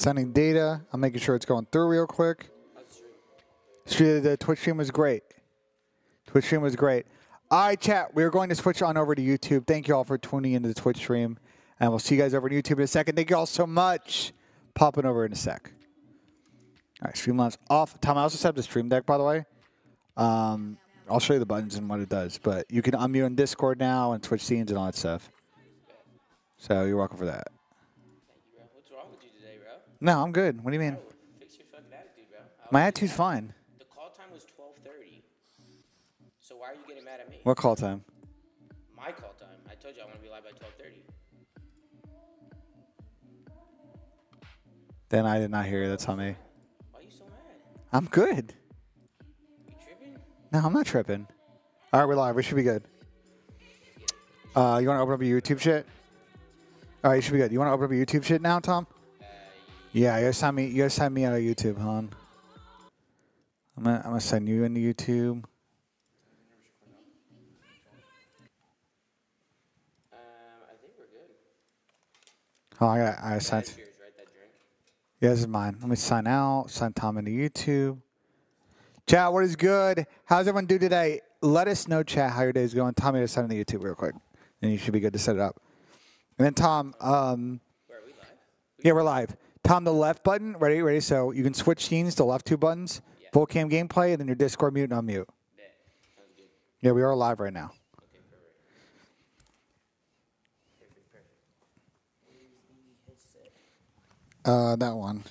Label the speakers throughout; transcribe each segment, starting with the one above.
Speaker 1: sending data. I'm making sure it's going through real quick. The Twitch stream was great. Twitch stream was great. All right, chat. We are going to switch on over to YouTube. Thank you all for tuning into the Twitch stream, and we'll see you guys over on YouTube in a second. Thank you all so much. Popping over in a sec. All right, Streamlabs off. Tom, I also set up the Stream Deck, by the way. Um, I'll show you the buttons and what it does, but you can unmute in Discord now and Twitch scenes and all that stuff. So you're welcome for that.
Speaker 2: No, I'm good. What do you mean? Fix your fucking attitude, bro. I My attitude's fine. The call time was 12:30. So why are you getting mad at me? What call time? My call time. I told you I want to be live by 12:30.
Speaker 1: Then I did not hear you. That's on me. Why are you so mad? I'm good. You tripping? No, I'm not tripping. All right, we're live. We should be good. Uh, you want to open up your YouTube shit? All right, you should be good. You want to open up your YouTube shit now, Tom? Yeah, you send me. You send me on YouTube, honorable I'm gonna, I'm gonna send you into YouTube. Oh, I got. I signed. right? Yeah, this is mine. Let me sign out. Sign Tom into YouTube. Chat, what is good? How's everyone do today? Let us know, chat, how your day is going. Tommy, just send into the YouTube real quick, and you should be good to set it up. And then Tom, um, we yeah, we're live. Tom, the left button. Ready, ready. So you can switch scenes to left two buttons. Yeah. Full cam gameplay, and then your Discord mute and unmute. Yeah, yeah we are live right now. Okay, Uh, that one.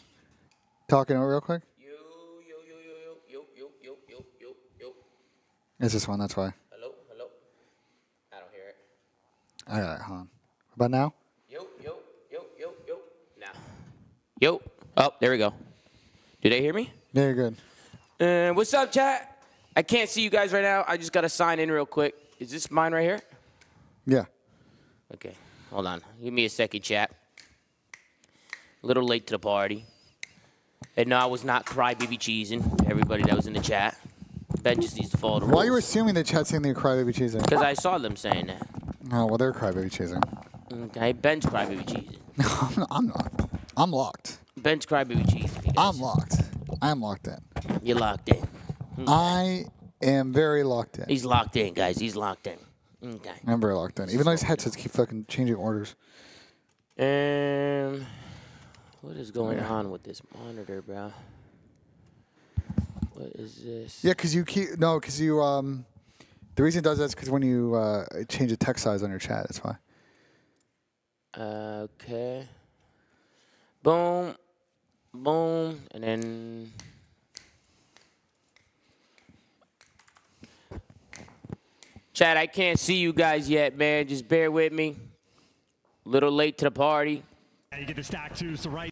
Speaker 1: Talking real quick. Yo, yo, yo, yo, yo, yo, yo, yo, yo, yo. It's this one. That's why. Hello, hello. I don't hear it. All right, hon. Hold on. How about now?
Speaker 2: Yo. Oh, there we go. Did they hear me? Very good. Uh, what's up, chat? I can't see you guys right now. I just got to sign in real quick. Is this mine right here? Yeah. Okay. Hold on. Give me a second, chat. A little late to the party. And no, I was not crybaby cheesing everybody that was in the chat. Ben just needs to follow the rules. Why are you
Speaker 1: assuming the chat's saying they're crybaby cheesing? Because I
Speaker 2: saw them saying that.
Speaker 1: Oh, well, they're crybaby cheesing.
Speaker 2: Okay, Ben's crybaby cheesing. No, I'm not. I'm not. I'm locked. Bench crybaby chief.
Speaker 1: I'm locked. I'm locked in.
Speaker 2: You're locked in. Okay. Hmm. I am very locked in. He's locked in, guys. He's locked in.
Speaker 1: Okay. I'm very locked in. Even though his headsets keep fucking changing orders.
Speaker 2: And um, what is going yeah. on with this monitor, bro? What is this? Yeah,
Speaker 1: because you keep no, because you um, the reason it does that is because when you uh, change the text size on your chat, that's why.
Speaker 2: Uh, okay. Boom, boom, and then Chad, I can't see you guys yet, man. Just bear with me. Little late to the party. Yeah, you
Speaker 1: get the stack too, so right.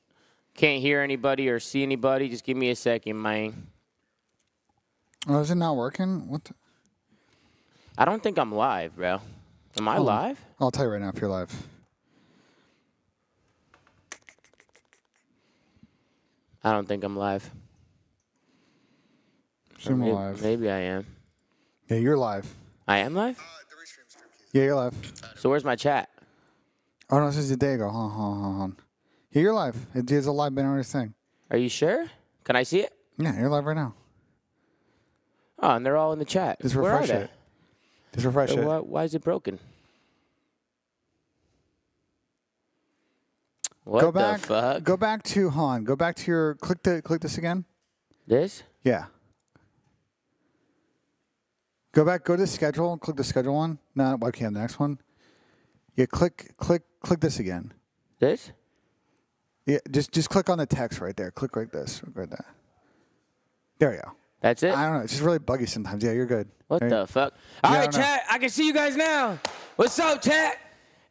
Speaker 2: Can't hear anybody or see anybody. Just give me a second, man.
Speaker 1: Oh, is it not working? What?
Speaker 2: I don't think I'm live, bro. Am I oh. live?
Speaker 1: I'll tell you right now if you're
Speaker 2: live. I don't think I'm live. Assume maybe, live. Maybe I am. Yeah, you're live. I am live? Uh, yeah, you're live. So where's my chat?
Speaker 1: Oh, no, this is a day ago. Hold on, hold on, hold on. Yeah, you're live. It is a live banner thing. Are you sure? Can I see it? Yeah, you're live right now.
Speaker 2: Oh, and they're all in the chat. Just refresh Where are it. Just refresh it. Why, why is it broken?
Speaker 1: What go back, fuck? Go back to Han. Go back to your click the click this again. This? Yeah. Go back, go to the schedule, click the schedule one. No, webcam the next one. Yeah, click click click this again. This? Yeah, just just click on the text right there. Click right this, right there. There we go. That's it. I don't know. It's just really buggy sometimes. Yeah, you're good. What right? the fuck? Alright, yeah,
Speaker 2: chat. I can see you guys now. What's up, chat?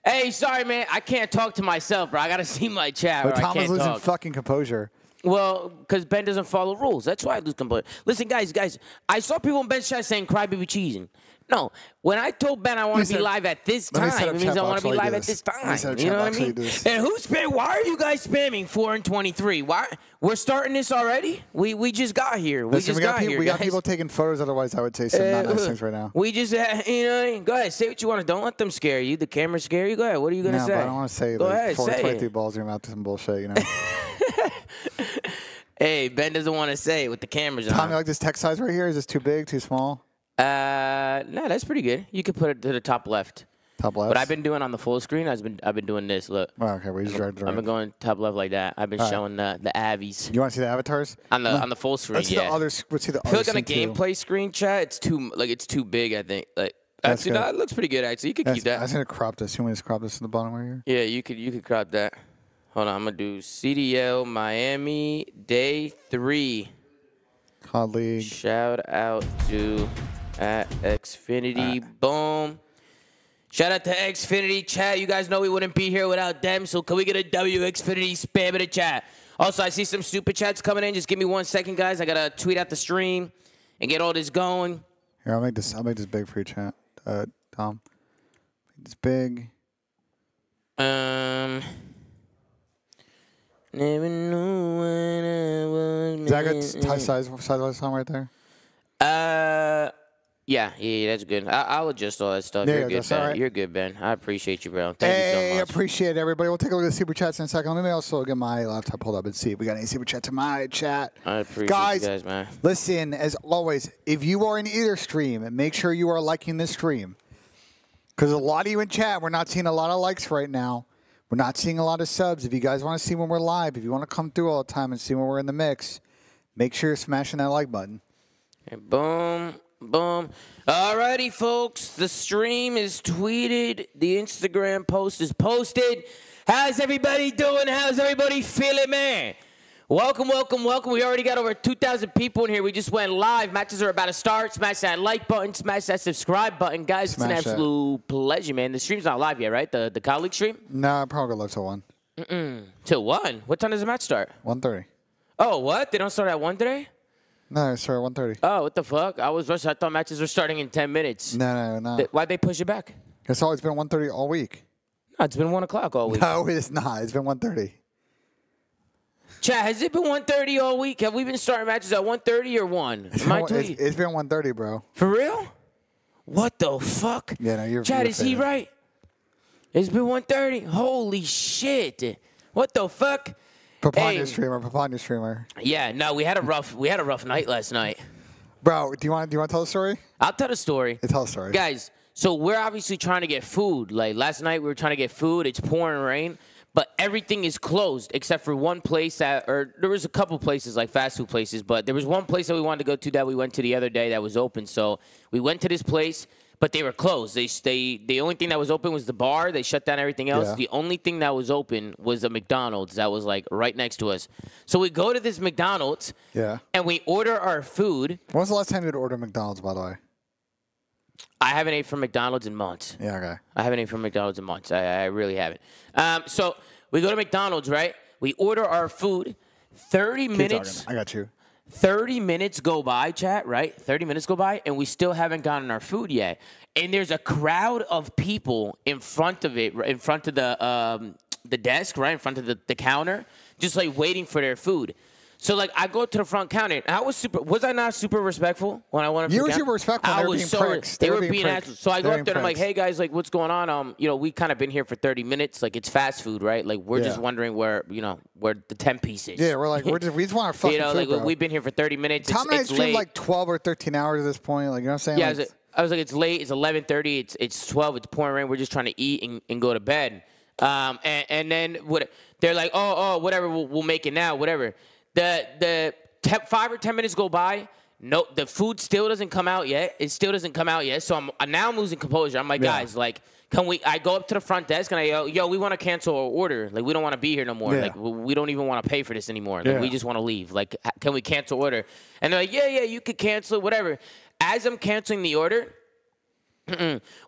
Speaker 2: Hey, sorry, man. I can't talk to myself, bro. I gotta see my chat. But Tom is losing talk.
Speaker 1: fucking composure.
Speaker 2: Well, because Ben doesn't follow rules. That's why I lose composure. Listen, guys, guys. I saw people in Ben's chat saying crybaby cheesing. No, when I told Ben I want to be live at this time, it means I want to be live at this time. You know what I mean? And who's spam? Why are you guys spamming four and twenty three? Why we're starting this already? We we just got here. We Listen, just we got, got here. We guys. got people
Speaker 1: taking photos. Otherwise, I would say some uh, not nice things right now.
Speaker 2: We just you know. What I mean? Go ahead, say what you want to. Don't let them scare you. The camera scare you. Go ahead. What are you gonna no, say? I don't want to say. Go like, ahead, four say twenty three balls in your mouth. Some
Speaker 1: bullshit. You know.
Speaker 2: hey, Ben doesn't want to say it with the cameras Tommy, on. Tommy,
Speaker 1: like this text size right here. Is this too big? Too small?
Speaker 2: Uh, no, that's pretty good. You could put it to the top left. Top left. But I've been doing on the full screen. I've been I've been doing this. Look. Oh, okay, we just I've, I've been going top left like that. I've been All showing right. the the avies.
Speaker 1: You want to see the avatars
Speaker 2: on the on the full screen? Let's yeah. See the other,
Speaker 1: let's see the I feel other like on a gameplay
Speaker 2: too. screen chat, it's too like it's too big. I think like. That's actually, good. no, it looks pretty good. Actually, you could that's, keep that. I was
Speaker 1: gonna crop this. You want me to crop this in the bottom right here?
Speaker 2: Yeah, you could. You could crop that. Hold on, I'm gonna do CDL Miami day three. league. Shout out to at Xfinity. Right. Boom. Shout out to Xfinity chat. You guys know we wouldn't be here without them, so can we get a W Xfinity spam in the chat? Also, I see some super chats coming in. Just give me one second, guys. I gotta tweet out the stream and get all this going.
Speaker 1: Here, I'll make this. I'll make this big for your chat. Uh, Tom, it's big. Um. Never knew when I was. Is that a size size song right there?
Speaker 2: Uh. Yeah, yeah, that's good. I, will adjust all that stuff. There You're good, Ben. Right. You're good, Ben. I appreciate you, bro. Thank hey, you so
Speaker 1: much. appreciate it, everybody. We'll take a look at the super chats in a second. Let me also get my laptop pulled up and see if we got any super chats in my chat.
Speaker 2: I appreciate guys, you guys, man.
Speaker 1: Listen, as always, if you are in either stream, make sure you are liking this stream. Because a lot of you in chat, we're not seeing a lot of likes right now. We're not seeing a lot of subs. If you guys want to see when we're live, if you want to come through all the time and see when we're in the mix, make sure you're smashing that like
Speaker 2: button. And boom. Boom. Alrighty, folks. The stream is tweeted. The Instagram post is posted. How's everybody doing? How's everybody feeling, man? Welcome, welcome, welcome. We already got over 2,000 people in here. We just went live. Matches are about to start. Smash that like button. Smash that subscribe button. Guys, smash it's an absolute pleasure, man. The stream's not live yet, right? The the colleague stream? Nah, I'm probably going to live till 1. Mm-mm. Till 1? What time does the match start? 1.30. Oh, what? They don't start at 1 today?
Speaker 1: No, sorry, 1.30.
Speaker 2: Oh, what the fuck? I was rushing. I thought matches were starting in 10 minutes. No, no, no. Why'd they push it back?
Speaker 1: It's always been 1.30 all week. No, it's been 1 o'clock all week. No, it's not. It's been 1.30.
Speaker 2: Chat, has it been 1.30 all week? Have we been starting matches at 1.30 or 1? It's, been, it's,
Speaker 1: it's been 1.30, bro.
Speaker 2: For real? What the fuck? Yeah, no, you're Chad, is he right? It's been 1.30. Holy shit. What the fuck? Papanya hey. streamer, Papanya streamer. Yeah, no, we had a rough we had a rough night last night. Bro, do
Speaker 1: you want do you want to tell a story?
Speaker 2: I'll tell a story. Yeah, tell a story, guys. So we're obviously trying to get food. Like last night, we were trying to get food. It's pouring rain, but everything is closed except for one place that, or there was a couple places like fast food places, but there was one place that we wanted to go to that we went to the other day that was open. So we went to this place but they were closed. They they the only thing that was open was the bar. They shut down everything else. Yeah. The only thing that was open was a McDonald's that was like right next to us. So we go to this McDonald's. Yeah. And we order our food. When was the last time you would order McDonald's? By the way. I haven't ate from McDonald's in months. Yeah, okay. I haven't ate from McDonald's in months. I, I really haven't. Um, so we go to McDonald's, right? We order our food. Thirty Keep minutes. Talking. I got you. 30 minutes go by, chat, right? 30 minutes go by, and we still haven't gotten our food yet. And there's a crowd of people in front of it, in front of the um, the desk, right? In front of the, the counter, just like waiting for their food. So like I go to the front counter. And I was super. Was I not super respectful when I went You were super respectful. I was so They, were, being, being assholes. So I go up there. and I'm like, hey guys, like what's going on? Um, you know, we kind of been here for 30 minutes. Like it's fast food, right? Like we're yeah. just wondering where you know where the 10 pieces. Yeah,
Speaker 1: we're like we're just we just want our fucking. you know, food, like bro. we've
Speaker 2: been here for 30 minutes. Tom it's, and I streamed like
Speaker 1: 12 or 13 hours at this point. Like you know what I'm saying? Yeah. Like, I, was
Speaker 2: like, I was like, it's late. It's 11:30. It's it's 12. It's pouring rain. We're just trying to eat and, and go to bed. Um, and, and then what? They're like, oh, oh, whatever. We'll, we'll make it now. Whatever. The the te- five or ten minutes go by. No, the food still doesn't come out yet. It still doesn't come out yet. So I'm uh, now I'm losing composure. I'm like, yeah. guys, like, can we? I go up to the front desk and I go, yo, we want to cancel our order. Like, we don't want to be here no more. Yeah. Like, we don't even want to pay for this anymore. Like, yeah. we just want to leave. Like, can we cancel order? And they're like, yeah, yeah, you could cancel it, whatever. As I'm canceling the order,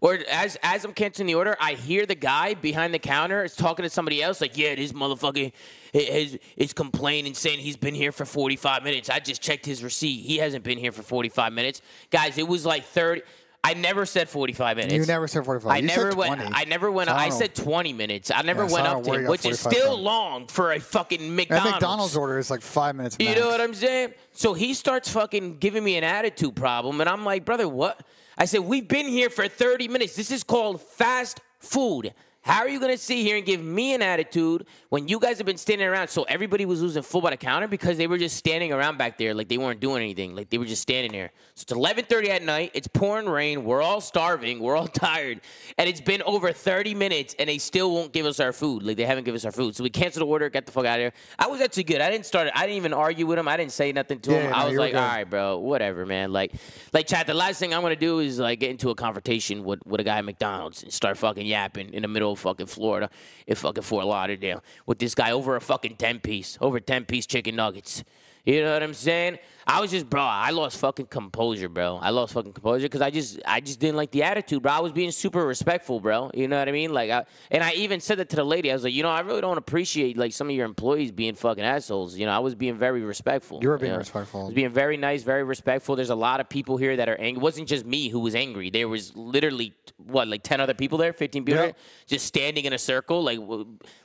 Speaker 2: or as as I'm canceling the order, I hear the guy behind the counter is talking to somebody else. Like, yeah, this motherfucker is is complaining, saying he's been here for 45 minutes. I just checked his receipt. He hasn't been here for 45 minutes, guys. It was like 30. I never said 45 minutes. You never
Speaker 1: said 45. I you never went. I never went. So I, I, said
Speaker 2: 20 minutes. I never yeah, went so up to him, which is still minutes. long for a fucking McDonald's. And McDonald's
Speaker 1: order is like five minutes. You know what
Speaker 2: I'm saying? So he starts fucking giving me an attitude problem, and I'm like, brother, what? I said, We've been here for 30 minutes. This is called fast food. How are you going to sit here and give me an attitude when you guys have been standing around? So everybody was losing full by the counter because they were just standing around back there, like they weren't doing anything, like they were just standing there. So it's 11:30 at night. It's pouring rain. We're all starving. We're all tired, and it's been over 30 minutes, and they still won't give us our food. Like they haven't given us our food. So we canceled the order. Got the fuck out of here. I was actually good. I didn't start. I didn't even argue with him. I didn't say nothing to yeah, him. I was like, good. all right, bro, whatever, man. Like, like Chad. The last thing I'm going to do is like get into a confrontation with with a guy at McDonald's and start fucking yapping in the middle fucking Florida, in fucking Fort Lauderdale with this guy over a fucking 10 piece, over 10 piece chicken nuggets. You know what I'm saying? I was just, bro, I lost fucking composure, bro. I lost fucking composure because I just, I just didn't like the attitude, bro. I was being super respectful, bro. You know what I mean? Like, I, and I even said that to the lady. I was like, you know, I really don't appreciate like some of your employees being fucking assholes. You know, I was being very respectful. You were being you know? respectful. I was being very nice, very respectful. There's a lot of people here that are angry. It wasn't just me who was angry. There was literally what, like ten other people there, fifteen people, there, just standing in a circle, like,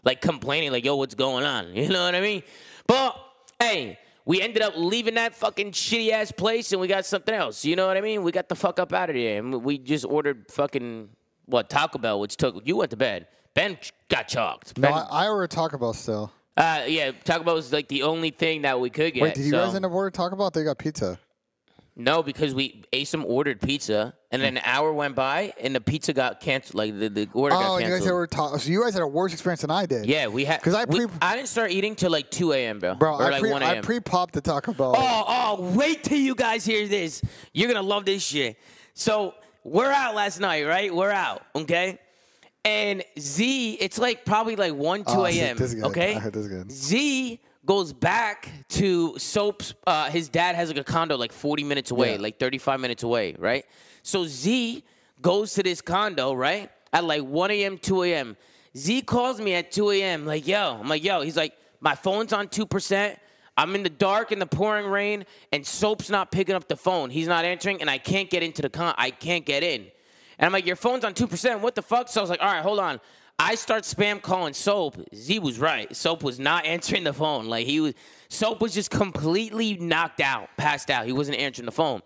Speaker 2: like complaining, like, yo, what's going on? You know what I mean? But hey we ended up leaving that fucking shitty ass place and we got something else. You know what I mean? We got the fuck up out of there and we just ordered fucking what Taco Bell, which took you went to bed. Ben got chalked.
Speaker 1: Ben, no, I, I ordered Taco Bell still.
Speaker 2: Uh, yeah, Taco Bell was like the only thing that we could get. Wait, did you so. guys end
Speaker 1: up ordering Taco Bell? They got pizza.
Speaker 2: No, because we Asim ordered pizza, and then an hour went by, and the pizza got canceled. Like the, the order oh, got canceled. you guys
Speaker 1: were ta- so you guys had a worse experience than I did. Yeah,
Speaker 2: we had because I pre- we, I didn't start eating till like two a.m. bro. Bro, I, like pre- I pre popped the Taco Bell. Oh, oh, wait till you guys hear this. You're gonna love this shit. So we're out last night, right? We're out, okay. And Z, it's like probably like one, two oh, a.m. Okay, I heard this Z goes back to Soap's. Uh, his dad has like a condo like 40 minutes away, yeah. like 35 minutes away, right? So Z goes to this condo, right? At like 1 a.m., 2 a.m. Z calls me at 2 a.m., like, yo. I'm like, yo. He's like, my phone's on 2%. I'm in the dark in the pouring rain, and Soap's not picking up the phone. He's not answering, and I can't get into the con. I can't get in. And I'm like, your phone's on 2%. What the fuck? So I was like, all right, hold on. I start spam calling Soap. Z was right. Soap was not answering the phone. Like he was, Soap was just completely knocked out, passed out. He wasn't answering the phone.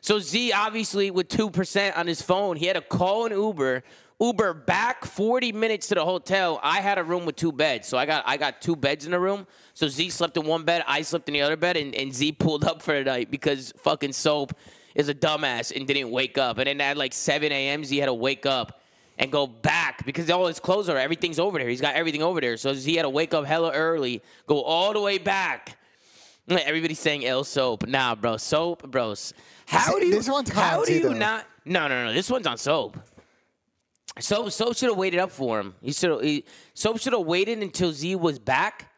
Speaker 2: So Z obviously with two percent on his phone, he had to call an Uber. Uber back 40 minutes to the hotel. I had a room with two beds. So I got I got two beds in the room. So Z slept in one bed, I slept in the other bed, and, and Z pulled up for the night because fucking soap is a dumbass and didn't wake up. And then at like 7 a.m. Z had to wake up and go back because all his clothes are everything's over there. He's got everything over there. So he had to wake up hella early, go all the way back. Everybody's saying ill soap. Nah, bro, soap, bros. How do you? This one's how do you though. not? No, no, no. This one's on soap. Soap, soap should have waited up for him. He should. Soap should have waited until Z was back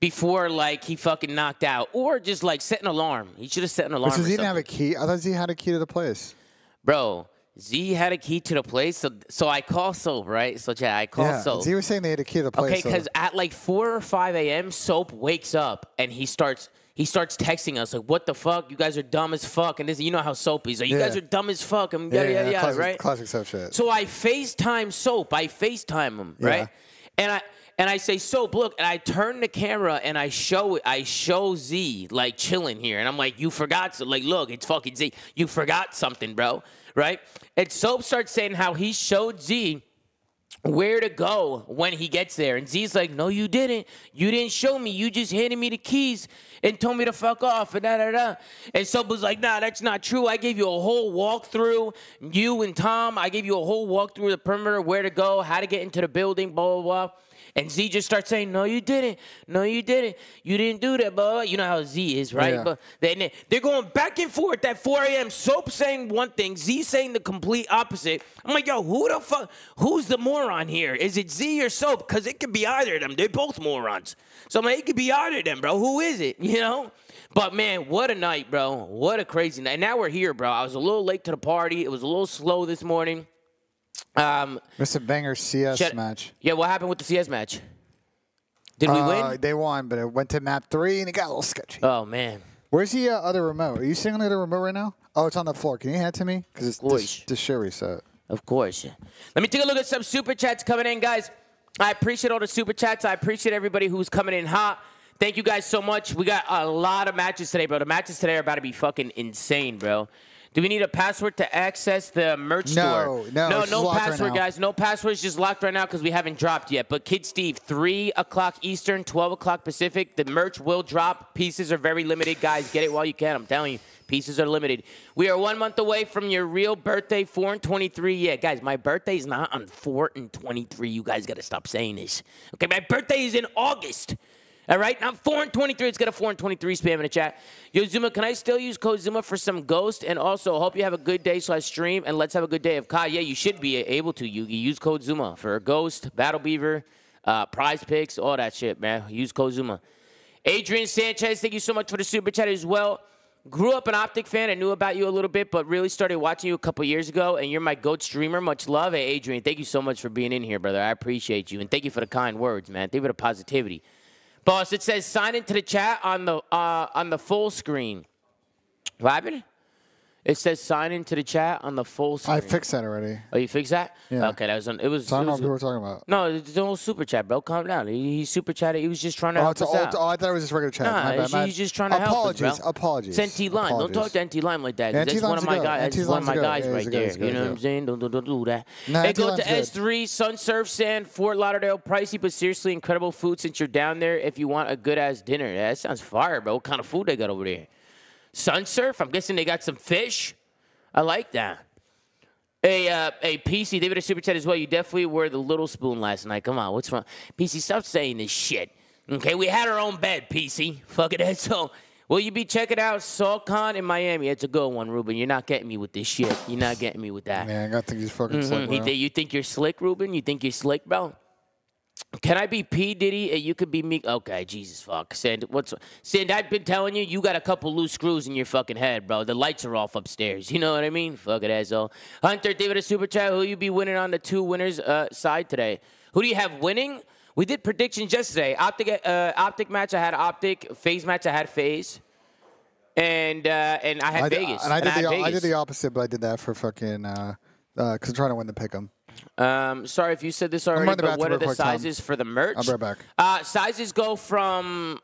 Speaker 2: before like he fucking knocked out, or just like set an alarm. He should have set an alarm. does he didn't have
Speaker 1: a key? I thought he had a key to the place,
Speaker 2: bro. Z had a key to the place, so so I call Soap, right? So yeah, I call yeah, Soap. Z
Speaker 1: was saying they had a key to the place. Okay, because
Speaker 2: at like four or five a.m., Soap wakes up and he starts he starts texting us like, "What the fuck? You guys are dumb as fuck." And this, you know how Soap is. Like, you yeah. guys are dumb as fuck. yeah, yeah, yeah, yeah classic, right?
Speaker 1: Classic Soap shit. So
Speaker 2: I FaceTime Soap. I FaceTime him, right? And I and I say, "Soap, look," and I turn the camera and I show it. I show Z like chilling here, and I'm like, "You forgot, so, like, look, it's fucking Z. You forgot something, bro." right? And Soap starts saying how he showed Z where to go when he gets there. And Z's like, no, you didn't. You didn't show me. You just handed me the keys and told me to fuck off and da da da. And Soap was like, nah, that's not true. I gave you a whole walkthrough. You and Tom, I gave you a whole walkthrough of the perimeter, where to go, how to get into the building, blah, blah, blah. And Z just starts saying, "No, you didn't. No, you didn't. You didn't do that, bro. You know how Z is, right? Yeah. But then they're going back and forth at 4 a.m. Soap saying one thing, Z saying the complete opposite. I'm like, "Yo, who the fuck? Who's the moron here? Is it Z or Soap? Because it could be either of them. They're both morons. So I'm like, it could be either of them, bro. Who is it? You know?" But man, what a night, bro. What a crazy night. And now we're here, bro. I was a little late to the party. It was a little slow this morning. Um,
Speaker 1: Mr. Banger CS match.
Speaker 2: Yeah, what happened with the CS match?
Speaker 1: Did uh, we win? Uh, they won, but it went to map three and it got a little sketchy. Oh man, where's the uh, other remote? Are you sitting on the other
Speaker 2: remote right now? Oh, it's on the floor. Can you hand it to me?
Speaker 1: Because it's the Sherry set. Of course.
Speaker 2: Let me take a look at some super chats coming in, guys. I appreciate all the super chats. I appreciate everybody who's coming in hot. Thank you guys so much. We got a lot of matches today, bro. The matches today are about to be fucking insane, bro. Do we need a password to access the merch no, store? No, no, no password, right guys. No password. is just locked right now because we haven't dropped yet. But Kid Steve, three o'clock Eastern, twelve o'clock Pacific. The merch will drop. Pieces are very limited, guys. Get it while you can. I'm telling you, pieces are limited. We are one month away from your real birthday, four and twenty-three. Yeah, guys, my birthday is not on four and twenty-three. You guys got to stop saying this. Okay, my birthday is in August. All right, I'm four and twenty-three. It's got a four and twenty-three spam in the chat. Yo, ZooMaa, can I still use code ZooMaa for some ghost? And also, hope you have a good day slash stream. And let's have a good day of Kai. Yeah, you should be able to. You, you use code ZooMaa for a ghost, battle beaver, uh, prize picks, all that shit, man. Use code ZooMaa. Adrian Sanchez, thank you so much for the super chat as well. Grew up an optic fan. I knew about you a little bit, but really started watching you a couple years ago. And you're my goat streamer. Much love, hey, eh, Adrian. Thank you so much for being in here, brother. I appreciate you, and thank you for the kind words, man. Thank you for the positivity. Boss, it says sign into the chat on the uh, on the full screen. What happened? It says sign into the chat on the full screen. I fixed that already. Oh, you fixed that? Yeah. Okay, that was on. It was. So I don't know what we were talking about. No, it's an super chat, bro. Calm down. He, he super chatted. He was just trying to oh, help us out. Oh, I thought it was just regular chat. Nah, he's my, just trying to apologies, help us, bro. Apologies. It's NT Lime. Apologies. Don't talk to NT Lime like that. That's NT one of my guys. That's one of my guys right there. you know what I'm saying? Don't, don't, don't do that. They hey, go to S3, Sun Surf Sand, Fort Lauderdale. Pricey, but seriously, incredible food since you're down there. If you want a good ass dinner, that sounds fire, bro. What kind of food they got over there? Sunsurf. I'm guessing they got some fish. I like that. A, uh, a PC, David a super chat as well. You definitely were the little spoon last night. Come on, what's wrong? PC, stop saying this shit. Okay, we had our own bed, PC. Fuck it, so will you be checking out SaltCon in Miami? It's a good one, Ruben. You're not getting me with this shit. You're not getting me with that. Man, I got to think he's fucking mm-hmm. slick. Bro. you think you're slick, Ruben? You think you're slick, bro? Can I be P Diddy and uh, you could be me. Okay, Jesus fuck. Sand, what's Sand? I've been telling you, you got a couple loose screws in your fucking head, bro. The lights are off upstairs. You know what I mean? Fuck it, asshole. Hunter, David, a super chat. Who you be winning on the two winners uh, side today? Who do you have winning? We did predictions yesterday. Optic, uh, optic match. I had optic. FaZe match. I had FaZe. And uh, and I had I Vegas. and I did, and I, the, I did the
Speaker 1: opposite, but I did that for fucking because uh, uh, I'm trying to win the pick 'em.
Speaker 2: Um, sorry if you said this already, but what are the sizes time. for the merch? I'll be right back. Uh, sizes go from,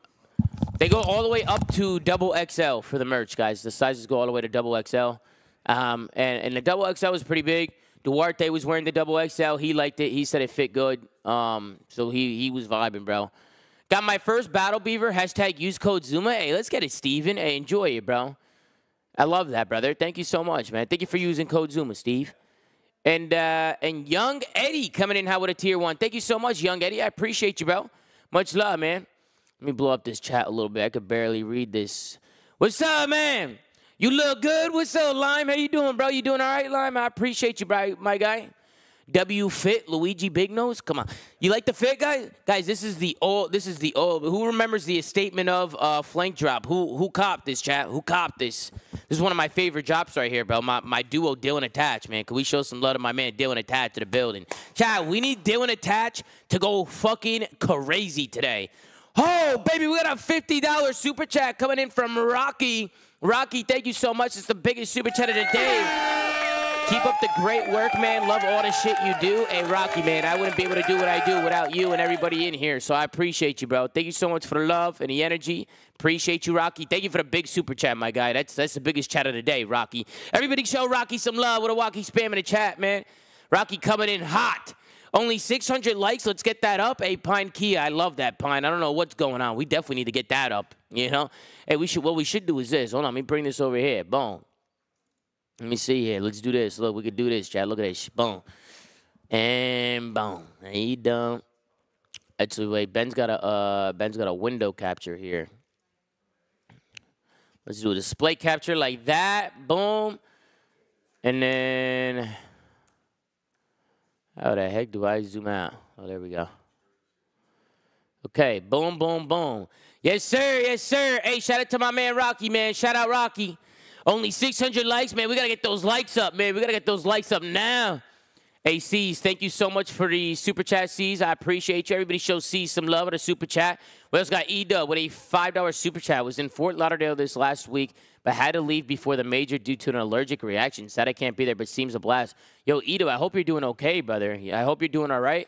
Speaker 2: they go all the way up to double XL for the merch, guys. The sizes go all the way to double XL. Um, and, and the double XL was pretty big. Duarte was wearing the double XL. He liked it. He said it fit good. Um, so he, he was vibing, bro. Got my first Battle Beaver. Hashtag use code ZooMaa. Hey, let's get it, Steven. Hey, enjoy it, bro. I love that, brother. Thank you so much, man. Thank you for using code ZooMaa, Steve. And uh, and Young Eddie coming in how with a tier one. Thank you so much, Young Eddie. I appreciate you, bro. Much love, man. Let me blow up this chat a little bit. I could barely read this. What's up, man? You look good. What's up, Lime? How you doing, bro? You doing all right, Lime? I appreciate you, bro, my guy. W Fit, Luigi Big Nose. Come on, you like the fit guy? Guys, this is the old. This is the old. Who remembers the statement of uh, flank drop? Who who copped this chat? Who copped this? This is one of my favorite drops right here, bro. My my duo Dillon Attach, man. Can we show some love to my man Dillon Attach to the building? Chat, we need Dillon Attach to go fucking crazy today. Oh, baby, we got a $50 super chat coming in from Rocky. Rocky, thank you so much. It's the biggest super chat of the day. Keep up the great work, man. Love all the shit you do. Hey, Rocky, man, I wouldn't be able to do what I do without you and everybody in here. So I appreciate you, bro. Thank you so much for the love and the energy. Appreciate you, Rocky. Thank you for the big super chat, my guy. That's that's the biggest chat of the day, Rocky. Everybody show Rocky some love. What a Rocky spam in the chat, man. Rocky coming in hot. Only 600 likes. Let's get that up. Hey, Pine Kia, I love that Pine. I don't know what's going on. We definitely need to get that up. You know, hey, we should. What we should do is this. Hold on, let me bring this over here. Boom. Let me see here. Let's do this. Look, we could do this, chat. Look at this. Boom. And boom. And he done. Actually, wait, Ben's got a uh, Ben's got a window capture here. Let's do a display capture like that. Boom. And then how the heck do I zoom out? Oh, there we go. Okay, boom, boom, boom. Yes, sir, yes, sir. Hey, shout out to my man Rocky, man. Shout out Rocky. Only 600 likes, man. We got to get those likes up, man. We got to get those likes up now. Hey, C's, thank you so much for the super chat, C's. I appreciate you. Everybody show C's some love at a super chat. We also got E Dub with a $5 super chat. Was in Fort Lauderdale this last week, but had to leave before the major due to an allergic reaction. Said I can't be there, but seems a blast. Yo, E Dub, I hope you're doing okay, brother. I hope you're doing all right.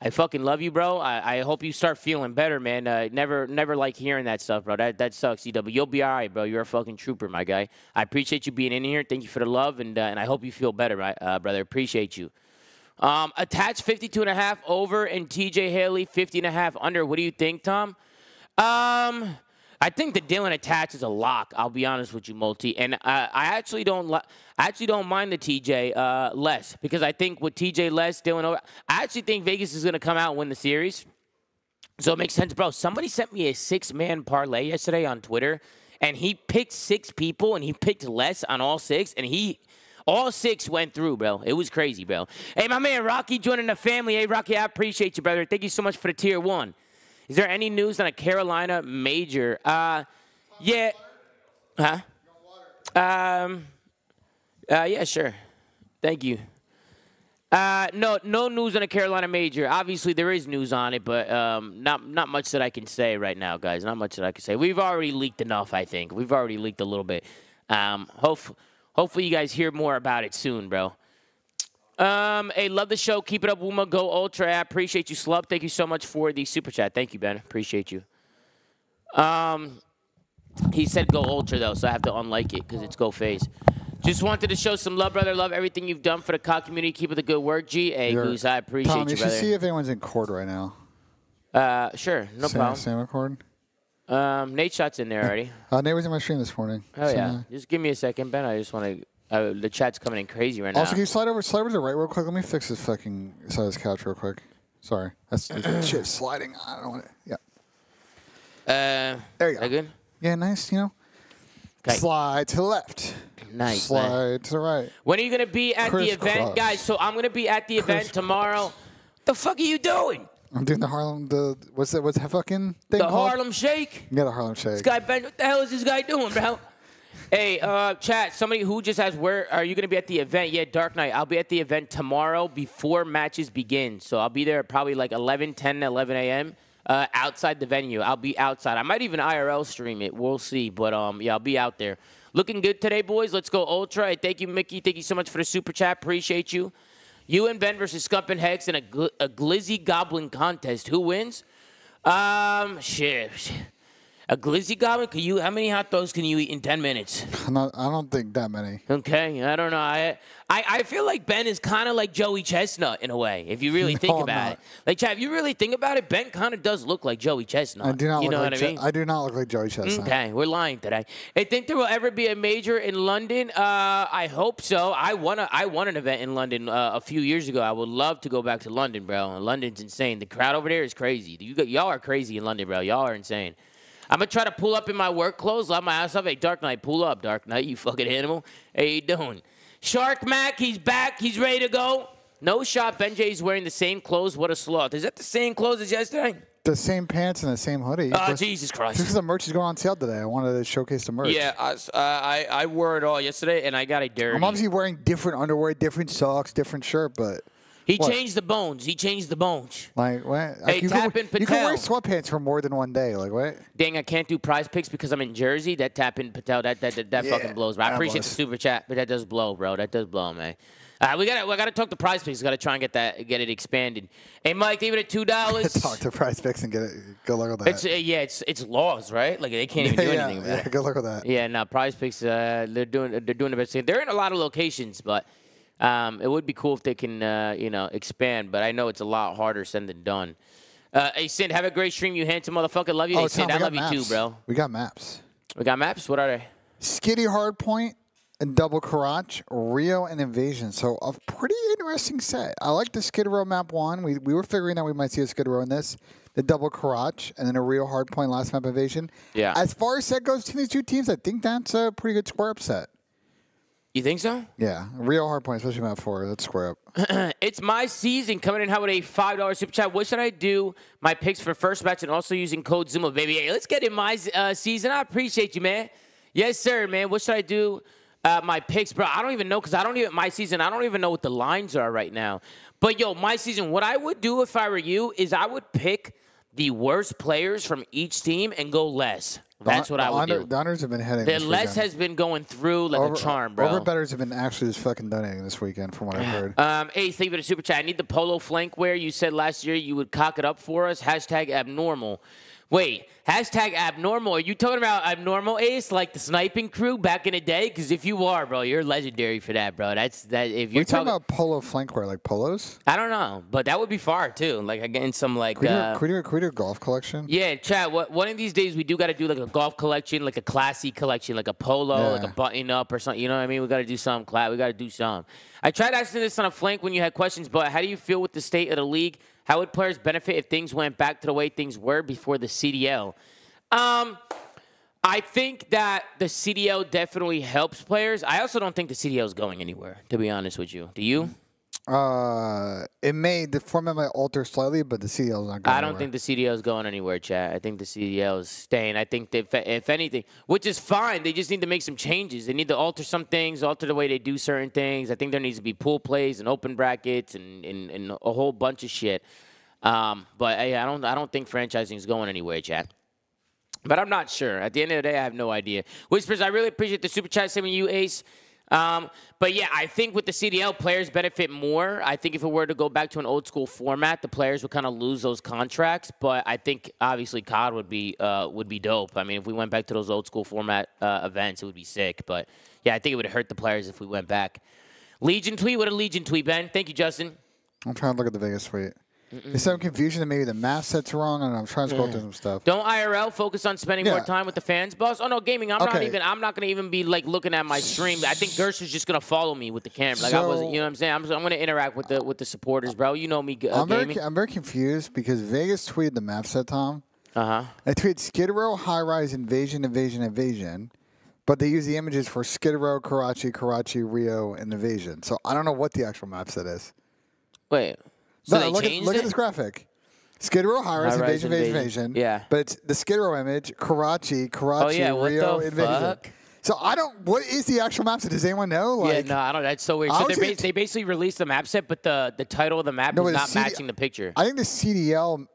Speaker 2: I fucking love you, bro. I, I hope you start feeling better, man. Uh, never never like hearing that stuff, bro. That that sucks, EW. You'll be all right, bro. You're a fucking trooper, my guy. I appreciate you being in here. Thank you for the love, and uh, and I hope you feel better, my uh, brother. Appreciate you. Um, attached 52 and a half over and TJ HaLy 50 and a half under. What do you think, Tom? Um, I think the Dillon attach is a lock. I'll be honest with you, Multi. And uh, I actually don't I actually don't mind the TJ uh, less because I think with TJ less, Dillon over. Oh, I actually think Vegas is going to come out and win the series. So it makes sense, bro. Somebody sent me a six man parlay yesterday on Twitter, and he picked six people and he picked less on all six, and he. All six went through, bro. It was crazy, bro. Hey, my man Rocky joining the family. Hey, Rocky, I appreciate you, brother. Thank you so much for the tier one. Is there any news on a Carolina major? Uh, yeah. Huh? Um, uh, yeah, sure. Thank you. Uh, no, no news on a Carolina major. Obviously, there is news on it, but um, not not much that I can say right now, guys. Not much that I can say. We've already leaked enough, I think. We've already leaked a little bit. Um, hope, hopefully, you guys hear more about it soon, bro. Um, hey, love the show. Keep it up, Wuma. Go Ultra. I appreciate you, Slub. Thank you so much for the super chat. Thank you, Ben. Appreciate you. Um, he said go Ultra, though, so I have to unlike it because it's go FaZe. Just wanted to show some love, brother. Love everything you've done for the COD community. Keep up the good work, G.A. Hey, you Goose, I appreciate Tom, you, you should see
Speaker 1: if anyone's in court right now.
Speaker 2: Uh, sure. No Sam, problem. Sam McCord? Um, Nadeshot's in there already.
Speaker 1: uh, Nate was in my stream this morning. Oh, so yeah. Uh,
Speaker 2: just give me a second, Ben. I just want to Oh, the chat's coming in crazy right now. Also, can you
Speaker 1: slide over, slide over to the right real quick? Let me fix this fucking side of this couch real quick. Sorry. That's shit
Speaker 2: sliding. I don't want it. Yeah. Uh, there you go. good?
Speaker 1: Yeah, nice, you know. Okay. Slide to the left. Nice. Slide man. to the right.
Speaker 2: When are you going to be at Chris the event? Cross. Guys, so I'm going to be at the Chris event tomorrow. Cross. The fuck are you doing?
Speaker 1: I'm doing the Harlem, the, what's that, what's that fucking thing The called? Harlem Shake? Yeah, the Harlem Shake. This guy,
Speaker 2: Ben, what the hell is this guy doing, bro? Hey, uh, chat, somebody who just asked, where are you going to be at the event? Yeah, Dark Knight. I'll be at the event tomorrow before matches begin. So I'll be there probably like 11, 10, 11 a.m. Uh, outside the venue. I'll be outside. I might even IRL stream it. We'll see. But um, yeah, I'll be out there. Looking good today, boys. Let's go Ultra. Hey, thank you, Mickey. Thank you so much for the super chat. Appreciate you. You and Ben versus Scump and Hex in a, gl a glizzy goblin contest. Who wins? Um, shit. A glizzy goblin? Can you? How many hot dogs can you eat in ten minutes?
Speaker 1: Not, I don't think that many.
Speaker 2: Okay, I don't know. I I, I feel like Ben is kind of like Joey Chestnut in a way. If you really no, think about it, like Chad, if you really think about it, Ben kind of does look like Joey Chestnut. I do not. You know like what I mean? I
Speaker 1: do not look like Joey Chestnut.
Speaker 2: Okay, we're lying today. I think there will ever be a major in London. Uh, I hope so. I won I won an event in London uh, a few years ago. I would love to go back to London, bro. London's insane. The crowd over there is crazy. You y'all are crazy in London, bro. Y'all are insane. I'm gonna try to pull up in my work clothes. I'm gonna ask hey, Dark Knight, pull up, Dark Knight, you fucking animal. Hey, you doing? Shark Mac, he's back. He's ready to go. No shot. Benjay is wearing the same clothes. What a sloth. Is that the same clothes as yesterday?
Speaker 1: The same pants and the same hoodie. Oh, Jesus Christ. This is the merch is going on sale today. I wanted to showcase the merch.
Speaker 2: Yeah, I I wore it all yesterday, and I got a dirty. I'm obviously
Speaker 1: wearing different underwear, different socks, different shirt, but he what? changed
Speaker 2: the bones. He changed the bones.
Speaker 1: Like what? hey, tap in Patel. You can wear sweatpants for more than one day. Like
Speaker 2: what? Dang, I can't do prize picks because I'm in Jersey. That tap in Patel, that that that, that yeah, fucking blows. Bro. I appreciate blows. the super chat, but that does blow, bro. That does blow, man. Uh, we gotta we gotta talk to Prize Picks. We gotta try and get that get it expanded. Hey Mike, leave it at two dollars. talk to Prize Picks and get it. Good luck with that. It's, uh, yeah, it's it's laws, right? Like they can't even yeah, do anything. Yeah, yeah, good luck with that. Yeah, now Prize Picks. Uh, they're doing they're doing the best thing. They're in a lot of locations, but um, it would be cool if they can, uh, you know, expand, but I know it's a lot harder said than done. Uh, hey, Sin, have a great stream, you handsome motherfucker. Love you. Oh, I love maps. you too, bro. We got maps. We got maps? What are they?
Speaker 1: Skitty Hardpoint, and Double Karach, Rio, and Invasion. So a pretty interesting set. I like the Skid Row map one. We, we were figuring that we might see a Skid Row in this. The Double Karach, and then a Rio Hardpoint last map Invasion. Yeah. As far as set goes between these two teams, I think that's a pretty good square upset. You think so? Yeah, real hard point, especially Map 4. That's square
Speaker 2: up. it's my season coming in. How about a $5 super chat? What should I do? My picks for first match and also using code Zuma, baby. Hey, let's get in my uh, season. I appreciate you, man. Yes, sir, man. What should I do? Uh, my picks, bro. I don't even know because I don't even, my season, I don't even know what the lines are right now. But yo, my season, what I would do if I were you is I would pick the worst players from each team and go less. That's what the I would do. The unders
Speaker 1: have been heading. The less weekend.
Speaker 2: has been going through like over, a charm, bro.
Speaker 1: betters have been actually just fucking donating this weekend, from what I've heard.
Speaker 2: Um, Ace, thank you for the super chat. I need the polo flank wear. You said last year you would cock it up for us. Hashtag abnormal. Wait, hashtag abnormal. Are you talking about abnormal ace like the sniping crew back in the day? Because if you are, bro, you're legendary for that, bro. That's that. If you're, talking,
Speaker 1: about polo flankware, like polos,
Speaker 2: I don't know, but that would be far too. Like again, some like Creator,
Speaker 1: uh, creator golf collection?
Speaker 2: Yeah, Chad. What, one of these days we do got to do like a golf collection, like a classy collection, like a polo, yeah. like a button up or something. You know what I mean? We got to do something, Clad. We got to do something. I tried asking this on a flank when you had questions, but how do you feel with the state of the league? How would players benefit if things went back to the way things were before the CDL? Um, I think that the CDL definitely helps players. I also don't think the CDL is going anywhere, to be honest with you. Do you? Uh, it may
Speaker 1: the format might alter slightly, but the CDL is not going. I don't anywhere. think
Speaker 2: the CDL is going anywhere, Chad. I think the CDL is staying. I think if anything, which is fine, they just need to make some changes. They need to alter some things, alter the way they do certain things. I think there needs to be pool plays and open brackets and and, and a whole bunch of shit. Um, but hey, I don't I don't think franchising is going anywhere, Chad. But I'm not sure. At the end of the day, I have no idea. Whispers, I really appreciate the super chat saving you, Ace. Um, but yeah, I think with the CDL, players benefit more. I think if it were to go back to an old school format, the players would kind of lose those contracts. But I think obviously COD would be uh, would be dope. I mean, if we went back to those old school format uh, events, it would be sick. But yeah, I think it would hurt the players if we went back. Legion tweet. What a Legion tweet, Ben. Thank you, Justin. I'm trying to look at
Speaker 1: the Vegas tweet. Mm-mm. There's some confusion that maybe the math set's wrong. I I'm trying to scroll mm. through some stuff. Don't IRL
Speaker 2: focus on spending yeah. more time with the fans, boss. Oh no, gaming. I'm okay. not even. I'm not gonna even be like looking at my stream. I think Gersh is just gonna follow me with the camera. Like so, I wasn't. You know what I'm saying? I'm, I'm gonna interact with the with the supporters, bro. You know me. Uh, I'm, gaming. Very, I'm
Speaker 1: very confused because Vegas tweeted the map set, Tom. Uh huh. I tweeted Skid Row, High Rise, Invasion, Invasion, Invasion. But they use the images for Skid Row, Karachi, Karachi, Rio, and Invasion. So I don't know what the actual map set is. Wait. So no, look, at, look at, this graphic. Skid Row, high rise, invasion, invasion, invasion, Yeah. But the Skid Row image, Karachi, Karachi, oh, yeah, Rio, invasion. Fuck? So
Speaker 2: I don't. What is the actual map set? Does anyone know? Like, yeah, no, I don't. That's so weird. So ba they basically released the map set, but the the title of the map no, is not CD matching the picture. I
Speaker 1: think the CDL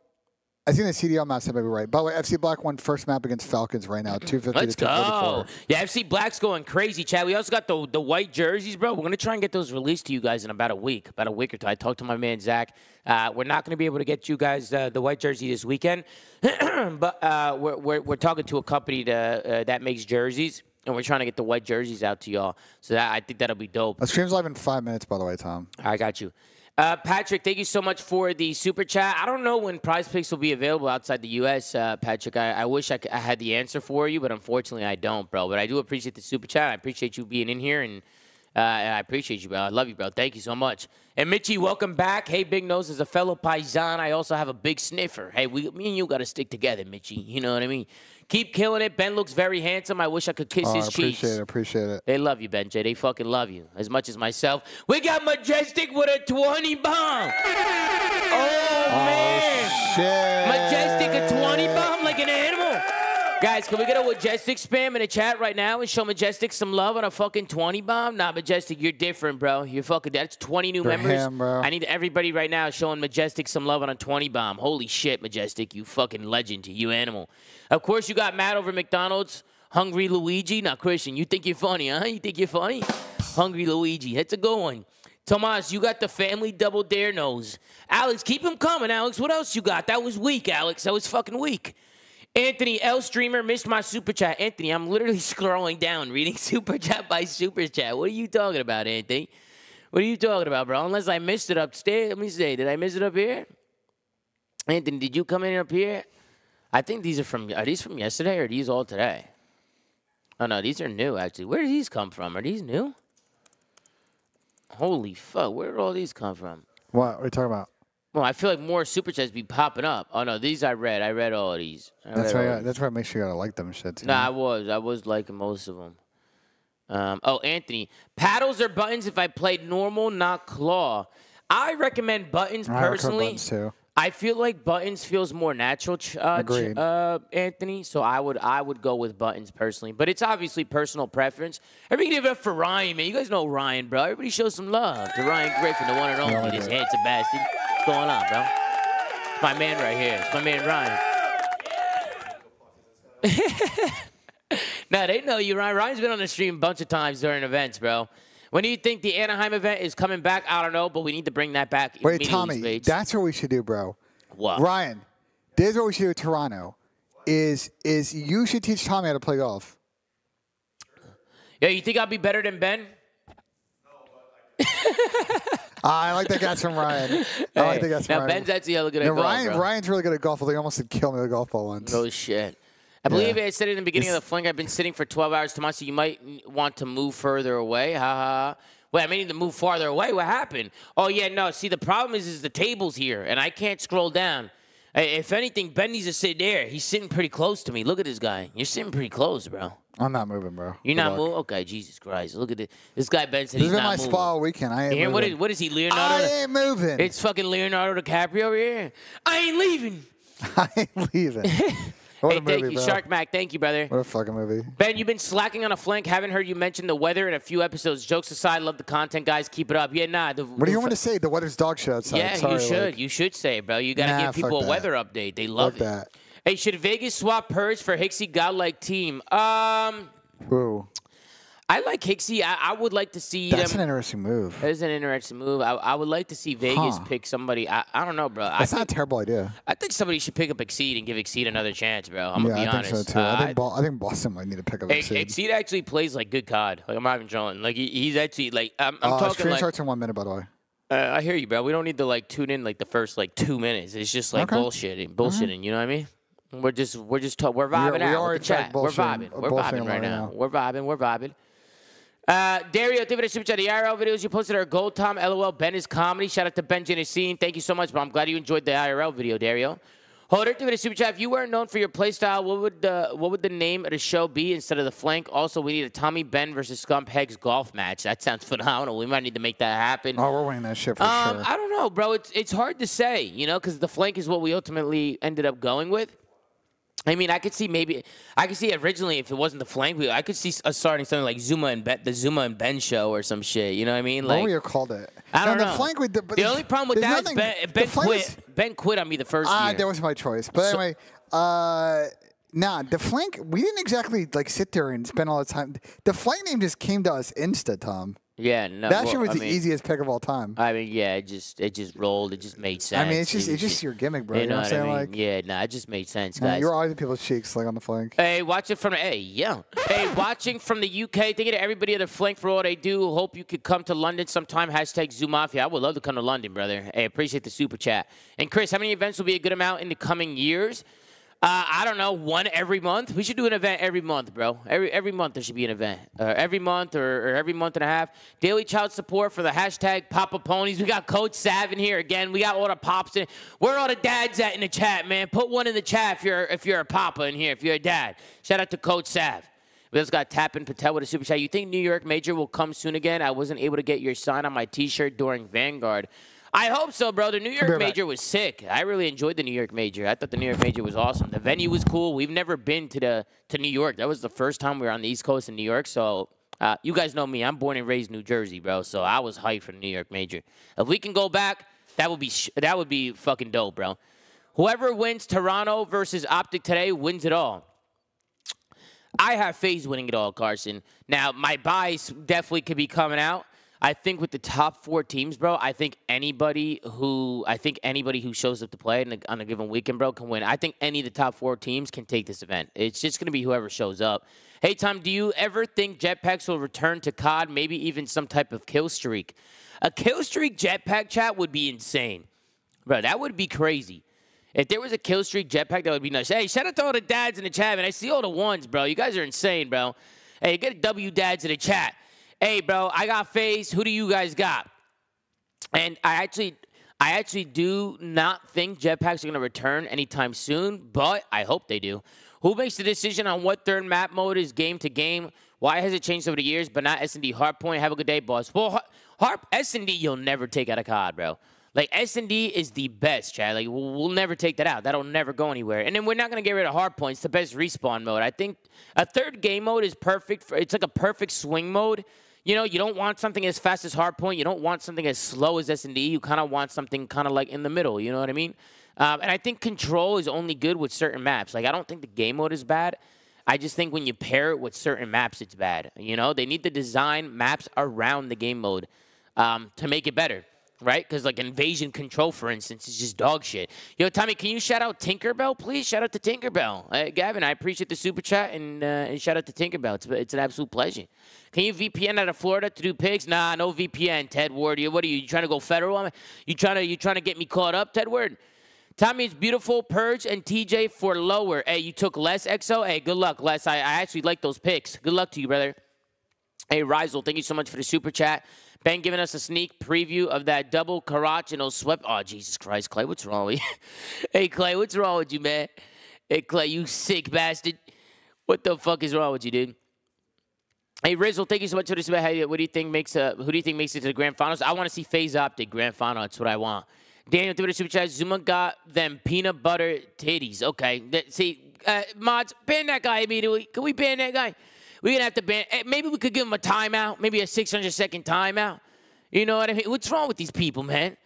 Speaker 1: I think the CDL maps have every right. By the way, FC Black won first map against Falcons right now, 250 Let's to 244. Go.
Speaker 2: Yeah, FC Black's going crazy, Chad. We also got the, the white jerseys, bro. We're going to try and get those released to you guys in about a week, about a week or two. I talked to my man, Zach. Uh, we're not going to be able to get you guys uh, the white jersey this weekend, but uh, we're, we're, we're, talking to a company to, uh, that makes jerseys. And we're trying to get the white jerseys out to y'all. So that I think that'll be dope. The stream's live in five minutes, by the way, Tom. I got you. Uh, Patrick, thank you so much for the super chat. I don't know when prize picks will be available outside the U.S., uh, Patrick. I, I wish I, I had the answer for you, but unfortunately I don't, bro. But I do appreciate the super chat. I appreciate you being in here and – uh, and I appreciate you, bro. I love you, bro. Thank you so much. And Mitchy, welcome back. Hey, Big Nose is a fellow paisan. I also have a big sniffer. Hey, we, me and you got to stick together, Mitchy. You know what I mean? Keep killing it. Ben looks very handsome. I wish I could kiss oh, his appreciate cheeks.
Speaker 1: Appreciate it. Appreciate it.
Speaker 2: They love you, Benji. They fucking love you as much as myself. We got Majestic with a 20 bomb. Oh, oh man. Shit. Majestic, a 20 bomb like an animal. Guys, can we get a Majestic spam in the chat right now and show Majestic some love on a fucking 20 bomb? Nah, Majestic, you're different, bro. You're fucking, that's 20 new members. bro. I need everybody right now showing Majestic some love on a 20 bomb. Holy shit, Majestic, you fucking legend, you animal. Of course, you got Matt over McDonald's, Hungry Luigi. Now, Christian, you think you're funny, huh? You think you're funny? Hungry Luigi, that's a good one. Tomas, you got the family double dare nose. Alex, keep him coming, Alex. What else you got? That was weak, Alex. That was fucking weak. Anthony L. Streamer missed my super chat. Anthony, I'm literally scrolling down, reading super chat by super chat. What are you talking about, Anthony? What are you talking about, bro? Unless I missed it upstairs. Let me see. did I miss it up here? Anthony, did you come in up here? I think these are from. Are these from yesterday or these all today? Oh no, these are new actually. Where did these come from? Are these new? Holy fuck! Where did all these come from?
Speaker 1: What? What are you talking about?
Speaker 2: Well, I feel like more super chats be popping up. Oh no, these I read. I read all of these. I that's why. That's why. Make sure you gotta like them shit No, nah, I was. I was liking most of them. Um, oh, Anthony, paddles or buttons? If I played normal, not claw, I recommend buttons I personally. Buttons too. I feel like buttons feels more natural, uh, uh, Anthony. So I would I would go with buttons personally, but it's obviously personal preference. Everybody give it up for Ryan, man. You guys know Ryan, bro. Everybody show some love to Ryan Griffin, the one and only, this handsome bastard. What's going on, bro? It's my man right here. It's my man Ryan. now they know you, Ryan. Ryan's been on the stream a bunch of times during events, bro. When do you think the Anaheim event is coming back? I don't know, but we need to bring that back. Wait, Tommy,
Speaker 1: that's what we should do, bro. What? Ryan, is what we should do. With Toronto is is you should teach Tommy how to play golf.
Speaker 2: Yeah, you think I'll be better than Ben?
Speaker 1: No, Uh, I like that guess from Ryan. I like that guess from now Ryan. Ben's actually hella good at now, golf. Ryan, bro. Ryan's really good at golf, They he almost did kill me with a golf ball once. No shit.
Speaker 2: I believe yeah. I said it in the beginning it's, of the fling. I've been sitting for 12 hours, Tomasi. You might want to move further away. Ha ha. Wait, I may need to move farther away. What happened? Oh yeah, no. See, the problem is, is the table's here, and I can't scroll down. If anything, Ben needs to sit there. He's sitting pretty close to me. Look at this guy. You're sitting pretty close, bro. I'm not moving, bro. You're not moving? Okay, Jesus Christ. Look at this. This guy Ben said this he's not moving. This is my spa
Speaker 1: weekend. I ain't moving. What is, what
Speaker 2: is he, Leonardo? I ain't moving. It's fucking Leonardo DiCaprio over here. I ain't leaving.
Speaker 1: I ain't leaving. What hey, a movie, thank you, bro. Shark
Speaker 2: Mac. Thank you, brother. What
Speaker 1: a fucking movie.
Speaker 2: Ben, you've been slacking on a flank. Haven't heard you mention the weather in a few episodes. Jokes aside, love the content, guys. Keep it up. Yeah, nah. The, what do you want to
Speaker 1: say? The weather's dog shit outside. Yeah, Sorry, you should. Like,
Speaker 2: you should say, bro. You got to nah, give people a weather update. They love fuck it. that. Hey, should Vegas swap Purge for Hixie Godlike team? Um. Ooh. I like Hicksy. I, I would like to see. That's them. an
Speaker 1: interesting move. That
Speaker 2: is an interesting move. I, I would like to see Vegas huh. pick somebody. I, I don't know, bro. That's I
Speaker 1: not think, a terrible idea.
Speaker 2: I think somebody should pick up Exceed and give Exceed another chance, bro. I'm yeah, gonna be I honest. Think so too. Uh, I,
Speaker 1: think I think Boston might need to pick up Exceed.
Speaker 2: Exceed actually plays like good COD. Like I'm not even joking. Like he, he's actually like I'm, I'm uh, talking. like, starts
Speaker 1: in one minute, by the way.
Speaker 2: Uh, I hear you, bro. We don't need to like tune in like the first like two minutes. It's just like okay. bullshitting, mm-hmm. bullshitting. Mm -hmm. You know what I mean? We're just we're just we're vibing we are, out we are with the chat. we're vibing. We're vibing right now. We're vibing. We're vibing. Uh, Dario, Super Chat. The IRL videos you posted are Gold Tom, LOL, Ben is comedy. Shout out to Ben Genesine. Thank you so much, but I'm glad you enjoyed the IRL video, Dario. Holder, David Super Chat, if you weren't known for your playstyle, what would the what would the name of the show be instead of the flank? Also, we need a Tommy Ben versus Scump Hex golf match. That sounds phenomenal. We might need to make that happen. Oh, we're winning that shit for um, sure. I don't know, bro. It's it's hard to say, you know, because the flank is what we ultimately ended up going with. I mean, I could see maybe I could see originally if it wasn't the flank wheel, I could see us starting something like ZooMaa and ben, the ZooMaa and Ben show or some shit. You know what I mean? Like, what you called it? I don't know. The flank with the, the only problem with that nothing, is Ben, ben quit. Is, ben quit on me the first. Ah, uh, that was my choice. But so,
Speaker 1: anyway, uh, nah, the flank. We didn't exactly like sit there and spend all the time. The flank name just came to us insta, Tom.
Speaker 2: Yeah, no. That well, shit was I the mean, easiest
Speaker 1: pick of all time.
Speaker 2: I mean, yeah, it just it just rolled. It just made sense. I mean, it's just it's just, your gimmick, bro. You, you know, what, I'm saying? Mean? Like, yeah, nah, it just made sense, guys. Man, you're
Speaker 1: always in people's cheeks, like on the
Speaker 3: flank.
Speaker 2: Hey, watch it from hey, yeah. hey, watching from the UK. you to everybody at the flank for all they do. Hope you could come to London sometime. Hashtag Zoo Mafia. I would love to come to London, brother. Hey, appreciate the super chat. And Chris, how many events will be a good amount in the coming years? Uh, I don't know, one every month. We should do an event every month, bro. Every every month there should be an event. Uh, every month or, or, every month and a half. Daily child support for the hashtag Papa Ponies. We got Coach Savin here again. We got all the pops in. Where all the dads at in the chat, man? Put one in the chat if you're if you're a papa in here. If you're a dad, shout out to Coach Sav. We just got Tappan Patel with a super chat. You think New York Major will come soon again? I wasn't able to get your sign on my T-shirt during Vanguard. I hope so, bro. The New York major back. was sick. I really enjoyed the New York major. I thought the New York major was awesome. The venue was cool. We've never been to the to New York. That was the first time we were on the East Coast in New York. So uh, you guys know me. I'm born and raised New Jersey, bro. So I was hyped for the New York major. If we can go back, that would be that would be fucking dope, bro. Whoever wins Toronto versus Optic today wins it all. I have FaZe winning it all, Carson. Now, my bias definitely could be coming out. I think with the top four teams, bro, I think anybody who I think anybody who shows up to play a, on a given weekend, bro, can win. I think any of the top four teams can take this event. It's just gonna be whoever shows up. Hey Tom, do you ever think jetpacks will return to COD? Maybe even some type of kill streak. A kill streak jetpack chat would be insane, bro. That would be crazy. If there was a kill streak jetpack, that would be nice. Hey, shout out to all the dads in the chat, man. I see all the ones, bro. You guys are insane, bro. Hey, get a W dads in the chat hey, bro, I got FaZe. Who do you guys got? And I actually I actually do not think jetpacks are going to return anytime soon, but I hope they do. Who makes the decision on what third map mode is game to game? Why has it changed over the years, but not S&D Hardpoint? Have a good day, boss. Well, Harp S&D you'll never take out of COD, bro. Like, S&D is the best, Chad. Like, we'll never take that out. That'll never go anywhere. And then we're not going to get rid of Hardpoint. It's the best respawn mode. I think a third game mode is perfect. For, it's like a perfect swing mode you know, you don't want something as fast as Hardpoint. You don't want something as slow as S&D. You kind of want something kind of like in the middle. You know what I mean? Um, and I think control is only good with certain maps. Like, I don't think the game mode is bad. I just think when you pair it with certain maps, it's bad. You know, they need to design maps around the game mode um, to make it better right? Because like Invasion Control, for instance, is just dog shit. Yo, Tommy, can you shout out Tinkerbell, please? Shout out to Tinkerbell. Uh, Gavin, I appreciate the super chat and uh, and shout out to Tinkerbell. It's, it's an absolute pleasure. Can you VPN out of Florida to do pigs? Nah, no VPN. Ted Ward, you what are you? You trying to go federal? You trying to you trying to get me caught up, Ted Ward? Tommy is beautiful. Purge and TJ for lower. Hey, you took less XO. Hey, good luck, Les. I, I actually like those picks. Good luck to you, brother. Hey, Rizal, thank you so much for the super chat. Ben giving us a sneak preview of that double Karachino swept. Oh, Jesus Christ, Clay, what's wrong with you? hey, Clay, what's wrong with you, man? Hey, Clay, you sick bastard. What the fuck is wrong with you, dude? Hey, Rizzle, thank you so much for this. Hey, what do you think makes a? Uh, who do you think makes it to the grand finals? I want to see FaZe Optic grand final. That's what I want. Daniel, through the super chat, ZooMaa got them peanut butter titties. Okay, that, see, uh, mods, ban that guy immediately. Can we ban that guy? We're gonna have to ban. Eh, maybe we could give him a timeout, maybe a 600 second timeout. You know what I mean? What's wrong with these people, man?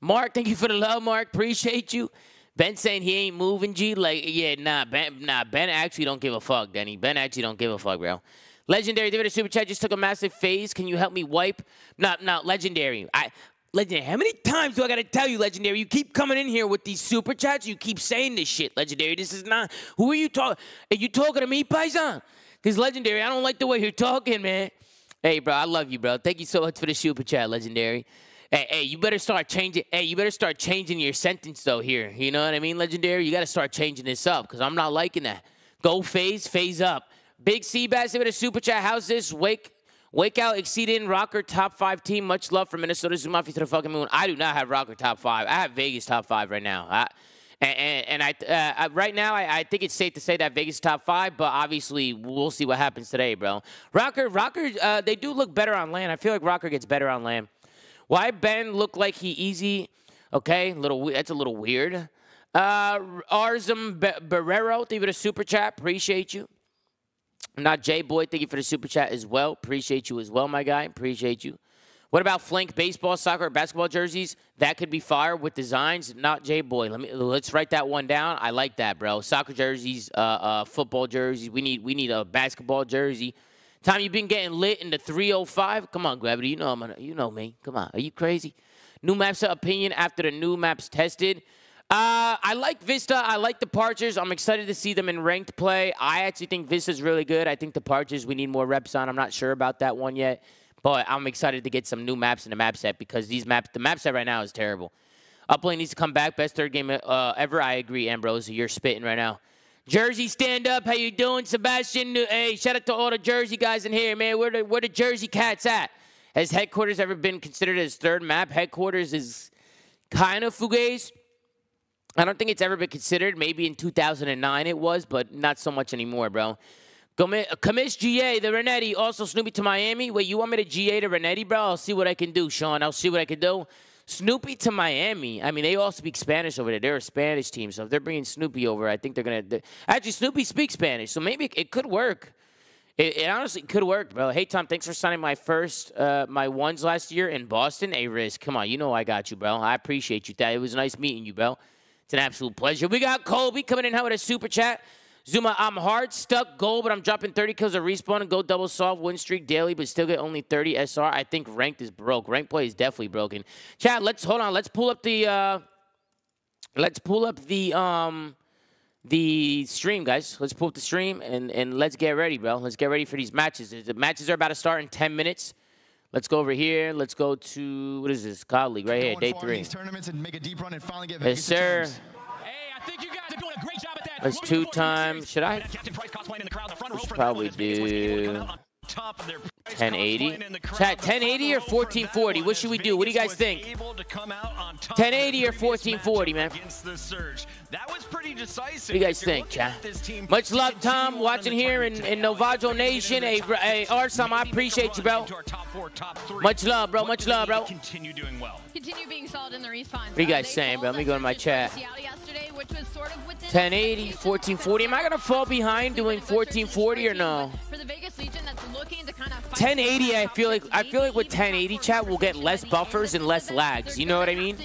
Speaker 2: Mark, thank you for the love, Mark. Appreciate you. Ben saying he ain't moving, G. Like, yeah, nah, Ben, nah, Ben actually don't give a fuck, Denny. Ben actually don't give a fuck, bro. Legendary, a super chat just took a massive phase. Can you help me wipe? Not, not legendary. I, legendary. How many times do I gotta tell you, legendary? You keep coming in here with these super chats. You keep saying this shit, legendary. This is not. Who are you talking? Are you talking to me, Paisan? He's legendary. I don't like the way you're talking, man. Hey, bro, I love you, bro. Thank you so much for the super chat, legendary. Hey, hey, you better start changing. Hey, you better start changing your sentence though. Here, you know what I mean, legendary. You got to start changing this up because I'm not liking that. Go FaZe, FaZe up. Big C Bass, give it a super chat. How's this? Wake, wake out, exceeding Rocker top five team. Much love from Minnesota. Zoom off you to the fucking moon. I do not have Rocker top five. I have Vegas top five right now. I, and, and, and I, uh, right now, I, I, think it's safe to say that Vegas top five, but obviously we'll see what happens today, bro. Rocker, Rocker, uh, they do look better on land. I feel like Rocker gets better on land. Why Ben look like he easy? Okay, little that's a little weird. Uh, Arzum Barrero, thank you for the super chat. Appreciate you. Not J Boy, thank you for the super chat as well. Appreciate you as well, my guy. Appreciate you. What about flank baseball, soccer, basketball jerseys? That could be fire with designs, not J Boy. Let me let's write that one down. I like that, bro. Soccer jerseys, uh, uh, football jerseys. We need we need a basketball jersey. Tom, you've been getting lit in the 305. Come on, gravity. You know I'm gonna, you know me. Come on, are you crazy? New maps opinion after the new maps tested. Uh, I like Vista. I like the parchers. I'm excited to see them in ranked play. I actually think Vista's really good. I think the parchers. we need more reps on. I'm not sure about that one yet. But I'm excited to get some new maps in the map set because these maps, the map set right now is terrible. Uplink needs to come back. Best third game uh, ever. I agree, Ambrose. You're spitting right now. Jersey, stand up. How you doing, Sebastian? Hey, shout out to all the Jersey guys in here, man. Where the where the Jersey cats at? Has headquarters ever been considered as third map? Headquarters is kind of fugues. I don't think it's ever been considered. Maybe in 2009 it was, but not so much anymore, bro. Kamish GA, the Renetti, also Snoopy to Miami. Wait, you want me to GA to Renetti, bro? I'll see what I can do, Sean. I'll see what I can do. Snoopy to Miami. I mean, they all speak Spanish over there. They're a Spanish team, so if they're bringing Snoopy over, I think they're gonna. actually, Snoopy speaks Spanish, so maybe it, could work. It, it, honestly could work, bro. Hey, Tom, thanks for signing my first, uh, my ones last year in Boston. A risk. Come on, you know I got you, bro. I appreciate you. That it was nice meeting you, bro. It's an absolute pleasure. We got Colby coming in here with a super chat. ZooMaa, I'm hard stuck goal, but I'm dropping 30 kills of respawn and go double soft, win streak daily, but still get only 30 SR. I think ranked is broke. Ranked play is definitely broken. Chad, let's hold on. Let's pull up the uh, let's pull up the um the stream, guys. Let's pull up the stream and and let's get ready, bro. Let's get ready for these matches. The matches are about to start in 10 minutes. Let's go over here. Let's go to what is this? League right here, day three.
Speaker 1: tournaments and make a deep run and finally
Speaker 4: get
Speaker 2: yes, sir. Hey, I think you guys are doing a great job. Let's two times. Should I? Should probably do top of their 1080 1080 or 1440 what should we do what do you guys think 1080 or 1440 man
Speaker 4: that was pretty decisive
Speaker 2: what do you guys think chat much love tom watching here in, in Navajo Nation a hey arsam i appreciate you bro much love bro much love bro
Speaker 4: continue doing well
Speaker 5: continue being solid in the response what are you guys saying bro let me go to my chat
Speaker 2: 1080 1440 am i gonna fall behind doing 1440 or no for the vegas legion that's 1080, I feel like I feel like with 1080 chat, we'll get less buffers and less lags. You know what I mean?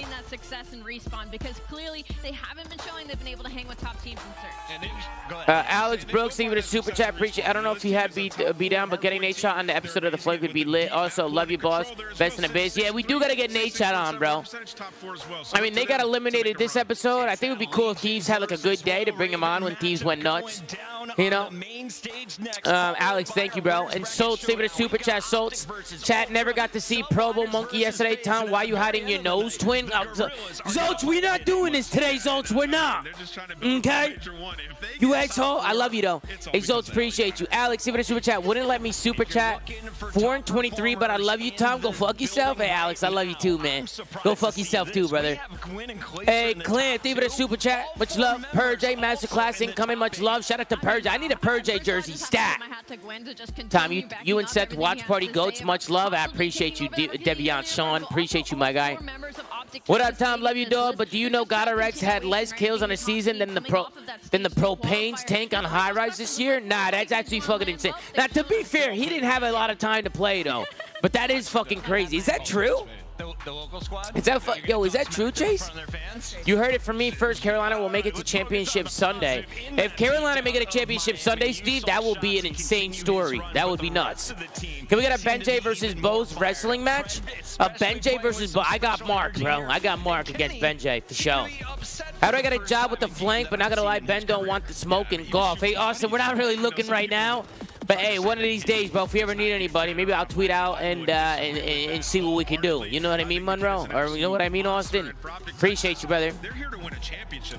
Speaker 6: getting that success in respawn because clearly they haven't been showing they've been able to hang with top teams in search.
Speaker 2: Uh, Alex Brooks, even a super chat. Appreciate. I don't know if he had be uh, down, but getting Nadeshot on the episode of the flame would be lit. Also, love you, boss. Best in the biz. Yeah, we do gotta get Nadeshot on, bro. I mean, they got eliminated this episode. I think it would be cool if Thieves had like a good day to bring him on when Thieves went nuts. You know? Um, Alex, thank you, bro. And Soltz, leave it a super chat. Soltz, chat never got to see Probo Monkey yesterday. Tom, why you hiding your nose, twin? out. Zoltz, we're not doing this today, Zoltz, We're not. Okay? You asshole. I love you, though. Hey, Zotes, appreciate you. Alex, give it a super chat. Wouldn't let me super chat. 4 and 23, but I love you, Tom. Go fuck yourself. Hey, Alex, I love you, too, man. Go fuck yourself, too, brother. Hey, Clint, it a super chat. Much love. Purge, A Masterclass incoming. Much love. Shout out to Purge. I need a Purge A jersey. Stat. Tom, you, you and Seth, watch party goats. Much love. I appreciate you, De Deviant. Sean, appreciate you, my guy. What up, Tom? Love you, dog. But do you know Godorex had less kills on a season than the pro than the propane's tank on high rise this year? Nah, that's actually fucking insane. Now, to be fair, he didn't have a lot of time to play though. But that is fucking crazy. Is that true? the, the local squad. Is that yo? Is that true, Chase? You heard it from me first. Carolina will make it to championship Sunday. If Carolina make it to championship Sunday, Steve, that will be an insane story. That would be nuts. Can we get a Benjay versus Bo's wrestling match? A Benjay versus Bo. I got Mark, bro. I got Mark against Benjay for sure. How do I get a job with the flank? But not gonna lie, Ben don't want the smoke and golf. Hey, Austin, we're not really looking right now. But hey, one of these days, bro, if we ever need anybody, maybe I'll tweet out and uh, and, and see what we can do. You know what I mean, Monroe? Or you know what I mean, Austin? Appreciate you, brother.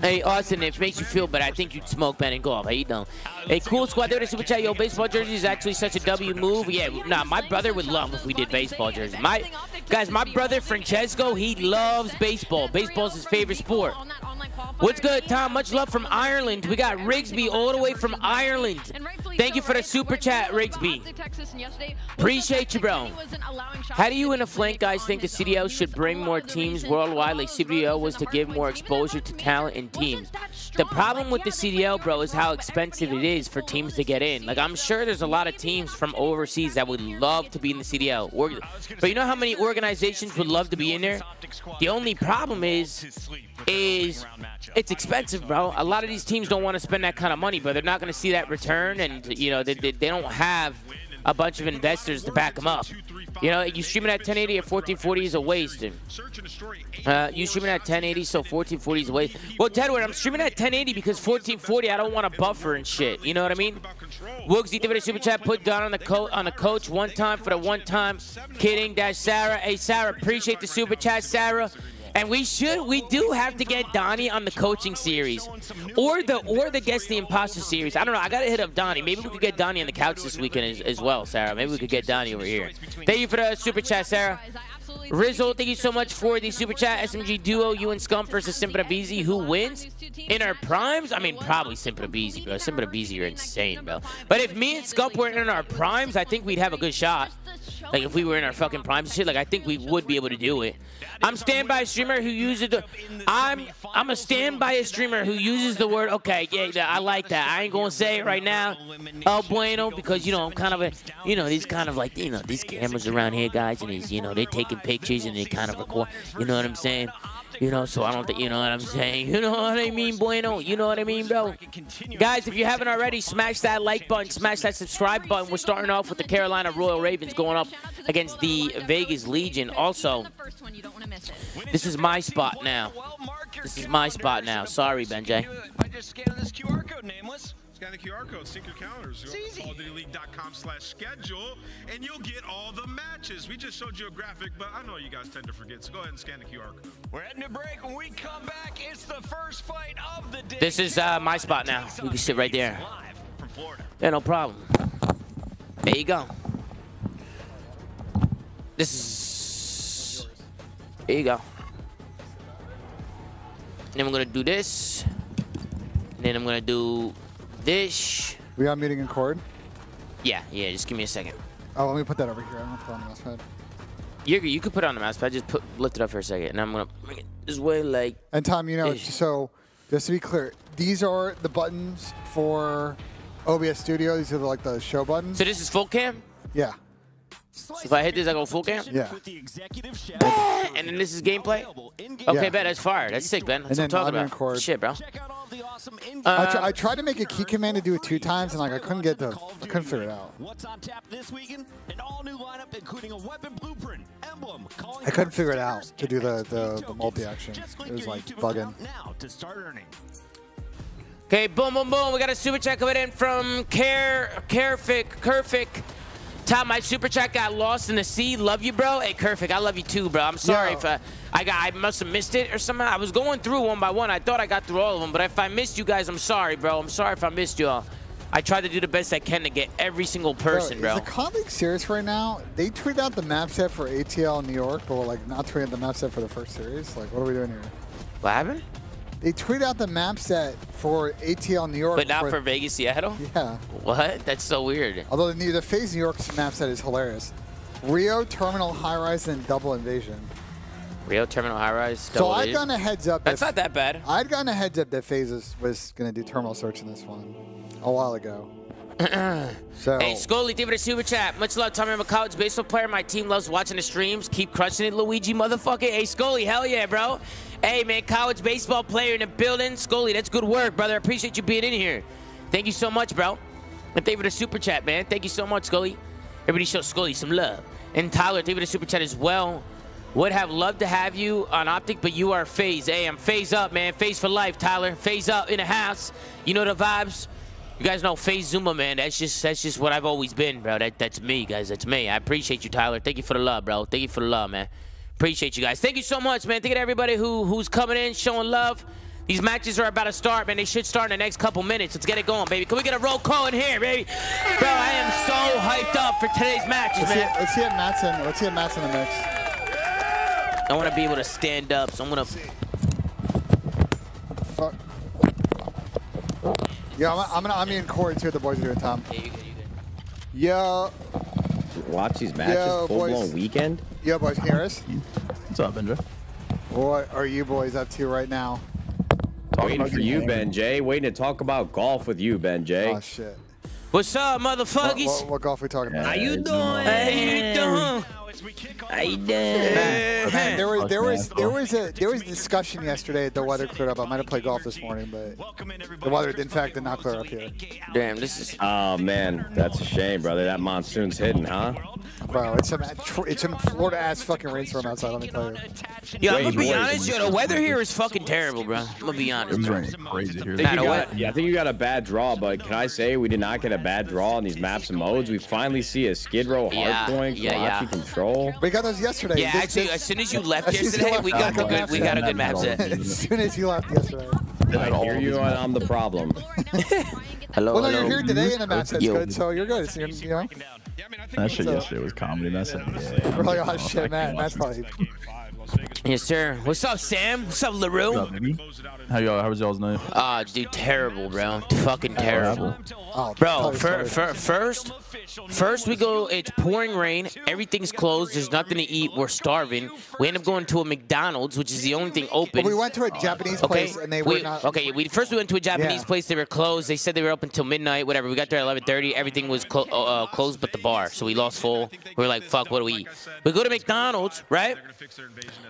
Speaker 3: Hey, Austin,
Speaker 2: if it makes you feel better, I think you'd smoke Ben and golf. How you doing? Hey, cool squad there to Super Chat. Yo, baseball jersey is actually such a W move. Yeah, nah, my brother would love if we did baseball jersey. My Guys, my brother, Francesco, he loves baseball. Baseball's his favorite sport. What's good, Tom? Much love from Ireland. We got Rigsby all the way from Ireland. Thank you for the super chat, Rigsby.
Speaker 3: Appreciate you, bro. How do you
Speaker 2: and the flank guys think the CDL should bring more teams worldwide like CWL was to give more exposure to talent and teams? The problem with the CDL, bro, is how expensive it is for teams to get in. Like, I'm sure there's a lot of teams from overseas that would love to be in the CDL. But you know how many organizations would love to be in there? The only problem is, is it's expensive, bro. A lot of these teams don't want to spend that kind of money, but they're not going to see that return, and you know they, they, they don't have a bunch of investors to back them up. You know, you streaming at 1080 at 1440 is a waste. Uh, you streaming at 1080, so 1440 is a waste. Well, Tedward, I'm streaming at 1080 because 1440, I don't want to buffer and shit. You know what I mean? it you super chat, put Don on the coach on the coach one time for the one time. Kidding, dash Sarah. Hey, Sarah, appreciate the super chat, Sarah. And we should, we do have to get Donnie on the coaching series, or the or the guest the imposter series. I don't know. I gotta hit up Donnie. Maybe we could get Donnie on the couch this weekend as, as well, Sarah. Maybe we could get Donnie over here. Thank you for the super chat, Sarah. Rizzo, thank you so much for the super chat. SMG duo, you and Scump versus Simp and aBeZy. Who wins? In our primes? I mean, probably Simp and aBeZy, bro. you are insane, bro. But if me and Scump were in our primes, I think we'd have a good shot. Like, if we were in our fucking primes and shit, like, I think we would be able to do it. I'm standby streamer who uses the... I'm, I'm a standby streamer who uses the word... Okay, yeah, I like that. I ain't gonna say it right now. El Bueno, because, you know, I'm kind of a... You know, these kind of, like, you know, these cameras around here, guys, and these, you know, they taking pictures and they kind of record. You know what I'm saying? You know, so I don't think, you know what I'm saying? You know what I mean, Bueno? You know what I mean, bro? Guys, if you haven't already, smash that like button, smash that subscribe button. We're starting off with the Carolina Royal Ravens going up against the Vegas Legion. Also, this is my spot now. This is my spot now. Sorry, Benjay.
Speaker 7: Scan the QR code, sync your calendars. It's easy. CallofDutyLeague.com slash schedule, and you'll get all the
Speaker 8: matches. We just showed you a graphic, but I know you guys tend to forget, so go ahead and scan the QR code. We're heading to break. When we
Speaker 2: come back, it's the first fight of the day. This is uh, my spot now. You can sit right there. Yeah, no problem. There you go. This is... There you go. then I'm going to do this. And then I'm going to do this. We are meeting in cord? Yeah, yeah, just give me a second.
Speaker 1: Oh, let me put that over here. I'm gonna put on the
Speaker 2: mouse pad. you you could put on the mouse pad. Just put, lift it up for a second, and I'm gonna bring it this way, like.
Speaker 1: And Tom, you know, ish. so just to be clear, these are the buttons for OBS Studio. These are like the show buttons. So
Speaker 2: this is full cam. Yeah. So if I hit this, I go full camp? Yeah. and then this is gameplay? Okay, yeah. Ben, that's fire. That's sick, Ben. That's and what I'm talking about. Shit, bro. uh, I, tr I, tried to
Speaker 1: make a key command to do it two times, and like I couldn't get the, I couldn't figure it out. What's on tap
Speaker 2: this weekend? An all-new lineup including
Speaker 4: a weapon blueprint,
Speaker 1: emblem, I couldn't figure it out to do the, the, the multi-action. It was like bugging.
Speaker 9: Now to start earning.
Speaker 2: Okay, boom, boom, boom. We got a super check coming in from Care Carefic Kerfic. Tom, my super chat got lost in the sea. Love you, bro. Hey, perfect. I love you too, bro. I'm sorry Yo. if uh, I got I must have missed it or somehow. I was going through one by one. I thought I got through all of them, but if I missed you guys, I'm sorry, bro. I'm sorry if I missed you all. I tried to do the best I can to get every single person, bro. bro. the
Speaker 1: comic serious right now? They tweeted out the map set for ATL in New York, but we're like not tweeting the map set for the first series. Like, what are we doing here? What happened? They tweeted out the map set for ATL New York. But not for
Speaker 2: Vegas, Seattle? Yeah. What? That's so weird.
Speaker 1: Although the, the Phase New York's map set is hilarious. Rio, Terminal, High Rise, and Double Invasion.
Speaker 2: Rio, Terminal, High Rise, So I'd gotten a heads up. That's not that bad.
Speaker 1: I'd gotten a heads up that Phase was going to do Terminal Search in this one a while ago. so. Hey,
Speaker 2: Scully, give it a super chat. Much love, Tommy. I'm a college baseball player. My team loves watching the streams. Keep crushing it, Luigi, motherfucker. Hey, Scully, hell yeah, bro. Hey, man, college baseball player in the building. Scully, that's good work, brother. I appreciate you being in here. Thank you so much, bro. And thank you for the super chat, man. Thank you so much, Scully. Everybody show Scully some love. And Tyler, thank you for the super chat as well. Would have loved to have you on Optic, but you are FaZe. Hey, I'm FaZe up, man. FaZe for life, Tyler. FaZe up in the house. You know the vibes. You guys know FaZe ZooMaa, man. That's just that's just what I've always been, bro. That that's me, guys. That's me. I appreciate you, Tyler. Thank you for the love, bro. Thank you for the love, man. Appreciate you guys. Thank you so much, man. Thank you to everybody who who's coming in, showing love. These matches are about to start, man. They should start in the next couple minutes. Let's get it going, baby. Can we get a roll call in here, baby? Bro, I am so hyped up for today's matches, let's man. let's see Matt's
Speaker 1: in. Let's hear Matt's in the mix.
Speaker 2: I want to be able to stand up, so I'm gonna. Fuck.
Speaker 1: Yeah, I'm, I'm gonna. I'm in Corey too. The boys are doing Tom. Yeah, you good? You
Speaker 5: good? Yo. Watch these matches. Yo, full boys. blown weekend.
Speaker 1: Yo, boys, Harris. What's up, Benja? What are you boys up to right now? Talking waiting for you, Ben
Speaker 5: Jay. Waiting to talk about golf with you, Ben Jay. Oh,
Speaker 3: shit.
Speaker 2: What's up, motherfuckers? What, what, what golf are we talking about? How you
Speaker 3: doing? how you
Speaker 2: doing? I did. Man, man, there was there was
Speaker 1: there was a there was a discussion yesterday. The weather cleared up. I might have played golf this morning, but the weather in fact did not clear up here. Damn,
Speaker 5: this is. Oh man, that's a shame, brother. That monsoon's hitting, huh?
Speaker 1: Bro, it's some it's some Florida ass fucking rainstorm outside. Let me tell you. Yeah, I'm gonna be honest,
Speaker 5: yo. The weather here is fucking
Speaker 2: terrible, bro. I'm gonna be honest. It's raining crazy here. Got,
Speaker 5: yeah, I think you got a bad draw, but can I say we did not get a bad draw on these maps and modes? We finally see a Skid Row hardpoint. yeah, point, yeah, yeah
Speaker 1: control. We got those yesterday.
Speaker 2: Yeah, this, actually, this, as soon as you left yesterday, we got a good we got a good map set.
Speaker 1: As soon as you left yesterday. I hear you, and I'm the problem. hello, well, hello. no, you're here today, and the map set's Yo. good, so you're good. So you're, you know.
Speaker 10: That shit yesterday was comedy. messing.
Speaker 1: probably all shit, man. That's probably.
Speaker 2: Yes, sir. What's up, Sam? What's up, LaRue? how y'all? How was y'all's night? Ah, uh, dude, terrible, bro. Fucking terrible.
Speaker 3: Oh, bro, fir fir
Speaker 2: first, First, we go, it's pouring rain. Everything's closed. There's nothing to eat. We're starving. We end up going to a McDonald's, which is the only thing open. Well, we went to
Speaker 1: a Japanese place, okay. and they were we, not...
Speaker 2: Okay, we, first we went to a Japanese yeah. place. They were closed. They said they were open until midnight, whatever. We got there at 11.30. Everything was clo uh, uh, closed but the bar, so we lost full. We are like, fuck, what do we eat? We go to McDonald's, right?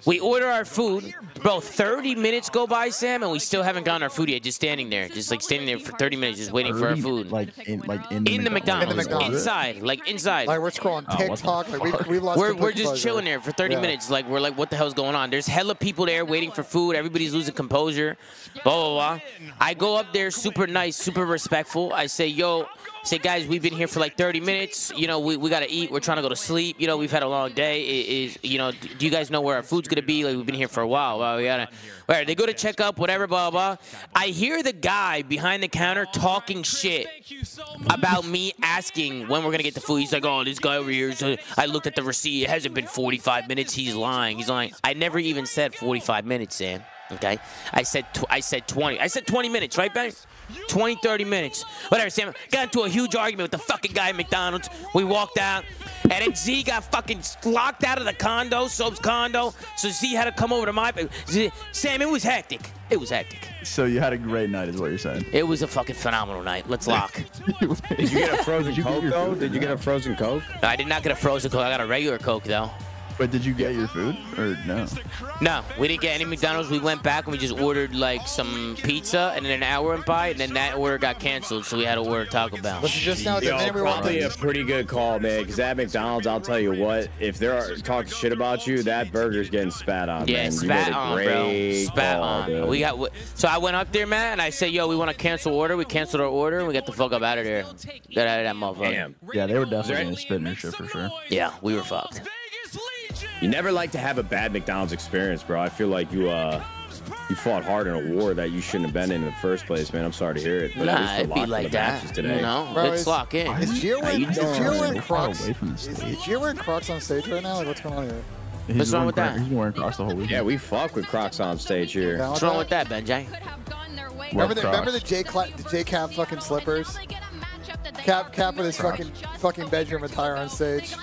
Speaker 2: We order our food. Bro, 30 minutes go by, Sam, and we still haven't gotten our food yet. Just standing there. Just, like, standing there for 30 minutes just waiting for our food.
Speaker 11: Like, in, like
Speaker 2: in, in the McDonald's. McDonald's. In the McDonald's inside, like inside. Like we're scrolling oh, TikTok. like we, we lost. We're, we're just pleasure. chilling there for 30 yeah. minutes. Like we're like, what the hell's going on? There's hella people there waiting for food. Everybody's losing composure. Blah blah blah. I go up there, super nice, super respectful. I say, yo, say, guys, we've been here for like 30 minutes. You know, we, we got to eat. We're trying to go to sleep. You know, we've had a long day. It, it, you know, do you guys know where our food's going to be? Like, we've been here for a while. Well, we gotta, all Where they go to check up, whatever, blah, blah. I hear the guy behind the counter talking shit about me asking when we're going to get the food. He's like, oh, this guy over here, uh, I looked at the receipt. It hasn't been 45 minutes. He's lying. He's lying. I never even said 45 minutes, Sam. Okay? I said, I said 20. I said 20 minutes, right, Ben? 20, 30 minutes. Whatever, Sam. Got into a huge argument with the fucking guy at McDonald's. We walked out. And then Z got fucking locked out of the condo, Soap's condo. So Z had to come over to my. Z, Sam, it was hectic. It was hectic. So you had a great night, is what you're saying. It was a fucking phenomenal night. Let's lock. did you
Speaker 10: get a frozen coke though? Did you get a frozen coke?
Speaker 2: No, I did not get a frozen coke. I got a regular coke though. But
Speaker 10: did you get your food or no?
Speaker 2: No, we didn't get any McDonald's. We went back and we just ordered like some pizza and then an hour went by and then that order got canceled, so we had to order Taco Bell. Which is just now Yo, probably a
Speaker 5: pretty good call, man. Because at McDonald's, I'll tell you what, if they're talking shit about you, that burger's getting spat on. Yeah, man. spat on, bro. Spat call, on. Dude. We got
Speaker 2: so I went up there, man, and I said, "Yo, we want to cancel order. We canceled our order, and we got the fuck up out of there." Get out of that motherfucker. Damn. Yeah, they were definitely
Speaker 10: spitting their shit for sure. Yeah, we were fucked.
Speaker 5: You never like to have a bad McDonald's experience, bro. I feel like you uh you fought hard in a war that you shouldn't have been in in the first place, man. I'm sorry to hear it. But nah, at it'd be like that. Today. You know, bro, let's lock in. Is Gio wearing, Crocs?
Speaker 1: is, wearing Crocs on stage right now? Like, what's going on here?
Speaker 5: He's what's wrong with that? He's wearing Crocs the whole week. Yeah, we fuck with Crocs on stage here. What's wrong
Speaker 1: with that, Benjay? Remember the, remember the J, the J Cap fucking slippers? Cap Cap with his Crocs. fucking fucking bedroom attire on stage.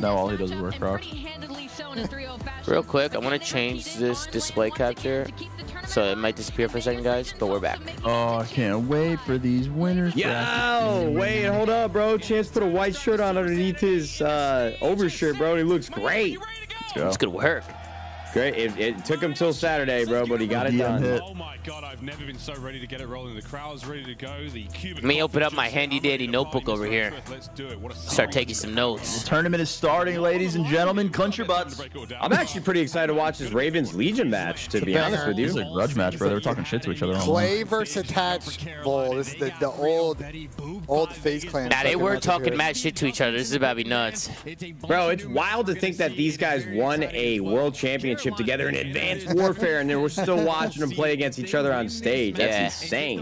Speaker 2: Now all he does is wear Crocs. Real quick, I want to change this display capture. So it might disappear for a second, guys, but we're back.
Speaker 10: Oh, I can't wait for these winners. Yo, wait, hold up, bro. Chance put a white shirt on underneath his uh, overshirt, bro. He looks
Speaker 5: great. Let's go. It's good work. Great. It, it, took him till Saturday, bro, but he got it
Speaker 12: done. Oh my god, I've never been so ready to get it rolling. The crowd's ready to go. The Cuban. Let me open up my
Speaker 2: handy dandy notebook over here. Start taking some notes. The
Speaker 10: tournament is starting, ladies and gentlemen. Country butts.
Speaker 2: I'm actually pretty excited to watch this Ravens Legion match. To be honest with you, it's a grudge match, bro. They were talking shit to each other. Clay
Speaker 1: versus Attach Bowl. This is the, the old, old FaZe Clan. Now they were talking mad
Speaker 2: shit to each other. This is about to be nuts,
Speaker 1: bro. It's wild to
Speaker 5: think that these guys won a world championship together in advanced warfare, and then we're still watching them play against each other on stage. That's yeah. insane.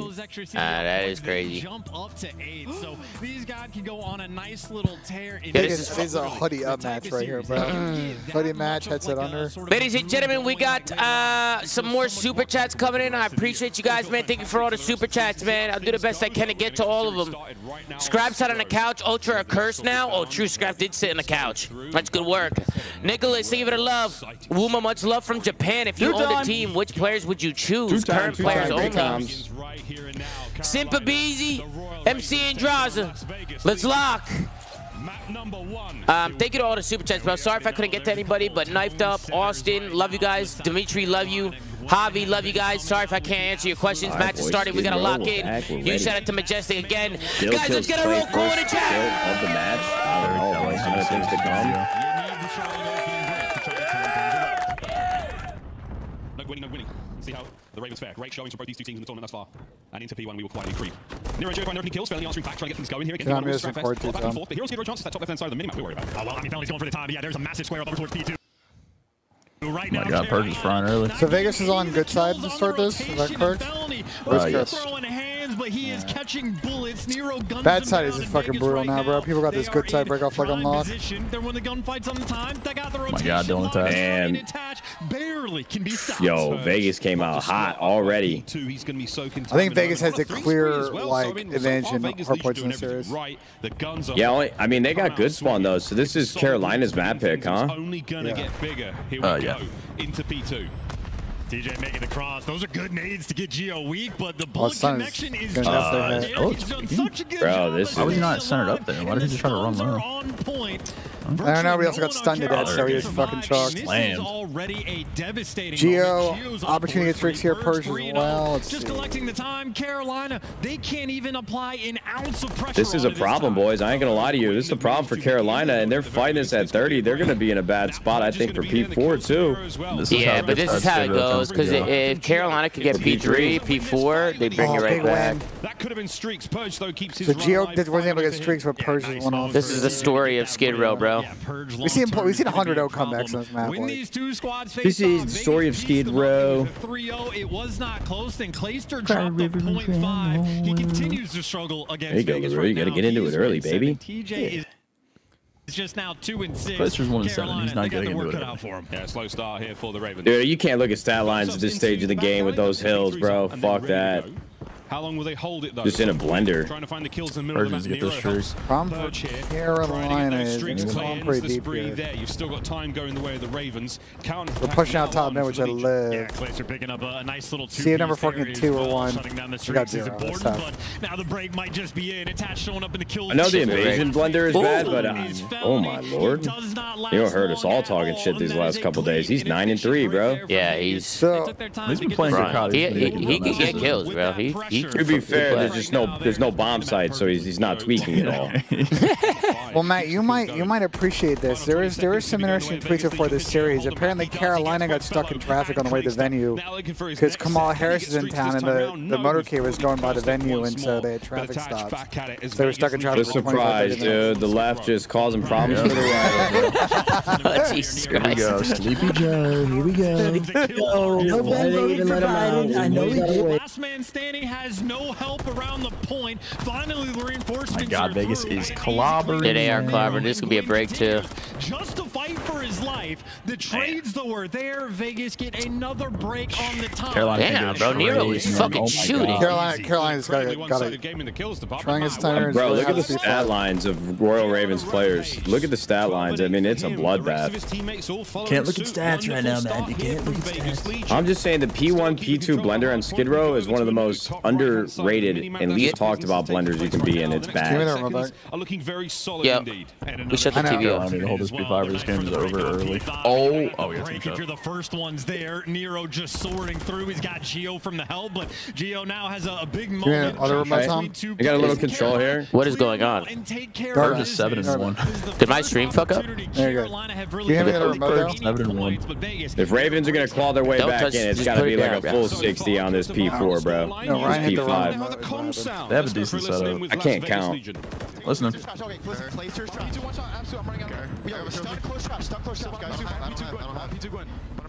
Speaker 2: Ah, that is crazy.
Speaker 3: Jump up to eight,
Speaker 2: so these guys can go on a nice little tear. Yeah, this is a
Speaker 1: hoodie up match right here, bro. hoodie match, headset under.
Speaker 2: Ladies and gentlemen, we got uh, some more super chats coming in. I appreciate you guys, man. Thank you for all the super chats, man. I'll do the best I can to get to all of them. Scrap sat on the couch. Ultra a curse now. Oh, True Scrap did sit on the couch. That's good work. Nicholas, thank you for the love. Wuma much love from Japan. If you Two owned time. a team, which players would you choose? Two Current time, players old teams. Simpa Beezy, MC Andraza. Let's lock. Um, thank you to all the super chats, bro. Sorry if I couldn't get to anybody, but Knifed Up, Austin, love you guys. Dimitri, love you. Javi, love you guys. Sorry if I can't answer your questions. Match is started. We got to lock in. Huge shout out to Majestic again. guys, let's get a real
Speaker 10: call in the chat. Of the match. I
Speaker 12: don't know. no winning, no winning. see how the Ravens fare. Great showings from both these two teams in the tournament thus far. And into P1 we will quietly creep. Nero and Joe find opening kills, failing answering back, trying to get things going here. Again, yeah, I'm missing Back and forth, but Heroes get no chances that top left-hand side of the minimap. We worry about. Oh, well, I mean, Felony's going for the time. Yeah, there's a massive
Speaker 1: square up over towards P2. Right oh my now, god,
Speaker 10: Purge's front early. So Vegas
Speaker 1: is on good side to start this, is that correct? Uh, yes but
Speaker 4: he is catching bullets. Nero guns
Speaker 1: Bad side is fucking brutal right now, bro. People got they this good side break off like I'm lost. Position. They're the gunfights on
Speaker 5: the time. They got the rotation. my God, don't And attach.
Speaker 12: barely can be stopped.
Speaker 5: Yo, Vegas came out hot already.
Speaker 1: he's gonna be so I think Vegas has a clear like advantage in hard points in the series. Right. The guns are yeah,
Speaker 5: only, I mean they got good spawn though, so this is Carolina's map pick, huh?
Speaker 12: Only gonna yeah. get bigger. Here we uh, go yeah. into P2. TJ making the cross. Those are good nades to
Speaker 1: get Geo weak, but the bullet well, connection is just uh, oh, it's done such a good Bro,
Speaker 5: job.
Speaker 10: This How is not centered up there? Why did he just try to run low? on point
Speaker 1: Virtually I don't know. We also got stunned to death, so he was fucking chalked. Geo, opportunity to tricks here, Purge as well. Let's Just see. collecting the time, Carolina. They can't even apply an ounce of
Speaker 4: pressure.
Speaker 5: This is a problem, boys. I ain't gonna lie to you. This is a problem for Carolina, and they're fighting us at 30. They're gonna be in a bad spot, I think, for P4 too. Yeah, but this is how it goes. Because
Speaker 3: if Carolina could get P3,
Speaker 2: P4, they bring it right back.
Speaker 3: That could have been streaks. Purge though keeps his. So Geo
Speaker 1: wasn't able to get streaks, but Purge is one off. This is the
Speaker 2: story of Skid Row, bro. Yeah,
Speaker 1: purge we've seen we've seen 100 0 comebacks on this map. When like. these two squads face this is the story of Skid Row. 3-0,
Speaker 4: it was not close. Then Clayster
Speaker 1: dropped to .5. He continues to struggle against. There you go,
Speaker 10: right You got to get into it early, baby.
Speaker 12: TJ yeah. It's just now two and six.
Speaker 10: Clayster's one and seven.
Speaker 5: He's not getting into it.
Speaker 12: Out for him. Yeah, slow start here for the Ravens. Dude,
Speaker 5: you can't look at stat lines at this stage of the game with those hills, bro. Fuck that.
Speaker 12: How long will they hold it though? Just in a blender. Trying to find the kills in the middle of the map. Get Nero this From Carolina is the spree there. You've still got time going the way of the Ravens. Count we are pushing out top now, which I
Speaker 1: love. Yeah,
Speaker 12: Clays are picking up a, a nice little two. See number fucking two or one. Shutting down the got zero. But now
Speaker 4: the break might just be in. It's
Speaker 3: showing up in the kill. I know the invasion blender is bad, but um,
Speaker 5: oh my lord, you don't hurt us all talking shit these last couple days. He's nine and three, bro. Yeah, he's. So He's been playing He, he, he can get kills, bro.
Speaker 2: He he to be fair, there's just
Speaker 5: no there's no bomb site, so he's he's not tweaking at all.
Speaker 1: well, Matt, you might you might appreciate this. There is there is some interesting tweets before this series. Apparently, Carolina got stuck in traffic on the way to the venue because Kamala Harris is in town and the the motorcade was going by the venue, and so they had traffic stops. So they were stuck in traffic. Just
Speaker 5: dude. The left just causing problems for the right. Jesus Christ. Here we go,
Speaker 4: Sleepy Joe. Here we go. No, no, no, no, no, no, no, no, no, no, no,
Speaker 3: no, no, no, no, no, has no help around the
Speaker 2: point. Finally, the reinforcements. My God, Vegas through. is clobbering. They are clobbering. This could be a break too. Just
Speaker 4: to fight for
Speaker 12: his life. The trades though were there. Vegas get
Speaker 4: another break on the top. Carolina
Speaker 2: Damn,
Speaker 12: bro, Nero is fucking oh shooting. Carolina,
Speaker 1: Carolina's got it. Got it. Game in the kills trying his time. Bro,
Speaker 5: look at the stat lines of Royal Ravens players. Look at the stat lines. I mean, it's a bloodbath.
Speaker 3: Can't look at stats right now, man. You can't look at stats.
Speaker 5: I'm just saying the P1, P2 blender on Skid Row is one of the most underrated and least talked about blenders you can be, and it's bad.
Speaker 12: Are looking very solid yep. indeed. We shut the TV off. I need to hold
Speaker 10: this P5 this game is over early. Oh, oh yeah. if you're
Speaker 4: the first ones there. Nero just sorting through. He's got Geo from the hell, but Geo now has a, big
Speaker 10: moment. I
Speaker 2: got a little control here. What is going on? Bird is seven and one. Did my stream fuck up?
Speaker 4: There you go.
Speaker 10: You have a remote seven and one.
Speaker 5: If Ravens are gonna claw their way back in, it's gotta be like a full 60 on this P4, bro. No, Ryan hit the They have a decent setup. I can't count. Listen
Speaker 3: Listening.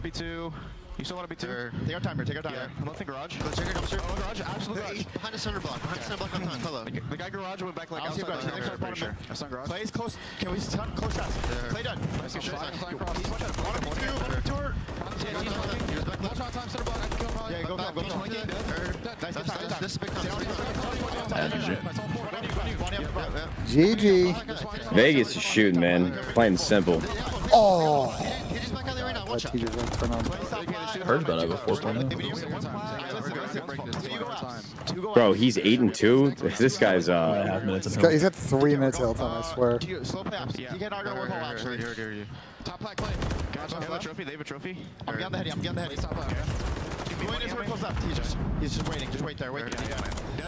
Speaker 7: P2, you still want to be two? Sure. Take our time here, take our time yeah. here. I'm left in garage. Let's check dumpster. Oh, garage, absolutely. Hey, garage. Behind the center block, behind the center block on time. Hello. The, guy garage went back
Speaker 6: like
Speaker 4: I'll outside. Garage. Next bottom sure. That's not close. Can we stop close shots? There. Clay done. Nice shot. Flying cross.
Speaker 11: One, two, one, two. He was back left. One shot time, center block. I can kill
Speaker 10: GG.
Speaker 5: Vegas is shooting, man. Plain and simple.
Speaker 11: Oh.
Speaker 10: Heard about it before
Speaker 5: Bro, he's eight and two. This guy's uh. He's got, he's
Speaker 1: got three minutes hill time. I swear. Top plat
Speaker 6: claim. Gotcha. They have a trophy. They have a trophy. I'm beyond the heady. I'm beyond the heady. Top plat. Okay. Going in circles up, TJ. He's just waiting. Just wait there. Wait there. Yeah,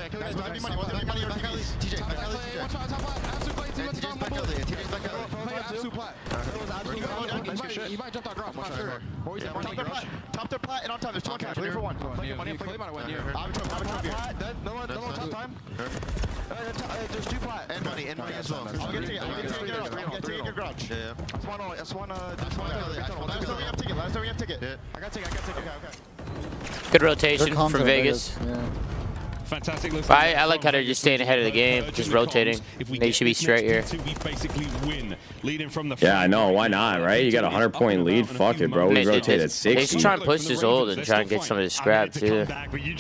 Speaker 11: yeah. Guys, one heavy money. One heavy money. TJ. Top plat. Watch out. Top plat. Absolute play. TJ's back out. TJ's back out. Play absolute plat. You might jump that ground. Watch out. Top their plat. Top their plat and on top. There's two on cash. Ready for one. I'm a trophy. i No one. No one. time. Uh, uh,
Speaker 13: there's two plat. And money. And money as well. I'll get to you. I'll get to you. I'll get to you. Garage. Yeah. That's one. That's one on, uh, dash one, one. Last we have
Speaker 2: ticket, last we have ticket. Yeah. I got ticket, I got ticket, okay, okay. Good rotation from Vegas.
Speaker 6: Yeah. Fantastic looks
Speaker 5: I,
Speaker 2: I like how they're just staying ahead of the game, uh, just rotating. They should be straight here. Yeah,
Speaker 5: I know. Why not, uh, right? You got a 100-point lead. Fuck it, bro. We they, rotate at 60. They should try and
Speaker 2: push this old and try and get some of this scrap, too.
Speaker 4: They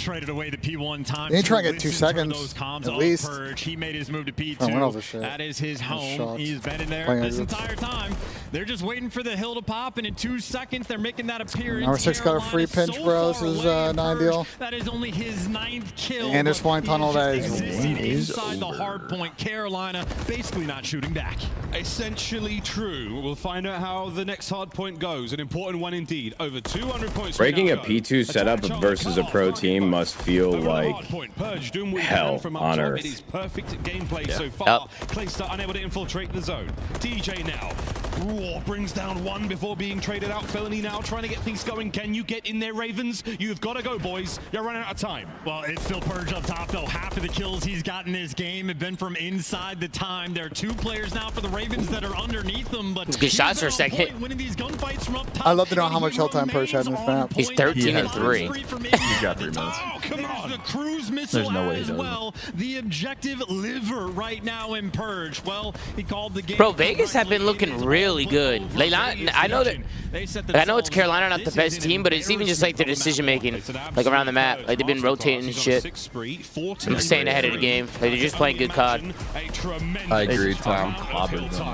Speaker 4: try and get two seconds, at least. He made his move to P2. That is his home. He's been in there this entire time. They're just waiting for the hill to
Speaker 3: pop, and in two seconds, they're making that appearance.
Speaker 1: Number six got a free pinch, bro. This is uh, nine deal. That is only his
Speaker 12: ninth kill.
Speaker 1: And there's flying tunnel that is, is inside the
Speaker 12: hard point. Carolina basically not shooting back. Essentially true. We'll find out how the next hard point goes. An important one indeed. Over 200 points. Breaking a P2
Speaker 5: setup versus a pro team must feel over like
Speaker 12: Purge, hell on earth. It is perfect gameplay yeah. so far. Yep. Clayster unable to infiltrate the zone. DJ now. Roar brings down one before being traded out. Felony now trying to get things going. Can you get in there, Ravens? You've got to go, boys. You're running out of time. Well, it's still Purge George up top, though. Half
Speaker 4: of the kills he's gotten this game have been from inside the time. There are two players now for the Ravens that are underneath
Speaker 2: them, but good shots for a second.
Speaker 1: I love to know how much health time Purge has in this map. He's 13 yeah. and 3. He's got
Speaker 10: 3
Speaker 2: minutes. Oh,
Speaker 4: come on. The cruise
Speaker 1: missile
Speaker 2: There's no way he does. well. The objective liver right now in Purge. Well, he called the game. Bro, Vegas have been looking really good. Leilani, I know that I know it's Carolina not the best team, but it's even just like their decision making, like around the map. Like they've been rotating and shit four, two, I'm staying ahead of the game. They're just playing good COD. I agree, Tom. Oh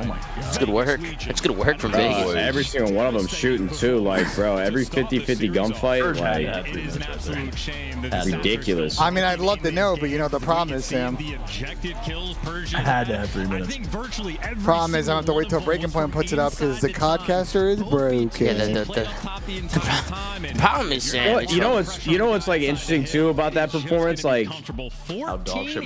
Speaker 2: my It's good work. It's good work from Vegas. every
Speaker 5: single one of them shooting too. Like, bro, every 50-50 gunfight, like, ridiculous. I
Speaker 1: mean, I'd love to know, but you know the problem is, Sam. I had to have three minutes. Problem is, I have to wait till Breaking Point puts it up because the codcaster is broken. Yeah, the, the, the,
Speaker 2: the problem is, Sam. You know,
Speaker 1: you know what's like
Speaker 5: interesting too about that performance, like like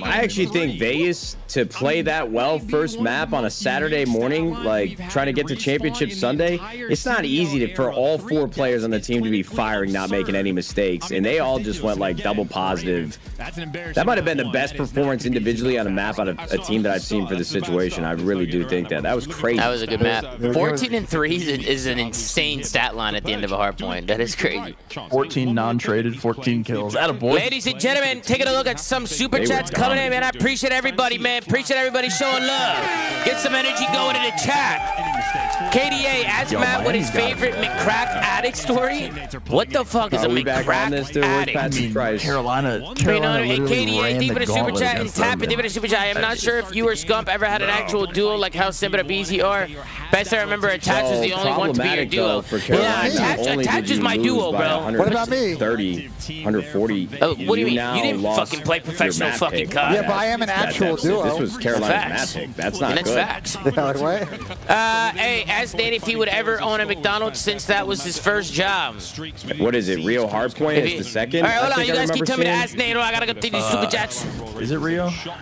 Speaker 5: I actually think Vegas to play that well first map on a Saturday morning, like trying to get to championship Sunday, it's not easy to, for all four players on the team to be firing, not making any mistakes, and they all just went like double positive. That might have been the best performance individually on a map out of a team that I've seen for the situation. I really do think that that was crazy. That was a good map. 14
Speaker 2: and three is an insane stat line at the end of a hard point. That is crazy.
Speaker 10: 14 non-traded, 14 kills. That
Speaker 2: a boy. Ladies and gentlemen, take taking a look at some super chats coming in, man. I appreciate everybody, man. Appreciate everybody showing love. Get some energy going in the chat. KDA, ask Yo, Matt what his favorite McCrack addict story.
Speaker 10: What the fuck is a McCrack this, dude, addict? Carolina, Carolina you know, KDA, deep in a super chat and tap it deep in a super chat. I am not sure
Speaker 2: if you or Scump ever had an actual duel like how Simba and BZ are. Best I remember, Attach was the only one to be
Speaker 5: your duo. Yeah, Attach, is my duo, bro. What about me? 30, 140.
Speaker 2: what do you mean? You didn't lost. Fucking play professional fucking pick. card. Yeah, but I am an actual that's, duo. This was Carolina's facts. pick. That's not and good. That's facts. what? Uh, hey, asked Nate if he would ever own a McDonald's since that was his first job.
Speaker 5: What is it? Rio Hardpoint is the second? All right, hold on. You
Speaker 2: guys keep telling me to ask Nate. I gotta go through these uh, super jets.
Speaker 13: Is it Rio? Uh,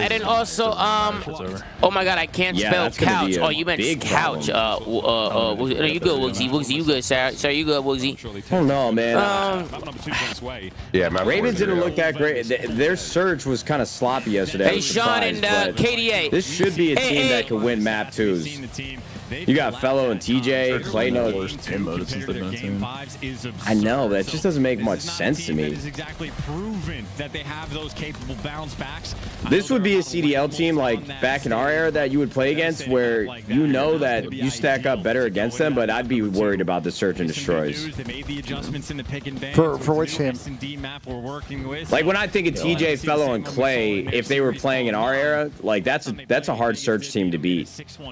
Speaker 13: and then
Speaker 2: also, um, oh my God, I can't yeah, spell couch. Oh, you meant couch. Uh, uh, uh, uh, no, you good, Woogsy. Woogsy, you good, sir. Sir, you good, Woogsy.
Speaker 5: Oh no, man.
Speaker 2: Um,
Speaker 5: yeah, my Ravens didn't look that great. Their surge was kind of sloppy yesterday. Hey, Sean and uh, KDA. This should be a team hey, hey. that could win map twos. You got FeLo and TJ, Clay no since I know, but that just doesn't make much sense to me. Exactly
Speaker 4: proven that they have those capable bounce backs.
Speaker 5: This would be a CDL team like back in our era that you would play against where you know that you stack up better against them, but I'd be worried about the search and destroys.
Speaker 4: For for which team?
Speaker 3: Like when I think of TJ,
Speaker 5: FeLo, and Clay, if they were playing in our era, like that's that's a hard search team to beat.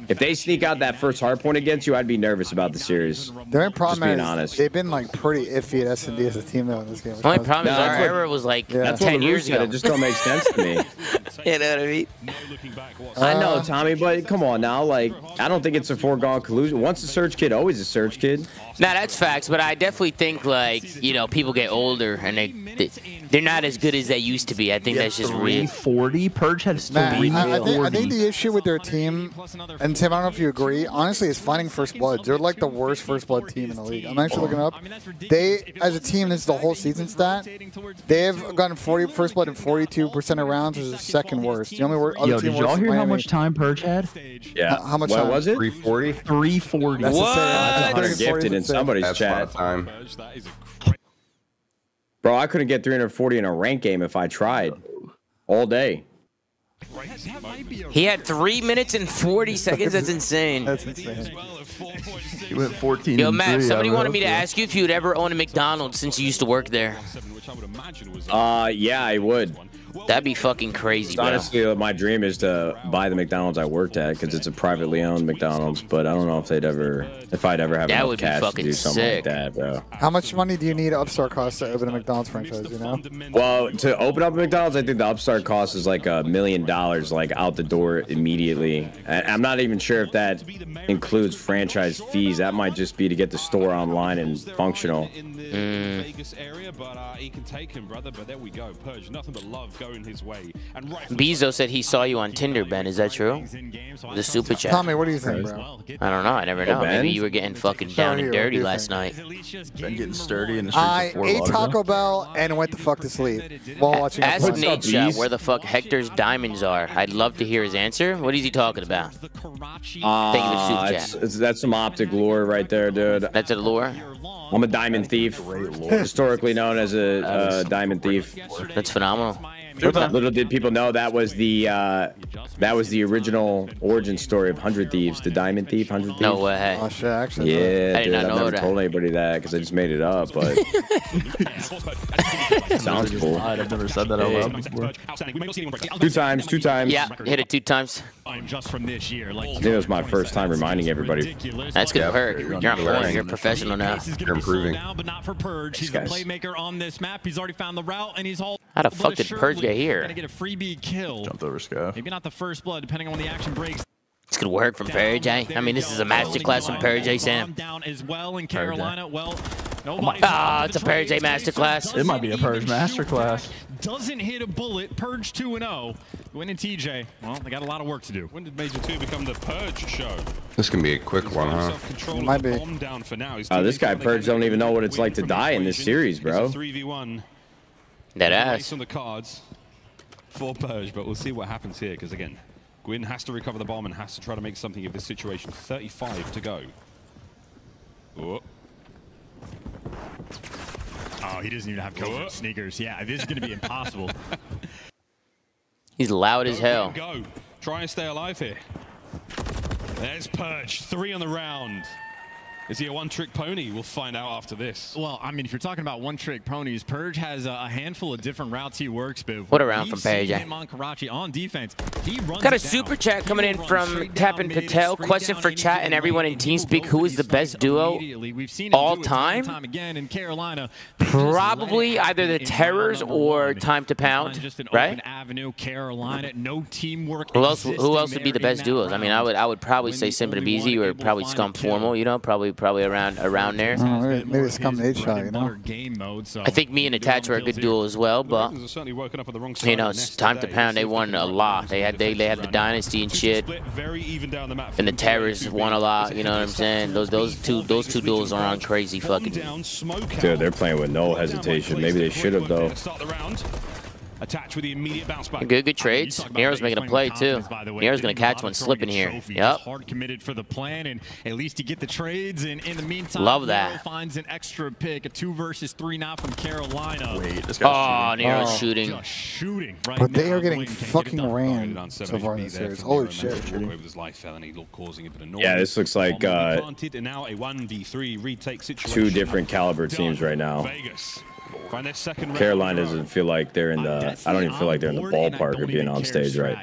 Speaker 5: If they sneak out that first first hard point against you, I'd be nervous about the series.
Speaker 1: Their only problem Just being is honest. they've been like pretty iffy at S&D as a team though in this game. My problem is our
Speaker 5: what, error was like yeah. that's 10 years ago. It just don't make sense to me. you know what I mean? Uh, I know, Tommy, but come on now. Like, I don't think it's a foregone conclusion. Once a search kid, always a
Speaker 2: search kid. No, that's facts, but I definitely think, like, you know, people get older and they, they, are not as good as they used to be. I think yeah, that's just real.
Speaker 1: 40 Purj has 340. I, I, think, the issue with their team, and Tim, I don't know if you agree, honestly, is finding First Blood. They're like the worst First Blood team in the league. I'm actually looking up. They, as a team, this is the whole season stat, they have gotten 40 First Blood in 42% of rounds, which is second worst. The only wor- other team did y'all hear how much
Speaker 10: time Purj had? Yeah.
Speaker 1: How, how much what time? was it?
Speaker 10: 340?
Speaker 5: 340.
Speaker 1: what?
Speaker 3: something. Somebody's That's chat. Time.
Speaker 5: Bro, I couldn't get 340 in a rank game if I tried all day.
Speaker 2: He had three minutes and 40 seconds. That's insane. That's insane. he went 14. Yo, Matt, somebody wanted me to ask you if you'd ever own a McDonald's since you used to work there. Uh, yeah, I would. That'd be fucking crazy, bro. Honestly,
Speaker 5: uh, my dream is to buy the McDonald's I worked at because it's a privately owned McDonald's. But I don't know if they'd ever, if I'd ever have that enough cash to do something sick. like that, bro.
Speaker 1: How much money do you need upstart costs to open a McDonald's franchise? You know?
Speaker 5: Well, to open up a McDonald's, I think the upstart cost is like a million dollars, like out the door immediately. I, I'm not even sure if that includes franchise fees. That might just be to get the store online and functional.
Speaker 3: Mm
Speaker 2: going his way. And right Bezo said he saw you on Tinder, Ben. Is that true? The super chat. Tommy, what do you think, bro? I don't know. I never know. Maybe you were getting fucking down and dirty last night. Been getting sturdy in the I ate Taco
Speaker 1: Bell and went the fuck to sleep while watching. Ask Nadeshot
Speaker 2: where the fuck Hector's diamonds are. I'd love to hear his answer. What is he talking about? Uh, Thank you for super chat. It's,
Speaker 5: it's, that's some OpTic lore right there, dude. That's a lore. I'm a diamond thief, historically known as a uh, diamond thief. That's phenomenal. Little did people know that was the uh, that was the original origin story of Hundred Thieves, the Diamond Thief, Hundred Thieves. No
Speaker 9: way. Oh shit, actually. Yeah,
Speaker 5: I dude, I've never that. told anybody that because I just made it up, but
Speaker 3: sounds cool. I've never said that out loud before. Two times, two times. Yeah, hit
Speaker 2: it two times just from this year.
Speaker 3: Like
Speaker 5: it was my first time reminding everybody. That's good yeah, You're, learning. You're professional now.
Speaker 4: You're improving. Now, but not for Purj. He's guys. the playmaker on this map. He's already
Speaker 10: found the route, and he's all. How the fuck did Purj get here? Gonna
Speaker 4: get a freebie kill. Jumped over Sky. Maybe not the first blood, depending on when the action breaks.
Speaker 2: It's gonna work from Purj, J. Eh? I mean, this is a masterclass from Purj, J. Eh, Sam?
Speaker 4: Down as well in eh? Carolina. Well, oh,
Speaker 2: it's a Purj masterclass. It might be a Purj
Speaker 10: masterclass
Speaker 4: doesn't hit a bullet. Purj 2-0. and oh. TJ. Well, they got a lot of work to do.
Speaker 12: When did Major 2 become the Purj show?
Speaker 14: This can be a quick He's one, huh?
Speaker 1: Might be.
Speaker 12: Down for now. uh, this guy, Purj, don't
Speaker 5: even know what it's like to die in this series, bro.
Speaker 12: 3v1. That ass. on the cards for Purge, but we'll see what happens here, because again, Gwinn has to recover the bomb and has to try to make something of this situation. 35 to go. Oh. Oh, he doesn't even have sneakers. Yeah, this is going to be impossible.
Speaker 2: He's
Speaker 12: loud as hell. Go. Try and stay alive here. There's Perch. Three on the round. Is he a one-trick pony? We'll find out after this. Well, I mean, if you're talking about one-trick ponies, Purj has a,
Speaker 4: handful
Speaker 2: of different routes he works, but what a round from Purj! yeah.
Speaker 4: on Karachi on defense. He runs Got a super chat coming in from Tappan Patel. Question
Speaker 2: for chat and everyone in TeamSpeak: Who is the best duo all time? time again
Speaker 4: in Carolina.
Speaker 2: Probably either the Terrors
Speaker 4: or Time to Pound, right? Avenue, Carolina. No teamwork.
Speaker 5: Who else? Who else would be the
Speaker 2: best duos? I mean, I would I would probably say Simp and aBeZy or probably Scump Formal. You know, probably probably around around there. Oh, maybe,
Speaker 1: maybe it's combination shot, you know? Game mode, so I
Speaker 2: think me and Attach were a good duel as well, but
Speaker 1: you
Speaker 2: know, it's time to pound. They won a lot. They had they they had the dynasty and shit, and the terrorists won a lot. You know what I'm saying? Those those two those two duels are on crazy fucking.
Speaker 5: Dude, they're playing with no hesitation. Maybe they should have though.
Speaker 12: Attached with the immediate bounce back. Good, good trades. Nero's making a play too. By the way, Nero's going to catch one
Speaker 2: slipping here. Yep.
Speaker 4: Hard committed for the plan, and at least you get the trades. And in the meantime, love that. Nero finds an extra pick, a two versus three now from Carolina. Wait, this
Speaker 2: guy's oh, shooting. Nero's oh. shooting. Just
Speaker 1: shooting right but now. they are getting fucking get ran so far in this series. Holy shit.
Speaker 12: Yeah, this looks like uh, two different caliber teams right now. Vegas. Carolina
Speaker 5: doesn't feel like they're in the. I don't even feel like they're in the ballpark or being on stage, right?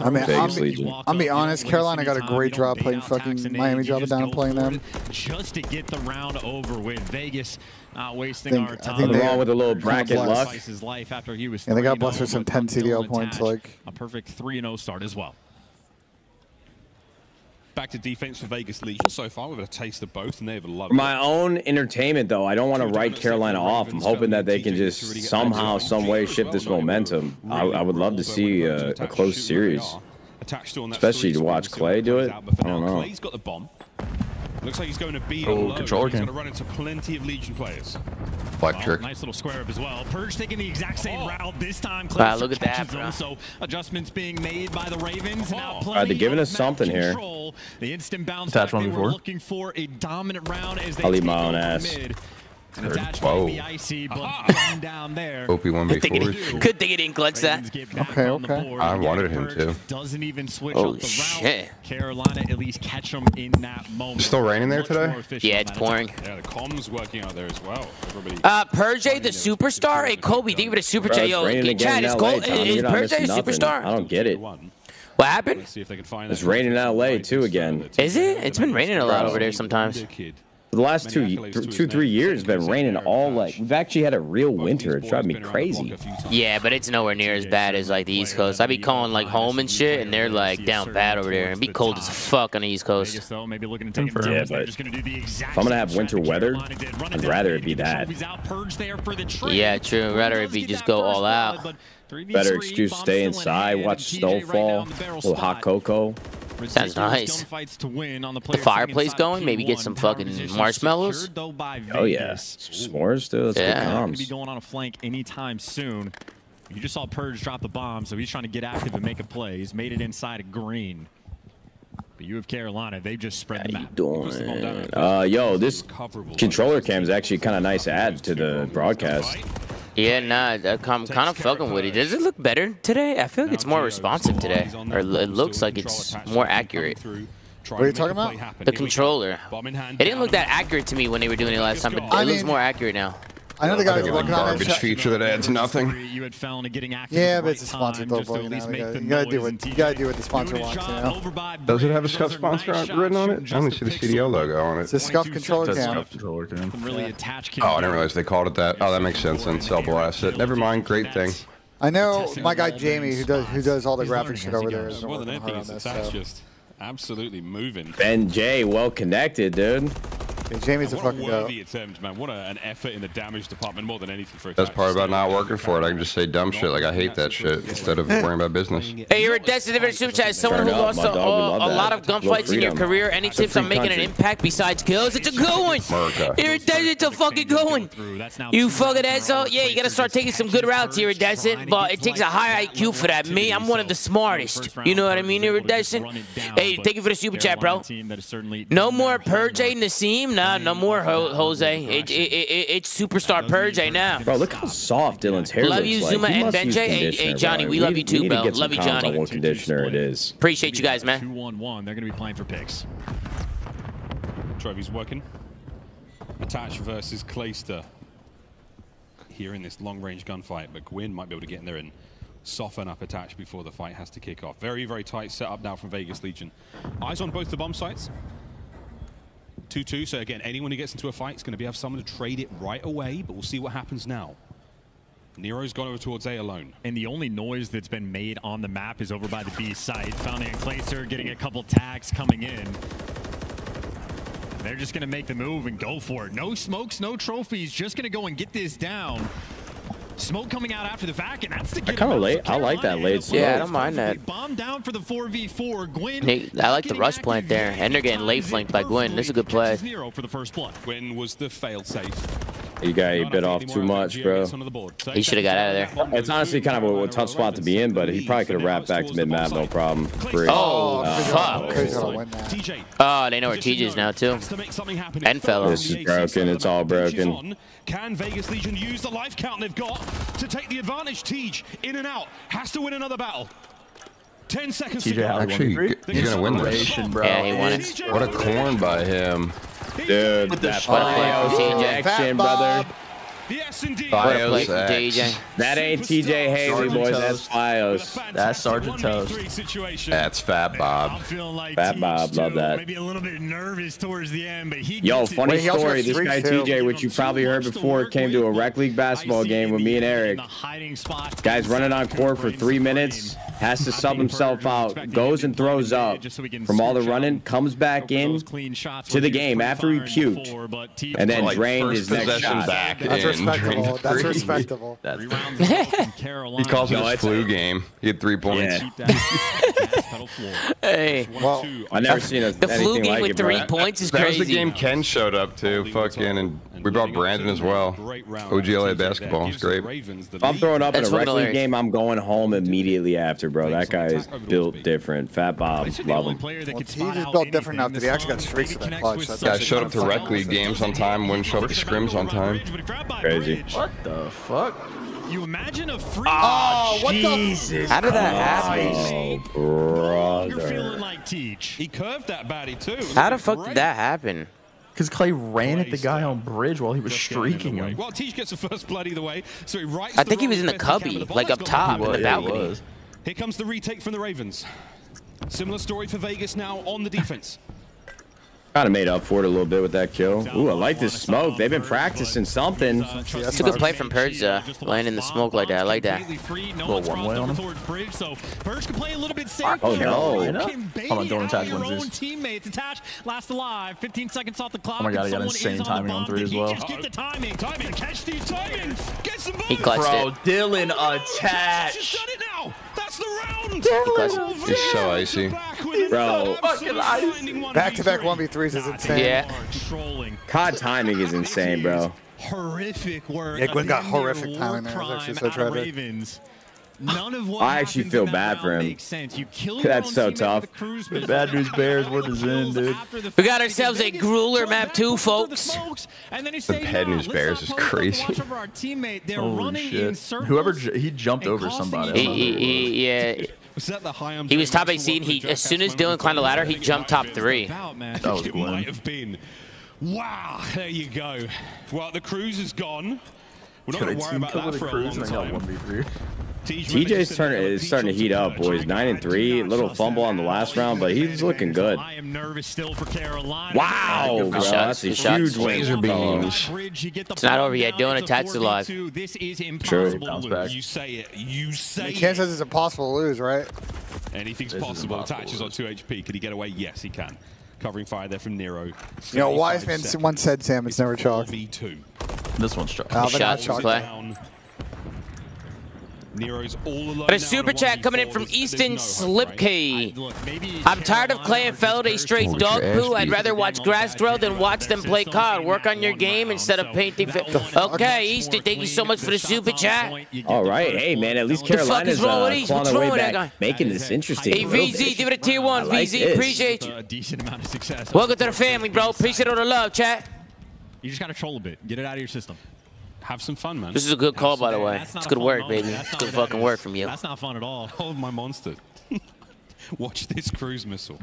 Speaker 5: I mean, Vegas I'm, Legion.
Speaker 1: i be honest. Carolina got a great job playing fucking Miami. Drop it down and playing them. Just to get
Speaker 4: the round over with Vegas. Not wasting think, our time. I think they with a little bracket luck. His
Speaker 12: life after he was
Speaker 1: and they got blessed oh with some 10 CDL points, like
Speaker 12: a perfect 3 0 start as well back to defense for Vegas Legion so far. We've had a taste of both, and they've loved for
Speaker 5: my own entertainment, though. I don't want to write Carolina off. I'm hoping that they can just somehow, some way shift this momentum. I, I would love to see uh, a, a close series, especially to watch Clay do it. I don't know. Clay's
Speaker 12: got the bomb. Looks like he's going to be oh, controller He's going to run into plenty of Legion players. Black well, oh, Nice little square up as well. Purj taking the
Speaker 4: exact same oh. route this time. Wow, look at that. Bro. So adjustments being made by the Ravens. Oh. Now All right, they're giving us something control. here. The instant bounce That's back before. looking for a dominant round as they I'll leave my own ass. Mid. Whoa.
Speaker 1: OP1B4. Could think he didn't glitch that. Okay, okay.
Speaker 14: I wanted him to.
Speaker 1: Doesn't even switch
Speaker 4: oh, up the
Speaker 2: shit.
Speaker 13: Route. Carolina
Speaker 4: at least catch him in that
Speaker 13: moment.
Speaker 14: It's still raining
Speaker 2: there today? Yeah, it's pouring.
Speaker 12: Yeah, the comms working out there as well. Everybody
Speaker 2: uh, Purj the superstar? Hey, Kobe, think of it a super chat. Yo, Chad, is, Col is Perjay a superstar?
Speaker 3: I don't get
Speaker 12: it. What
Speaker 2: happened?
Speaker 3: It's raining
Speaker 5: in LA too again. Is it? It's been raining a lot over there sometimes. For the last two, th two three years has been raining all like we've actually had a real winter. It's driving me crazy.
Speaker 2: Yeah, but it's nowhere near as bad as like the East Coast. I be calling like home and shit, and they're like down bad over there, and be cold as fuck on the East Coast. Yeah,
Speaker 4: but if I'm gonna
Speaker 2: have winter weather, I'd rather it be that. Yeah, true. I'd rather it be just
Speaker 5: go all out. Better excuse, to stay inside, watch snowfall, little hot cocoa. Sounds nice. The fireplace going, maybe get some fucking marshmallows. Oh yeah, some s'mores dude. That's yeah. good to Be
Speaker 4: going on a flank anytime soon. You just saw Purj drop the bomb, so he's trying to get active and make a play. He's made it inside of green. But you have Carolina. They just spread How them out.
Speaker 5: Doing? Uh, yo, this controller cam is actually kind of nice add to the broadcast.
Speaker 2: Yeah, nah, I'm kind of fucking with it. Does it look better today? I feel like it's more responsive today, or it looks like it's more accurate. What are you talking about? The controller. It didn't look that accurate to me when they were doing it last time, but it looks more accurate now. I know the guy was working on garbage feature that adds nothing.
Speaker 3: You had
Speaker 1: fell getting active yeah, but it's a sponsor billboard. You, know, you, gotta do what you gotta do what the sponsor wants.
Speaker 14: You know? Does it have a scuff sponsor written on it? I only see the CDL logo on it. It's a scuff controller cam. Controller cam. Really attached. Oh, I didn't realize they called it that. Oh, that makes sense. Then cell blast it. Never mind. Great thing.
Speaker 1: I know my guy Jamie, who does who does all the graphics shit over there. More than anything, it's just
Speaker 12: absolutely moving.
Speaker 5: Ben J, well connected, dude. Yeah, Jamie's a fucking a
Speaker 12: attempt, man. What a, an effort in the damage department more than anything for. That's
Speaker 14: part about not working for it. I can just say dumb shit like I hate that shit instead of worrying about business.
Speaker 2: Hey, you're a destined for super chat. Someone who lost a, a lot of gunfights in your career. Any tips on making an impact besides kills? It's a good one. America. Iridescent, it's a fucking good one. You fucking asshole. Yeah, you gotta start taking some good routes, desert, But it takes a high IQ for that. Me, I'm one of the smartest. You know what I mean, Iridescent? Hey, thank you for the super chat, bro. No more the seam no, no more, Ho Jose. It, it, it, it's superstar Purj now.
Speaker 5: Bro, look how soft Dillon's hair is. love you, ZooMaa and Benji. Hey, hey, Johnny, we, love you too, bro. love you, Johnny. what conditioner it is. Appreciate you
Speaker 2: guys, man.
Speaker 12: Two They're going to be playing for picks. Trophy's working. Attach versus Clayster here in this long-range gunfight, but Gwinn might be able to get in there and soften up Attach before the fight has to kick off. Very, very tight setup now from Vegas Legion. Eyes on both the bomb sites. 2-2, so again, anyone who gets into a fight is going to be have someone to trade it right away, but we'll see what happens now. Nero's gone over towards A alone. And the only noise that's been made on the map is over by the B site. Founding and
Speaker 4: Glacier getting a couple tags coming in. They're just going to make the move and go for it. No smokes, no trophies. Just going to go and get this down. Smoke coming out after the fact, and
Speaker 2: that's the get kind of late. I like that late. Smoke. Yeah, I don't mind that. Bomb down for the 4v4. Gwinn. I like the rush plant there, and they're getting late flanked by Gwinn. This is a good play.
Speaker 12: Zero for the first blood. Gwinn was the failsafe.
Speaker 2: You got he bit off too much, bro. He should have got out
Speaker 5: of there. It's honestly kind of a, a tough spot to be in, but he probably could have wrapped back to mid map, no problem. Free. Oh,
Speaker 2: oh, fuck. Oh, they know where TJ is now, too. And fellow. This is broken. It's all
Speaker 5: broken.
Speaker 12: Can Vegas Legion use the life count they've got to take the advantage? TJ in and out, has to win another battle. 10 seconds TJ Actually,
Speaker 14: he's going to win this. Bro. Yeah, he won it. What a corn by him. Dude, With that the punch was injection, brother.
Speaker 3: Yes, indeed. Bios DJ. That ain't TJ HaLy, boys. Toast. That's
Speaker 10: Bios. That's Sergeant Toast. That's Fat
Speaker 5: Bob. Like Fat Bob, love that. Maybe a
Speaker 3: little bit nervous towards the end, but he. Yo, funny Wait, story. This guy two. TJ,
Speaker 5: which you probably heard before, came to a rec league basketball game with me and Eric. Guys running on court for three minutes, has to sub himself out, goes and throws up from all the running, comes back in to the game after he
Speaker 13: puked, and then drained his next shot. Back. respectable. That's
Speaker 3: respectable. That's he
Speaker 13: calls it a
Speaker 14: flu game. He had three points. Yeah.
Speaker 7: hey, well, I never seen a, the flu game like with it, three bro. points is that crazy. That was the game
Speaker 14: Ken showed up to, fucking, and we brought Brandon as well. OGLA basketball, it's great. I'm throwing
Speaker 5: up in a wrestling game. I'm going home immediately after, bro. That guy is built different. Fat Bob,
Speaker 14: love him.
Speaker 1: Well, just built different that He actually got streaks in that clutch. guy showed up to rec league
Speaker 14: games on time. Wouldn't show up to scrims on time crazy. What the fuck?
Speaker 4: You imagine a free.
Speaker 1: Oh, oh what Jesus
Speaker 7: the? How did that happen? Oh,
Speaker 14: brother. You're
Speaker 7: feeling like Teach. He
Speaker 12: curved that body too. How the fuck did that
Speaker 7: happen? Because Clay ran
Speaker 10: at the guy on bridge while he was streaking him.
Speaker 12: Well, Teach gets the first blood either way, so he writes. I think he was in the cubby, like up top, in the balcony. Here comes the retake from the Ravens. Similar story for Vegas now on the defense.
Speaker 5: Kind of made up for it a little bit with that kill. Ooh, I like this smoke. They've been practicing something. It's a good play from Purj, uh, laying in the smoke like that. I
Speaker 10: like that. Little one way on him.
Speaker 4: Oh, no. Oh,
Speaker 10: Hold on, don't attach lenses.
Speaker 4: Last alive. 15 seconds off the clock. Oh my god, he got insane
Speaker 10: timing on three as well.
Speaker 4: He clutched Bro,
Speaker 10: Dylan oh, attached. That's the
Speaker 4: round.
Speaker 14: it's so icy. Bro,
Speaker 5: back to
Speaker 1: back 1v3s is
Speaker 5: insane.
Speaker 14: Yeah.
Speaker 10: COD
Speaker 5: timing is insane, bro.
Speaker 3: Horrific work. Yeah, Gwinn
Speaker 1: got horrific timing there. actually so tragic. None of what I actually
Speaker 5: feel bad for him. That's so tough.
Speaker 14: The bad news bears, we're the dude. We got ourselves a grueler map too, folks. The bad news bears is crazy. Holy shit. Whoever
Speaker 10: he jumped over somebody.
Speaker 2: He, he, yeah. Was he was top 18. He, as soon as Dylan climbed the ladder, he jumped top three. that was it might
Speaker 12: have been. Wow, there you go. Well, the cruise is gone.
Speaker 2: We're not going to worry about that for a long time.
Speaker 5: TJ's turn is starting to heat up, boys. Nine and three, little fumble on the last round, but he's looking good. I
Speaker 3: am nervous still for Carolina. Wow, bro, that's a huge laser
Speaker 2: beams.
Speaker 4: It's
Speaker 2: not over yet. Doing attacks alive.
Speaker 1: This is impossible. True. You say it. You say it. Ken says it's impossible to lose, right? Anything's possible. Attaches on
Speaker 12: two HP. Could he get away? Yes, he can. Covering fire there from Nero. You know, man
Speaker 1: once said, Sam, it's never chalk. V two. This one's chalk. Oh, but
Speaker 12: Nero's all alone.
Speaker 1: But a super chat coming in from Easton no Slipkey.
Speaker 2: Right? I'm tired of Clay and Feld a straight dog poo. I'd rather watch grass grow than watch them play COD. Work on your game instead of painting. Okay, Easton, thank you so much for the super chat.
Speaker 5: All right, hey man, at least Carolina's uh, clawing way back, making this interesting. Hey VZ,
Speaker 2: give it a tier one. Like VZ, appreciate you. A decent amount of success. Welcome to the family, bro. Appreciate all the love, chat.
Speaker 12: You just gotta troll a bit. Get it out of your system. Have some fun, man. This is a good call, by the way. It's good work, moment. baby. That's it's good fucking work from you. That's not fun at all. Hold my monster. Watch this cruise missile.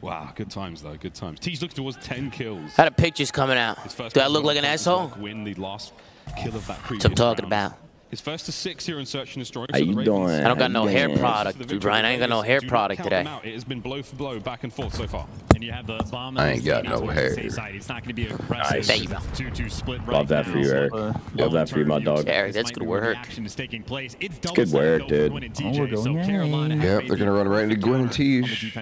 Speaker 12: Wow, good times though, good times. T's looking towards 10 kills. How the pictures coming out? Do I look like an asshole? Win the last kill of that That's what I'm talking round. about. His first to six here in Search and Destroy. How you doing? I don't got no hair product, dude, Brian. I ain't got no hair product today. It has been blow for blow, back and forth so far. And you have the bomb. I ain't got no hair. It's not going to be aggressive.
Speaker 4: Nice. You, two, two split right Love that for you, Eric. Love that for you, my dog. Eric, that's good work. Action is taking place.
Speaker 14: It's, good work, dude. Oh, we're going Yep, they're going to run right into Gwinn and Tiege.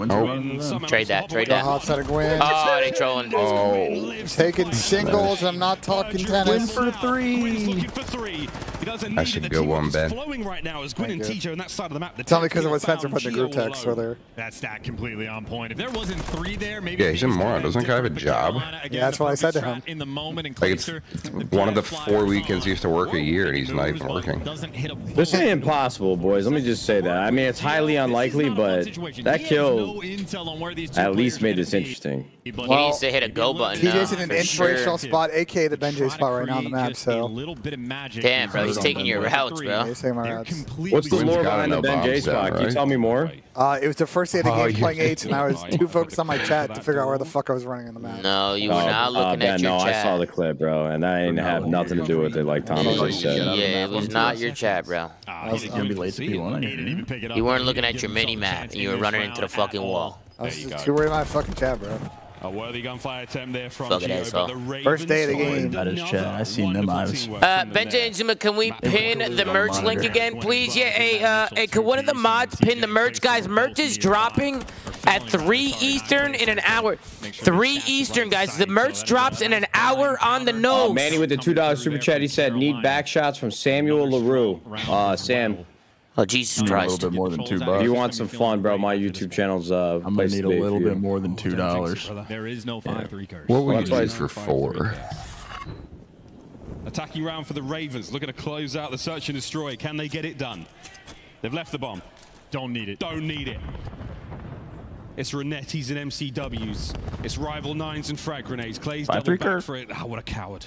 Speaker 2: Oh. oh. Trade that, trade that. Oh, they trolling.
Speaker 1: Oh. Taking singles. I'm not talking tennis. Win for three. I should go one Ben. Flowing right now is Gwinn and Tijo on that side of the map. The it's only because of what Spencer put the group text for there. That stat completely on point. If there wasn't three there,
Speaker 14: maybe. Yeah, he's a moron. Doesn't guy have a job?
Speaker 1: yeah, that's what I said to him. In the moment, and
Speaker 14: like it's, it's one of the four weekends he used to work a year,
Speaker 5: and he's not even working. This ain't impossible, boys. Let me just say that. I mean, it's highly unlikely, but that kill at least made this interesting. He needs
Speaker 2: to hit a go
Speaker 1: button. TJ's in an inspirational spot, aka the Benjay spot right now on the map. So little bit of magic. Damn, bro, he's taking your routes, bro. taking my routes. What's the lore behind the Ben J spot? Can you tell me more? Uh, it was the first day of the oh, game playing eight, and I was too focused on my chat to figure out where the fuck I was running in the map. No,
Speaker 5: you were not uh, looking at your chat. No, I saw the clip, bro, and I didn't have nothing to do with it, like Thomas just said.
Speaker 2: Yeah, it was not your chat, bro. Ah, was gonna be late to You weren't looking at your mini map, and you were running into the fucking wall. I was too worried about my fucking chat, bro. A worthy gunfire attempt there from Gio, but the First day of the game.
Speaker 10: That is I seen them eyes.
Speaker 2: Uh, Benja and ZooMaa, can we pin the merch link again, please? Yeah, hey, uh, hey, one of the mods pin the merch, guys? Merch is dropping at 3 Eastern in an hour. 3 Eastern, guys. The merch drops in an hour on the nose. Uh, Manny
Speaker 5: with the $2 super chat, he said, need back shots from Samuel LaRue. Uh, Sam, Oh Jesus Christ! A little bit more than two bucks. If you want some fun, bro, my YouTube channel's uh. I'm gonna need a little bit more than two dollars.
Speaker 3: There is no five three
Speaker 12: curse. What would you use for four? Attacking round for the Ravens, looking to close out the search and destroy. Can they get it done? They've left the bomb. Don't need it. Don't need it. It's Renetti's and MCW's. It's rival nines and frag grenades. Clay's double back curve. for it. Oh, what a coward.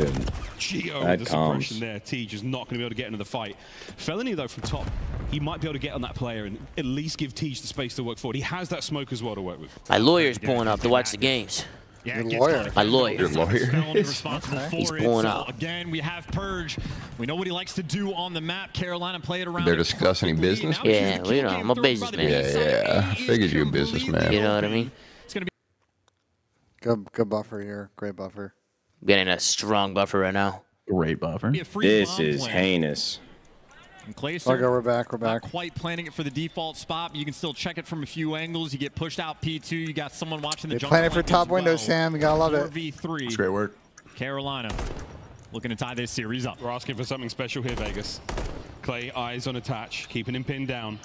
Speaker 12: Um, Geo, the suppression there. T just not going to be able to get into the fight. Felony, though, from top, he might be able to get on that player and at least give Tej the space to work forward. He has that smoke as well to work with.
Speaker 2: My lawyer's yeah, pulling up to watch the games.
Speaker 3: Yeah, Your lawyer. My
Speaker 2: lawyer. Your lawyer.
Speaker 3: He's pulling up.
Speaker 2: Again, we have Purj. We know what he
Speaker 14: likes to do on the map. Carolina play it around. They're discussing business? Yeah, you know,
Speaker 1: I'm a businessman. Yeah,
Speaker 2: yeah. I figured you're a businessman. You know what I mean?
Speaker 1: It's gonna be good, good buffer here. Great buffer.
Speaker 2: Getting a strong buffer right now. Great buffer. This is heinous.
Speaker 1: And Clayster, i we're back, we're back. Not quite
Speaker 4: planning it for the default spot. You can still check it from a few angles. You get pushed out P2. You got someone watching the jump. for top well.
Speaker 1: window, Sam. You gotta love it.
Speaker 12: V3. That's great work. Carolina looking to tie this series up. We're asking for something special here, Vegas. Clay, eyes on attach, keeping him pinned down.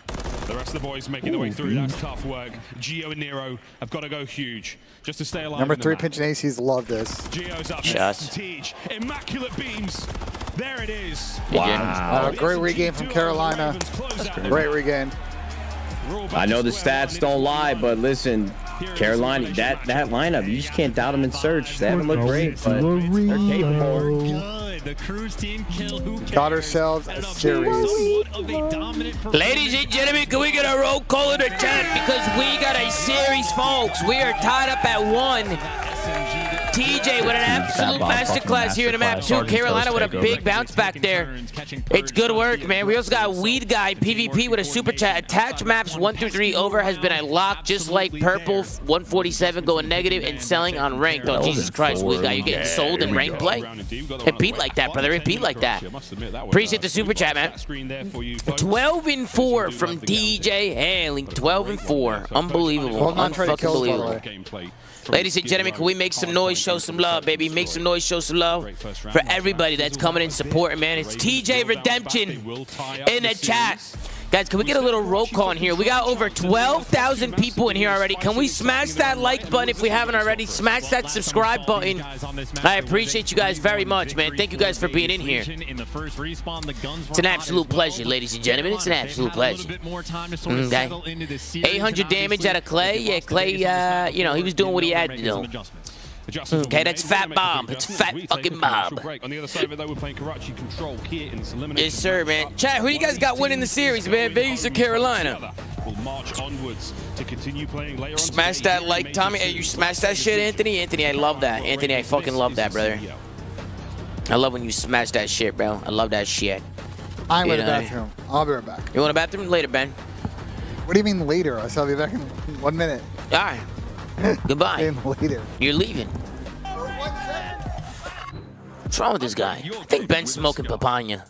Speaker 12: The rest of the boys making their way through. That's tough work. Geo and Nero have got to go huge just to stay alive. Number three pinch
Speaker 1: and ACs love this. Geo's up. Yes. Teach. Immaculate beams. There it is. Wow. great regain from Carolina. Great regain.
Speaker 5: I know the stats don't lie, but listen, Carolina, that, that lineup, you just can't doubt them in search. They haven't looked great, but
Speaker 3: they're capable. The cruise
Speaker 2: team kill who cares? Got ourselves a series. Ladies and gentlemen, can we get a roll call in the chat? Because we got a series, folks. We are tied up at one.
Speaker 3: TJ with an absolute masterclass here in the map two. Carolina with a big bounce
Speaker 2: back there. It's good work, man. We also got Weed Guy PvP with a super chat. Attach maps one through three over has been a lock, just like purple 147 going negative and selling on ranked. Oh Jesus Christ, Weed Guy, you're getting sold in ranked play. And beat like that, brother, repeat like that. Appreciate the super chat, man. 12 and 4 from DJ Hanley. 12 and 4. Unbelievable. Unbelievable. Ladies and gentlemen, can we make some noise, show some love, baby? Make some noise, show some love for everybody that's coming and supporting, man. It's TJ Redemption in the chat. Guys, can we get a little roll call in here? We got over 12,000 people in here already. Can we smash that like button if we haven't already? Smash that subscribe button. I appreciate you guys very much, man. Thank you guys for being in here.
Speaker 4: It's an absolute pleasure, ladies and gentlemen. It's an absolute pleasure. Okay.
Speaker 2: Mm, 800 damage out of Clay. Yeah, Clay, uh, you know, he was doing what he had to do. Hmm. Okay, that's Fat Bomb. It's Fat fucking bomb.
Speaker 12: On the other side of it, though, we're playing Karachi Control here eliminated. Yes,
Speaker 2: sir, man. Chat, who you guys got winning the series, man? Vegas or Carolina?
Speaker 12: We'll march onwards to continue playing later on. Smash that like, Tommy. Hey, you smash that shit,
Speaker 2: Anthony? Anthony, I love that. Anthony, I fucking love that, brother. I love when you smash that shit, bro. I love that shit.
Speaker 1: I'm in the bathroom. I'll be right
Speaker 2: back. You want a bathroom? Later, Ben.
Speaker 1: What do you mean later? I will be back in one minute.
Speaker 2: All right. Goodbye. later. You're leaving. What's wrong with this guy? I think Ben's smoking papaya.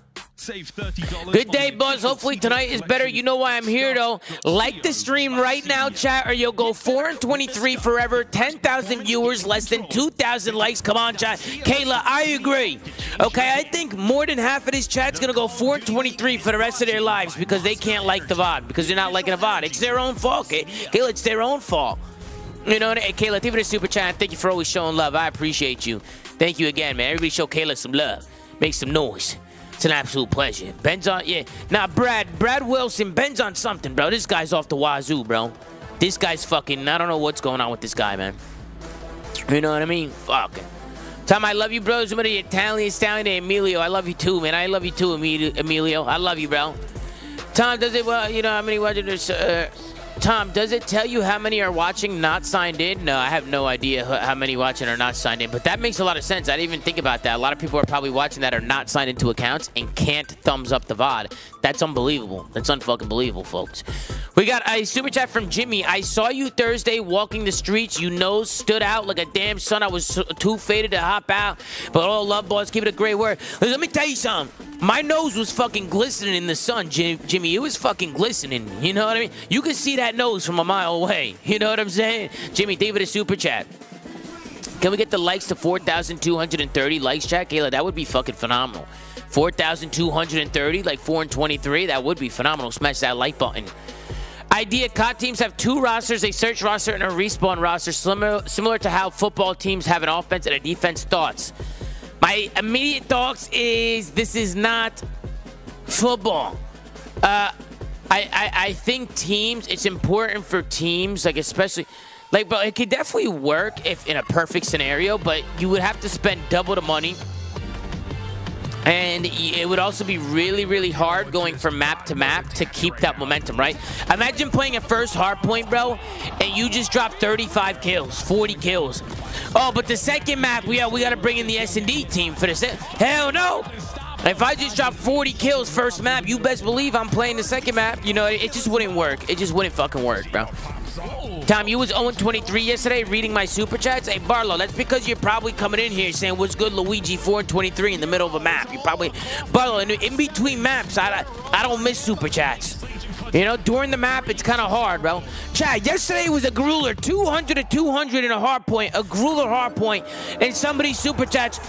Speaker 2: Good day, Buzz. Hopefully tonight is better. You know why I'm here, though. Like the stream right now, chat, or you'll go 4 and 23 forever. 10,000 viewers, less than 2,000 likes. Come on, chat. Kayla, I agree. Okay, I think more than half of this chat's going to go 4 and 23 for the rest of their lives because they can't like the VOD, because they're not liking the VOD. It's their own fault, okay? Kayla, it's their own fault. You know, hey, Kayla, thank you for the super chat. Thank you for always showing love. I appreciate you. Thank you again, man. Everybody show Kayla some love. Make some noise. It's an absolute pleasure. Ben's on, yeah. Now, Brad, Brad Wilson, Ben's on something, bro. This guy's off the wazoo, bro. This guy's fucking, I don't know what's going on with this guy, man. You know what I mean? Fuck. Tom, I love you, bros. What the Italian stallion and Emilio? I love you too, man. I love you too, Emilio. I love you, bro. Tom, does it well? You know how many watchers? Uh, Tom, does it tell you how many are watching not signed in? No, I have no idea how many watching are not signed in, but that makes a lot of sense. I didn't even think about that. A lot of people are probably watching that are not signed into accounts and can't thumbs up the VOD. That's unbelievable. That's unfucking believable, folks. We got a super chat from Jimmy. I saw you Thursday walking the streets. You know, stood out like a damn son. I was too faded to hop out, but all love boys, keep it a great word. Let me tell you something. My nose was fucking glistening in the sun, Jim, Jimmy. It was fucking glistening. You know what I mean? You could see that nose from a mile away. You know what I'm saying? Jimmy, David is super chat. Can we get the likes to 4,230 likes, chat? Kayla, that would be fucking phenomenal. 4,230, like 4 and 23. That would be phenomenal. Smash that like button. Idea COD teams have two rosters, a search roster and a respawn roster, similar, similar to how football teams have an offense and a defense. Thoughts? My immediate thoughts is this is not football. Uh, I, I, I think teams, it's important for teams, like especially, like, but it could definitely work if in a perfect scenario, but you would have to spend double the money and it would also be really, really hard going from map to map to keep that momentum, right? Imagine playing a first hard point, bro, and you just drop 35 kills, 40 kills. Oh, but the second map, we, yeah, uh, we got to bring in the S&D team for this. Hell no! If I just drop 40 kills first map, you best believe I'm playing the second map. You know, it just wouldn't work. It just wouldn't fucking work, bro. Tom, you was 0-23 yesterday reading my Super Chats. Hey, Barlow, that's because you're probably coming in here saying, what's good, Luigi 4-23 in the middle of a map. You probably, Barlow, in, in between maps, I, I don't miss Super Chats. You know, during the map, it's kind of hard, bro. Chad, yesterday was a grueler, 200 to 200 in a hard point, a grueler hard point, and somebody super chats,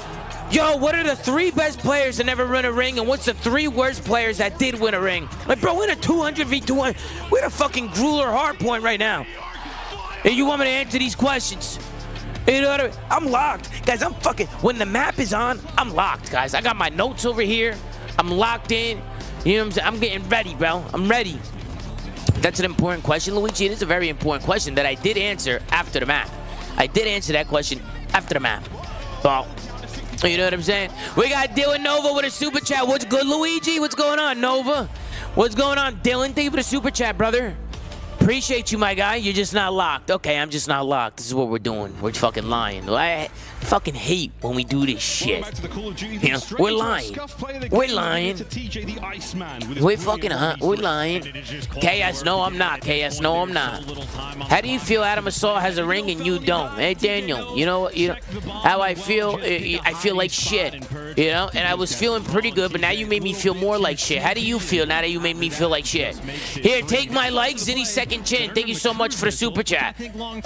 Speaker 2: yo, what are the three best players that never win a ring, and what's the three worst players that did win a ring? Like, bro, we're in a 200 v 200. We're in a fucking grueler hard point right now and you want me to answer these questions. You know what I mean? I'm locked. Guys, I'm fucking, when the map is on, I'm locked, guys. I got my notes over here. I'm locked in. You know what I'm saying? I'm getting ready, bro. I'm ready. That's an important question, Luigi. It is a very important question that I did answer after the map. I did answer that question after the map. So, you know what I'm saying? We got Dylan Nova with a super chat. What's good, Luigi? What's going on, Nova? What's going on, Dylan? Thank you for the super chat, brother. Appreciate you, my guy. You're just not locked. Okay, I'm just not locked. This is what we're doing. We're fucking lying. I fucking hate when we do this shit. You know, we're lying. We're lying.
Speaker 12: We're fucking huh? We're lying. KS, no,
Speaker 2: I'm not. KS, no, I'm not. How do you feel Adam Assault has a ring and you don't? Hey, Daniel, you know, you know how I feel? I feel like shit. You know, and I was feeling pretty good, but now you made me feel more like shit. How do you feel now that you made me feel like shit? Here, take my likes, any second chin. Thank you so much for the super chat.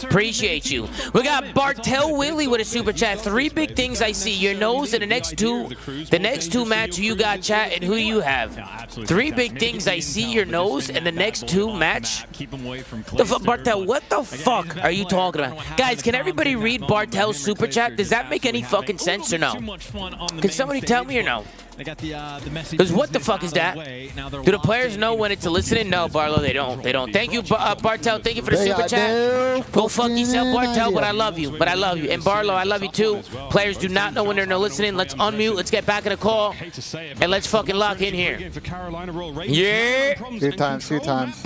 Speaker 2: Appreciate you. We got Bartel Willie with a super chat. Three big things I see. Your nose and the next two, the next two match who you got chat and who you have. Three big things I see. Your nose and the next two match.
Speaker 4: The
Speaker 2: fuck, Bartel? What the fuck are you talking about, guys? Can everybody read Bartel's super chat? Does that make any fucking sense or no? Can somebody tell me or no? They got the uh, the message. Because what the fuck is that? Do the players know when it's listening? No, Barlow, they don't. They don't. Thank you, uh, Bartel. Thank you for the super chat. Go fuck yourself, Bartel. But I love you. But I love you. And Barlow, I love you too. Players do not know when they're listening. Let's unmute. Let's get back in the call. And let's fucking lock in here.
Speaker 1: Yeah. Two times. Two times.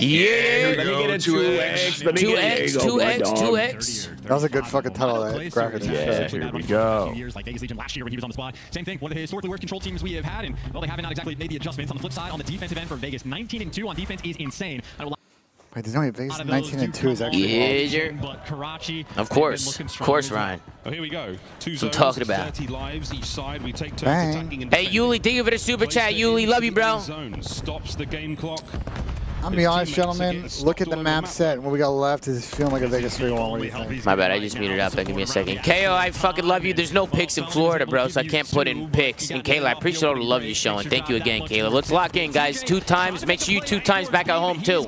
Speaker 1: Yeah. two X. Two X. Oh two X. Two X. That was a good fucking title. That graphic. Yeah. Here we go.
Speaker 4: Last year when he was on the spot, same thing one of the historically worst control teams we have had, and well, they haven't not exactly made the adjustments. On the flip side, on the defensive end for Vegas, 19 and 2 on defense is insane. I
Speaker 1: Wait, there's only Vegas 19 and 2 is actually yeah, sure.
Speaker 4: But Karachi,
Speaker 1: Of
Speaker 12: course. Of course, Ryan. Oh, here we go. Two zones, I'm talking about. 30 lives each side. We take turns attacking and Hey, Yuli, thank you for the super chat. Yuli, love you, bro. Zone stops the game clock. I'm gonna be honest, gentlemen.
Speaker 1: Look at the map, set. What we got left is feeling like a Vegas 3-1. My bad. I
Speaker 2: just muted up. give me a second. KO, I fucking love you. There's no picks in Florida, bro, so I can't put in picks. And Kayla, I appreciate all the love you're showing. Thank you again, Kayla. Let's lock in, guys. Two times. Make sure you two times back at home, too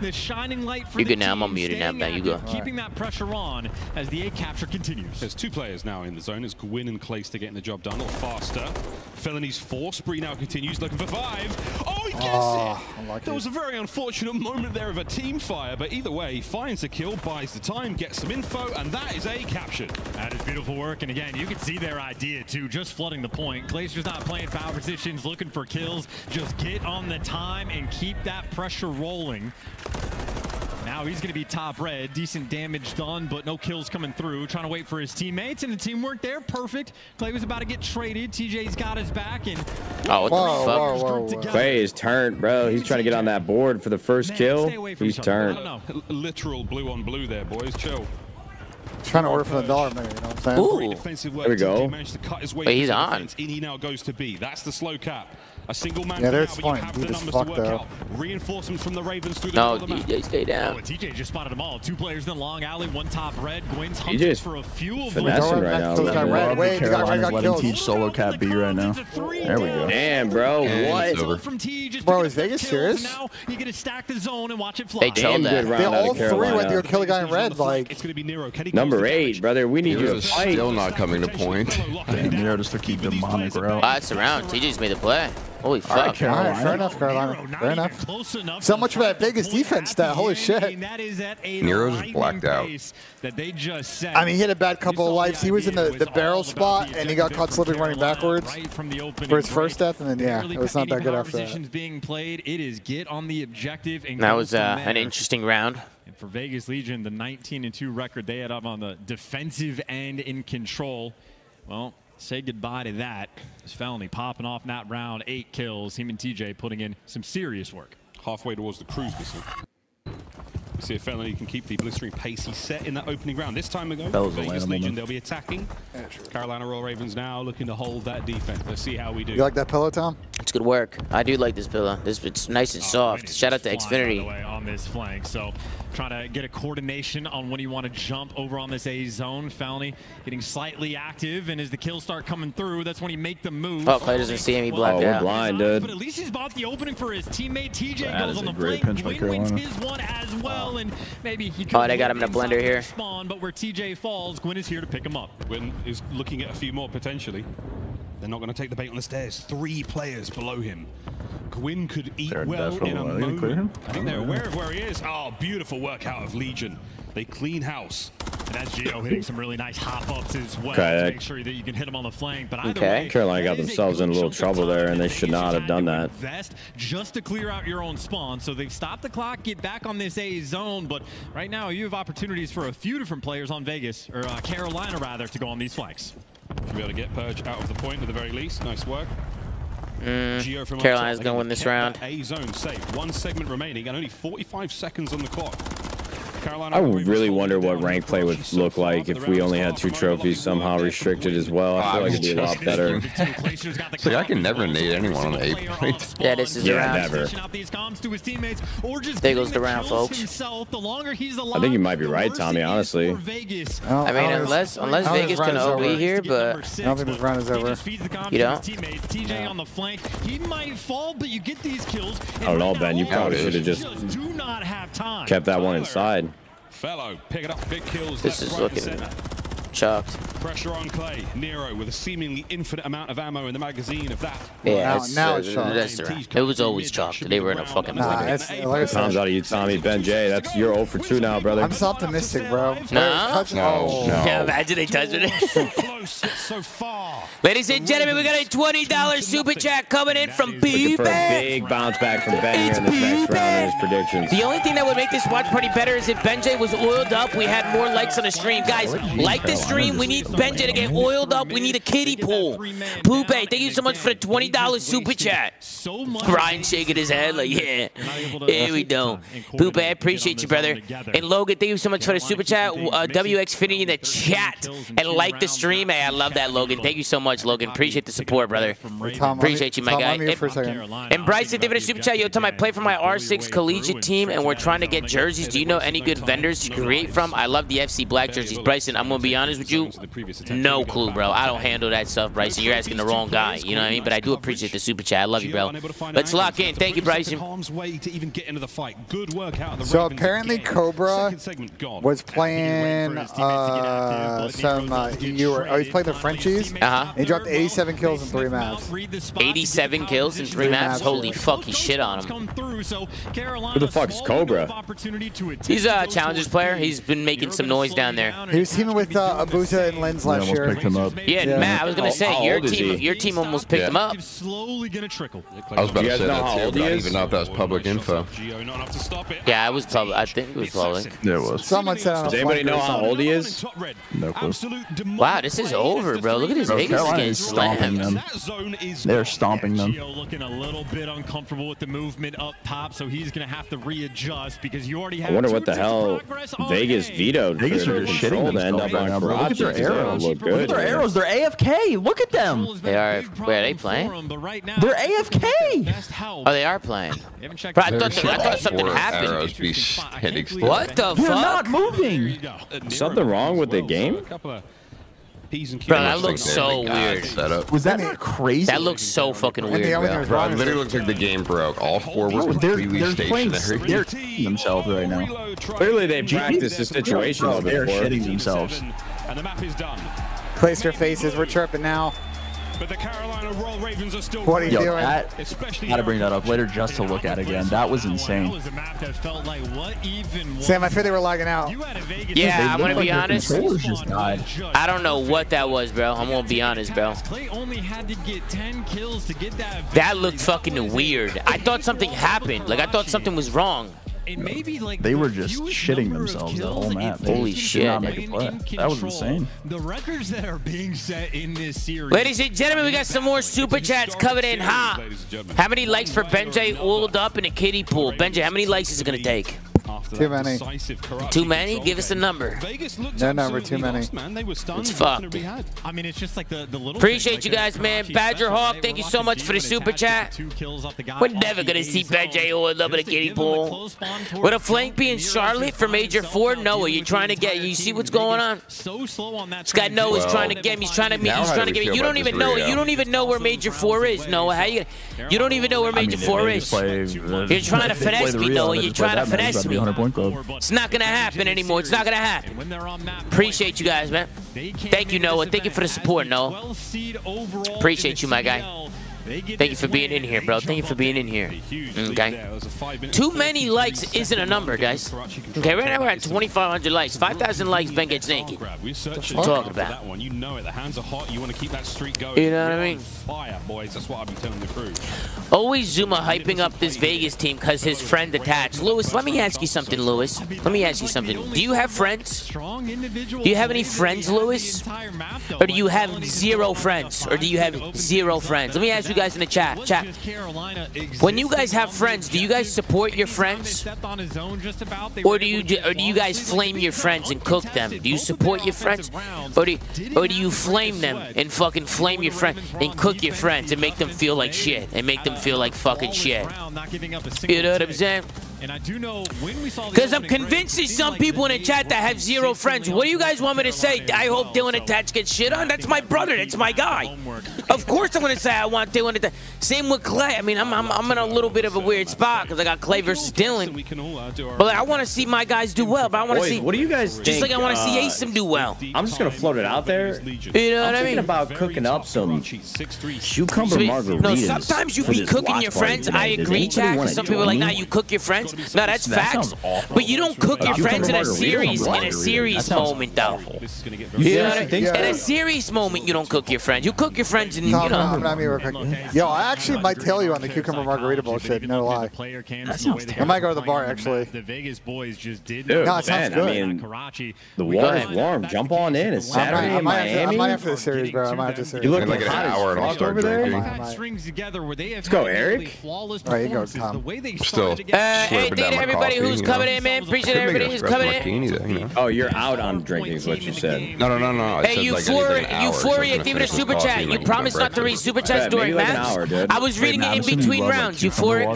Speaker 4: the shining light
Speaker 2: for you can now. I'm unmuted now, man. You go. Keeping
Speaker 12: right. that pressure on as the A capture continues. There's two players now in the zone as Gwinn and Clayster getting the job done a little faster. Felony's four. Spree now continues looking for five. Oh, he gets oh, it! There was a very unfortunate moment there of a team fire, but either way, finds the kill, buys the time, gets some info, and that is A captured. That is beautiful work, and again, you can see
Speaker 4: their idea too, just flooding the point. Glaciers not playing power positions, looking for kills. Just get on the time and keep that pressure rolling. Now he's going to be top red. Decent damage done, but no kills coming through. Trying to wait for his teammates, and the teamwork there, perfect. Clay was about to get traded. TJ's got his back, and... Oh, what whoa, the fuck? Whoa, whoa, whoa. Clay
Speaker 5: is turned, bro. He's trying to get on that board for the first Man, kill. He's turned.
Speaker 12: No, no, Literal blue on blue there, boys. Chill. Trying to order for the dollar menu, you know what I'm saying? Ooh. There we go. Wait, he's on. He now goes to B. That's the slow cap. A single man. Yeah, there's now, point. the as fuck though. Reinforcements from the Ravens through the No, DJ, stay down. Oh, DJ just spotted them all. Two
Speaker 3: players in the long alley, one top red. Gwinn's hunting for a few of them. Finessing right now. This guy red. Wait, the guy got killed. Teach
Speaker 10: solo cap B right now. There we go. Damn, bro. what? From
Speaker 3: T,
Speaker 1: just bro, is Vegas serious? Now you get to stack the zone and watch it fly. They Damn good They all three went to kill a guy in red. Like it's gonna be Nero. Number eight,
Speaker 14: brother. We need you to fight. Still not coming to point.
Speaker 2: Nero just took the demonic route. Last round, TJ's made the play. Holy fuck. All right, Carolina. All right, fair enough,
Speaker 1: Carolina. Fair enough. enough. So much for that Vegas defense stat. Holy shit.
Speaker 2: Nero's
Speaker 14: blacked out. That
Speaker 1: they just set. I mean, he had a bad couple of lives. He was in the, the barrel spot, and he got caught slipping running backwards for his first death, and then, yeah, it was not that good after that. Being played. It is get on the objective. And
Speaker 2: that was uh, an interesting round. And for Vegas Legion,
Speaker 4: the 19-2 record they had up on the defensive end in control. Well, say goodbye to that. As Felony popping off in that round, eight kills. Him and TJ putting in
Speaker 12: some serious work. Halfway towards the cruise missile. see if Felony can keep the blistering pace he set in that opening round. This time ago, Vegas Legion, they'll be attacking. Carolina Royal Ravens now looking to hold that defense. Let's see how we do. You like that
Speaker 2: pillow, Tom? It's good work. I do like this pillow. This It's nice and oh, soft. Shout out to Xfinity. Way,
Speaker 12: on this flank, so trying to get a coordination
Speaker 4: on when you want to jump over on this A zone. felony getting slightly active, and as the kills start coming through, that's when he make the move. Oh, Clay doesn't see him. He blacked oh,
Speaker 10: blind, dude. But at least he's bought the opening
Speaker 2: for his teammate. TJ that goes on the flank. Win wins his one as well,
Speaker 4: and maybe he
Speaker 10: could. Oh,
Speaker 2: they got him in a blender here.
Speaker 12: Spawn, but where TJ falls, Gwinn is here to pick him up. Gwinn is looking at a few more potentially. They're not going to take the bait on the stairs. Three players below him. Gwinn
Speaker 3: could eat they're well in a moment. I think they're aware
Speaker 12: of where he is. Oh, beautiful workout of Legion. They clean house. And that's Geo hitting some really nice hop ups as well okay. to make sure that you can hit
Speaker 4: him on the flank. But either okay. way,
Speaker 5: Carolina got themselves in a little trouble there, and they should not have done that.
Speaker 4: Just to clear out your own spawn. So they've stopped the clock, get back on this A zone. But right now, you have opportunities for a few different players on Vegas, or uh, Carolina rather, to go on these flanks. Should be able to
Speaker 12: get Purj out of the point at the very least. Nice work.
Speaker 2: Mm,
Speaker 12: Carolina's going to win this round. A zone safe. One segment remaining and only 45 seconds on the clock. I
Speaker 5: really wonder what rank play would look like if we only had two trophies somehow restricted as well. I feel like it'd be a lot better.
Speaker 14: See, I can never nade anyone on the eight point. Yeah, this is yeah, never. There goes the round, folks. I think you might
Speaker 5: be right, Tommy. Honestly. I mean,
Speaker 2: unless unless Vegas can OB here, but I
Speaker 5: don't think this round is over. You don't.
Speaker 4: TJ on the flank. He might fall, but you get these
Speaker 12: kills. I don't know, Ben. You probably should have just kept
Speaker 5: that one inside.
Speaker 12: FeLo picking up big kills. This is looking chucked. Pressure on Clay. Nero with a seemingly infinite amount of ammo in the magazine of that. Yeah, well, now, now it's uh, that's the right.
Speaker 2: It was always chalked. They were in a fucking nah, winner. That's, like Sounds
Speaker 5: out of you, Tommy. Ben J, that's you're 0 for 2 now, brother. I'm so
Speaker 1: optimistic, bro. No, No.
Speaker 2: Oh, no. Yeah, imagine they touched it. so so far. Ladies and gentlemen, we got a $20 super chat coming in from B Big bounce back from Ben it's here in this next round
Speaker 5: his predictions. The only
Speaker 2: thing that would make this watch party better is if Ben J was oiled up. We had more likes on the stream. Guys, like this stream. We need Benja to get oiled up. We need a kiddie pool. Blue thank you so much for the $20 super chat. Brian shaking his head like, yeah. Here we go. Blue I appreciate you, brother. And Logan, thank you so much for the super chat. Uh, WXfinity in the chat. And like the stream. Hey, I love that, Logan. Thank you so much, Logan. Appreciate the support, brother. appreciate you, my guy. And, for a second. Bryson, a super chat. Yo, Tom, I play for my R6 collegiate team, and we're trying to get jerseys. Do you know any good vendors to create from? I love the FC Black jerseys. Bryson, I'm going to be honest honest with you, no clue, bro. I don't handle that stuff, Bryson. You're asking the wrong guy. You know what I mean? But I do appreciate the super chat. I love you, bro. Let's lock in. Thank you, Bryson.
Speaker 12: So apparently
Speaker 1: Cobra was playing uh, some uh, EU or oh, he's playing the Frenchies. Uh huh. He dropped 87 kills in three maps.
Speaker 2: 87 kills in three, maps. Holy fuck, he shit on him.
Speaker 1: Who the fuck's Cobra?
Speaker 3: He's a challenges player. He's been making some noise down there.
Speaker 1: He was teaming with uh, Abuta and Lens last year. Picked him up. Yeah, yeah. Matt, I was gonna say how, how your team, your
Speaker 2: team almost picked yeah. him up.
Speaker 1: Slowly
Speaker 3: gonna trickle. I was about to say that too, but I
Speaker 2: even know if that was public info. Yeah, it was public. I think it was public. Yeah, it was. Someone said. Does anybody know how old he is? No clue. Wow, this is over, bro. Look at these Vegas stomping them.
Speaker 10: They're stomping them. Looking a little bit uncomfortable
Speaker 4: with the movement up top, so he's gonna have to readjust because you already have. I wonder what the hell Vegas
Speaker 5: vetoed. Vegas are just shitting themselves right now, Look at their arrows. Look, good, look at their
Speaker 10: arrows. They're AFK. Look at them.
Speaker 2: They are. Wait, are they playing? They're AFK. Oh, they are playing. Bro, I thought, I thought something happened. what the fuck? They're not
Speaker 12: moving.
Speaker 5: Something wrong with the game?
Speaker 12: Bro, that looks so weird. Setup. Was that not
Speaker 2: crazy? That looks
Speaker 10: so fucking
Speaker 12: weird, bro. bro it literally
Speaker 10: looks like the game broke. All four were bro, they're, they're Playing, they're themselves right now. Clearly, they have practiced the situation. They're shitting themselves.
Speaker 1: And the map is done. faces. We're chirping now. But the Carolina Royal Ravens are still what are you doing? That,
Speaker 10: Especially gotta bring that up later just to look at again. That was insane. was a map that felt like
Speaker 1: what even Sam, I feel they were logging out.
Speaker 13: Yeah, I'm gonna like be honest. I
Speaker 2: don't know what that was, bro. I'm gonna be honest, bro. That looked fucking weird. I thought something happened. Like I thought something was wrong. And maybe
Speaker 10: like they the were just shitting themselves the whole map. Holy shit! Not make a play. That was insane.
Speaker 2: The
Speaker 4: records that are being set in
Speaker 2: this series. Ladies and gentlemen, we got some more super chats coming in, huh? How many likes for Benjay oiled up in a kiddie pool? Benjay, how many likes is it gonna take?
Speaker 1: after too many.
Speaker 2: Too many? Give us a number.
Speaker 7: Vegas
Speaker 1: no number, too many. Lost, man. They were It's fucked. I mean, it's just like the, the little
Speaker 7: Appreciate like you guys, man. Badger Hawk, thank you
Speaker 2: so much for the super chat. We're never going to see Badger Hawk over the kiddie pool. With a flank being Charlotte for Major 4, Noah, you're trying to get, you see what's going on? So slow on that. This guy Noah's trying to get me. He's trying to meet, he's trying to get me. You don't even know, you don't even know where Major 4 is, Noah. How you, you don't even know where Major 4 is.
Speaker 11: You're trying to finesse me, Noah. You're trying to finesse me. 100 point club.
Speaker 2: It's not going to happen anymore. It's not going to happen. Appreciate you guys, man. Thank you, Noah. Thank you for the support, Noah. Appreciate you, my guy. Thank you for being in here, bro. Thank you for being in here. Okay. Too many likes isn't a number, guys. Okay, right now we're at 2,500 likes. 5,000 likes, Ben gets naked. That's what I'm talking about.
Speaker 12: You know it. The hands are hot. You want to keep that streak going. You know what I mean? Fire, boys. That's what I've been telling the crew.
Speaker 2: Always ZooMaa hyping up this Vegas team because his friend attached. Lewis, let me ask you something, Lewis. Let me ask you something. Do you have friends? Do you have any friends, Lewis? Or do you have zero friends? Or do you have zero friends? Let me ask you you guys in the chat. Chat. When you guys have friends, do you guys support your friends, or do you do, or do you guys flame your friends and cook them? Do you support your friends, or do you, or do you flame them and fucking flame your friends and cook your friends and make them feel like shit and make them uh, feel like fucking shit? You know what I'm saying? And I do know when we saw Because I'm convinced break, some like people in the chat that have zero friends. What do you guys want me to say? I hope Dylan Attach gets shit on. That's my brother. That's my guy. of course I'm going to say I want Dylan Attach. Same with Clay. I mean, I'm, I'm, I'm in a little bit of a weird spot because I got Clay versus Dylan. Uh, but I want to see my guys do well. But I want to see. What do you
Speaker 5: guys Just think, like I want to see uh, Asim do well. I'm just going to float it out there. You know what I mean?
Speaker 2: about cooking up some cucumber
Speaker 5: margaritas. No, sometimes you be cooking your friends. I agree, Jack.
Speaker 2: Some people are like, nah, you cook your friends friends. No, that's that facts. But you don't cook your friends in a series in a series moment, though. Yeah, in a serious moment, you don't cook your friends. You cook your friends in, you know. I'm
Speaker 1: real quick. Yo, I actually might tail you on the cucumber margarita bullshit, no lie. That sounds terrible. I might go to the bar, actually. The Vegas boys just did Dude, no, it sounds good. I mean, Karachi.
Speaker 5: The water's warm.
Speaker 1: Jump on in. It's Saturday in Miami. I might have to the series, bro. I might have to series. You look like an hour and I'll start drinking. Let's go, Eric. All right, you go,
Speaker 3: Tom.
Speaker 14: Still. Uh,
Speaker 2: Great day to everybody coffee, who's you know? coming in, man. Appreciate everybody who's coming
Speaker 14: in. Either, you know?
Speaker 5: Oh, you're out on drinking is what you said. No, no, no, no. I hey, Euphoria, like Euphoria, a super chat.
Speaker 3: you promised not to read super chats during like match. I was reading it in between rounds. Euphoric.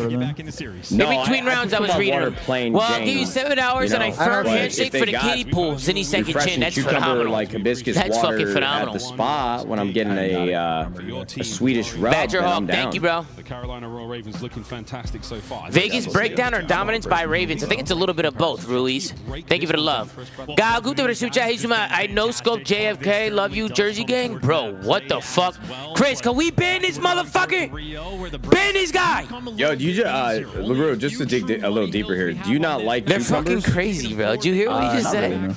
Speaker 3: In between rounds, I was reading Well, I'll give you seven hours and a firm handshake for the kiddie pools. Any second chin. That's phenomenal. Like hibiscus That's fucking phenomenal. At the
Speaker 5: spa when I'm getting a
Speaker 2: uh, Swedish rub. Badger Hawk, thank you,
Speaker 12: bro. The Carolina Royal Ravens looking fantastic so
Speaker 3: far. Vegas breakdown or
Speaker 2: die? dominance by Ravens? I think it's a little bit of both, Ruiz. Thank you for the love. Gal good for the super chat. I know Scope JFK. Love you, Jersey Gang. Bro, what the fuck? Chris, can we ban this motherfucker? Ban this guy! Yo, you just, uh,
Speaker 5: LaRue, just to dig a little deeper here, do you not like They're cucumbers? fucking crazy, bro. Did you hear what he uh, just said?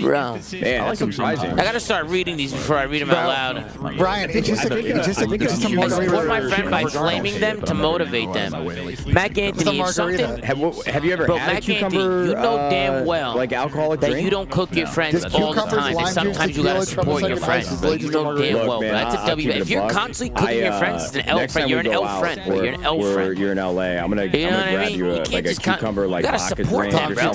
Speaker 13: bro. Man, I surprising. I
Speaker 2: gotta start reading these before I read them out loud. Brian, it's just, a, it's just, a, it's just, a, it's just, a, with margarita. Have, have, you ever Bro, had Mac a cucumber? Andy, you know uh, damn well uh, like alcoholic that drink? you don't cook no. your friends Does all the time. And sometimes you gotta support your friends. Like you know damn well. that's a W. If you're constantly cooking your uh, friends, it's an L friend. You're an L friend. You're an L friend.
Speaker 5: You're in LA. I'm gonna grab you like a cucumber, like pocket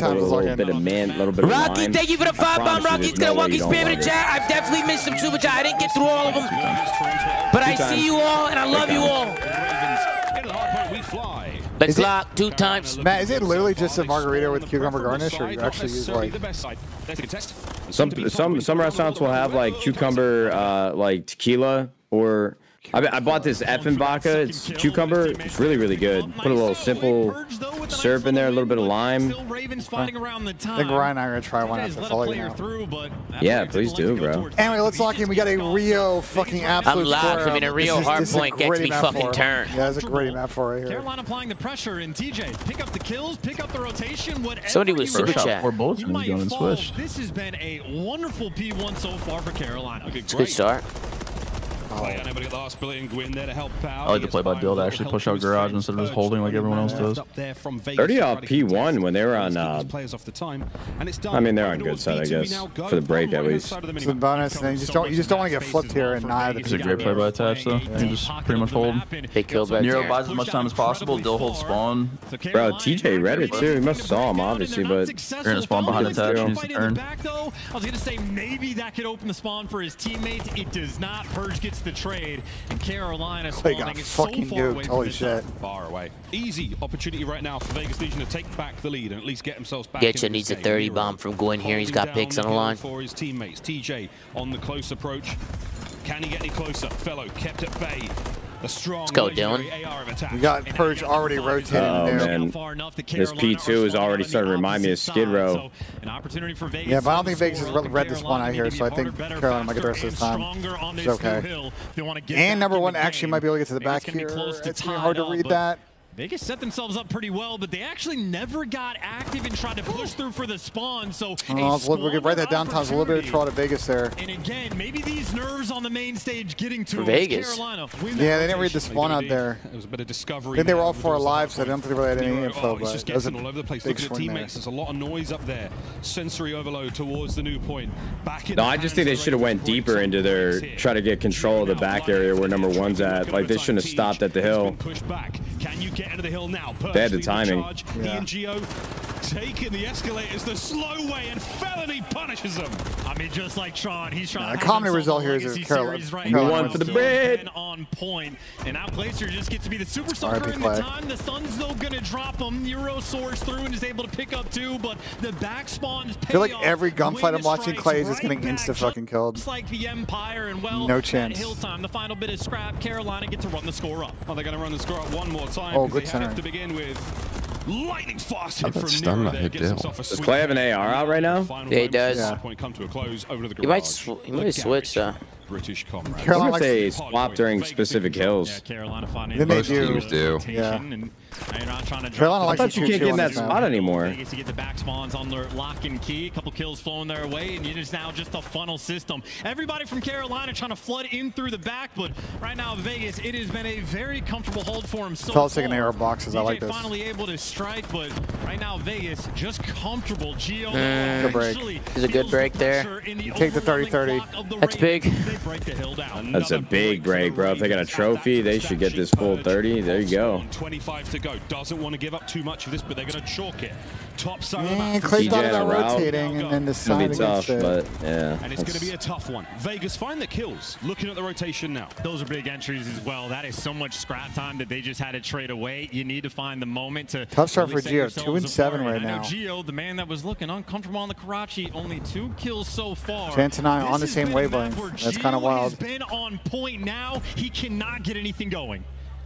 Speaker 5: a little bit of mint, a little bit of Rocky, thank you for the five bomb. Rocky's gonna walk. He's spamming the chat.
Speaker 2: I've definitely missed some too much. I didn't get through all of them, but I see you all and I love you all.
Speaker 1: The is it, two times. Matt, is it literally just a margarita with cucumber garnish, or you actually use like?
Speaker 5: Some some some restaurants will have like cucumber, uh, like tequila or I, I bought this Effenbaca. It's cucumber. It's really, really good. Put a little simple syrup in there, a little bit of lime. Uh, I
Speaker 1: think Ryan and I are going to try one after following but
Speaker 5: Yeah, please do, bro.
Speaker 1: Anyway, let's lock in. We got a Rio fucking absolute I'm locked. I mean, a Rio hard point gets me fucking turned. Yeah, that's a great map for right here. Carolina applying
Speaker 4: the pressure, and TJ, pick up the kills,
Speaker 2: pick up the rotation, whatever. Somebody was super chat. Or both going and switch. This has been a wonderful
Speaker 15: P1 so far for Carolina. Okay, great. It's a good
Speaker 2: start.
Speaker 12: Oh. I
Speaker 10: like to play by Dill to actually push out garage instead of just holding like
Speaker 5: everyone else does. 30
Speaker 10: p one when they were on. Uh,
Speaker 5: I mean they're on good side I guess for the break at least.
Speaker 1: It's a bonus thing. You just don't you just don't want to get flipped here and not. It's a great play by attach though.
Speaker 10: You just pretty much hold. They
Speaker 1: killed that. Nero buys as much time as possible.
Speaker 10: Dill holds spawn. Bro,
Speaker 5: TJ read it too. He must saw him obviously, but gonna spawn behind attach. Earn. I
Speaker 4: was gonna say maybe that could open the spawn for his teammates. It does not.
Speaker 12: Purj gets the trade, and Carolina Spalding is so far away, Holy shit. far away. Easy opportunity right now for Vegas Legion to take back the lead and at least get themselves back. Getcha needs a 30
Speaker 2: bomb from Gwinn here. He's got picks on the line. For
Speaker 12: his teammates, TJ on the close approach. Can he get any closer? FeLo kept at bay.
Speaker 2: Let's go,
Speaker 12: Dylan. We
Speaker 1: got Purj
Speaker 5: already rotating oh, there. Man. This P2 is already starting to remind me of Skid Row.
Speaker 1: Yeah, but I don't think Vegas has read this one out here, so I think Carolina might get the rest of this time. It's okay. And number one actually might be able to get to the back here. It's really hard to read that.
Speaker 4: Vegas set themselves up pretty well, but they actually never got active and tried to push through for the spawn.
Speaker 12: So
Speaker 1: oh, we'll give right that downtown's a little bit of trouble to Vegas there. And again, maybe these nerves on the main stage getting to Vegas.
Speaker 12: Carolina. yeah, they didn't read the spawn out there. It was a bit of discovery. Then they were all four alive, so I don't think they really had any were, info. Oh, it's just getting all over the place. Look at the teammates. There. There's a lot of noise up there. Sensory overload towards the new point.
Speaker 5: Back in. No, I just think they should have went deeper into their try to get control of the back area where number one's at. Like they shouldn't have stopped at the hill. Can you get into the hill now? Bad the timing. Charge.
Speaker 12: Yeah. Ian Geo taking the escalators the slow way and FeLo punishes him. I mean, just like Sean, he's trying. Nah, the common result
Speaker 1: here is Carolina. Right you won for the bid.
Speaker 4: On point, and now Clayster just gets to be the super soaker in the time. The sun's though gonna drop him. Euro soars through and is able to pick up two, but the back spawns.
Speaker 1: I feel like every gunfight I'm watching, Clay is just getting insta fucking killed. It's like the Empire, and well, no chance. Hill time. The final bit is scrap. Carolina get to run the score up. Oh, they gonna run the score up one more time. Oh, good
Speaker 12: center. To begin with. Lightning
Speaker 1: fast
Speaker 3: hit from stun that hit deal. Does Clay have an AR out
Speaker 12: right now? Yeah, he does. Yeah. he might, sw he might switch, though. British comrades. Carolina they swap
Speaker 5: during specific hills. Yeah, Carolina Most teams do. Yeah
Speaker 4: not trying to Carolina I thought you can't get in that spot anymore. Vegas to get the back spawns on their lock and key. A couple kills flowing their way, and it is now just a funnel system. Everybody from Carolina trying to flood in through the back, but right now Vegas, it has been a very comfortable hold for him. So far. taking air
Speaker 1: boxes. I like this. finally
Speaker 4: able to strike, but right now Vegas just comfortable.
Speaker 1: Geo mm.
Speaker 2: good break. There's a good break there. The you take the 30-30. The That's big.
Speaker 5: That's a big break, bro. If they got a trophy, they should get this full 30. There you go. 25 to go. Go
Speaker 12: doesn't want to give up too much of this, but they're going to chalk it. Top side yeah, of the Clay's not about rotating
Speaker 1: and then the side tough, it. But, yeah, and it's going to
Speaker 12: be a tough one. Vegas find the kills. Looking
Speaker 4: at the rotation now. Those are big entries as well. That is so much scrap time that they just had to trade away. You need to find the moment to tough start for Geo. Two and seven right and now. Geo, the man that was looking uncomfortable on the Karachi, only two kills so far. Chance and I on the same wavelength. That's kind of wild. He's
Speaker 1: been
Speaker 12: on point now. He cannot get anything going.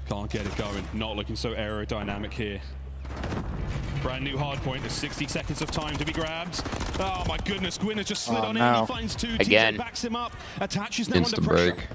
Speaker 12: Can't get it going. Not looking so aerodynamic here. Brand new hard point. There's 60 seconds of time to be grabbed. Oh my goodness, Gwinn has just slid oh, on no. in. He finds two. Again. TJ backs him up. Attaches them Instant under pressure. Break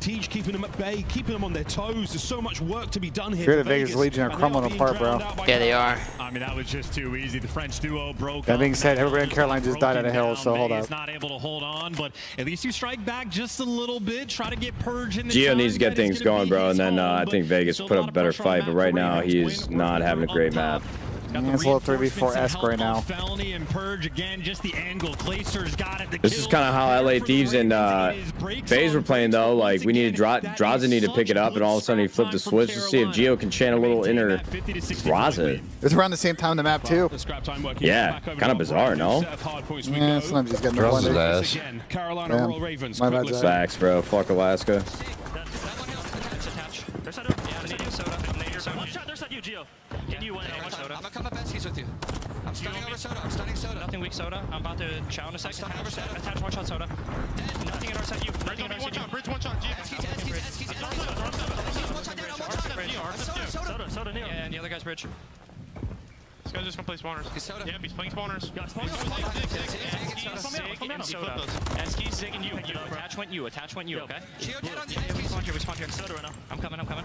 Speaker 12: keeping them at bay, keeping them on their toes. There's so much work to be done here. Sure, the Vegas, Vegas Legion are
Speaker 1: crumbling apart, bro.
Speaker 4: Yeah, they are. I mean, that was just too easy. The French duo
Speaker 12: broke.
Speaker 1: That being said, everybody in Caroline just died at a hill, so hold up. not able to hold
Speaker 4: on, but at least you strike back just a little bit.
Speaker 3: Try to get Purj in
Speaker 5: the Geo needs to get things going, bro, and then uh, I think Vegas put up a better fight, but right now he's not having a great map. Lancelot 3v4 esque right now. FeLo and Purj
Speaker 3: again, just the angle. Clayster's got it.
Speaker 5: this is kind of how LA Thieves and uh, were playing, though. Like, we needed Dra Drazah need to pick it up, and all of a sudden he flipped the switch to see if Geo can channel a little inner
Speaker 1: Drazah. It's around the same time on the map, too.
Speaker 5: Yeah, kind of bizarre, no?
Speaker 1: Yeah, sometimes he's getting blended. ass. Carolina Royal Ravens. My bad, Facts,
Speaker 5: bro. Fuck Alaska.
Speaker 1: Soda. One shot,
Speaker 6: there's that you, Geo. Can you one uh, Soda. I'm gonna come up and Benski's with you. I'm stunning over Soda. I'm stunning Soda. Nothing weak Soda. I'm about to chow in a second. Attach, over soda. attach one shot Soda. Dead. Nothing in our side you. Bridge one shot. Bridge one
Speaker 3: shot. Benski's,
Speaker 6: Soda, Soda. Soda, And the other guy's bridge. This guy's just gonna play spawners. He's soda. Yep, he's playing spawners. Got spawners. and soda. Esky, and you. Attach went you. Attach went you, okay? Shield dead on the We spawned here. We spawned here. Soda right now. I'm coming. I'm coming.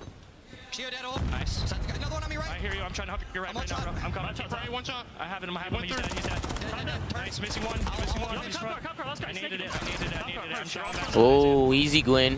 Speaker 6: Shield dead old. Nice. Another one on me right. I hear you. I'm trying to help your right. I'm right now, bro. I'm coming. One shot, One shot. I have him. I have him. He's dead. He's dead. dead, dead, dead. Nice. Missing one. I'll, missing one. Come for, come for. Let's go. I needed it. I needed it. I
Speaker 2: needed it. I'm Oh, easy, Glenn.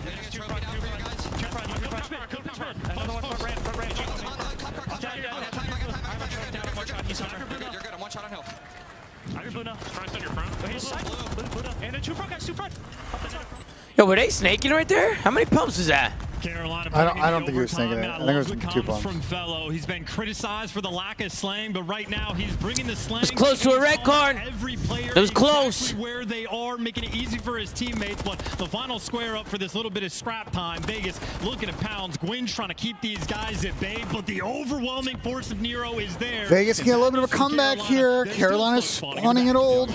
Speaker 2: Yo, were they snaking right there? How many pumps is that? Carolina. I don't, I don't think he was thinking that. I think it was two pumps. From FeLo. He's been criticized for the lack of slang, but right now he's bringing the slang. It was close to a red card.
Speaker 4: Every player it was close.
Speaker 2: where they are, making it
Speaker 4: easy for his teammates. But the final square up for this little bit of scrap time. Vegas looking at pounds. Gwinn trying to keep these guys
Speaker 12: at bay, but the overwhelming force of Nero is there.
Speaker 1: Vegas getting a little bit of a comeback Carolina. here. Carolina's spawning it old.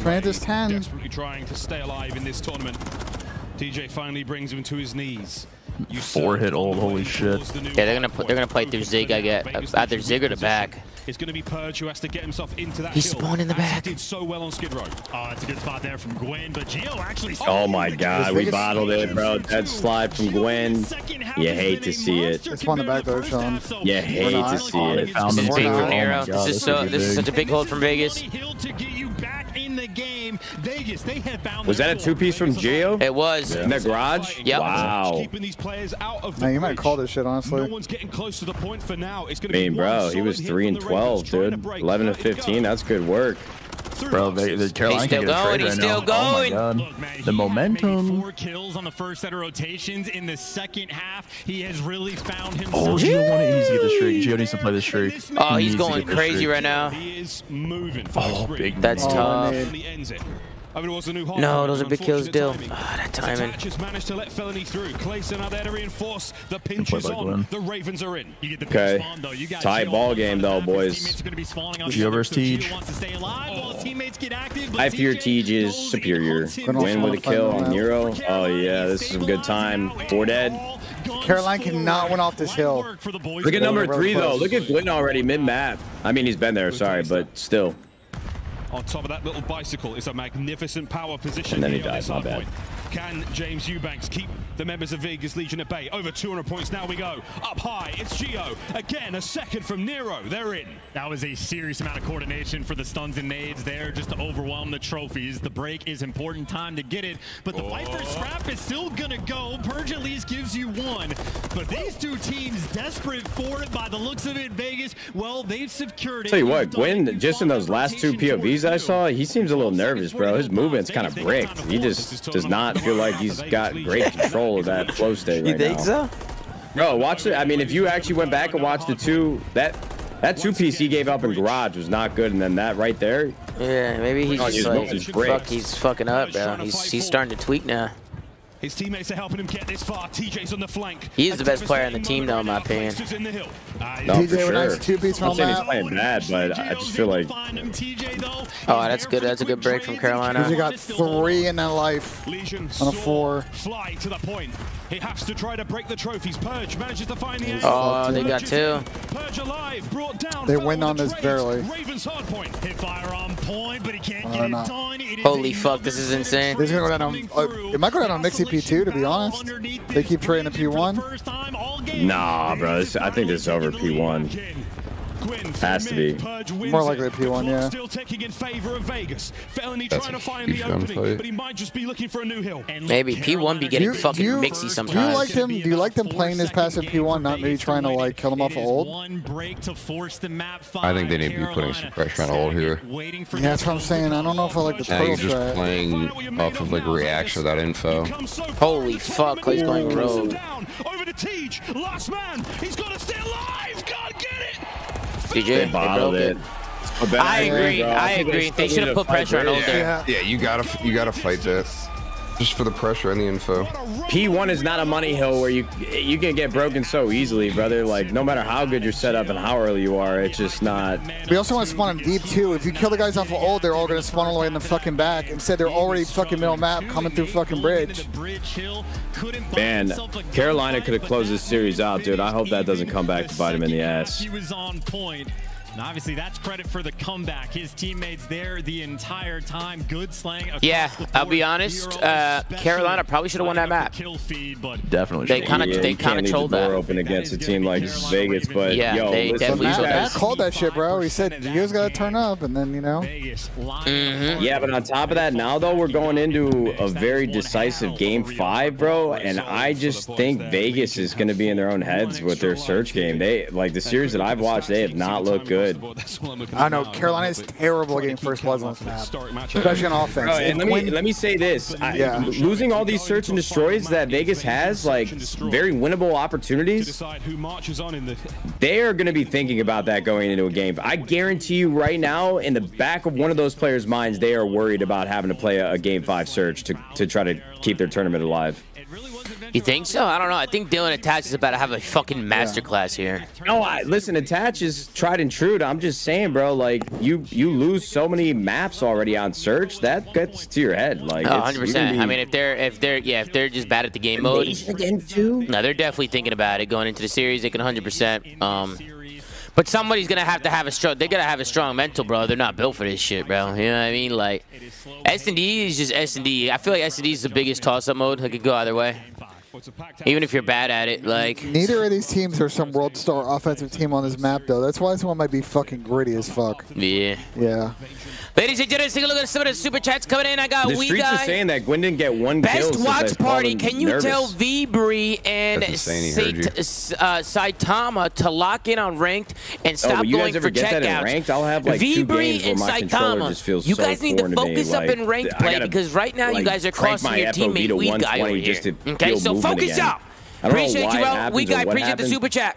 Speaker 1: Trying to 10.
Speaker 12: Desperately trying to stay alive in this tournament. DJ finally brings him to his knees.
Speaker 2: You Four hit old, oh, holy shit. Yeah, they're gonna put, they're gonna play through Zig. I get uh, either Zig or the back.
Speaker 12: It's going to be Purj who has to get himself into that. He's spawned in the back. He did so well on Skid Row. Oh, that's a good spot there from Gwinn, but Geo actually. Oh, my God, we bottled
Speaker 5: it, bro. That slide from Gwinn. You hate to see it.
Speaker 1: It's on the back though, Sean. You hate to see it. Found the big from Arrow. This is so. Uh, this is such a
Speaker 2: big hold from Vegas in the
Speaker 5: game. Vegas, they had found. Was that a two-piece from Geo? It was. Yeah. In the garage? Yep. Wow. Keeping these players
Speaker 1: out of the Man, you might call this shit, honestly. No one's getting close to the point for now. It's
Speaker 5: gonna I mean, bro, he was 3 and 12, dude. 11 and 15, that's good work. Bro, Carolina he's still going. He's right still now. Oh going. Oh Look, man, the
Speaker 10: momentum. Four
Speaker 4: kills on the first set of rotations in the second half. He has really found himself. Oh, Geo
Speaker 10: wanted easy the streak. needs to play the streak. Oh, he's going crazy right
Speaker 12: now. He is moving. Oh, big. That's oh, tough dude. No, those are big kills still. Ah, that timing. Has managed to let FeLo through. Clayson are there to reinforce. The pinch is on. The Ravens are in. You get the okay. Though. You got Tie
Speaker 5: ball game though, boys. You versus Teej. I fear Teej is superior. Win with a kill on Nero. Oh yeah, this is a good time. Four dead.
Speaker 1: Caroline cannot win off this hill. Look at number three though. Look at
Speaker 5: Glenn already mid map. I mean, he's been there. Sorry, but still
Speaker 12: on top of that little bicycle. It's a magnificent power position. And then he dies, Not bad. Point. Can James Eubanks keep the members of Vegas Legion at bay? Over 200 points, now we go. Up high, it's Geo. Again, a second from Nero, they're in. That was a serious amount of coordination
Speaker 4: for the stuns and nades there just to overwhelm the trophies. The break is important time to get it, but the oh. fight for scrap is still gonna go. Purj at least gives you one, but these two teams desperate for it by the looks of it, Vegas. Well, they've secured it. Tell you what, Gwinn,
Speaker 5: just in those last two POVs I saw, he seems a little nervous, bro. His movement's kind of bricked. He just does not feel like he's got great control of that flow state right You think now. so? Bro, watch it. I mean, if you actually went back and watched the two, that that two piece he gave up in garage was not good, and then
Speaker 2: that right there. Yeah, maybe he's oh, just like, fuck, he's fucking up, bro. He's he's starting to tweak now.
Speaker 12: His teammates are helping him get this far. TJ's on the flank.
Speaker 2: He's the best player on the team, though, in my opinion. No, TJ for sure. two piece I'm saying he's playing bad, but I just feel like. Oh, that's good. That's a good break from Carolina. He got
Speaker 1: three in that life on a four. Fly to the point.
Speaker 12: He has to try to break the trophies. Purj manages to find the
Speaker 1: angle. Oh, they got two. Purj alive, brought down. They win on this barely. Ravens hard point. Hit firearm
Speaker 2: point, but he can't get it done. Holy fuck, this is insane. This is gonna go down on.
Speaker 1: Uh, it might go down on Mixie P2 to be honest. They keep trading the P1.
Speaker 2: Nah,
Speaker 5: bro. I think this is over P1. Has to be. More likely P1,
Speaker 2: yeah. Still taking in favor of Vegas. FeLo That's trying to find the opening, fight. but he might just be looking for a new hill. Maybe P1 be getting you, fucking you, mixy sometimes. Do you like
Speaker 1: him? Do you like them playing this passive P1, not maybe trying to like kill him off of old? One break to force the map
Speaker 14: I think they need to be putting some pressure on old here. Yeah,
Speaker 1: that's what I'm saying. I don't know if I like the He's just track.
Speaker 14: playing off of like reaction without info. Holy fuck, he's going rogue.
Speaker 3: Over to teach. last man. He's going to stay alive
Speaker 14: you? they bottled it. it. I agree. I, agree. They, they should have put pressure on Older. Yeah. yeah, you gotta, you gotta fight this. Just for the pressure and the info. P1 is not a money hill where you you can get broken so easily,
Speaker 5: brother. Like, no matter how good you're set up and how early you are, it's just not...
Speaker 1: We also want to spawn them deep, too. If you kill the guys off of old, they're all going to spawn all the way in the fucking back. Instead, they're already fucking middle map coming through fucking bridge.
Speaker 5: Man, Carolina could have closed this series out, dude. I hope that doesn't come back to bite him in the ass. He
Speaker 4: was on point. And obviously, that's credit for the comeback.
Speaker 2: His teammates there the entire time. Good slang. Yeah, I'll be honest. Uh, Carolina probably should have won that map. Kill feed,
Speaker 5: but definitely. They kind of yeah, they kind of trolled that. open against that a team like Carolina Vegas, but yeah, yo, they definitely Matt, Matt called
Speaker 1: that shit, bro. He said you guys gotta turn up, and then you know. Mm
Speaker 5: -hmm. Yeah, but on top of that, now though we're going into a very decisive game five, bro, and I just think Vegas is gonna be in their own heads with their search game. They like the series that I've watched, they have not looked good
Speaker 3: good.
Speaker 1: i know Carolina is terrible getting first bloods on this map, especially on offense. and, and let me when, let me say this: I, yeah.
Speaker 5: losing all these search and destroys that Vegas has, like very winnable opportunities, they are going to be thinking about that going into a game. I guarantee you, right now, in the back of one of those players' minds, they are worried about having to play a, a game five search to to try to
Speaker 2: keep their tournament alive. You think so? I don't know. I think Dylan Attach is about to have a fucking masterclass here.
Speaker 5: No, I listen. Attach is tried and true. I'm just saying, bro. Like you, you lose so many maps already on search. That gets to your head. Like, 100 percent. I mean,
Speaker 2: if they're, if they're, yeah, if they're just bad at the game mode. Again, too. No, they're definitely thinking about it going into the series. They can 100 percent. Um. But somebody's gonna have to have a strong. They're gonna have a strong mental, bro. They're not built for this shit, bro. You know what I mean? Like, S and D is just S and D. I feel like S and D is the biggest toss-up mode. It could go either way even if you're bad at it. Like neither of these teams are
Speaker 1: some world star offensive team on this map, though. That's why this one might be fucking gritty as fuck. Yeah. Yeah.
Speaker 2: Ladies and gentlemen, take a look at some of the super chats coming in. I got the we streets are saying
Speaker 5: that Gwinn didn't get one Best kill watch party. Can you nervous. tell
Speaker 2: Vibri and Sait, uh, Saitama to lock in on ranked and oh, stop oh, going for checkouts? Ranked, I'll have like Vibri and Saitama. You guys so need to focus to up like, in ranked play gotta, because right now like, you guys are crossing your
Speaker 5: teammate Weed guy over here. Okay, so movement Focus again. up. Appreciate you, bro. We guy, appreciate happens. the super chat.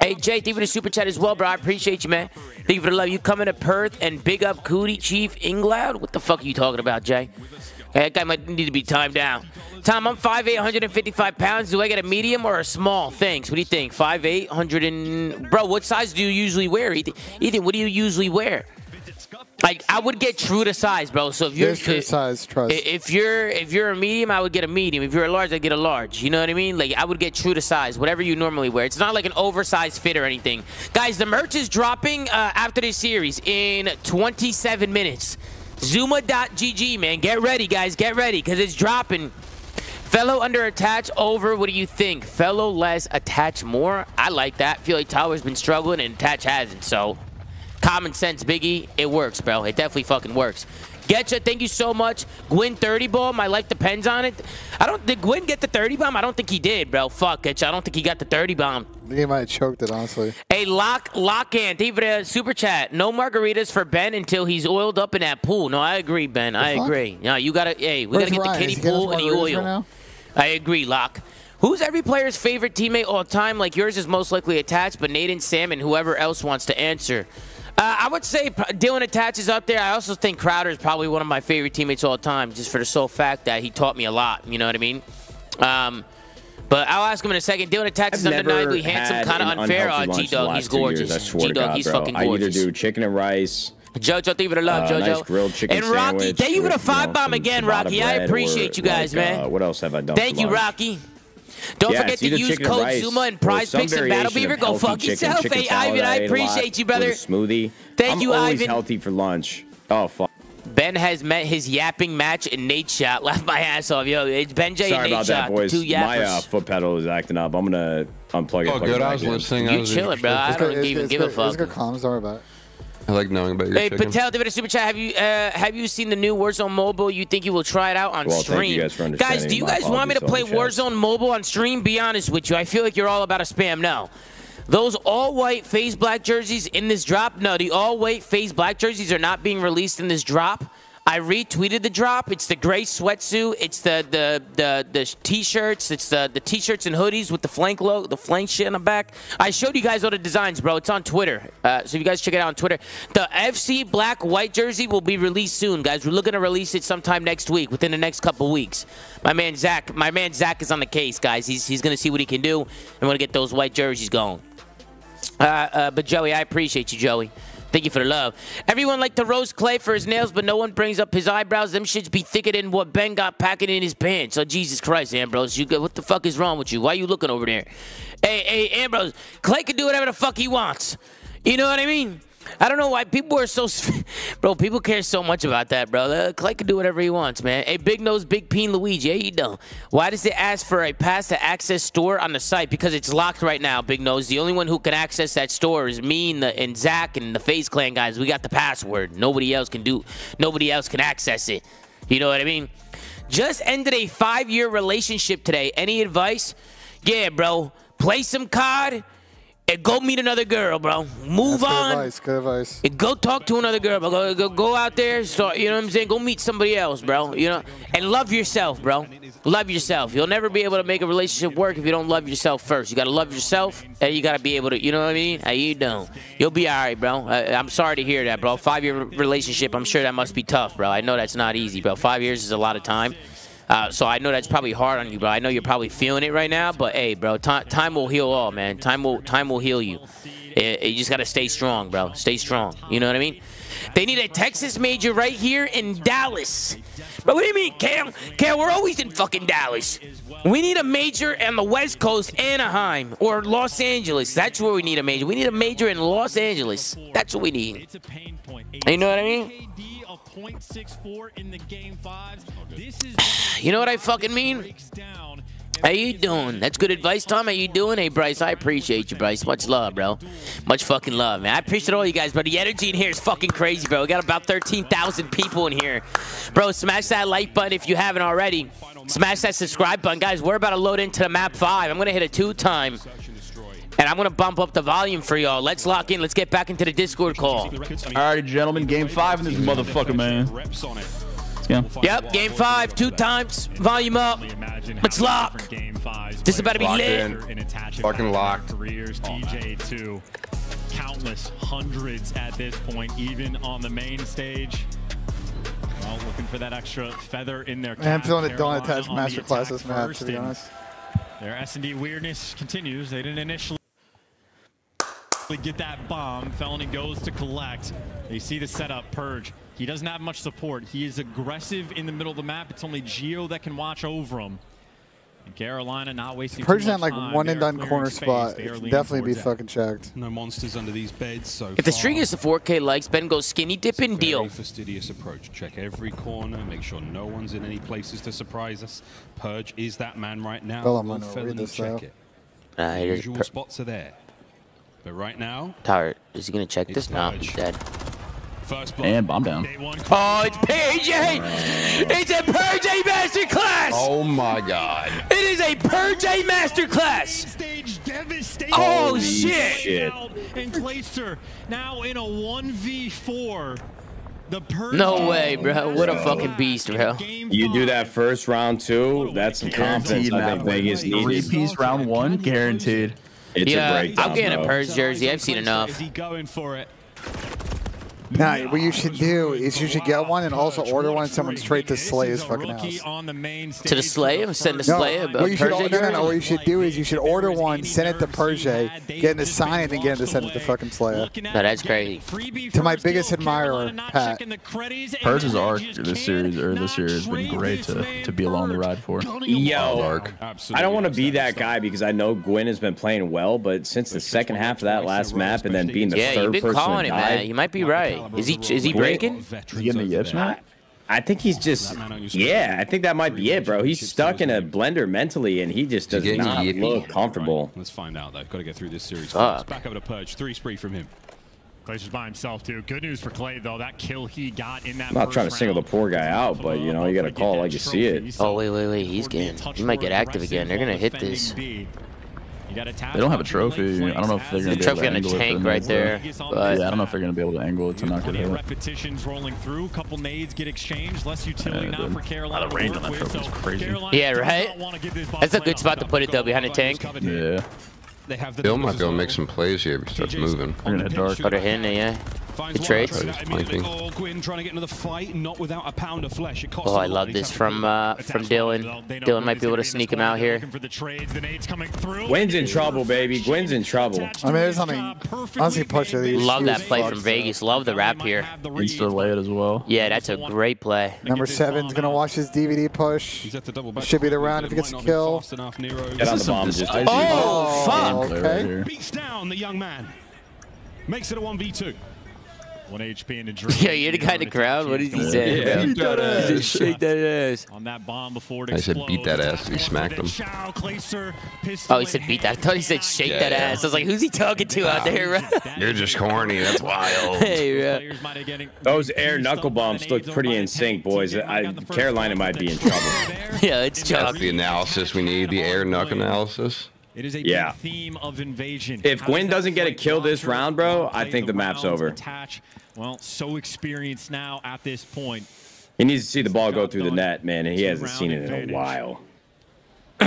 Speaker 2: Hey, Jay, thank you for the super chat as well, bro. I appreciate you, man. Thank you for the love. You coming to Perth and big up Cootie Chief Ingloud? What the fuck are you talking about, Jay? Hey, that guy might need to be timed down. Tom, I'm 5'8", 155 pounds. Do I get a medium or a small? Thanks. What do you think? 5'8", 100 and... Bro, what size do you usually wear, Ethan? Ethan, what do you usually wear? Like I would get true to size, bro. So if you're true size, trust. If you're if you're a medium, I would get a medium. If you're a large, I get a large. You know what I mean? Like I would get true to size, whatever you normally wear. It's not like an oversized fit or anything. Guys, the merch is dropping uh, after this series in 27 minutes. zoomaa.gg, man. Get ready, guys. Get ready, cause it's dropping. FeLo under attach over. What do you think? FeLo less, attach more. I like that. feel like Tower's been struggling and attach hasn't. So Common sense, Biggie. It works, bro. It definitely fucking works. Getcha, thank you so much. Gwinn 30 bomb. My life depends on it. I don't did Gwinn get the 30 bomb? I don't think he did, bro. Fuck, Getcha. I don't think he got the 30 bomb.
Speaker 1: He might have choked it, honestly.
Speaker 2: Hey, lock lock in. Thank you for the super chat. No margaritas for Ben until he's oiled up in that pool. No, I agree, Ben. The I fuck? agree. No, you gotta hey, we gotta get Ryan? the kiddie pool and the oil. Right I agree, Lock. Who's every player's favorite teammate all time? Like yours is most likely attached, but Nate and Sam and whoever else wants to answer. Uh, I would say Dylan attaches up there. I also think Crowder is probably one of my favorite teammates all time, just for the sole fact that he taught me a lot. You know what I mean? Um, but I'll ask him in a second. Dylan Attach is undeniably handsome, kind of unfair. Oh, G Dog, he's gorgeous. G Dog, he's bro. fucking gorgeous. I
Speaker 5: either do chicken and rice.
Speaker 2: Jojo, thank you for the love, uh, Jojo. Nice grilled chicken and Rocky, sandwich, thank you for the five bomb again, Rocky. I appreciate you guys, like, uh, man. Uh, what else have I done? Thank you, lunch? Rocky. Don't yeah, forget to use code ZooMaa and prize
Speaker 5: picks and Battle Beaver. Go fuck chicken, yourself. Chicken hey, Ivan, I, appreciate you, brother. Smoothie. Thank I'm you, always Ivan. healthy for lunch. Oh,
Speaker 2: fuck. Ben has met his yapping match and Nate shot. Laughed my ass off. Yo, Ben J Sorry and Nate about That, boys. My uh,
Speaker 5: foot pedal is acting up. I'm going to unplug
Speaker 14: it. Oh, good. I was listening. You chilling, bro. I don't even give a fuck.
Speaker 1: comms. Sorry about it.
Speaker 14: I like knowing about your hey, chicken. Patel,
Speaker 2: a super chat. Have you uh, have you seen the new Warzone Mobile? You think you will try it out on well, stream? guys, guys do you guys want me to play Warzone Mobile on stream? Be honest with you. I feel like you're all about a spam now. Those all-white FaZe black jerseys in this drop? No, the all-white FaZe black jerseys are not being released in this drop. I retweeted the drop. It's the gray sweatsuit. It's the the the, the t-shirts. It's the the t-shirts and hoodies with the flank low, the flank shit on the back. I showed you guys all the designs, bro. It's on Twitter. Uh, so if you guys check it out on Twitter, the FC black white jersey will be released soon, guys. We're looking to release it sometime next week, within the next couple weeks. My man Zach, my man Zach is on the case, guys. He's he's gonna see what he can do and want to get those white jerseys going. Uh, uh, but Joey, I appreciate you, Joey. Thank you for the love. Everyone like to roast Clay for his nails, but no one brings up his eyebrows. Them shits be thicker than what Ben got packing in his pants. Oh, Jesus Christ, Ambrose. You, what the fuck is wrong with you? Why are you looking over there? Hey, hey, Ambrose. Clay can do whatever the fuck he wants. You know what I mean? I don't know why people are so, bro. People care so much about that, bro. Clay can do whatever he wants, man. Hey, big nose, big peen, Luigi. Yeah, you done? Why does it ask for a pass to access store on the site? Because it's locked right now, big nose. The only one who can access that store is me and, the, and Zach and the FaZe Clan guys. We got the password. Nobody else can do. Nobody else can access it. You know what I mean? Just ended a five-year relationship today. Any advice? Yeah, bro. Play some COD and go meet another girl, bro. Move That's on. Good advice. Good advice. And go talk to another girl, bro. Go, go, go out there. Start, you know what I'm saying? Go meet somebody else, bro. You know, and love yourself, bro. Love yourself. You'll never be able to make a relationship work if you don't love yourself first. You gotta love yourself, and you gotta be able to. You know what I mean? How you doing? You'll be all right, bro. I, am sorry to hear that, bro. Five year relationship. I'm sure that must be tough, bro. I know that's not easy, bro. Five years is a lot of time. Uh, so I know that's probably hard on you, bro. I know you're probably feeling it right now, but hey, bro, time will heal all, man. Time will time will heal you. It, it, you just gotta stay strong, bro. Stay strong. You know what I mean? They need a Texas major right here in Dallas. But what do you mean, Cam? Cam, we're always in fucking Dallas. We need a major on the West Coast, Anaheim, or Los Angeles. That's where we need a major. We need a major in Los Angeles. That's what we need. You know what I mean? You know what I fucking mean? How you doing? That's good advice, Tom. How you doing? Hey, Bryce, I appreciate you, Bryce. Much love, bro. Much fucking love, man. I appreciate all you guys, but the energy in here is fucking crazy, bro. We got about 13,000 people in here. Bro, smash that like button if you haven't already. Smash that subscribe button. Guys, we're about to load into the map 5. I'm going to hit a two-time. And I'm going to bump up the volume for y'all. Let's lock in. Let's get back into the Discord call. All right, gentlemen. Game 5 in this motherfucker, man. Yep, game five, two times, volume up. Let's lock. This is about to be locked lit. Fucking locked.
Speaker 4: Careers, DJ two. Countless hundreds at this point, even on the main stage. Well, looking for that extra feather in their cap. I'm feeling it. don't attach masterclasses, this to be honest. Their S&D weirdness continues. They didn't initially get that bomb. FeLo goes to collect. They see the setup. Purj he doesn't have much support. He is aggressive in the middle of the map. It's only Geo that can watch over him. And Carolina not wasting time. Purj had like time. one they and done corner spot.
Speaker 1: Definitely be fucking checked. No
Speaker 12: monsters under these beds so If
Speaker 1: far. the string
Speaker 2: is the 4K likes, Ben goes
Speaker 12: skinny dip and deal. fastidious approach. Check every corner. Make sure no one's in any places to surprise us. Purj is that man right now. Well, I'm gonna read this check out.
Speaker 2: it. Uh, Usual
Speaker 12: spots are there. But right now...
Speaker 2: Tower, is he going to check this? No, he's dead. And bomb down.
Speaker 12: Oh, it's PJ! It's a PJ masterclass!
Speaker 5: Oh
Speaker 14: my god. It is
Speaker 4: a
Speaker 2: PJ
Speaker 5: masterclass!
Speaker 4: Oh devastation. shit! shit. And placed her now in a 1v4.
Speaker 2: The No way, bro. What a fucking beast, bro. You do that first
Speaker 5: round
Speaker 10: too, that's some
Speaker 12: confidence
Speaker 10: I think Vegas needs. Three-piece round one, guaranteed. It's
Speaker 1: yeah, a breakdown, I'm getting a Purj
Speaker 2: jersey. I've seen enough. Is
Speaker 1: he going for it? Now, what you should do is you should get one and also order one. Someone straight to slay his fucking house.
Speaker 2: To the Slay him? Send to Slay No, what you should, no, no, no. What
Speaker 1: you should do is you should order one, send it to Persia, get him to sign it, and get him to send it to fucking Slay. No, that's crazy. To my biggest admirer, Pat.
Speaker 10: arc this series or this year has been great to, to be along the ride for.
Speaker 5: Yo, arc. I don't want to be that
Speaker 10: guy because I know Gwinn has been playing well,
Speaker 5: but since the second half of that last map and then being the yeah, third person, yeah, it, man. You might be right play? Is he is he breaking? Is he I think he's just, yeah, I think that might be it, bro. He's stuck in a blender mentally, and he just does not look comfortable. Right. Let's find out, though. Got to get through this series. Fuck.
Speaker 4: Back up to Purj. Three spree from him. Clay's by himself, too. Good news for Clay, though. That kill he got in that I'm not trying to
Speaker 5: single the poor guy out, but, you know, you got to call like you see it. Oh, wait,
Speaker 10: wait, wait. He's getting, he might get
Speaker 5: active again. They're going to hit this.
Speaker 3: They don't have a trophy. I don't know if they're going to be able to angle tank it. Right there. But yeah, I don't
Speaker 10: know if they're going to be able to angle it to knock it out.
Speaker 4: Repetitions rolling through. Couple nades get exchanged. Less utility yeah, for Carolina. A lot of range on that trophy is
Speaker 10: crazy.
Speaker 14: Yeah, right?
Speaker 2: That's a good spot to put it though, behind a tank. Yeah. They have the
Speaker 14: Bill might be able to make some plays here if he starts moving. They're in the dark. Got a hand there. yeah. He trades.
Speaker 2: Oh,
Speaker 12: Gwinn trying to get into the fight, not without a pound of flesh. oh, I
Speaker 2: love this from uh, from Dylan. Dylan might be able to sneak him out here.
Speaker 1: Gwinn's
Speaker 2: in trouble, baby. Gwinn's in trouble. I mean, there's something.
Speaker 1: Honestly, push of these. Love that play from
Speaker 2: Vegas. Love the wrap here. Insta late as well. Yeah, that's a great play.
Speaker 1: Number seven's gonna watch his DVD push. Should be the round if he gets a kill. Get on the
Speaker 2: bomb. Oh, fuck! okay. right
Speaker 3: here.
Speaker 12: Beats down the young man. Makes it a 1v2. One HP and a
Speaker 14: drink. yeah, you're the guy
Speaker 2: in the crowd. What did he say? Yeah. Beat that ass. shake that ass. On that bomb before it
Speaker 14: I said beat that ass. He smacked him.
Speaker 2: Oh, he said beat that. I thought he said shake yeah, that yeah. ass. I was like, who's he talking to out there? Right?
Speaker 14: You're just corny. That's wild. hey, bro.
Speaker 5: Those air knuckle bumps look pretty in sync, boys. I, Carolina might be in trouble.
Speaker 14: yeah, it's tough. That's the analysis we need. The air knuckle analysis. It is a yeah.
Speaker 4: theme of invasion.
Speaker 14: If How Gwinn doesn't get a kill this round, bro, I think the, the map's over.
Speaker 4: Attach, well, so experienced now at this point.
Speaker 5: He needs to see the ball go through the net, man, and he hasn't seen it in a
Speaker 2: while.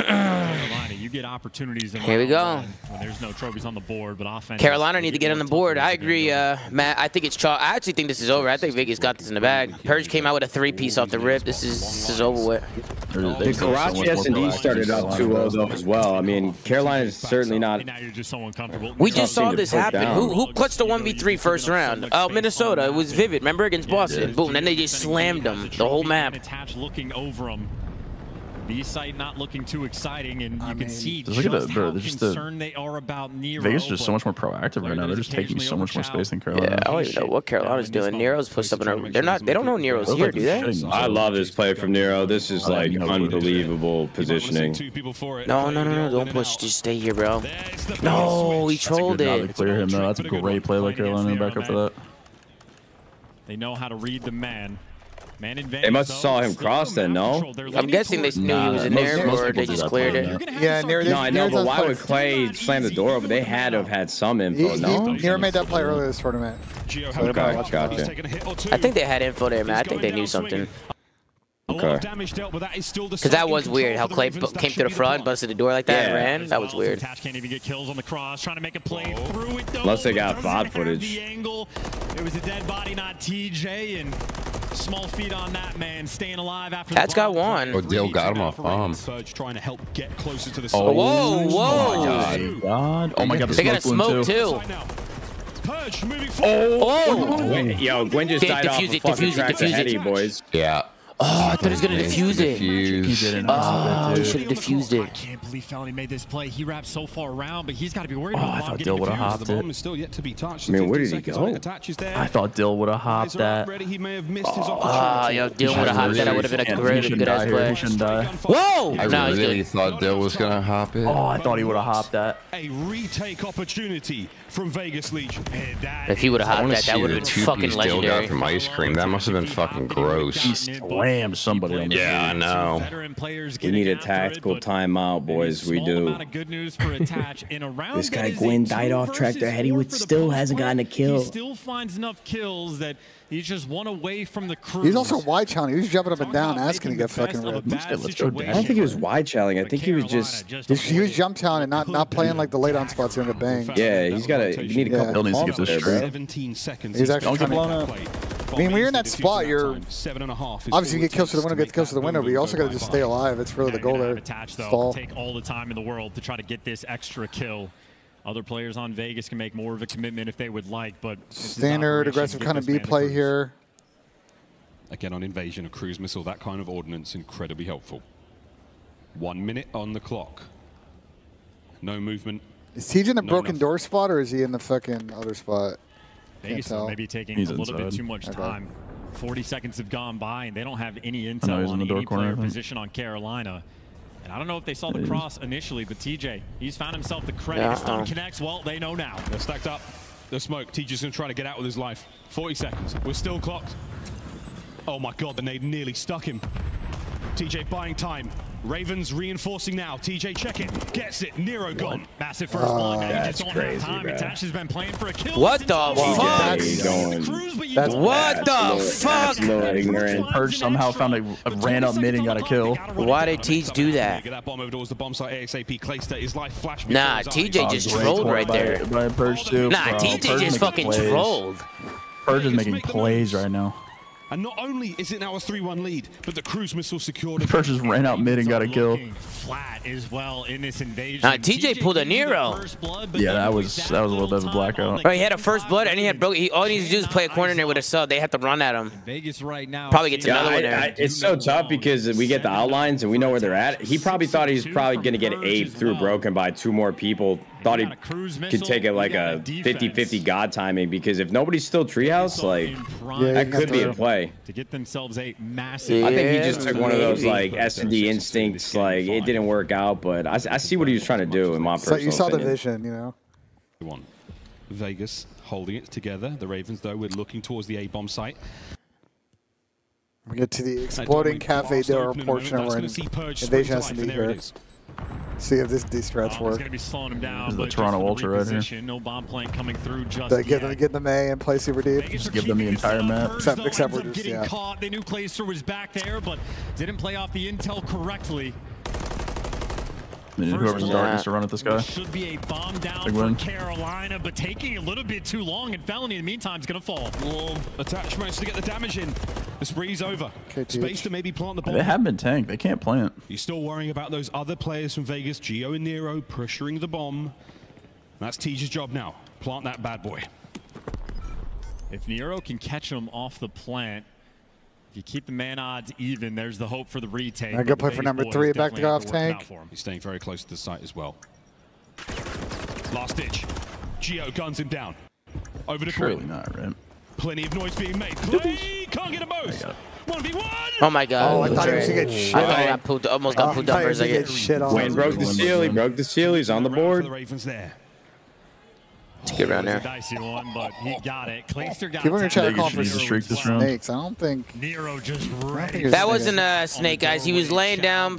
Speaker 4: Carolina, you get opportunities. Here we go. When there's no trophies on the board, but offense.
Speaker 2: Carolina need to get on the board. I agree, uh, Matt. I think it's. I actually think this is over. I think Vegas got this in the bag. Purj came out with a three-piece off the rip. This is this is over with. The
Speaker 5: Karachi S and D started out 2-0 though as well. I mean, Carolina is certainly not.
Speaker 3: We just saw this happen. Who
Speaker 2: who clutched the one v three first round? Oh, uh, Minnesota. It was vivid. Remember against Boston? Boom. Then they just slammed them the whole map. Looking over them.
Speaker 4: B site side not looking too exciting, and I you mean, can see just, at the bro, how just concerned the, they are
Speaker 10: about Nero. Vegas is just so much more proactive right now. They're just taking so much more space than Carolina. Yeah, I don't even
Speaker 2: know what Carolina's yeah, doing. Nero's pushed up in They're not. They don't know Nero's here, do they? I
Speaker 5: love this play
Speaker 2: from Nero. This is like
Speaker 5: unbelievable positioning. No, no, no, no! Don't push. Just stay here, bro. No,
Speaker 2: he trolled it. Clear him though. That's a great
Speaker 5: play by Carolina in the backup for that.
Speaker 4: They know how to read the man. They must have saw him cross then, no? I'm guessing they
Speaker 5: knew nah, he was in there, or they just cleared it. Yeah, near this. No, I know, but why would Clay slam the door open? They had to have had some info, he, no? He never
Speaker 1: made that play earlier this tournament. Okay, gotcha. I think
Speaker 2: they had info there, man. I think they knew something. Okay.
Speaker 1: Because
Speaker 2: that was weird how Clay came to the front, busted the door like that, yeah. and ran. That was weird.
Speaker 4: Can't even get kills on the cross, trying to make a play Whoa. Oh. through it.
Speaker 2: Though. Unless they got VOD footage. The angle.
Speaker 4: It was a dead body, not TJ, and small feet on that man, staying alive after.
Speaker 12: Cat's got one. Odell oh, got him off bomb. Surge trying to help get closer to the. Oh, whoa, whoa! God. Oh my
Speaker 2: God! They got a smoke too.
Speaker 3: Oh! oh. Yo, Gwinn just died off a fucking track to Eddie,
Speaker 14: boys. Yeah. Oh, I thought he was going to defuse it.
Speaker 13: Oh, he should have
Speaker 10: defused it. I
Speaker 4: can't believe FeLo made this play. He wrapped so far around, but he's got to be worried oh, about I thought Dill would have hopped the bomb it. Is still yet to be touched. I mean, where did he go? I
Speaker 10: thought Dill would have hopped that.
Speaker 3: oh, yo, Dill would have hopped that. That would have been a great, good-ass play. Whoa! I really
Speaker 14: thought Dill was going to hop it. Oh, I thought he would have hopped
Speaker 12: that. A retake opportunity from Vegas Legion. If he would have had that,
Speaker 14: that would have been fucking legendary. from ice cream. That must have been fucking gross. He slammed somebody on the Yeah, I know.
Speaker 5: We need a tactical timeout, boys. We do. this guy
Speaker 1: Gwinn died
Speaker 2: off track. Their head. He still hasn't gotten a kill. He still finds
Speaker 4: enough kills that He's just one away from the crew. He's also
Speaker 1: wide challenging. He was jumping up and down, asking to get fucking ripped. I don't think he was wide challenging. I think he was just. just he was jump challenging and not not playing like the late on spots in the bang. Yeah, he's got a. You need a couple yeah. buildings to get this straight. 17 seconds. He's actually don't blown up. I mean, when you're in that spot, you're seven and a half. Obviously, you get kills to the window, get kills to the window, but you also got to just stay alive. It's really the
Speaker 3: goal there. Attached, though, take
Speaker 4: all the time in the world to try to get this extra kill. Other players on Vegas can make more of a commitment if they would like, but standard aggressive kind of B play cruise.
Speaker 3: here.
Speaker 12: Again, on invasion, a cruise missile, that kind of ordnance, incredibly helpful. One minute on the clock. No movement. Is he in the no broken enough.
Speaker 1: door spot or is he in the fucking other spot? Vegas maybe taking He's a little inside. bit too much okay. time.
Speaker 4: 40 seconds have gone by and they don't have any intel on in the any corner, player position on Carolina. And I don't know if they saw the cross initially, but TJ, he's found himself the credit. Yeah. stun connects.
Speaker 12: Well, they know now. They're stacked up. The smoke. TJ's going to try to get out with his life. 40 seconds. We're still clocked. Oh my god, the nade nearly stuck him. TJ buying time. Ravens reinforcing now. TJ check it. Gets it. Nero gone. What? Massive first oh, block. Oh, that's crazy, time. Bro. has been playing
Speaker 10: for a kill. What the fuck? That's what the fuck? ignorant. somehow found a, a mid and got a kill. Why did
Speaker 12: Tj
Speaker 2: do that? Nah, TJ just trolled right there. Nah, TJ just fucking trolled.
Speaker 10: Purj is making plays
Speaker 12: right now. And not only is it now a 3-1 lead, but the cruise missile secured it. Purj just ran out mid and got a kill flat as well in this invasion. TJ, TJ pulled a Nero. Blood, yeah,
Speaker 2: that was that was a little bit of a blackout. Right, he had a first blood and he had broke. He, all he needs to do is play a corner there with a sub. They have to run at him.
Speaker 3: Vegas right
Speaker 2: now. Probably gets yeah, another I, one there. I,
Speaker 5: it's so tough because we get the outlines and we know where they're at. He probably thought he's probably gonna get eight through broken by two more people. Thought he could take it like a 50-50 god timing because if nobody's still treehouse, like yeah, that could be a play.
Speaker 4: To get themselves a massive. I think he just took one of those like S and D
Speaker 5: instincts. Like it didn't didn't work out, but I, I see what he was trying to do in my so You saw opinion. the
Speaker 1: vision, you know?
Speaker 12: One. Vegas holding it together. The Ravens, though, we're looking towards the A-bomb site.
Speaker 1: We get to the exploding cafe door portion where invasion has to be here. See if this distress oh, works. This is the Toronto Ultra right here.
Speaker 4: No bomb plane coming through just they give
Speaker 1: them get the May and play super deep. Vegas just give them the entire map. Except, except we're just yeah. Caught.
Speaker 4: They knew Clayster was back there, but didn't play off the intel correctly.
Speaker 10: First, whoever's in darkness to run at this guy. Should be a bomb down Big win.
Speaker 12: Carolina, but taking a little bit too long, and FeLo in the meantime is going to fall. Attachments to get the damage in. The spree's over. KTH. Space to maybe plant the bomb. They have
Speaker 10: been tanked. They can't plant.
Speaker 12: You're still worrying about those other players from Vegas, Geo and Nero, pressuring the bomb. That's Teej's job now. Plant that bad boy.
Speaker 4: If Nero can catch him off the plant, you keep the man odds even, there's the hope for the retake. A good play for number three back to off tank.
Speaker 12: He's staying very close to the site as well. Last ditch. Geo guns him down. Over to Surely Quinn. not, right? Plenty of noise being made. Clay can't get a boost.
Speaker 2: One v one. Oh my god. Oh, I thought he was gonna get shit. I, I got pulled, almost got oh, pulled up for a second. Shit on Wayne broke the seal.
Speaker 5: He broke the seal. He's on the board.
Speaker 12: The Ravens there
Speaker 1: to get around there. Dicey one, but
Speaker 2: he got it. Clayster got People are trying to call for streak this
Speaker 1: round. snakes. I don't think.
Speaker 2: Nero just That wasn't a snake, guys. He was laying down,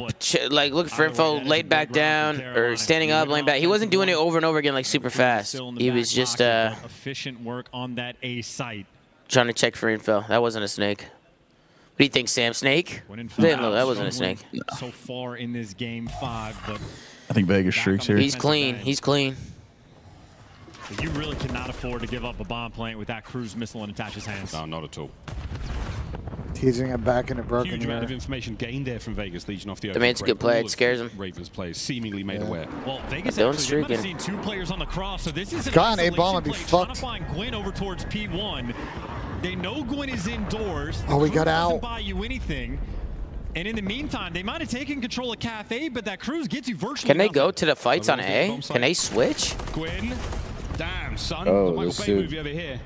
Speaker 2: like looking for info, laid back down or standing up, laying back. He wasn't doing it over and over again like super fast. He was just uh,
Speaker 4: efficient work on that A site.
Speaker 2: Trying to check for info. That wasn't a snake. What do you think, Sam? Snake? that wasn't a snake.
Speaker 4: So far in this game five, but I
Speaker 10: think Vegas streaks
Speaker 4: here. He's
Speaker 2: clean. He's clean.
Speaker 4: You really cannot afford to give up a bomb plant with that cruise missile in Natasha's hands. No, not at all.
Speaker 1: Teasing it back in a broken Huge amount of
Speaker 12: information gained there from Vegas, Legion off the open. The a good play. It scares him. Ravens players seemingly made yeah. aware. Well, Vegas don't actually, have seen
Speaker 4: two players on the cross, so this is an God, a bomb would be fucked. Gwinn over towards P1. They know Gwinn is indoors.
Speaker 1: oh, we got out.
Speaker 2: buy you anything. And in the meantime, they might have taken control of Cafe, but that cruise gets you virtually. Can they nothing. go to the fights on A? Can they switch?
Speaker 12: Gwinn Damn, son. Oh, the Michael Bay dude. movie over here.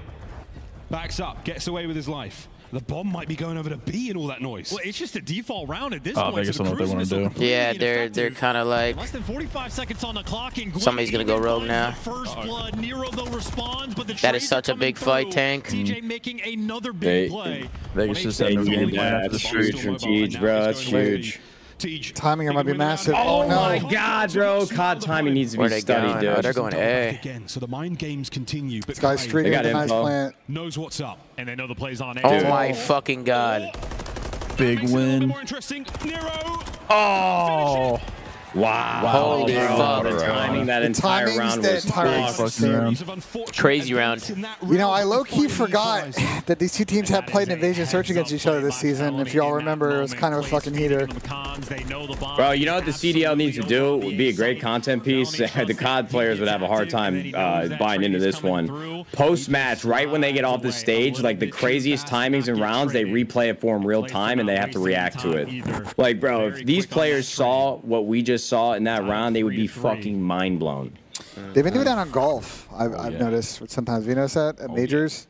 Speaker 12: Backs up, gets away with his life. The bomb might be going over to B and all that noise. Well, it's just a default round at
Speaker 3: this oh, point. So the cruise what they
Speaker 12: do.
Speaker 2: Yeah, they're they're kind of like less than 45 seconds on the clock. And somebody's gonna go rogue now. First blood, Nero
Speaker 4: though responds,
Speaker 2: but the that is such a big fight tank. TJ making another big they,
Speaker 10: play. They just said no game plan after the shoot from Teej, bro. That's huge.
Speaker 1: Siege. Timing might be massive. Oh, oh no. my God, bro! COD timing needs to be Where studied, dude. they're going A. Again,
Speaker 12: so the mind games continue. But this guy's streaking the nice plant. Knows what's up, and they know the plays aren't. Oh my
Speaker 2: fucking God!
Speaker 10: Big win.
Speaker 1: Oh.
Speaker 2: Wow. wow. Holy bro, fuck. The timing that the entire round was round. Crazy round.
Speaker 1: You know, I low-key forgot that these two teams have played an invasion search against each other this season. If y'all remember, it was kind of a fucking heater.
Speaker 5: Bro, you know what the CDL needs to do? It would be a great content piece. the COD players would have a hard time uh, buying into this one. Post-match, right when they get off the stage, like the craziest timings and rounds, they replay it for them real time and they have to react to it. Like, bro, if these players saw what we just just saw in that round, they would be fucking mind blown. They've been doing that
Speaker 1: on golf. I've, oh, I've yeah. noticed sometimes. We notice that at oh, majors.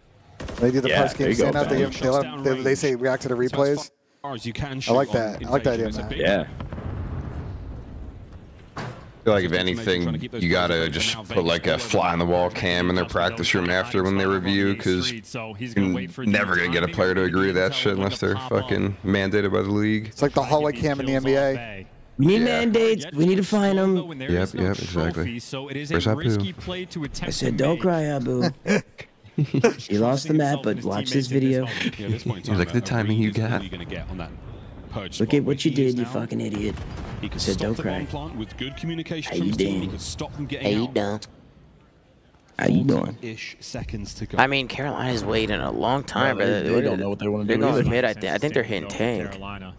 Speaker 1: They do the yeah, post game stand up. They, give, they, they, they, say react to the replays.
Speaker 3: far as you can I like that. I like that idea, Yeah.
Speaker 14: I feel like if anything, you gotta just put like a fly on the wall cam in their practice room after when they review, because you're never gonna get a player to agree to that shit unless they're fucking mandated by the league. It's
Speaker 1: like the hallway cam in the NBA. We need yeah. mandates. We need to find them. Yep, yep, exactly. Trophy, so it is Where's a risky play to
Speaker 14: attempt I said, don't cry, Abu.
Speaker 12: he lost the map, but watch this video. This Look at the timing you got. Look at what you did, you fucking idiot. He could said, don't cry. Plant with good communication How you doing? How you doing? How you doing? seconds
Speaker 2: to go. I mean, Carolina's waiting a long time, well, they, but they, they, don't know what they want to do. They're going mid. I, I think they're hitting tank. Carolina.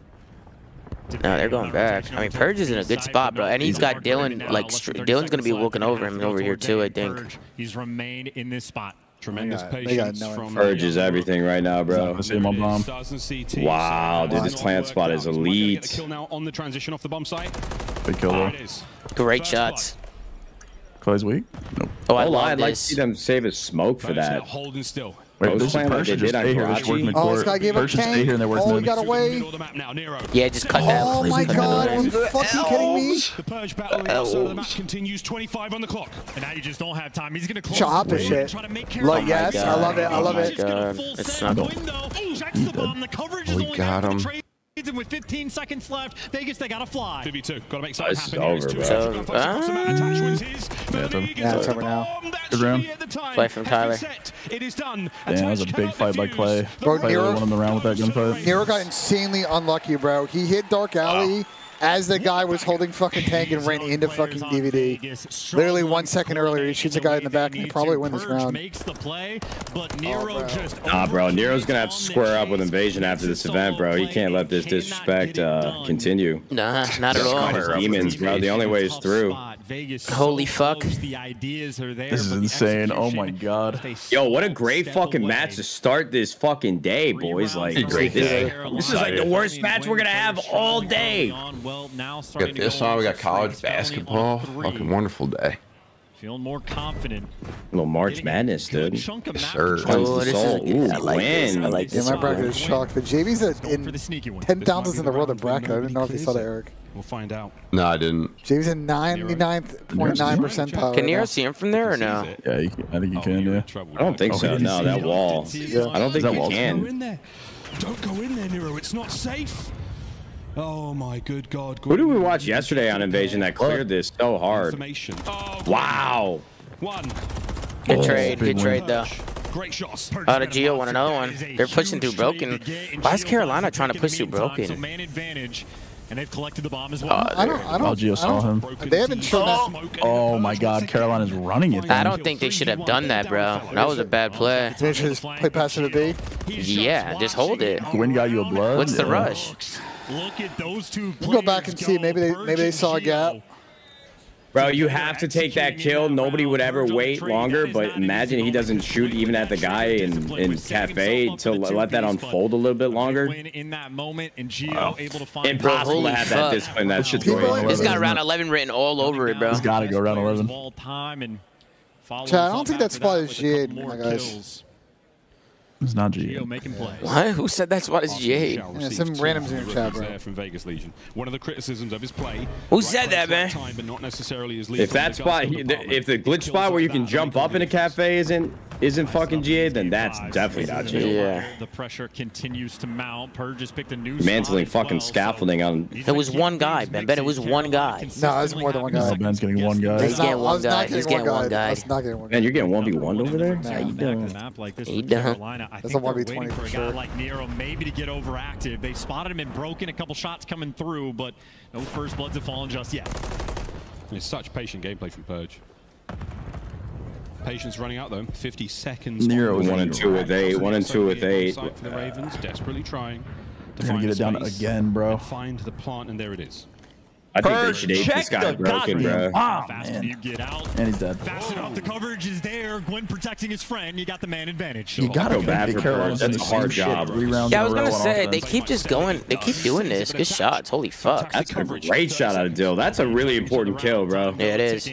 Speaker 2: No, they're going back. I mean, Purj is in a good spot, bro. And he's got Dillon, like, Dillon's going to be looking over him over here, too, I think.
Speaker 12: He's remained in this spot. Tremendous patience Purj is everything
Speaker 5: right now, bro. Wow, dude, this plant spot is elite. Kill
Speaker 12: now on the transition off the bomb site. Big kill, Great shots.
Speaker 10: Clay's weak? Nope. Oh,
Speaker 5: I, oh, I'd like to see them save a smoke for that.
Speaker 1: Holding still.
Speaker 5: Oh, this guy
Speaker 1: gave up tank. Here and oh, we got away.
Speaker 2: Yeah, just cut that. Oh my god, are you
Speaker 12: fucking kidding me? The purge battle the the match continues. 25 on the clock. And now you just don't have
Speaker 4: time. He's
Speaker 1: gonna close. Chop the shit. Look, yes, I love it. I love it.
Speaker 2: Oh god. It's not.
Speaker 14: He oh, got him with 15 seconds left,
Speaker 12: Vegas, they gotta fly. 2v2, gotta make something happen. Over, here. It's two over, bro.
Speaker 14: Uh, yeah, it's over
Speaker 12: now. Good room.
Speaker 1: Play from Tyler. It
Speaker 3: is
Speaker 10: done. Damn, that was a big fight by Clay. Bro, Clay Nero, won him round with that gunfight.
Speaker 1: Nero got insanely unlucky, bro. He hit Dark Alley. Wow as the guy was holding fucking tank and ran into fucking DVD. Literally one second earlier, he shoots a guy in the back and he probably wins this round. Makes the play,
Speaker 3: but oh,
Speaker 5: Nah, bro, Nero's gonna have to square up with Invasion after this event, bro. He can't let this disrespect uh, continue. Nah, not at all. Demons, bro. The only way is through. Vegas. Holy so fuck.
Speaker 3: There, this is insane. Oh my god. Yo,
Speaker 5: what a great fucking away. match to start this fucking day,
Speaker 14: boys. Like great day. This is like the worst match we're gonna have all day. Well, now we got this on. We got college basketball. Fucking wonderful day. Feeling more confident.
Speaker 4: A
Speaker 5: little March Madness, dude. Yes, sir. Oh, this is a Ooh, I like win. this. I like this. my
Speaker 1: bracket is shocked. But JV's in ten thousands in the world in bracket. I didn't know if you saw that, Eric. We'll find out.
Speaker 14: No, I didn't.
Speaker 1: James in 99.9 percentile. Can Nero see
Speaker 14: him from there or no?
Speaker 10: Yeah, I think you oh, can. Yeah. Oh, I don't think so. No, that wall. Yeah. I don't think that wall
Speaker 5: can.
Speaker 12: Don't go in there, Nero. It's not safe. Oh my good God. Who did we
Speaker 5: watch yesterday on Invasion that cleared this so hard? Oh, wow.
Speaker 12: One. Good oh, trade. Good trade, though. Great shots.
Speaker 2: Out of Geo, one another one. They're pushing through Broken. Why is Carolina trying to push through Broken? and they've collected the bomb as well. Uh, I don't. I don't. LGO saw I don't,
Speaker 10: him. They haven't shown oh. oh my God, Carolina's running it. Then. I
Speaker 2: don't think they should have done that, bro. That was a bad play. Did you just play
Speaker 1: past the B?
Speaker 2: Yeah, just hold it. Gwinn got you a blood. What's the yeah. rush?
Speaker 1: Look at those two. We'll go back and see. Maybe they maybe they saw a gap.
Speaker 5: Bro, you have to take that kill. Nobody would ever wait longer, but imagine he doesn't shoot even at the guy in, in Cafe to let that unfold a little bit longer.
Speaker 3: In that moment, and Geo able to find impossible to have that discipline. That shit's
Speaker 2: going It's got round 11 written all over it, bro. It's got to go round 11. Chad, I don't think that's
Speaker 3: is shit, my guys.
Speaker 10: It's not Geo. Geo
Speaker 2: making
Speaker 3: plays. What? Who said that's what is Jade? Yeah, some in your chat, bro.
Speaker 12: From Vegas Legion. One of the criticisms of his play. Who right said that, man? Time, but not necessarily his if that spot, the if the glitch spot where you can
Speaker 5: jump up in a cafe isn't isn't fucking GA, then that's definitely not GA. Yeah.
Speaker 12: The pressure
Speaker 2: continues to mount. Purj just picked a new Mantling
Speaker 5: fucking scaffolding on. It was one guy, Ben. Ben, it
Speaker 2: was one guy.
Speaker 1: No,
Speaker 10: it's more than one guy. Ben's getting one guy. He's getting one guy. He's getting one guy. He's getting one guy. Man, you're getting 1v1 over there? Nah, you don't. You don't.
Speaker 5: That's a 1v20 for a guy
Speaker 1: Like
Speaker 4: Nero maybe to get overactive. They spotted him and broken. A couple shots coming through, but no first
Speaker 12: bloods have fallen just yet. It's such patient gameplay from Purj. Patience running out though. 50 seconds. Nero one and two with eight. One and two with eight. For the Ravens, desperately trying. To they to get it down again, bro. Find the plant, and there it is. I think Purj, they should ape this guy broken, bro. Wow, man. You get out. And he's dead. Fast enough. The coverage is
Speaker 4: there. Gwinn protecting his friend. You got the man advantage. You gotta go bad for Carolina. That's a hard job. Three
Speaker 2: rounds yeah, I was gonna say they keep just going. They keep doing this. Good shots. Holy fuck. That's a great shot out of Dill. That's a really important kill, bro. Yeah, it is.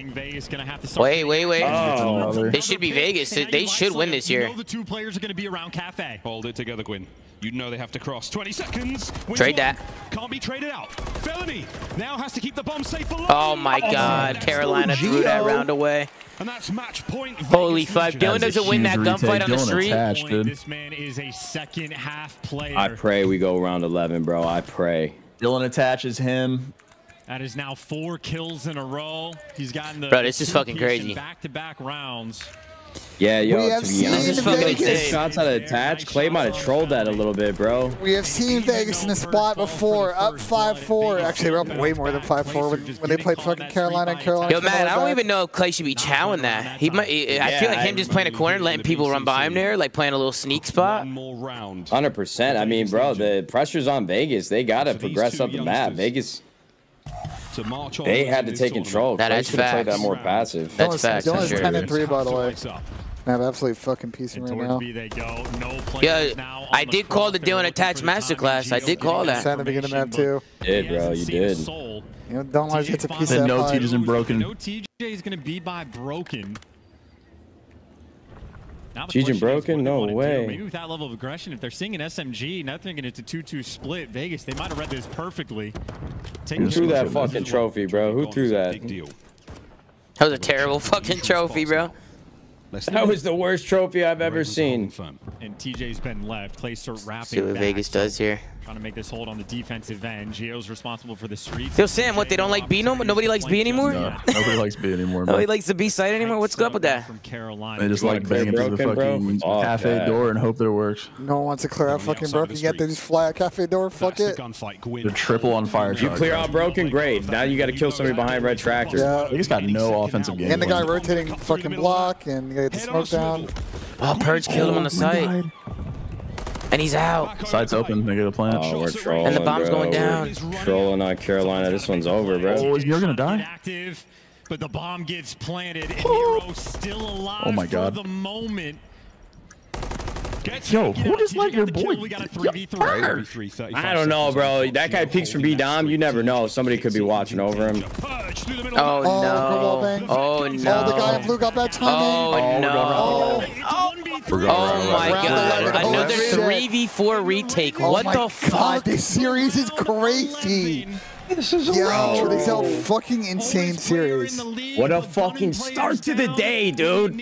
Speaker 2: Wait, wait, wait. Oh, they should be Vegas. They should win this year. The two players
Speaker 12: are gonna be around Cafe. Hold it together, Gwinn. You know they have to cross. 20 seconds. Trade that. Can't be traded out. FeLo. now has to keep the bomb safe below.
Speaker 2: Oh my oh, God! Carolina threw that round away. And that's match point. Holy fuck! Dillon doesn't win that gunfight on the street. this
Speaker 4: man is a second half player. I pray
Speaker 10: we go round 11, bro. I pray. Dillon attaches him.
Speaker 4: That is now four kills in a row. He's gotten the. Bro, this is fucking crazy. Back to back rounds. Yeah, yo,
Speaker 5: we have to be honest, fucking shots out of attach. Clay might have trolled that a little
Speaker 2: bit, bro.
Speaker 1: We have seen Vegas in a spot before, up 5-4. Actually, we're up way more than 5-4 when, they played fucking Carolina and Carolina. Yo, man, I don't
Speaker 2: even know if Clay should be chowing that. He might. I feel like him just playing a corner, letting people run by him there, like playing a little sneak spot. 100%.
Speaker 5: I mean, bro, the pressure's on Vegas. They got to progress up the map. Vegas
Speaker 12: to march on. They had to take control. That is facts. That more passive. That's facts. Dillon's 10 and
Speaker 1: 3, by the way. I have absolute fucking peace right now. yeah,
Speaker 2: I did call the Dillon Attached Masterclass. I did call that. At the beginning of that, too.
Speaker 10: Did, bro. You did. You
Speaker 1: know, don't let it get to peace. The no isn't broken. No TJ
Speaker 4: is going to be by broken.
Speaker 5: Cheech and Broken? No way.
Speaker 1: Maybe
Speaker 4: with that level of aggression, if they're seeing an SMG, nothing, and it's a 2-2 split, Vegas, they might have read this perfectly. Take Who threw that fucking
Speaker 2: trophy, bro? Who threw that? deal. That was a terrible fucking trophy, bro.
Speaker 4: That was the worst trophy I've ever seen. And TJ's been left. Clay's start wrapping. See what Vegas does here. Trying to make this hold on the defensive end. Geo's responsible for the streets. Yo, Sam,
Speaker 2: what, they don't like B no more? Nobody likes B anymore? No, nobody likes B anymore, Nobody likes the B side anymore? What's up with that? From
Speaker 1: Carolina. They just like banging through the fucking oh, cafe
Speaker 10: door and hope that it works.
Speaker 1: No one wants to clear out fucking broken. You got to just fly a cafe door. Fuck it. The
Speaker 10: triple on fire.
Speaker 5: You clear out broken, great. Now you got to kill somebody behind red tractor. Yeah. They just got no offensive game. And the guy
Speaker 1: rotating fucking block and you the smoke down. Oh, Purj killed him on the oh side. And he's out.
Speaker 5: Side's open. They get a plant. Oh, we're trolling, And the bomb's bro. going down. trolling on Carolina. This one's over,
Speaker 3: bro. Oh, you're going to die.
Speaker 4: Active, but the bomb gets planted. And oh. Hero still alive
Speaker 5: oh my God.
Speaker 3: for
Speaker 4: the moment.
Speaker 3: Yo, who just
Speaker 4: let your boy? We got a
Speaker 1: 3
Speaker 3: 3
Speaker 5: I don't know, bro. That guy peeks from B Dom. You never know. Somebody could be watching over him. Oh, no. Oh, no. Oh, the guy in blue
Speaker 1: got that timing.
Speaker 5: Oh, no.
Speaker 2: Oh, my god. Another 3v4 retake. What the fuck? This series is crazy. This is Yo,
Speaker 1: this is a fucking insane series. What a fucking start to the day, dude.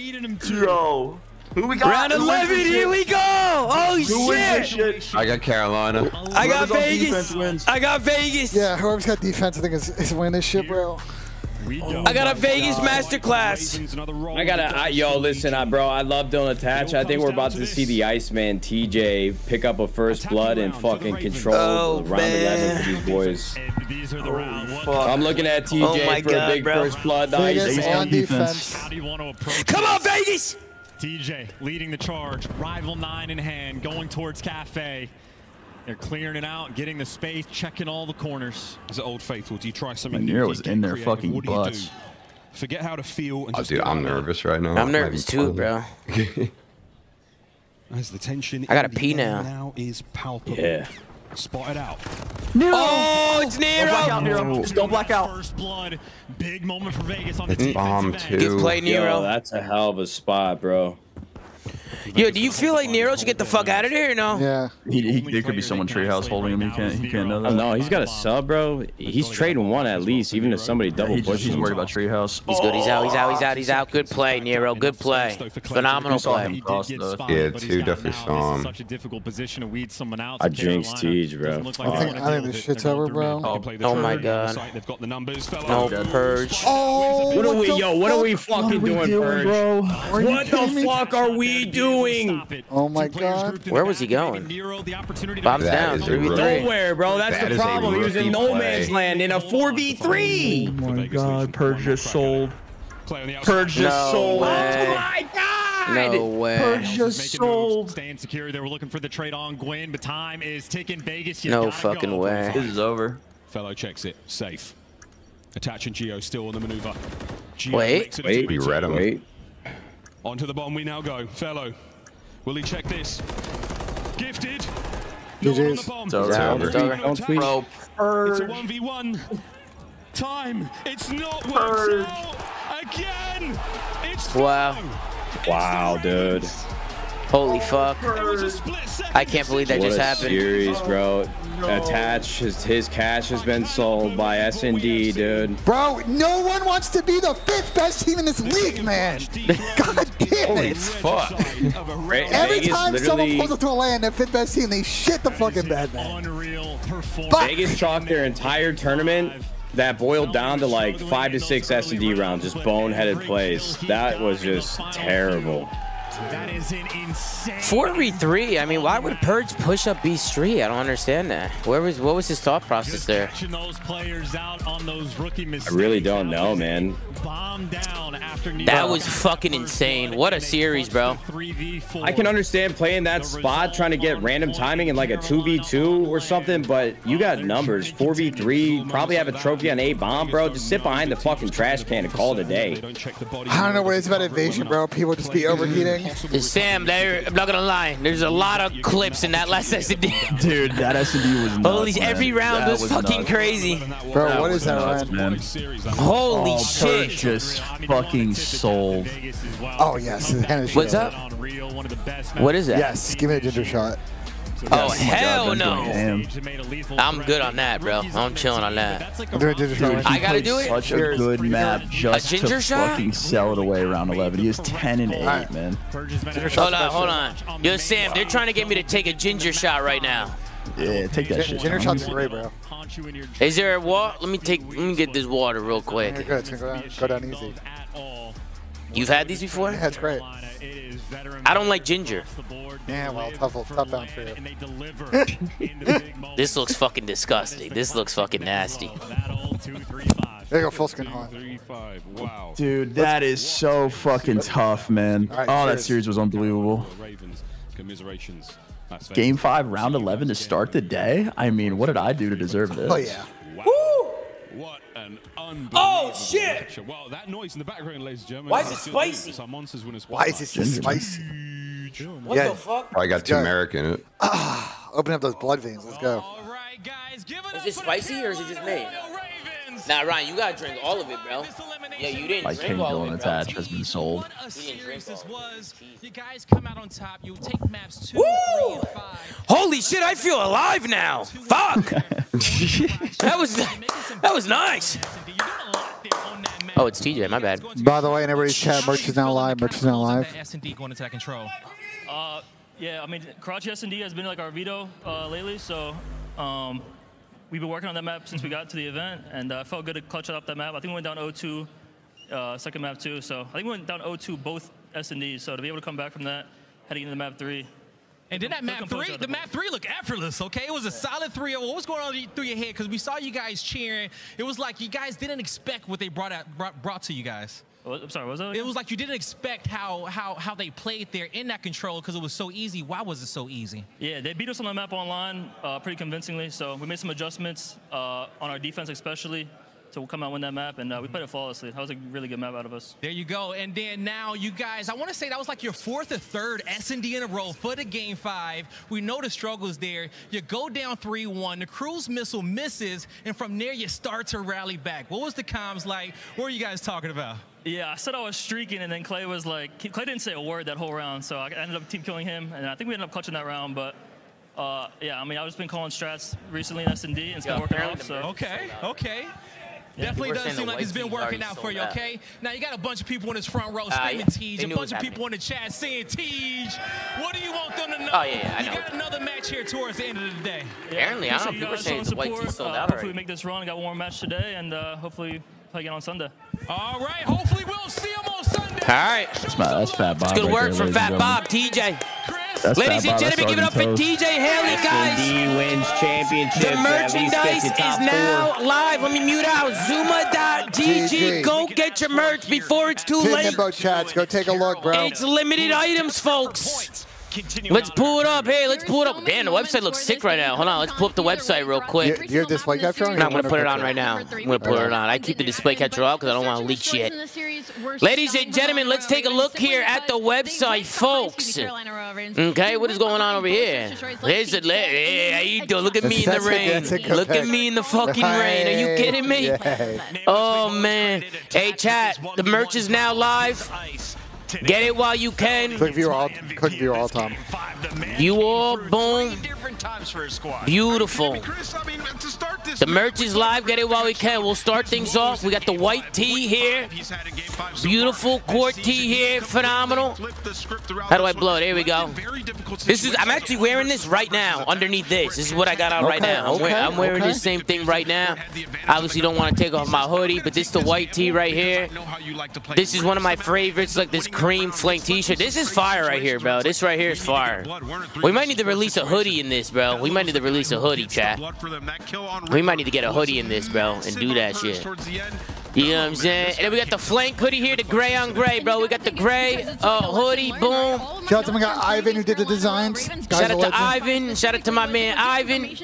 Speaker 1: Yo. Who we got? Round 11, here we go! Oh, shit.
Speaker 14: shit. I got Carolina.
Speaker 1: I got Vegas. I got Vegas. Yeah, whoever's got defense, I think, is, is winning this shit, bro. Oh I got a Vegas God. masterclass. I got a
Speaker 5: I, yo. Listen, I, bro, I love Dillon Attach. I think we're about to see the Iceman TJ pick up a first blood and fucking control oh, round man. 11
Speaker 10: for these boys. Oh, I'm looking at TJ
Speaker 5: oh for God, a big bro. first blood. Vegas on defense. defense.
Speaker 4: Come on, Vegas! DJ leading the charge, rival nine in hand, going towards Cafe. They're clearing it out, getting the space, checking all the corners.
Speaker 12: Is it old faithful, do you
Speaker 4: try something
Speaker 14: new? was in their creative? fucking butts.
Speaker 12: Forget how to feel. And oh, just dude, I'm
Speaker 14: nervous right now. I'm nervous
Speaker 2: too, bro.
Speaker 3: As
Speaker 12: the tension I gotta pee now. Now is palpable. Yeah.
Speaker 2: Spotted out. Nero! Oh, oh it's Nero! Don't black out, Nero. Just don't black
Speaker 12: out. First blood. Big
Speaker 14: moment for Vegas on it's the bomb,
Speaker 2: too. Good play, Nero. Yo, that's a hell of a spot, bro. Yo, do you feel like Nero should get the fuck out of here, or no? Yeah.
Speaker 5: He, he, there could be someone treehouse holding him. He can't, He can't know that. Oh, no, he's got a sub, bro. He's trading one at least, even if somebody double bushes. him. He's worried about treehouse. He's good. He's out. He's out. He's
Speaker 2: out. He's out. Good play, Nero. Good play. Phenomenal play. Yeah,
Speaker 14: two definitely saw
Speaker 4: him. Such a difficult position to weed someone out.
Speaker 5: I jinxed Teej, bro.
Speaker 14: I think,
Speaker 1: I think this shit's over, bro. Oh, my god.
Speaker 2: No Purj.
Speaker 1: Oh, what are we, yo? What are oh, we fucking doing, Purj?
Speaker 3: What
Speaker 5: the fuck are we doing? doing? Oh my God!
Speaker 2: Where was he going? Bombs down. Three v three. Nowhere, bro. That's that the problem. He was in no play. man's
Speaker 7: land in a four v
Speaker 4: three.
Speaker 7: Oh my God! Purj just sold.
Speaker 4: Purj just
Speaker 3: sold. Oh
Speaker 7: my
Speaker 4: God! No way. just sold. Staying secure. They were looking for the trade on Gwinn, but
Speaker 12: time is ticking. Vegas, you no fucking go. way. This is over. FeLo checks it. Safe. Attaching Geo still on the maneuver. Geo wait, wait. Be read Wait. Onto the bomb we now go. FeLo. Will he check this?
Speaker 13: Gifted. GG's. It's, it's over. It's over. Don't tweet. It's
Speaker 12: a 1v1.
Speaker 8: Time. It's not working. out. Again.
Speaker 13: It's wow.
Speaker 5: It's wow, dude. Holy fuck.
Speaker 3: I can't believe that just happened. Series,
Speaker 5: bro. Oh attached. His, his cash has been sold by S&D, dude. Bro,
Speaker 1: no one wants to be the fifth best team in this league, man.
Speaker 5: God damn it. Holy fuck. Every Vegas time someone pulls up
Speaker 1: to a land, that fifth best team, they shit the fucking bed, man.
Speaker 5: But Vegas chalked their entire tournament that boiled down to like five to six S&D rounds, just boneheaded plays. That was just
Speaker 2: terrible. That is an insane. 4v3. I mean, why would Purj push up B3? I don't understand that. Where was what was his thought process Just there? I really don't know, man. that
Speaker 4: was fucking
Speaker 2: insane.
Speaker 5: What a series, bro. I can understand playing that spot, trying to get random timing in like a 2v2 or something, but you oh, got numbers. 4v3, probably have a trophy on A bomb, bro. Just sit behind the fucking trash can and call it a day. I
Speaker 1: don't know what it is about invasion, bro. People
Speaker 2: just be overheating. Sam, they're, I'm not gonna lie. There's a lot of clips in that last S&D. Dude, that S&D was nuts, Holy, man. every round was, was fucking nuts. crazy.
Speaker 13: Bro, that what is that,
Speaker 10: nuts, man? Holy oh, shit. Just fucking sold.
Speaker 1: Oh, yes. What's up? What is that? Yes, give me a ginger shot. Oh, oh, hell no.
Speaker 2: I'm good on that, bro. I'm chilling on that. Dude,
Speaker 10: I gotta do it? Such a good map just to shot? fucking sell it away around 11. He is 10 and 8, right. man.
Speaker 3: Hold on, hold
Speaker 2: on. Yo, Sam, they're trying to get me to take a ginger shot right now.
Speaker 1: Yeah, take that shit. Ginger shots great, bro.
Speaker 2: Is there a wall? Let me take. Let me get this water real quick. Go, down. go down easy. You've had these before? Yeah, great. I don't like ginger.
Speaker 1: Yeah, well, tough, tough out for you.
Speaker 2: this looks fucking disgusting. This looks fucking nasty.
Speaker 1: There you go, full skin on. Dude, that
Speaker 10: is so fucking tough, man. oh, that series was unbelievable.
Speaker 1: Game five, round
Speaker 10: 11 to start the day. I mean, what did I do to deserve oh, this? Oh, yeah.
Speaker 12: Woo! What an oh shit! Action. Well, that noise in the background, ladies and gentlemen. Why is it spicy? Our monsters Why is it
Speaker 1: just spicy? What yeah. the fuck?
Speaker 14: I got turmeric in it.
Speaker 1: Ah, open up those blood veins. Let's go. All right,
Speaker 2: guys, give it is it spicy or is it just me? Now, Ryan, you gotta drink all of it, bro. Yeah, you didn't. Like him going
Speaker 1: has been sold.
Speaker 2: Holy shit! I feel alive now. Fuck. that was that was nice. Oh, it's TJ. My bad.
Speaker 1: By the way, in everybody's chat, merch is now live. Merch is now live.
Speaker 2: S&D going
Speaker 15: attack control. Uh, yeah, I mean,
Speaker 6: Karachi S&D has been like our veto uh, lately, so um, we've been working on that map since we mm-hmm. got to the event, and uh, I felt good to clutch up that map. I think we went down 0-2 uh, second map too. So I think we went down 0-2 both S and D. So to be able to come back from that, heading into map three. And then that map three, the map three
Speaker 15: looked effortless, okay? It was a yeah. solid 3 What was going on through your head? Because we saw you guys cheering. It was like you guys didn't expect what they brought out brought, brought to you guys. Oh, I'm sorry, was that? It was like you didn't expect how how how they played there in that control because it was so easy. Why was it so easy? Yeah, they beat us on the map
Speaker 6: online uh, pretty convincingly. So we made some adjustments uh, on our defense, especially to
Speaker 15: come out win that map, and uh, we mm-hmm. played it flawlessly. That was a really good map out of us. There you go. And then now, you guys, I want to say that was like your fourth or third S&D in a row for the game five. We know the struggles there. You go down 3-1, the cruise missile misses, and from there you start to rally back. What was the comms like? What were you guys talking about? Yeah, I said I was streaking, and then Clay was
Speaker 6: like, Clay didn't say a word that whole round, so I ended up team killing him, and I think we ended up clutching that round, but uh, yeah, I mean, I've just been calling strats recently in S&D, and it's yeah, been working out, so. Okay, okay. Definitely does seem like it's been working out for you, okay?
Speaker 15: Now, you got a bunch of people in this front row screaming uh, yeah. Teej, a bunch of people in the chat saying Teej. What do you want them to know? Oh, yeah, yeah, you know. got another match here towards the end of the day. Apparently, I don't know. People are saying the white tee's sold uh, out Hopefully we
Speaker 6: make this run. got one more match today, and uh, hopefully play again on Sunday. All right, hopefully we'll see him on Sunday.
Speaker 10: All right. That's, my, that's Fat
Speaker 2: Bob. It's good right work there, from Fat Bob,
Speaker 6: TJ.
Speaker 10: That's Ladies and gentlemen, give it up for TJ
Speaker 2: HaLy, guys.
Speaker 5: D wins championship. The merchandise is now
Speaker 2: four. live. Let me mute out. zoomaa.gg. Go get your merch before it's too Pin late. Chats. Go take a look, bro. It's limited items, folks let's pull it up. Hey, let's pull it up. Damn, the website looks sick right now. Hold on, let's pull up the website real quick.
Speaker 1: Your, display capture
Speaker 2: on? No, I'm going to put it on right now. I'm going to put it on. I keep the display capture off because I don't want to leak shit. Ladies and gentlemen, let's take a look here at the website, folks. Okay, what is going on over here? hey, how you doing? Look at me in the rain. Look at me in the fucking rain. Are you kidding me? Oh, man. Hey, chat, the merch is now live. Get it while you can. Click view all, click view all Tom. You all, boom. Beautiful. The merch is live. Get it while we can. We'll start things off. We got the white tee here. Beautiful court tee here. Phenomenal. How do I blow? There we go. This is. I'm actually wearing this right now. Underneath this. This is what I got on right now. I'm, wearing, I'm wearing this same thing right now. Obviously, don't want to take off my hoodie, but this is the white tee right here. This is one of my favorites. Like this cream flank t-shirt. This is fire right here, bro. This right here is fire. We might need to release a hoodie in this, bro. We might need to release a hoodie, chat. We might need to get a hoodie in this, bro, and do that shit. You know what I'm saying? And then we got the flank hoodie here, the gray on gray, bro. We got the gray uh, hoodie, boom. Shout out to my guy Ivan who did the designs. Guys Shout out to Ivan. Shout out to my man Ivan. Yes,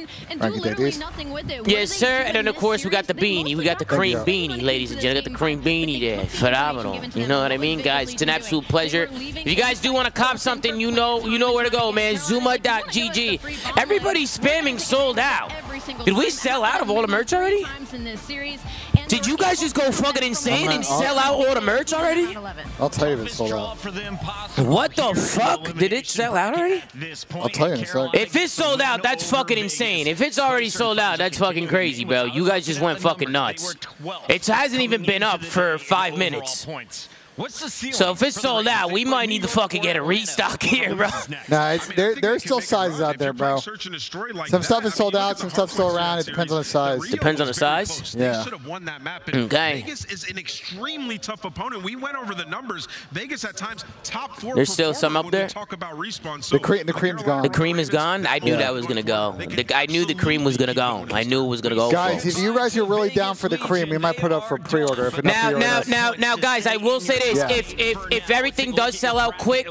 Speaker 2: sir. And then, of course, we got the beanie. We got the cream beanie, ladies and gentlemen. We got the cream beanie there. Phenomenal. You know what I mean, guys? It's an absolute pleasure. If you guys do want to cop something, you know you know where to go, man. zoomaa.gg. Everybody's spamming sold out. Did we sell out of all the merch already? Did you guys just go fucking insane and sell out all the merch already? I'll tell you it's sold out. What the fuck? Did it sell out already? I'll tell you in a second. If it's sold out, that's fucking insane. If it's already sold out, that's fucking crazy, bro. You guys just went fucking nuts. It hasn't even been up for five minutes. What's the ceiling? So if it's sold out, we might need to fucking get a restock here, bro.
Speaker 1: Nah, it's, there, there's still sizes out there, bro. Some stuff is sold out, some stuff's still around. It depends on the size. Depends on the size? Yeah.
Speaker 2: Okay. Vegas is an extremely tough opponent. We went over the numbers. Vegas at times top four. There's still some up there. Talk about respawn. So the, cre the cream's gone. The cream is gone. I knew yeah. that was gonna go. The, I knew the cream was gonna go. I knew it was gonna go. Guys, if
Speaker 1: you guys are really down for the cream, we might put up for pre-order. Now, now,
Speaker 2: now, now, guys, I will say is, yeah. if, if, if everything does sell out quick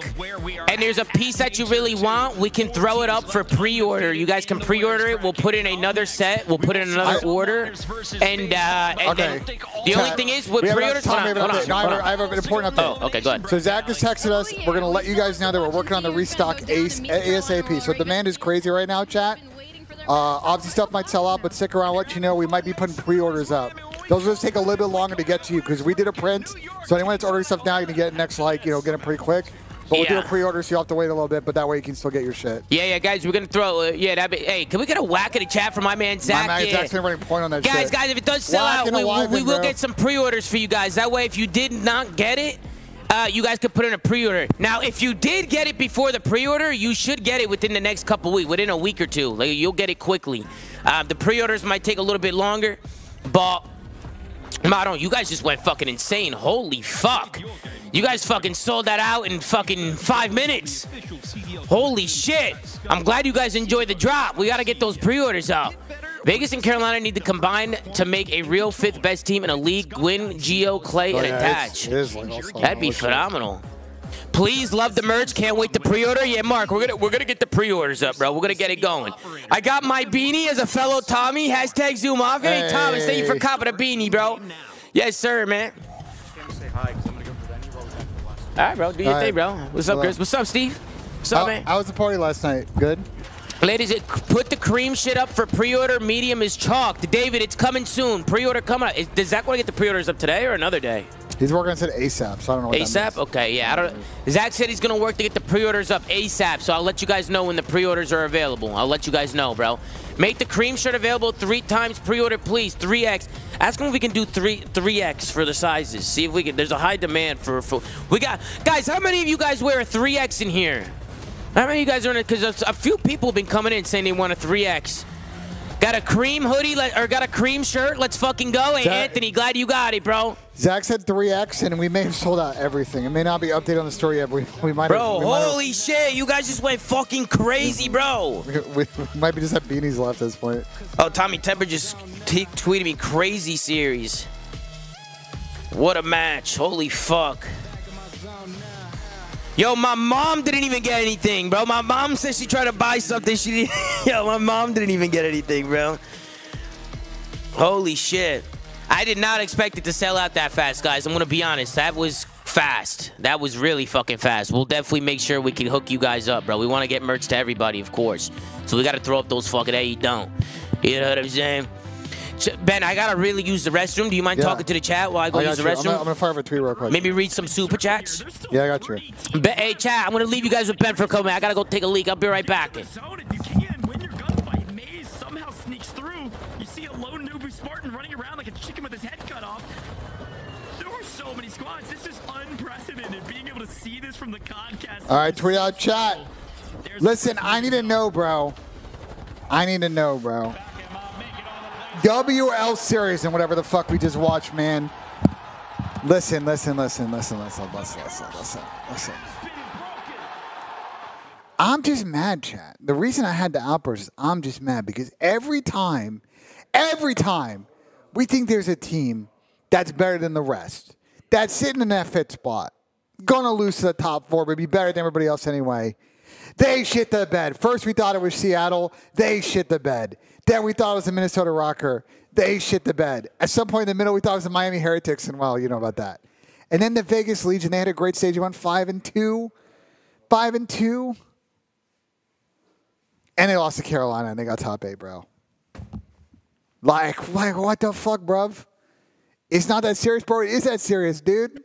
Speaker 2: and there's a piece that you really want, we can throw it up for pre-order. You guys can pre-order it. We'll put in another set. We'll put in another order. And, uh, and okay. the only thing is with pre-orders, hold on, hold on. No, I, have an
Speaker 1: important update. Oh, okay, go ahead. So Zach just texted us. We're going to let you guys know that we're working on the restock ACE, ASAP. So demand is crazy right now, chat. Uh, obviously stuff might sell out, but stick around. I'll let you know we might be putting pre-orders up. Those just take a little bit longer to get to you because we did a print. So anyone that's ordering stuff now, you can get it next like, you know, get it pretty quick. But we'll yeah. do a pre-order, so you have to wait a little bit, but that way you can still get your shit.
Speaker 2: Yeah, yeah, guys, we're gonna throw. Uh, yeah, that. Be, hey, can we get a whack in the chat from my man Zach? My man Zach's zach point on that. Guys, shit. guys, if it does sell whack out, we, we, we will get some pre-orders for you guys. That way, if you did not get it. Uh, you guys could put in a pre-order. Now, if you did get it before the pre-order, you should get it within the next couple weeks, within a week or two. Like you'll get it quickly. Uh, the pre-orders might take a little bit longer, but Maron, you guys just went fucking insane. Holy fuck. You guys fucking sold that out in fucking five minutes. Holy shit. I'm glad you guys enjoyed the drop. We got to get those pre-orders up. Vegas and Carolina need to combine to make a real fifth best team in a league. Win, Geo, Clay, oh, yeah, and Attach. That'd be phenomenal. Please love the merch. Can't wait to pre-order. Yeah, Mark, we're gonna we're gonna get the pre-orders up, bro. We're gonna get it going. I got my beanie as a fellow Tommy. Hashtag Zoom off. Hey, hey. Thomas, thank you for copping a beanie, bro. Yes, sir, man. All right, bro. Do your All thing, bro. What's up, Chris? What's up, Steve? What's up, man? I was at the party last night. Good. Ladies, put the cream shit up for pre-order. Medium is chalked. David, it's coming soon. Pre-order coming up. Is, does Zach want to get the pre-orders up today or another day?
Speaker 1: He's working on it ASAP, so I don't know ASAP?
Speaker 2: Okay, yeah. I don't. Zach said he's going to work to get the pre-orders up ASAP, so I'll let you guys know when the pre-orders are available. I'll let you guys know, bro. Make the cream shirt available three times pre-order, please. 3X. Ask him if we can do three 3X for the sizes. See if we can. There's a high demand for, for... We got... Guys, how many of you guys wear a 3X in here? I know you guys are in it because a few people have been coming in saying they want a 3X. Got a cream hoodie let, or got a cream shirt. Let's fucking go. Hey, eh, Zach, Anthony, glad you got it, bro.
Speaker 1: Zach said 3X, and we may have sold out everything. It may not be updated on the story yet. We, we might Bro, have, holy
Speaker 2: have, shit. You guys just went fucking crazy, bro. We, we, we, might be just
Speaker 1: have beanies left at this point.
Speaker 2: Oh, Tommy Temper just tweeted me crazy series. What a match. Holy fuck. Yo, my mom didn't even get anything, bro. My mom said she tried to buy something. She didn't. Yo, my mom didn't even get anything, bro. Holy shit. I did not expect it to sell out that fast, guys. I'm going to be honest. That was fast. That was really fucking fast. We'll definitely make sure we can hook you guys up, bro. We want to get merch to everybody, of course. So we got to throw up those fucking, hey, you don't. You know what I'm saying? ben, I gotta really use the restroom. Do you mind yeah. talking to the chat while I go I oh, use the restroom? I'm gonna, I'm gonna fire a tweet real quick. Maybe read some super chats. Yeah, I got you. hey, chat, I'm gonna leave you guys with Ben for a minutes. I gotta go take a leak. I'll be right back.
Speaker 1: All right, tweet out chat. Listen, I need to know, bro. I need to know, bro. WL series and whatever the fuck we just watched, man. Listen, listen, listen, listen, listen, listen, listen, listen, listen. I'm just mad, chat. The reason I had the outburst is I'm just mad because every time, every time we think there's a team that's better than the rest, that's sitting in that fifth spot, gonna lose to the top four, but be better than everybody else anyway. They shit the bed. First, we thought it was Seattle. They shit the bed. Then we thought it was the Minnesota RØKKR. They shit the bed. At some point in the middle, we thought it was the Miami Heretics, and well, you know about that. And then the Vegas Legion, they had a great stage. They five and two, five and two, and they lost to Carolina, and they got top eight, bro. Like, like what the fuck, bruv? It's not that serious, bro. It is that serious, dude.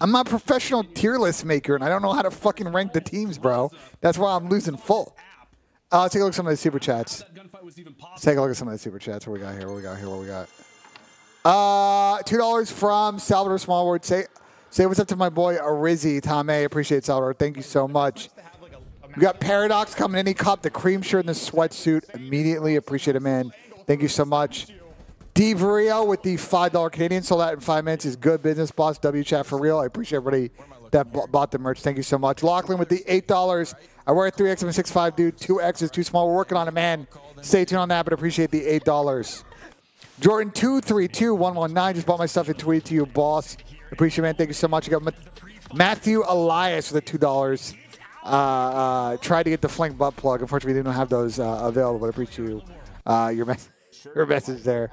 Speaker 1: I'm not a professional tier list maker, and I don't know how to fucking rank the teams, bro. That's why I'm losing full. Uh, take a look at some of the super chats. Take a look at some of the super chats. What we got here? What we got here? What we got? Uh, two dollars from Salvador Smallwood. Say, say what's up to my boy Arizzi A. Appreciate Salvador. Thank you so much. We got Paradox coming in. He caught the cream shirt and the sweatsuit immediately. Appreciate it, man. Thank you so much. D Vario with the $5 Canadian. Sold out in five minutes. Is good business, boss. W chat for real. I appreciate everybody that bought the merch. Thank you so much. Lachlan with the $8 I wear a 3 X I'm a 6'5 dude. 2X is too small. We're working on a man. Stay tuned on that, but appreciate the $8. Jordan 232119 just bought my stuff and tweeted to you, boss. Appreciate it, man. Thank you so much. You got Ma Matthew Elias with the $2. Uh, uh, tried to get the flank butt plug. Unfortunately, we didn't have those uh, available, but appreciate you, uh, your, your message there.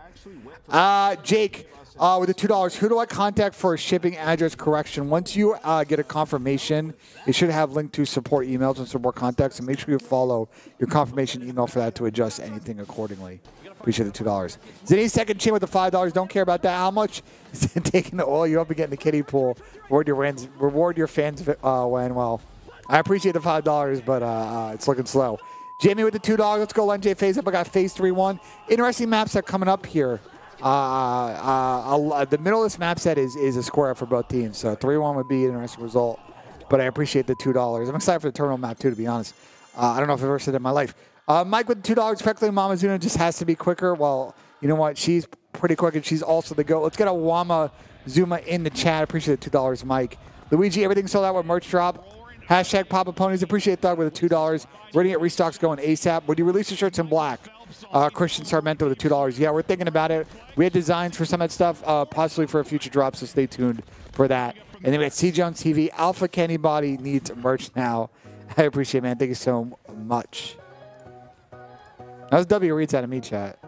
Speaker 1: Uh, Jake uh, with the $2. Who do I contact for a shipping address correction? Once you uh, get a confirmation, it should have linked to support emails and support contacts. And make sure you follow your confirmation email for that to adjust anything accordingly. Appreciate the $2. any second chain with the $5. Don't care about that. How much is it taking the oil you hope you get in the kiddie pool? Reward your, wins, reward your fans uh, when well. I appreciate the $5, but uh, uh, it's looking slow. Jamie with the $2. Let's go, Len J. FaZe up. I got FaZe 3 1. Interesting maps that are coming up here. Uh, uh, uh, the middle of this map set is, is a score up for both teams. So 3-1 would be an interesting result. But I appreciate the $2. I'm excited for the terminal map, too, to be honest. Uh, I don't know if I've ever said it in my life. Mike with $2, Mama Mamazuna just has to be quicker. Well, you know what? She's pretty quick, and she's also the GOAT. Let's get a Wama Zuma in the chat. Appreciate the $2, Mike. Luigi, everything sold out with merch drop. Hashtag Papa Ponies. Appreciate that with the $2. We're going to get restocks going ASAP. Would you release the shirts in black? Uh, Christian Sarmento to $2. Yeah, we're thinking about it. We had designs for some of that stuff, uh, possibly for a future drop, so stay tuned for that. And then we had CJ on TV. Alpha Kenny Body needs merch now. I appreciate it, man. Thank you so much. That was W Reads out of me chat.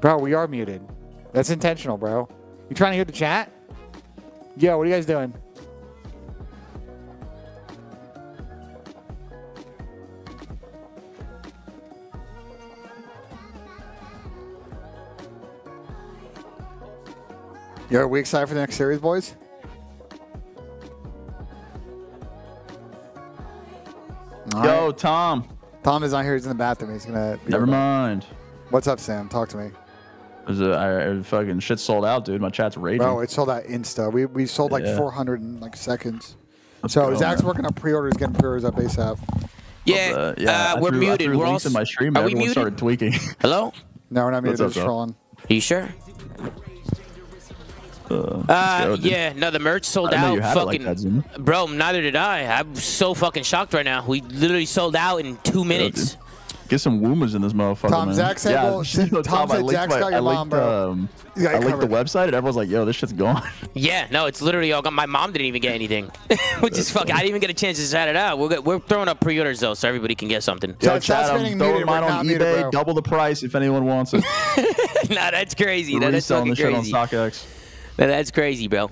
Speaker 1: Bro, we are muted. That's intentional, bro. You trying to hear the chat? Yo, what are you guys doing? You are we excited for the next series, boys? All Yo, right. Tom. Tom is not here. He's in the bathroom. He's gonna. Never mind. What's up, Sam? Talk to me.
Speaker 10: There's a I, I fucking shit sold out, dude. My chat's raging. Bro, it
Speaker 1: sold out insta. We, we sold like yeah. 400 in like seconds. Let's so go, Zach's man. working on pre-orders, getting pre-orders up ASAP.
Speaker 2: Yeah, uh, yeah. Uh, we're threw, muted. We're all. in My stream, are we muted? Started tweaking. Hello.
Speaker 1: No, we're not muted. Up, it's trolling. Are you sure? Uh, uh yeah,
Speaker 2: no, the merch sold out. Fucking, like that, bro, neither did I. I'm so fucking shocked right now. We literally sold out in two minutes. Yo,
Speaker 10: Get some woomers in this motherfucker. Tom Zach said, yeah, well, Tom, Tom Zach's my, got your I mom, bro. Um, I linked the website and everyone's like, yo, this shit's
Speaker 3: gone.
Speaker 2: Yeah, no, it's literally all gone. My mom didn't even get anything, which is fucking. I didn't even get a chance to set it out. We're, we're throwing up pre orders, though, so everybody can get something. So yo, so chat, I'm
Speaker 10: throwing mine on eBay, double the
Speaker 2: price if anyone wants it. nah, that's crazy. that's fucking crazy. shit on StockX. Now that's crazy, bro.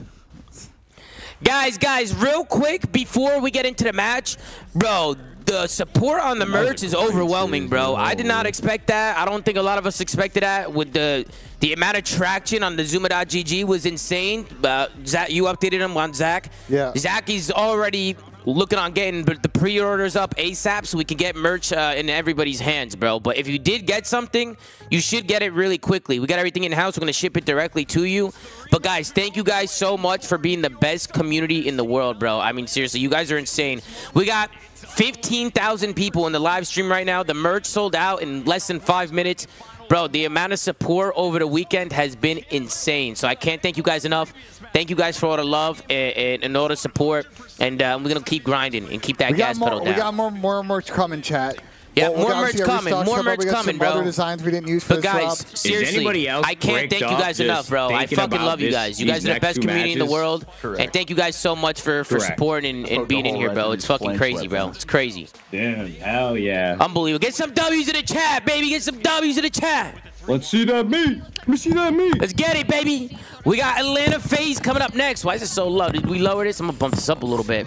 Speaker 2: Guys, guys, real quick before we get into the match, bro, the support on the merch is overwhelming, bro. I did not expect that. I don't think a lot of us expected that. With the the amount of traction on the zoomaa.gg was insane. Uh, Zach, you updated him on Zach. Yeah. Zach is already looking on getting the pre-orders up ASAP so we can get merch uh, in everybody's hands, bro. But if you did get something, you should get it really quickly. We got everything in-house. We're going to ship it directly to you. But guys, thank you guys so much for being the best community in the world, bro. I mean, seriously, you guys are insane. We got 15,000 people in the live stream right now. The merch sold out in less than five minutes. Bro, the amount of support over the weekend has been insane. So I can't thank you guys enough. Thank you guys for all the love and, and, all the support. And uh, we're going to keep grinding and keep that we gas more, pedal down. We got
Speaker 1: more, more merch coming, chat. Yeah, well, more merch coming. More merch coming, bro. designs
Speaker 2: we didn't use for but guys, job. seriously, I can't thank you guys enough, bro. I fucking love you guys. You guys are the best community matches? in the world, Correct. and thank you guys so much for for supporting and, and being in here, bro. It's fucking crazy, weapons. bro. It's crazy. Damn, hell yeah. Unbelievable. Get some W's in the chat, baby. Get some W's in the chat. Let's see that meat. Let's see that meat. Let's get it, baby. We got Atlanta FaZe coming up next. Why is it so low? Did we lower this? I'm going to bump this up a little bit.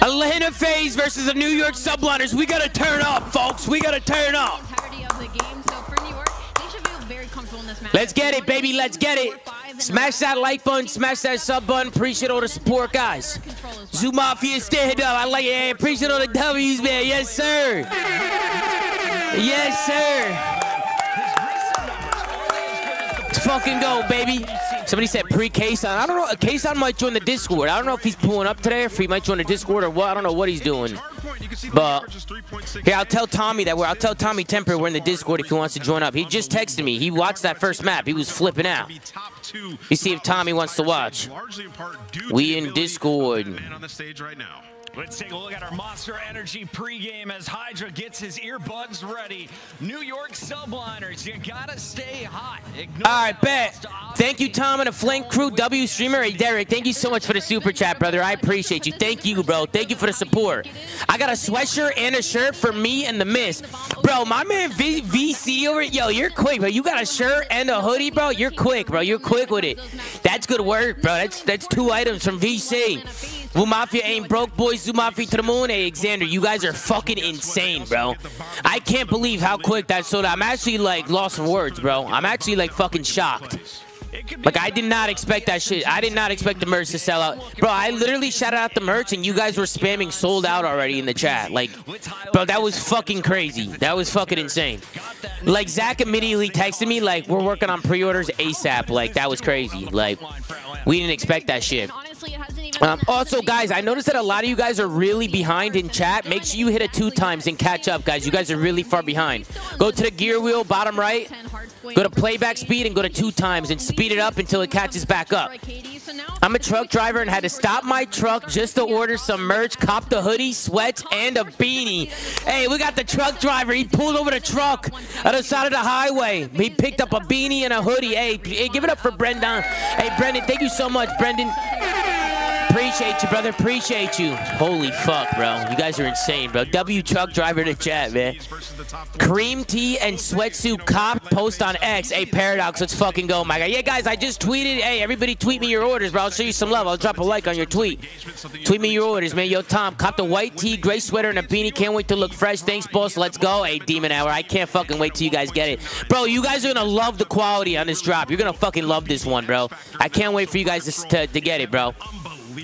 Speaker 2: Atlanta FaZe versus the New York Subliners. We got to turn up, folks. We got to turn up. Let's get it, baby. Let's get it. Smash that like button. Smash that sub button. Appreciate all the support, guys. Zoo Mafia, stand up. I like it. appreciate all the W's, man. Yes, sir. Yes, sir. Let's fucking go, baby. Somebody said pre kason I don't know. Kason might join the Discord. I don't know if he's pulling up today, if he might join the Discord or what. I don't know what he's doing. But here, I'll tell Tommy that we're. I'll tell Tommy Temper we're in the Discord if he wants to join up. He just texted me. He watched that first map. He was flipping out. You see if Tommy wants to watch. We in Discord. Let's take a look at our Monster
Speaker 4: Energy pregame as Hydra gets his earbuds ready. New York subliners, you gotta stay hot. Ignore
Speaker 2: All right, bet. Thank you, Tom and the Flank crew, W streamer, and Derek. Thank you so much for the super chat, brother. I appreciate you. Thank you, bro. Thank you for the support. I got a sweatshirt and a shirt for me and the miss. Bro, my man v VC over, yo, you're quick, bro. You got a shirt and a hoodie, bro. You're quick, bro. You're quick with it. That's good work, bro. That's that's two items from VC. Wu Mafia ain't broke, boys. Zoo Mafia to the moon. Alexander, you guys are fucking insane, bro. I can't believe how quick that sold out. I'm actually, like, lost for words, bro. I'm actually, like, fucking shocked. Like, I did not expect that shit. I did not expect the merch to sell out. Bro, I literally shouted out the merch, and you guys were spamming sold out already in the chat. Like, bro, that was fucking crazy. That was fucking insane. Like, Zach immediately texted me, like, we're working on pre-orders ASAP. Like, that was crazy. Like, we didn't expect that shit. Um, also, guys, I noticed that a lot of you guys are really behind in chat. Make sure you hit it two times and catch up, guys. You guys are really far behind. Go to the gear wheel, bottom right. Go to playback speed and go to two times and speed it up until it catches back up. I'm a truck driver and had to stop my truck just to order some merch, cop the hoodie, sweats, and a beanie. Hey, we got the truck driver. He pulled over the truck on the side of the highway. He picked up a beanie and a hoodie. Hey, hey give it up for Brendan. Hey, Brendan, thank you so much, Brendan. Appreciate you, brother. Appreciate you. Holy fuck, bro. You guys are insane, bro. W truck driver to chat, man. Cream tea and sweatsuit cop post on X. Hey, Paradox, let's fucking go, my guy. Yeah, guys, I just tweeted. Hey, everybody tweet me your orders, bro. I'll show you some love. I'll drop a like on your tweet. Tweet me your orders, man. Yo, Tom, cop the white tee, gray sweater, and a beanie. Can't wait to look fresh. Thanks, boss. Let's go. Hey, Demon Hour, I can't fucking wait till you guys get it. Bro, you guys are going to love the quality on this drop. You're going to fucking love this one, bro. I can't wait for you guys to, to, to get it, bro.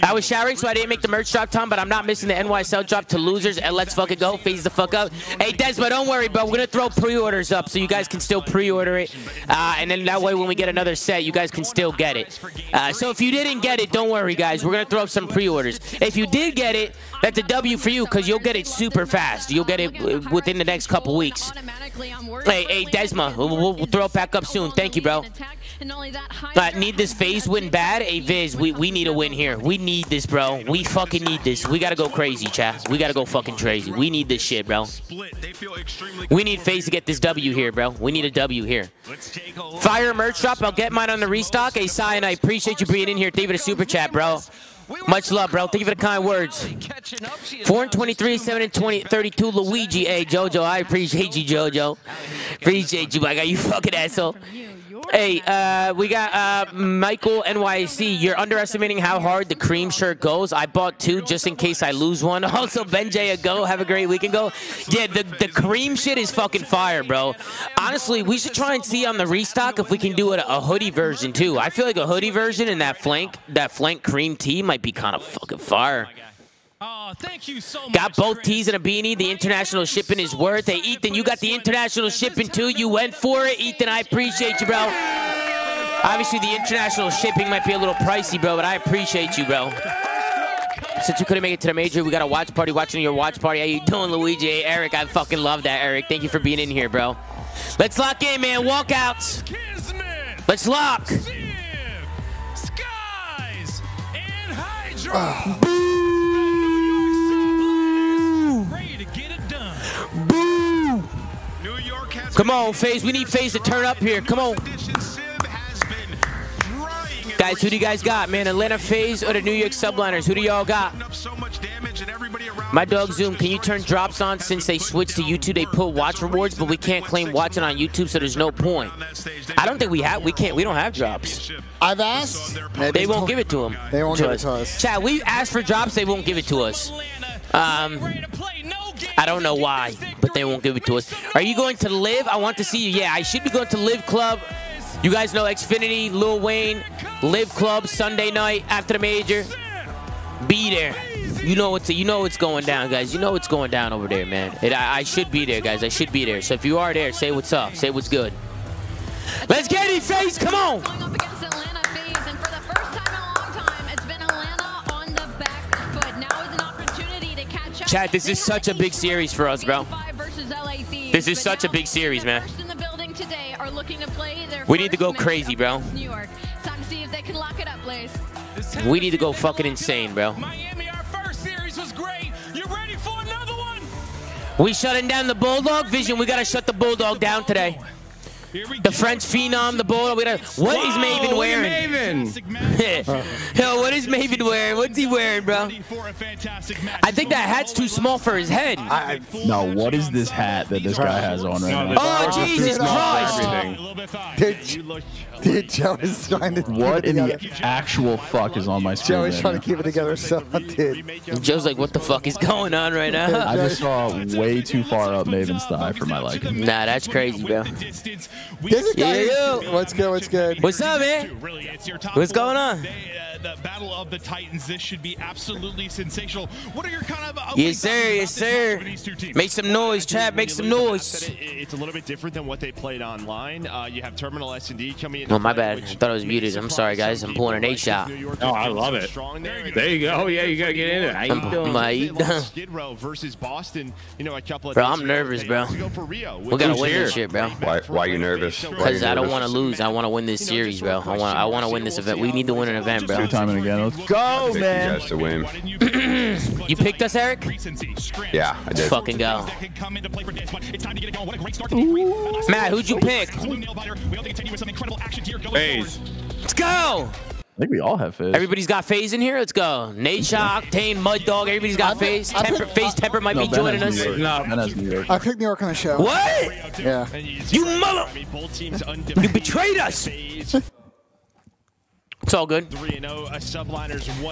Speaker 2: I was showering, so I didn't make the merch drop, Tom, but I'm not missing the NYSL drop to losers and let's fucking go. FaZe the fuck up. Hey, Desma, don't worry, bro. We're going to throw pre-orders up so you guys can still pre-order it. Uh, and then that way when we get another set, you guys can still get it. Uh, so if you didn't get it, don't worry, guys. We're going to throw up some pre-orders. If you did get it, that's a W for you because you'll get it super fast. You'll get it uh, within the next couple weeks. Hey, hey Desma, we'll, we'll throw it back up soon. Thank you, bro. And only that, but need this FaZe win bad? A Viz, we, we need a win here. We need this, bro. We fucking need this. We gotta go crazy, chat. We gotta go fucking crazy. We need this shit, bro. We need FaZe to get this W here, bro. We need a W here. Fire merch shop. I'll get mine on the restock. A sign. I appreciate you being in here. Give it a super chat, bro. Much love, bro. Thank you for the kind words. 4 and 23, 7 and 20, 32, Luigi. Hey, JoJo, I appreciate you, JoJo. Appreciate you, my guy. You fucking asshole. Hey, uh, we got uh, Michael NYC. You're underestimating how hard the cream shirt goes. I bought two just in case I lose one. Also, Ben a go. Have a great weekend, go. Yeah, the, the cream shit is fucking fire, bro. Honestly, we should try and see on the restock if we can do a, a hoodie version, too. I feel like a hoodie version and that flank, that flank cream tee might be kind of fucking fire.
Speaker 15: Oh, thank you
Speaker 2: so much. Got both Chris. tees and a beanie. The international shipping so is worth it. Ethan, you got the international shipping too. You went for it. Ethan, I appreciate you, bro. Obviously, the international shipping might be a little pricey, bro, but I appreciate you, bro. Since you couldn't make it to the major, we got a watch party watching your watch party. How you doing, Luigi? Eric, I fucking love that, Eric. Thank you for being in here, bro. Let's lock in, man. Walkouts. Let's lock. Skies and Come on, FaZe. We need FaZe to turn up here. Come on. Guys, who do you guys got, man? Atlanta FaZe or the New York Subliners? Who do y'all got? My dog Zoom, can you turn drops on since they switched to YouTube? They put watch rewards, but we can't claim watching on YouTube, so there's no point. I don't think we have. We can't. We don't have drops. I've asked. They won't give it to them. They won't give it to us. Chad, we asked for drops. They won't give it to us. Um, I don't know why, but they won't give it to us. Are you going to live? I want to see you. Yeah, I should be going to live club. You guys know Xfinity, Lil Wayne, live club Sunday night after the major. Be there. You know what's you know what's going down, guys. You know what's going down over there, man. It, I, I should be there, guys. I should be there. So if you are there, say what's up. Say what's good. Let's get it, face. Come on. Chad, this is such a big series for us, bro. This is such a big series, man. We need to go crazy, bro. We need to go fucking insane, bro. We shutting down the Bulldog Vision. We got to shut the Bulldog down today the French phenom, the bull. What is Maven wearing? Maven. Yo, what is Maven wearing? What's he wearing, bro? I think that hat's too small for his head. I, no, what is this hat
Speaker 10: that this guy has on right oh, now? Oh, Jesus Christ!
Speaker 2: Dude, Joe is
Speaker 10: trying to. What in the actual fuck is on my screen? Joe is trying to keep
Speaker 1: it together so dude.
Speaker 2: Joe's like, what the fuck is going on right now? I just
Speaker 10: saw way too far up Maven's thigh for my
Speaker 2: liking. Nah, that's crazy, bro. This is yeah, yo. What's good? What's good? What's up, man? What's going on? Uh,
Speaker 8: the Battle of the Titans. This should be absolutely sensational. What are your
Speaker 2: kind of uh, yes sir, yes sir. Make some noise, chat. Make some noise.
Speaker 8: It's a little bit different than what they played online. Uh, you have Terminal S and D coming in. No, my
Speaker 2: bad. I thought it was muted. I'm sorry, guys. I'm pulling an eight shot. Oh, I love it. There you go. Oh, yeah, you got to get in there. How you doing? My, Skid Row versus Boston, you know, a couple of Bro, I'm nervous, bro. We got to win this shit,
Speaker 14: bro. Why, why are you nervous? Because I don't want to
Speaker 2: lose. I want to win this series, bro. I want I want to win this event. We need to win an event, bro. Two time
Speaker 14: and again. Let's go, man. You guys to win. you picked us, Eric?
Speaker 2: Yeah, I did. Fucking go.
Speaker 15: Ooh. Matt, who'd you pick?
Speaker 2: FaZe. Let's go. I think we all have FaZe. Everybody's got FaZe in here. Let's go. Shock, Tane, Mud Dog. Everybody's got FaZe. Temper, FaZe Temper might no, be joining us. No,
Speaker 1: Ben has New York. I picked New York on the show. What? Yeah. You mother!
Speaker 2: you betrayed us.
Speaker 8: It's all good. Oh, uh,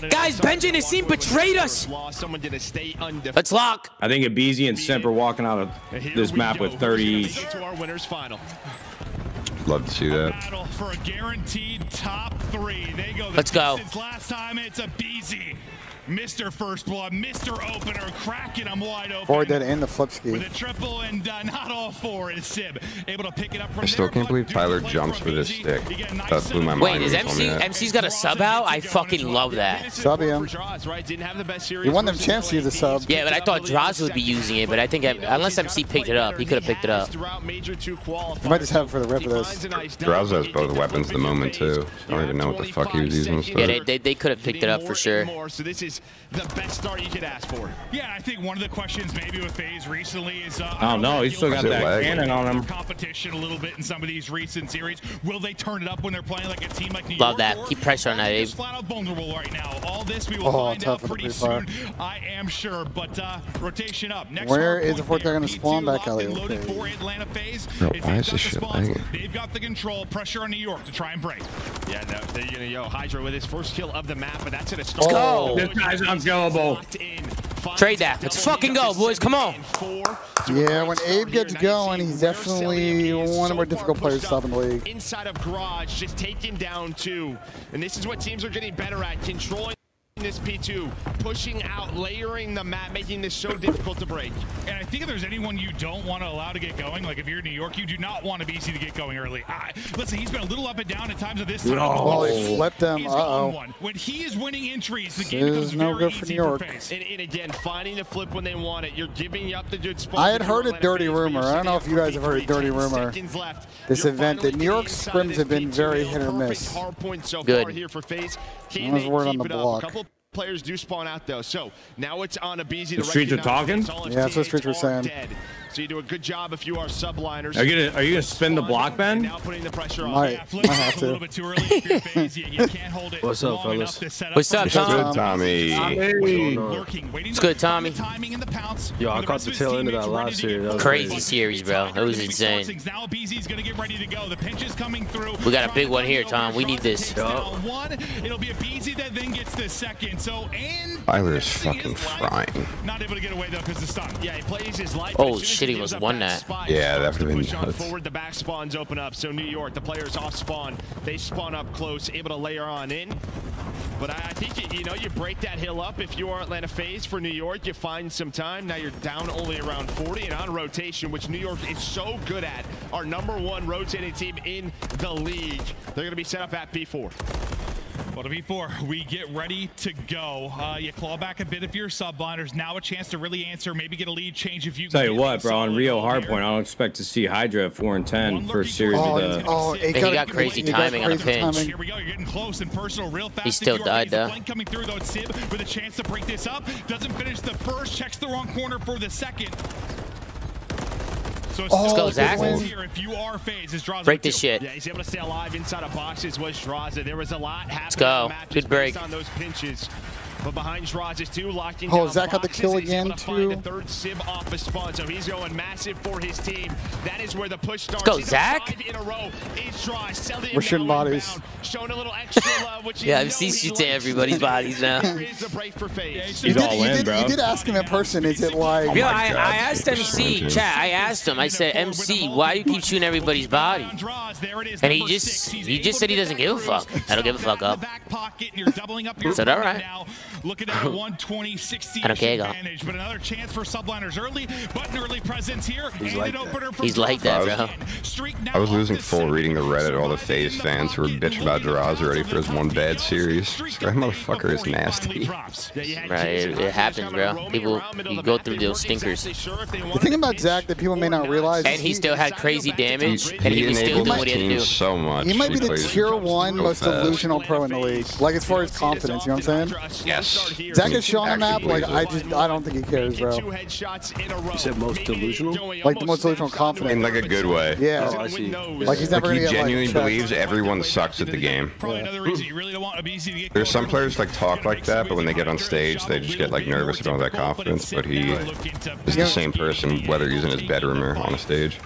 Speaker 8: Guys, Benjamin has seen betrayed us. Let's lock.
Speaker 5: I think aBeZy and Simp are walking out of this map with 30
Speaker 3: each.
Speaker 14: Love to see that. Let's go.
Speaker 8: Last time it's aBeZy. Mr. First Blood,
Speaker 1: Mr. Opener, cracking him wide open. Forward that and the flip ski. With a triple and uh, not all four
Speaker 14: is Sib able to pick it up from I still can't believe Tyler jumps for this stick. That blew my mind. Wait,
Speaker 2: is MC MC's got a sub out? I fucking love that. Sub him.
Speaker 1: You won them champs to
Speaker 2: use the sub. Yeah, but I thought Draws would be using it, but I think unless MC picked it up, he could have picked it up.
Speaker 1: You might just have it for the rip of this.
Speaker 14: Draws has both weapons at the moment too. I don't even know what the fuck he was using. Yeah, they, they, they could have picked it up for sure.
Speaker 1: this is is the best start
Speaker 8: you could ask for. Yeah, I think one of the questions maybe with Faze recently is uh, oh no, he's still got that cannon on him. Competition a little bit in some of these recent series. Will they turn it up when they're playing like a team like
Speaker 2: New Love York? Love that. Keep pressure on that. Abe. Flat out vulnerable right now. All this we will oh, find out pretty soon. I am sure, but uh, rotation up.
Speaker 1: Next Where is the fourth they're going to spawn back out? Loaded okay. for Atlanta
Speaker 14: Faze. Bro, if why is this shit lagging? They've got the control. Pressure
Speaker 1: on New York to try and break. Yeah,
Speaker 8: no, they're going to yo Hydra with his first kill of the map, but that's going to start. Let's oh.
Speaker 2: go. I'm Trade that. Let's fucking go, boys. Come on. Yeah, when Abe gets going,
Speaker 1: he's definitely one of our difficult players to stop in the league. Inside of garage, just take him down
Speaker 8: too. And this is what teams are getting better at, controlling. This P2 pushing out, layering the map, making this so difficult to break. And I think if there's anyone you don't want to allow to get going, like if you're in New York, you do not want aBeZy to get going early. I, ah, listen, he's been a little up and down at times of this time. Oh, he flipped him. Uh oh. When he is winning entries, the game becomes no very good for New York. For and, and, again, finding the flip when they
Speaker 1: want it. You're giving up the good spot. I had heard a dirty rumor. I don't know if you guys have heard a dirty rumor. Left. This you're event, the New York scrims have been very hit or miss. good. far I was worried on the block. Players do spawn
Speaker 8: out though, so now it's
Speaker 1: on aBeZy. The streets are talking. Yeah, that's what streets were saying. Dead. So you do a good job if you are subliners. Are
Speaker 5: you gonna are you gonna spin the block, Ben? Now putting
Speaker 14: the pressure on. All right.
Speaker 3: I have
Speaker 5: to. a little bit too early.
Speaker 3: you
Speaker 2: can't hold it What's up, fellas? What's up, Tom? Tommy. Tommy.
Speaker 3: Hey.
Speaker 2: good, Tommy? Yo, I caught the tail end of that last series. That crazy series, bro. It was insane. We got a big one here, Tom. We need this. It'll be aBeZy that then
Speaker 14: gets the second so and is fucking frying. Not able to
Speaker 2: get away though because the stun. Yeah, he plays his life. Oh shit, he was one net. Yeah,
Speaker 14: that
Speaker 3: would have been nuts. Forward,
Speaker 8: the back spawns open up. So New York, the players off spawn. They spawn up close, able to layer on in. But I, I think you, you know you break that hill up if you are Atlanta FaZe for New York. You find some time. Now you're down only around 40 and on rotation, which New York is so good at. Our number one rotating team in the league. They're going to be set up at B4. Well, to be 4 we get ready to go. Uh, you claw back a bit if you're subbinders. Now a chance to really answer, maybe get a lead change if you Tell you
Speaker 5: what, bro, on Rio Hardpoint, I don't expect to see Hydra at 4 and 10 series oh, of the... Oh, he got, oh, got crazy timing got crazy on a pinch. Timing. Here
Speaker 8: we go, you're getting close
Speaker 2: and personal real fast. He still died, though. Coming through, though,
Speaker 8: Sib with a chance to break this up. Doesn't finish the first, checks the wrong corner
Speaker 2: for the second. So oh, Let's go, Zach. Here, phased, Break this shit. Yeah,
Speaker 8: he's able to stay alive inside of boxes was
Speaker 2: There was a lot happening. Let's go. Good break. On those pinches. But behind
Speaker 8: is two locked in. Oh,
Speaker 1: Zach got the kill again too. The
Speaker 8: third Sib off the spawn, so he's going massive for his team. That is where
Speaker 2: the push starts. Let's go, Zach.
Speaker 1: In a row We're shooting bodies. Showing a little
Speaker 2: extra love, which yeah, I've seen to everybody's bodies now. He's all in, bro. You did ask him in person. Is it oh like? Yeah, oh I, I, asked MC chat. I asked him. I said, MC, why you keep shooting everybody's body? And he just he just said he doesn't give a fuck. I don't give a fuck up. said, all right. Looking at a 120 60 advantage, but another chance for subliners early, early presence here. He's like that. He's like that, bro.
Speaker 14: I was losing full reading the Reddit, all the FaZe fans who were bitching about Drazah already for his one bad series. That motherfucker is nasty.
Speaker 2: Right, it, it happens, bro. People, you go through those stinkers.
Speaker 1: The thing about Zach that people may not realize, and he still
Speaker 2: had crazy damage, and he, he was still doing what he had to do. So much. He might be the tier one most
Speaker 1: delusional pro in the league, like as far as confidence. You know what I'm saying?
Speaker 2: Yeah, Zach is
Speaker 1: showing the map. like, I just, I don't think he cares, bro. You said most delusional? Like, the most delusional confident. In,
Speaker 14: like, a good way. Yeah. Oh, I
Speaker 3: see. Like, he's never like, he genuinely get, like, believes
Speaker 14: everyone sucks at the game. Hmm. There's some players, like, talk like that, but when they get on stage, they just get, like, nervous about that confidence, but he is the same person, whether he's in his bedroom or on a stage.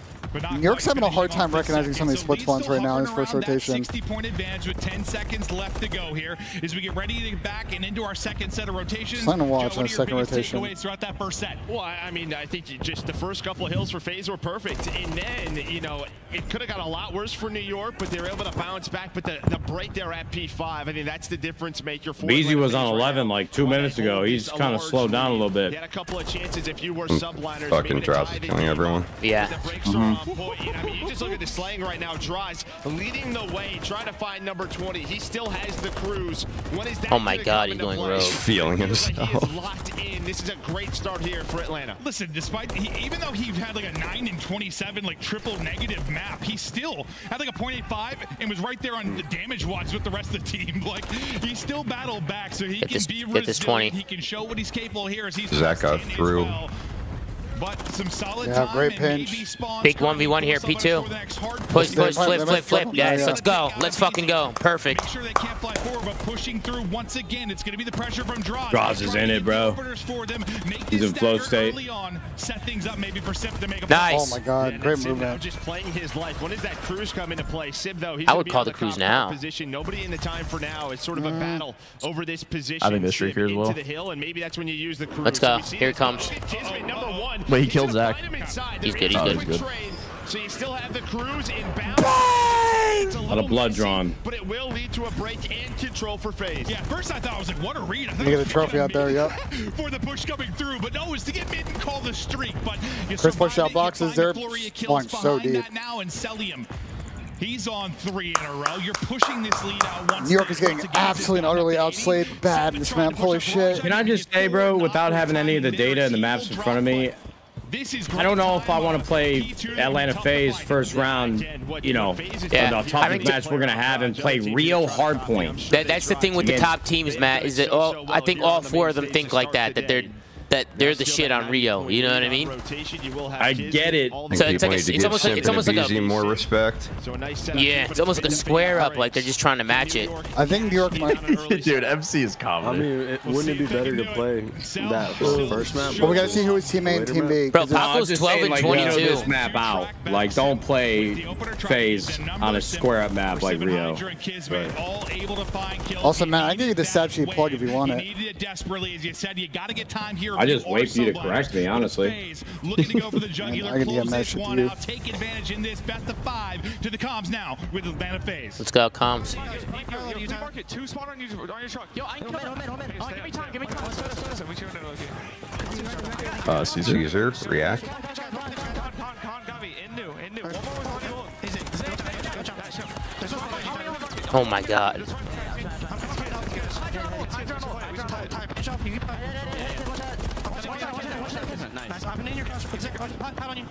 Speaker 1: New York's having a hard time recognizing some of these split spawns right now in his first rotation. 60-point advantage with 10 seconds left to go here as we get ready to get back and into our second set of rotations. Trying to watch Joe, in second rotation.
Speaker 8: throughout that first set? Well, I mean, I think just the first couple of hills for FaZe were perfect. And then, you know, it could have got a lot worse for New York, but they were able to bounce back. But the, the break there at P5, I mean, that's the difference maker for Beasy
Speaker 5: was on 11 right like two minutes ago. He's kind of slowed
Speaker 8: down a little bit. He had a couple of
Speaker 14: chances if you were mm. subliners. Fucking drops killing everyone. Yeah. Mm -hmm point. I mean, you just look at the slaying right now. Dries
Speaker 2: leading the way, trying to find number 20. He still has the cruise. When is that oh my God, he's going rogue. He's
Speaker 14: feeling himself. He is locked
Speaker 8: in. This is a great start here for Atlanta. Listen, despite he, even though he had like a 9 and 27 like triple negative map, he still had like a .85 and was right there on the damage watch with the rest of the team. Like he still
Speaker 14: battled back, so he get can this, be resilient. He can show what he's capable here as he's Zach got through. Well. But
Speaker 2: some solid yeah, great pinch. Big 1v1 here, P2. Push, push, flip, flip, flip. Yes, let's go. Let's fucking go. Perfect. Make sure they can't fly forward, but pushing through
Speaker 5: once again. It's going to be the pressure from Draws. Draws is in it, bro.
Speaker 2: He's in flow state. Set things
Speaker 1: up maybe for Sip to make a Nice. Oh my god, great move,
Speaker 8: Just playing his life. When does that cruise come into play? Sib though, he's I would call the cruise now. Position. Nobody in the time for now. It's sort of a mm. battle over this position. I think the streak here as well. Let's go. Here it
Speaker 10: comes. number one Wait, he killed Zach. He's good, he's oh, good. He's good.
Speaker 8: So you still have the crews in balance. A, a
Speaker 5: lot of blood messy, drawn. But it will lead to a break
Speaker 8: and control for FaZe. Yeah, first I thought I was like, what a read. I
Speaker 5: think
Speaker 1: you get a trophy out there, yep.
Speaker 8: for the push coming through, but no, it's to get mid and call the streak.
Speaker 1: But you Chris pushed out boxes there. Punch so deep. That
Speaker 8: now in Cellium. He's on three in a row. You're pushing this lead out once.
Speaker 1: New York is getting absolutely and utterly outslayed. bad in this map. Holy shit. Can I just say, bro, without
Speaker 5: having any of the data and the maps in front of me, this is I don't know if I want to play Atlanta FaZe first round, you know, yeah. the top I mean, match we're going to have and play real hard points.
Speaker 2: That, that's the thing with the top teams, Matt, is that all, I think all four of them think like that, that they're – that they're the shit on Rio. You know what I mean? I get it. So it's like it's almost like it's almost like a
Speaker 14: more respect.
Speaker 2: Yeah, it's almost like a square up, like they're just trying to match it. I think New York might. Dude, MC is comedy. I mean, wouldn't it be better to play that
Speaker 1: first map? Well, we gotta see who his teammate and team B. Bro, Paco's 12 and 22. This
Speaker 10: map out.
Speaker 5: Like,
Speaker 1: don't play FaZe on a square up map like Rio. Also, man, I can give you the stat sheet plug if you want it. You needed it desperately, as you
Speaker 2: said. You got to get time here I just wait for you to correct me, honestly.
Speaker 1: Looking to go for the jugular, close this one out, take advantage in this best of five
Speaker 2: to the comms now with Atlanta FaZe. Let's go, comms.
Speaker 14: Uh, Caesar. Caesar, react.
Speaker 2: Oh my god.
Speaker 6: Light pad on you.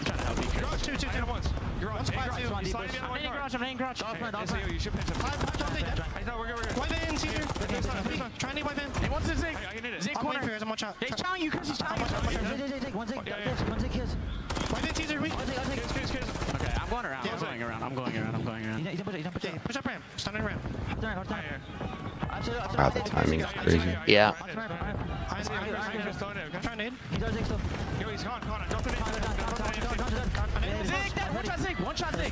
Speaker 6: Garage 2, 2, 2. Once. Garage, once
Speaker 9: garage. Two. He's sliding behind the garage. I'm hitting garage. Dark man, dark man. You should pinch
Speaker 6: him. pad, John
Speaker 9: Dead.
Speaker 6: Wipe in, Caesar. Try and wipe in. He wants to zig. I can hit it. Zig corner. I'm waiting for you. Watch out. He's chowing you, Chris. He's chowing
Speaker 3: you. Zig, zig, zig. One zig.
Speaker 6: One zig, kiss. Wipe in, Caesar. One zig, one zig. Kiss, kiss, kiss.
Speaker 2: Okay, I'm going around. I'm going around. I'm going around. I'm going around. He's push push up.
Speaker 6: Push up ramp. Standing ramp.
Speaker 14: Wow, the timing's crazy. Yeah.
Speaker 6: I'm trying to hit.
Speaker 2: One shot one shot one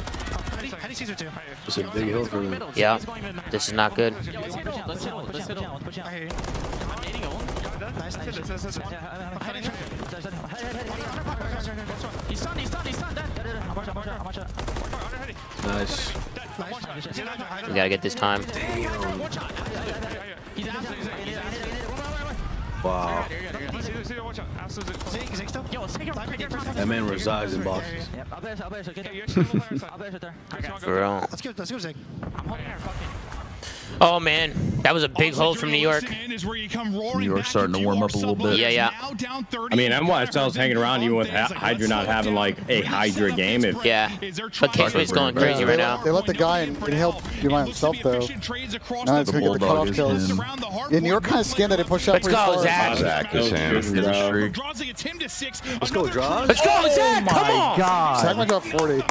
Speaker 2: How do Caesar 2? It's a big hill for him. Yeah, this is not good. Nice, Nice. We gotta get this time. Wow.
Speaker 6: That man
Speaker 2: resides in boxes. For real. Let's let's I'm holding fucking. Oh man, that was a big also, hold from New York. New York's starting to warm up a little bit. Yeah, yeah.
Speaker 5: I mean, I'm watching. I was hanging around You with Hydra not having like a Hydra game. If yeah,
Speaker 14: but Casey's going crazy yeah, right now.
Speaker 1: They let the guy in, inhale do by himself though. Now
Speaker 3: he's gonna get the cutoff kills.
Speaker 1: Yeah, New York kind of skinned it and pushed out. Let's go, Zach. Zach is in.
Speaker 3: Let's
Speaker 2: go, Draws. Let's go,
Speaker 3: Zach. Come on. Oh my God. Zach went up
Speaker 2: 40.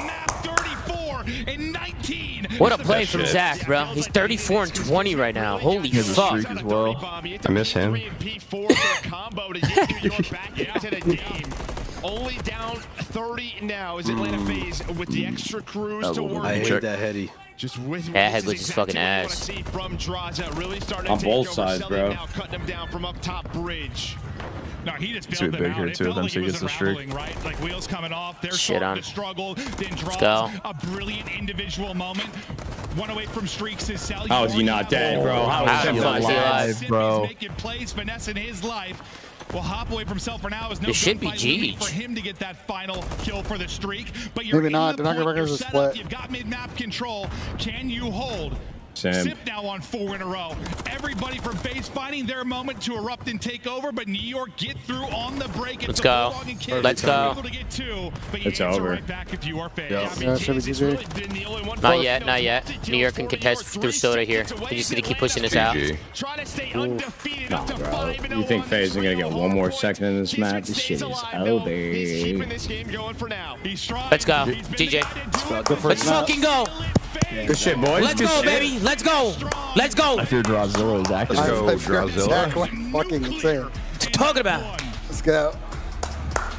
Speaker 2: What a play from shit. Zach, bro. He's 34 and 20 right now. Holy fuck. Streak as well. I miss him. Only down
Speaker 14: 30 now is Atlanta mm.
Speaker 2: FaZe
Speaker 8: with the extra crews to work. I hate that heady. Just with yeah, head looks exactly fucking ass.
Speaker 10: Really On both sides, bro. Now, cutting him down from up top bridge. he just built big out. here too. Them so he gets the streak, right? Like wheels coming off. They're Shit on. struggle, then
Speaker 2: draws Let's go. a brilliant individual moment.
Speaker 8: One away from streaks is How is he not
Speaker 2: dead, bro? How is he alive, bro? Making
Speaker 8: plays, finessing his life. Well, hop away from self for now is no it should be Gage. for him to get that final kill for the streak.
Speaker 1: But you're maybe not. They're not going to recognize the split. You've got mid-map
Speaker 8: control. Can you hold
Speaker 1: Sam. Sip now
Speaker 8: on four in a row. Everybody from base finding their moment to
Speaker 2: erupt and take over, but New York get through on the break. Let's go. Let's go.
Speaker 5: it's over. if you are yeah,
Speaker 1: I
Speaker 2: mean, not yet, not yet. New York can contest through Soda here. They're just to keep pushing this
Speaker 3: out. Ooh. No,
Speaker 5: oh bro. You think FaZe is going to get one more second in this match? This shit is over. Let's
Speaker 2: go.
Speaker 10: DJ.
Speaker 2: Let's fucking go. Good shit, boys. Let's Good go, shit. baby. Let's go.
Speaker 10: Let's go.
Speaker 1: I
Speaker 14: fear Drawzilla is active. Let's go, I Drawzilla.
Speaker 1: Exactly. Fucking insane. What you talking about? Let's go.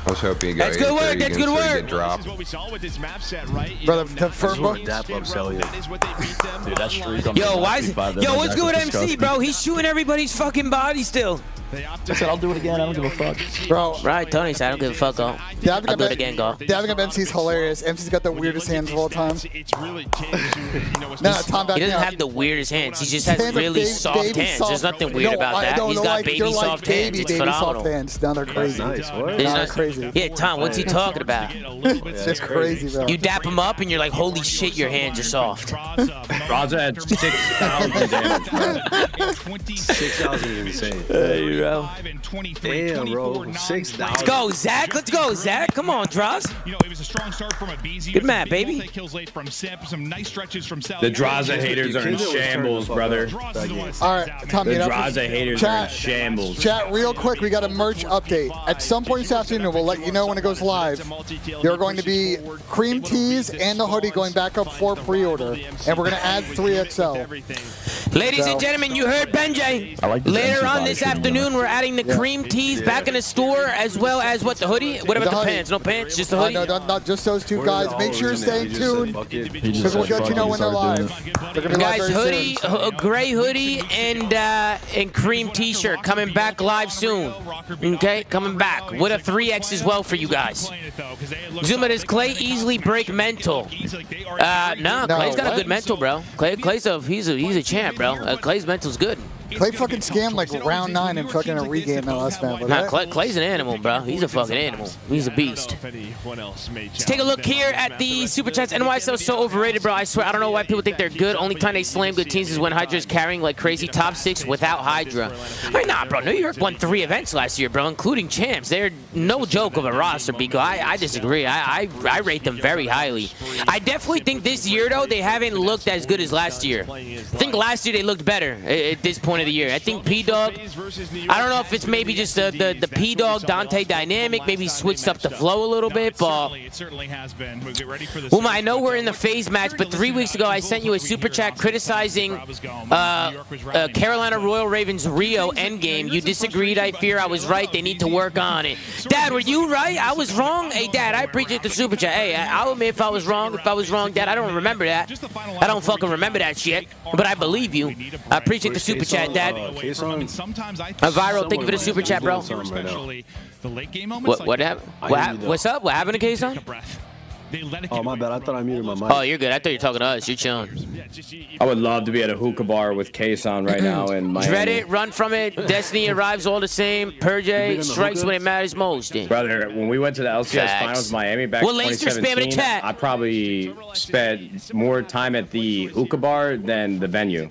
Speaker 14: I was hoping you That's good work. That's good work. Drop. This
Speaker 1: is what we saw with this map set, right? Brother, the first one. Dap up Celia.
Speaker 2: Dude, that streak on Yo, why is it? Yo, what's good with MC, bro? He's shooting everybody's fucking body still. I said, I'll do it again. I don't give a fuck. Bro. Right, Tony said, I don't give a fuck, go. Dabbing I'll do it again, go.
Speaker 1: Dabbing up MC's hilarious. MC's got the weirdest hands of all time. no, Tom He doesn't have
Speaker 2: the weirdest hands. He just has hands really soft hands. Soft. There's nothing weird no, about that. He's got like, baby soft baby, hands. Baby, it's phenomenal. Soft hands. Now they're crazy. Nice. What? Now they're crazy. Yeah, Tom, what's he talking about? it's just crazy, bro. You dap him up and you're like, holy shit, your hands are soft. Raza had 6,000 damage,
Speaker 12: 6,000 is insane in a
Speaker 11: Damn, bro.
Speaker 2: Six thousand. Let's go, Zach. Let's go, Zach. Come on, Draz. You
Speaker 8: know, it was a strong start from a
Speaker 2: BZ. Good map, baby.
Speaker 1: Kills late from Sip. Some nice stretches from Sal. The Drazah haters are in shambles, brother.
Speaker 3: All right, Tommy. The Drazah haters chat, are in shambles. Chat,
Speaker 1: real quick. We got a merch update. At some point this afternoon, we'll let you know when it goes live. There are going to be cream tees and the hoodie going back up for pre-order, and we're going to add 3XL.
Speaker 2: Ladies and gentlemen, you heard Benjay. Later on this afternoon soon. We're adding the yeah. cream tees yeah. back in the store, as well as what the hoodie. What about the, the pants? No pants, just the hoodie. Uh, no, not just those two guys. Make sure you're stay tuned
Speaker 3: because we'll let you know when they're live. They're guys, hoodie,
Speaker 2: a gray hoodie, and uh, and cream T-shirt coming back live soon. Okay, coming back with a 3x as well for you guys. ZooMaa, does Clay easily break mental? Uh, nah, Clay's got a good mental, bro. Clay, Clay's a he's a he's a champ, bro. Uh, Clay's mental's good.
Speaker 1: Clay fucking scammed like round nine and fucking a regame last man. Nah,
Speaker 2: Clay, Clay's an animal, bro. He's a fucking animal. He's a beast. Let's take a look here at the Super Chats. NYSL so overrated, bro. I swear, I don't know why people think they're good. Only time they slam good teams is when Hydra's carrying like crazy top six without Hydra. I mean, nah, bro. New York won three events last year, bro, including champs. They're no joke of a roster, Biko. I, I disagree. I, I, I rate them very highly. I definitely think this year, though, they haven't looked as good as last year. I think last year they looked better at this point of the year. I think P-Dog, I don't know if it's maybe just the, the, the P-Dog Dante dynamic, maybe switched up the flow a little bit, but well, I know we're in the phase match, but three weeks ago I sent you a super chat criticizing uh, uh, Carolina Royal Ravens Rio endgame. You disagreed, I fear I was right. They need to work on it. Dad, were you right? I was wrong? Hey, Dad, I appreciate the super chat. Hey, I'll admit if I was wrong, if I was wrong, Dad, I don't remember that. I don't fucking remember that shit, but I believe you. I appreciate the super chat right, Dad. Uh, a viral, thank you for the super chat, bro. the late game moments, what, what happened? What, what's up? What happened to Kason? Oh, my bad. I thought I muted my oh, mic. Oh, you're good. I thought you were talking to us. You're chilling.
Speaker 5: I would love to be at a hookah bar with Kason right now in Miami. Dread it.
Speaker 2: Run from it. Destiny arrives all the same. Perjay strikes when it matters most. Dude. Brother, when we went to the LCS Facts. Finals Miami back well, in 2017, I
Speaker 5: probably spent more time at the hookah bar than the venue.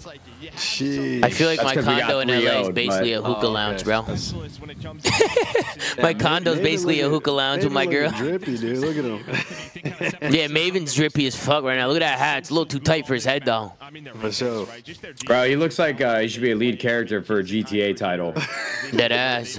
Speaker 10: Jeez.
Speaker 2: I feel like That's my condo in LA is basically but... a hookah oh, lounge, bro. my condo is basically a hookah lounge with my girl.
Speaker 16: Drippy, dude.
Speaker 12: Look at him.
Speaker 2: yeah, Maven's drippy as fuck right now. Look at that hat. It's a little too tight for his head, though. For sure. Bro, he looks like
Speaker 5: uh, he should be a lead character for a GTA title. Dead ass.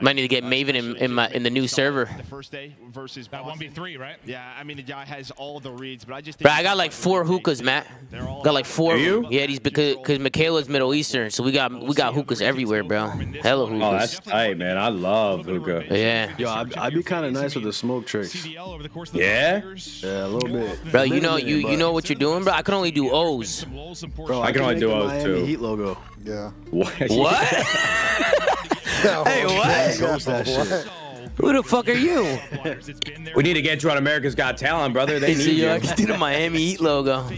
Speaker 5: Might need to get Maven in, in, my, in the new server.
Speaker 2: The
Speaker 8: first day versus 1v3, right? Yeah, I mean, the guy has all the reads, but I just.
Speaker 2: Bro, I got like four hookahs, Matt. Got like four. Are you? Yeah, he's because cause, Michaela's Middle Eastern, so we got we got hookahs everywhere, bro. Hella hookahs. Oh, that's
Speaker 5: tight, man. I love hookah. Yeah. Yo, I'd, I'd be kind of nice with the smoke tricks. Yeah. Yeah, a little bit.
Speaker 2: Bro, you know you you know what you're doing, bro. I can only do O's. Bro, I can only do O's too. Heat
Speaker 5: logo. Yeah. What?
Speaker 3: hey, what?
Speaker 2: Who the fuck are you? we need to get you on America's Got Talent, brother. They need so you. I can do the Miami Heat logo.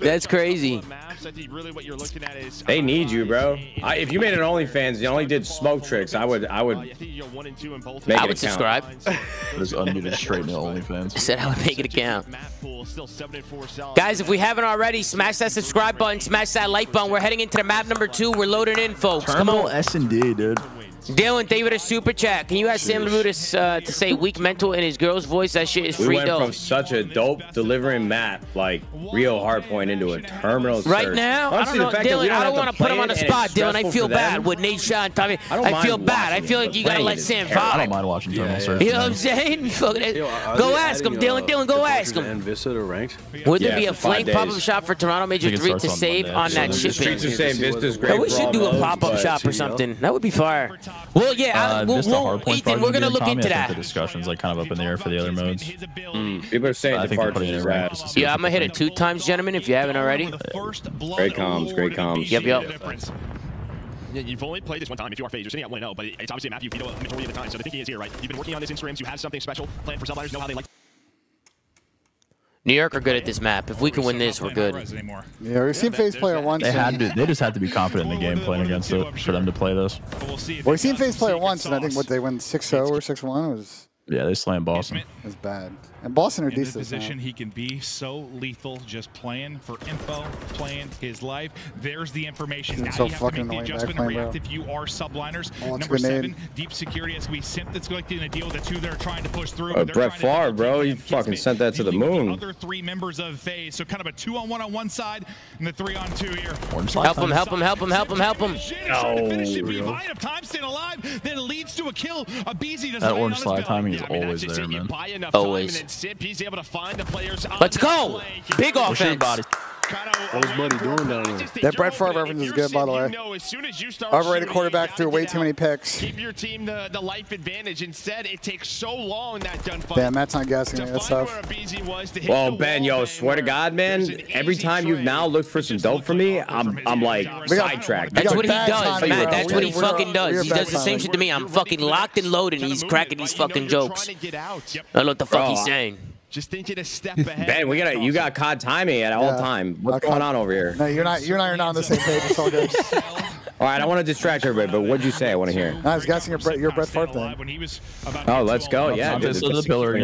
Speaker 2: that's crazy.
Speaker 3: I think really what you're looking at is
Speaker 5: they need uh, you, bro. I, if you made an OnlyFans, you only did smoke tricks. I would, I would.
Speaker 3: Uh, I would subscribe.
Speaker 10: Just unmuted straight into OnlyFans. I said I would make it a count.
Speaker 3: Guys, if
Speaker 2: we haven't already, smash that subscribe button, smash that like button. We're heading into the map number two. We're loading in, folks. Come on. S and D, dude. Dylan, thank you for the super chat. Can you ask Sam Rudis uh, to say weak mental in his girl's voice? That shit is free We went dope. from
Speaker 10: such a dope
Speaker 5: delivering map, like real hard point, into a terminal. Right search. now,
Speaker 2: Honestly, I don't know, Dylan. Don't I don't
Speaker 5: want to put him on the spot, Dylan. I feel bad
Speaker 2: with Nate Sean, Tommy. I, I feel bad. I feel like you gotta let Sam vibe. I don't
Speaker 10: mind watching terminal yeah, search. You know what I'm
Speaker 2: saying? Yo, go ask him, Dylan. Uh, Dylan, go ask
Speaker 10: him. And Visitor ranked. Would there be a flank pop-up shop
Speaker 2: for Toronto Major Three to save on that shipping? Streets
Speaker 10: great. We should do a pop-up shop or something.
Speaker 2: That would be fire. Well, yeah, uh, we'll, we'll, Ethan, we're gonna look Tommy, into that. The
Speaker 10: discussion's like kind of up in the air for the other modes. Mm. People are saying the parts is
Speaker 2: rad. Yeah, I'm gonna hit it two times, gentlemen, if you haven't already. Great comms, great comms. Yep,
Speaker 8: yep. Yeah, you've only played this one time. If you are phased, you're sitting at 1-0, but it's obviously a map you a majority of the time. So the thinking is here, right? You've been working on this in You have something special planned for some Know how they like.
Speaker 2: New York are good at this map. If we can win this, we're good.
Speaker 1: Yeah, we've seen FaZe play it once. They had to. They just had
Speaker 10: to be confident in the game plan against it for them to play this.
Speaker 1: Well, we've seen FaZe play it once, and I think what they went 6-0 or 6-1 was. Yeah, they slammed Boston. It was bad. And Boston are in decent. position he can
Speaker 8: be so lethal, just playing for info, playing his life. There's the information.
Speaker 5: Now so you have to make
Speaker 1: the adjustment and react if
Speaker 8: you are subliners. Oh, Number seven, deep security has to be sent that's collecting a deal. The two they're trying to push through. Uh,
Speaker 5: Brett Favre, bro, you fucking sent that to the moon. other
Speaker 8: three members of FaZe, so kind of a two-on-one on one side and the three-on-two here. Help him, help him, help
Speaker 2: him, help him, help him.
Speaker 3: Oh, time staying
Speaker 8: alive, then leads to a kill. aBeZy
Speaker 10: doesn't. That orange slide timing is always there, man. Always. Sip, he's able to find the players.
Speaker 1: Let's go. Big offense. What Buddy doing down there? That Brett Favre reference is good, by the way. Know, as soon as you start Overrated quarterback threw way too many picks. Give your team the,
Speaker 8: the life advantage.
Speaker 1: Instead, it takes so long that done fight. Yeah, Matt's not guessing That's tough. Well,
Speaker 5: Ben, yo, swear to God, man, every time you've now looked for some dope for me, I'm I'm like sidetracked.
Speaker 2: That's what he does, Matt. That's what he fucking does. He does the same shit to me. I'm fucking locked and loaded, and he's cracking these fucking jokes. I don't know what the fuck he's saying.
Speaker 1: Just thinking a step ahead. Ben, we got you
Speaker 5: got COD timing at all yeah. time. What's going on over here? No,
Speaker 1: you're not. You're not. You're not on the same page. It's all good.
Speaker 5: all right, I want to distract everybody, but what'd you say? I want to hear.
Speaker 1: I was guessing your, your Brett Favre thing.
Speaker 5: Oh, let's go. Yeah, dude, this is the pillar.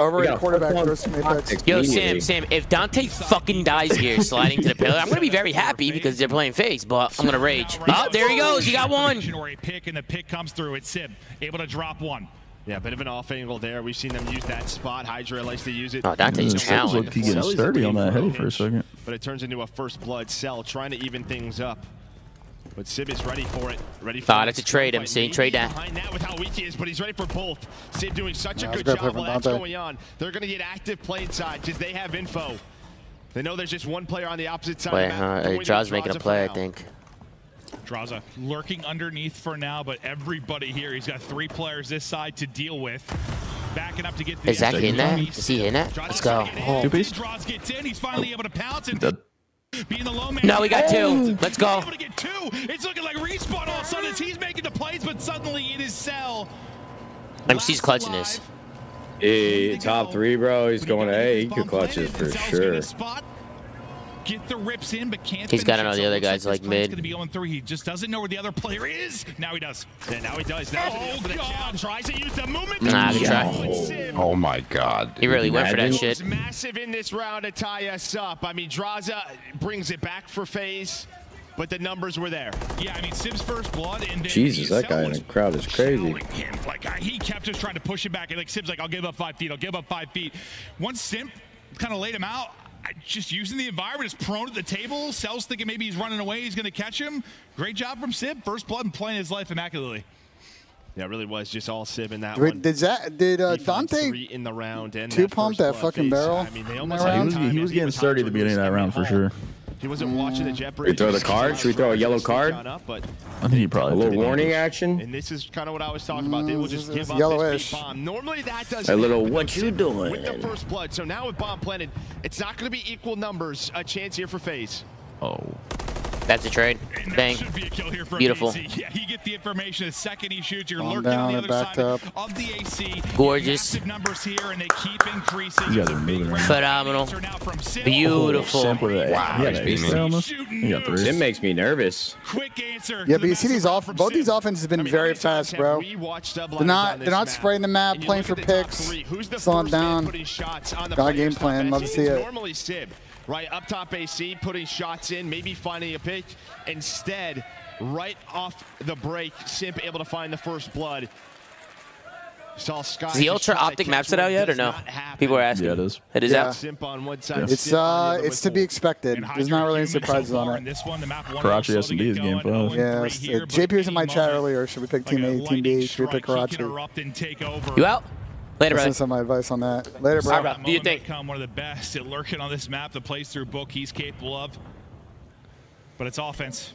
Speaker 5: Overrated
Speaker 2: quarterback. Yo, Sam, Sam, if Dante fucking dies here, sliding to the pillar, I'm gonna be very happy because they're playing face, but I'm gonna rage. Oh, there he goes. He got
Speaker 8: one. pick, and the pick comes through. It's Sim, able to drop one. Yeah, a bit of an off angle there. We've seen them use that spot. Hydra likes to use it. Oh, that's a challenge. Like he gets sturdy on that head for a second. But it turns into a first blood cell, trying to even things up.
Speaker 2: But Sib is ready for it. Ready for Thought it to trade him, seeing trade that.
Speaker 8: Behind that with how weak he is, but he's ready for both. Sib doing such yeah, a good job while that's going on. They're going to get active play inside because they have info. They know there's just one player on the opposite side. Wait, huh? Draws making a play, I think. Drazah lurking underneath for now, but everybody here, he's got three players this side to deal with.
Speaker 2: Backing up to get the Is that in there? Is he in it? Let's go. Two piece. Draws gets in. He's finally able to pounce and
Speaker 8: being the low man. No, we got two. Let's go. Able to get two. It's looking like respawn all of a sudden as he's making the plays, but suddenly in his Cell.
Speaker 2: MC's clutching this. Hey, top three, bro. He's going, A. he could clutch it for sure
Speaker 8: get the rips in, but can't.
Speaker 2: He's got to know the other guy's like, like mid. Going to
Speaker 8: be going through. He just doesn't know where the other player is. Now he does. Yeah, now he does. Now oh god! Count. Tries to use the movement.
Speaker 14: Nah, he tried. Oh, oh my god! He really Imagine. went for that shit. Massive
Speaker 3: in
Speaker 8: this round to tie us up. I mean, Drazah brings it back for FaZe but the numbers were there. Yeah, I mean Simp's first blood and then Jesus,
Speaker 5: that guy in the crowd is crazy. Him.
Speaker 8: Like he kept just trying to push him back, and like Simp's like I'll give up five feet, I'll give up five feet. Once Simp kind of laid him out, just using the environment, is prone at the table. Sells thinking maybe he's running away, he's going to catch him. Great job from Sib. First blood and playing his life immaculately. Yeah, it really was just all Sib
Speaker 1: in that did, one. Did, that, did uh, Dante in
Speaker 8: the round and two pump that fucking barrel? I mean, they almost he was,
Speaker 10: he was getting sturdy at the beginning of that round for home. sure.
Speaker 8: He wasn't watching the mm. Jeopardy. We throw the card? Should we throw a yellow card? Up, but
Speaker 10: I think he probably a little warning
Speaker 8: action. And this is kind of what I was talking about. They will mm, just give up yellowish. this bomb. Normally that does a
Speaker 10: little. What you doing? With the first blood. So now with
Speaker 8: bomb planted, it's not going to be equal numbers. A chance here for FaZe. Oh. That's a trade.
Speaker 2: Bang. A Beautiful. Yeah, you get the information
Speaker 1: the second he shoots. You're Calm lurking down, on the
Speaker 2: other side up. of the AC. Gorgeous. Numbers here, and they keep increasing. You guys are moving right Phenomenal.
Speaker 5: Beautiful. Oh, Simple. Wow. Yeah, yeah, it makes me nervous.
Speaker 1: Quick answer. Yeah, but you see these off. Both these offenses have been I mean, very fast, bro. They're not. They're not spraying the map, playing for picks, slowing down. God game plan. Love to see it. Normally, right? Up top AC, putting shots in, maybe finding a pick.
Speaker 8: Instead, right off the break, Simp able to find the first blood.
Speaker 1: Saw Scott
Speaker 2: Is the Ultra Optic maps it out yet or no? People are asking. Yeah, it is. It is yeah. out? Simp
Speaker 1: on one side, yeah. It's, uh, it's to be expected. There's not really any surprises on it. This one, the map Karachi SD is game five. Yeah, JP was in my chat earlier. Should we pick Team A, Team B? Should we pick Karachi?
Speaker 8: You out? Later, brother.
Speaker 1: advice on that. Later, bro. bro.
Speaker 8: Do you think? Become one of the best at lurking on this map. The playthrough through book he's capable of, but it's offense.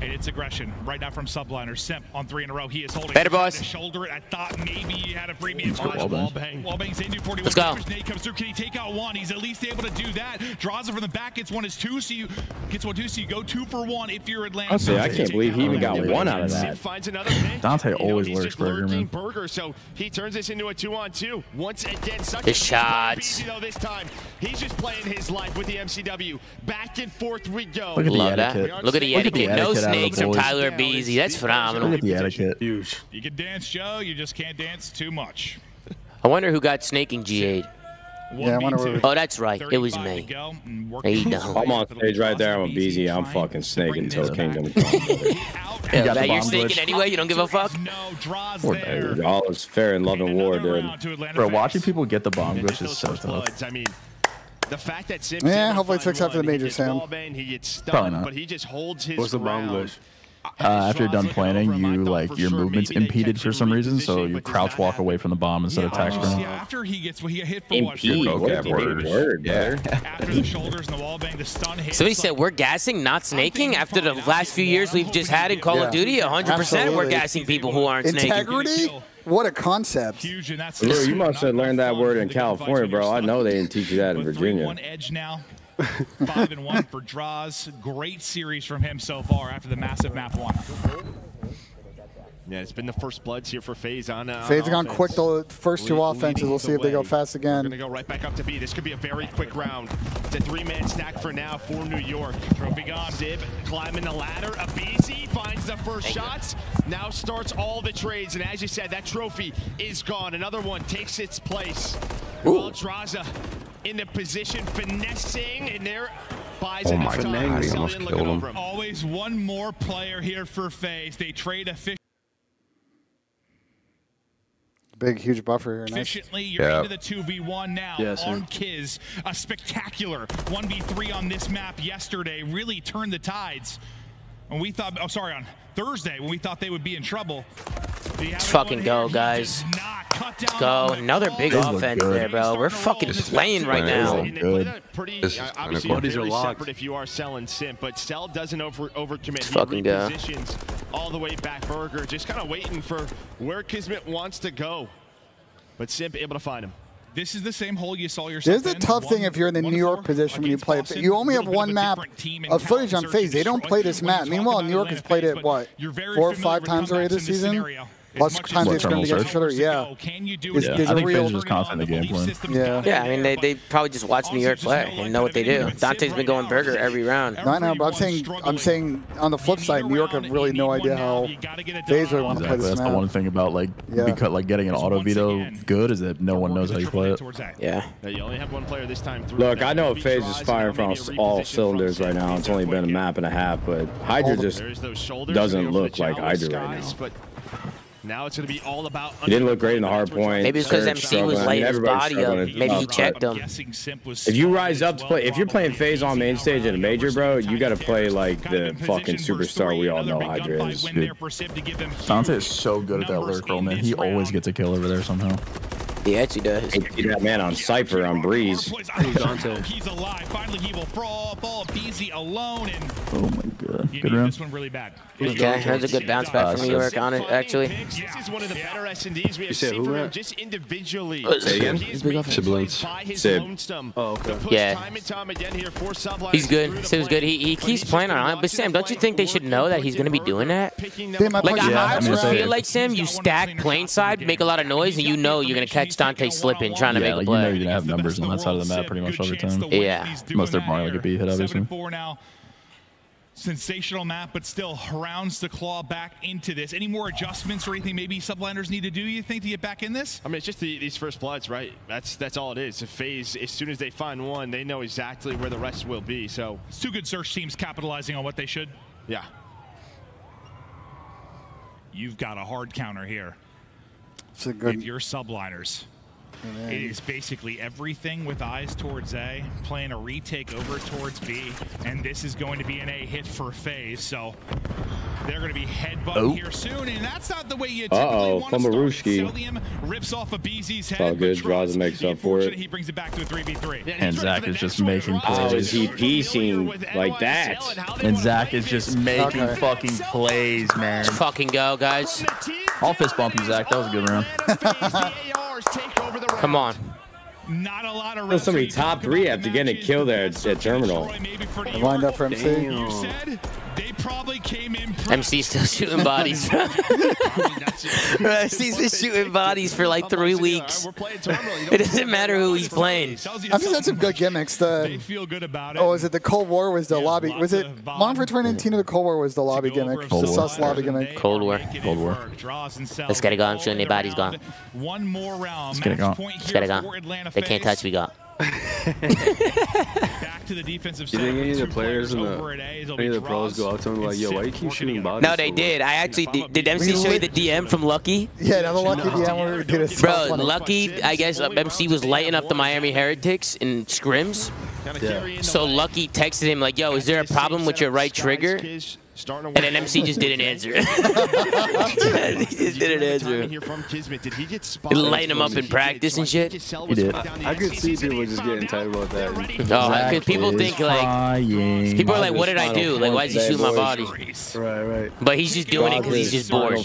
Speaker 8: And it's aggression right now from Subliner. Simp on three in a row. He is holding. Better, boys. Shoulder it. I thought maybe he had a freebie. It's wall bang. Wall bang's into 41. Let's go. Nate comes through. Can he take out one? He's at least able to do that. Draws it from the back. Gets one. Is two. So you gets one two. So you go two for one if you're Atlanta. Honestly, I can't believe he even got one out of that. Simp Finds
Speaker 10: another. Dante always you know, lurks Burger, man.
Speaker 8: Burger, so he turns this into a two on two once again. Such
Speaker 2: his shots. Easy though this time.
Speaker 8: He's just playing his life with the
Speaker 2: MCW. Back and forth we go. Look at the Look at the etiquette no snakes from Tyler Beasy. That's phenomenal. Look at the etiquette. Huge.
Speaker 10: You can dance,
Speaker 8: Joe. You
Speaker 2: just can't dance too much. I wonder who got snaking G8. Yeah, oh, that's right. It was me. Go,
Speaker 5: there I'm on stage right there. I'm aBeZy. I'm fucking snaking till
Speaker 10: Kingdom Come.
Speaker 2: yeah, you are snaking anyway. You don't give a fuck.
Speaker 10: All is fair in love and war, dude. Bro, watching people get the bomb glitch is so
Speaker 8: tough.
Speaker 2: I mean,
Speaker 1: the fact that Simpson yeah, hopefully takes after the major Sam. Probably not. but he just holds his What's the
Speaker 10: ground. English? uh, after you're done planning, you like your sure. movement's impeded for some reason, so you crouch walk away from the bomb instead yeah, of tax burn. After
Speaker 3: he gets what he hit for Impede. What word,
Speaker 10: word,
Speaker 2: yeah. after the shoulders and the wall bang, the stun hit. Somebody said we're gassing, not snaking. After the last few years we've just had in Call of Duty, 100 percent we're gassing people who aren't snaking. Integrity.
Speaker 1: What a concept. Huge, and that's Lou, you
Speaker 5: must have learned that word in California, bro. I know they didn't teach you that in Virginia. One
Speaker 8: edge now. Five and one for Drazah. Great series from him so far after the massive map one. Yeah, it's been the first bloods here for Faze on. Uh, Faze on gone quick the first two Le offenses. We'll see if they go fast again. Going to go right back up to B. This could be a very quick round. It's a three-man stack for now for New York. Trophy gone. Sib climbing the ladder. aBeZy finds the first shots. Now starts all the trades. And as you said, that trophy is gone. Another one takes its place. Drazah in the position, finessing, and there buys oh my God, he almost killed him. Always one more player here for Faze. They trade a fish
Speaker 1: big, huge buffer here. Nice. Efficiently, you're yeah. into the
Speaker 8: 2v1 now yes, on Kiz. A spectacular 1v3 on this map yesterday really turned the tides. And we thought, oh, sorry, on Thursday when we thought they would be in trouble. Let's fucking
Speaker 2: go, guys. Let's go. Another big offense there, bro. We're fucking playing right now. Good.
Speaker 3: This is uh, obviously are locked.
Speaker 8: If you are selling simp, but Sell doesn't over overcommit. Fucking go. All the way back, Burger just kind of waiting for where Kismet wants to go, but Simp able to find him. This is the same hole you saw yourself. This is a tough in. thing
Speaker 1: if you're in the New York position when you play it. You only have one map of footage on FaZe. They don't play this map. Meanwhile, New York has played it, what, four or five times already this season? Lots of times they've turned against each other. Yeah. It's,
Speaker 2: yeah. I think real
Speaker 10: Fizz confident the game plan.
Speaker 2: Yeah. Yeah, I mean, they, they probably just watch New York play and know what they do. Dante's been going burger every round. I know, but I'm
Speaker 1: saying, I'm saying on the flip side, New York have really no idea how Faze really want to play this That's map. the one
Speaker 10: thing about like, yeah. because, like getting an auto veto good is that no one knows how you play it. Yeah.
Speaker 1: You only
Speaker 8: have one player this time Look, I know Faze
Speaker 10: is firing from all cylinders right now. It's only been a map and a half, but
Speaker 5: Hydra just doesn't look like Hydra
Speaker 3: right now. Now it's going to be all about. He didn't look
Speaker 5: great in the hard point. Maybe it's because MC struggling. was laying I mean, his body up. Maybe he checked
Speaker 3: him. If
Speaker 5: you rise up to play, if you're playing FaZe on main stage in a major, bro, you got to play like the fucking
Speaker 10: superstar we all know Hydra is. Dante is so good at that lyric roll, man. He always gets a kill over there somehow. He actually does. Hey, that man on Cypher on Breeze.
Speaker 4: He's alive. Finally, he will fall. Fall BZ alone. oh my God. Uh,
Speaker 10: you good
Speaker 2: round. This one really bad. Okay, that was a good bounce back from uh, New York on it, actually. This
Speaker 8: is one of the better S&Ds
Speaker 14: we have
Speaker 2: seen from him just individually. Oh,
Speaker 14: Siblings. Sib.
Speaker 2: Oh, okay. Yeah. He's good. Sib's good. He, he keeps playing on it. But Sam, don't you think they should know that he's going to be doing that? like, I, I feel like, Sam, you stack plane side, make a lot of noise, and you know you're going to catch Dante slipping, trying to make a play. you know you're going to have numbers on that side of the map pretty much
Speaker 10: all the time. Yeah. Unless they're Mario like a B hit, obviously
Speaker 8: sensational map, but still rounds the claw back into this. Any more adjustments or anything maybe subliners need to do, you think, to get back in this? I mean, it's just the, these first bloods, right? That's that's all it is. A FaZe, as soon as they find one, they know exactly where the rest will be, so. It's two good search teams capitalizing on what they should. Yeah. You've got a hard counter here. It's a good. If you're subliners. It is basically everything with eyes towards A, playing a retake over towards B, and this is going to be an A hit for Faze. So they're going to be headbutting oh. here soon, and that's not the way you
Speaker 5: typically uh -oh, want to start. Cellium
Speaker 8: rips off aBeZy's
Speaker 5: head. All good. Drazah makes up for it. He
Speaker 8: brings it back to a 3v3. and Zach is just making plays. How is he
Speaker 10: piecing like that? And Zach is just making fucking plays, man. Let's fucking go, guys. I'll fist bump you, Zach. That was a good round. Come on. Not a lot of There's somebody top three
Speaker 5: after getting a kill there at, at terminal. Wind up for MC. They
Speaker 2: probably came in. still shooting bodies. MC's been shooting bodies for like three weeks. It doesn't matter who he's playing. I've just had some good
Speaker 1: gimmicks. The they feel good about it. Oh, is it the Cold War was the lobby? Was it Monfort 2019 or the Cold War was the lobby gimmick? sus lobby gimmick.
Speaker 2: Cold War. Cold War. Let's gotta go. I'm shooting their bodies gone. One more round. Let's gotta go. Let's gotta go. They can't touch. We got. Back to the defensive side. You think any of the players in the, any of the pros go out to him like, yo, why you keep shooting bodies? No, they did. I actually did. did MC show you the DM from Lucky? Yeah, that the Lucky DM.
Speaker 3: Get a Bro,
Speaker 2: Lucky, I guess MC was lighting up the Miami Heretics in scrims. Yeah. So Lucky texted him like, yo, is there a problem with your right trigger? Starting and then MC just didn't answer. he just
Speaker 13: didn't answer. Here from
Speaker 8: Kismet.
Speaker 10: Did
Speaker 2: he get spotted? Lighting him up in practice and shit. He did.
Speaker 10: I could see people just getting tight about that. No, oh, exactly. because people think like
Speaker 2: people are like, "What did I do? Like, why did you shoot my body?" Right, right. But he's just doing it because he's just bored.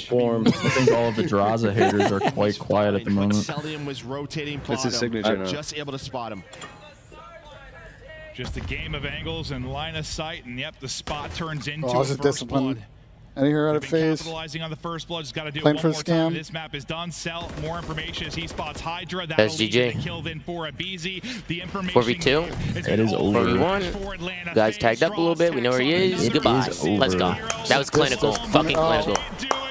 Speaker 10: I think all of the Drazah haters are quite quiet at the moment.
Speaker 8: That's his signature. Just able to spot him. Just a game of angles and line of sight, and yep, the spot turns into oh, a first
Speaker 1: discipline. blood. Any here, out of FaZe.
Speaker 8: Capitalizing on the first blood, just got to do Playing it one more scam. time. This map is done. Sell more information as he spots
Speaker 2: Hydra. that That's GG. Kill then for a aBeZy. The information 4v2. It is over. 4v1. Guys tagged up a little bit. We know where he is. Goodbye. Let's go. That was clinical. Fucking oh.
Speaker 3: clinical.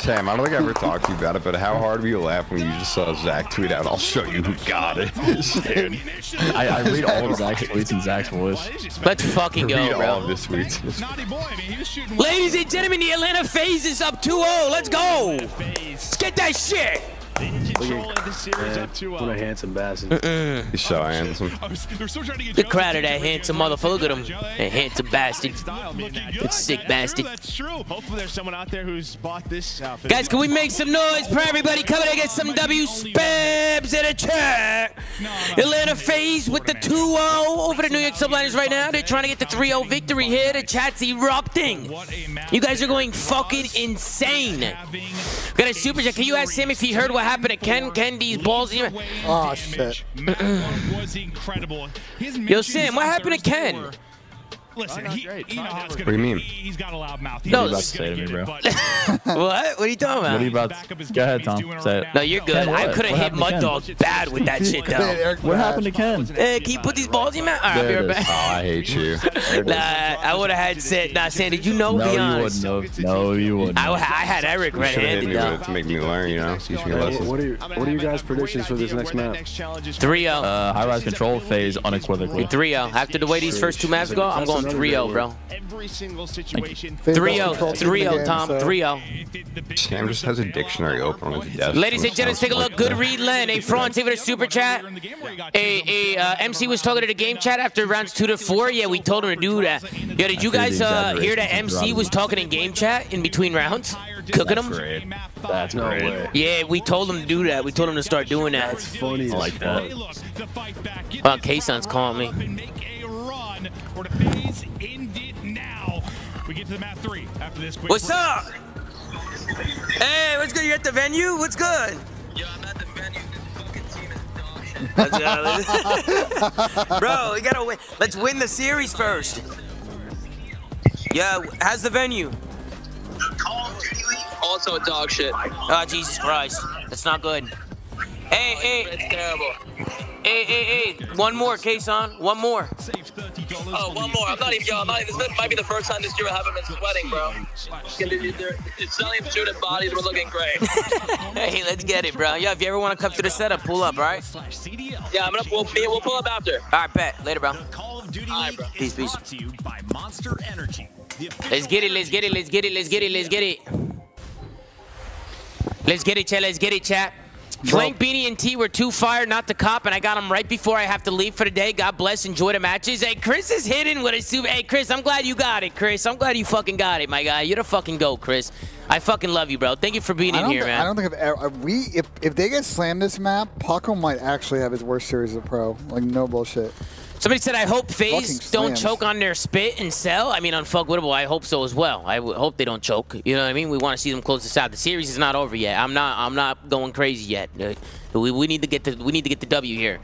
Speaker 2: Sam, I don't think I ever talked to you about
Speaker 14: it, but how hard were you laugh when you just saw Zach tweet out, I'll show you who got it.
Speaker 3: I, I read all of
Speaker 14: Zach's tweets and Zach's voice. Let's fucking go, read bro. all of his tweets.
Speaker 2: Ladies and gentlemen, the Atlanta FaZe is up 2-0. Let's go. Let's get that shit. Look at the man, What a handsome bastard.
Speaker 14: Uh-uh. He's so handsome.
Speaker 8: The
Speaker 2: crowd of that handsome motherfucker. Look at him. a handsome bastard. That sick bastard. That's true. Hopefully there's someone out there who's bought this uh, outfit. Guys, can we make some noise for everybody coming to get some W spabs in a chat? Atlanta FaZe with the 2-0 over the New York Subliners right now. They're trying to get the 3-0 victory here. The chat's erupting. You guys are going fucking insane. We got a super chat. Can you ask him if he heard what happened to Ken Kendi's balls? Oh, shit. incredible. Yo, Sam, what happened to Ken?
Speaker 14: Listen, he, great. He, what do you mean?
Speaker 4: He's got a loud mouth. He no, about to say to me, bro. what? What are you talking about? What are you about? To... Go ahead,
Speaker 14: Tom. say it. No, you're good. I could have hit Mud Dog bad with that shit, though. what
Speaker 2: happened to Ken? Hey, can you put these balls in your mouth? All Oh, I hate you. nah, I would have had said, nah, Sandy, you know, no, be honest.
Speaker 14: You wouldn't have. No, you wouldn't. I, I had Eric red-handed, though. To make me learn, you know, teach me lessons.
Speaker 10: What are
Speaker 16: you, guys predictions for this next map?
Speaker 14: 3-0. Uh, high-rise control FaZe unequivocally.
Speaker 2: 3-0. After the way these first two maps go, I'm going 3-0, bro.
Speaker 3: 3-0, 3-0,
Speaker 2: Tom, 3-0.
Speaker 14: Sam just has a dictionary open on
Speaker 3: his desk. Ladies and gentlemen, take a look. Good read,
Speaker 2: Len. A Franz, even a super chat. A, a uh, MC was talking to the game chat after rounds two to four. Yeah, we told him to do that. Yeah, did you guys uh, hear that MC was talking in game chat in between rounds? Cooking them? That's no way. Yeah, we told him to do that. We told him to start doing that. It's funny. I like that. Well, Kason's calling me
Speaker 8: one. FaZe end it now. We get to the map three after this quick What's break. up?
Speaker 2: Hey, what's good? You at the venue? What's good? Yo, I'm at the venue.
Speaker 1: Bro, we
Speaker 2: gotta win. Let's win the series first. Yeah, how's the venue? Also a dog shit. Oh, Jesus Christ. That's not good. Hey, oh, hey. It's terrible. Hey, hey, hey. One more, Kason. One more. Oh, one more. I'm not even, yo, I'm not even, this might be the first time this year I
Speaker 13: haven't been sweating, bro. It's selling shooting bodies. We're looking great.
Speaker 2: hey, let's get it, bro. Yo, if you ever want to come through the setup, pull up, all right? Yeah, I'm gonna, we'll, we'll pull up after. All right, bet. Later, bro. Duty bro. Peace, peace. to you by Monster Energy. Let's get it, let's get it, let's get it, let's get it, let's get it. Let's get it, chat, let's get it, chat. Flank, Beanie and T were too fire, not to cop, and I got them right before I have to leave for the day. God bless. Enjoy the matches. Hey, Chris is hidden. with a super. Hey, Chris, I'm glad you got it, Chris. I'm glad you fucking got it, my guy. You're the fucking go, Chris. I fucking love you, bro. Thank you for being in here, man. I don't think I've ever,
Speaker 1: uh, we if if they get slammed this map, Paco might actually have his worst series of pro. Like no
Speaker 2: bullshit. Somebody said, I hope FaZe don't choke on their spit and sell. I mean, on Fuckwittable, I hope so as well. I hope they don't choke. You know what I mean? We want to see them close this out. The series is not over yet. I'm not I'm not going crazy yet. Uh, we, we need to get the we need to get the W here.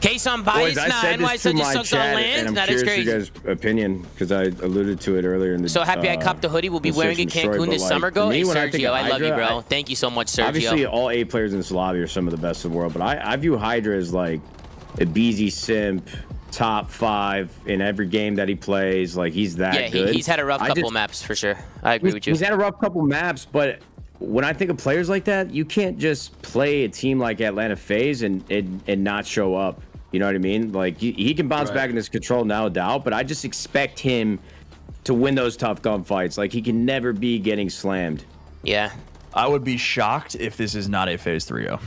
Speaker 2: Case on bias, Boys, I said NY to my sucks chat, on land. And I'm curious your
Speaker 5: guys' opinion because I alluded to it earlier in the. So happy uh, I copped the hoodie. We'll be wearing it in Cancun this like, summer. Go, me, hey, Sergio, I, I, love you, bro. I,
Speaker 2: Thank you so much, Sergio. Obviously,
Speaker 5: all eight players in this lobby are some of the best in the world, but I, I view Hydra as like a BZ simp, top five in every game that he plays. Like he's that yeah, good. He, he's had a rough I couple just,
Speaker 2: maps for sure.
Speaker 5: I agree with you. He's had a rough couple maps, but when I think of players like that, you can't just play a team like Atlanta FaZe and and, and not show up. You know what I mean? Like he, he can bounce right. back in this control now, doubt, but I just expect him to win those tough gunfights. Like he can never be getting slammed.
Speaker 1: Yeah.
Speaker 10: I would be shocked if this is not a FaZe 3 Oh,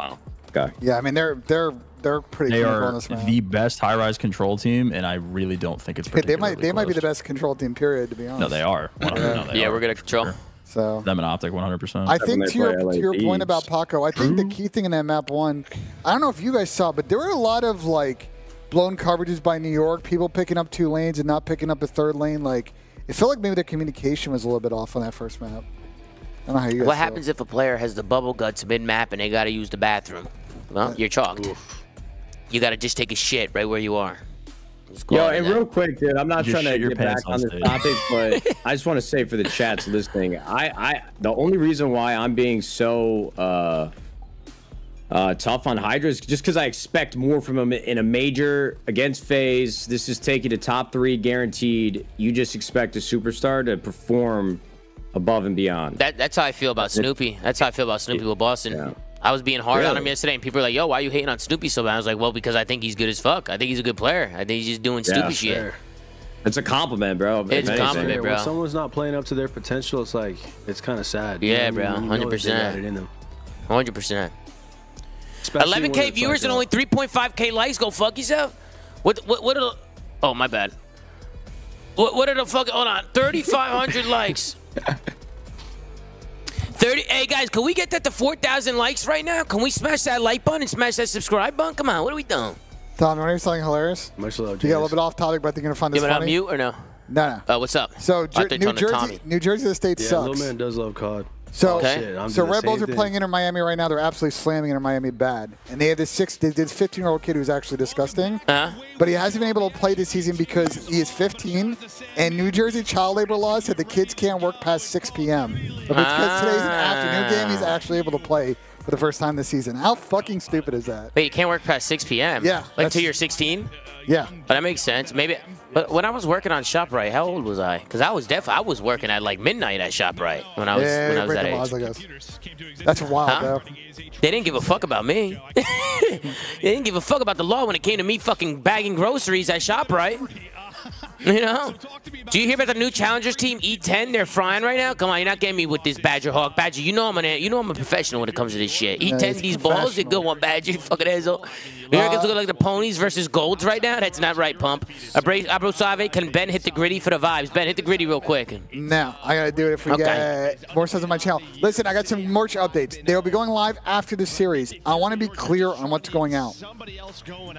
Speaker 10: Wow. Okay.
Speaker 1: Yeah, I mean they're they're they're pretty. They are
Speaker 10: the best high-rise control team, and I really don't think it's. they might
Speaker 1: they close. might be the best control team. Period. To be honest. No, they
Speaker 10: are. yeah, no, they yeah are, we're gonna control. Sure. So them and OpTiC 100. percent I think to your, to your point
Speaker 1: about Paco, I think the key thing in that map one, I don't know if you guys saw, but there were a lot of like blown coverages by New York, people picking up two lanes and not picking up a third lane. Like it felt like maybe their communication was a little bit off on that first map. I
Speaker 2: don't know how you. Guys what feel. happens if a player has the bubble guts mid map and they got to use the bathroom? Well, yeah. you're chalked. Oof you gotta just take a shit right where you are.
Speaker 5: Yo, and real quick, dude, I'm not just trying to get back on, on this topic, but I just want to say for the chats listening, I, I, the only reason why I'm being so uh, uh, tough on Hydra is just because I expect more from him in a major against FaZe. This is taking a top three guaranteed. You just expect a superstar to perform above and beyond.
Speaker 2: That, that's how I feel about Snoopy. That's how I feel about Snoopy with Boston. Yeah. I was being hard really? on him yesterday, and people were like, "Yo, why are you hating on Snoopy so bad?" I was like, "Well, because I think he's good as fuck. I think he's a good player. I think he's just doing stupid yeah, shit." Fair. It's a compliment, bro. It's a compliment, bro. When someone's
Speaker 16: not playing up to their potential, it's like it's kind of sad. Yeah, bro, hundred percent.
Speaker 2: Hundred percent. Eleven k viewers and only three point five k likes. Go fuck yourself. What? What? What? Are, oh my bad. What? What are the fuck? Hold on. Thirty five hundred likes. 30. Hey, guys, can we get that to 4,000 likes right now? Can we smash that like button and smash that subscribe button? Come on, what are we doing?
Speaker 1: Tom, want to hear something hilarious? Much love, You got a little bit off topic, but I think you're going to find this funny. You
Speaker 2: on mute or no? No, no. Uh, what's up? So, Jer New Jersey, New Jersey, the state yeah, sucks. Little man does love COD. So, okay. so Red Bulls are thing. playing
Speaker 1: Inter Miami right now. They're absolutely slamming Inter Miami bad, and they have this six, this 15 year old kid who's actually disgusting. Uh -huh. But he hasn't been able to play this season because he is 15, and New Jersey child labor laws said the kids can't work past 6 p.m. But because today's an afternoon game, he's ah. actually able to play for the first time this season. How fucking stupid is that?
Speaker 2: Wait, you can't work past 6 p.m. Yeah, like until you're 16. Yeah, but that makes sense. Maybe but when I was working on Shoprite, how old was I? Because I was definitely I was working at like midnight at Shoprite when I was yeah, when I was that age. Laws, I
Speaker 1: guess. That's
Speaker 2: wild, huh? though. They didn't give a fuck about me. they didn't give a fuck about the law when it came to me fucking bagging groceries at Shoprite. You know? Do you hear about the new challengers team E10? They're frying right now. Come on, you're not getting me with this Badger Hawk. Badger, you know I'm an you know I'm a professional when it comes to this shit. E10 these balls, a good one, Badger. You fucking asshole. New Americans look like the ponies versus golds right now. That's not right, Pump. Abra Abrosave, can Ben hit the gritty for the vibes? Ben, hit the gritty real quick.
Speaker 1: Now I gotta do it if we okay. get more subs on my channel. Listen, I got some merch updates. They will be going live after the series. I want to be clear on what's going out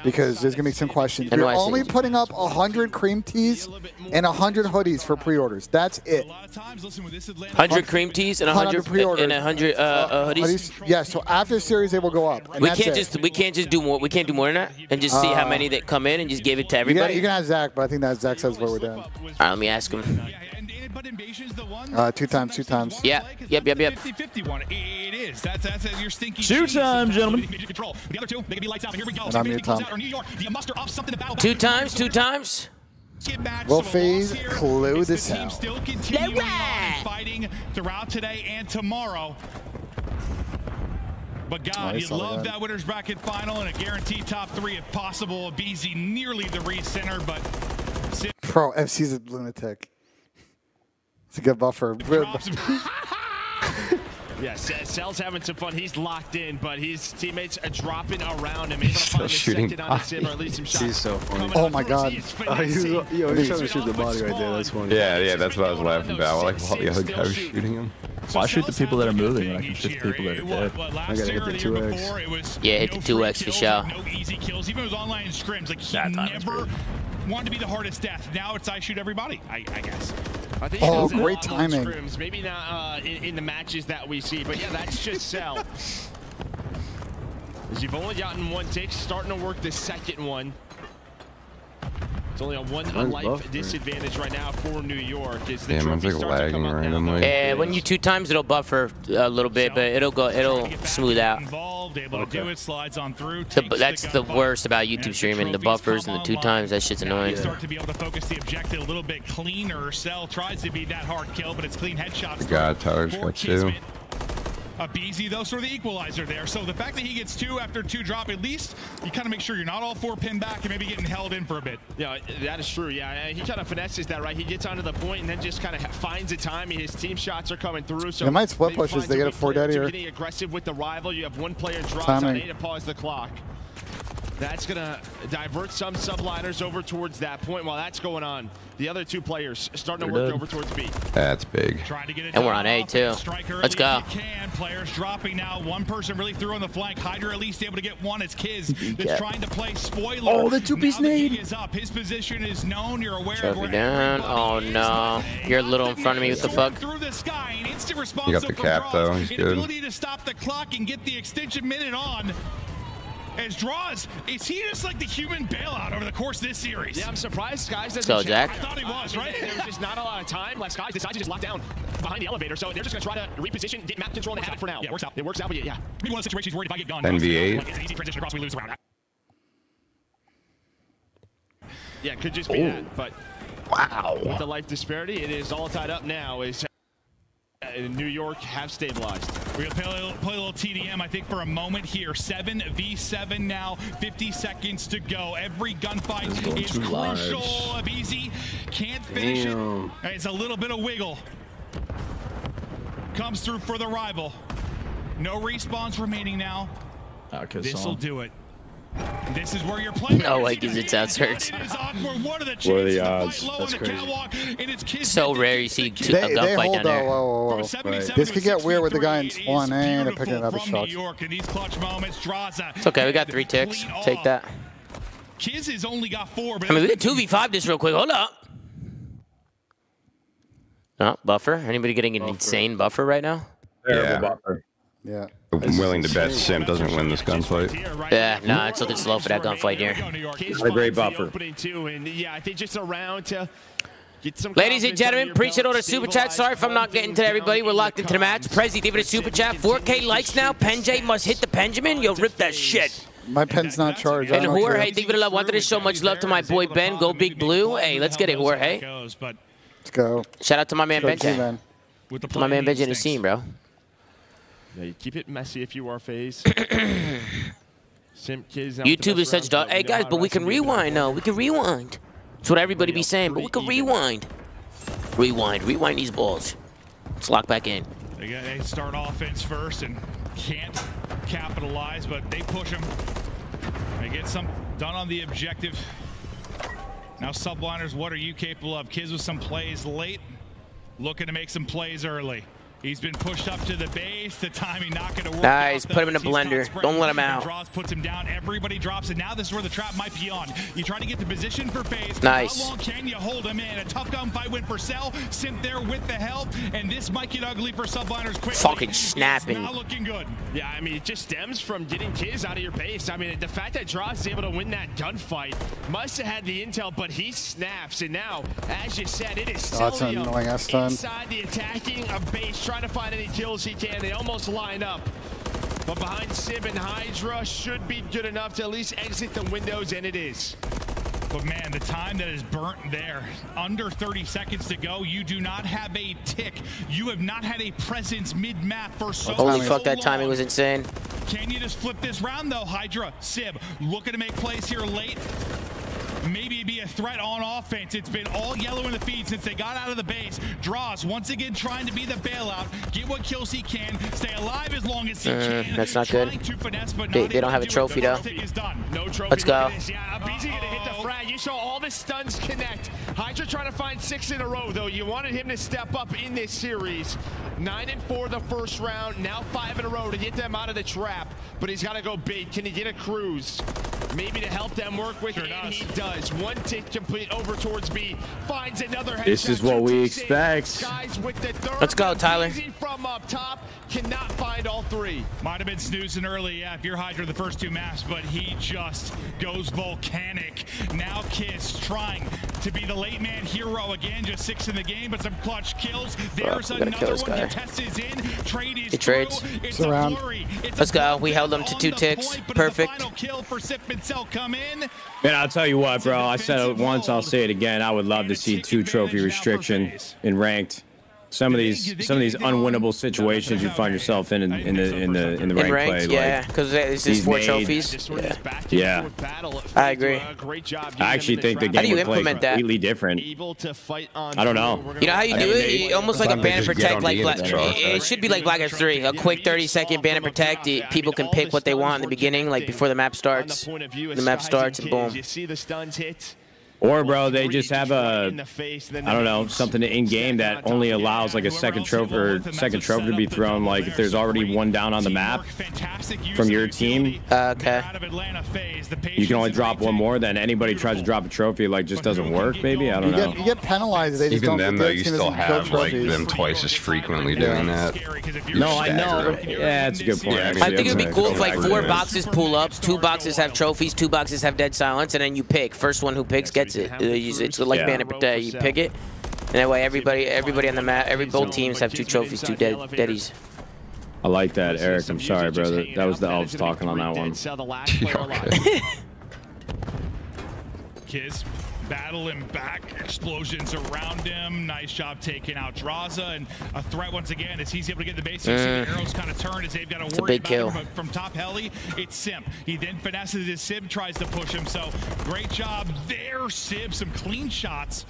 Speaker 1: because there's
Speaker 2: gonna be some questions. you are only
Speaker 1: putting up hundred cream teas teas and 100 hoodies for pre-orders. That's it.
Speaker 3: 100
Speaker 2: cream teas and 100, 100 pre-orders and 100 uh, uh, hoodies.
Speaker 1: hoodies. Yeah. So after series, they will go up. we can't it. just
Speaker 2: we can't just do more. We can't do more than that and just see uh, how many that come in and just give it to everybody. Yeah, you
Speaker 1: can have Zach, but I think that Zach says what we're doing. All
Speaker 2: right, let me ask him.
Speaker 1: Uh, two times, two times.
Speaker 2: Yeah. Yep, yep, yep. 50
Speaker 3: It
Speaker 8: is.
Speaker 2: Two times, gentlemen. The other two, they can be lights out. Here we go. Two times, two times. Will FaZe clue this out. Still
Speaker 8: continuing right. fighting throughout today and tomorrow.
Speaker 1: But God, oh, you love that.
Speaker 8: that winner's bracket final and a guaranteed top three if possible. BZ nearly the recenter, but...
Speaker 1: Bro, FC's a lunatic. It's a good buffer.
Speaker 8: Yeah, Sel's having some fun. He's locked in, but his
Speaker 14: teammates are dropping around him. He's shooting him or
Speaker 1: at least some shots. He's so funny. Oh my god. Oh, he's, yo, he's trying to shoot the body right there. That's
Speaker 14: funny. Yeah, yeah, that's what I was laughing about. Like while the other guy was shooting him.
Speaker 10: Why shoot the people that are moving when I can shoot people that are
Speaker 2: dead? I gotta hit the 2x. Yeah, hit the 2x for sure. No
Speaker 10: easy kills. Even
Speaker 8: with online scrims, like he never wanted to be the hardest death. Now it's I shoot everybody, I, I guess. I think oh, great timing. Scrims. Maybe not uh, in, in, the matches that we see, but yeah, that's just sell. As you've only gotten one take, starting to work the second one. It's only a one Mine's life buff, disadvantage right now for New York.
Speaker 14: Is the yeah, like
Speaker 2: lagging randomly. Yeah, when you two times, it'll buffer a little bit, but it'll go, it'll smooth out. Okay.
Speaker 8: The,
Speaker 2: that's the, worst about YouTube streaming, the buffers and the two times. That shit's annoying. Start
Speaker 8: to be able to focus the objective a little bit cleaner. Cell tries to be that hard kill, but it's clean headshots. God, Tyler's got two. Abizi, though, sort of the equalizer there. So the fact that he gets two after two drop, at least you kind of make sure you're not all four pinned back and maybe getting held in for
Speaker 10: a bit. Yeah, that is
Speaker 8: true. Yeah, he kind of finesses that, right? He gets onto the point and then just kind of finds a time. His team shots are coming through. So yeah, might split pushes. They get a four dead here. Getting aggressive with the rival. You have one player drops and on A to pause the clock. That's going to divert some subliners over towards that point. While that's going on, the other two players starting They're to work over towards B.
Speaker 2: That's big. Trying to get it. and we're on A, too. Let's go. Can. Players dropping now. One person really
Speaker 8: threw on the flank. Hydra at least able to get one. It's Kiz that's trying to play spoiler. Oh, the two-piece nade. is up. His position is known. You're aware Shove
Speaker 2: of where down. Oh, no. You're a little in front of me. What the fuck? Through
Speaker 14: the sky,
Speaker 8: an instant response
Speaker 2: you got the cap, though. He's good. Ability
Speaker 14: to stop the
Speaker 8: clock and get the extension minute on. As Drazah, is he just like the human bailout over the course of this series? Yeah, I'm surprised Skyz doesn't. So Jack. I thought he was right. There's just not a lot of time left. Skyz decides to just lock down behind the elevator, so they're just gonna try to reposition, get map control, and have it for now. Yeah, it works out. It works out. But yeah, maybe one situation he's worried if I get gone. NBA. it's an easy transition across. We lose around. Yeah, could just be Ooh. that. But wow, with the life disparity, it is all tied up now. Is New York have stabilized. We're going to play a, little, play a little TDM, I think, for a moment here. 7v7 now, 50 seconds to go. Every gunfight is crucial. Easy can't finish Damn. it. It's a little bit of wiggle. Comes through for the rival. No respawns remaining now.
Speaker 10: Ah, this will
Speaker 8: do it. This is where your play. No way
Speaker 2: Kuznetsov's hurt. What are the odds? That's crazy. So rare you see two, they, a gunfight down there. Whoa, whoa, whoa. Right.
Speaker 1: This could get weird with the guy in one and picking up
Speaker 2: a shot. It's okay. We got three ticks. Take that.
Speaker 8: Kiz has only got four.
Speaker 2: I mean, we could 2v5 this real quick. Hold up. No buffer. Anybody getting an buffer. insane buffer right now? Terrible yeah. buffer.
Speaker 14: Yeah. I'm willing to bet Sim doesn't win this gunfight.
Speaker 2: Yeah, no, nah, it's looking slow for that gunfight here.
Speaker 14: a great buffer.
Speaker 2: Ladies and gentlemen, appreciate all the super chat. Sorry if I'm not getting to everybody. We're locked into the match. Prezi, give it a super chat. 4K likes now. Penj must hit the Benjamin. Yo, rip that shit.
Speaker 1: My pen's not charged. And Jorge, thank
Speaker 2: you for the love. Wanted to show much love to my boy Ben. Go Big Blue. Hey, let's get it, Jorge. Let's go. Shout out to my man Benjamin. my man Benjamin Nassim, bro keep it messy
Speaker 8: if you are FaZe. YouTube is such dog. Hey guys, but we can
Speaker 2: rewind though. We can rewind. That's what everybody be saying, but we can rewind. Rewind, rewind these balls. Let's lock back in.
Speaker 8: They, got, they start offense first and can't capitalize, but they push them. They get some done on the objective. Now subliners, what are you capable of? Kids with some plays late, looking to make some plays early. He's been pushed up to the base. The timing not going to
Speaker 2: work. Nice. Put him in a blender. Don't let him out. Drazah,
Speaker 8: puts him down. Everybody drops and Now this is where the trap might be on. You try to get the position for FaZe.
Speaker 2: Nice. How long can you hold him in? A tough gunfight went for Cell. Sent there with the help. And this might get ugly for subliners Quick Fucking snapping. It's not looking
Speaker 8: good. Yeah, I mean, it just stems from getting kids out of your base. I mean, the fact that Drazah is able to win that gunfight must have had the intel, but he snaps. And now, as you said, it is oh, Celio inside the attacking of base trying to find any kills he can. They almost line up. But behind Sib and Hydra should be good enough to at least exit the windows, and it is. But man, the time that is burnt there, under 30 seconds to go, you do not have a tick. You have not had a presence mid-map for so
Speaker 2: Holy so fuck, that long. timing was insane.
Speaker 8: Can you just flip this round though, Hydra? Sib, looking to make plays here late maybe be a threat on offense. It's been all yellow in the feed since they got out of the base. Drazah once again trying to be the bailout. Get what kills he can. Stay alive as
Speaker 3: long as he
Speaker 2: mm, can. That's not trying good. Finesse, they, they don't have a trophy though. No trophy Let's go. Yeah,
Speaker 8: uh -oh. You saw all the stuns connect. Hydra trying to find six in a row though. You wanted him to step up in this series. Nine and four the first round. Now five in a row to get them out of the trap. But he's got to go big. Can he get a cruise? Maybe to help them work with sure and does. he does does. One tick complete over towards B. Finds another This is
Speaker 5: what we expect.
Speaker 2: Guys Let's go, Tyler. From up top
Speaker 8: cannot find all three. Might have been snoozing early yeah, if you're Hydra the first two maps, but he just goes volcanic. Now Kiss trying to be the late man hero again,
Speaker 2: just six in the game, but some clutch kills. There's oh, another one. Test is in. Trade is he trades. Through. It's, it's Let's go. We held them to two ticks. Point, Perfect. Final kill for Sib and Cell come in. Man, I'll
Speaker 5: tell you what, bro. I said it once, I'll say it again. I would love to see two trophy restriction in ranked some of these some of these unwinnable situations you find yourself in in, in the in the in the rank ranked, play. Yeah, because like, it's just four made, trophies. Yeah. yeah. I agree. Uh, I actually think the game would play that? completely different. I don't know. You know how you do it? You almost like a ban and protect. Like Black, it
Speaker 2: should be like Black Ops 3, a quick 30 second ban and protect. People can pick what they want in the beginning, like before the map starts. The map starts and boom. You see
Speaker 5: the
Speaker 3: stuns hit.
Speaker 2: Or, bro,
Speaker 5: they just have a, I don't know, something in game that only allows like a second trophy or second trophy to be thrown. Like if there's already one down on the map from your team, uh, okay, you can only drop one more. Then anybody tries to drop a trophy, like just doesn't work. Maybe I don't know. You get,
Speaker 3: penalized. They just Even then, though, you still
Speaker 5: have
Speaker 14: like them twice as frequently doing that. no, I know. yeah, that's a good point. Yeah, I, mean, I think it'd be cool if like four boxes
Speaker 2: pull up, two boxes have trophies, two boxes have dead silence, and then you pick. First one who picks gets it. It's, like yeah. man per day. You pick it, and that way everybody, everybody on the map, every both teams have two trophies, two dead, deadies.
Speaker 5: I like that, Eric. I'm sorry, brother. That was the elves talking on that one.
Speaker 8: Kiss battle him back. Explosions around him. Nice job taking out Drazah. And a threat once again as he's able to get the base. Mm. See the mm. arrows kind of turn as they've got to worry about kill. him. But from top heli, it's Simp. He then finesses his Sib, tries to push him. So great job there, Sib. Some clean shots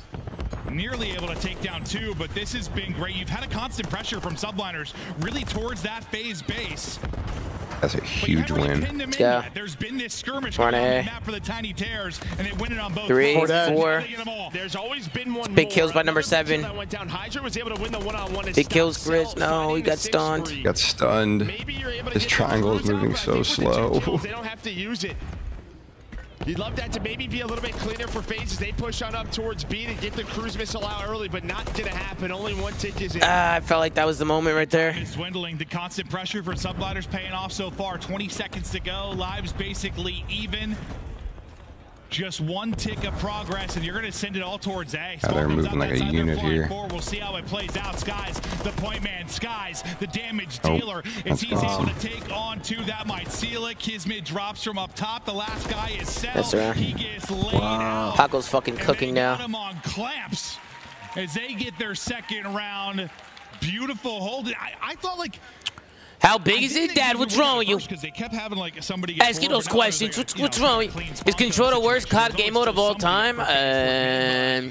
Speaker 8: nearly able to take down two, but this has been great. You've had a constant pressure from subliners really towards that phase base.
Speaker 14: That's a huge win. Really There's been this
Speaker 2: skirmish on the map
Speaker 14: for the Tiny Tears,
Speaker 2: and they win it on both. Three, four, four. There's always been one Big kills by number seven. Big kills,
Speaker 14: Grizz. No, he got stunned. Got stunned. This triangle is moving so slow. They don't have to use it.
Speaker 8: You'd love that to maybe be a little bit cleaner for phases. They push on up towards B to get the cruise missile out early, but not going to happen. Only one tick is in. Uh, I
Speaker 2: felt like that was the moment right there. It's
Speaker 8: dwindling. The constant pressure for Subliners paying off so far. 20 seconds to go. Lives basically even. Just one tick of progress, and you're going to send it all towards A. Oh, they're moving like a unit here. Four. We'll see how it plays out. Skyz, the point man. Skyz, the damage oh, dealer. Oh, if he's awesome. able to take on two, that might seal it. Kismet drops from up top. The last guy is set. Yes,
Speaker 3: He gets
Speaker 2: laid wow. out. Paco's fucking cooking now. Him
Speaker 8: on clamps as they get their second round. Beautiful hold. I, I thought like how big is it, Dad? What's wrong with you? Having, like, Asking those questions. what's, what's wrong with you? Is Control
Speaker 2: the worst COD game mode of all time? Uh,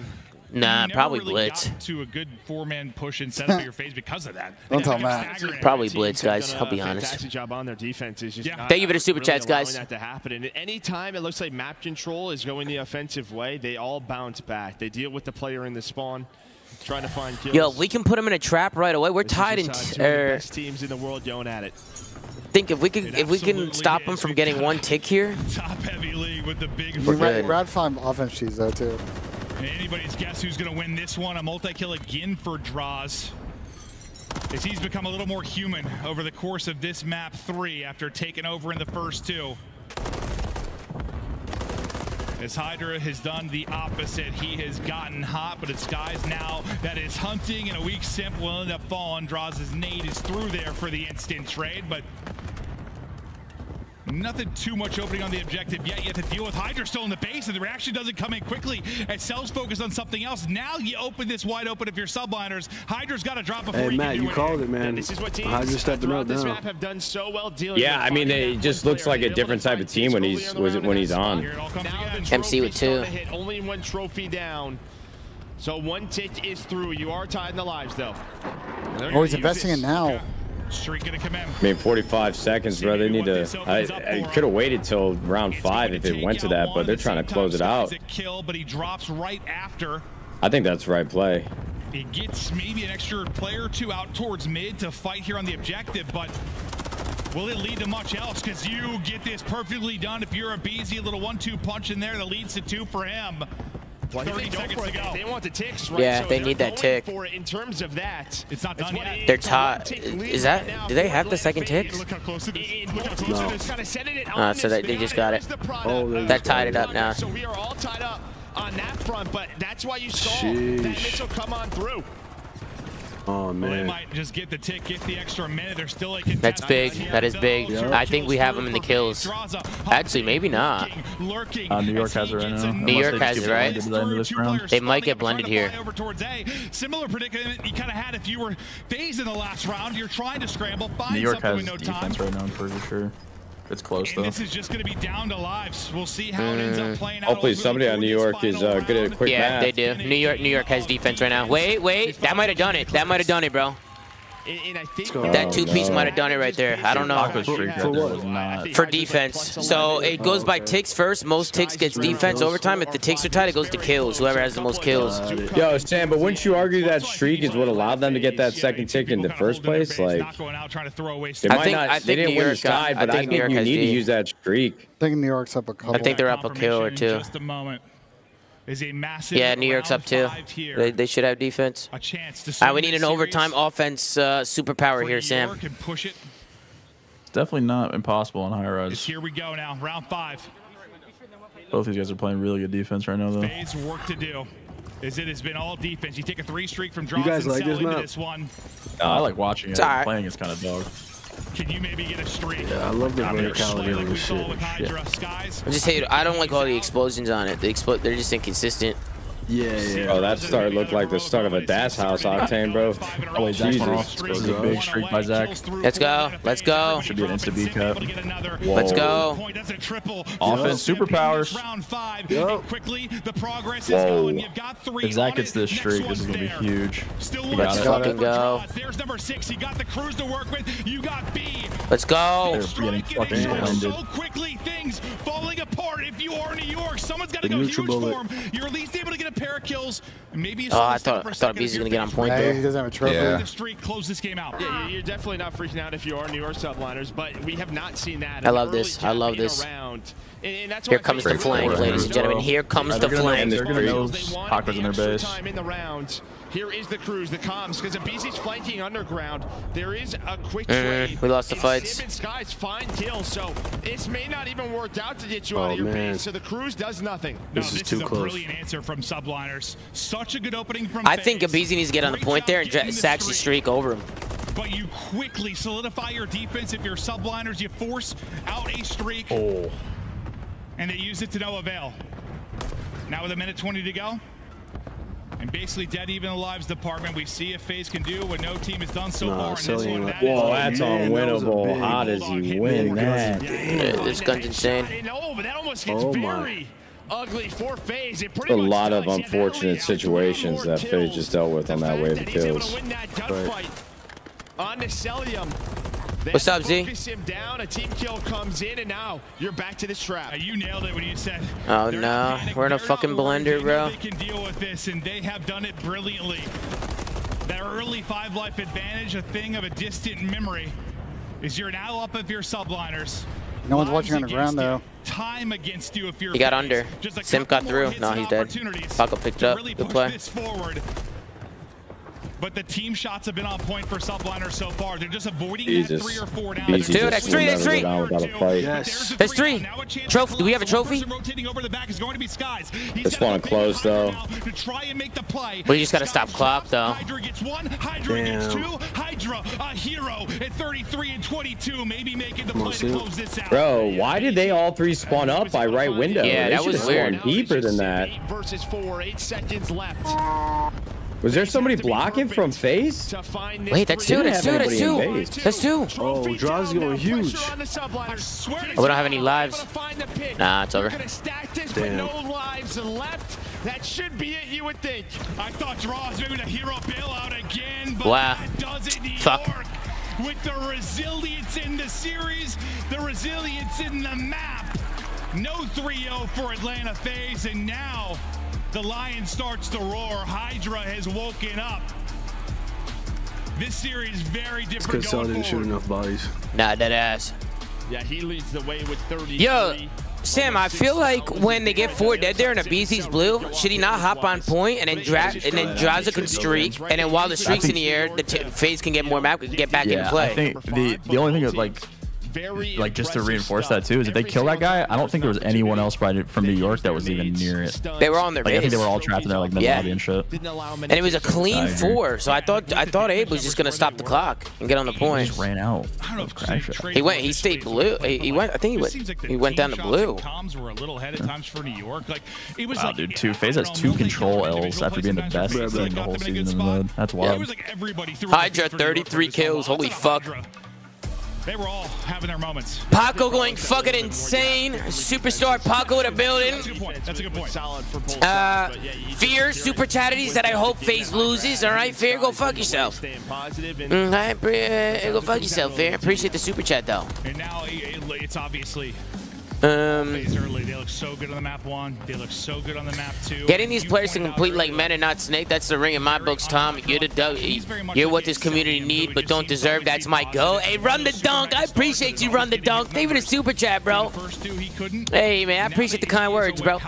Speaker 2: nah, probably really Blitz. to a good
Speaker 8: four-man push and set up your face because of that. Don't tell Matt. Probably Blitz, guys.
Speaker 2: I'll be uh, honest. Fantastic
Speaker 8: job on their defense. Is just yeah. Thank you for the super really chats, guys. That to happen. And any time it looks like map control is going the offensive way, they all bounce back. They deal with the player in the spawn. Trying to find kills. Yo, we can
Speaker 2: put him in a trap right away. We're this tied in. Two er, best teams in the world going at it. Think if we could, if we can stop is. him from getting one tick here. Top heavy league with the big. Brad, Brad
Speaker 1: Fine offense cheese though too. Anybody's guess who's going to win this one? A multi-kill again for
Speaker 8: Drazah. As he's become a little more human over the course of this map three after taking over in the first two. As Hydra has done the opposite, he has gotten hot, but it's guys now that is hunting, and a weak simp will end up falling. Drazah his nade is through there for the instant trade, but Nothing too much opening on the objective yet. You have to deal with Hydra still in the base, and the reaction doesn't come in quickly as Cell's focused on something else. Now you open this wide open if you're subliners. Hydra's
Speaker 12: got to drop before hey, you Matt, you it. called it, man. And this is what teams Hydra stepping up this now. map have done so
Speaker 5: well dealing Yeah, I mean, it just looks like a different type of team when he's when he's on. MC with two.
Speaker 8: Only one trophy down. So one tick is through. You are tied in the
Speaker 1: lives, though. Oh, he's investing it now. Streak gonna come in.
Speaker 5: I mean, 45 seconds, bro. They need to. I, I could have waited till round five if it went to that, but they're trying to close it out.
Speaker 8: Kill, but he drops right after.
Speaker 5: I think that's right play.
Speaker 8: It gets maybe an extra player or two out towards mid to fight here on the objective, but will it lead to much else? Because you get this perfectly done if you're aBeZy, little one-two punch in there that leads to two for him they, for they want the ticks, right? Yeah, so they need
Speaker 2: that tick. For it. In terms of that, it's not done yet. They're tied. Is that? Do they have the second tick? no.
Speaker 3: uh, so they, they
Speaker 2: just got it. Oh, that tied it up now. So we are all tied up on that front, but that's why you saw Sheesh.
Speaker 12: that missile come on through.
Speaker 2: Oh man. Well, they might
Speaker 8: just get the tick, get the extra minute. They're still
Speaker 2: That's big. That is big. Yeah. I think we have them in the kills. Actually, maybe not. Uh, New York uh, has it right now. New York has it, right? they might get blended here. Over towards
Speaker 8: a. Similar predicament you kind of had if you were phased in the last round. You're trying to scramble,
Speaker 2: find New York has no defense time. right now, for
Speaker 10: sure. It's close though. this is
Speaker 8: just going to be down to lives. We'll see how mm. it ends up eh, playing
Speaker 10: out. Hopefully
Speaker 5: somebody on New York is uh, good at quick Yeah, math. they
Speaker 2: do. New York, New York has defense right now. Wait, wait. That might have done it. That might have done it, bro.
Speaker 3: And, I think oh, that two-piece no. might have done it right there. I don't know. For,
Speaker 2: for defense. So it goes by ticks first. Most ticks gets defense overtime. If the ticks are tight, it goes to kills. Whoever has the most kills.
Speaker 5: Yo, Sam, but wouldn't you argue that streak is what allowed them to get that second tick in the first place? Like, I
Speaker 3: think,
Speaker 2: I think New York side, but I think, I think you need to use that
Speaker 1: streak. I think New York's up a couple. I think they're up a kill or two. Just
Speaker 2: a moment is a massive. Yeah, New York's up too. They, they, should have defense. A chance to. we need an overtime offense uh, superpower here, Sam. Definitely
Speaker 10: not impossible on high rise. here we go now, round five. Both these guys are playing really good defense right now, though.
Speaker 8: FaZe work to do. Is it has been all defense. You take a three streak from Johnson. You guys like this, this
Speaker 2: one. I like watching it. Right.
Speaker 10: Playing is kind of dog.
Speaker 8: Can you maybe get a streak?
Speaker 2: Yeah, I love the verticality of the
Speaker 8: shit. I just
Speaker 2: hate. It. I don't like all the explosions on it. They expl They're just inconsistent. Yeah, yeah. Bro, that start
Speaker 5: looked like the start of a Das House octane, bro. Oh, Jesus. This a big
Speaker 2: streak by Zach. Let's go. Let's go. Should be an insta B
Speaker 10: cup. Whoa. Let's go. Offense yep. superpowers. Round five. Yep. Quickly, the progress is going. You've got three. If Zach gets this streak, this is going to be huge. Let's
Speaker 3: fucking
Speaker 2: go. There's number six. You got the crews to work with. You got B. Let's go. fucking blinded. So quickly, things falling apart. If you are New York, someone's got to go huge for him. You're at least able to get a pair of kills. Maybe he's oh, I thought, I thought Beezy's going to get on point there. He doesn't have a trophy. Yeah. The streak, close this game out. Yeah, you're definitely not freaking out if you are New York subliners, but we have not seen that. I love this. I love this. And, Here comes the flank, ladies and gentlemen. Here comes the flank. They're going to know in their base. in the round.
Speaker 8: Here is the cruise, the comms, because aBeZy's flanking underground.
Speaker 2: There is a quick eh, trade. we lost the fights.
Speaker 13: Sky's
Speaker 8: fine kill, so this may not even
Speaker 2: work out to get you oh, out of your man. base. So the cruise does nothing. No, this, is too is close. brilliant
Speaker 8: answer from subliners. Such a good opening from. I phase. think
Speaker 2: aBeZy needs to get on the point there and the sack the streak over him
Speaker 8: but you quickly solidify your defense if you're subliners. You force out a streak. Oh. And they use it to no avail. Now with a minute 20 to go, and basically dead even lives department. We see if FaZe can do what no team has done so no, far. So one, that whoa,
Speaker 5: that's man, unwinnable. That How does he
Speaker 2: win that? Yeah, this gun's insane. Oh, that almost gets oh my. Ugly
Speaker 5: for FaZe. a lot of unfortunate situations that FaZe just dealt with on that wave of kills.
Speaker 8: On to Celium.
Speaker 2: What's up, Z? Him down,
Speaker 8: a team kill comes in, and now you're back to this trap. Uh, you nailed it when you said.
Speaker 2: Oh no, we're in a fucking blender, bro. They can deal with this, and they have done it
Speaker 8: brilliantly. That early five life advantage, a thing of a distant memory, is you're now up of your
Speaker 1: subliners.
Speaker 2: No one's watching on the ground though. Time against you if you're. He got under. Sim got through. No, he's dead. Paco picked up. Really Good play. But the
Speaker 8: team shots have been on point for Subliner so far. They're just avoiding Jesus. that three or four down. Dude, that's three, that's three.
Speaker 5: Yes.
Speaker 2: three. Trophy. Do we have a trophy? over the back is going to be Skies. He's this one close though. To try and make the play. We just gotta stop clock though. Hydra gets one. Hydra Damn. gets two. Hydra, a hero at
Speaker 8: 33 and 22, maybe making the play
Speaker 5: to close this out. Bro, why did they all three spawn up by right window? Yeah, they that was weird. Deeper than that. Eight
Speaker 8: versus four. Eight seconds left.
Speaker 5: Was there somebody blocking from FaZe?
Speaker 2: Wait, that's two, that's two, that's two.
Speaker 5: That's two. Oh, draws Drazah huge.
Speaker 8: Oh,
Speaker 2: we don't have any lives. Nah, it's over. Damn.
Speaker 8: That should be it, you would think. I thought Drazah maybe the hero bailout again, but does it New Fuck. With the resilience in the series, the resilience in the map. No 3-0 for Atlanta FaZe, and now the lion starts to roar. Hydra has woken up.
Speaker 2: This series very different. Because Saw didn't shoot enough bodies. Nah, that ass.
Speaker 8: Yeah, he leads the way with 30. Yo,
Speaker 2: Sam, I feel like when they get four dead there and aBeZy's blue, should he not hop on point and then draft and then Drazah can streak, and then while the streak's in the air, the FaZe can get more map, can get back yeah, into play. I think the the only thing is like very like just to
Speaker 10: reinforce stuff. that too is if they kill that guy, I don't think there was anyone else from New York that was even near it.
Speaker 2: They were on their. Like, I think they were all trapped in there like middle yeah. lobby and shit. And it was a clean four, so I thought I thought Abe was just gonna stop the clock and get on the point. He just ran out. He went. He stayed blue. He, he went. I think he went. He went down to blue.
Speaker 8: were a little ahead of times for New York. Like
Speaker 10: it was. Wow, dude. Two FaZe has two control L's after being the best in the whole season. That's wild.
Speaker 13: Hydra 33 kills. Holy fuck.
Speaker 2: They were all having their moments. Paco going fucking insane. Superstar Paco in a building. That's a good point. Solid for both uh, Fear, super charities that I hope FaZe loses. All right, Fear, go fuck yourself. Mm, I, uh, go fuck yourself, Fear. Appreciate the super chat, though. And now it's obviously um,
Speaker 8: early. They look so good on the map one. They look so good on the map two.
Speaker 2: Getting these players to complete like men and not snake. That's the ring in my books, Tom. You're the You're what this community need but don't deserve. That's my goal. Hey, run the dunk. I appreciate you, run the dunk. Leave it a super chat, bro. Hey man, I appreciate the kind words, bro.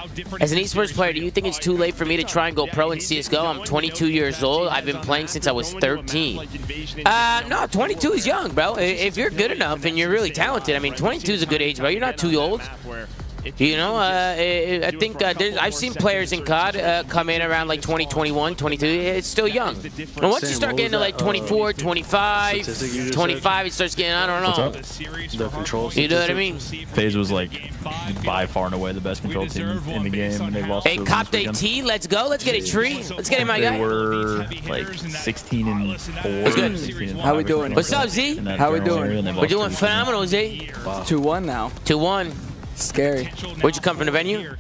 Speaker 2: As an esports player, do you think it's too late for me to try and go pro in CS:GO? I'm 22 years old. I've been playing since I was 13. Uh, no, 22 is young, bro. If you're good enough and you're really talented, I mean, 22 is a good age, bro. You're not too old. You know, uh, I think uh, I've seen players in COD uh, come in around like 20, 21, 22. It's still young. And once you start getting to like 24, 25, 25, it starts getting, I don't know. The control You know what I mean?
Speaker 10: FaZe was like by far and away the best control team in the game. And they lost hey, copped a
Speaker 2: T. Let's go. Let's get a tree. Let's get it, my guy. They
Speaker 10: were like 16 and
Speaker 6: 4. What's good? How we doing?
Speaker 10: What's up, Z? How we doing? We're doing
Speaker 2: phenomenal, Z.
Speaker 17: 2-1 now. 2-1. Scary. Where'd you come from the venue?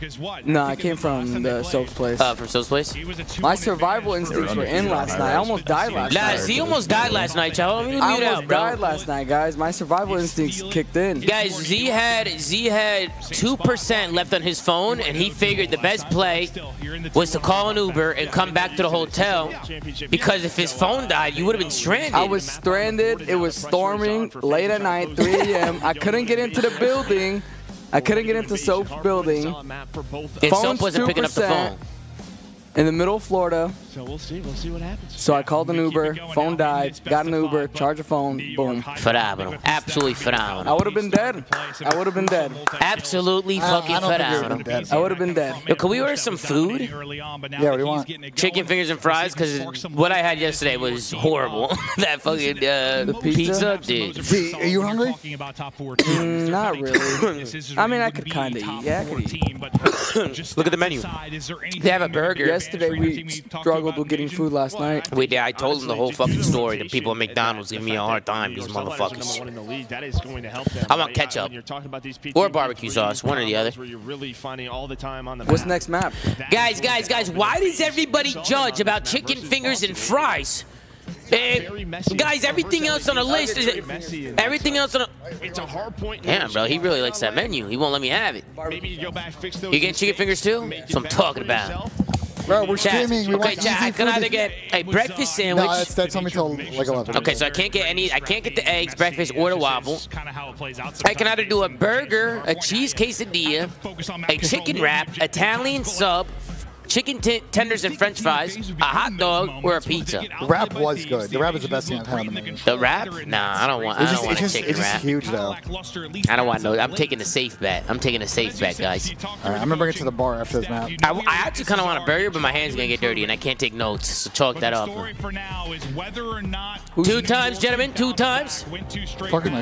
Speaker 17: No, I came from the Soap's place. Uh,
Speaker 2: from Soap's place?
Speaker 17: My survival instincts were in last night. I almost died last nah, night. He almost died
Speaker 2: last night, y'all. I almost out, died
Speaker 17: last night, guys. My survival instincts kicked in. Guys,
Speaker 2: Z had Z had 2% left on his phone, and he figured the best play was to call an Uber and come back to the hotel because if his phone died, you would have been stranded. I was
Speaker 17: stranded. It was storming late at night, 3 a.m. I couldn't get into the building. I couldn't get into Soap's building.
Speaker 3: And Soap wasn't picking up the phone
Speaker 17: in the middle of Florida. So we'll see. We'll see what happens. So I called an Uber. Phone died. Got an Uber. Charged a phone. Boom.
Speaker 2: Phenomenal. Absolutely phenomenal. I would have been dead. I would have been dead. Absolutely fucking phenomenal. I would have been dead. can we order some food? Yeah, what do you want? Chicken fingers and fries, because what I had yesterday was horrible. that fucking pizza, dude.
Speaker 1: are you hungry? not
Speaker 17: really. I mean, I could kind of eat. Yeah, I could
Speaker 2: eat. Look at the menu.
Speaker 17: They have a burger yesterday we struggled with getting food last night.
Speaker 2: Wait, I told them the whole fucking story. The people at McDonald's give me a hard time, these motherfuckers. I want ketchup or barbecue sauce, one or the other. What's next map? Guys, guys, guys, why does everybody judge about chicken fingers and fries? Eh, guys, everything else on the list is everything else on. A, it's a hard point. Damn, bro, he really likes that menu. He won't let me have it. Maybe you go back, fix those. You getting chicken fingers too? That's what I'm talking about. Bro, we're Chat. streaming. We okay, want Chat, easy I can either get a breakfast uh, sandwich. No, that's, that's only till like 11. Okay, so I can't get any. I can't get the eggs, breakfast, or the waffle. I can either do a burger, a cheese quesadilla, a chicken wrap, Italian sub, chicken tenders and french fries, a hot dog, or a pizza. The wrap was good. The wrap is the best thing I've had. the, the wrap? Nah, I don't want. I don't just, want a just, chicken wrap. It's huge though. I don't want no. I'm taking a safe bet. I'm taking a safe bet, guys.
Speaker 1: I'm gonna bring it to the bar after this map.
Speaker 2: I, I actually kind of want a barrier, but my hands gonna get dirty and I can't take notes. So chalk that up. Two times, gentlemen. Two times. Fucking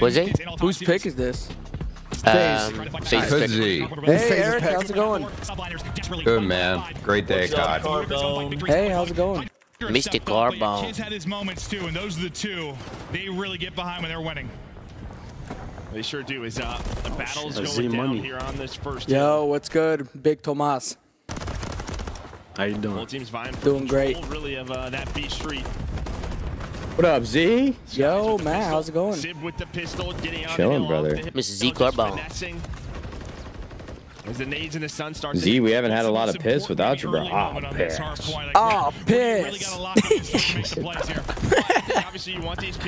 Speaker 2: Was it? Whose pick is this? Um, Cozy. Hey,
Speaker 17: Eric, how's it going?
Speaker 14: Good, man. Great day, God.
Speaker 17: Hey, how's it going?
Speaker 3: Mr. Garbo. Kids had his moments, too, and those are the two
Speaker 8: they really get behind when they're winning. They sure do. Is uh, the oh, battle's oh, going down money. here on this first.
Speaker 3: Yo,
Speaker 17: what's good, Big Tomas?
Speaker 4: How you doing? team's
Speaker 8: vying for doing great. Really of uh, that B Street
Speaker 5: what up, Z? Yo, Matt, how's it going?
Speaker 8: Chilling, brother. Mr. Z Carbone. As the nades in the sun start
Speaker 5: Z, we haven't had a lot of piss with algebra. oh, piss.
Speaker 8: oh, piss.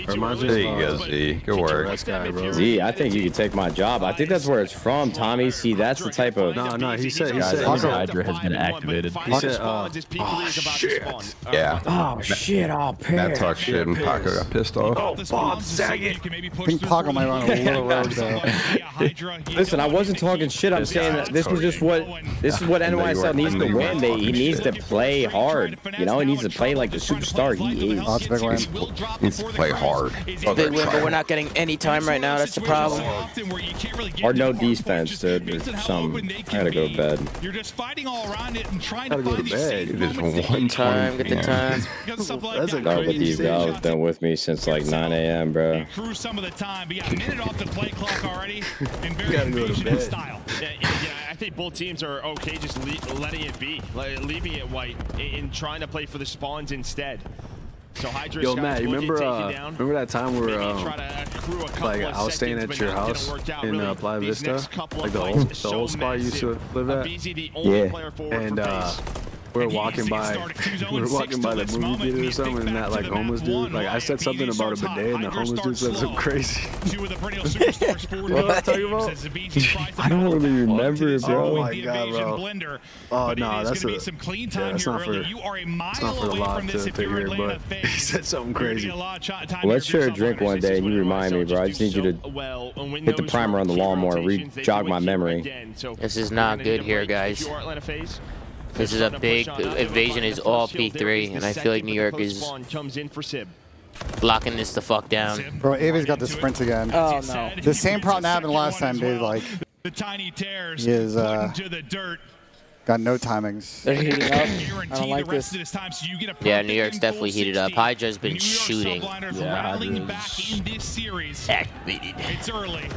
Speaker 5: Reminds me of you go, Z. Good work. Z, I think you can take my job. I think that's where it's from, Tommy. See, that's the type of...
Speaker 10: No,
Speaker 3: no, he said... He said Hydra, Hydra
Speaker 10: has been activated.
Speaker 5: He said, uh,
Speaker 3: oh, shit. Yeah. Oh, shit. Oh, piss. Matt talk shit and Paco got pissed off. Oh,
Speaker 5: Bob Saget.
Speaker 3: I
Speaker 7: think Paco might
Speaker 5: run a little road, though.
Speaker 7: Listen, I wasn't talking shit. I'm saying that this is just what
Speaker 2: this is what NYSL needs to win. They, he needs to
Speaker 5: play hard. You know, he needs to play like the superstar he is. He needs to play hard. Oh, big win, but we're not
Speaker 2: getting any time right now. That's the problem.
Speaker 14: Or no defense, dude. There's some. gotta go to bed. You're just fighting all around it and trying to go to bed. There's one time. Get the
Speaker 5: time. That's a no, but these guys been with me since like 9 a.m., bro.
Speaker 8: Through some of the time, but yeah, a minute off the play clock already.
Speaker 11: And very patient style. Yeah, yeah, yeah.
Speaker 8: I think both teams are okay just letting it be, leaving it white, and trying to play for the spawns instead. So Hydra Yo, Matt, remember uh,
Speaker 16: remember that time where um, like I was staying at your house in uh, Playa Vista, like the old the old spot you used to
Speaker 12: live at?
Speaker 3: yeah,
Speaker 12: and uh, We were walking by, we were walking by the movie theater or something, and that like homeless dude, like I said something about a bidet, and the homeless dude said something crazy.
Speaker 3: what was I talking about?
Speaker 14: I don't really remember it, bro.
Speaker 8: Oh my god, bro. Oh no, that's a, yeah, that's not for, that's not for the live
Speaker 2: to, to hear, but he said something crazy.
Speaker 5: Let's share a drink one day, and you remind me, bro. I just need you to hit the primer on the lawnmower, re-jog my memory.
Speaker 2: This is not good here, guys. This is a big evasion is all P3, and I feel like New York is blocking this the fuck down.
Speaker 1: Bro, Avi's got the sprints again. Oh, no. The same problem happened last time, dude. Like, the tiny tears he is, uh, got no timings. They're heating up. I don't like this.
Speaker 2: Yeah, New York's definitely heated up. Hydra's been shooting. Yeah,
Speaker 3: Activated.
Speaker 8: It's early.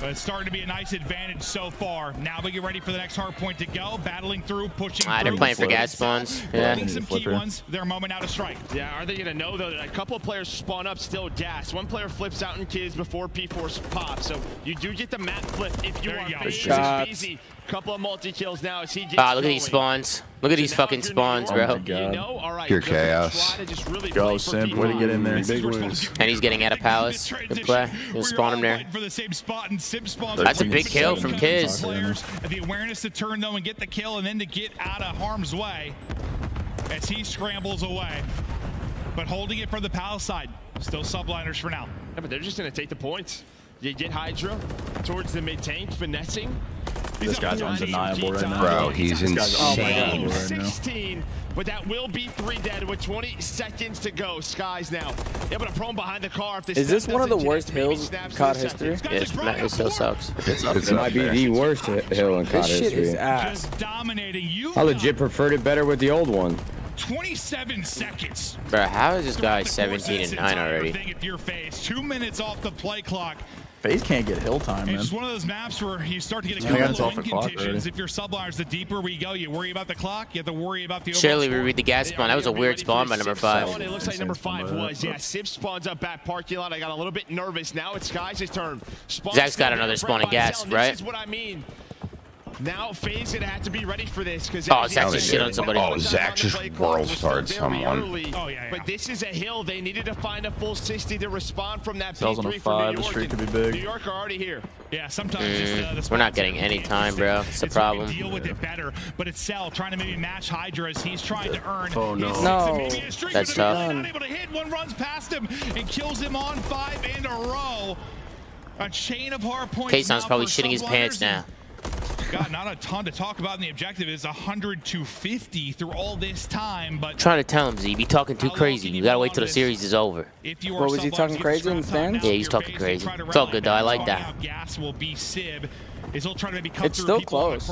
Speaker 8: But uh, it's starting to be a nice advantage so far. Now we get ready
Speaker 2: for the next hard point to go. Battling through, pushing ah, through. They're playing for gas spawns. Yeah. some key ones. They're moment out of strike. Yeah, are they going to know, though, that a
Speaker 8: couple of players spawn up still gas. One player flips out and kids before P4 pops. So you do get the map flip if you there are you A Couple of multi-kills now as he ah, gets look going.
Speaker 2: at these spawns. Look at these fucking spawns, bro. Oh God.
Speaker 10: Pure chaos. Go, Simp. Way to get in there. Big wins.
Speaker 2: And he's getting out of palace. Good play. He'll spawn him there. That's a big kill from Kiz.
Speaker 8: The awareness to turn, though, and get the kill, and then to get out of harm's way as he scrambles away. But holding it from the palace side. Still subliners for now. Yeah, but they're just going to take the points. You get Hydra towards the mid-tank, finessing.
Speaker 3: This guy's undeniable right now. Bro, he's this insane. Guy's, oh
Speaker 10: 16, but that will be three dead with 20 seconds
Speaker 16: to go. Skies now. Yeah, but a prone behind the car. If this
Speaker 17: Is this one of the worst hills in COD history?
Speaker 2: it's not, it still sucks. It's, it might be the
Speaker 5: worst hill in COD this history. Shit is ass. I legit preferred it better with the old one.
Speaker 2: 27
Speaker 10: seconds.
Speaker 2: Bro, how is this guy 17 and 9 already? Two minutes
Speaker 10: off the play clock. FaZe can't get hill time, man. It's one of those maps where you start to get a yeah, couple of
Speaker 2: conditions. If your Subliners, the deeper we go, you worry about the clock, you have to worry about the Surely we read the gas spawn. That was a weird spawn by number five. Spawn? It looks like number five was.
Speaker 8: Yeah, Sib spawns up back parking lot. I got a little bit nervous. Now it's Skyz's turn.
Speaker 2: Spawn's Zach's got another spawn of gas, right? This is what I mean.
Speaker 8: Now FaZe gonna have to be ready for this because oh, oh, Zach just shit on somebody.
Speaker 2: Oh, Zach just world starred
Speaker 14: someone. oh yeah, yeah, But this is a
Speaker 8: hill. They needed to find a full 60 to respond
Speaker 2: from that Sells on a five, The street could be big. New York are already here. Yeah, sometimes mm, uh, we're not getting any time, bro. It's a problem. Deal with it
Speaker 8: better, but it's Cell trying to maybe match Hydra as he's trying to earn. Oh no, no.
Speaker 2: that's tough. Not able to hit. One runs past him and kills him on five in a row. A chain of hard points. Kaysan's probably shitting his pants now
Speaker 8: not a ton to talk about, and the objective is 100 to 50 through all this time. But I'm trying
Speaker 2: to tell him, Z, be talking too crazy. You gotta wait till the series is over. If
Speaker 17: you what was he talking crazy in the stands? Yeah,
Speaker 2: he's talking crazy. It's all good though. I like that.
Speaker 8: Gas will be Sib. Is he'll try to maybe it's still close.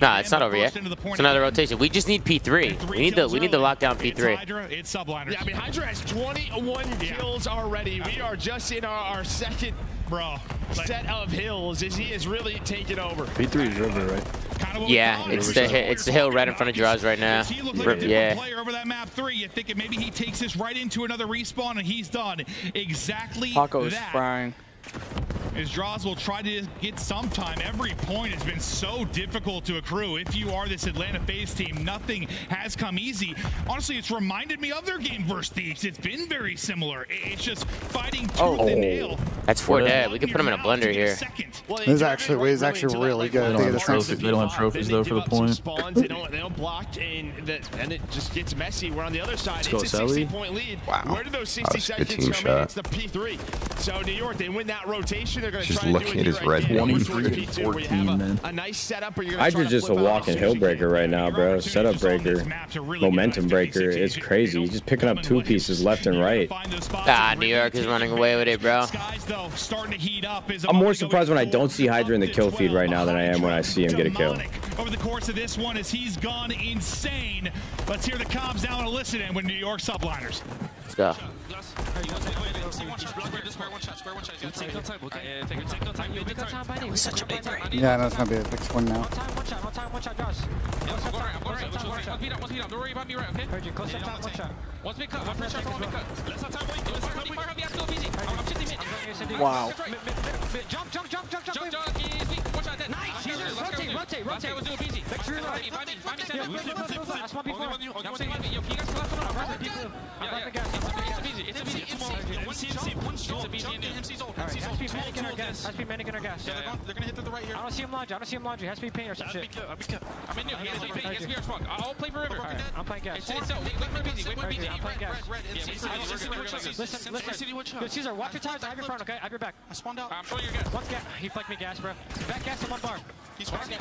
Speaker 2: Nah, it's not over yet. It's another rotation. We just need P3. We need the we need to lock down P3. It's
Speaker 8: Hydra, it's Yeah, I mean Hydra has 21 kills already. We are just in our, our second bro, set of hills is he is really taking over. B3 is river,
Speaker 2: right? yeah, it's the it's the hill right in front of your right now. Like yeah. player over that map three. You're thinking maybe he takes this right
Speaker 3: into another respawn and he's done exactly
Speaker 17: Paco's that.
Speaker 8: frying. As will try to get some time, every point has been so difficult to accrue. If you are this Atlanta FaZe team, nothing has come easy. Honestly, it's reminded me of their game versus Thieves. It's been very similar. It's just fighting tooth oh. and nail.
Speaker 2: That's four dead. We can put him in a blender here. this
Speaker 1: is actually, is actually really good. They don't, have trophies, don't
Speaker 2: have trophies though for
Speaker 10: the
Speaker 1: point. Spawns, they don't, they don't block, and
Speaker 10: and it just gets messy. We're on the other side. Let's it's go, a 60-point lead. Wow. Where did those 60 seconds come shot. in? It's the P3.
Speaker 8: So New York, they win that rotation. They're going to try looking to do at his right red 23 and 14, man. A, nice setup,
Speaker 5: you're I just just a walking hill breaker right now, bro. Setup breaker, really momentum breaker. It's crazy. He's just picking up two pieces left and right.
Speaker 2: Ah, New York is running away with it, bro.
Speaker 5: I'm more surprised when I don't see Hydra in the kill feed right now than I am when I see him get a kill.
Speaker 8: Over the course of this one, as he's gone insane. Let's hear the comms now and listen in with New York subliners.
Speaker 1: Let's go.
Speaker 15: Such a big break.
Speaker 1: Yeah, that's gonna be a big one now.
Speaker 15: Wow.
Speaker 3: Jump, jump, jump, jump, jump.
Speaker 6: Rotate, rotate. Rotate, rotate. Next room, right.
Speaker 15: Find me, find me, find me. That's one before. Yo, can you guys
Speaker 6: collapse on our right?
Speaker 15: Yeah, yeah. It's a BZ, it's a BZ. MC, MC, one shot. It's aBeZy in there.
Speaker 6: MC's old, MC's old. Has to be mannequin or gas. Has to be mannequin or gas. Yeah, they're gonna hit through the right here. I don't see him laundry, I don't see him laundry. Has to be paint or some shit.
Speaker 15: I'm in new, he has to be paint, he has to be our squad. I'll play for River. I'm
Speaker 6: playing gas.
Speaker 16: It's out, wait for BZ, wait for BZ. I'm playing gas. Listen, listen. Yo, Caesar, watch your times. I have your front,
Speaker 6: okay? I have your back. I spawned out. I'm throwing your gas. What's gas? He flanked me gas, bro. Back gas to one bar. He's flanking.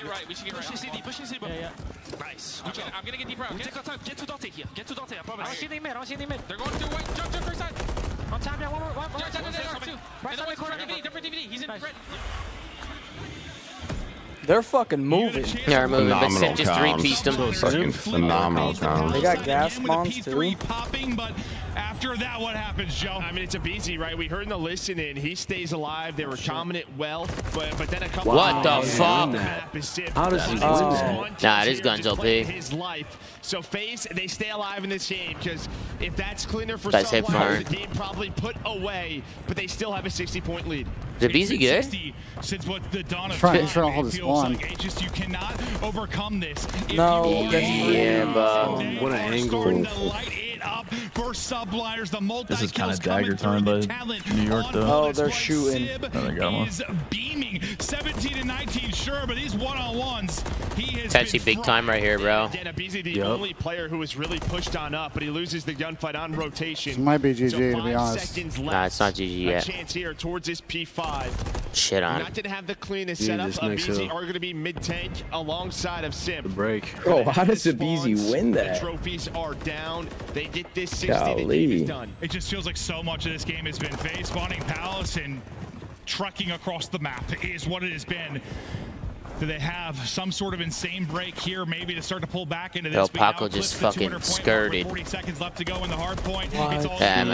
Speaker 15: get right. We should get right. Push CD. Push his CD. Yeah, yeah. Nice. Good job. Gonna, I'm gonna get deep round. Okay? take time. Get to Dante here. Get to Dante. I promise. I'm shielding mid. I'm shielding mid. They're going through white. Jump, jump, first side. On time. Yeah, one more. One more. Jump, jump, jump, jump. Right side corner. DVD. Different DVD. He's in red.
Speaker 17: They're fucking moving.
Speaker 14: They're moving, but Simp just three-pieced them. Fucking phenomenal comms. They got
Speaker 7: gas bombs, too.
Speaker 8: After that, what happens, Joe? I mean, it's aBeZy, right? We heard in the listening, he stays alive. They were dominant well, but but then a couple. What the fuck? How does
Speaker 2: he win that? Nah, it is guns OP. His life.
Speaker 8: So FaZe, they stay alive in this game because if that's cleaner for that's someone, the
Speaker 2: game probably put
Speaker 8: away. But they still have a 60-point
Speaker 1: lead.
Speaker 2: The BZ good? Since
Speaker 1: what the dawn of trying, time, to hold his spawn. Like just, you cannot
Speaker 2: overcome this. If no. You yeah, but what an angle it up for
Speaker 10: Subliners. The multi this is kind of dagger time, but New York though. Oh, they're shooting. Oh, they got one. He's
Speaker 8: beaming. 17 and 19, sure, but these one-on-ones.
Speaker 2: He is Pepsi big time right here, bro. Danabisi,
Speaker 8: the yep. only player who is really pushed on up, but he loses the gunfight on rotation. This might be GG, so to be honest. Nah,
Speaker 2: it's not GG yet. A
Speaker 8: chance here towards his P5.
Speaker 2: Shit on. Not to have
Speaker 8: the cleanest Dude, setup. aBeZy are going to be mid-tank alongside of Simp. The break. Oh, how does aBeZy win that? The trophies are down. They get this 60 Golly. done. It just feels like so much of this game has been FaZe spawning Palace and trekking across the map is what it has been. Do they have some sort of insane break here, maybe to
Speaker 2: start to pull back into this? El Paco just fucking skirted. 40 seconds left to go in
Speaker 14: the hard point.
Speaker 2: Damn,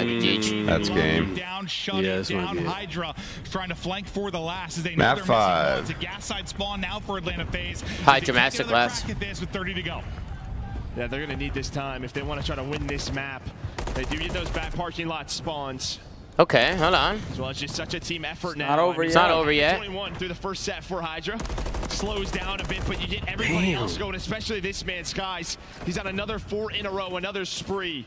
Speaker 2: that's game. Down, shut yeah, down. Hydra trying
Speaker 8: to flank for the last as they map five.
Speaker 1: It's a gas side
Speaker 8: spawn now for Atlanta FaZe. Hydra master last. with 30 to go. Yeah, they're going to need this time if they want to try to win this map. They do need those back parking lot spawns. Okay, hold on. Well, it's just such a team effort it's now. Not over I mean, yet. It's not over yet. 21 through the first set for Hydra. Slows down a bit, but you get everybody Damn. else going, especially this man, Skyz. He's on another four in a row, another spree.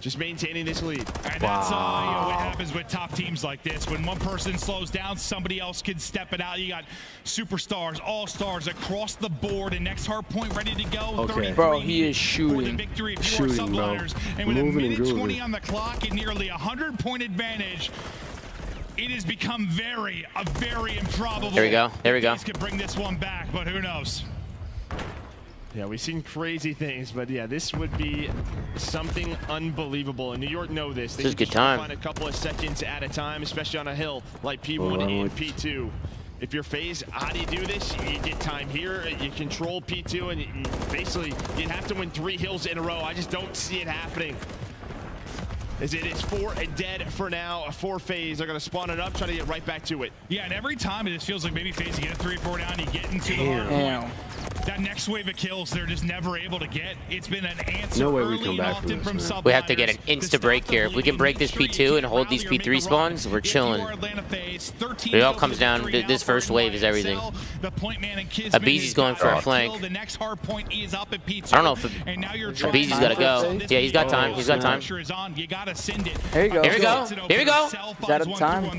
Speaker 8: Just maintaining this lead. And wow. that's uh, you know, what happens with top teams like this. When one person slows down, somebody else can step it out. You got superstars, all-stars across the board, and next hard point ready to go. Okay. Bro, he is shooting. victory if shooting, bro. And with Moving a minute 20 on the clock and nearly a 100-point advantage, it has become very, a very improbable. Here we go. Here we go. Could bring this one back, but who knows? Yeah, we've seen crazy things, but yeah, this would be something unbelievable. And New York know this. They this is good time. Find a couple of seconds at a time, especially on a hill like P1 oh, and P2. If you're FaZe, how do you do this? You get time here, you control P2, and you, basically you'd have to win three hills in a row. I just don't see it happening it? it is four and dead for now. Four FaZe. They're going to spawn it up, trying to get right back to it. Yeah, and every time it just feels like maybe FaZe, you get a three, four down, you get into Damn. the hard that next wave of kills they're just never able to get. It's been an
Speaker 11: answer no
Speaker 2: way we come back from, this, from We have to get an insta break here. If we can break this P2 and hold these P3 spawns, we're chilling. It all comes down to this first wave is everything. aBeZy's going for a flank. The next hard point is up at P2. I don't know if aBeZy's got to go. Yeah, he's got time. He's got time. Here you go. Here we go. Here we go.
Speaker 17: Is that a time?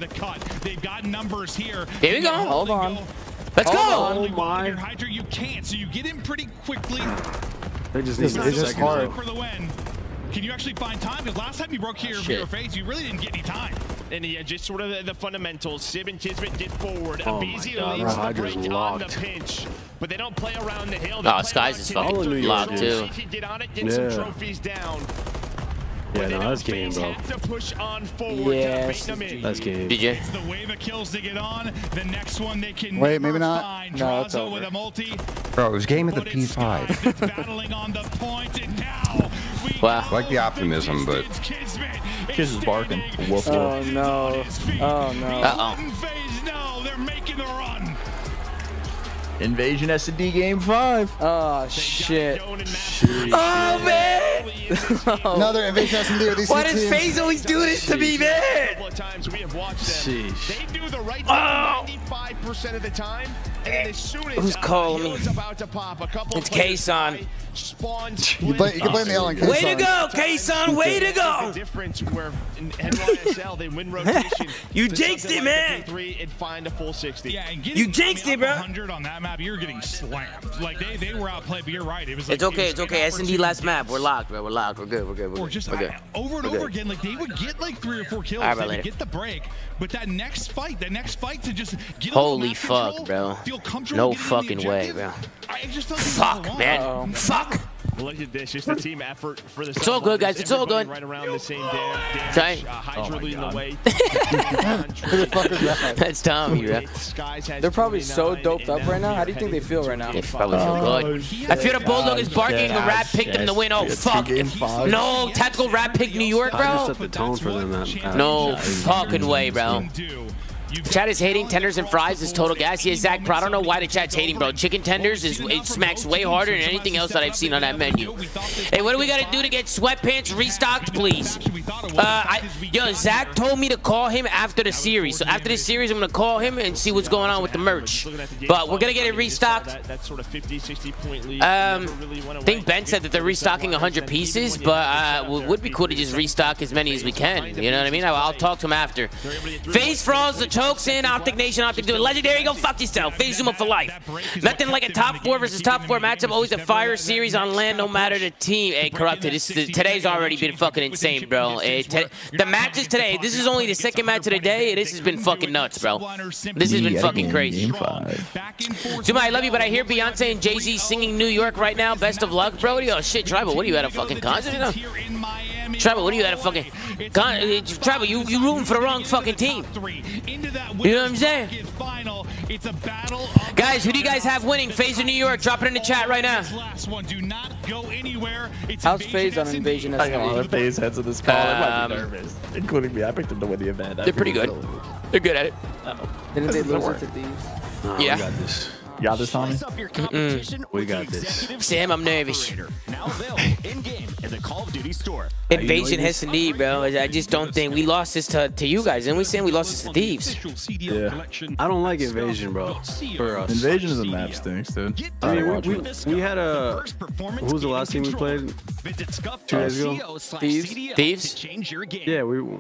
Speaker 17: They've got
Speaker 2: numbers here. Here we go. Hold on. Let's go! Oh
Speaker 8: my! Hydra, you can't, so you get in pretty quickly.
Speaker 7: They just need a second hard.
Speaker 8: for the win. Can you actually
Speaker 7: find time? Because last time you broke here
Speaker 8: oh, your face, you really didn't get any time. And yeah, just sort of the, the fundamentals. Sib and Kismet get forward.
Speaker 16: Oh aBeZy
Speaker 2: leaves the break locked. on the pinch. But they don't play around the hill. They oh, Skyz is fucking loud, too. Get on it, get yeah. some trophies down. Yeah, no, that's game, bro.
Speaker 1: Yes. That's
Speaker 2: game. BJ. It's
Speaker 1: the wave of kills
Speaker 8: to get on. The next one they can Wait,
Speaker 1: maybe not. Find. No, it's over. With a multi,
Speaker 14: bro, it was game at the P5. wow. like the optimism, but... Kids is barking. wolf. Oh,
Speaker 17: no. Oh, no.
Speaker 10: Uh-oh. They're making the run. Invasion SD game five. Oh shit.
Speaker 3: Oh man. Another Invasion SD Why does FaZe always do this to me, man?
Speaker 2: Sheesh. They do the right thing
Speaker 3: 95% of the time.
Speaker 2: Who's calling me? It's Kason. You, play, you can blame the L Way to go, Kason. Way to go.
Speaker 8: you jinxed it, man. you jinxed it, bro. 100 on that map, you're getting slammed. Like they, they were outplayed, but you're right. It was. like it's okay. it's
Speaker 2: okay. SND last map. We're locked, bro. We're locked. We're good. We're good. We're good. just over and over
Speaker 8: again. Like they would get like three or four kills. they'd get the break, but that next fight, that next
Speaker 2: fight to just get. Holy fuck, bro feel comfortable. No fucking way, bro.
Speaker 3: Fuck,
Speaker 8: man. Uh -oh. Fuck. Look at this, just the team effort for this. It's all good, guys. It's all good. Right around the same damn,
Speaker 2: damage. Uh, oh leading the way. the fuck is that? That's Tommy, bro.
Speaker 17: They're probably so doped up right now. How do you think they feel right now? They probably feel
Speaker 2: good. Oh, I feel the Bulldog is barking. The Rat picked him to win. Oh, fuck. No, Tactical Rat picked New York, bro. set the
Speaker 16: tone for them. No fucking
Speaker 2: way, bro. Chad is hating tenders and fries is total gas. Yeah, Zach, bro, I don't know why the chat's hating, bro. Chicken tenders is it smacks way harder than anything else that I've seen on that menu. Hey, what do we got to do to get sweatpants restocked, please? Uh, I, yo, Zach told me to call him after the series. So after the series, I'm going to call him and see what's going on with the merch. But we're going to get it restocked.
Speaker 8: Um, I think
Speaker 2: Ben said that they're restocking 100 pieces, but uh, it would be cool to just restock as many as we can. You know what I mean? I'll, talk to him after. Face Fraw's the chokes in OpTic Nation, OpTic doing legendary, go fuck yourself. Big ZooMaa for life. Nothing like a top four versus top four matchup. Always a fire series on land, no matter the team. Hey, Corrupted, this, today's already been fucking insane, bro. Hey, the matches today, this is only the second match of the day. This has been fucking nuts, bro. This has been fucking crazy. ZooMaa, I love you, but I hear Beyonce and Jay-Z singing New York right now. Best of luck, bro. Yo, shit, Tribal, what are you at a fucking concert? You know? Trevor, what are you at a fucking... Con uh, Trevor, you, you rooting for the wrong fucking team. You know what I'm saying? Guys, who do you guys have winning? FaZe of New York. Drop it in the chat right now. Last one. Do not
Speaker 17: go anywhere. How's FaZe on Invasion I got all the of
Speaker 10: FaZe heads in this call. Um, nervous, including me. I picked them to win the event. they're pretty good.
Speaker 13: They're good at it. Uh -oh. Didn't they lose it to Thieves? Oh, yeah.
Speaker 10: You got this, Tommy? Mm. We got
Speaker 5: this.
Speaker 2: Sam, I'm nervous. Invasion has to need, bro. I just don't think we lost this to, to you guys, and we saying we lost this to thieves.
Speaker 10: Yeah, I don't like invasion, bro. For us, invasion is a map stinks, dude. I
Speaker 3: mean, we,
Speaker 5: we,
Speaker 10: we had a who was the last team we played
Speaker 2: two days ago? Thieves. Thieves. Yeah, we we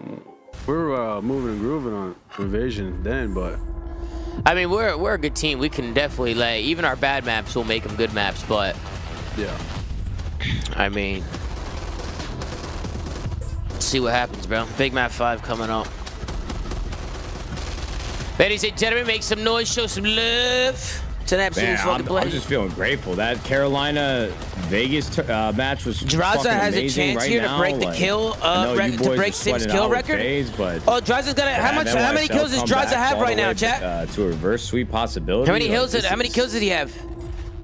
Speaker 2: were uh, moving and grooving on invasion then, but I mean, we're we're a good team. We can definitely like even our bad maps will make them good maps, but yeah. I mean, see what happens, bro. Big map five coming up. Ladies and gentlemen, make some noise, show some love. It's an absolute Man, fucking I'm, pleasure. I'm just feeling
Speaker 5: grateful. That Carolina Vegas uh, match was. Drazah has a chance right here to break the like, kill, uh, to break Simp's kill record. FaZe, but oh, Drazah's got how much? How many kills does Drazah have right now, chat? Uh, to a reverse sweep possibility. How many kills? how
Speaker 2: many kills did he have?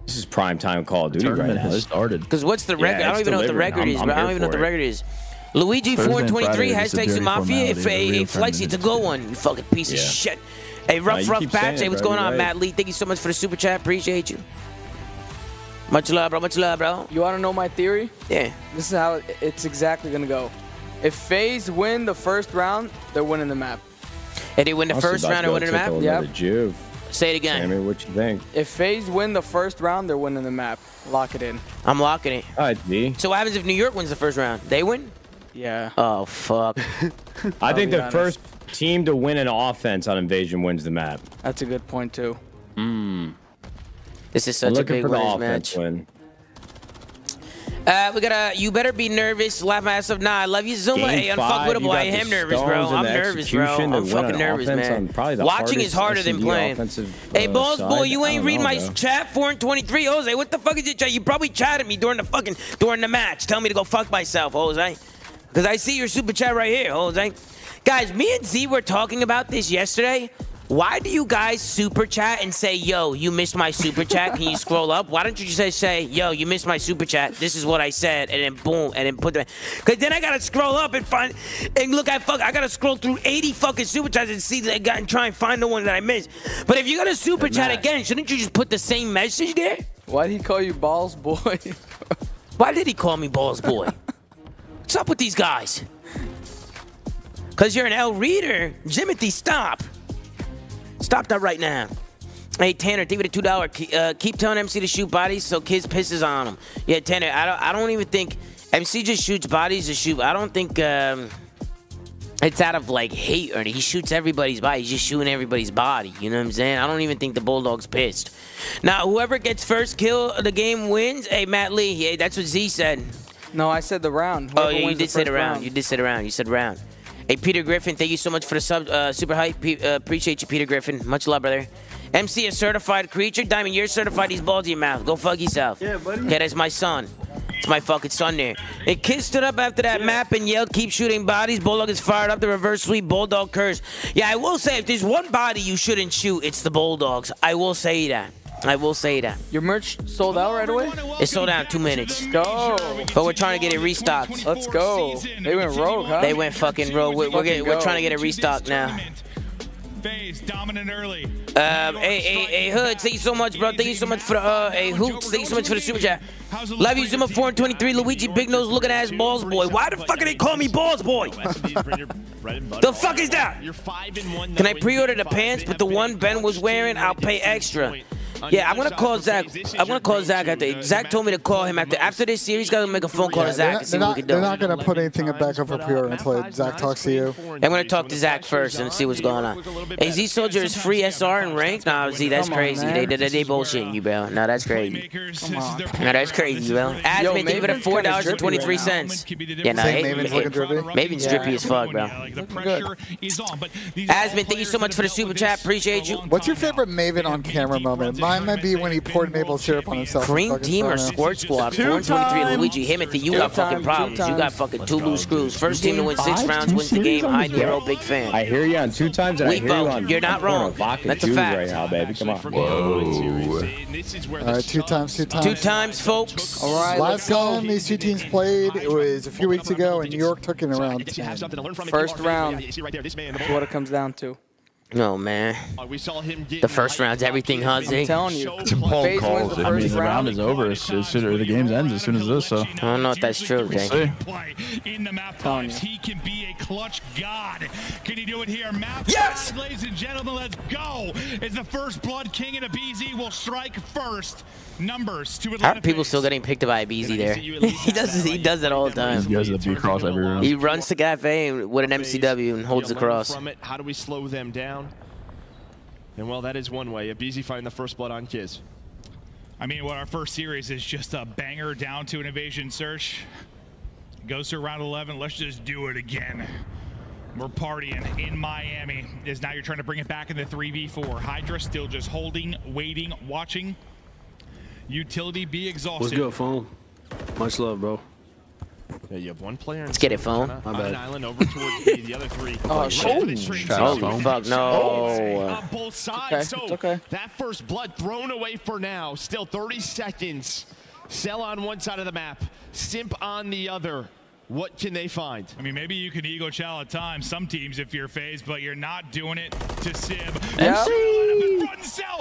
Speaker 5: This is prime time Call of Duty right now. Has started. Because what's the record? I don't even know what the record is, but I don't even know what the record
Speaker 2: is. Luigi423, hashtag Mafia, if a flexi, it's a good one, you fucking piece of shit. Hey, rough, rough patch. Hey, what's bro, going on, right. Matt Lee? Thank you so much for the super chat. Appreciate you. Much love, bro. Much love, bro. You want to know my theory? Yeah. This is how
Speaker 17: it's exactly going to go. If FaZe win the first round, they're winning the map.
Speaker 2: And they win the also, first round, they're winning the map? Yeah. Juve. Say it again. Sammy, what you think?
Speaker 17: If FaZe win the first round, they're winning the map. Lock it in.
Speaker 2: I'm locking it. All right, D. So what happens if New York wins the first round? They win? Yeah. Oh, fuck. I think the honest.
Speaker 17: first
Speaker 5: Team to win an offense on invasion wins the map.
Speaker 2: That's a good point too.
Speaker 5: Hmm. This is such a big winners match.
Speaker 2: Win. Uh, we gotta. You better be nervous. Laugh my ass off. Nah, I love you, ZooMaa. Game hey, I'm with him. I am nervous, bro. I'm nervous, bro. I'm fucking nervous, man. Watching is harder than playing. Uh, hey, balls, side. boy, you ain't read know, my bro. chat. 423, Jose. What the fuck is your chat? You probably chatted me during the fucking during the match. Tell me to go fuck myself, Jose. Because I see your super chat right here, Jose. Guys, me and Z were talking about this yesterday. Why do you guys super chat and say, yo, you missed my super chat? Can you scroll up? Why don't you just say, yo, you missed my super chat? This is what I said. And then boom, and then put them. Because then I got to scroll up and find, and look I fuck, I got to scroll through 80 fucking super chats and see that I got and try and find the one that I missed. But if you're going to super chat again, shouldn't you just put the same message there? Why did he call you Balls Boy? Why did he call me Balls Boy? What's up with these guys? Because you're an L reader. Jimothy, stop. Stop that right now. Hey, Tanner, give it the $2. Uh, keep telling MC to shoot bodies so kids pisses on him. Yeah, Tanner, I don't, I don't even think... MC just shoots bodies to shoot. I don't think um, it's out of, like, hate or He shoots everybody's body. He's just shooting everybody's body. You know what I'm saying? I don't even think the Bulldog's pissed. Now, whoever gets first kill, the game wins. Hey, Matt Lee, hey, that's what Z said. No, I said the round. Oh, whoever oh, yeah, you did say the round. round. You did say the round. You said round. Hey, Peter Griffin, thank you so much for the sub, uh, super hype. P uh, appreciate you, Peter Griffin. Much love, brother. MC is certified creature. Diamond, you're certified. He's balls in your mouth. Go fuck yourself. Yeah, buddy. Yeah, that's my son. It's my fucking son there. And Kid stood up after that yeah. map and yelled, keep shooting bodies. Bulldog is fired up. The reverse sweep. Bulldog curse. Yeah, I will say, if there's one body you shouldn't shoot, it's the Bulldogs. I will say that. I will say that. Your merch
Speaker 17: sold out right away?
Speaker 2: It sold out in two minutes. Go. But we're trying to get it restocked. Let's go. They went rogue, huh? They went fucking rogue. We're, we're, getting, we're trying to get it restocked now.
Speaker 8: Phase, dominant
Speaker 2: early. hey, hey, hey, Hood, thank you so much, bro. Thank you so much for the, uh, hey, Hoots, thank you so much for the super chat. Love you, ZooMaa 423, Luigi Big Nose looking ass balls boy. Why the fuck are they calling me balls boy? the fuck is that? Can I pre-order the pants, but the one Ben was wearing, I'll pay extra. Yeah, I'm gonna call Zach. I'm gonna call Zach after. Zach told me to call him after after this series. Gotta make a phone call yeah, to Zach. They're not, they're not gonna
Speaker 1: put anything back up for Pure until Zach talks to you.
Speaker 2: I'm gonna talk to Zach first and see what's going on. Hey, Z Soldier is free SR and rank? Nah, Z, that's crazy. they, they they bullshitting you, bro. No, that's crazy.
Speaker 3: No,
Speaker 2: that's crazy, bro. Asmin, give it a four dollars and twenty three cents. Yeah, no, hey, Maven's drippy. drippy as fuck, bro. Asmin, thank you so much for the super chat. Appreciate you.
Speaker 1: What's your favorite Maven on camera moment? My I might be when he poured maple syrup on himself. Cream Team or Squirt Squad, 423 Luigi, him and you got fucking problems. You got
Speaker 2: fucking two loose screws. First team to win six rounds wins the game. I a big fan. I hear
Speaker 5: you on two times and I hear you on
Speaker 2: You're not wrong. That's a fact. Right now,
Speaker 1: baby. Come on. Whoa. All right, two times,
Speaker 2: two times. Two times, folks. All right, Last time
Speaker 1: these two teams played, it was a few weeks ago, and New York took it around. First round. what it comes down to.
Speaker 2: No oh, man. The first round's everything, Huzzy. i I'm telling you. It's a calls call. I mean, the
Speaker 3: round,
Speaker 10: is over as soon or the game ends as soon as this. So I don't know if that's true, Jake.
Speaker 8: Telling you. He can be a clutch god. Can he do it here? Map yes, five, ladies and gentlemen, let's go. Is the first blood king and a
Speaker 2: BZ will strike first numbers to Atlanta How are people still getting picked up by aBeZy there? he does he does that all the time. He does the cross every round. He runs to cafe with an MCW and holds the cross. From
Speaker 10: it, how do we slow them down?
Speaker 8: And well, that is one way. aBeZy finding the first blood on Kiz. I mean, what our first series is just a banger down to an evasion search. Goes to round 11. Let's just do it again. We're partying in Miami. Is now you're trying to bring it back in the 3v4. Hydra still just holding, waiting, watching. Utility be exhausted. What's good, phone? Much love, bro. Yeah, you have one player. Let's get
Speaker 16: it, phone. My bad.
Speaker 2: island over towards
Speaker 8: B, the other three. oh,
Speaker 2: shit. Oh, oh, fuck, no. Oh. On
Speaker 8: both sides. Okay. So okay. that first blood thrown away for now. Still 30 seconds. Sell on one side of the map. Simp on the other what can they find? I mean, maybe you can ego chow at times, some teams if you're phased, but you're not doing it to Sib. Yep.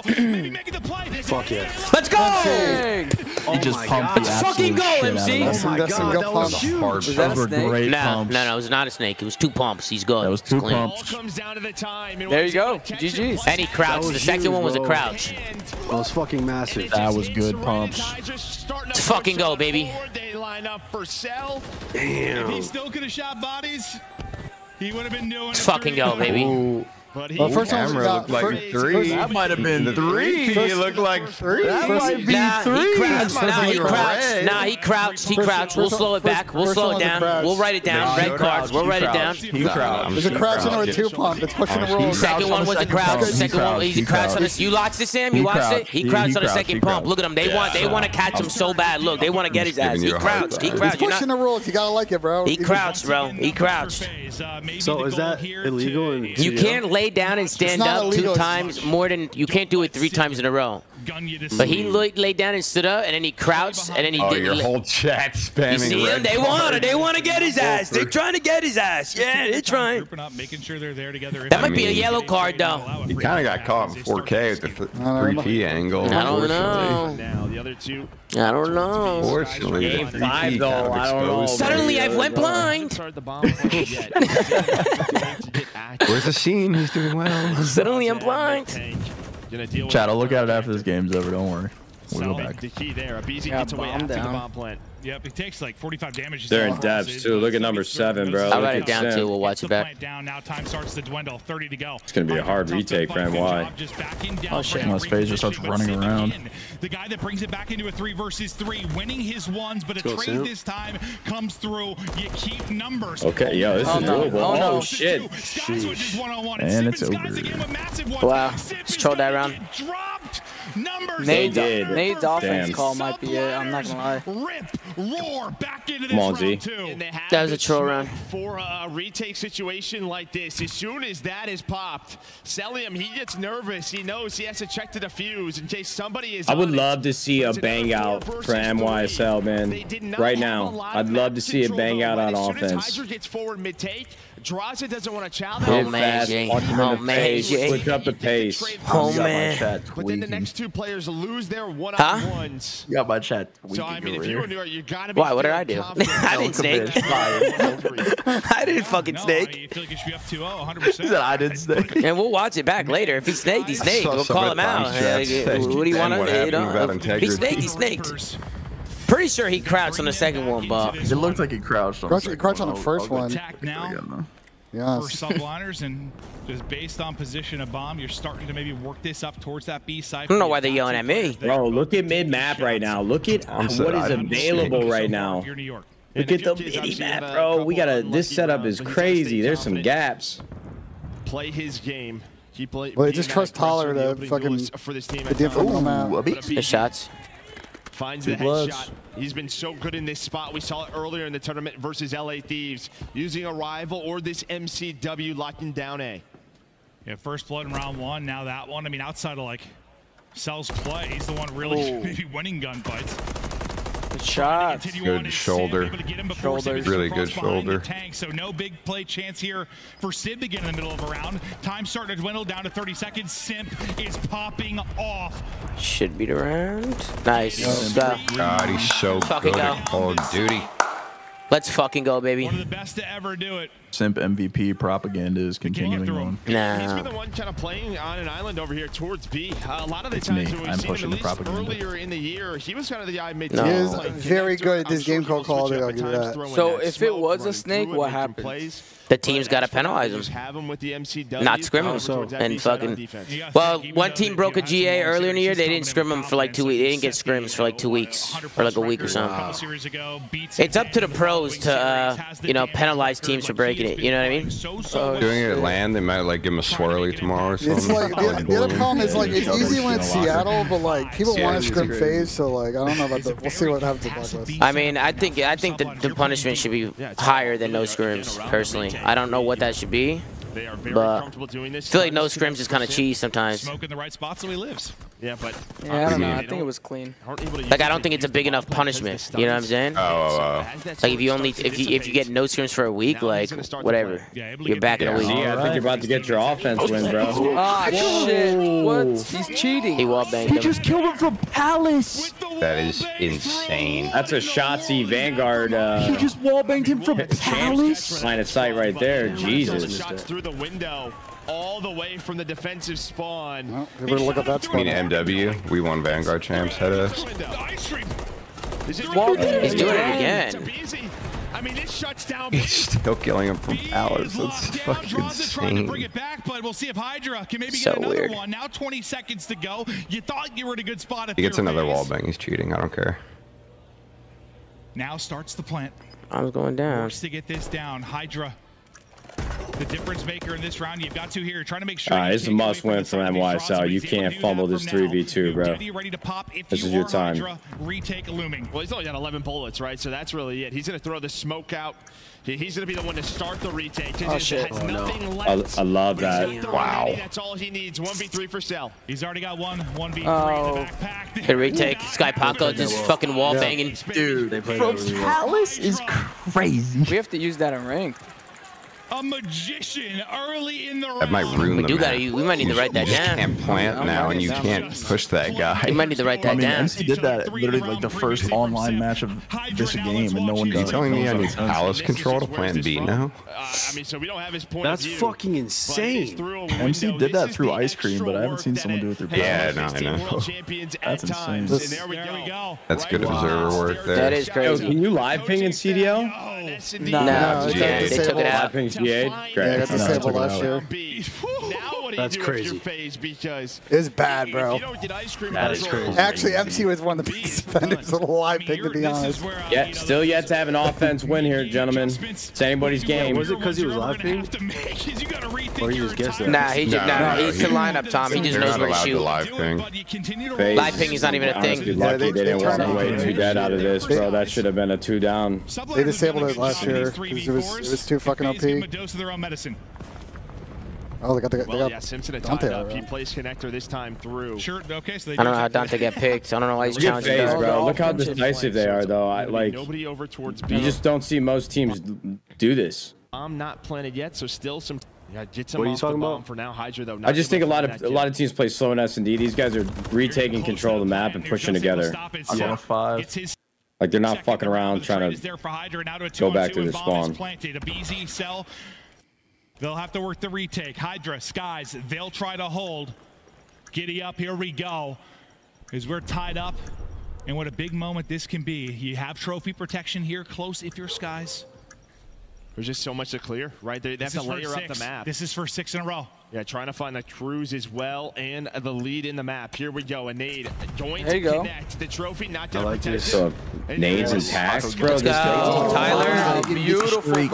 Speaker 8: Fuck yeah. Let's go! Let's
Speaker 2: oh you just pumped God. the Let's fucking go, MC. Oh
Speaker 1: my That's God, that was huge. Hard.
Speaker 2: Was that a snake? No, pumps. no, no, it was not a snake. It was two pumps. He's good. That was two clean. pumps. Comes down to the time there you go. GG's. And he crouched. The second huge, one was bro. a crouch.
Speaker 10: That was fucking massive. That was good
Speaker 2: pumps. let fucking go, baby. They line up
Speaker 3: for Cell. Damn.
Speaker 2: Damn. If he still could have shot bodies, he would have been doing it. Fucking go, baby. Ooh.
Speaker 7: But he well, first camera looked like first, three. First, that
Speaker 2: might have been three. First, he
Speaker 7: looked like three. That might be nah, three.
Speaker 1: He crouched. Nah, he crouched. Nah, he crouched. He crouched. We'll slow it back. We'll slow it down. We'll write it down. Red cards. We'll write it down. He crouched. There's a crouch under a two pump. It's pushing the roll. Second one was
Speaker 2: a crouch. Second one, he crouched on this. You watched this, Sam? You watched it? He crouched on a second pump. Look at him. They want. They want to catch him so bad. Look, they want to get his ass. He crouched. He crouched. He's pushing
Speaker 1: the rules. You gotta like it, bro. He crouched,
Speaker 2: bro. He crouched. So is that illegal? You can't lay lay down and stand up two times more than you can't do it three times in a row gun you to But he laid, laid down and stood up, and then he crouched, and then he. Oh, your whole chat spamming. You see him? They want it. They want to get his ass. They're trying to get his ass. Yeah, they're trying. They're
Speaker 3: not making sure they're there together. That might be a yellow
Speaker 2: card, though.
Speaker 14: He kind of got caught in 4K at the 3P angle. I don't know. Now
Speaker 3: the other two.
Speaker 14: I don't know. Unfortunately, the 3P kind of exposed. Suddenly,
Speaker 2: I have went blind.
Speaker 14: Where's the scene? He's
Speaker 3: doing well. Suddenly, I'm blind.
Speaker 10: Gonna deal Chad, I'll look at it after this game's over. Don't worry. We'll go back. The
Speaker 8: key there. aBeZy yeah, gets away after down. the bomb plant. Yep, he takes like 45 damage. They're in depths too. Look
Speaker 10: at number
Speaker 5: seven, bro. I'll write it down too. We'll watch it back. Down now.
Speaker 8: Time starts to dwindle. 30 to go.
Speaker 10: It's gonna be a hard retake oh, for MY. Oh shit! Unless FaZe just starts running around. The guy that brings it back into a three versus three, winning his ones, but a trade this time comes through. You keep numbers. Okay, yo, this oh, is doable. Oh, oh shit! And it's over.
Speaker 2: Wow, let's troll that round. Dropped. Numbers they did. offense Damn. call might
Speaker 8: be it. I'm not gonna lie. Rip, roar,
Speaker 2: back into this round two. That was a troll run.
Speaker 8: For a retake situation like this, as soon as that is popped, Cellium he gets nervous. He knows he has to check to defuse in case somebody is. I would
Speaker 5: love it. to see a bang out for NYSL, man. Right now, I'd love to see a bang out on offense. Hydra
Speaker 8: gets forward mid take. Drazah doesn't want to challenge. Oh man! Amazing. Oh,
Speaker 5: Amazing. Switch
Speaker 10: up the pace. Oh, man. But then the next two players lose their one-on-ones.
Speaker 13: Yeah, my chat. So, I mean, if you were New York, you got to be Why? What did I do? I didn't snake.
Speaker 2: I didn't fucking snake. You oh, He said I didn't snake. And we'll watch it back later. If he snaked, he snaked. We'll call him out. What do you want to, you he snaked, he snaked pretty sure he crouched on the second one, but it looked like he crouched on. crouched on the first I'll, I'll one.
Speaker 1: Now
Speaker 2: yeah. for subliners,
Speaker 8: and just based on position of bomb, you're starting to maybe work this up towards that B side. I don't know why
Speaker 2: they're yelling at me. Bro, look at mid map right
Speaker 5: now. Look at uh, what is available right now. New
Speaker 8: York. Look at the mini map, bro. We
Speaker 5: gotta. This setup is crazy. There's some gaps.
Speaker 8: Play his game. He playing. well, just trust Toller to fucking for this team. The different map. shots. Finds Two the headshot. He's been so good in this spot. We saw it earlier in the tournament versus LA Thieves, using a rival or this MCW locking down A. Yeah, first blood in round one, now that one. I mean, outside of like Cell's play, he's the one really maybe winning gunfights.
Speaker 14: Good Good shoulder. Really good shoulder. Tank,
Speaker 8: so no big play chance here for Sid to get in the middle of a round. Time starting to dwindle down to 30 seconds. Simp is popping
Speaker 2: off. Should beat the round. Nice. stuff. God, he's so Fucking good go. Call of Duty. Let's fucking go, baby. One of the best to ever
Speaker 10: do it simp MVP propaganda is continuing on.
Speaker 2: Nah. He's been the one kind of playing on an island
Speaker 10: over here towards B. Uh, a lot of the it's times me. when we've I'm seen him, at earlier in the year,
Speaker 2: he was kind of the guy mid no.
Speaker 1: He very good at this game called call. of will give that. So if it was
Speaker 17: a snake,
Speaker 8: what happens?
Speaker 2: the team's got to penalize him. Have him with the MCW, Not scrim him. So. And fucking. Well, one team broke a GA earlier in the year. They didn't scrim him for like two weeks. They didn't get scrims for like two weeks or like a week or something. It's up to the pros to, uh, you know, penalize teams for breaking it. You know what I mean? Uh, Doing it at land, they might like give him a swirly tomorrow or something.
Speaker 14: It's like the,
Speaker 1: the other problem is like it's easy when it's Seattle, but like people want to scrim FaZe, so like I don't know about the. We'll see what happens.
Speaker 2: I mean, I think I think the, the punishment should be higher than no scrims. Personally, I don't know what that should be. They are very but comfortable doing this. I feel like no scrims is kind of cheese sometimes.
Speaker 8: Smoke in the right spot, so he lives. Yeah, but
Speaker 17: yeah, I don't know. I think it was clean. Like I don't think
Speaker 2: it's a big enough punishment. You know what I'm saying? Oh, oh, oh. like if you only if you if you get no screens for a week, like whatever, you're back in a week. Yeah, I think you're about to get your offense win, bro. Oh shit! What? He's cheating. He wall banged. He just
Speaker 15: killed him from Palace.
Speaker 2: That
Speaker 5: is insane. That's a Shotzzy Vanguard. Uh, he
Speaker 4: just wall banged him from Palace.
Speaker 14: Line of sight right there. Jesus. Shots through the window
Speaker 8: all the way from the defensive spawn. Well, we're look at
Speaker 14: that spawn. I mean, MW, we won Vanguard champs, head us.
Speaker 2: Is it he's doing it
Speaker 8: again. I mean, this shuts down. He's
Speaker 14: still killing him from hours. That's fucking insane. Bring it back, but we'll see if Hydra can maybe so get another weird. one. Now 20 seconds to go. You thought you were in a good spot. If he gets another wallbang. wall bang. He's cheating. I don't care. Now
Speaker 7: starts the plant.
Speaker 2: I was going down. Works
Speaker 7: to get this
Speaker 8: down. Hydra the difference maker in this round. You've got to here. Trying to make
Speaker 2: sure. Uh, it's a must
Speaker 5: win from NYSL. You can't fumble this 3v2, bro. This you is your time. Hydra,
Speaker 8: retake looming. Well, he's only got 11 bullets, right? So that's really it. He's going to throw the smoke out. He's going to be the one to start the retake. Oh,
Speaker 2: shit. Has oh, nothing no. left. I, I love that. Wow. That's all he needs. 1v3 for Cell.
Speaker 8: He's already got one. 1v3 oh. in the
Speaker 2: oh. Hey, retake. Sky Paco just fucking wall yeah. banging. Dude, Dude from Palace
Speaker 8: is crazy. We have to use that
Speaker 17: in
Speaker 10: rank
Speaker 14: a magician early in the round. That might ruin we the
Speaker 2: do map. Gotta, we might need you to write that down. You can't plant
Speaker 14: I now, and you can't push that guy. You might need to
Speaker 2: write
Speaker 10: that I mean, down. He did that literally like the first online match of this game, and no one. Are you telling me I need
Speaker 14: palace control to plant B now?
Speaker 10: Uh, I mean, so we don't have his point That's fucking insane. MC did that through ice cream, but I haven't seen someone do it through. Yeah, no, I know. That's insane. That's
Speaker 14: good observer work there. That is crazy.
Speaker 5: Can
Speaker 10: you live ping in CDL?
Speaker 5: No, they took it out. Yeah, I got disabled last year
Speaker 1: what That's you do crazy. Your face because it's bad, bro. that is crazy. Actually, MC was one of the best defenders of the live pick, to be honest.
Speaker 5: Yeah, still yet to have an offense win here, gentlemen. It's anybody's game. Was it because he was live ping?
Speaker 14: Or he just guessed that? Nah, he just, no, nah, he's he, the lineup, Tom.
Speaker 1: He just knows where to shoot. Live
Speaker 14: ping.
Speaker 5: live ping is not even a thing. lucky they, didn't to away too dead out of this, bro. That should have been a two down. They disabled it last year.
Speaker 1: It was, it
Speaker 5: was too fucking
Speaker 2: OP. Oh, they got, the. well, they got yeah, Simpson had Dante up. He
Speaker 8: plays connector this time through. Sure, okay, so they I don't know how
Speaker 2: Dante get picked. I don't know why he's challenging FaZe, bro.
Speaker 8: Look how decisive they
Speaker 5: are, though. I, like, nobody
Speaker 8: over towards you just
Speaker 5: don't see most teams do this.
Speaker 8: I'm not planted yet, so still some yeah, get some what are you talking about? For now, Hydra though. I just think a lot of a lot
Speaker 5: of teams play slow in S and D. These guys are retaking control of the map and pushing together. I'm on a
Speaker 8: five.
Speaker 14: Like they're not fucking around trying
Speaker 8: to
Speaker 5: go back to the spawn.
Speaker 8: They'll have to work the retake. Hydra, Skyz, they'll try to hold. Giddy up, here we go. As we're tied up, and what a big moment this can be. You have trophy protection here, close if you're Skyz. There's just so much to clear, right? They, they have to layer up the map. This is for six in a row. Yeah, trying to find the cruise as well and the lead in the map. Here we go. A nade going there you to go. connect. The trophy not to
Speaker 5: like this uh, So nades and tags, bro. Let's go. Tyler, beautiful break.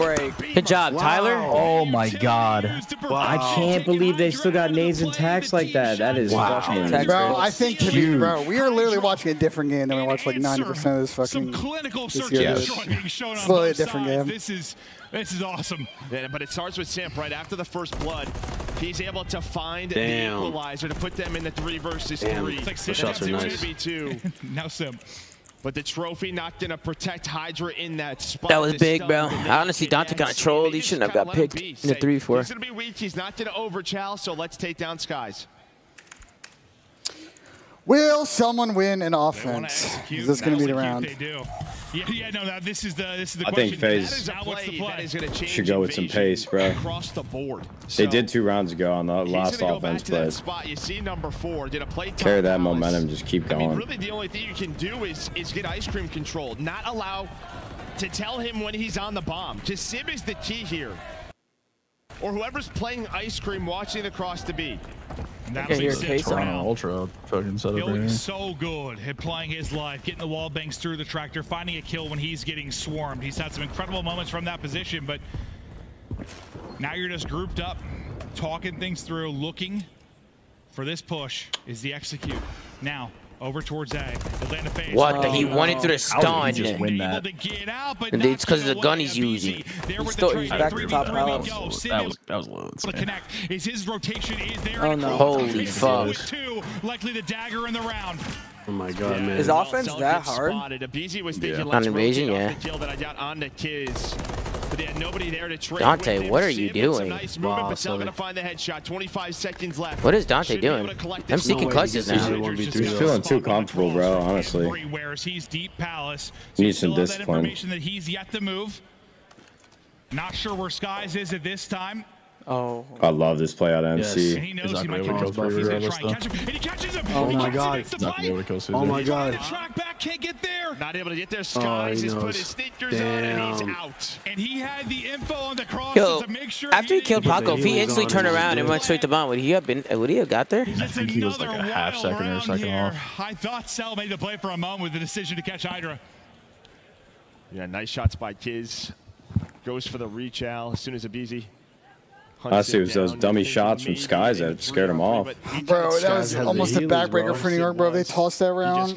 Speaker 1: Good job, wow. Tyler. Oh my god. Wow. I can't believe they still got nades and tags like that. That is wow. fucking tax, Bro, I think to be, bro, we are literally watching a different game than we watch like 90% of this fucking Some clinical this a different game. This is this
Speaker 8: is awesome. Yeah, but it starts with Simp right after the first blood. He He's able to find Damn. the equalizer to put them in the three versus Damn. three. like six shots are nice. two. now Sim. But the trophy not going to protect Hydra in that spot. That was big, bro.
Speaker 2: Honestly, Dante kind of trolled. He shouldn't have got picked in the 3-4. He's going to be weak. He's
Speaker 8: not going to overchow, so let's take down Skyz.
Speaker 1: Will someone win an
Speaker 2: offense?
Speaker 1: Is this going to be the round? They do.
Speaker 8: Yeah, yeah, no, that, this is the this is the I question. think FaZe should go with some
Speaker 5: pace, bro.
Speaker 8: Across the board. So they
Speaker 5: did two rounds ago on the last offense, but spot. You see number four did a play carry that Dallas. momentum, just keep going. I mean,
Speaker 8: really, the only thing you can do is is get ice cream control, not allow to tell him when he's on the bomb. Just Sim is the key here or whoever's playing ice cream watching across the beat. That'll okay, be case on Ultra
Speaker 10: fucking Feeling so
Speaker 8: good at playing his life, getting the wall bangs through the tractor, finding a kill when he's getting swarmed. He's had some incredible moments from that position, but now you're just grouped up, talking things through, looking for this push is the execute. Now, over towards A. Atlanta fans. What? The, he went through the stun. Just win
Speaker 2: that. it's because of the gun he's using. He's, still, he's back to top house. That was, that was Lance.
Speaker 8: Is his rotation is there? Oh no!
Speaker 10: Holy fuck! Two, likely the dagger
Speaker 11: in the round. Oh my god, yeah. man! Is offense
Speaker 17: that
Speaker 8: hard? Spotted. aBeZy was thinking yeah. Not amazing,
Speaker 2: yeah. That I got on the
Speaker 8: kids but nobody there to
Speaker 2: trade. Dante, what are you doing? What is Dante Should doing? I'm seeking no clutches now. He's feeling
Speaker 8: too comfortable, bro. Honestly, he's deep palace. So some discipline. That he's yet to move. Not sure where Skyz is at this time. Oh.
Speaker 5: I love this play out of MC. Yes. he knows he's not going to be able to kill
Speaker 8: three
Speaker 10: regardless, though. And he
Speaker 5: catches him. Oh, he my
Speaker 10: God. Oh he's not going to kill Susie. Oh, my God. He's track back, can't get
Speaker 2: there. Not able to get there. Oh, Skyz oh, has put his sneakers Damn. on, and he's out. And he had the info on the cross Yo, to make sure after he, he killed Paco, if he instantly turned around and went straight to Bond, would he have been? Would he have got there? I think he was like a half second or a second off.
Speaker 8: I thought Cell made the play for a moment with the decision to catch Hydra. Yeah, nice shots by Kiz. Goes for the reach out as soon as aBeZy
Speaker 5: I see it was those dummy shots from Skyz that scared him off.
Speaker 1: Bro, that was almost a backbreaker for New York, bro. They tossed that round.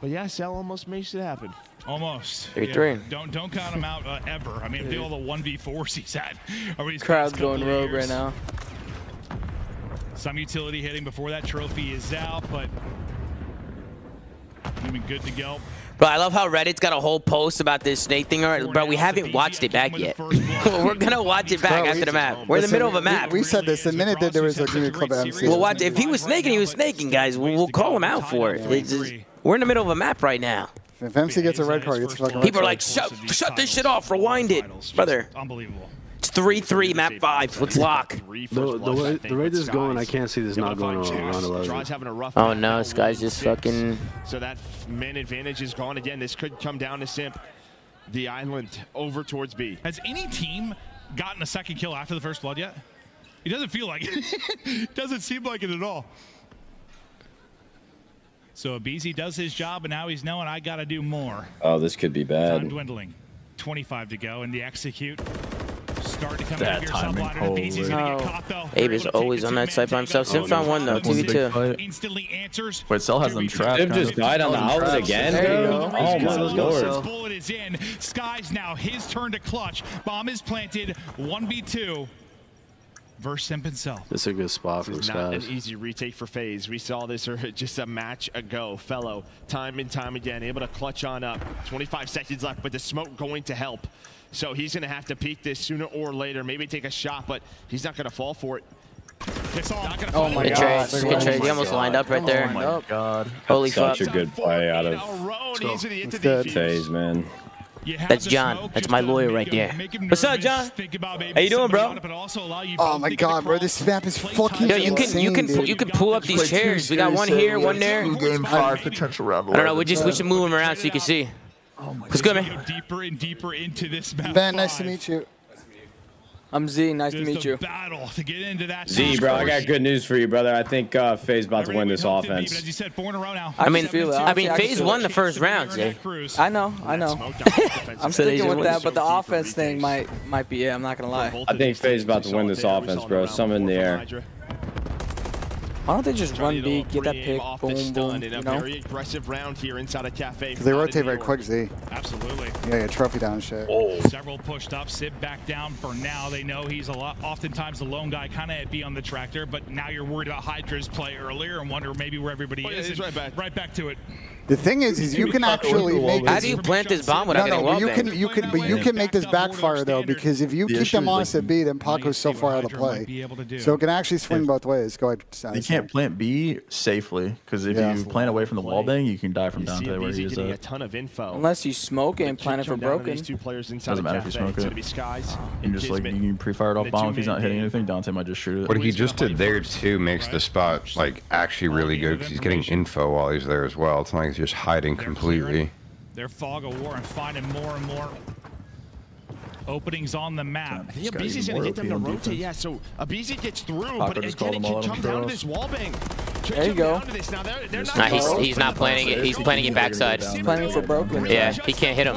Speaker 8: But yeah, Sal almost makes it happen. Almost. Three yeah. three. Don't don't count him out uh, ever. I mean, do all the one v fours he's had. Crowd's going rogue right now. Some utility hitting before that trophy is out, but
Speaker 2: we good to go. Bro, I love how Reddit's got a whole post about this snake thing already. Bro, we haven't watched it back yet. We're going to watch it back Bro, after the map. We're in the middle of a map.
Speaker 1: We, we said this the minute that there was a Junior Club
Speaker 2: MC. Well, watch, if he was snaking, he was snaking, guys. We'll, call him out for it. Just, we're in the middle of a map right now. If
Speaker 1: MC gets a red card, he gets a fucking People are like,
Speaker 2: shut, shut this shit off, rewind it. Brother. Unbelievable. It's 3-3, map 5. Let's lock. The, the, the way, the way this is going, I can't see this not going on. oh, no. this guy's just fucking...
Speaker 13: So that
Speaker 8: man advantage is gone again. This could come down to Simp. The island over towards B. Has any team gotten a second kill after the first blood yet? It doesn't feel like it. doesn't seem like it at all. So aBeZy does his job, and now he's knowing I got to do more.
Speaker 5: Oh, this could be bad. Time
Speaker 8: dwindling. 25 to go, and the execute
Speaker 2: that timing. Oh. Holy.
Speaker 3: No. Abe is always on
Speaker 2: that side by himself. Sim found one though. v two. Wait, Cell has them trapped. Sim just died on the outlet again. Oh my lord.
Speaker 10: Bullet is in. Skyz
Speaker 8: now his turn to clutch. Bomb is planted. One v two versus Simp himself.
Speaker 10: This is a good spot this for
Speaker 8: Sky. Not an easy retake for FaZe. We saw this just a match ago. Fellow, time and time again, able to clutch on up. 25 seconds left, but the smoke going to help. So he's going to have to peak this sooner or later. Maybe take a shot, but he's not going to fall for it.
Speaker 13: Oh my good god. Trade. Good trade. He almost god. lined up right there. Oh my oh. god. Holy fuck. Such a good
Speaker 5: play out of
Speaker 2: Taze, man. That's John. That's my lawyer right there. What's up, John? How you doing, bro? Oh my god, bro, this map is fucking insane. Yo, you insane,
Speaker 1: can you can dude. you can pull up these chairs. We got one here, one there. I don't know. We just we should
Speaker 2: move them around so you can see. Oh my What's goodness. good, man? Deeper
Speaker 1: and deeper into this map. Ben, nice to meet
Speaker 8: you. I'm Z. Nice There's to meet you. Battle to get
Speaker 2: into that. Z, bro, I got good news
Speaker 5: for you, brother. I think uh, FaZe about to win this offense. Me, as you said, four in a row now. I,
Speaker 17: mean, feel it. I mean, FaZe won the first round, Z. I know, I know. I'm sticking with that, but the offense thing might might be Yeah, I'm not gonna lie. I
Speaker 5: think FaZe about to win this offense, bro. Some in the air.
Speaker 8: Why don't they just run B, get that pick, boom, boom, you know? Very aggressive round here inside a cafe.
Speaker 1: Because they rotate very quick, Z. Absolutely. Yeah, yeah, trophy down shit. Oh. Several pushed up, sit back down for now. They know he's a lot,
Speaker 8: oftentimes the lone guy, kind of be on the tractor, but now you're worried about Hydra's play earlier and wonder maybe where everybody oh, yeah, is. He's right back. Right back to it. The thing is, is
Speaker 1: you can actually make. How do you plant this bomb without no, getting no, wall you can, you can, but you can make this backfire though, because if you the keep them on at B, then Paco's so far out of play. So it can actually swing both ways. Go ahead. You
Speaker 10: can't plant B safely because if yeah. you plant away from the wall bang, you can die from down where
Speaker 17: Unless you smoke and plant it for broken. Doesn't matter if you smoke it. And just like you
Speaker 10: can pre-fire it off bomb if he's not hitting anything. Dante might just shoot it. What he
Speaker 14: just did there too makes the spot like actually really good because he's getting info while he's there as well. It's like just hiding They're completely. Clearing.
Speaker 8: They're fog of war and finding more and more openings on the map. Yeah, gonna get them to rotate. Defense. Yeah, so aBeZy gets through, but it, it can down to this wall bang. There you go. Now,
Speaker 2: nah, he's, he's not planning it. He's planning it backside. He's planning for Brooklyn. Yeah, he can't hit him.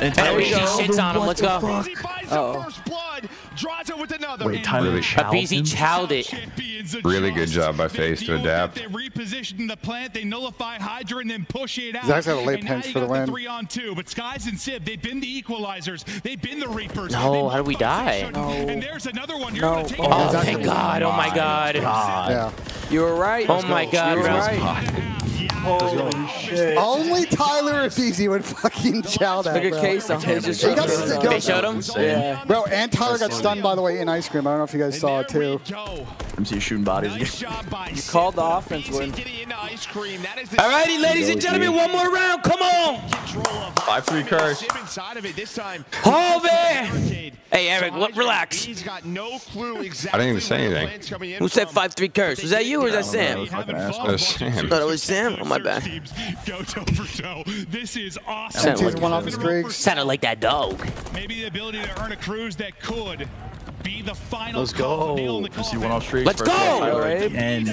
Speaker 2: And he shits on him. Let's go. Uh oh. Draws it with another. Wait, time really a busy child it.
Speaker 14: Really good job by FaZe to adapt. They reposition the plant, they
Speaker 1: nullify Hydra, and then push it out. Zach's got a late punch for the win. Three on two, but Skyz and Sib, they've been
Speaker 2: the equalizers. They've been the Reapers. No, how do we die? No. And there's
Speaker 8: another one. no. Oh,
Speaker 17: oh
Speaker 1: thank God. Oh, my
Speaker 17: God. God. Yeah. You were right. Oh, my God. You were right.
Speaker 1: Holy Only Tyler aBeZy would fucking chow that, Like a case on his
Speaker 3: just They
Speaker 17: showed him? Yeah. Bro,
Speaker 1: and Tyler got stuck sun, by the way, in ice cream. I don't know if you guys saw it too. I'm
Speaker 10: shooting bodies again.
Speaker 1: you called the offense
Speaker 10: win.
Speaker 2: All righty, ladies and gentlemen, one more round. Come on.
Speaker 14: Five three curse.
Speaker 2: Harvey. Hey Eric, look, relax. He's got no
Speaker 14: clue exactly. I didn't even say anything.
Speaker 2: Who said five three curse? Was that you or was that Sam? Sam. I thought it was Sam. Oh my bad. Go toe for
Speaker 10: toe. This is awesome.
Speaker 2: Sounded like that dog. Maybe the ability to earn a cruise
Speaker 10: that could be the final Let's go. Let's
Speaker 8: go. And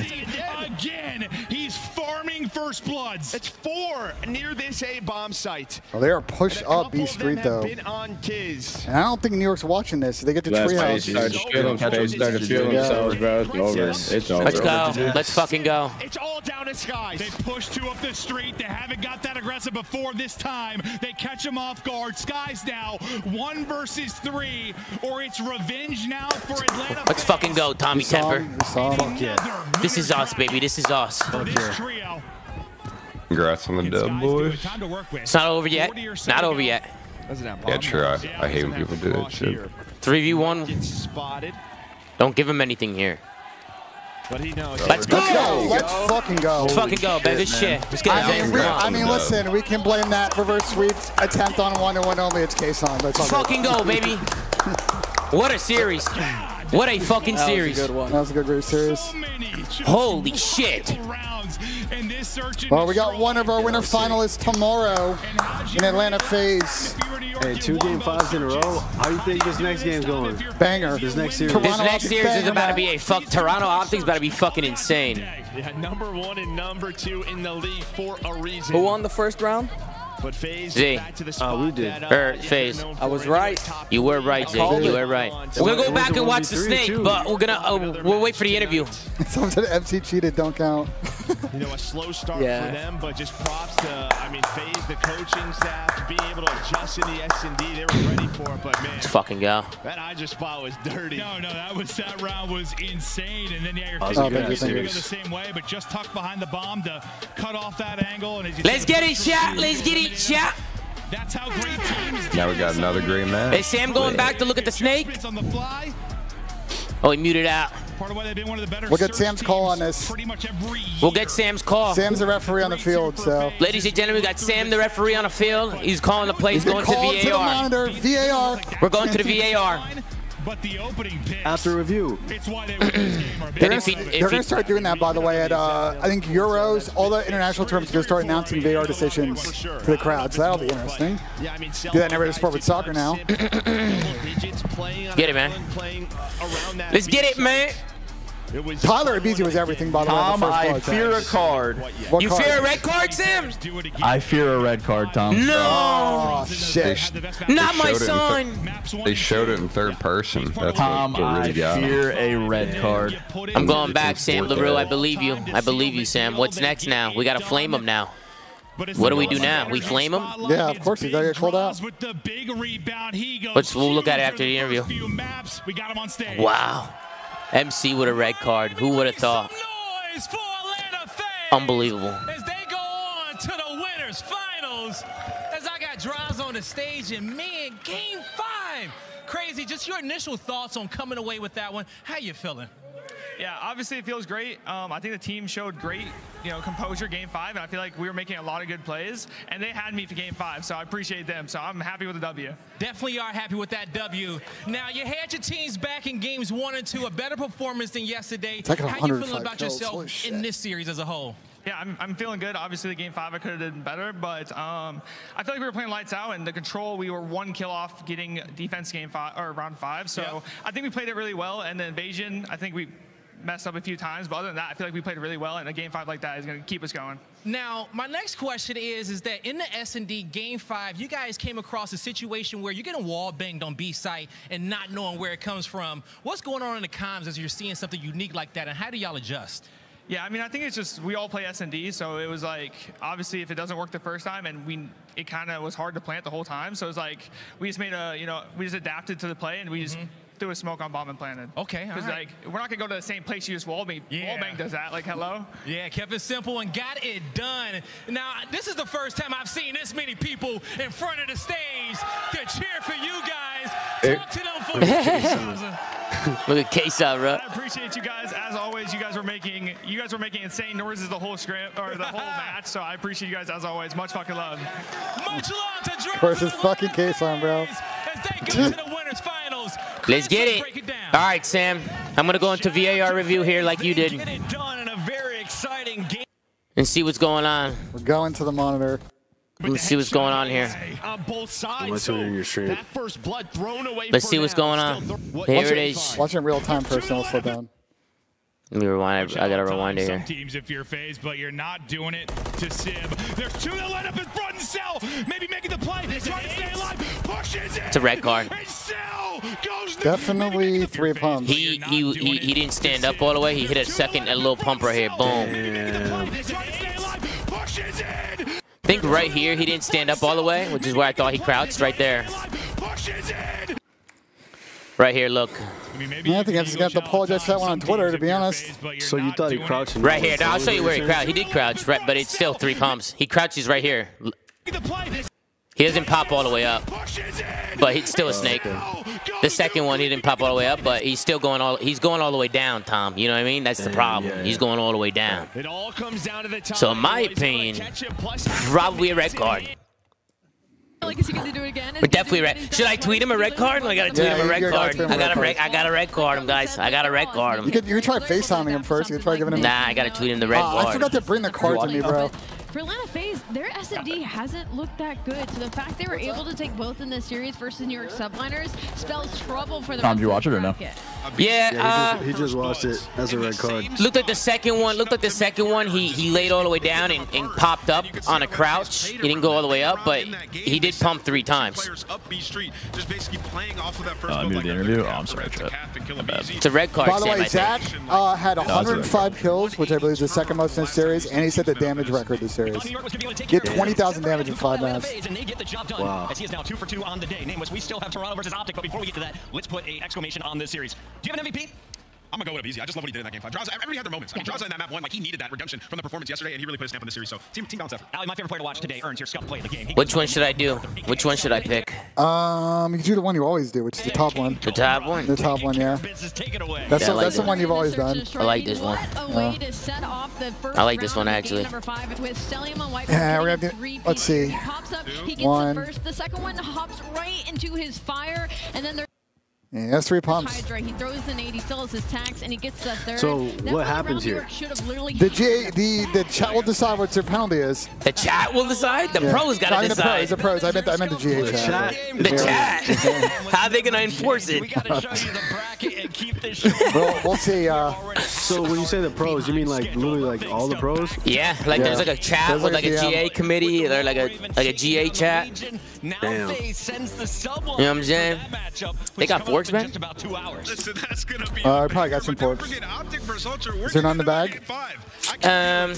Speaker 8: again, he's farming first bloods. It's four
Speaker 3: near this A bomb
Speaker 8: site.
Speaker 1: Well, oh, they are pushed up B Street though. Been on
Speaker 8: kids.
Speaker 1: And I don't think New York's watching this. They get to treehouse. Start to
Speaker 2: Let's go. Let's fucking go. It's all down to Skyz. They push two up the street. They haven't got that aggressive before this time. They catch them off guard. Skyz now one versus three, or it's revenge now for Atlanta. Let's fucking go, Tommy Temper. This is us, baby. This is us. Fuck yeah. Congrats on the dub, boys. It's not over yet. Not over yet. Yeah, sure. I, I hate when people do that shit. 3v1. Don't give him anything here.
Speaker 3: But he knows.
Speaker 1: Let's go. Let's go. Let's fucking go. Let's fucking go, baby. Shit. shit. Let's get I mean, we, I mean, listen, we can blame that reverse sweep attempt on one and one only. It's case on. Let's fucking go, baby.
Speaker 2: what a series.
Speaker 1: What a fucking that series. That was a good one. That was a good great series. Holy
Speaker 2: shit.
Speaker 1: Well, we got one of our winner finalists tomorrow in Atlanta FaZe. Hey, two game fives in a row.
Speaker 2: How do you think this next game's going? Banger. This next series. Toronto this next series is about to be a fuck. Toronto OpTics about to be fucking insane.
Speaker 8: Yeah, number one and number two in the league for a reason. Who won the first round? But FaZe
Speaker 17: Z.
Speaker 2: back to the spot oh, we uh, er, FaZe. I was right. You were right, Z. You were right. We're going to go back and watch the snake, but we're going uh, to we'll wait for the interview.
Speaker 1: Something the FC cheated, don't count. you know, a slow start for them,
Speaker 2: but just props
Speaker 8: to, I mean, FaZe, the coaching staff, being able to adjust in the S&D. They were ready for it, but
Speaker 2: man. Let's fucking go. That
Speaker 8: I just spot was dirty. No, no, that was that round was insane. And then,
Speaker 14: yeah, your oh, are going to go the same way, but just tucked behind the bomb
Speaker 2: to cut off that angle. And as you Let's get it, shot. Let's get it. Yeah. That's how great
Speaker 14: teams now we got another great man. Is Sam going
Speaker 2: back to look at the snake?
Speaker 1: Oh, he muted out. We'll get Sam's call on this.
Speaker 2: We'll get Sam's call. Sam's the referee on the field, so. Ladies and gentlemen, we got Sam, the referee on the field. He's calling the plays, He's going to VAR. To the monitor, VAR. We're going to the VAR but
Speaker 1: the opening after review. It's why they win this game. Are
Speaker 3: they're going to
Speaker 1: start doing that, by the way. At uh, I think Euros, all the international tournaments are going to start announcing VR decisions to the crowd, so that'll be interesting. Yeah, I mean, Do that never before sport with soccer now.
Speaker 8: get it, man. Let's get it, man.
Speaker 1: Was Tyler aBeZy was everything, by the Tom, way. Tom, I fear a card. What you card? fear a red
Speaker 2: card, Sims?
Speaker 1: I
Speaker 10: fear a red card, Tom.
Speaker 1: No!
Speaker 2: Oh,
Speaker 1: shit.
Speaker 2: Not my son!
Speaker 14: they showed it in third person. That's Tom, what really I got. fear a red
Speaker 2: card. I'm going back, Sam LaRue. I believe you. I believe you, Sam. What's next now? We got to flame him now. What do we do now? We flame him?
Speaker 1: Yeah, of course. He's got to get called out.
Speaker 2: Let's, we'll look at it after the interview. Wow. MC with a red card. Who would have thought? Unbelievable. As
Speaker 15: they go on to the winners finals, as I got draws on the stage and man, game five. Crazy, just your initial thoughts on coming away with that one. How you feeling?
Speaker 9: Yeah, obviously it feels great. Um, I think the team showed great, you know, composure game five, and I feel like we were making a lot of good
Speaker 15: plays, and they had me for game five, so I appreciate them. So I'm happy with the W. Definitely are happy with that W. Now you had your teams back in games one and two, a better performance than yesterday. Like How you feeling about yourself in this series as a whole? Yeah, I'm, I'm feeling good. Obviously, the game five, I could have done
Speaker 9: better, but um, I feel like we were playing lights out, and the control, we were one kill off getting defense game five or round five. So yep. I think we played it really well, and the invasion, I think we messed up a few times, but other than that, I feel like we played really well, and a game five like that is going to keep us going.
Speaker 15: Now, my next question is, is that in the S&D game five, you guys came across a situation where you're getting wall banged on B site and not knowing where it comes from. What's going on in the comms as you're seeing something unique like that, and how do y'all adjust?
Speaker 9: Yeah, I mean, I think it's just we all play S and D, so it was like obviously if it doesn't work the first time, and we it kind of was hard to plant the whole time, so it's like we just made a you know we just adapted to the play and we mm -hmm. just mm-hmm threw a smoke on bomb and planted. Okay, Because right. like we're not gonna go to the same place you just wall
Speaker 15: me. Yeah. Wallbang does that. Like hello. Yeah, kept it simple and got it done. Now this is the first time I've seen this many people in front of the stage to cheer for you guys.
Speaker 2: Talk to them for Look at out, bro. I
Speaker 9: appreciate you guys. As always, you guys were making you guys were making insane noises the whole script or the whole match. So I appreciate you guys as always.
Speaker 1: Much fucking love. Much love to course Versus fucking case on, bro.
Speaker 2: Let's get it. All right, Sam. I'm going to go into VAR review here like you did. And see what's going on. We're going to the monitor. Let's see what's going on here. On
Speaker 1: both sides,
Speaker 2: so that first Let's see what's going on. Here it is.
Speaker 1: Watch it in real time personal slow down.
Speaker 2: Let me rewind. I, I gotta rewind it here. Teams if you're phased, but
Speaker 1: you're not doing it to Sib. There's two
Speaker 8: that line up in front
Speaker 2: himself, maybe making the play, trying to stay alive, pushes it. It's a red card. Definitely three pumps. He, he he he didn't stand up all the way. He hit a second, a little pump right here. Boom. Yeah. think right here he didn't stand up all the way, which is where I thought he crouched right there. Right here, look.
Speaker 1: Yeah, I think I just got to apologize that one on Twitter, to be honest. So you thought he crouched? Right here. No, I'll show you where he
Speaker 2: crouched. He did crouch, right, but it's still three pumps. He crouches right here. He doesn't pop all the way up, but he's still a oh, snake. The second one, he didn't pop all the way up, but he's still going all he's going all the way down, Tom. You know what I mean? That's the problem. He's going all the way down. So in my opinion, probably a red card.
Speaker 1: But
Speaker 2: definitely red. Should I tweet him a red card? I gotta tweet him a red card. I got a red. I got a red card him, guys. I got a red card him. You could
Speaker 1: you could try FaceTiming him first. You could try giving him. Nah, I gotta tweet him the red ah, card. I forgot to bring the card to me, bro for Atlanta
Speaker 7: FaZe, their S&D hasn't looked that good, so the fact they were What's able up? to take both in this series versus New York Subliners spells trouble for the
Speaker 16: Tom, did you watch it or no? Yeah, yeah uh, he, just, uh, he, just, watched it. That's a
Speaker 5: red card.
Speaker 2: Looked like the second one. Looked like the second one. He he laid all the way down and, and popped up on a crouch. He didn't go all the way up, but he did pump three times. Uh, I moved the interview. Oh, I'm sorry, Trip. It's a red card. By the way, Zach uh, had
Speaker 1: 105 kills, which I believe is the second most in the series, and he set the damage record this series. Get 20,000 damage in five minutes.
Speaker 4: Wow. As he is now two for two on the day. Nameless, we still have Toronto versus OpTic, but before we get to that, let's put an exclamation on this series. Do you have an MVP? I'm gonna go with aBeZy. I just love what he did in that game five. Drazah,
Speaker 8: everybody had their moments. I mean, Drazah in that map one, like he needed that redemption from the performance yesterday, and he really put a stamp on the series. So team, team balance effort. Ali, my favorite player to watch
Speaker 1: today earns your SCUF play of the game. He
Speaker 2: which one should I do? Which one should I pick? Um, you can do the one you always do, which is the top one. The top one. The top one, yeah. That's yeah, a, like that's the one
Speaker 1: you've always done.
Speaker 2: I like this one. Yeah. I like this one actually.
Speaker 1: Yeah, we going to, let's see. He pops up, he gets one. the first.
Speaker 9: The second one hops right into his fire, and
Speaker 3: then there.
Speaker 1: Yeah, he has three pumps. Hydra, he throws an 80, fills his tax, and he gets the third. So that what happens here?
Speaker 3: The
Speaker 1: the the chat will decide what their penalty is. The chat will decide. The yeah. pros got to decide. The pros, the pros. I meant the, I meant the GA the chat. The chat.
Speaker 2: How are they gonna enforce it? We got to show you the bracket
Speaker 1: keep this show. well, we'll see. Uh, so when
Speaker 11: you say the pros, you mean like literally like all the pros?
Speaker 1: Yeah, like yeah. there's like a chat there's with like, a um, GA
Speaker 2: committee, or like a like a GA chat. Damn. You know what I'm saying? They got forks, man. uh,
Speaker 1: I probably got some forks. Is it on the bag? Um,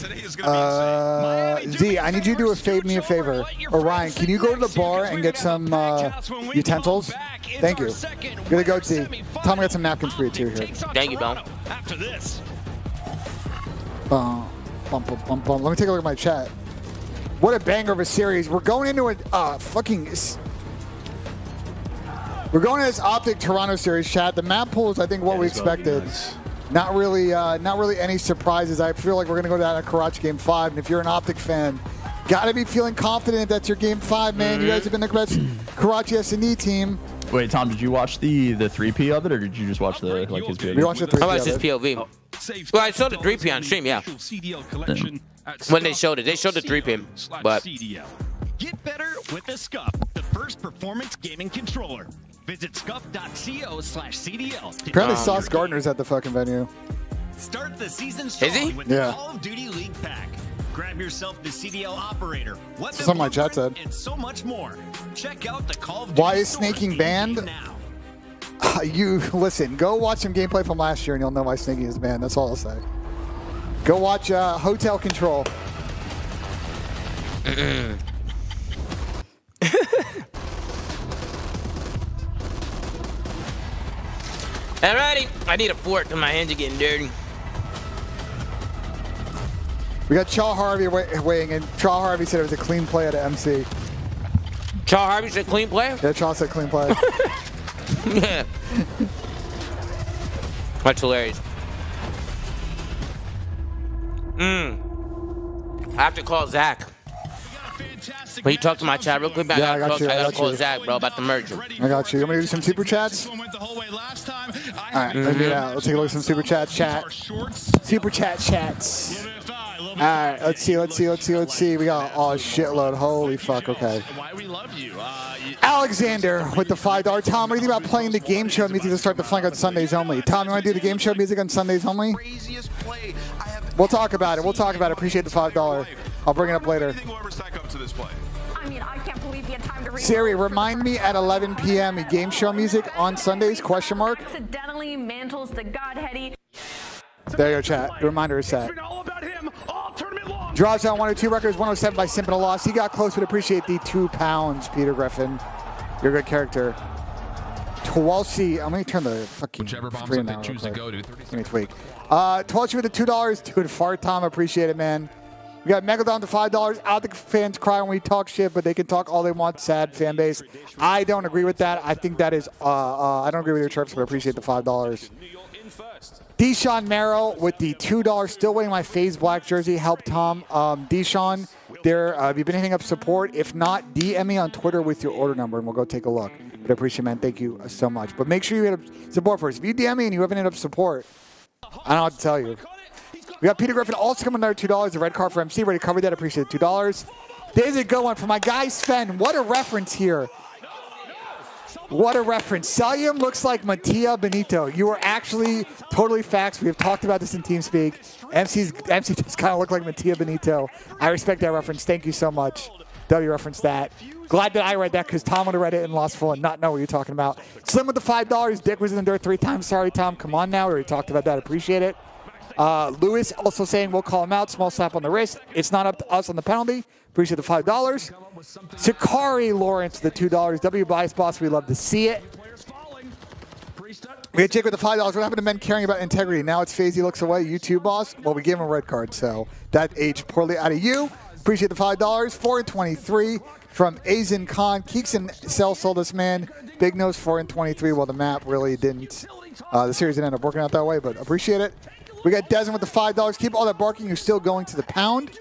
Speaker 1: uh, Z, I need you to do a fave me a favor. Or Ryan, can you go to the bar and get some uh, utensils? Thank you. Gonna go, Z. Tell me got some napkins seconds for your tier here.
Speaker 2: Thank you, Bone. After this.
Speaker 1: Bum, bum, bum, bum, bum. Let me take a look at my chat. What a banger of a series. We're going into a uh, fucking... We're going to this OpTic Toronto series, chat. The map pool is, I think, what yeah, we expected. Nice. Not really, uh, not really any surprises. I feel like we're going to go down to Karachi Game 5, and if you're an OpTic fan, got to be feeling confident that's your Game 5, man. Mm -hmm. You guys mm-hmm. have been the Karachi S&D team. Wait, Tom, did
Speaker 10: you watch the the three P of it, or did you just watch the like his POV? We watched the three. I watched his POV.
Speaker 2: Oh. Well, I saw the three P on stream. Yeah. When they showed it, they showed the three P, but.
Speaker 1: Get better
Speaker 4: with the SCUF, the first performance gaming controller. Visit scuff.co slash CDL. Apparently, Sauce
Speaker 1: Gardner's at the fucking venue. Start the season strong Is he? with yeah. the Call of Duty League Pack. Grab yourself the CDL operator, weapon Something like that said. and so much more. Check out the Call of Duty Why is snaking banned? Now. Uh, you listen, go watch some gameplay from last year and you'll know why snaking is banned. That's all I'll say. Go watch uh, Hotel Control.
Speaker 2: Alrighty, I need a fork because my hands are getting dirty.
Speaker 1: We got Chaw Harvey weighing in. Chaw Harvey said it was a clean play at MC. Chaw
Speaker 2: Harvey said clean play? Yeah, Chaw said clean play. Much That's hilarious. Mmm. I have to call Zach. Will you talk to my chat real quick? I yeah, I got talk, you. I, got to call Zach, bro, about the merger.
Speaker 1: I got you. You want me to do some super chats? All right, mm -hmm. let's get out. Let's take a look at some super chats, chat. Super chat chats. All right, let's see, let's see, let's see, let's see. We got oh, a shitload. Holy fuck, okay. Why we love you. Alexander with the $5. Tom, what do you think about playing the game show music to start the flank on Sundays only? Tom, you want to do the game show music on Sundays only? We'll talk about it. We'll talk about it. Appreciate the $5. I'll bring it up later.
Speaker 8: I I mean, can't believe had time to
Speaker 1: Siri, remind me at 11 p.m. game show music on Sundays? Question mark.
Speaker 9: Accidentally mantles the godheady.
Speaker 1: There you go, chat. Reminder is set. Draws down 102 records, 107 by Simp and a loss. He got close, but appreciate the two pounds, Peter Griffin. You're a good character. Twalsi, I'm going to turn the fucking you. screen down. Choose to go to. Let me tweak. Uh, Twalsi with the $2. Dude, Fart Tom, appreciate it, man. We got Megalodon to $5. Out the fans cry when we talk shit, but they can talk all they want. Sad fan base. I don't agree with that. I think that is, uh, uh, I don't agree with your terms, but appreciate the $5. Deshaun Merrill with the $2 still wearing my FaZe black jersey. Help Tom. Um, Deshaun, there, uh, have you been hitting up support? If not, DM me on Twitter with your order number and we'll go take a look. But I appreciate it, man. Thank you so much. But make sure you hit up support first. If you DM me and you haven't hit up support, I don't know what to tell you. We got Peter Griffin also coming another $2. The red card for MC. Ready to cover that. I appreciate it. $2. There's a good one for my guy Sven. What a reference here. What a reference. Salyum looks like Mattia Binotto. You are actually totally facts. We have talked about this in TeamSpeak. MC's, MC just kind of looked like Mattia Binotto. I respect that reference. Thank you so much. W referenced that. Glad that I read that because Tom would have read it in lost full and not know what you're talking about. Slim with the $5. Dick was in the dirt three times. Sorry, Tom. Come on now. We already talked about that. Appreciate it. Uh, Lewis also saying we'll call him out. Small slap on the wrist. It's not up to us on the penalty. Appreciate the five dollars. Sakari Lawrence, the two dollars. W bias boss. We love to see it. We had Jake with the five dollars. What happened to men caring about integrity? Now it's Fazy looks away. You too, boss. Well, we gave him a red card, so that aged poorly out of you. Appreciate the five dollars. Four and twenty-three from Azen Khan. Keeks and Cell sold this man. Big nose four and twenty-three. Well, the map really didn't. Uh, the series didn't end up working out that way, but appreciate it. We got Desmond with the $5. Keep all that barking. You're still going to the pound.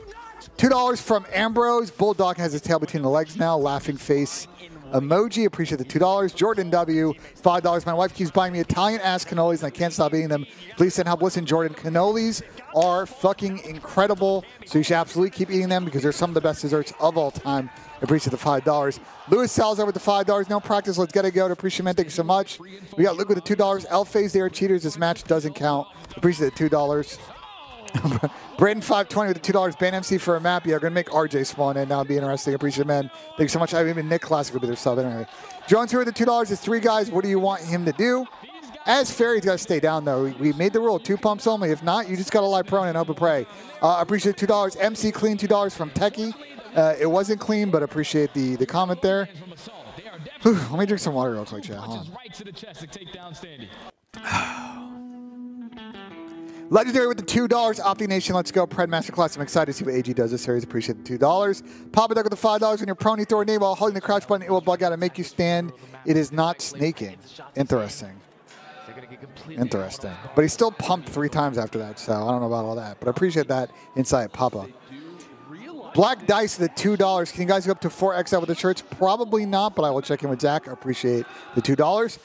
Speaker 1: $2 from Ambrose. Bulldog has his tail between the legs now. Laughing face emoji. Appreciate the $2. Jordan W. $5. My wife keeps buying me Italian ass cannolis and I can't stop eating them. Please send help. Listen, Jordan, cannolis are fucking incredible. So you should absolutely keep eating them because they're some of the best desserts of all time. Appreciate the $5. Louis Salazar with the $5. No practice. Let's get it go to Appreciate Thank you so much. We got Luke with the $2. El phase there. Cheaters. This match doesn't count. Appreciate the $2. Brandon 520 with the $2. Ban MC for a map. Yeah, going to make RJ spawn in. That will be interesting. Appreciate it, man. Thank you so much. I mean, Nick Classic will be their sub anyway. Jones here with the $2. It's three guys. What do you want him to do? As Fairy's got to stay down, though. We made the rule, two pumps only. If not, you just got to lie prone and hope and pray. Uh, appreciate $2. MC Clean $2 from Techie. Uh, it wasn't clean, but appreciate the, the comment there. Whew, let me drink some water real quick, chat. Legendary with the $2. Opti Nation, let's go. Pred Masterclass, I'm excited to see what AG does this series. Appreciate the $2. Papa Duck with the $5 when you're prone throw a name while holding the crouch button. It will bug out and make you stand. It is not snaking. Interesting. Interesting. But he still pumped three times after that, so I don't know about all that. But I appreciate that insight, Papa. Black Dice, the two dollars. Can you guys go up to four XL with the shirts? Probably not, but I will check in with Zach. I appreciate the two dollars.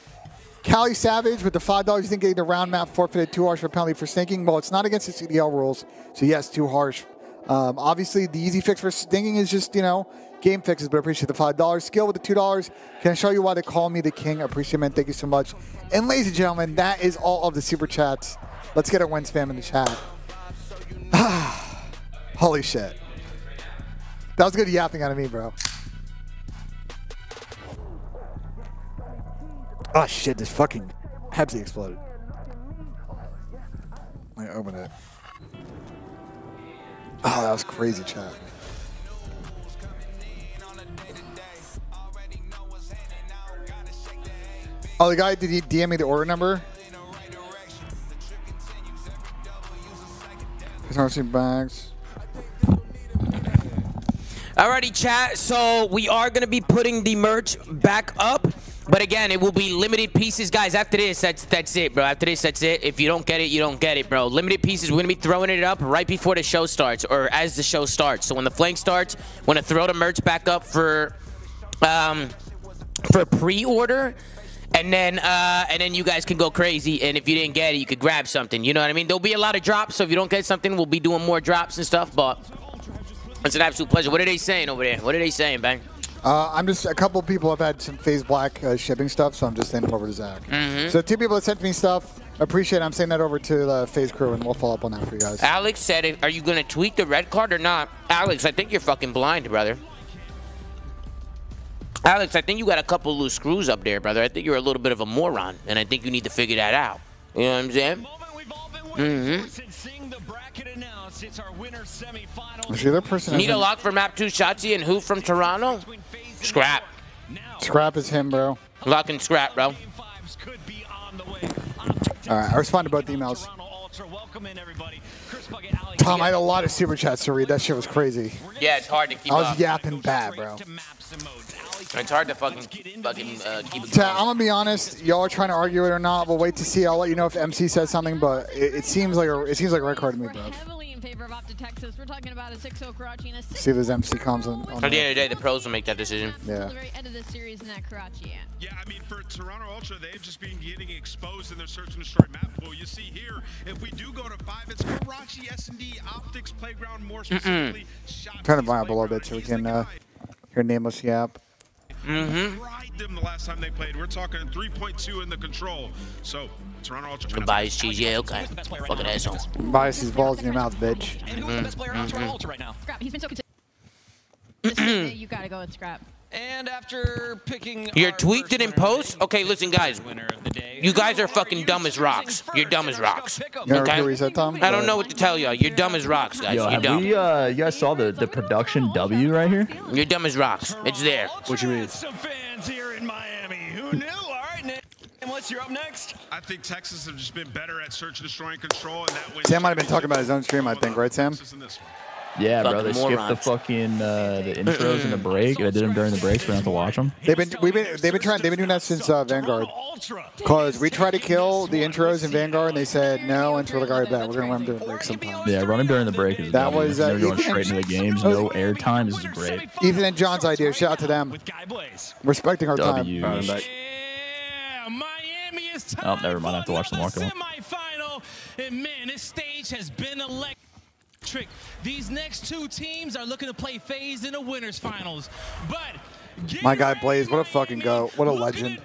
Speaker 1: Callie Savage with the five dollars. You think getting the round map forfeited too harsh for penalty for stinking? Well, it's not against the CDL rules, so yes, too harsh. Um, obviously, the easy fix for stinking is just you know game fixes, but I appreciate the five dollars. Skill with the two dollars. Can I show you why they call me the king? I appreciate it, man. Thank you so much. And ladies and gentlemen, that is all of the super chats. Let's get our win spam in the chat. Holy shit. That was good yapping out of me, bro. Oh shit, this fucking Pepsi exploded. I open it. Oh, that was crazy chat. Oh, the guy, did he DM me the order number? He's not seeing bags.
Speaker 2: Alrighty, chat. So we are going to be putting the merch back up. But again, it will be limited pieces. Guys, after this, that's that's it, bro. After this, that's it. If you don't get it, you don't get it, bro. Limited pieces. We're going to be throwing it up right before the show starts or as the show starts. So when the flank starts, we're going to throw the merch back up for um, for pre-order. And then, uh, and then you guys can go crazy. And if you didn't get it, you could grab something. You know what I mean? There'll be a lot of drops. So if you don't get something, we'll be doing more drops and stuff. But it's an absolute pleasure. What are they saying over there? What are they saying, Bang?
Speaker 1: Uh, I'm just a couple people have had some FaZe black uh, shipping stuff, so I'm just sending them over to Zach. Mm -hmm. So two people that sent me stuff. Appreciate it. I'm sending that over to the FaZe crew, and we'll follow up on that for
Speaker 2: you guys. Alex said, "Are you going to tweet the red card or not?" Alex, I think you're fucking blind, brother. Alex, I think you got a couple loose screws up there, brother. I think you're a little bit of a moron, and I think you need to figure that out. You know what I'm saying? Mm-hmm us, it's our winner semifinal. the other person Need a lock for map two Shotzzy and who from Toronto? Scrap.
Speaker 1: Scrap is him, bro.
Speaker 2: Lock and scrap, bro.
Speaker 1: Alright, I respond to both emails. Tom, I had a lot of super chats to read. That shit was crazy.
Speaker 2: Yeah, it's hard to keep I was up. yapping bad, bro. It's hard to fucking, fucking uh, keep it going. I'm going
Speaker 1: to be honest. Y'all are trying to argue it or not. We'll wait to see. I'll let you know if MC says something, but it, it seems like a, it seems like a red card to
Speaker 3: me,
Speaker 2: bro favor of OpTic Texas. We're talking about a 6-0 Karachi and a 6 See those MC comms on, on At the end of the day, the pros will make that decision. Yeah. the very end of the series in that Karachi end. Yeah, I mean, for Toronto Ultra, they've
Speaker 8: just been getting exposed in their search and destroy map pool. You see here, if we do go to 5, it's Karachi, S&D,
Speaker 1: OpTics, Playground, more specifically. Mm -mm. Turn it down a little bit so we can uh, hear Nameless Yap.
Speaker 2: Mm-hmm. Fried them the last time they played. We're talking 3.2 in the control. So Toronto Ultra trying Bias to GG, okay. Right Fucking asshole. Bias his balls in your mouth, bitch. And who's mm -hmm. the best player on mm -hmm. Toronto Ultra right now? Mm-hmm.
Speaker 7: Scrap, he's been so mm-hmm. consistent. you gotta go with Scrap. And
Speaker 2: after picking your tweet didn't post? Okay, listen, guys. You guys are fucking dumb as rocks. You're dumb as rocks. Okay?
Speaker 1: I
Speaker 2: don't know what to tell y'all. You're dumb as rocks, guys. Yo, You're dumb.
Speaker 10: We, uh, you guys saw the, the production W right here?
Speaker 2: You're dumb as rocks. It's there. What you mean? Some fans here in Miami. Who knew? All right, Unless you're up next. I think Texas have just been better at search and destroying control, and that Sam
Speaker 1: might have been talking about his own stream, I think, right, Sam? Yeah, bro, they skipped the fucking uh, the intros and the
Speaker 10: break. They did them during the breaks. so we don't have to watch them.
Speaker 1: They've been we've been they've been trying they've been doing that since uh, Vanguard. Cause we tried to kill the intros in Vanguard, and they said no until the guard bet. We're gonna run them during the break sometime. Yeah, running during the break is that was uh, going straight into the games. No air time is great. Ethan and John's idea. Shout out to them. Respecting our time. Yeah,
Speaker 15: Miami is Oh, never mind. I have to watch the market. Semifinal, and man, this stage has been trick. These next two teams are looking to play FaZe in the winners finals.
Speaker 1: But my guy Blaze, what a fucking go. What a legend.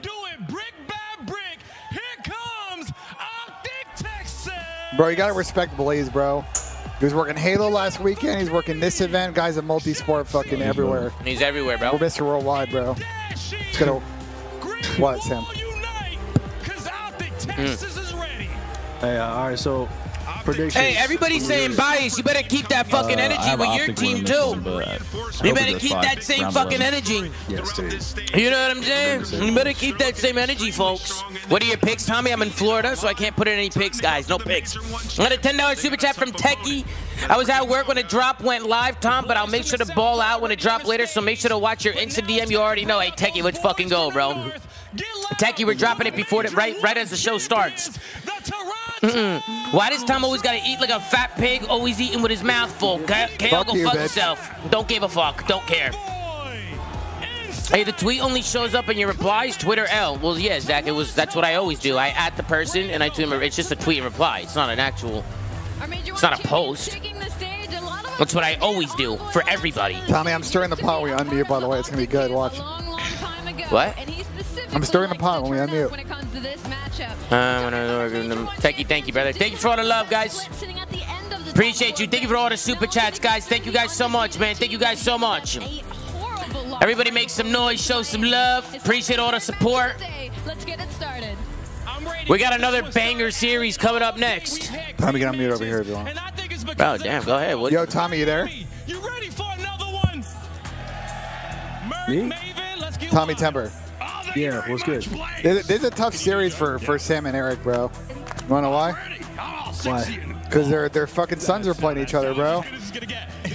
Speaker 1: Brick brick. Bro, you gotta respect Blaze, bro. He was working Halo last weekend. He's working this event. Guy's a multi-sport fucking everywhere. And he's everywhere, bro. We're Mr. Worldwide, bro. It's gonna... What, Sam? Mm. Hey, uh, all right, so predictions. Hey, everybody's
Speaker 2: saying bias. You better keep that fucking uh, energy with your team too. you better keep that same fucking one. energy.
Speaker 3: Yes, dude.
Speaker 2: You know what I'm saying? You better keep that same energy, folks. What are your picks, Tommy? I'm in Florida, so I can't put in any picks, guys. No picks. I got a ten dollar super chat from Techie. I was at work when the drop went live, Tom, but I'll make sure to ball out when it drop later, so make sure to watch your Insta DM. You already know. Hey, Techie, let's fucking go, bro. Techie, we're dropping it before the, right right as the show starts. Mm -mm. Why does Tom always gotta eat like a fat pig, always eating with his mouth full? K KO, go fuck himself. Don't give a fuck. Don't care. Hey, the tweet only shows up in your replies, Twitter L. Well, yeah, Zach, it was, that's what I always do. I at the person and I tweet It's just a tweet and reply. It's not an actual, it's not a post. That's what I always do for everybody. Tommy, I'm stirring the pot. We on
Speaker 1: by the way. It's going to be good. Watch. What? I'm stirring uh, the pot when we unmute. When it comes to this
Speaker 2: matchup. Um, thank you, thank you, brother. Thank you for all the love, guys. Appreciate you. Thank you for all the super chats, guys. Thank you guys so much, man. Thank you guys so much. Everybody make some noise, show some love. Appreciate all the support.
Speaker 9: Let's get it started.
Speaker 2: We got another banger series coming up next. Tommy, get on mute over here if Oh, damn, go ahead. What Yo, Tommy, you there? You ready for another
Speaker 15: one?
Speaker 1: Me? Tommy Temper. Yeah, it was good. This, this is a tough series for, for Sam and Eric, bro. You wanna know why? Why? Because their their fucking sons are playing each other, bro.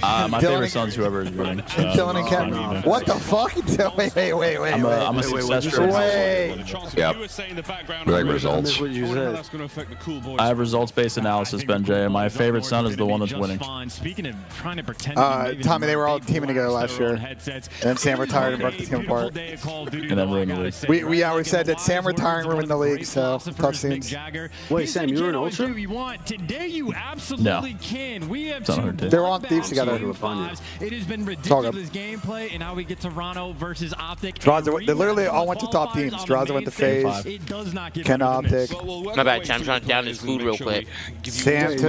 Speaker 1: Uh, my Dylan favorite
Speaker 10: and, whoever is running. Dylan and uh, Kevin. what the
Speaker 1: fuck? wait, wait, wait, wait. I'm a, I'm a successor. Wait. Yep.
Speaker 10: We results. I have results-based analysis, Ben J. My favorite son is the one that's winning. Uh, Tommy, they were all teaming together last year.
Speaker 4: And
Speaker 1: then Sam retired and broke the team apart. and then ruined the league. We, we said that Sam retiring ruined the league, so tough scenes. Wait, Sam, you were an ultra? No. They're all thieves together that It has been ridiculous gameplay, and now we get Toronto versus OpTic. Drazah, they literally all went to top teams. Drazah went to FaZe. It does not get Ken OpTic.
Speaker 2: My bad, Cham trying to down his food real quick. Sam to...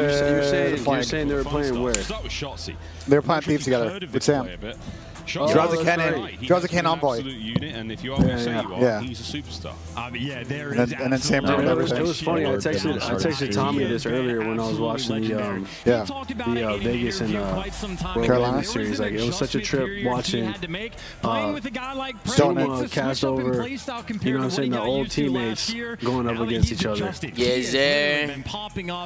Speaker 1: You're saying they were playing where?
Speaker 12: They
Speaker 1: were playing Thieves together with Sam. Shot draws oh, a cannon, right. draws a cannon boy.
Speaker 12: Unit, and if you are yeah, yeah. You are, yeah. he's a superstar. I yeah, there and, is.
Speaker 1: Then, and then Sam no, was, it was funny. I texted, I texted Tommy this earlier when I was watching the um,
Speaker 16: yeah. the uh, Vegas and uh, Carolina series. Like it was such a trip watching uh,
Speaker 4: Stoma cast over. You know what I'm saying? The old teammates going up against each other.
Speaker 2: Yes, sir.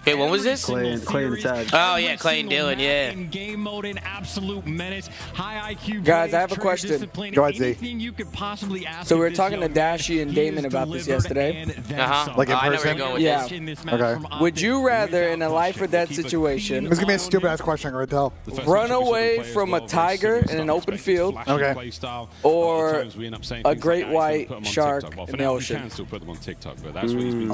Speaker 2: Hey, what was this? Clay Clay and Tad. Oh yeah, Clay and Dylan. Yeah. Game
Speaker 4: mode in absolute menace. High IQ.
Speaker 2: Guys, I have a
Speaker 17: question.
Speaker 1: Go ahead, Z.
Speaker 17: so we were talking to Dashy and Damon about this yesterday.
Speaker 3: Uh-huh. Like in person? yeah.
Speaker 1: Okay.
Speaker 17: Would you rather, in a life or death situation, this is gonna
Speaker 1: be a stupid ass question, or tell. Run away from a tiger in an
Speaker 12: open field, okay, or a great white shark in the ocean? Oh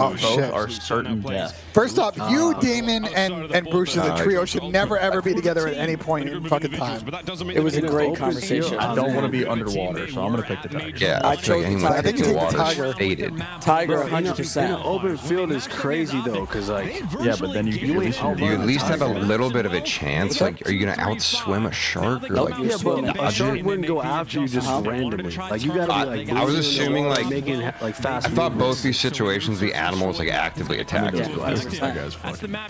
Speaker 12: mm. shit! Are certain death.
Speaker 1: First off, you, Damon, and and Bruce as a trio should never ever be together at any point in fucking time. It was a great conversation conversation. I don't want to be
Speaker 10: underwater, so I'm gonna pick the tiger. Yeah, I, chose the tiger. I think the Tiger. Faded. Tiger, 100. percent Open field is crazy though, because like
Speaker 16: yeah, but then you you, you at least have a little
Speaker 14: bit of a chance. Like, are you gonna outswim a shark or like? Yeah, but a shark
Speaker 4: wouldn't go after
Speaker 1: you just randomly. Like you gotta be like. I was assuming like making like fast. I thought
Speaker 14: both these situations the animal was like actively attacked.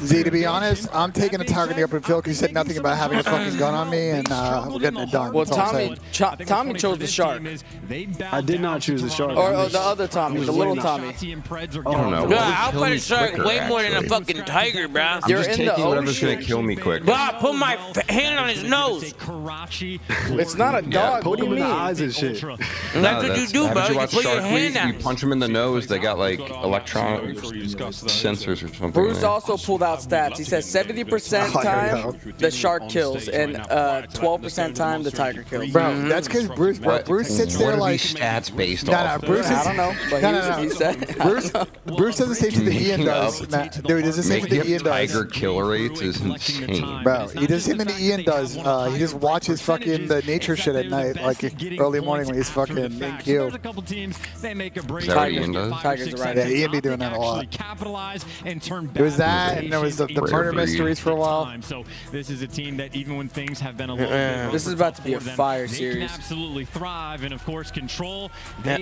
Speaker 1: Z, to be honest, I'm taking a tiger in the open field because you said nothing about having a fucking gun on me, and uh, we're getting it done. Well, Tommy, Tommy, Tommy chose the shark. I did not choose the shark. Or, or the other Tommy, the little Tommy.
Speaker 2: Oh no! no I'll put a shark quicker, way more actually. than a fucking tiger, bro. I'm You're just in taking the whatever's gonna kill me quick. Bro, I put my hand on his nose. it's not a dog. Yeah, what do you mean? Eyes and shit. No, that's what you do, bro. You, you put your hand out. You
Speaker 14: punch him in the nose. They got like electronic sensors or something. Bruce
Speaker 17: also pulled out stats. He says 70% time the shark kills and 12% time the tiger kills. Bro, that's because
Speaker 1: Bruce. Bro, Bruce sits there like stats based no, off. No, Bruce is, I don't know. But no, no, no. He said, Bruce,
Speaker 14: Bruce does the same thing that Ian does. Nah, dude, does the same thing that Ian does. Tiger killer rates is
Speaker 3: insane.
Speaker 1: Bro, he does the same thing that Ian does. Uh, he just watches fucking the nature shit at night, like early morning when he's fucking in queue. Is
Speaker 3: that what Ian does? Tiger's right. Yeah,
Speaker 1: Ian be doing that a lot.
Speaker 4: Capitalize and turn back. It was that, and there was the, the murder mysteries for a while. So this is a team that even when things have been a little this is about to be a fire they series. Can absolutely thrive and of course control. They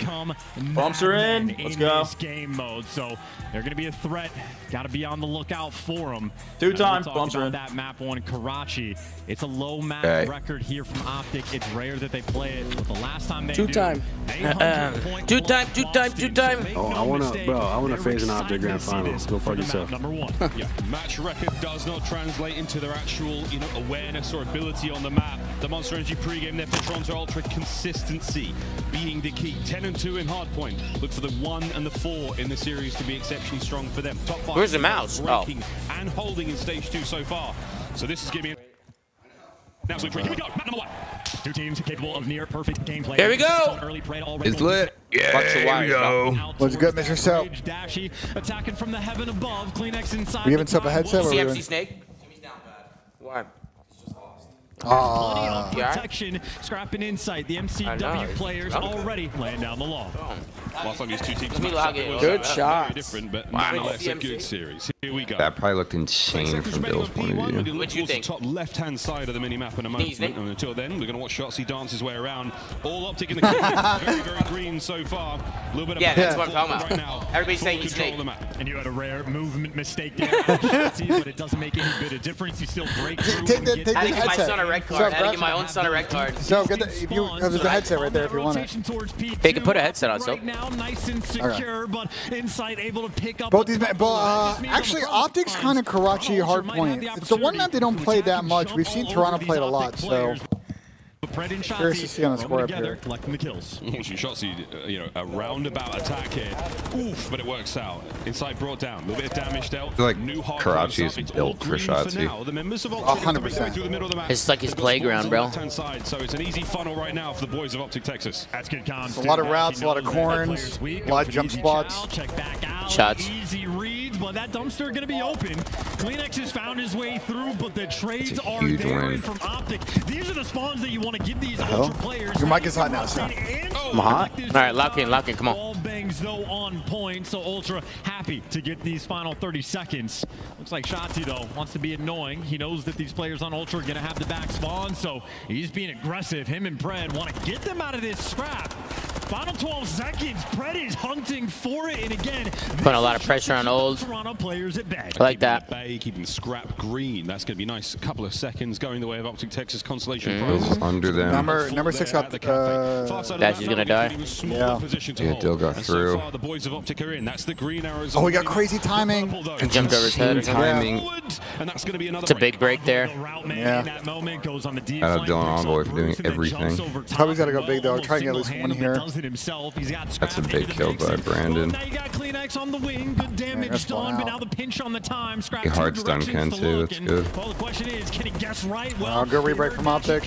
Speaker 4: come, become bumps are in. Let's in go. game mode, so they're going to be a threat. Got to be on the lookout for them. Two times bumps are in. That map one Karachi. It's a low map okay. record here from OpTic. It's rare that they play it, but
Speaker 2: the last time they two do, time. Uh-uh. two time, two time, two time. oh, no I want
Speaker 12: to, bro. I want to FaZe an OpTic grand final. Go fuck yourself. Number one. yeah. Match record does not translate into their actual, you know, awareness or ability on the map. The monster Monster Energy pregame there for Toronto Ultra. Consistency being the key. 10 and 2 in hardpoint. Look for the 1 and the 4 in the series to be exceptionally strong for them. Top 5. Where's the mouse? Breaking oh. and holding in stage 2 so far. So this is giving. to be. Now, here we go. Mat number 1.
Speaker 4: Two teams capable of
Speaker 1: near perfect gameplay. Here we go. It's lit.
Speaker 3: Yeah, Here we go.
Speaker 1: What's good, Mr. So?
Speaker 4: Dashy attacking from the heaven above. CleanX inside. We giving Self a headset. Or see MC Snake?
Speaker 3: Why? Ah. Plenty of
Speaker 4: protection, scrapping insight. The MCW players already laying down the law.
Speaker 12: Last time these two teams good shot. different, but wow. nonetheless a good series.
Speaker 14: Here we go. That probably looked insane from Bill's point
Speaker 12: of view. What do you think? Top left-hand side of the mini-map, in a moment. And until then, we're going to watch Shotzzy dance his way around. All OpTic in the very, very green so far. A little bit of yeah, that's what I'm talking about. Everybody's saying he's snake. And you had a rare
Speaker 4: movement mistake
Speaker 12: there, but it doesn't make any bit of
Speaker 4: difference. You still break through. Take the headset red card. So, I had to give my own son a red
Speaker 2: card. So get the, if you, oh, there's a headset right there if you want it. They can put a headset on, so.
Speaker 1: Both these, but uh, actually, OpTic's kind of Karachi hard point. It's the one map they don't play that much. We've seen Toronto play it a lot, so. Pred and Shotzzy Curious to see on the
Speaker 12: score together, up collecting the kills. Watching Shotzzy, uh, you know, a roundabout attack here. Oof, but it works out. Inside brought down, a little bit of damage dealt. Like New
Speaker 14: Karachi's built for Shotzzy. For
Speaker 12: 100%.
Speaker 2: It's like his playground, bro.
Speaker 12: Side, so it's an easy funnel right now for the boys of OpTic Texas. That's good comms. A lot of routes, a lot of corns, a lot of jump spots.
Speaker 4: Shots. Easy read but that dumpster going to be open. CleanX has found his way through, but the trades are there from OpTic. These are the spawns that you want to give these the ultra hell? players.
Speaker 1: Your mic is hot now, son. I'm
Speaker 2: hot? All right, lock in, lock in, come on.
Speaker 4: Things, though, on point, so Ultra happy to get these final 30 seconds. Looks like Shotzzy, though, wants to be annoying. He knows that these players on Ultra are going to have the back spawn, so he's being aggressive. Him and Pred want to get them out of this scrap. Final 12 seconds. Pred is hunting for it, and again,
Speaker 2: putting a lot of pressure on old Toronto players at bay. I like that. Bay keeping scrap green.
Speaker 12: That's going to be nice. A couple of seconds going the way of OpTic Texas consolation mm. prize. Under them. Number number
Speaker 1: six uh, got the uh,
Speaker 12: That's he's going to die. Yeah.
Speaker 14: Yeah, through. So far,
Speaker 12: the boys of in. That's the green arrows. Oh, we got crazy timing. And
Speaker 14: jumped over his head. Timing.
Speaker 12: And that's going to be another.
Speaker 14: It's a
Speaker 2: big break there.
Speaker 1: Yeah. That moment Dylan
Speaker 14: Envoy for doing everything.
Speaker 1: Probably got to go big though. Try to get at least one here. That's a
Speaker 14: big kill by Brandon.
Speaker 4: on the wing. Good damage done, but now the pinch on the time. hard stun Ken too. That's good. Well, the question is, can he guess right? Well, good
Speaker 1: rebreak from OpTic.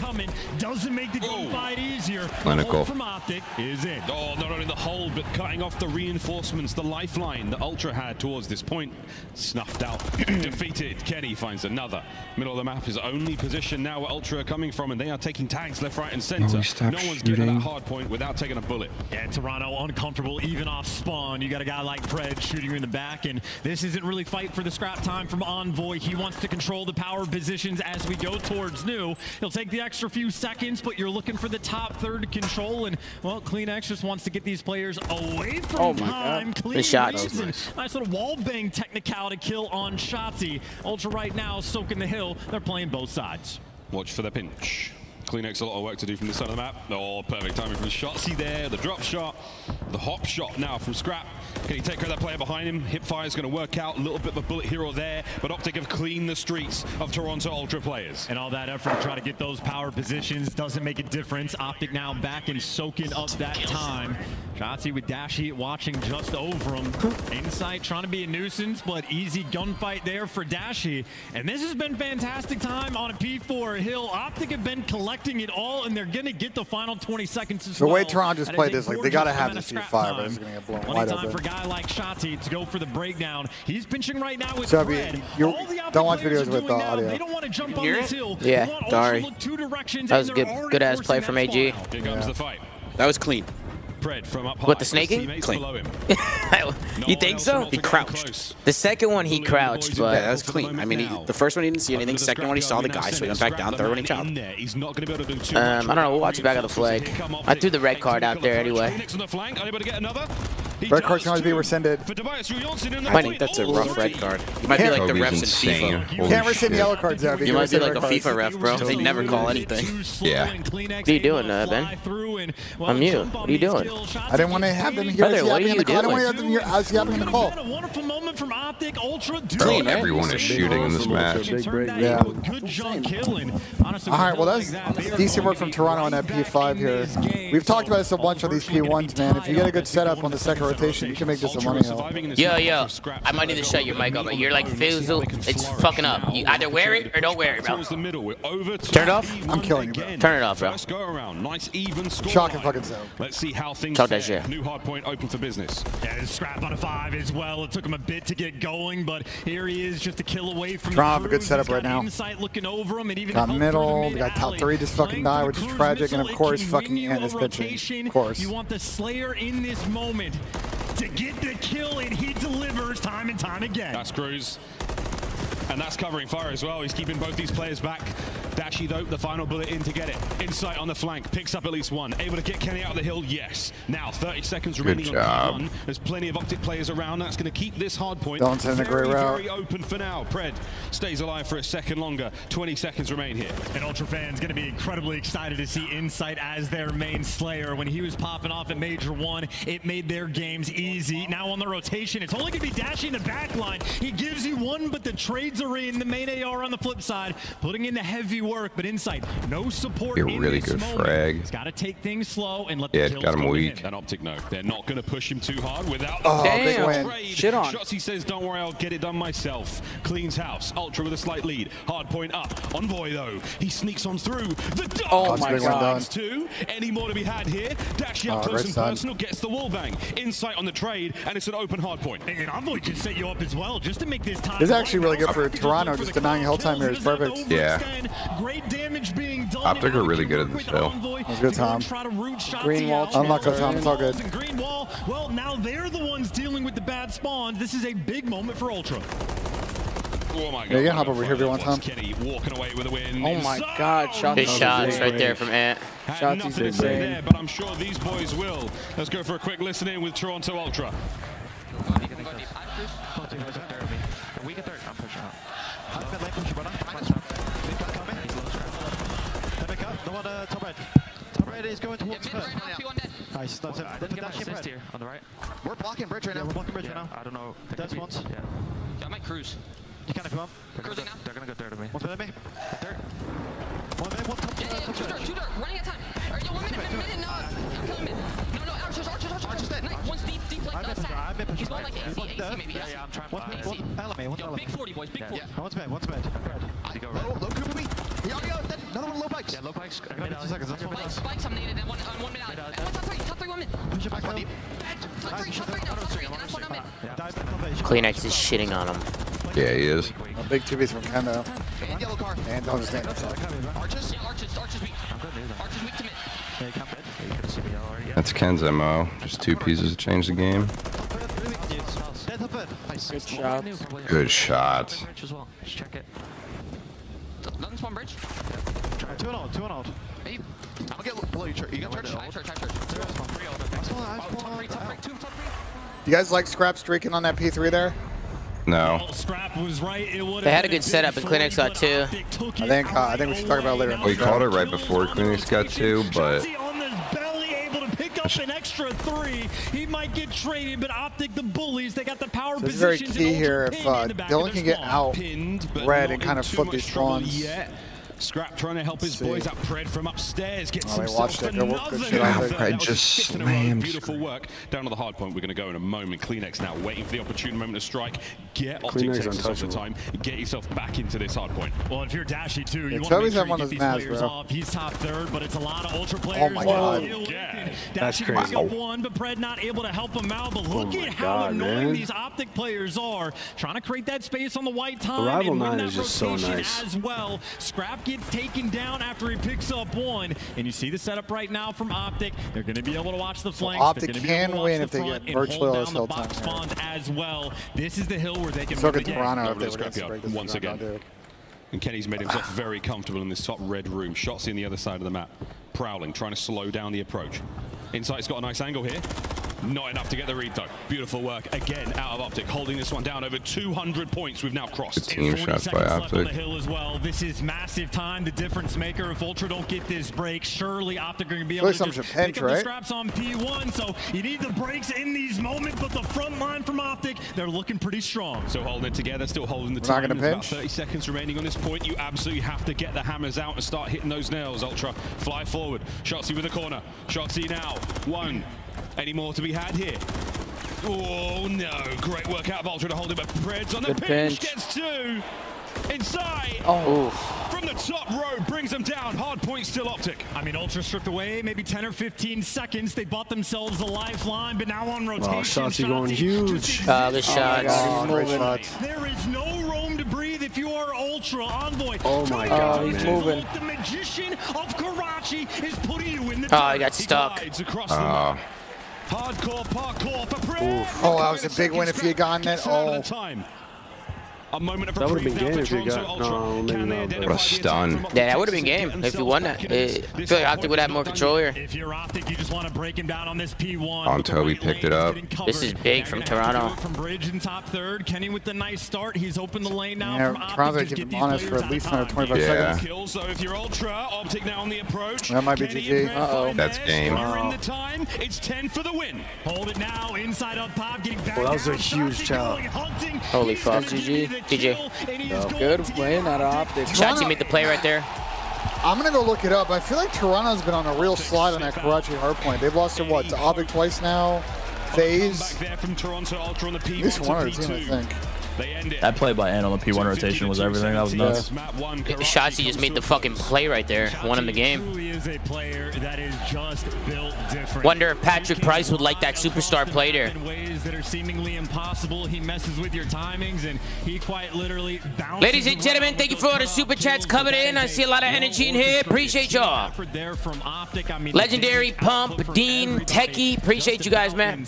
Speaker 1: Doesn't
Speaker 4: make the fight
Speaker 12: easier.
Speaker 14: Clinical. From OpTic
Speaker 12: is Oh, not only the hold, but cutting off the reinforcements, the lifeline that Ultra had towards this point. Snuffed out, defeated. Kenny finds another. Middle of the map is only position now where Ultra are coming from, and they are taking tags left, right, and center. no one's getting that hard point without taking a bullet. Yeah, Toronto uncomfortable, even off spawn. You got a guy
Speaker 4: like Fred shooting you in the back, and this isn't really fight for the scrap time from Envoy. He wants to control the power positions as we go towards new. He'll take the extra few seconds, but you're looking for the top third control, and, well, Kleenex just wants to get these players away Oh my time. god.
Speaker 2: Clean shot. Reason.
Speaker 4: Nice little wall bang technicality kill on Shotzzy. Ultra right now soaking
Speaker 12: the hill. They're playing both sides. Watch for the pinch. CleanX a lot of work to do from this side of the map. Oh, perfect timing from Shotzzy there. The drop shot. The hop shot now from Scrap. Can he take care of that player behind him? Hipfire is going to work out a little bit of a bullet here or there, but OpTic have cleaned the streets of Toronto Ultra players. And all that effort to try to get those power positions doesn't make a difference. OpTic
Speaker 4: now back and soaking up that time. Shotzzy with Dash Heat watching just over him. Insight trying to be a nuisance, but easy gunfight there for Dashy. And this has been fantastic time on a P4 Hill. OpTic have been collecting it all, and they're going to get the final 20 seconds as the well. The way Toronto just played this, like, they got to
Speaker 1: have this P5, but it's going to get blown wide open guy
Speaker 4: like Shotzzy to go for the breakdown. He's pinching right now with Chubby, Fred.
Speaker 2: You don't watch videos with the audio. They don't
Speaker 4: want to jump on this hill.
Speaker 8: Yeah,
Speaker 2: sorry. That was good, good ass play from AG. Here comes yeah. the fight. That was clean spread from up high. What the snaking? Clean. you think so? He crouched. The second one he crouched, but yeah, that was clean. I mean, he, the first one he didn't see anything. Second one he saw the guy, so he went back down. Third one he chopped.
Speaker 1: Um,
Speaker 2: I don't know. We'll watch it back on the flag. I threw the red card out there anyway. Red card can always be rescinded. I think that's a oh, rough red card. You might be like the refs insane. in FIFA. You can't rescind yellow
Speaker 1: cards ever. You, might be like a FIFA ref, bro. They never call anything.
Speaker 2: Yeah. What are you doing, uh, Ben? I'm you. What are you doing? I didn't
Speaker 1: want to have them here. Brother, what's happening in the I didn't want to have them hear what's oh, happening in the call. A wonderful moment from
Speaker 2: OpTic I mean, everyone is shooting in this match. Yeah.
Speaker 1: All right, well, that's decent work from Toronto on that P5 here. We've talked about this a bunch on these P1s, man. If you get a good setup on the second rotation, you can make this a money
Speaker 2: out. Yo, yo, I might need to shut your mic off. You're like, Fizzle, it's fucking up. You either wear it or don't wear it, bro. Turn it off? I'm killing you, bro. Turn it off, bro.
Speaker 12: Nice even Shocking fucking sound. Let's see how New hard point open for business. Yeah, scrap on a
Speaker 4: five as well. It took him a bit to get going, but
Speaker 1: here he is just a kill away from Rob, the a good setup right now. Insight looking over him and even got middle, the guy top three just fucking die, which is tragic, missile, and of course fucking end is pitching. Of course. You
Speaker 4: want the Slayer in this moment to get the kill,
Speaker 12: and he delivers time and time again. That's Cruz. And that's covering fire as well. He's keeping both these players back. Dashy, though, the final bullet in to get it. Insight on the flank. Picks up at least one. Able to get Kenny out of the hill? Yes. Now, 30 seconds Good remaining job. on one There's plenty of OpTic players around. That's going to keep this hard point Don't very, very route. open for now. Pred stays alive for a second longer. 20 seconds remain here. And Ultra fans going to be incredibly excited to see Insight as their
Speaker 4: main Slayer. When he was popping off at Major 1, it made their games easy. Now on the rotation, it's only going to be Dashy in the back line. He gives you one, but the trade Manzarin, the main AR on the flip side, putting in the heavy work, but Insight, no support. You're
Speaker 14: really good moment. frag. He's got to take
Speaker 12: things slow and let the yeah, kills got him weak. That OpTic no, they're not going to push him too hard without. Oh, damn. Trade. Shit on. Shotzzy says, "Don't worry, I'll get it done myself." Cleans house. Ultra with a slight lead. Hard point up. Envoy though, he sneaks on through. The oh my god. Two. Any more to be had here? Dashy up oh, close and personal gets the wall bang. Insight on the trade, and it's an open hard
Speaker 1: point. And Envoy can set you up as well, just to make this time. It's actually really good for Toronto, just denying time here is perfect.
Speaker 14: Yeah. OpTic are really good at this, though. That's good, Tom.
Speaker 1: Green wall. I'm Tom. It's all good. Green wall. Well, now
Speaker 4: they're the ones dealing with the bad spawns. This is a big moment for Ultra. Oh my god. Yeah,
Speaker 1: hop over here if you want, Tom. walking away with a win. Oh my god, shot Big shots right there from Ant. Shots he's insane.
Speaker 17: There,
Speaker 12: but I'm sure these boys will. Let's go for a quick listen in with Toronto Ultra.
Speaker 6: Big coming. No one uh, top red.
Speaker 11: Top red is going towards first. nice. That's well, it. I didn't get my assist here on the right.
Speaker 6: We're blocking bridge right now. We're blocking bridge right now. I don't know. That's once. Yeah. I might cruise. You can if you want. They're going to go there to me. One's third of me.
Speaker 15: One of me. One top, yeah, uh, top two dirt, two dirt. Running
Speaker 6: He's going like AC, AC maybe. Yeah, yeah, I'm trying to find. One, one, one, Yo, big 40, boys, big 40. Yeah. One's bed, one's bed. Low, low Cooper me. Yeah, yeah, then another one low bikes. Yeah, low bikes. Two seconds, that's one. Bikes, bikes, I'm needed, and one, uh, minute top three, top three, one minute. Push it back low.
Speaker 2: Top three, is shitting on him. Yeah, he is.
Speaker 1: A big 2v from Kendo. And yellow car. And don't stand Arches, yeah, arches, arches weak. Arches weak to mid.
Speaker 14: That's Ken's MO. Just two pieces to change the game.
Speaker 6: Good shot. Good shot. Well. Check it. Nothing's one bridge. Two and old, two and old. Hey, I'm gonna get below you, You got church? High church, high church. Two, three, old. Oh, top three, top three, two,
Speaker 1: top three. You guys like Scrap streaking
Speaker 2: on that P3 there?
Speaker 14: No.
Speaker 1: they had a good setup, and CleanX got two. I think uh, I think we should talk about it later.
Speaker 14: We called it right before CleanX got two, but
Speaker 8: up an extra three.
Speaker 12: He might get traded, but OpTic, the bullies, they got the power
Speaker 15: so positions.
Speaker 1: very key here if uh, Dylan can get out pinned, red and kind of flip his
Speaker 12: spawns. Scrap trying to help his see. boys up. Pred from upstairs gets oh, himself another. Pred just Beautiful work. Down to the hard point. We're going to go in a moment. CleanX now waiting for the opportune moment to strike. Get CleanX OpTic Texas off the time. Get yourself back into this hard point. Well,
Speaker 4: if you're Dashy too, you yeah, want to make sure you get these players off. He's top third, but it's a lot of ultra players. Oh my god. That's Dashy crazy. Got oh. one, but Pred not able to help him out. But oh look oh at how god, annoying man. these OpTic players are. Trying to create that space on the white time. and rival nine is just so nice. As well. Scrap gets taken down after he picks up one. And you see the setup right now from OpTic. They're going to be able to watch the flanks. OpTic can win if they get virtual down the box spawns as well. This is the hill where they can so could Toronto if they were to once again.
Speaker 12: And Kenny's made himself very comfortable in this top red room. Shots in the other side of the map. Prowling, trying to slow down the approach. Insight's got a nice angle here. Not enough to get the read, though. Beautiful work again out of OpTic, holding this one down. Over 200 points we've now crossed. 15 team shots by OpTic. hill
Speaker 4: as Well. This is massive time. The difference maker. If Ultra don't get this break, surely OpTic are going to be able to just pinch, pick up right? the scraps on P1. So you need the breaks in these moments, but the front line from
Speaker 12: OpTic, they're looking pretty strong. So holding it together, still holding the We're time. Not about 30 seconds remaining on this point. You absolutely have to get the hammers out and start hitting those nails, Ultra. Fly forward. Shotzzy with the corner. Shotzzy now. One, any more to be had here? Oh no, great work out of Ultra to hold him, but Preds on the bench pinch, pinch, gets two. Inside. Oh. From the top row, brings them down. Hard point still OpTic. I mean, Ultra stripped away, maybe 10 or
Speaker 4: 15 seconds. They bought themselves a lifeline, but now on oh, rotation. Oh, shots are going huge.
Speaker 17: Uh, the oh shots. Oh, oh, shots.
Speaker 3: There is no room to breathe if you are Ultra Envoy. Oh my God, oh, he's moving.
Speaker 4: The magician of Karachi is putting you in the. Oh, ah, I got
Speaker 1: stuck. He ah. Hardcore parkour for Oh, that was a big win if you, had gotten it. Oh. A moment of that would have been game if you got.
Speaker 2: No, maybe not. What a stun. Yeah, that would have been game if you won that. Uh, I feel like OpTic would have more control here. If you're OpTic, you just want to
Speaker 14: break him down on this P1. On Toby picked it up. This is big
Speaker 2: from Toronto.
Speaker 14: From Bridge in top third. Kenny with
Speaker 1: the nice start. He's opened the lane now. Yeah, from Toronto keep him honest for at least another 25 yeah. seconds. So if you're Ultra, OpTic now on the approach. That might be GG. Uh-oh. That's game. you in the time.
Speaker 12: It's 10 for the win. Hold it now.
Speaker 1: Inside up pop. Getting back well, that was a huge challenge. Holy fuck, GG. TJ. No. Good win out of OpTics. you made the play right there. I'm going to go look it up. I feel like Toronto's been on a real slide on that Karachi hard point. They've lost to what, to OpTic twice now? FaZe? This one or two, I think.
Speaker 10: That play by Ann on the P1 rotation was everything. That was nuts.
Speaker 2: Yeah. Shotzzy just made the fucking play right there. Won him the game. Wonder if Patrick Price would like that superstar play there. Ladies and gentlemen, thank you for all the super chats coming in. I see a lot of energy in here. Appreciate y'all. Legendary Pump, Dean, Techie. Appreciate you guys, man.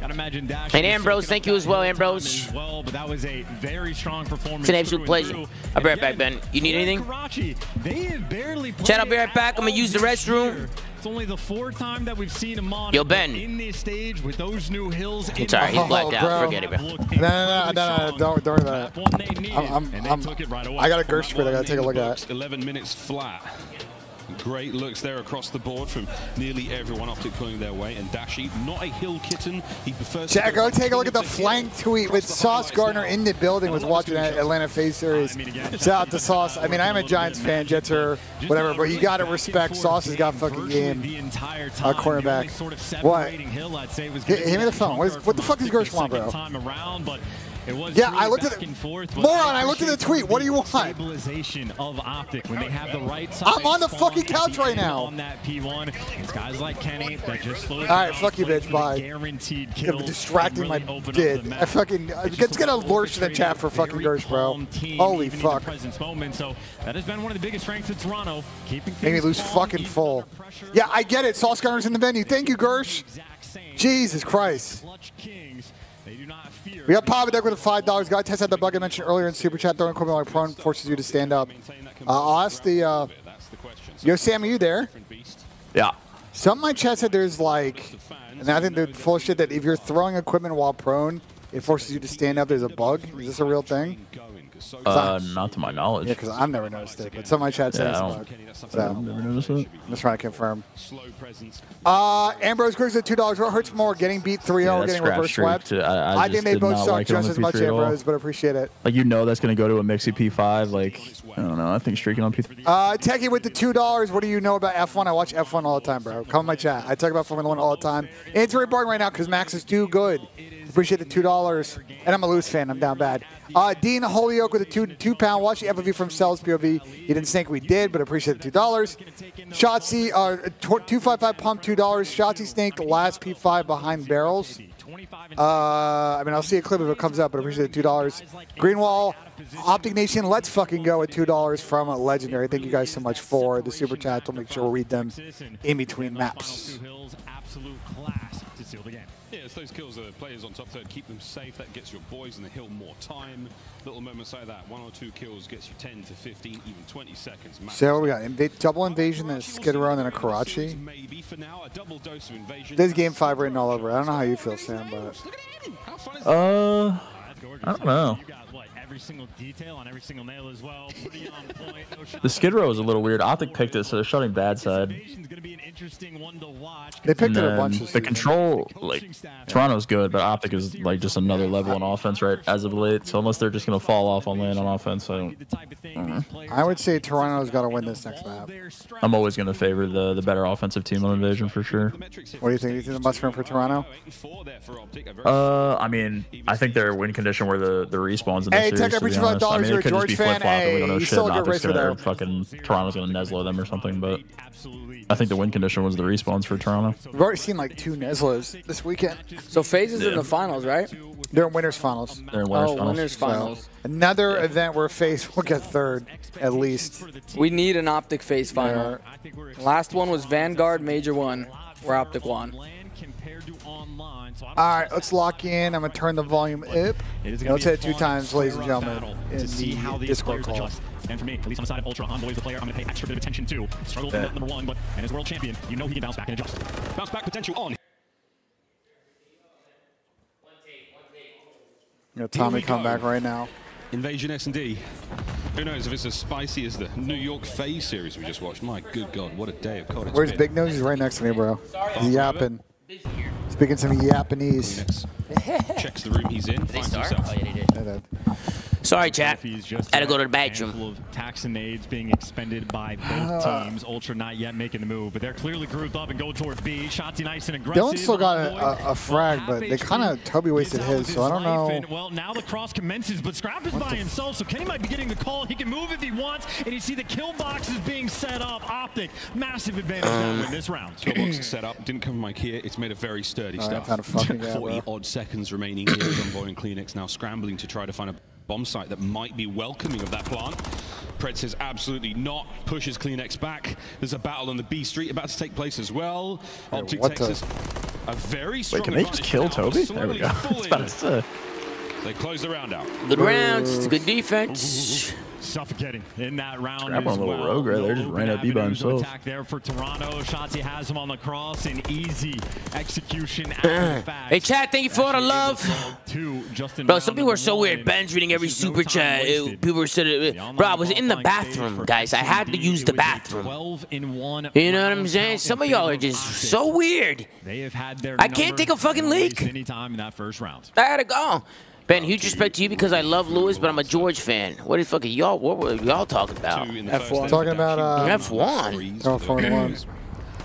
Speaker 2: Gotta imagine Dash. And Ambrose, thank you as well, Ambrose. As well, but that was a very strong performance. It's an absolute pleasure. I'll be right back, Ben. You need anything? Karachi, they have barely Chat, I'll be right back. I'm gonna use the restroom. It's only the fourth time that we've seen him on. Yo, Ben. In this
Speaker 4: stage with those new hills.
Speaker 2: I'm sorry, he's blacked out. Bro.
Speaker 1: Forget it, bro. No, no, no, no, no don't, don't worry about I'm, I'm, I'm, I got a Gersh
Speaker 12: I gotta take a look at. 11 minutes flat. Great looks there across the board from nearly everyone. OpTic pulling their way. And Dashy, not a hill kitten. He prefers... Jack, go take a look at the
Speaker 1: flank tweet with Sauce Gardner in the building was watching that Atlanta FaZe Series. Shout out to Sauce. I mean, I'm a Giants fan, Jets or whatever, but you got to respect Sauce has got fucking game. The entire time, a cornerback. Sort of what?
Speaker 4: Hill, I'd say was me the phone.
Speaker 1: what the fuck is Gershwin, bro?
Speaker 4: Time around, but yeah, I looked at the forth, moron. I looked at the tweet. What do
Speaker 1: you want? Stabilization
Speaker 4: of OpTic when they have the right side. I'm on the fucking couch right now. On that P1, it's guys like Kenny that just All right, fuck
Speaker 1: you, bitch. Bye. Guaranteed kill. distracting really my did. I fucking. It's, it's gonna lurch in the chat for fucking Gersh, bro. Holy fuck. Presence moment. So that has been one of the biggest strengths in Toronto, keeping. me lose fucking full. Yeah, I get it. Sauce Gardner's in the venue. Thank you, Gersh. Jesus Christ. We got Papa Deck with a five dollars. guy. test out the bug I mentioned earlier in Super Chat. Throwing equipment like prone forces you to stand up. Uh, I'll ask the. Uh, yo, Sam, are you there? Yeah. Some of my chat said there's like, and I think they're full shit that if you're throwing equipment while prone, it forces you to stand up. There's a bug. Is this a real thing? Uh, not to my knowledge. Yeah, because I've never noticed it, but somebody chat says yeah, I don't, so, never noticed it. I'm just trying to confirm. Uh, Ambrose Cruz at two dollars. What hurts more, getting beat 3-0 yeah, or getting reverse swept? I, I, I think they both suck like just as much, Ambrose, but appreciate it.
Speaker 10: Like you know, that's gonna go to a mixy P5. Like I don't know. I think streaking on P3.
Speaker 1: Uh, Techie with the two dollars. What do you know about F1? I watch F1 all the time, bro. Come in my chat. I talk about Formula One all the time. It's very boring right now because Max is too good. Appreciate the two dollars. And I'm a loose fan. I'm down bad. Uh, Dean Holyoke with a two two pound watch the FFV from Cells POV. You didn't think we did, but appreciate the two dollars. Shotzzy uh, two five five pump two dollars. Shotzzy Snake last P five behind barrels. Uh, I mean, I'll see a clip if it comes up, but I appreciate the two dollars. Greenwall, OpTic Nation, let's fucking go at two dollars from Legendary. Thank you guys so much for the super chat. We'll make sure we read them in between maps.
Speaker 12: Yeah, it's those kills that the players on top third keep them safe. That gets your boys in the hill more time. Little moments like that. One or two kills gets you 10 to 15, even 20 seconds. So what we
Speaker 1: got? double invasion and skid around in a Karachi.
Speaker 12: Maybe for now, a double dose of invasion. This game five
Speaker 1: written all over. I don't know how you feel, Sam, but. Uh, I don't know
Speaker 4: single detail on every single nail as well. Point, no
Speaker 10: the skid row is a little weird. OpTic picked it, so they're shutting bad side. They
Speaker 4: picked
Speaker 3: it a bunch. Of the
Speaker 10: control, like Toronto's good, but OpTic is like just another level on offense right as of late. So unless they're just gonna fall off on land on offense, I don't. Uh,
Speaker 1: I would say Toronto's got to win this next map.
Speaker 10: I'm always gonna favor the the better offensive team on Invasion
Speaker 1: for sure. What do you think? Do you think the must win for Toronto? Uh, I
Speaker 10: mean, I think they're win condition where the the respawns in the. hey, series race. Every to be honest. I mean, it could George just be flip flopping. We don't know shit. OpTics gonna fucking Toronto's gonna Neslo them or something. But I think the win condition was the respawns
Speaker 1: for Toronto. We've already seen like two Neslos this weekend. So FaZe is yeah. in the finals, right? They're in winners finals. They're in winners oh, finals. winners finals. So another yeah. event where FaZe will get third,
Speaker 17: at least. We need an OpTic FaZe final. Yeah. Last one was Vanguard Major One,
Speaker 1: where OpTic won. All right, let's lock in. I'm going to turn the volume up. Let's hit two times, ladies and gentlemen, in the Discord call.
Speaker 4: And for me, at least on the side of Ultra, Envoy is the player I'm going to pay extra bit of attention to. Struggle yeah. number one, but and as world champion, you know he can bounce back and adjust.
Speaker 12: Bounce back potential on. You
Speaker 1: know, Tommy come back right now.
Speaker 12: Invasion S&D. Who knows if it's as spicy as the New York FaZe series we just watched. My good God, what a day of cod. Where's been. Big
Speaker 1: Nose? He's right next to me, bro. He's yapping. Speaking some Japanese.
Speaker 2: Checks the room he's in. Did start? Himself. Oh, yeah, did. Sorry, chat. Had to go to the bathroom. Tax
Speaker 4: and aids being expended by both teams. Ultra not yet making the move, but they're clearly grouped up and go toward B.
Speaker 1: Shotzzy nice and aggressive. Dylan still got a, a, a frag, but they kind of Toby wasted his, so I don't know. And,
Speaker 4: well, now the cross commences, but Scrap is by himself, so Kenny might be getting the call. He can move if he wants, and you see the kill box is being set up. OpTic, massive advantage um, in this round. Kill box
Speaker 12: is set up. Didn't come from Ikea. It's made of very sturdy oh, stuff. 40 odd seconds remaining here on and CleanX now scrambling to try to find a bomb site that might be welcoming of that plant. Pred says absolutely not, pushes CleanX back. There's a battle on the B street about to take place as well.
Speaker 2: Hey, OpTic Texas, a...
Speaker 12: a very strong Wait, can they just kill Toby? There we go.
Speaker 2: it's about to...
Speaker 12: They close the round out. Good rounds, good
Speaker 2: defense suffocating in
Speaker 4: that round Grab as on well. little
Speaker 10: rogue right there, just ran up you by himself.
Speaker 4: Attack there for Toronto. Shotzi has him on the cross and easy execution. hey,
Speaker 2: chat, thank you for all the love. Justin Bro, some people are so weird. Ben's reading every super no chat. It, people said, it, bro, I was in the bathroom, guys. I had to use the bathroom.
Speaker 4: 12 in one
Speaker 2: you know what I'm saying? Some of y'all are just so weird. They have had their I can't take a fucking leak.
Speaker 4: Anytime in that first round.
Speaker 2: I had to go. Ben, huge respect to you because I love Lewis, but I'm a George fan. What the fuck are y'all? What were y'all talking about? F1. Talking
Speaker 1: about F1. One.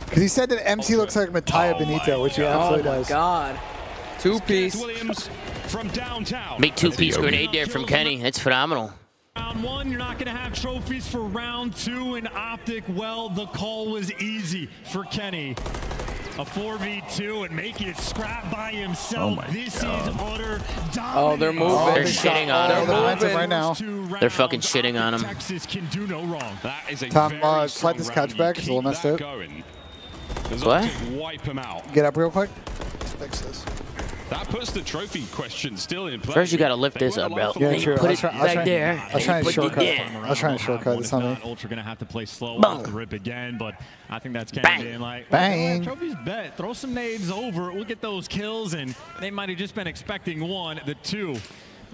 Speaker 1: Because he said that MC looks like Mattia oh Binotto, which he absolutely does. Oh
Speaker 2: God. Two
Speaker 1: piece.
Speaker 8: Williams from
Speaker 4: downtown.
Speaker 2: Make two piece grenade there from Kenny. It's phenomenal.
Speaker 4: Round one, you're not going to have trophies for round two in OpTic. Well, the call was easy for Kenny. A 4v2 and making it scrap by himself. Oh this God. is
Speaker 3: utter dominance.
Speaker 11: Oh, they're moving. they're,
Speaker 3: shitting on him. They're moving right now.
Speaker 2: They're fucking shitting on him. Texas can do
Speaker 11: no wrong. That is a
Speaker 1: Tom, uh, slide this catchback. back. It's a little messed up. What?
Speaker 12: Wipe him out. Get up real quick. Let's fix this. That puts the trophy question still
Speaker 2: in play. First, you gotta lift this up, bro. Yeah, true. Put I'll it i back there. I'll try and shortcut. I'll
Speaker 1: try and shortcut this on Ultra gonna have to play slow Boom. off the rip again, but I think that's Canada. being Like, Bang.
Speaker 4: Trophy's bet. Throw some nades over. We'll get those kills, and they might have just been expecting one. The two.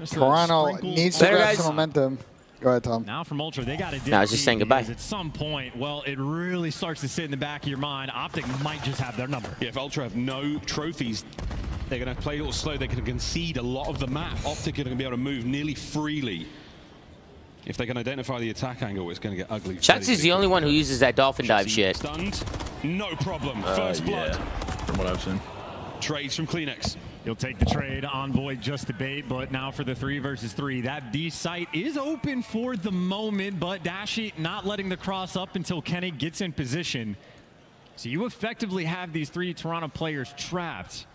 Speaker 4: Toronto needs to grab some
Speaker 1: momentum. Go ahead, Tom. Now from Ultra, they
Speaker 4: got to. No, I was just saying goodbye. At some point, well, it really starts to sit in the back of your mind. OpTic might just
Speaker 12: have their number. Yeah, if Ultra have no trophies, they're going to play a little slow. They are gonna concede a lot of the map. OpTic are going to be able to move nearly freely. If they can identify the attack angle,
Speaker 2: it's going to get ugly. Chucks is the only one who uses that dolphin dive shit. Stunned, no problem. Uh, First blood. Yeah, from what I've seen.
Speaker 12: Trades from CleanX. He'll take the trade on Void just
Speaker 4: bait, but now for the three versus three. That D site is open for the moment, but Dashy not letting the cross up until Kenny gets in position. So you effectively have these three Toronto players trapped.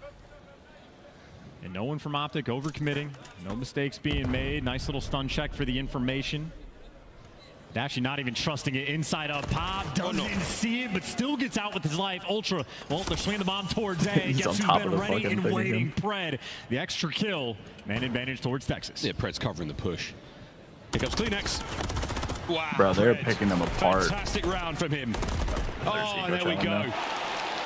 Speaker 4: And no one from OpTic overcommitting. No mistakes being made. Nice little stun check for the information. Actually not even trusting it inside up. Pop oh, doesn't oh, no. see it, but still gets out with his life. Ultra, well, they're swinging the bomb towards A. Guess who's been ready and waiting? Pred. The extra kill.
Speaker 12: Man advantage towards Texas. Yeah, Pred's covering the push. Pickups CleanX.
Speaker 4: Wow.
Speaker 10: Bro,
Speaker 12: they're Pred. picking
Speaker 2: them apart. Fantastic
Speaker 12: round from him.
Speaker 3: Oh, there we go.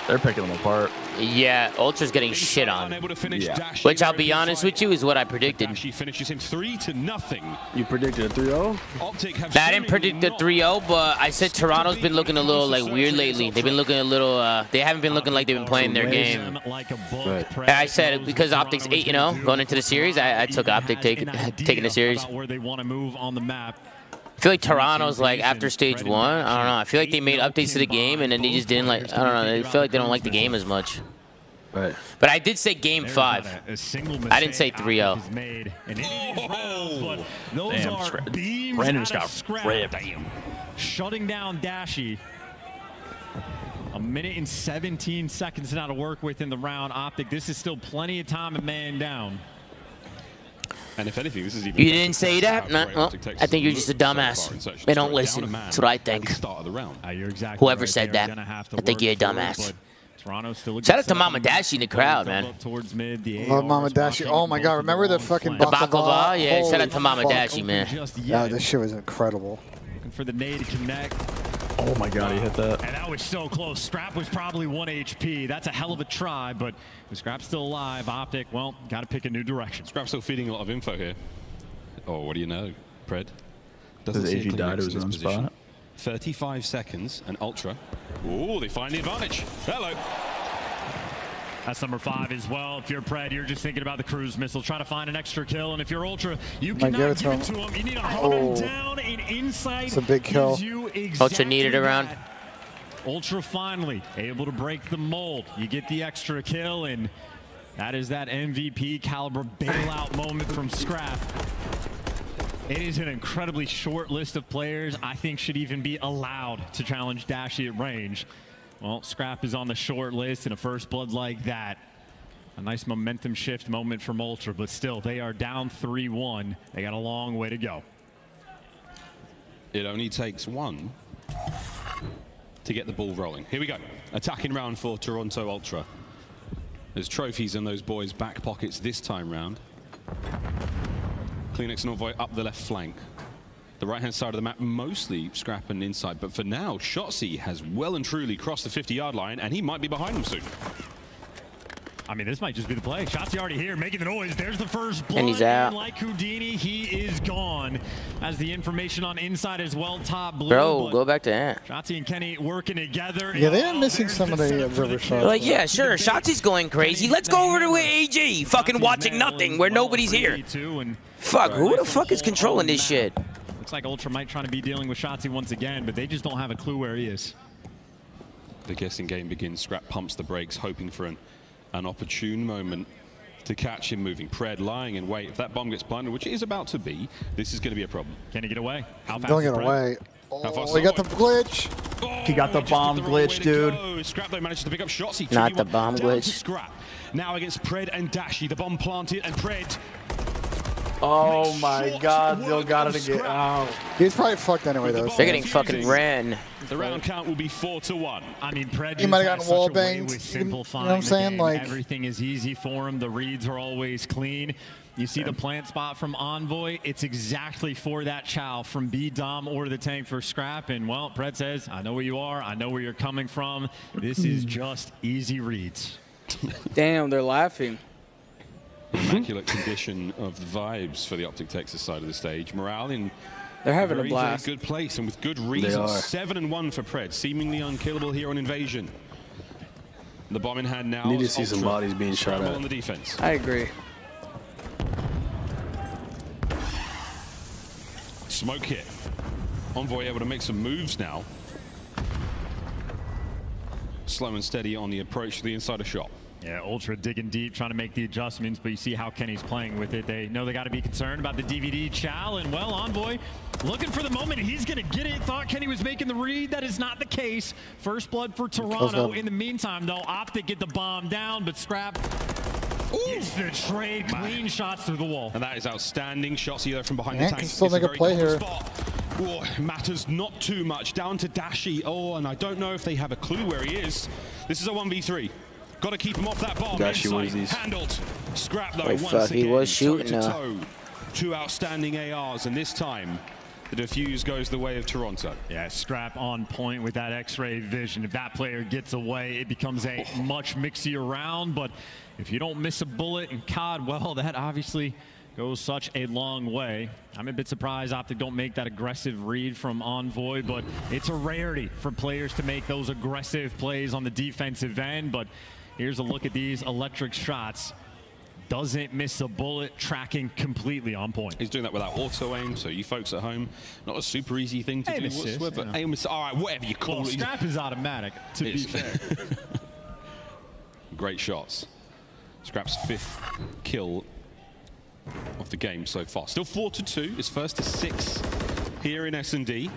Speaker 2: They're picking them apart. Yeah, Ultra's getting shit on. Yeah. Which I'll be honest with you is what I predicted. She finishes him three to nothing. You predicted a 3-0? I didn't predict the 3-0, but I said Toronto's been looking a little like weird lately. They've been looking a little uh, they haven't been looking like they've been playing their game.
Speaker 4: Right.
Speaker 2: I said because OpTic's 8, you know, going into the series, I, I took OpTic taking taking the series.
Speaker 4: Where they want to move on the map.
Speaker 2: I feel like Toronto's like after stage one. I don't know. I feel like they made updates to the game and then they just didn't like. I don't know. They feel like they don't like the game as much. Right. But I did say game five. I didn't say
Speaker 4: 3-0. Oh.
Speaker 3: Damn, Brandon just got ripped. Damn.
Speaker 4: Shutting down Dashy. A minute and 17 seconds now to work with in the round. OpTic, this is still plenty of time to man down.
Speaker 2: And if anything, this is even you didn't say that? No, well, I think you're just a dumbass. they don't listen. That's what I think. Start of the round. Uh, exactly Whoever right said that, I think you're a dumbass. still Shout out to Mama Dashy in the crowd, man. mid, the Love
Speaker 1: Mama Dashy. Oh, my God. Remember the fucking the baklava? baklava? Yeah, Holy shout out to Mama Dashy, man. Yeah, this shit was incredible. Looking
Speaker 4: for the nade to connect.
Speaker 1: Oh my god, he hit that. And
Speaker 4: that was so close. Scrap was probably 1 HP. That's a hell of a try, but Scrap's still alive. OpTic, well, got to pick a new direction. Scrap's still
Speaker 12: feeding a lot of info here. Oh, what do you know? Pred. Doesn't Does AG die in his own spot? 35 seconds, and Ultra. Oh, they find the advantage. Hello. That's number five as well. If you're Pred, you're just thinking about the cruise missile, Try to find an
Speaker 4: extra kill. And if you're Ultra, you can give
Speaker 1: it to him. him. You need a oh. down
Speaker 4: and inside. It's a big kill.
Speaker 3: Exactly Ultra needed around.
Speaker 4: Ultra finally able to break the mold. You get the extra kill, and that is that MVP caliber bailout moment from Scrap. It is an incredibly short list of players I think should even be allowed to challenge Dashy at range. Well, scrap is on the short list and a first blood like that. A nice momentum shift moment from Ultra, but still, they
Speaker 12: are down 3-1. They got a long way to go. It only takes one to get the ball rolling. Here we go. Attacking round for Toronto Ultra. There's trophies in those boys' back pockets this time round. CleanX Norvoy up the left flank the right-hand side of the map, mostly scrap and inside. But for now, Shotzzy has well and truly crossed the 50-yard line, and he might be behind them soon. I mean, this might just
Speaker 4: be the play. Shotzzy already here, making the noise. There's the first blood. And he's out. And like Houdini, he is gone. As the information on inside is well top
Speaker 2: blue. Bro, go back to Ant. Shotzzy and Kenny working together. Yeah, they are missing oh, some of the river shots. Like, yeah, sure. Shotzzy's going crazy. Let's go over to AG, fucking watching nothing where nobody's here.
Speaker 12: Fuck, who the fuck is controlling
Speaker 4: this shit? looks like Ultra might trying to be dealing with Shotzzy
Speaker 12: once again, but they just don't have a clue where he is. The guessing game begins. Scrap pumps the brakes, hoping for an, an opportune moment to catch him moving. Pred lying in wait. If that bomb gets planted, which it is about to be, this is going to be a problem. Can he get away? How fast Don't get away. Oh, he got the glitch. Oh, he got the bomb the glitch, dude. Scrap though managed to pick up shots.
Speaker 1: He Not the bomb glitch. Scrap.
Speaker 12: Now against Pred and Dashy. The bomb planted and Pred Oh my god, They'll got it again. Oh.
Speaker 1: He's probably fucked anyway though. They're getting fucking ran.
Speaker 12: The round count will be four to one. I mean, Pred he might have gotten wall banged.
Speaker 4: You know what I'm saying? Like everything is easy for him. The reads are always clean. You see the plant spot from Envoy. It's exactly for that chow from B Dom or the tank for scrap. And well, Pred says, I know where you are. I know where you're coming from. This is hmm. just easy
Speaker 12: reads. Damn, they're laughing. Mm-hmm. immaculate condition of the vibes for the OpTic Texas side of the stage. Morale in they're having very, a blast. good place and with good reason. Seven and one for Pred, seemingly unkillable here on Invasion. The bomb in hand now. Need to see some bodies being shot at. on the defense. I agree. Smoke hit. Envoy able to make some moves now. Slow and steady on the
Speaker 4: approach to the insider shot. Yeah, Ultra digging deep, trying to make the adjustments, but you see how Kenny's playing with it. They know they got to be concerned about the DVD chow, and well, Envoy looking for the moment. He's going to get it. Thought Kenny was making the read. That is not the case. First blood for Toronto. In the meantime, though,
Speaker 12: OpTic get the bomb down, but Scrap is the trade, clean shots through the wall. And that is outstanding shots either from behind Man, the tank. can still make a, a play here. Spot. Oh, matters not too much. Down to Dashy. Oh, and I don't know if they have a clue where he is. This is a 1v3. Got to keep him off that bomb. Gosh, Inside. he was Handled. Scrap though. Wait, once fuck, again, he was shooting toe now. Toe. Two outstanding ARs, and this time the defuse goes the way of Toronto. Yeah, scrap on point with that X-ray vision. If that player gets away, it becomes a
Speaker 4: much mixier round. But if you don't miss a bullet and COD, well, that obviously goes such a long way. I'm a bit surprised OpTic don't make that aggressive read from Envoy, but it's a rarity for players to make those aggressive plays on the defensive end. But Here's a look at these electric shots. Doesn't miss a bullet, tracking completely on point.
Speaker 12: He's doing that without auto aim, so you folks at home, not a super easy thing to aim do assist, whatsoever. You Aim assist, all right, whatever you call well, it. Snap is automatic, to it's be fair. Great shots. Scrap's fifth kill of the game so far. Still 4 to 2, his first to 6 here in S&D.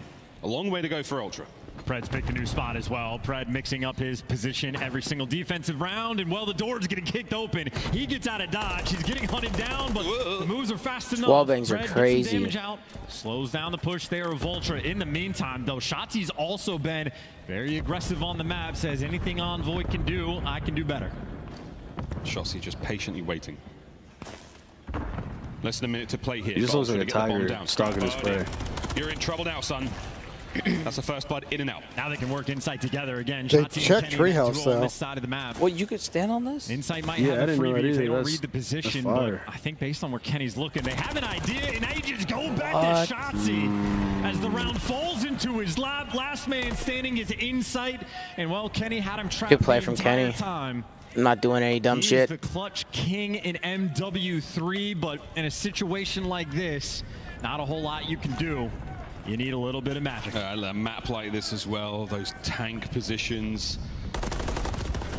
Speaker 12: A long way to go for Ultra.
Speaker 4: Pred's picked a new spot as well. Pred mixing up his position every single defensive round, and well, the door's getting kicked open. He gets out of dodge. He's getting hunted down, but Whoa. the moves are fast enough. Wallbangs are crazy. Damage out, slows down the push there of Vulture. In the meantime, though, Shotzzy's also been very aggressive on the map, says anything Envoy can do,
Speaker 12: I can do better. Shotzzy just patiently waiting. Less than a minute to play here. He just looks like a tiger stalking his prey. You're in trouble now, son. That's the first blood in and out.
Speaker 4: Now they can work Insight together again. They Shotzzy check Treehouse though. This side of the map. Well, you could stand on this. Insight might yeah, have a freebie they don't read the position, but I think based on where Kenny's looking, they have an idea, and now you just go back what? to Shotzzy as the round falls into his lap. Last man standing is Insight, and well, Kenny had him trapped. Good play from Kenny. Time.
Speaker 2: I'm not doing any dumb He's shit. the
Speaker 4: clutch king in MW3, but in a situation like this, not a whole lot you can do. You need a little bit of magic. Uh,
Speaker 12: a map like this as well, those tank positions.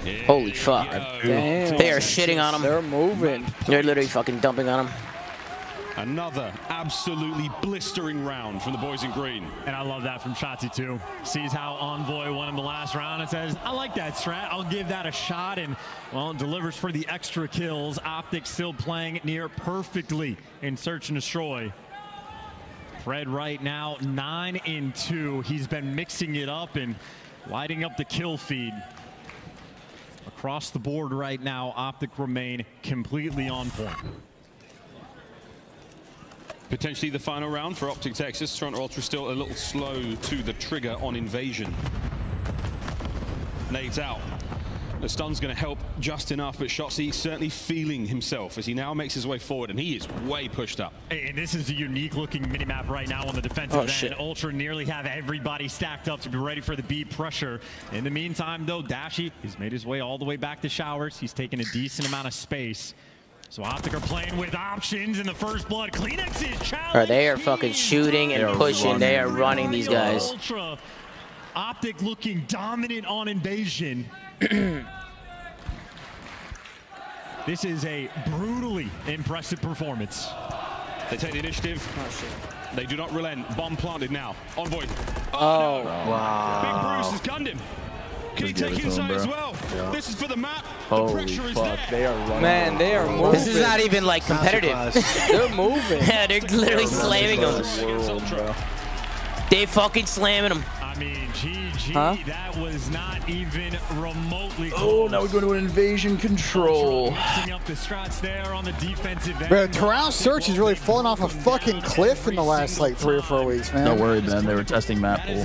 Speaker 12: Yeah.
Speaker 2: Holy fuck. Damn. They are shitting on them.
Speaker 12: They're moving.
Speaker 2: They're literally fucking dumping on them. Another
Speaker 12: absolutely blistering round from the boys in green. And I love that
Speaker 4: from Shotzzy too. Sees how Envoy won in the last round and says, I like that strat. I'll give that a shot. And, well, delivers for the extra kills. OpTic still playing near perfectly in Search and Destroy. Pred right now, nine in two. He's been mixing it up and lighting up the kill feed. Across the board right now, OpTic remain completely on point.
Speaker 12: Potentially the final round for OpTic Texas. Toronto Ultra still a little slow to the trigger on Invasion. Nades out. The stun's going to help just enough, but Shotzzy certainly feeling himself as he now makes his way forward, and he is way pushed up.
Speaker 4: And this is a unique-looking minimap right now on the defensive oh, end. Ultra nearly have everybody stacked up to be ready for the B pressure. In the meantime, though, Dashy has made his way all the way back to Showers. He's taken a decent amount of space. So OpTic are playing with options in the first blood. CleanX is
Speaker 2: challenged. Right, they are fucking shooting and They're pushing. Running. They are running these guys.
Speaker 4: Ultra. OpTic looking dominant on invasion.
Speaker 12: this is a brutally impressive performance. They take the initiative. Oh, they do not relent. Bomb planted now. Envoy. Oh, oh no. wow. Big Bruce has
Speaker 10: gunned him.
Speaker 8: Can Just
Speaker 12: take inside him, as well? Yeah. This is for the
Speaker 10: map.
Speaker 13: Holy the pressure is fuck. there. They are running. Man, they are moving. This is not even like competitive.
Speaker 2: they're moving. yeah, they're literally they're slamming
Speaker 13: them.
Speaker 2: they fucking slamming them.
Speaker 4: I mean, GG, huh? that was not even remotely close. Oh, now we're going to an invasion control. the
Speaker 10: Terrell
Speaker 1: Search is really falling off a fucking cliff in the last, like, three or four weeks, man. Don't worry, man. They were testing map pool.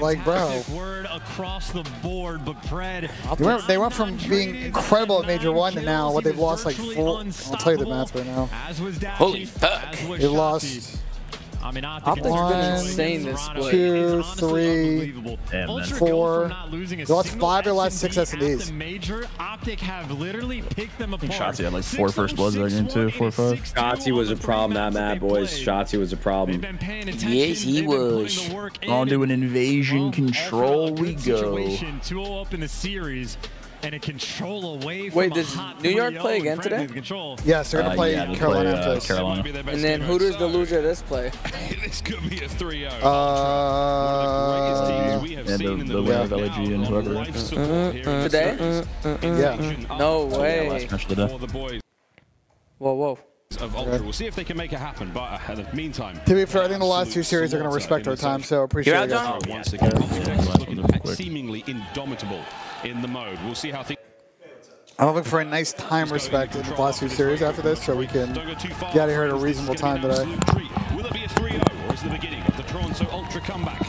Speaker 1: like, bro. Word
Speaker 4: across the board, but Pred,
Speaker 1: they, went, they went from being incredible at Major 1 to now what they've lost, like, four. I'll tell you the math right now.
Speaker 3: Holy fuck. they lost... I mean, OpTic's one, been insane this split.
Speaker 1: Two, three, Damn, four. That's five or less six SDs. Major OpTic have
Speaker 10: literally picked them apart. Shotzzy had like four first bloods that game too, four five.
Speaker 5: Shotzzy was a problem that map, boys. Shotzzy was a problem. Yes, he was.
Speaker 10: On to an invasion control we
Speaker 4: go. 2 up in the series and a control away Wait, does New York play again today?
Speaker 1: Yes, they're going to play yeah, Carolina play, uh, Carolina.
Speaker 17: And then who does the loser of this play? this could be a
Speaker 1: 3-0. Uh, yeah, the, the, the winner of LG and whoever. Uh, uh today? yeah. No way. Yeah,
Speaker 12: whoa, whoa of Ultra. We'll see if they can make it happen, but uh, in the meantime... To be fair, I think the last two series are going to respect our time, so appreciate it. Yeah. Once again, seemingly indomitable in the mode. We'll see how things...
Speaker 1: I'm looking for a nice time respect in the last two series after this, so we can get out of here at a reasonable time today. Will it be a oh,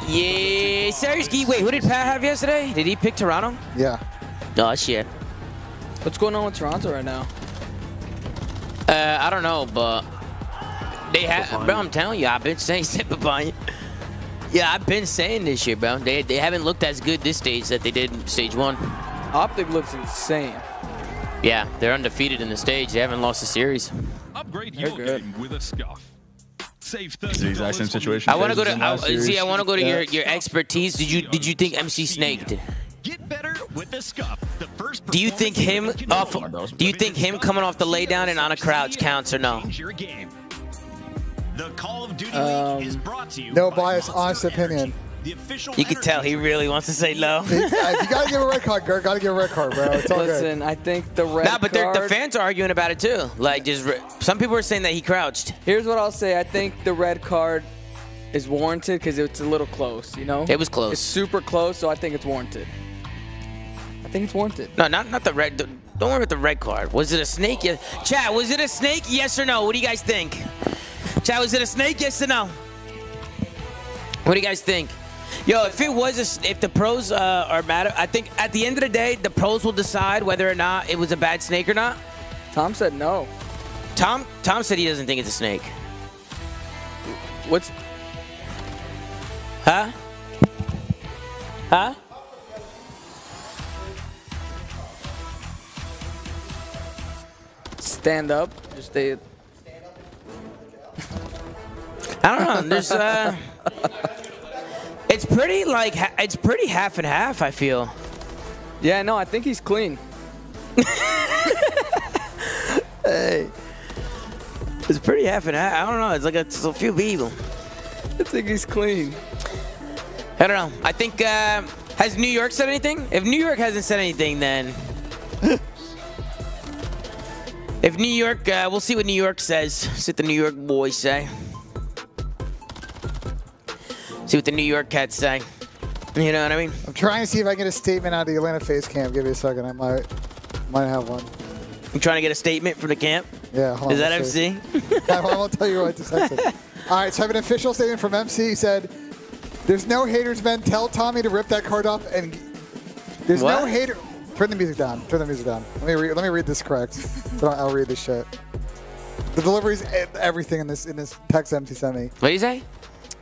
Speaker 2: Yeah,
Speaker 1: wait, who did Pat have yesterday? Did he pick Toronto?
Speaker 2: Yeah. Oh, shit.
Speaker 13: What's going on with Toronto right now?
Speaker 2: Uh, I don't know, but they have. Bro, I'm telling you, I've been saying sit behind you. Yeah, I've been saying this shit, bro. They they haven't looked as good this stage that they did in stage one. OpTic looks insane. Yeah, they're undefeated in the stage. They haven't lost a series. Upgrade they're your good. game with a SCUF. Save thirty. The exact same situation. I want to go to I, see. I want to go to yeah. your your expertise. Did you did you think MC snaked? Get better with the SCUF. The first do you think him off? Do you think him coming off the laydown and on a crouch counts or no? The
Speaker 1: Call of Duty um, is brought to you. No bias, honest opinion. The
Speaker 2: official you can tell he really wants to say no. Uh, you gotta
Speaker 1: give a red card, Gert. Gotta give a red card, bro. It's all Listen, good. I think the red.
Speaker 2: Nah, but card... the fans are arguing about it too. Like, just some people are saying that he crouched. Here's what I'll say. I think the red card is warranted because it's a
Speaker 17: little close. You know, it was close. It's super close, so I think it's warranted. I think it's
Speaker 2: warranted. No, not not the red. Don't worry about the red card. Was it a snake? Yeah. Chad, was it a snake? Yes or no? What do you guys think? Chad, was it a snake? Yes or no? What do you guys think? Yo, if it was, a, if the pros uh, are mad, I think at the end of the day, the pros will decide whether or not it was a bad snake or not. Tom said no. Tom, Tom said he doesn't think it's a snake. What's? Huh? Huh?
Speaker 17: Stand up. Just stay.
Speaker 2: I don't know. There's uh, it's pretty like it's pretty half and half. I feel. Yeah, no, I think he's clean. hey, it's pretty half and half. I don't know. It's like a, it's a few people. I think he's clean. I don't know. I think uh, has New York said anything? If New York hasn't said anything, then If New York, uh, we'll see what New York says. See what the New York boys say. See what the New York cats say. You know what I mean?
Speaker 1: I'm trying to see if I can get a statement out of the Atlanta FaZe camp. Give me a second. I might, might have one.
Speaker 2: You trying to get a statement from the camp?
Speaker 1: Yeah. Is that MC? I won't tell you what to say. All right, so I have an official statement from MC. He said, there's no haters, Man, Tell Tommy to rip that card off and...
Speaker 3: There's what? no hater
Speaker 1: turn the music down. Turn the music down. Let me read, let me read this correct. I'll read this shit. The delivery's everything in this in this text MC sent me. What do you say?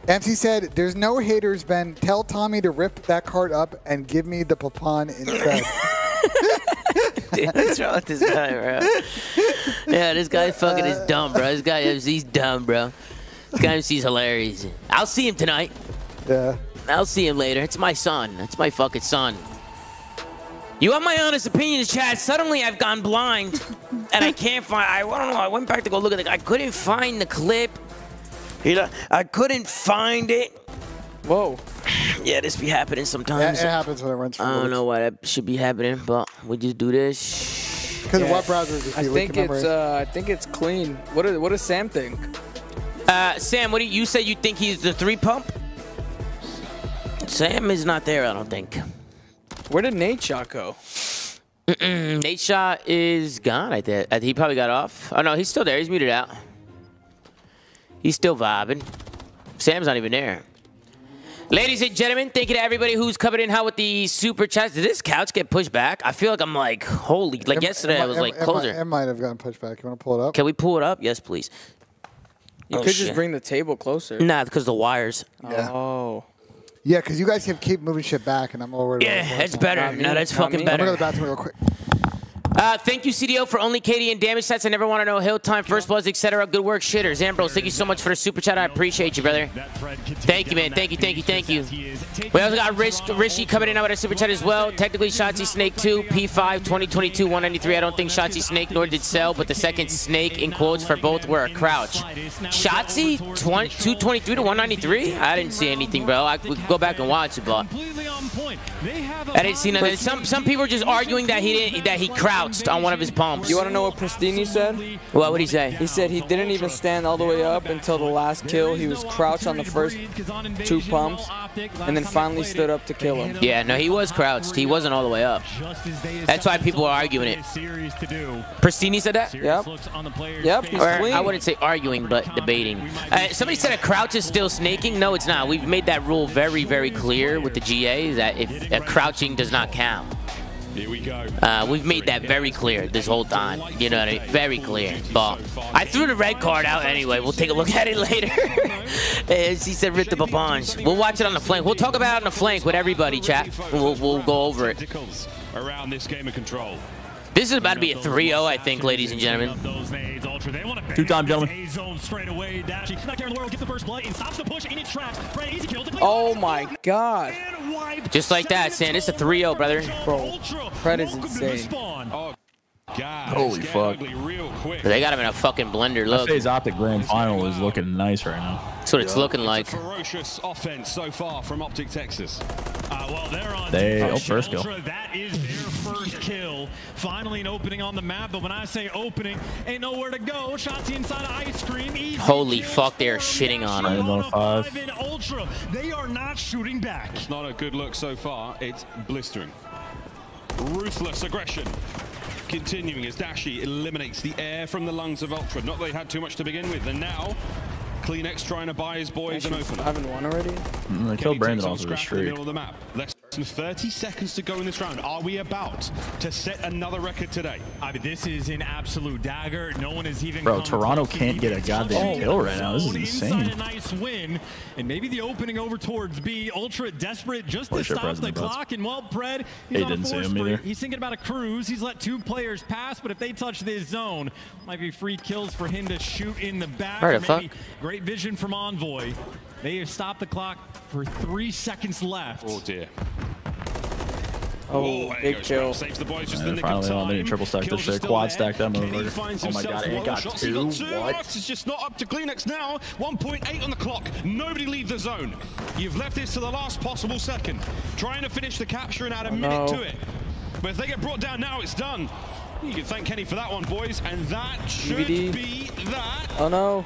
Speaker 1: MC said, "There's no haters, Ben. Tell Tommy to rip that card up and give me the papon instead."
Speaker 2: Dude, what's wrong with this guy, bro? Yeah, this guy fucking is dumb, bro. This guy MC's dumb, bro. This guy MC's hilarious. I'll see him tonight. Yeah. I'll see him later. It's my son. It's my fucking son. You want my honest opinion, Chad. Suddenly I've gone blind, and I can't find. I, I don't know. I went back to go look at it. I couldn't find the clip. I couldn't find it. Whoa. Yeah, this be happening sometimes. Yeah, it happens when it runs. I don't know why that should be happening, but we just do this. Because yeah.
Speaker 17: what browser is this? I think it's. Uh, I think it's clean. What? does what does Sam think?
Speaker 2: Uh, Sam, what do you, you say? You think he's the three pump? Sam is not there. I don't think. Where did Nadeshot go? Nadeshot is gone. I think he probably got off. Oh, no, he's still there. He's muted out. He's still vibing. Sam's not even there. Ladies and gentlemen, thank you to everybody who's coming in. How with the super chats? Did this couch get pushed back? I feel like I'm like holy. Like it, yesterday, it, I was it, like closer. It might have gotten pushed back. You want to pull it up? Can we pull it up? Yes, please. You oh, could shit. just bring the table closer. Nah, because the wires. Yeah. Oh. Yeah,
Speaker 1: because you guys have keep moving shit back, and I'm already. Yeah, that's better. No, that's fucking better. I'm gonna go to the bathroom
Speaker 2: real quick. Uh, thank you, CDO, for only KD and damage sets. I never want to know hill time, first bloods, etc. Good work, shitters. Ambrose, thank you so much for the super chat. I appreciate you, brother. Thank you, man. Thank you, thank you, thank you. We also got Rishi coming in now with a super chat as well. Technically, Shotzzy Snake 2, P5, 2022, 193. I don't think Shotzzy Snake nor did sell, but the second Snake in quotes for both were a crouch. Shotzzy 20, 223 to 193? I didn't see anything, bro. I could go back and watch it, bro. I didn't see nothing. Some some people are just arguing that he didn't that he crouched bounced on one of his pumps. You want to know what Pristini said? What would he say? He said he
Speaker 17: didn't even stand all the way up until the last kill. He was crouched on the first two pumps and then finally stood up to kill him.
Speaker 2: Yeah, no, he was crouched. He wasn't all the way up. That's why people are arguing it.
Speaker 17: Pristini said that? Yep. Yep. Or, I
Speaker 2: wouldn't say arguing, but debating. Uh, somebody said a crouch is still snaking. No, it's not. We've made that rule very, very clear with the GA that if crouching does not count. Here we go. Uh, we've made that very clear this whole time. You know what I mean? Very clear. But I threw the red card out anyway. We'll take a look at it later. As he said rip the babons. We'll watch it on the flank. We'll talk about it on the flank with everybody, chat. We'll, we'll go over it. Around this game of control. This is about to be a 3-0, I think, ladies and gentlemen. Two-time gentlemen. Oh my god. Just like that, San. It's a 3-0, brother. Bro, Pred is insane. Oh, god, Holy fuck. They got him in a fucking blender. Look. His
Speaker 10: OpTic grand final is looking nice right now. That's
Speaker 12: what
Speaker 2: it's looking
Speaker 3: like.
Speaker 12: It's
Speaker 2: ferocious offense so
Speaker 12: far from OpTic Texas. Uh, well, they oh, first go. That is
Speaker 4: first kill. Finally an opening on the map, but when I say opening, ain't nowhere to go. Shots inside of ice
Speaker 2: cream. Easy Holy fuck, they are shitting on him. Five. Ultra. They
Speaker 12: are not shooting back. It's not a good look so far. It's blistering. Ruthless aggression. Continuing as Dashy eliminates the air from the lungs of Ultra. Not that they had too much to begin with, and now CleanX trying to buy his boys an open. I haven't won already. Mm,
Speaker 10: they killed Brandon off the street. The middle
Speaker 12: of the map. 30 seconds to go in this round. Are we about to set another record today? I mean, this is an absolute dagger. No one is even. Bro, Toronto
Speaker 10: can't get a goddamn oh, kill right now. This is insane. A
Speaker 4: nice win, and maybe the opening over towards B. Ultra desperate just to stop the clock. And well, Pred, he's not see him either. He's thinking about a cruise. He's let two players pass, but if they touch this zone, might be free kills for him to shoot in the back. Right, maybe great vision from Envoy. They have stopped the clock for three
Speaker 12: seconds left. Oh, dear. Oh, big kill. Saves the boys just yeah, the finally on there. Triple stack this shit. Quad
Speaker 10: stack that mover. Oh my god, it got two. Got two. What? Rocks
Speaker 12: is just not up to CleanX now. 1.8 on the clock. Nobody leave the zone. You've left this to the last possible second. Trying to finish the capture and add a oh, minute no. to it. But if they get brought down now, it's done. You can thank Kenny for that one, boys. And that should DVD. be that. Oh no.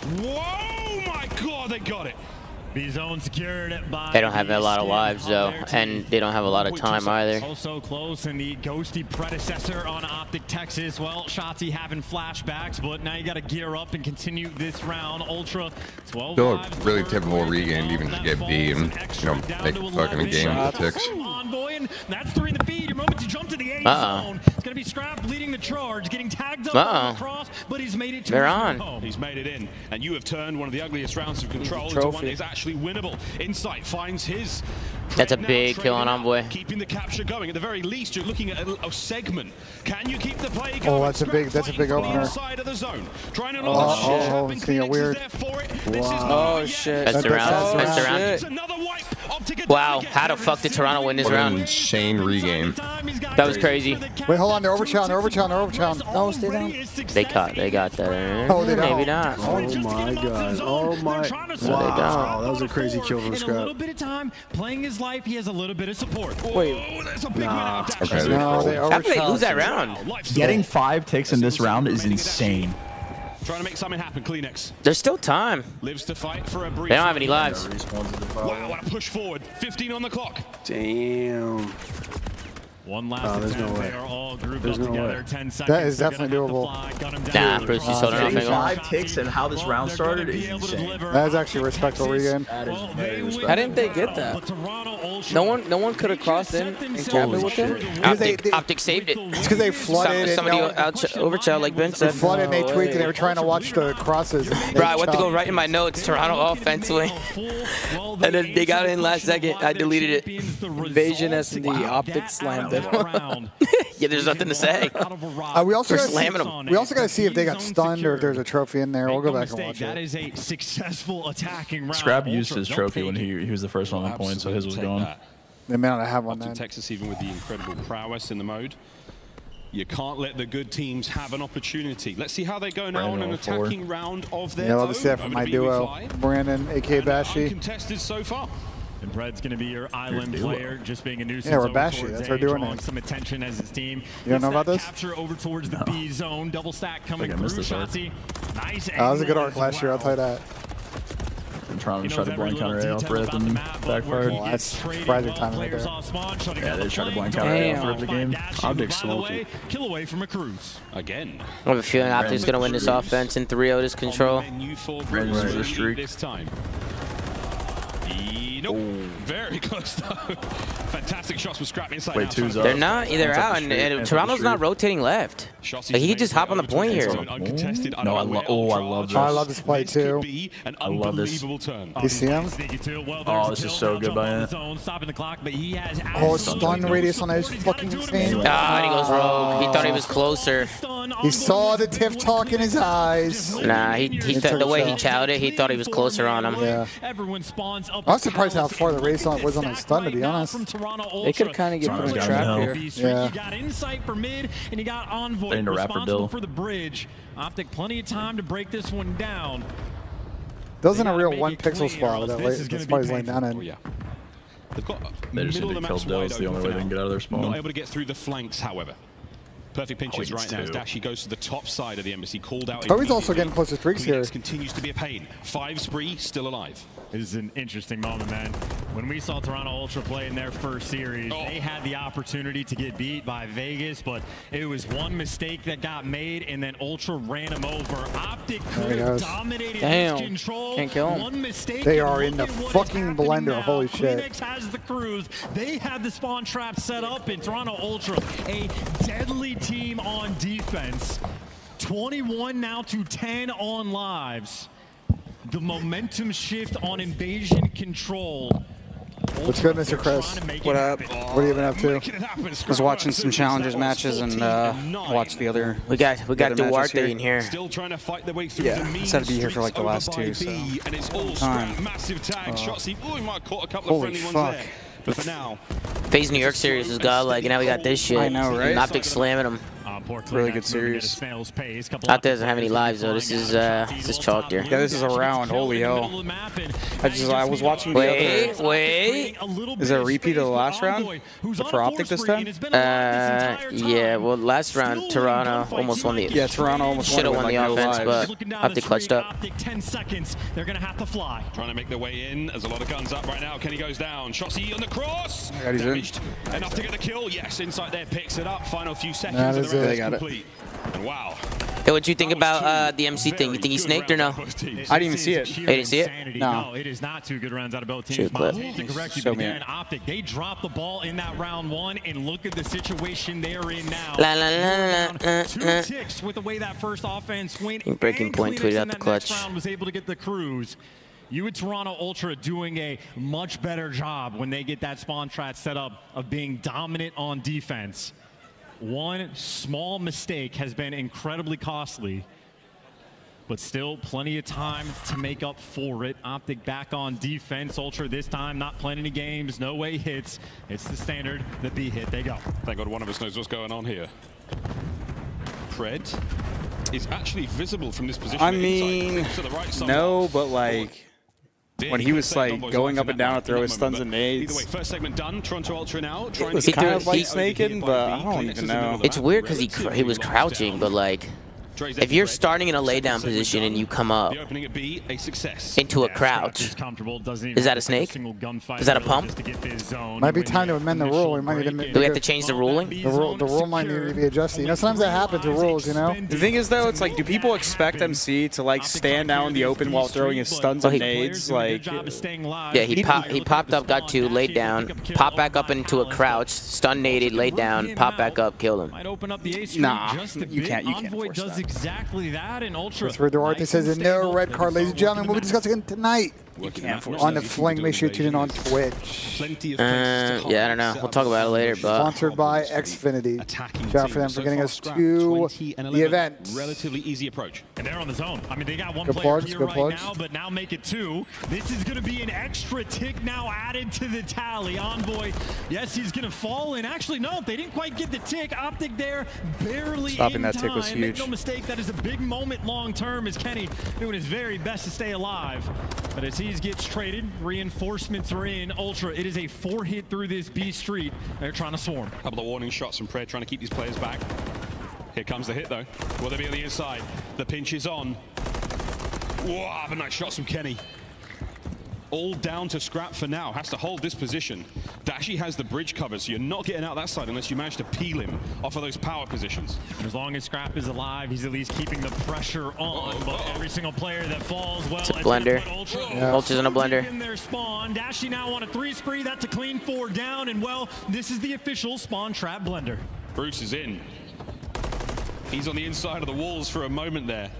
Speaker 12: Whoa, my God, they got it. They don't
Speaker 2: have a lot of lives though, and they don't have a lot of time either.
Speaker 4: Also close, and the ghosty predecessor on OpTic Texas. Well, Shotzzy having flashbacks, but now you got to gear up and continue this round. Ultra 12. Still a
Speaker 14: really typical regain, even just get B and you know make fucking game with ticks. Envoy,
Speaker 4: and that's three in the feed. Your moment to jump to the A uh -oh. zone. It's gonna be Scrap leading the charge, getting tagged
Speaker 12: up uh -oh. across, but he's made it. They're on. Home. He's made it in, and you have turned one of the ugliest rounds of control into one that is actually actually winnable. Insight
Speaker 2: finds his that's a big kill on Envoy. Keeping
Speaker 12: the capture going. At the very least, you're looking at a,
Speaker 1: a segment. Can you keep the play oh, going? Oh, that's a big, that's a big opener. Side
Speaker 12: of the zone. Trying to
Speaker 2: oh,
Speaker 1: oh, oh, it's going weird. Wow. Oh, shit. That's
Speaker 2: around. That's around. That's Wow, how the fuck did Toronto win this what round? Insane regame. That was crazy.
Speaker 1: Wait, hold on. They're overtown. They're overtown. They're overtown. No, stay down.
Speaker 2: They caught. They got there. Oh, they don't. Maybe not. Oh
Speaker 10: my god. Oh my. Wow. That was a crazy kill from Scrap. In a little bit of time, playing
Speaker 13: his life, he has a little bit of support. Wait. Oh, that's a big nah.
Speaker 10: win okay, no, they How did they lose that round? Getting five ticks in this round is insane.
Speaker 12: Trying to make something happen, Kleenex.
Speaker 10: There's
Speaker 5: still
Speaker 12: time. Lives to fight for a brief. They don't have any lives. Wow, want to push forward. 15
Speaker 4: on the clock. Damn. One last oh, there's no way.
Speaker 1: They are all grouped there's up no together. Way. Ten That is definitely doable. Nah, Bruce, you saw nothing. Five
Speaker 10: ticks and how this round started is insane.
Speaker 1: That's actually respectable regame. That is very respectful. How didn't
Speaker 17: they get that? No one, no one could have crossed in and capped it with them. OpTic, they, they, OpTic
Speaker 2: saved it. It's because they flooded. Some, somebody no, overchild, like Ben said. They flooded and they tweaked and they were trying to watch
Speaker 1: the crosses. Bro, I went to
Speaker 2: go write in my notes. Toronto offensively, and then they got
Speaker 13: in last second. I deleted it. Invasion SD. OpTic slammed it.
Speaker 10: yeah, there's nothing to say. Uh,
Speaker 1: we also slamming them. We also got to see if they got stunned or if there's a trophy in there. We'll go back and watch it. That is a successful attacking round. Scrap used his trophy when he, he was the first
Speaker 12: one on point, so his was gone. They may not have one then. Texas, even with the incredible prowess in the mode. You can't let the good teams have an opportunity. Let's see how they go now Brandon on an attacking round
Speaker 1: of their yeah, own. Yeah, love see that from my duo, Brandon, a.k.a. Dashy. Contested so far.
Speaker 4: And red's going to be your island player, just being a nuisance. Yeah, we're bashing. That's her doing it. Some attention as his team. You don't know about this? Capture over towards the no. B zone. Double stack coming through. Shotzzy. Nice.
Speaker 1: That was a good arc last year. I'll tell you that. I'm
Speaker 4: trying
Speaker 10: to blind counter A off Red and backfired. Well, that's surprising timing right there. Yeah, they trying to blind counter A off Red the game. Object
Speaker 2: smoking.
Speaker 12: Kill away from a cruise. Again.
Speaker 2: I have a feeling he's going to win this offense in 3-0 his control. Red streak. This
Speaker 12: time. Nope. Ooh. Very close though. Fantastic shots with Scrap inside. Wait, out. They're not. They're out, and, and Toronto's not
Speaker 2: rotating left he could just hop on the point here. no, I love. Oh, I love this. I love this play too. I love this. You see him? Oh, this is
Speaker 10: so good by him. Oh, stun radius
Speaker 1: on his fucking insane. Ah,
Speaker 2: he goes rogue. He thought he oh. was closer.
Speaker 1: He saw the Tiff talk in his eyes.
Speaker 2: Nah, he, he th the way he chowed it, he thought he was closer on him. Yeah. I
Speaker 1: was surprised how far the race on was on his stun, to be honest. They could kind of get put in a trap here. Yeah. He got
Speaker 4: insight for mid, and he got envoy responsible for the bridge. OpTic plenty of time to break this
Speaker 1: one down. Doesn't a real one pixel spot that late, that's why be laying down in. Oh, yeah. The
Speaker 12: they just need to kill Dill. the only way they can get out of their spawn. Not able to get through the flanks, however. Perfect oh, pinches right two. now as Dashy goes to the top side of the embassy, called out. But he's also getting close to streaks here. continues to be a pain. Five Spree still alive. This is an interesting moment, man.
Speaker 4: When we saw Toronto Ultra play in their first series, oh. they had the opportunity to get beat by Vegas, but it was one mistake that got made, and then Ultra ran him over. OpTic
Speaker 1: could have dominated Damn. his control. Can't kill him. One mistake. They are in the fucking blender. Now. Holy shit. Phoenix
Speaker 4: has the cruise. They have the spawn trap set up in Toronto Ultra, a deadly team on defense. 21 now to 10 on lives the momentum shift on invasion control.
Speaker 1: What's good, Mr. Chris? What up? What have you been up to? I Was watching some challengers
Speaker 7: matches and uh, watched the other. We got we got Duarte here. in here. Still
Speaker 12: trying to fight their way through yeah, the said to be here
Speaker 2: for like the last two. So
Speaker 12: and it's all time. Massive tag uh, shots. He oh, might caught a couple of friendly fuck. ones there. But for now,
Speaker 2: FaZe New York series is godlike, and now we got this shit. I know, right? OpTic slamming them really good series. That doesn't have any lives though. This is uh, this is chalk deer.
Speaker 7: Yeah, this is a round. Holy hell! I just I was watching the other. Wait, wait. Is it a repeat of the last round? For OpTic this time? Uh,
Speaker 2: yeah. Well, last round Toronto almost won the. Yeah, Toronto almost should have won, won the offense, but OpTic clutched up.
Speaker 12: Ten seconds. They're gonna have to fly. Trying to make their way in. There's a lot of guns up right now. Kenny goes down. Shotzzy on the cross.
Speaker 2: Oh
Speaker 12: Enough to get the kill. Yes, inside there picks it up. Final few seconds. That is it got it. Wow.
Speaker 2: Hey, what do you think about uh, the MC thing? You think he snaked or no? I didn't even see it. I oh, didn't see it? No.
Speaker 4: It is not two good rounds out of both teams. Clip. To correct you, so again, OpTic, they dropped the ball in that round one, and look at the situation they're in now. La, la, la, la, uh, two uh, ticks with the way that first offense went. Breaking point tweeted out the clutch. Round was able to get the cruise. You and Toronto Ultra doing a much better job when they get that spawn trap set up of being dominant on defense one small mistake has been incredibly costly, but still plenty of time to make up for it. OpTic back on defense. Ultra this time, not
Speaker 12: playing any games, no way hits. It's the standard, the B hit. They go. Thank God one of us knows what's going on here. Pred is actually visible from this position. I mean, right
Speaker 7: no, but like when he was like going
Speaker 12: up and down to throw his
Speaker 2: stuns and nades. Way,
Speaker 12: first segment done. Toronto Ultra now. it was kind of like snaking, but I don't even know. It's
Speaker 2: weird because he he was crouching, but like if you're starting in a laydown position and you come up into a crouch,
Speaker 1: is that a snake? Is that a pump? Might be time to amend the rule. We might need to
Speaker 2: Do we have to change the ruling? The rule, the rule
Speaker 1: might need to be adjusted. You know, sometimes that happens with rules, you know?
Speaker 7: The thing is, though, it's like, do people expect MC to, like,
Speaker 2: stand out in the open while throwing his stuns and nades? Like,
Speaker 4: yeah,
Speaker 2: he, pop, he popped up, got two, laid down, popped back up into a crouch, stun naded, laid down, popped back up, killed him.
Speaker 4: Nah, you can't, you can't force that exactly
Speaker 1: that in Ultra. Nice Duarte says, no red card. Ladies and gentlemen, we'll be discussing tonight on the Flank Make sure you tune in on Twitch. Uh,
Speaker 2: yeah, I don't know. We'll talk about it later. But
Speaker 1: Sponsored by Xfinity. Shout out for them for getting us to the event.
Speaker 12: Relatively easy approach. And they're on the zone. I mean, they
Speaker 4: got one good player plugs, here right plugs. now, but now make it two. This is going to be an extra tick now added to the tally. Envoy, yes, he's going to fall. And actually, no, they didn't quite get the tick. OpTic there, barely Stopping that time. tick was huge. Make no mistake, that is a big moment long term as Kenny doing his very best to stay alive. But as he gets traded. Reinforcements are in.
Speaker 12: Ultra, it is a four hit through this B street. They're trying to swarm. A couple of warning shots from Pred trying to keep these players back. Here comes the hit, though. Will they be on the inside? The pinch is on. Whoa, A nice shots from Kenny all down to scrap for now. Has to hold this position. Dashy has the bridge covered, so you're not getting out that side unless you manage to peel him off of those power positions. As long as Scrap is alive, he's at least keeping the pressure on. Uh -oh, but uh -oh. every
Speaker 4: single player that falls, well, it's, a blender. Ultra. Yeah. in a blender. In their spawn. Dashy now on a three spree. That's a clean four down. And well, this is the official spawn trap blender.
Speaker 12: Bruce is in. He's on the inside of the walls for a moment there.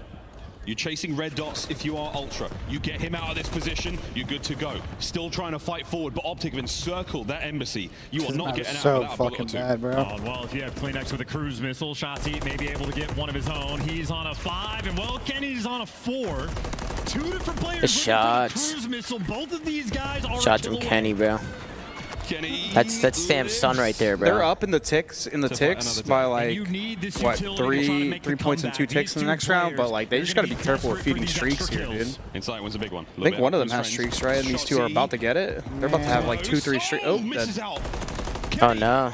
Speaker 12: You're chasing red dots if you are Ultra. You get him out of this position, you're good to go. Still trying to fight forward, but OpTic have encircled that embassy. You are not getting so out So
Speaker 1: fucking bad, bro. Oh,
Speaker 12: well, if you have CleanX with
Speaker 4: a cruise missile, Shotzzy may be able to get one of his own. He's on a five, and well, Kenny's on a four. Two
Speaker 2: different players. The shots. Cruise missile. Both of these guys are Shots from Kenny, bro. That's that's Sam's son right there, bro. They're up in the
Speaker 7: ticks in the ticks by like what three three points and two ticks in the next round, but like they just gotta be careful with feeding
Speaker 12: streaks here, dude. Inside one's a big one. I think one of them has streaks, right? And these two are about to get it. They're about to have like two, three streaks. Oh, dead. Oh no.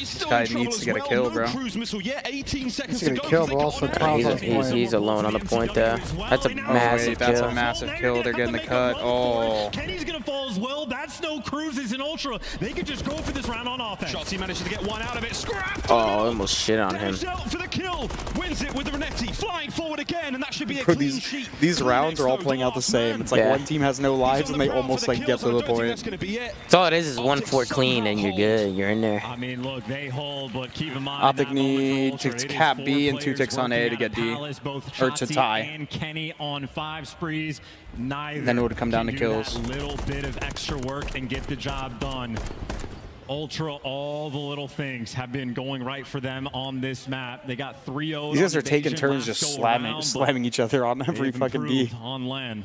Speaker 12: this guy needs
Speaker 3: to
Speaker 2: get a kill, bro. 18
Speaker 3: seconds he's to
Speaker 1: Kill, but also
Speaker 7: he's, a, he's, he's,
Speaker 2: alone on the point there. That's a oh, massive wait, that's kill. That's a
Speaker 7: massive kill. They're getting the cut. Oh. Kenny's gonna fall as well. That's
Speaker 12: no cruise. in an ultra. They could just go for this round on offense. He manages to get one out of it. Scrap!
Speaker 2: Oh, almost shit on him. for
Speaker 12: the kill. Wins it with the Renetti. Flying forward again, and that should be a clean
Speaker 7: sheet. These rounds are all playing out the same. It's like yeah. one team has no lives, and they almost like get to the point. That's
Speaker 2: all it is is one four clean you're good. You're in there. I mean,
Speaker 3: look, they hold, but
Speaker 4: keep in mind.
Speaker 7: OpTic need to cap B and two ticks on A to get D, or to tie. And
Speaker 4: Kenny on five sprees. Neither then it would come down to kills. Little bit of extra work and get the job done. Ultra, all the little things have been going right for them on this map. They got 3 0. These guys are taking turns just slamming, slamming each other on every fucking D. On land.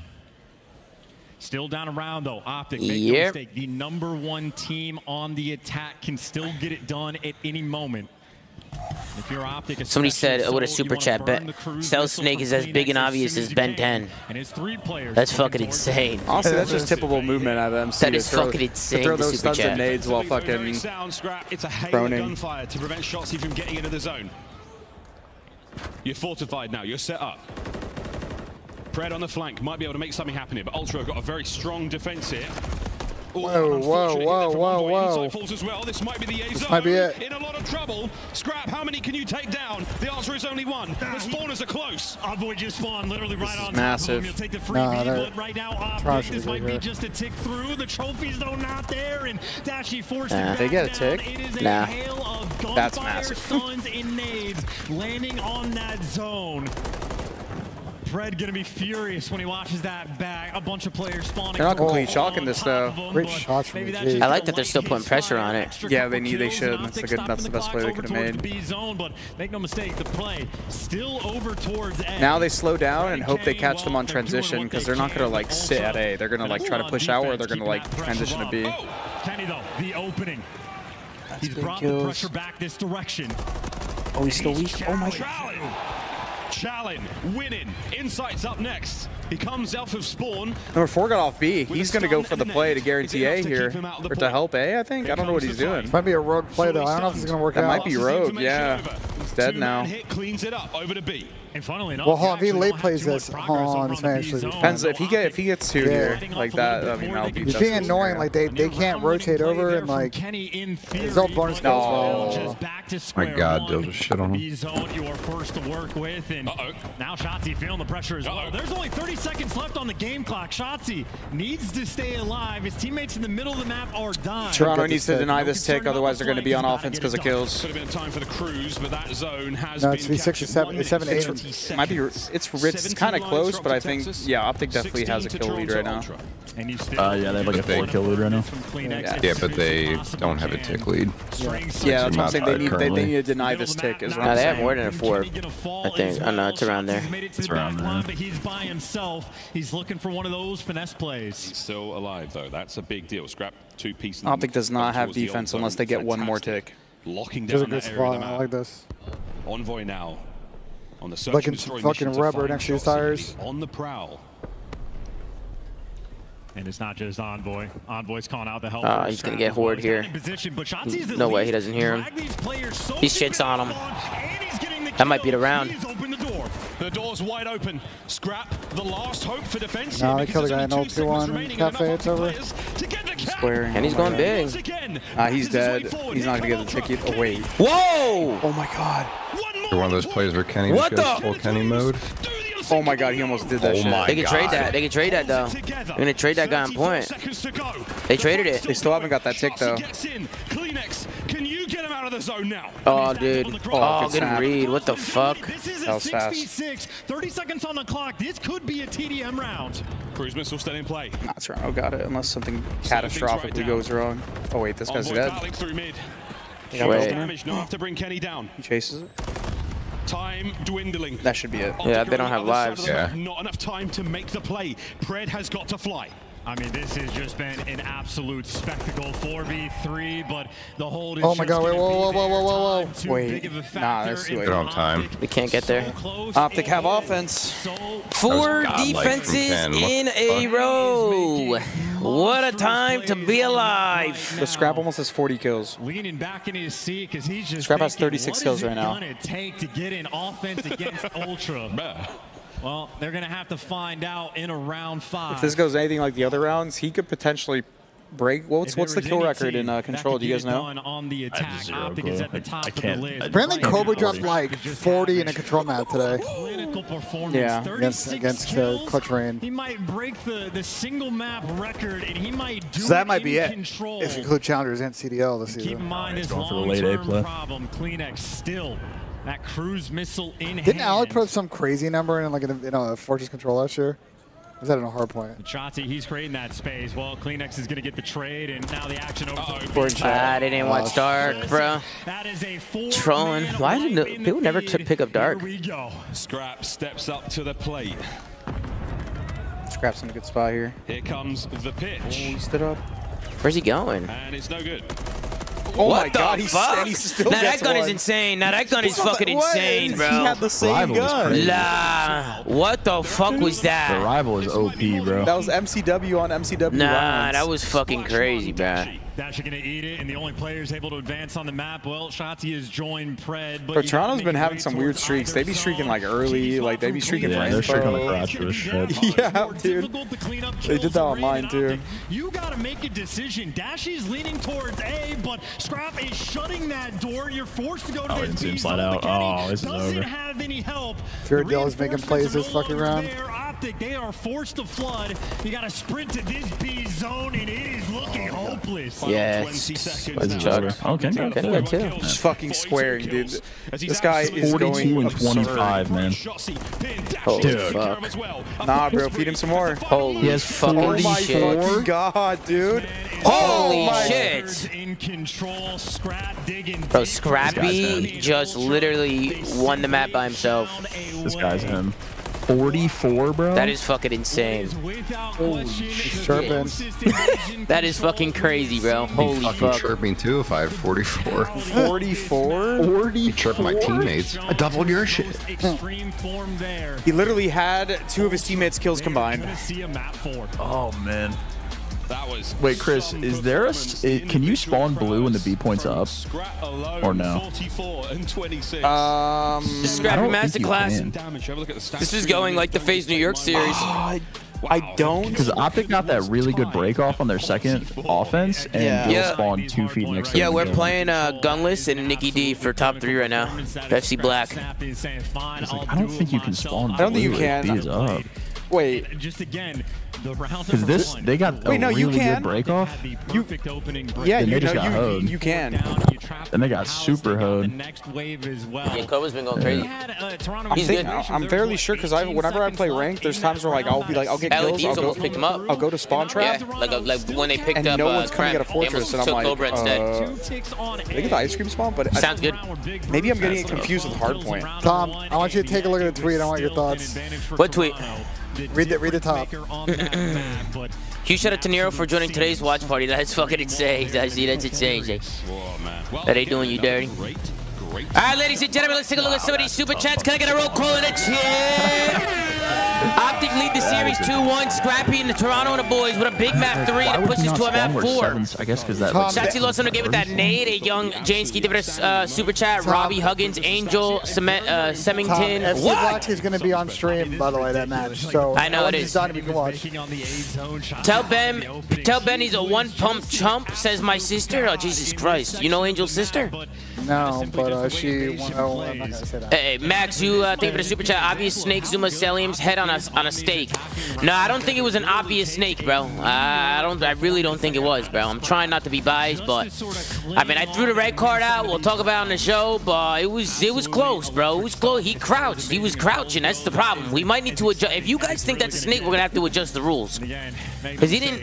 Speaker 4: Still down around though. OpTic, make yep. no mistake. The number one team on the attack can still get it done at any moment.
Speaker 2: If you're OpTic, Somebody said, oh, what a super chat, but Cell Snake is as big and obvious as Ben 10. And his three players that's fucking insane. Yeah, also, that's just typical movement out of them. That is throw, fucking insane, throw those super chat. nades while
Speaker 12: fucking It's a gunfire to prevent Shotzzy from getting into the zone. You're fortified now. You're set up. Pred on the flank might be able to make something happen here, but Ultra have got a very strong defense here. Ooh, whoa, whoa, whoa, whoa, whoa. Falls as well. This might be the A this might be it. In a lot of trouble. Scrap, how many can you take down? The answer is only one. The spawners are close. Avoid just spawn, literally
Speaker 3: this right on
Speaker 4: massive. You'll take the free nah, but right now, OpTic, this might be just a tick through. The trophies, though, not
Speaker 3: there. And Dashy forced nah, it
Speaker 7: they get a tick. Down. It is nah. a hail
Speaker 4: of gunfire, That's and nades landing on that zone. Pred gonna be furious when he watches that back. A bunch of players spawning. They're not completely
Speaker 7: shocking this though. Great from I like that they're still putting pressure on it. Yeah, they need. They should. That's, a good, that's the best play they could have made. The
Speaker 4: zone, but make no mistake, the play still over towards A. Now
Speaker 7: they slow down and hope they catch them on transition because they're not gonna like sit at A. They're gonna like try to push out or they're gonna like transition
Speaker 3: to B. Oh,
Speaker 4: Kenny though, the opening. He's brought the pressure back this direction.
Speaker 12: Oh, he's still weak. Oh my god. Shalin winning. Insights up next. He comes out of spawn.
Speaker 7: Number four got off B. he's going to go for the play to guarantee A here, or to help A, I think. I don't know what he's doing.
Speaker 1: Might be a rogue play, though. I don't know if it's going to work out. might be rogue,
Speaker 7: yeah. He's dead now.
Speaker 1: cleans it up over to B. And funnily enough, well, hold If he late plays this, hold on, actually depends
Speaker 7: if he get if he gets two yeah. here like that. I mean, that'll be. It's being annoying.
Speaker 1: Like they they can't rotate over and like. Kenny in theory, all bonus kills. No.
Speaker 14: My God, Deals are shit on him. Zone you are first to work with,
Speaker 3: and now Shotzzy feeling the pressure
Speaker 4: as well. There's only 30 seconds left on the game clock. Shotzzy
Speaker 12: needs to stay alive. His teammates in the middle of the map are dying. Toronto needs to deny
Speaker 7: this tick, otherwise they're going to be on offense because of kills. Could have
Speaker 12: been time for the cruise, but that zone has no, it's been six or seven, seven, eight. It's, might be it's it's kind of
Speaker 7: close, but I think yeah, OpTic definitely has a kill lead right now.
Speaker 4: Uh,
Speaker 7: yeah, they have like a four kill lead
Speaker 14: right now. Yeah, yeah but they don't have a tick lead. Yeah, yeah that's what I'm saying. They need, they, they need to
Speaker 4: deny this tick.
Speaker 7: as well. no,
Speaker 2: they have more than a four. I think. oh, no, it's around there. It's around there
Speaker 12: himself. He's looking for one of those finesse plays. He's still alive, though. That's a big deal. Scrap two pieces. OpTic does not have defense unless they get one more tick. Locking down that area I like this. Envoy now on the search Looking and fucking rubber next to his tires. On the prowl.
Speaker 4: And it's not just Envoy. Envoy's calling out the help. Uh, he's going to get Horde here.
Speaker 2: Position, mm, no way, he doesn't hear him. So he shits on him. That might be the round. The door's wide open.
Speaker 1: Scrap, the last hope for defense. No, they killed a guy in ult 1. Cafe, it's over.
Speaker 7: Squaring. And he's going gone big. Uh, he's dead. He's not going to get the ah, ticket. Oh, wait. Whoa! Oh, my
Speaker 3: God.
Speaker 14: one of those plays where Kenny what the? full Kenny mode.
Speaker 7: Oh my god, he
Speaker 2: almost did that oh shit. They can trade that. They can trade that though. They're gonna trade that guy on point. They traded it. They still haven't got that tick though
Speaker 12: out of the zone now.
Speaker 2: Oh, dude. Oh, oh good read. What the fuck? This is a 30
Speaker 4: seconds on the clock.
Speaker 12: This could be a TDM round. Cruise missile still in play.
Speaker 7: Not Oh, got it unless something catastrophically right goes wrong. Oh, wait. This guy's dead.
Speaker 12: Through mid. Yeah, wait. Damage. Not to bring Kenny down. He chases it. Time dwindling. That should be it. Yeah, they don't have lives. Yeah. Not enough time to make the play. Pred has got to fly. I mean, this has just been an absolute
Speaker 1: spectacle. 4v3, but the hold is. Oh my God! Wait, whoa, whoa, whoa, whoa, whoa, whoa! Wait,
Speaker 2: nah, that's too late. time. We can't get there. So OpTic have offense. So
Speaker 14: Four defenses in a
Speaker 2: row. What a time to
Speaker 4: be alive.
Speaker 7: the Scrap almost has 40 kills. Leaning back in his seat because he's just. Scrap thinking, has 36 kills right now. What is
Speaker 4: it gonna take to get an offense against Ultra? Well, they're going to have to find out in a round five. If this
Speaker 7: goes anything like the other rounds, he could potentially break. What's what's the kill record in uh, control? Do you guys know?
Speaker 4: On
Speaker 1: the attack,
Speaker 4: OpTic
Speaker 7: is at the top I can't, of the list. Apparently, Cobra dropped
Speaker 1: like 40 in a control map today. Clinical performance. Yeah, against, against uh, Clutch Rain. He
Speaker 4: might break the the single map record, and he might do. So that might be it.
Speaker 1: Control. If you include challengers and CDL this season. Keep in mind his long-term problem. CleanX still that cruise missile in Didn't hand. put some crazy number in like in a, in a Fortress control last year? Is that in a hard point?
Speaker 4: Chauncey, he's creating that space. Well, CleanX is going to get the trade, and now the action over uh -oh, to Ah, they didn't oh. watch Dark, bro.
Speaker 2: That is a Trolling. Why did no, people never pick up Dark? Here we go. Scrap steps up to the plate.
Speaker 7: Scrap's in a good spot here.
Speaker 12: Here comes the pitch. Oh, he stood up.
Speaker 2: Where's he going?
Speaker 12: And it's no good. Oh what my god, fuck? he's still Now that gun one. is insane. Now that gun is fucking the, insane, bro. He had the same gun. Nah,
Speaker 2: what the fuck was that? The rival is OP, bro. That was
Speaker 4: MCW on MCW.
Speaker 7: Nah, rounds. that
Speaker 2: was fucking crazy, bro. Dash are going to eat it, and the only players able to advance
Speaker 7: on the map, well, Shotzzy has joined Pred. But, but Toronto's been having some weird streaks. They be streaking like early, like they be streaking yeah, they're streaking the garage for Yeah, dude. They did that on mine too. You
Speaker 3: got to make a
Speaker 4: decision. Dashy's leaning towards A, but Scrap is shutting that door. You're forced to go
Speaker 1: to oh, this B Oh, this is over. Doesn't have any help. Tyrodiil is making plays this fucking round. OpTic, they are
Speaker 4: forced to flood. You got to sprint to this B zone, and it is looking oh, hopeless.
Speaker 10: Yeah, it's
Speaker 13: Chuck. Okay, okay, okay yeah, too. Just
Speaker 7: fucking squaring, dude. This guy is 42 going and 25,
Speaker 10: man. Holy dude. fuck.
Speaker 7: Nah, bro, feed him some more. Holy he oh my shit. god, dude.
Speaker 2: Holy oh shit. Bro, Scrappy just literally won the map by himself. This guy's him.
Speaker 10: 44,
Speaker 2: bro? That is fucking insane. Holy that is fucking crazy, bro. Holy fucking fuck.
Speaker 14: chirping too if I have 44. 44? 44? Chirp my teammates. I
Speaker 7: doubled your shit. He literally had two of his teammates' kills combined. Oh, man. Wait, Chris,
Speaker 10: is there a eh, can you spawn blue when the B points up or no? Um,
Speaker 12: this is Scrappy Masterclass. This is going like the FaZe New
Speaker 13: York series.
Speaker 12: Uh,
Speaker 10: I don't because OpTic got that really good break off on their second offense and yeah. yeah. spawn two feet next. to Yeah, we're
Speaker 2: playing uh, Gunless and Nikki D for top three right now. FC Black.
Speaker 4: I,
Speaker 10: like, I don't think you can spawn. I don't think you can.
Speaker 4: Wait. Just again, because this, they got Wait, a no, really you can. good breakoff. You, yeah, you, they no, you, you, can.
Speaker 10: And they got super hoed.
Speaker 2: Well. has been going crazy.
Speaker 4: Uh, I'm,
Speaker 2: think, I'm
Speaker 4: fairly sure because I, whenever I play ranked,
Speaker 7: there's times where like I'll be like, I'll get kills. I'll go, pick him up. I'll go to spawn trap. Yeah,
Speaker 2: like, uh, like when they picked and up. And no uh, one's coming at a fortress, and I'm like, Cobra
Speaker 7: uh, they get the ice cream spawn, but sounds I, good. Maybe
Speaker 1: I'm getting confused with hardpoint. Tom, I want you to take a look at the tweet. I want your thoughts. What tweet? read the, read the top.
Speaker 2: Huge shout out to Nero for joining today's watch party. That's fucking insane. That's, that's insane. That ain't doing you dirty. All right, ladies and gentlemen, let's take a look wow, at some of these super chats. Can I get a roll call and a cheer? OpTic lead the series 2-1. Scrappy and the Toronto and the boys with a big map 3 that pushes to a map 4. Sevens, I guess
Speaker 1: because that... Like, Shotzi
Speaker 2: Lawson gave it that nade. A young Jansky gave it a uh, super chat. Tom, Robbie Huggins, Angel, Cement, uh, Semmington. Tom, what? Black
Speaker 1: is going to be on stream, by the way, that match. So I know it is. Done, you can watch. Tell Ben,
Speaker 2: tell Ben he's a one-pump chump, says my sister. Oh, Jesus Christ. You know Angel's sister?
Speaker 1: No, but... Uh, uh, she 101.
Speaker 2: Hey, Max, you uh, think for the super chat. Obvious snake ZooMaa Cellium's head on a on a stake. No, I don't think it was an obvious snake, bro. Uh, I don't. I really don't think it was, bro. I'm trying not to be biased, but I mean, I threw the red card out. We'll talk about it on the show, but it was it was close, bro. It was close. He crouched. He was crouching. That's the problem. We might need to adjust. If you guys think that's a snake, we're gonna have to adjust the rules.
Speaker 3: Cause he didn't,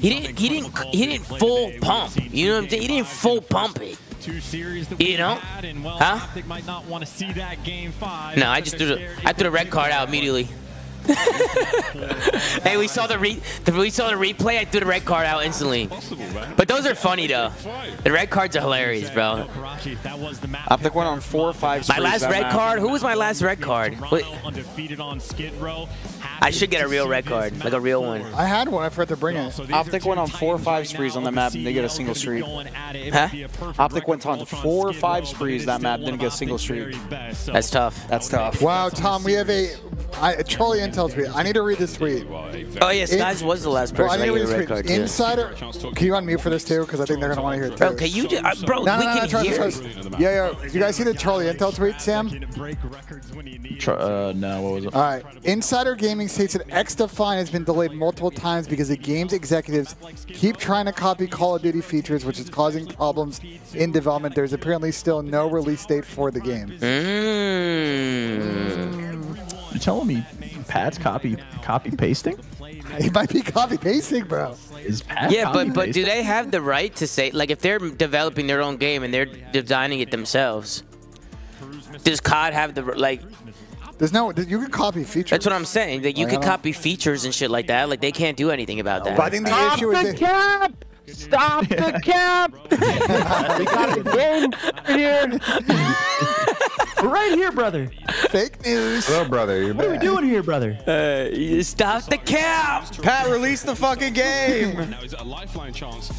Speaker 3: he didn't, he
Speaker 2: didn't, he didn't full pump. You know what I'm saying? He didn't full pump it two series that you know, had, and well, huh?
Speaker 4: OpTic might not want to see that game five. No,
Speaker 2: I just threw the I threw the red card out immediately. hey, we saw the, re the, we saw the replay. I threw the red card out instantly. But those are funny though. The red cards are hilarious, bro. OpTic went on four or five. My last red card. Who was my last red card? What? I should get a real red card, like a real one. I had one. I forgot to bring it. OpTic went on four or five sprees on
Speaker 7: that map, and they get a single streak.
Speaker 1: Huh?
Speaker 7: OpTic went on four or five sprees that map, didn't get
Speaker 1: a single streak. That's tough. That's tough. Wow, Tom, we have a I, Charlie Intel tweet. I need to read this tweet.
Speaker 2: Oh yes, Skyz was the last person. Bro, I to read this tweet. Card, Insider, can you
Speaker 1: unmute for this too? Because I think they're gonna want to hear it. Too. Bro, can you, uh, bro? No, we no, no, can hear. Yeah, yeah. You guys see the Charlie Intel tweet, Sam? uh, no, what was it? All right, Insider Gaming Gaming states that XDefiant has been delayed multiple times because the game's executives keep trying to copy Call of Duty features, which is causing problems in development. There's apparently still no release date for the game.
Speaker 10: Mm. You're telling me Pat's copy copy pasting? It might be copy pasting, bro. Is
Speaker 1: Pat
Speaker 2: yeah, but but do they have the right to say like if they're developing their own game and they're designing it themselves? Does COD have the like? There's no, you can copy features. That's what I'm saying. That you can copy features and shit like that. Like they can't do anything about that. But I think the Top issue the
Speaker 15: cap! Stop the cap! we got it game right here. right here, brother. Fake news.
Speaker 14: Hello, brother. You're what back. are we doing here,
Speaker 15: brother? Uh,
Speaker 7: stop the cap! Pat, release the fucking game.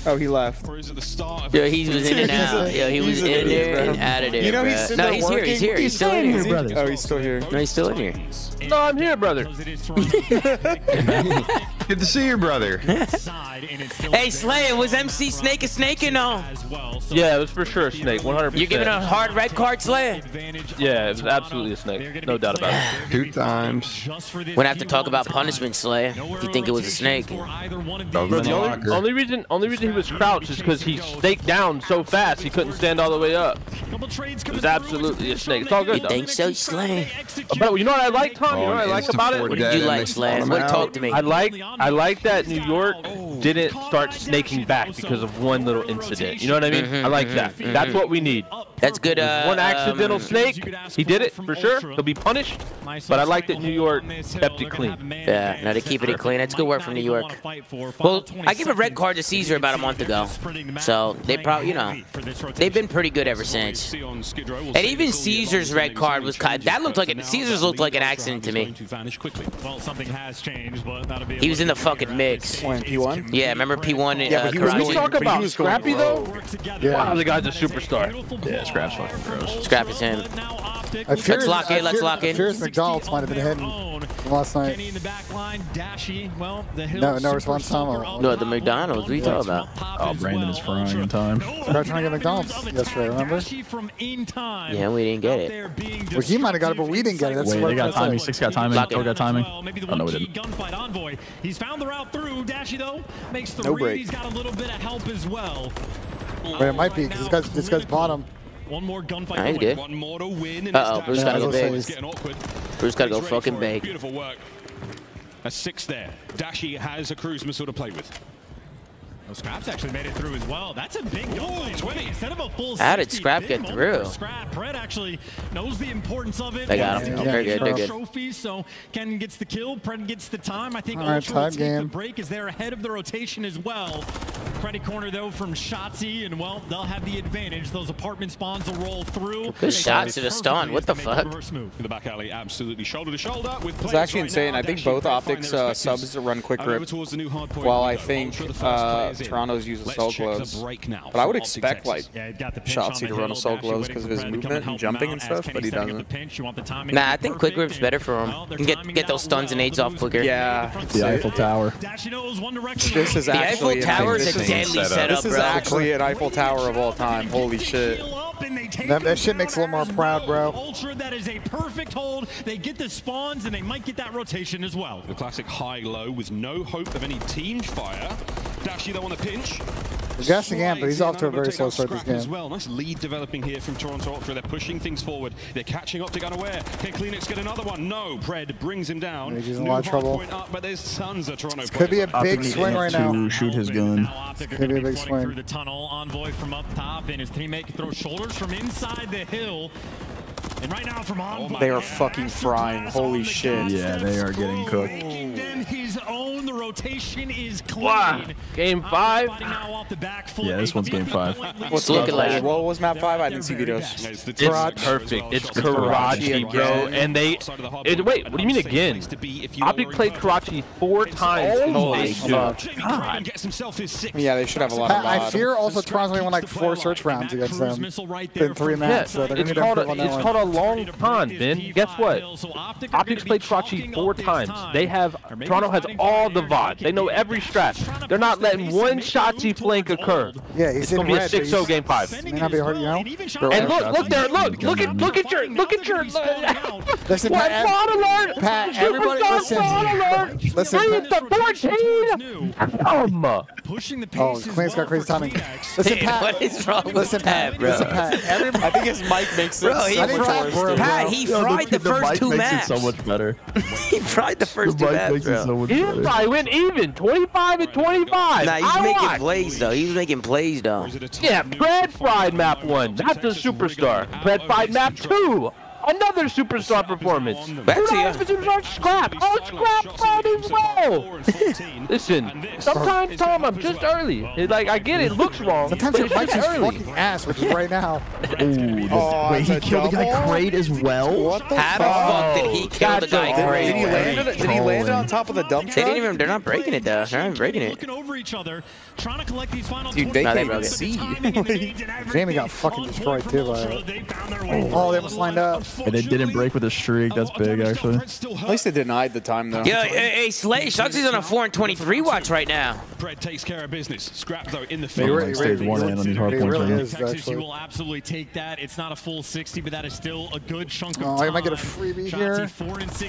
Speaker 7: Oh, he left.
Speaker 2: Yeah, he was in and out. Yeah, he was in and out of there. You know he's still no, he's here. He's here. He's, he's still in here, brother. Oh, he's still here. No, he's still in here. No, I'm here, brother.
Speaker 7: Good to see you, brother. hey,
Speaker 2: Slay, was MC Snake a snake or no?
Speaker 16: Yeah, it was for sure a snake, 100%. You're giving a
Speaker 2: hard red card, Slay? Yeah, it was absolutely a snake. No doubt about it. Two times. we gonna have to talk about punishment, Slay, if you think it was a snake. Bro, the only, only, reason, only reason he was
Speaker 16: crouched is because he snaked down so fast he couldn't stand all the way up. It was absolutely a snake. It's all good, You think so, Slay? But you know what I like, Tom? wrong. You know what I like about it? What did you like, Slash? What talk to me? I like I like that New York didn't start snaking back because of one little incident. You know what I mean? Mm -hmm, I like mm -hmm, that. Mm -hmm. That's mm-hmm. what
Speaker 2: we need. That's good. Uh, one accidental um, snake. He did it for sure. He'll be punished. But I like that New York kept it clean. Yeah, no, they keep it clean. That's good work from New York. Well, I gave a red card to Caesar about a month ago. So they probably, you know, they've been pretty good ever since. And even Caesar's red card was kind that looked like it. Caesar's looked like an accident to me. He was in the fucking mix. P1? Yeah, remember P1? Uh, yeah, but he was, talk about Scrappy though.
Speaker 4: Yeah,
Speaker 1: wow,
Speaker 2: the guy's a superstar. Yeah. Scrap's fucking gross. Scrap is him.
Speaker 1: I fear, let's lock in, let's lock in. Furious McDonald's might have been hidden from last night. Kenny in the back line, Dashy, well, the no, no response time.
Speaker 2: No, the McDonald's, what are you talking about?
Speaker 10: Oh, Brandon is frying in time. We
Speaker 1: were trying to get McDonald's yesterday, remember? From in
Speaker 10: time. Yeah, we didn't get it.
Speaker 1: Well, you might have got it, but we didn't get it. That's Wait, they got timing. Like. Six got
Speaker 10: timing. Lock got timing. Oh, no, we
Speaker 1: didn't. He's found the
Speaker 4: route through. Dashy, though, makes
Speaker 10: the no break. He's
Speaker 1: got a little bit
Speaker 4: of help as well. But it might
Speaker 1: be, because this guy's, this guy's bottom. One more gunfight. Nice, good. One more to win. Uh oh,
Speaker 3: Bruce gotta go big.
Speaker 1: Bruce gotta go fucking big.
Speaker 12: Beautiful work. A six there. Dashy has a cruise missile to play with.
Speaker 2: Well, Scraps actually made it through as well. That's a big goal. 20 instead of a full. How did Scrap get through? Scrap. Red
Speaker 4: actually knows the importance of it. They got him. They're good. They're good. so Ken gets the kill. Pred gets the time. I think All right, Ultra game. the break Is they're ahead of the rotation as well. Credit corner though from Shotzzy, and well, they'll have the advantage. Those apartment spawns will roll through. Good shots
Speaker 12: to the stun. What the fuck? In the back alley, absolutely shoulder to shoulder. With it's actually right insane. Now, I think both
Speaker 7: OpTics uh, subs run quick grip, while I think uh, Toronto's use of soul gloves. But I would expect like yeah, Shotzzy to run a soul gloves because of his movement and jumping and stuff, but he doesn't.
Speaker 2: Nah, I think quick grip's better for him. You can get, get those stuns and aids off quicker. Yeah. The Eiffel
Speaker 7: Tower. This is actually the Eiffel Tower is a deadly setup. This is actually an Eiffel Tower of all time. Holy shit.
Speaker 4: That, that, shit makes Lamar proud,
Speaker 12: bro. Ultra, that is a perfect hold. They get the spawns, and they might get that rotation as well. The classic high-low with no hope of any team fire. Dashy, though, on a pinch. i
Speaker 1: are guessing again, but he's off to a very slow start this game. As
Speaker 12: well. Nice lead developing here from Toronto Ultra. They're pushing things forward. They're catching up to Gunaware. Can CleanX get another one? No. Pred brings him down. He's in a lot of trouble. Up, but there's tons of Toronto this could be a big swing right now.
Speaker 10: To shoot his gun.
Speaker 12: Could
Speaker 4: be a big swing. Through the tunnel. Envoy from up top, and his teammate can throw shoulders from inside the hill. Right now from on oh they
Speaker 7: are fucking frying. Holy shit. Yeah, they are getting cooked.
Speaker 4: Wow. Game
Speaker 7: five. Yeah,
Speaker 10: this one's game five. What's looking like?
Speaker 7: What was map five? I didn't see videos. It's perfect. It's
Speaker 10: Karachi, bro. And they.
Speaker 7: It, wait, what do you mean again? OpTic played
Speaker 1: Karachi four times. Holy shit!
Speaker 3: god. Yeah, they should have a lot of.
Speaker 1: I fear also Toronto only won like four search rounds against them in three maps. Yeah, so they're gonna need to on that one
Speaker 16: long time, Ben. Guess what? OpTics played Karachi four times. They have Toronto has all the VOD. They know every strat. They're not letting one Shotzzy flank occur.
Speaker 1: Yeah, he's it's gonna be a 6-0 game five. May not be hard, you know. And look, look there, look, look at,
Speaker 8: look
Speaker 4: at your, look at your. Listen, what Pat, alert!
Speaker 8: Pat, everybody, listen.
Speaker 4: Alert.
Speaker 1: Listen, Bring 14. Pushing the pace oh, Clint's got crazy timing. Listen, Pat.
Speaker 7: What is wrong? Listen, Pat. Listen, Pat. I think his mic makes sense. Bro, he
Speaker 10: Pat, Pat, he fried the, the, the first two maps. so much
Speaker 2: better. he fried the first the two maps, bro. So much he probably
Speaker 16: went even, 25 and 25. Nah, he's I making watched.
Speaker 2: plays, though. He was making plays, though.
Speaker 16: Yeah, Brad fried map one, not the superstar. Brad fried map two. Another superstar performance. Back to you.
Speaker 3: Scrap. Oh, Scrap
Speaker 16: got as well. Listen, sometimes, Tom, I'm just early. It's like, I get it. Looks wrong.
Speaker 3: Sometimes it just his fucking ass, which is right now. Ooh, oh, wait, he killed double? the
Speaker 10: guy great as well? What the How
Speaker 7: fuck? the fuck did he kill God, the guy
Speaker 3: did, great? Did he, land it, did he land it
Speaker 7: on
Speaker 2: top of the dump truck? They didn't even, they're not breaking it, though. They're not breaking it. Looking over each other. Trying to collect these final Dude, they can't even see.
Speaker 1: Jamie got fucking destroyed too by it. Oh, they
Speaker 10: almost lined up. And it didn't break with a streak. That's big, actually. At least they denied the time, though. Yeah,
Speaker 2: hey, Slay, Shuxy's on a 4 and 23 watch right now. Pred takes care of business. Scrap, though, in the field. Really,
Speaker 4: stage one in on these
Speaker 1: hard points really is,
Speaker 4: Texas, you will absolutely take that. It's not a full 60, but that is still a good chunk of time. Oh, I might get a freebie here.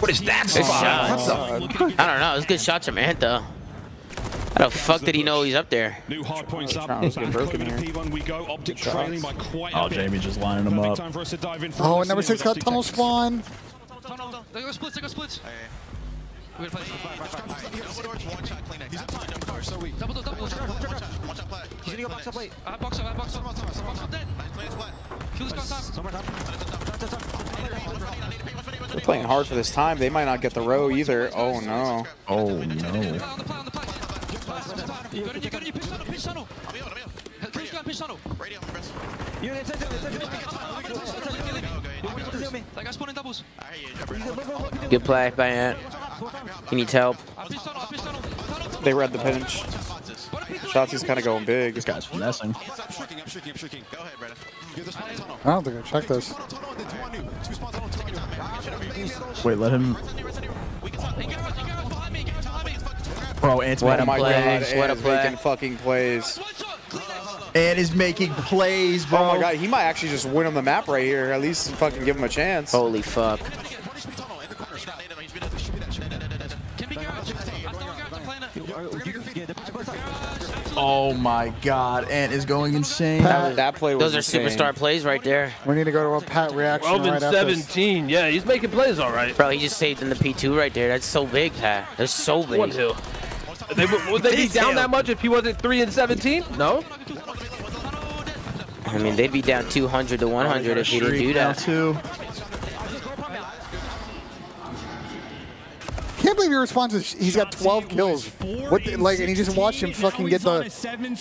Speaker 4: What is that? Oh,
Speaker 2: shot. I don't know. It's good shots from Ant, though. How the fuck did he know he's up there? New hard points up.
Speaker 12: broken here. oh,
Speaker 1: Jamie just lining him up. oh, and number six got tunnel spawn.
Speaker 6: They go splits. They go splits. We're They're
Speaker 7: playing hard for this time. They might not get the row either. Oh no. Oh no.
Speaker 6: You need to
Speaker 2: Good play, Bayant. He needs
Speaker 7: help. They read the pinch. Shotzzy's kind of going big. This guy's
Speaker 1: finessing. i I don't think I checked this. Wait, let him...
Speaker 7: Bro, Ant's what making
Speaker 10: a plays. God, what a play. making
Speaker 7: fucking plays. Ant is making plays, bro. Oh my god, he might actually just win on the map right here. At least fucking give him a chance. Holy fuck. Oh my god,
Speaker 10: Ant is going insane. Pat, that play was Those are insane. superstar
Speaker 2: plays right there.
Speaker 10: We need to go to a Pat reaction 12
Speaker 2: and right 17. Yeah, he's making plays all right. Bro, he just saved in the P2 right there. That's so big, Pat. That's so big. One, two. They, would they be down that much if he wasn't 3 and 17? No? I mean, they'd be down 200 to 100 oh, if he didn't do that. Too.
Speaker 1: Can't believe your response is he's got 12 kills. What the, like, and he just watched him fucking get the.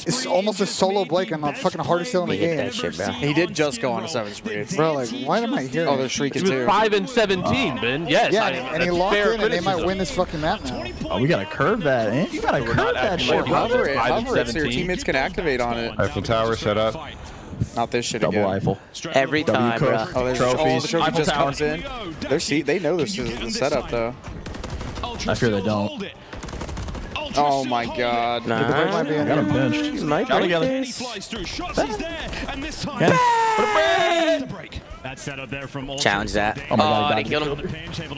Speaker 1: It's almost a solo Blake on the fucking hardest hill in the game. That shit,
Speaker 7: He did just go on a seven spree. Bro, like, why am I here?
Speaker 10: Oh, they're shrieking too. Five and 17, uh, Ben. Yes. Yeah, I, and, he locked in, criticism. and they might win
Speaker 1: this fucking map now.
Speaker 7: Oh, we gotta curve that, man. Eh? You gotta
Speaker 10: curve that shit. Hover it, hover it, so your teammates
Speaker 1: can activate on
Speaker 7: it. Eiffel Tower set up. Not this shit Double again. Eiffel. Every time, bro. Oh, trophies. Oh, the trophy just comes in. They're see they know this is the setup though. I fear they don't. Oh my god. Nah. got him benched. That
Speaker 4: set up there from Challenge that. Oh my god, he oh, killed him.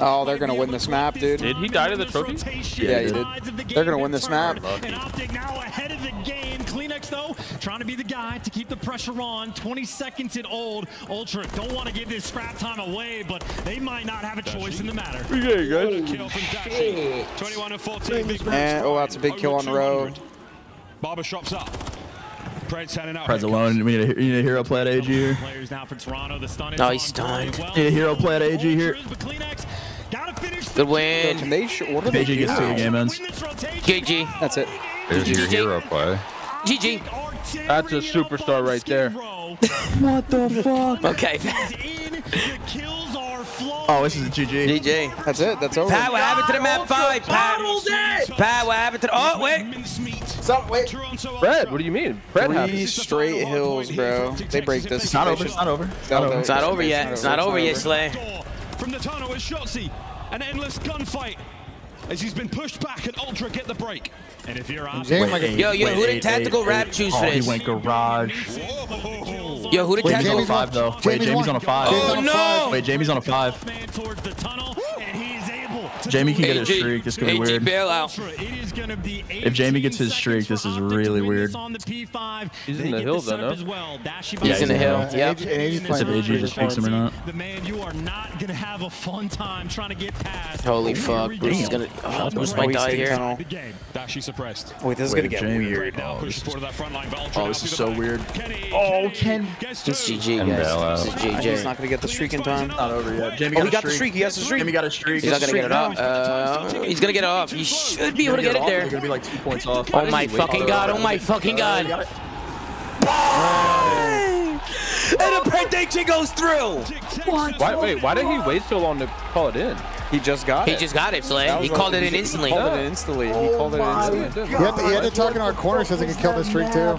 Speaker 7: Oh, they're gonna win this map, dude. Did he die to the trophy? Yeah, he did. They're gonna win this map next, though.
Speaker 4: Trying to be the guy to keep the pressure on. 20 seconds in old. Ultra don't want to give this scrap time away, but they might not have a choice in the matter.
Speaker 12: Yeah, good. Kill 21 and 14. Big and, oh, that's a big kill on road. Barber shops up. Pred's heading
Speaker 4: out.
Speaker 10: Pred's alone. We need, a, we need a hero play at AG here.
Speaker 4: Players now for Toronto. The stun
Speaker 10: is oh, he's stunned. Well. Need a hero play at AG here.
Speaker 2: Good win. Yo, can they,
Speaker 10: what
Speaker 16: are they AG gets two game ends.
Speaker 2: GG. That's it.
Speaker 16: There's your hero play.
Speaker 3: GG.
Speaker 16: That's a superstar right there.
Speaker 3: what the fuck?
Speaker 12: Okay.
Speaker 7: Oh, this is a GG. GG. That's it. That's over. Pat, what
Speaker 15: happened to the map five? Pat.
Speaker 12: Pat, what happened to the... Oh, wait.
Speaker 7: Stop, wait. Fred, what do you mean? Brad Three straight hills, bro. They break this. It's not
Speaker 12: over. It's not over. It's not over, it's not over yet. It's not over yet, Slay. From the tunnel is Shotzzy. An endless gunfight as he's been pushed back and Ultra get the break. And if you're on like Yo, yo, who did Tactical oh, Rab choose for this? He went
Speaker 10: garage.
Speaker 12: Whoa. Yo, who did Wait,
Speaker 10: Tactical? Jamie's on five though. Wait, Jamie's on a five. Oh, no! Wait, Jamie's on a five. Jamie can get his streak, it's gonna be weird. If Jamie gets his streak, this is really weird. He's in the hill though, no? Yeah, he's in the hill. Yeah. It's
Speaker 12: if AG just picks him or not.
Speaker 4: The man, you are not gonna have a fun time trying to get past.
Speaker 12: Holy fuck, Bruce is gonna. Oh, Bruce might die here. Wait, this is gonna get
Speaker 10: weird. Oh, this is so weird.
Speaker 7: Oh, Ken.
Speaker 10: This is
Speaker 14: GG, guys. This is GG. He's
Speaker 7: not gonna get the streak in time. Not over yet. Jamie oh, got the streak. He has the streak. Jamie got a streak.
Speaker 10: He's not gonna get it up. Uh, he's gonna get off. He should be able to get, it there. Gonna be like two points off. Oh my
Speaker 2: fucking god! Oh my fucking uh, god!
Speaker 16: And a prediction goes through. Why, wait, why did he wait so long to call it in? He just got he it. He just got
Speaker 2: it, Slay. He called it in instantly. He called
Speaker 7: it oh instantly. He called it
Speaker 16: instantly.
Speaker 3: he
Speaker 1: had to talk in our corner so he could kill this streak too.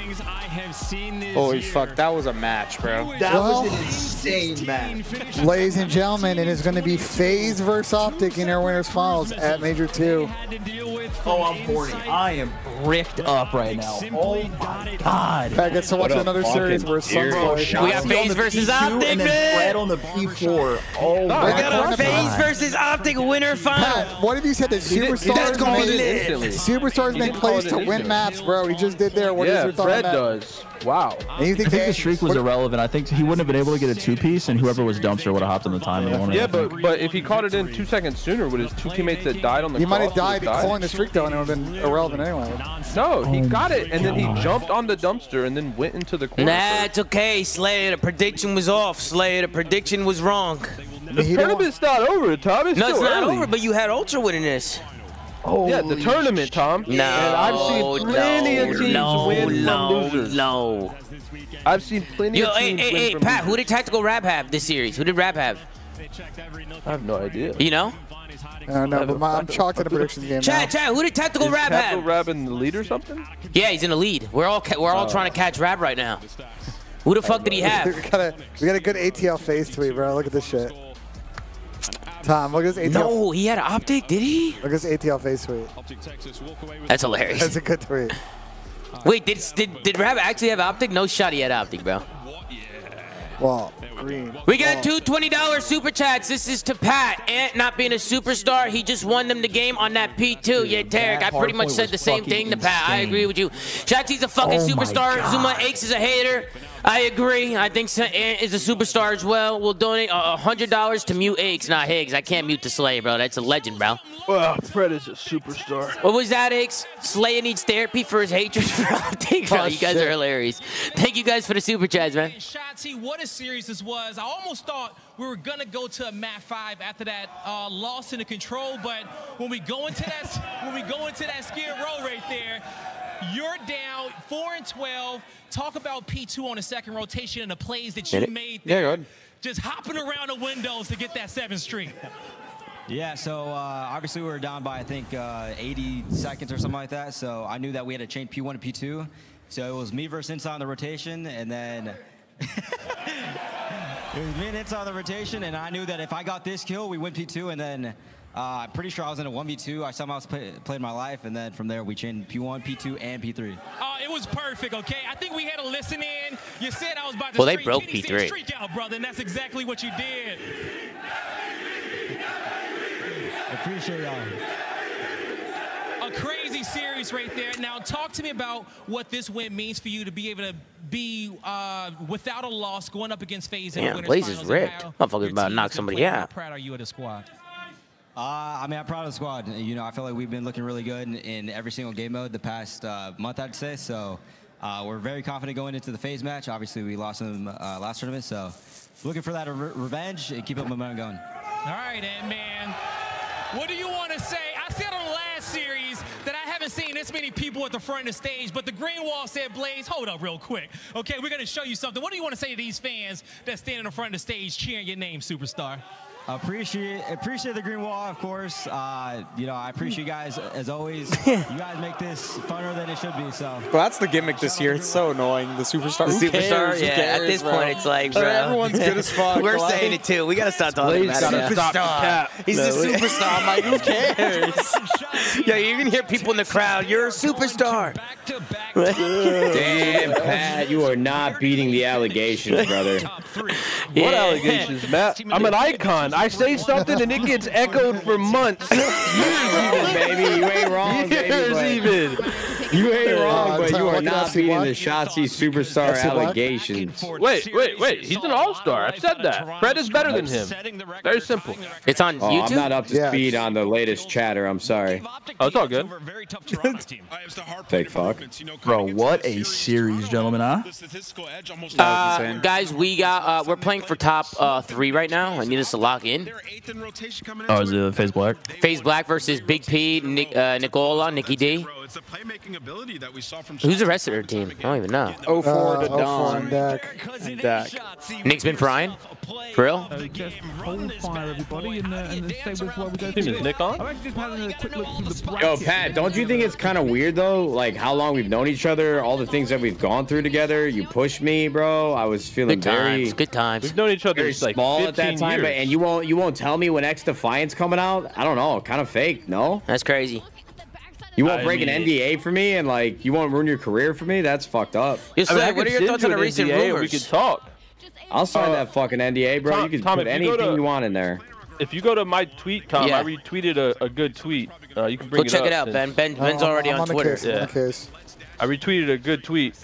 Speaker 4: things I have seen this
Speaker 7: Holy year. fuck, that was a match, bro. That well, was an
Speaker 11: insane
Speaker 4: match.
Speaker 1: Ladies and gentlemen, it is going to be FaZe versus OpTic in their winners finals at Major 2. Oh,
Speaker 10: I'm forty. I am bricked up right now. Oh
Speaker 1: my god. I get to watch
Speaker 10: another series where some
Speaker 4: We got FaZe versus OpTic, man. Fred on the P4. Oh, oh we
Speaker 1: got a FaZe
Speaker 15: versus OpTic winner final. Pat, what have you said that superstars? to Superstars make plays to win
Speaker 1: maps, bro. We just did there. What is your thought? that. does. Wow.
Speaker 15: And
Speaker 10: you think I think the streak was irrelevant. I think he wouldn't have been able to get a two-piece, and whoever was dumpster would have hopped on the time Yeah,
Speaker 16: but but if he caught it in two seconds sooner with his two teammates that died on the he might have died calling the
Speaker 1: streak down, and it would have been irrelevant anyway.
Speaker 16: No, he oh got it, and then he jumped on the dumpster and then went into the corner. Nah,
Speaker 2: it's okay, Slayer. The prediction was off, Slayer. The prediction was wrong. The tournament's
Speaker 16: not over, Tom. no, it's not early. over, but
Speaker 2: you had Ultra winning this.
Speaker 16: Oh yeah, the tournament, Tom. No, and I've seen plenty no, of teams no, win no, from
Speaker 2: losers. No, I've seen plenty Yo, of teams hey, win hey, from Pat, losers. who did Tactical Rab have this series? Who did Rab have? I have no idea. You know?
Speaker 1: Uh, no, but my, I'm chalked at a prediction game. Chad, now. Chad, who did Tactical
Speaker 2: Is Rab Tactical have? Tactical Rab in the lead or something? Yeah, he's in the lead. We're all we're all oh. trying to catch Rab right now.
Speaker 1: Who the fuck did he have? we, got a, we got a good ATL FaZe tweet, bro. Look at this shit. Tom, look at ATL. No, he had an OpTic, did he? Look at his ATL FaZe tweet.
Speaker 2: That's hilarious. That's a good tweet. Wait, did did did Rab actually have OpTic? No shot, he had OpTic, bro. Well,
Speaker 3: green. We got
Speaker 2: two $20 super chats. This is to Pat. Ant not being a superstar, he just won them the game on that P2. Yeah, Tarek, I pretty much said the same thing to Pat. I agree with you. Shotzzy's a fucking oh superstar. ZooMaa Aches is a hater. I agree. I think Ant is a superstar as well. We'll donate $100 to mute Aches, not Higgs. I can't mute the Slay, bro. That's a legend, bro. Well, Pred is a superstar. What was that, Aches? Slayer needs therapy for his hatred for OpTic, Oh, you guys shit. are hilarious. Thank you guys for the super chats, man. Shotzzy,
Speaker 15: what a series this was. I almost thought we were gonna go to a Mat Five after that uh, loss in the control, but when we go into that when we go into that skid row right there, you're down four and twelve. Talk about P2 on the second rotation and the plays that you made. There. Yeah, good. Just hopping around the windows to get that seventh streak.
Speaker 11: Yeah, so uh, obviously we were down by I think uh, 80 seconds or something like that. So I knew that we had to change P1 to P2. So it was me versus inside on the rotation, and then. minutes on the rotation, and I knew that if I got this kill, we win P2, and then uh, I'm pretty sure I was in a 1v2. I somehow play, played my life, and then from there, we chained P1, P2, and P3. Oh,
Speaker 15: uh, it was perfect, okay? I think we had to listen in. You said I was about to Well, they streak. broke P3. Streak out, brother, and that's exactly what you did. Appreciate y'all crazy series right there. Now, talk to me about what this win means for you to be able to be uh, without a loss going up against FaZe. Damn, Blaze is
Speaker 2: ripped. Motherfucker's about to knock somebody out. How proud
Speaker 15: are you of the squad?
Speaker 11: Uh, I mean, I'm proud of the squad. You know, I feel like we've been looking really good in, in every single game mode the past uh, month, I'd say. So uh, we're very confident going into the FaZe match. Obviously, we lost them uh, last tournament, so looking for that re revenge and keep up momentum going.
Speaker 15: All right, and man, what do you want to say? haven't seen this many people at the front of the stage, but the green wall said, Blaze, hold up real quick. Okay, we're going to show you something. What do you want to say to these fans that stand in the front of the stage cheering your name, superstar?
Speaker 11: Appreciate appreciate the green wall, of course. Uh, you know, I appreciate you guys as always. you guys make this funner than it should be. So, Well,
Speaker 7: that's the gimmick this year. It's so annoying. The superstar. The superstar.
Speaker 11: Cares, yeah. Cares, at this bro. point, it's like, bro, everyone's good as fuck. We're like, saying it
Speaker 7: too. We gotta stop
Speaker 11: talking about it.
Speaker 2: Superstar. He's no, the superstar. I'm like, who cares? yeah, you can hear people in the crowd. You're a superstar. Damn, Pat, you are not
Speaker 5: beating the allegations, brother. What allegations, Matt? I'm an icon. I say
Speaker 16: something and it gets echoed for months. Years even, baby. You ain't wrong, Years baby,
Speaker 5: even. You ain't wrong, uh, but you are not beating the Shotzzy superstar allegations.
Speaker 16: Wait, wait, wait. He's an all-star. I've said that. Pred is better than him. Very simple.
Speaker 5: It's on oh, YouTube? I'm not up to speed on the latest chatter. I'm sorry. Oh, it's all good.
Speaker 10: Fake fuck. Bro, what a series, gentlemen, huh?
Speaker 2: Uh, guys, we got, uh, we're playing for top uh, three right now. I need us to lock in. Oh, is it FaZe Black? FaZe Black versus Big P, Nick, uh, Nicola, Nikki D. It's the playmaking ability that we saw from. Who's the rest of their team? I don't even know.
Speaker 14: Oh four uh, to Don.
Speaker 2: Dak. Dak. Nick's been frying. For real?
Speaker 12: Uh, Nick on? i Yo, Pat, don't you think
Speaker 5: it's kind of weird, though? Like, how long we've known each other, all the things that we've gone through together. You pushed me, bro. I was feeling good very... Times, good times. We've known each other very like small at that time, but, and you won't, you won't tell me when XDefiant's coming out? I don't know. Kind of fake, no? That's crazy. You won't I break mean, an NDA for me and like you won't ruin your career for me? That's fucked up. Yes, I mean, what are your thoughts on the recent NDA rumors? We could talk. I'll sign uh, that fucking NDA, bro. Tom, you can Tom, put you anything to, you want in there.
Speaker 16: If you go to my tweet, Tom, yeah. I retweeted a, a good tweet. Uh, you can bring it check up, it out, Ben. ben Ben's already I'm on, on Twitter. Yeah. I retweeted a good tweet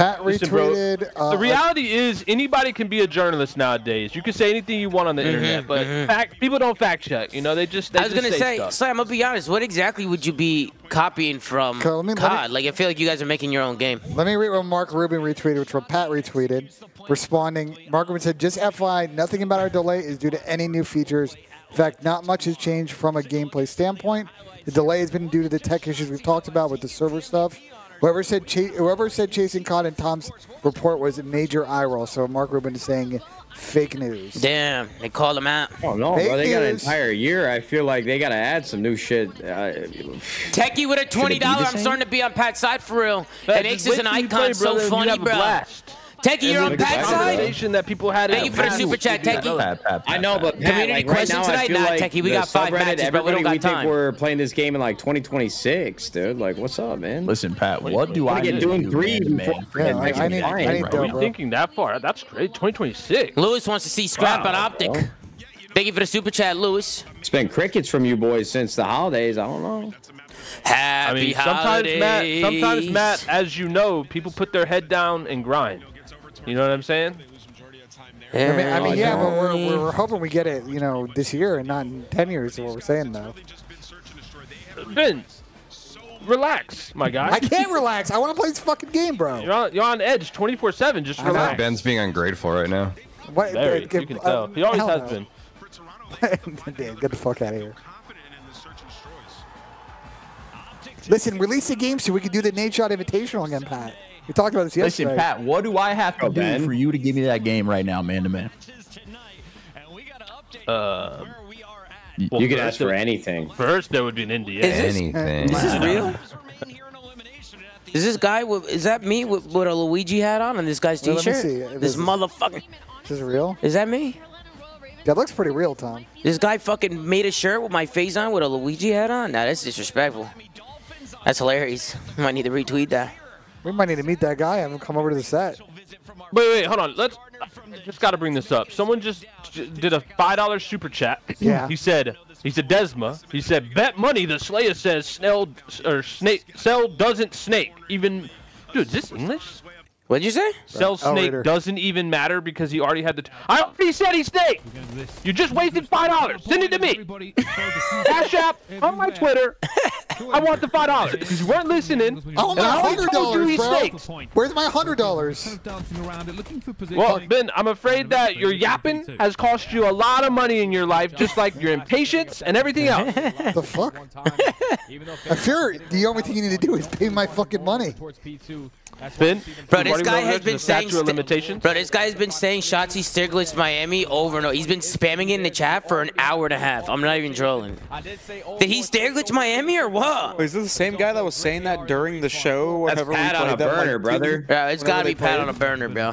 Speaker 1: Pat retweeted. uh, the reality
Speaker 16: is, anybody can be a journalist nowadays. You can say anything you want on the mm-hmm, internet, but mm-hmm.
Speaker 2: fact, people don't fact check. You know, they just. They I was gonna say, say am i to be honest. What exactly would you be copying from let me, COD? Let me, like, I feel like you guys are making your own game.
Speaker 1: Let me read what Mark Rubin retweeted, which what Pat retweeted, responding. Mark Rubin said, "Just FYI, nothing about our delay is due to any new features." In fact, not much has changed from a gameplay standpoint. The delay has been due to the tech issues we've talked about with the server stuff. Whoever said whoever said chasing cotton, Tom's report was a major eye roll. So Mark Rubin is saying fake news.
Speaker 2: Damn, they called him out. Oh no,
Speaker 5: bro, they news. got an entire year. I feel like they got to add some new shit. Uh,
Speaker 2: Techie with a twenty dollar. I'm starting to be on Pat's side for real. it makes us an icon. Play, so brother, funny, bro. Blast. Techie,
Speaker 16: you're on Pat's side? that people had. Thank you for the super chat, Techie. I know, but Pat, community like, question
Speaker 5: right tonight? Nah, like Techie, we got five matches, but we don't got we time. Think we're playing this game in like 2026,
Speaker 10: dude. Like, what's up, man? Listen, Pat,
Speaker 5: what
Speaker 2: do I get doing three? Man, I ain't
Speaker 10: thinking
Speaker 16: that far. That's great. 2026.
Speaker 10: Lewis wants to see
Speaker 5: Scrap on OpTic. Thank you for the super chat, Lewis. It's been crickets from you boys since the holidays. I don't know.
Speaker 2: Happy I
Speaker 16: mean, sometimes holidays. Matt, sometimes Matt, as you know, people put their head down and grind. You know what I'm saying? Yeah. I mean, I mean yeah, but
Speaker 3: we're, we're
Speaker 1: hoping we get it, you know, this year and not in 10 years is what we're saying, though.
Speaker 16: Ben, relax,
Speaker 14: my guy.
Speaker 1: I can't
Speaker 16: relax. I want to play this fucking game, bro. You're on, you're on edge 24-7. Just
Speaker 14: relax. Ben's being ungrateful right now. What, Very, you can tell. He always has been. Damn, get the fuck out of here.
Speaker 1: Listen, release the game so we can do the Nadeshot Invitational again, Pat. We talked about this yesterday. Listen, Pat,
Speaker 10: what do I have to oh, do man. for you to give me that game right now, man to man? Uh,
Speaker 2: you could ask for anything. First, there would be an NDA. Is this, anything. Is this real? is this guy? is that me with, with a Luigi hat on and this guy's T-shirt? Well, this is, motherfucker.
Speaker 1: Is this real? Is that me? That looks pretty real, Tom.
Speaker 2: This guy fucking made a shirt with my face on with a Luigi hat on. Now that's disrespectful. That's hilarious. I might need to retweet that.
Speaker 1: We might need to meet that guy and come over to the set. Wait,
Speaker 16: wait, hold on. Let's. I just got to bring this up. Someone just did a five dollar super chat. Yeah. he said. He said Desma. He said bet money. The Slayer says Snell or Snake. Cell doesn't snake. Even. Dude, is this English? What'd you say? Cell Snake doesn't even matter because he already had the. T- I already said he's Snake. You just wasted five dollars. Send it to me.
Speaker 1: Cash App on my Twitter. I want the five dollars because you weren't listening. Oh my hundred dollars, Where's my hundred dollars?
Speaker 3: Well,
Speaker 16: Ben, I'm afraid that your yapping has cost you a lot of money in your life,
Speaker 1: just like your impatience and everything else. the fuck? I fear the only thing you need to do is pay my fucking money. Finn? Bro, this guy has been saying Bro,
Speaker 2: this guy has been saying Shotzzy Stiglitz Miami over and over. He's been spamming it in the chat for an hour and a half. I'm not even trolling. Did he Stiglitz Miami or what? Is this the same guy
Speaker 7: that was saying that during the show? That's Pat on a that, burner, like, brother. Yeah, it's got to be Pat on a burner,
Speaker 4: bro.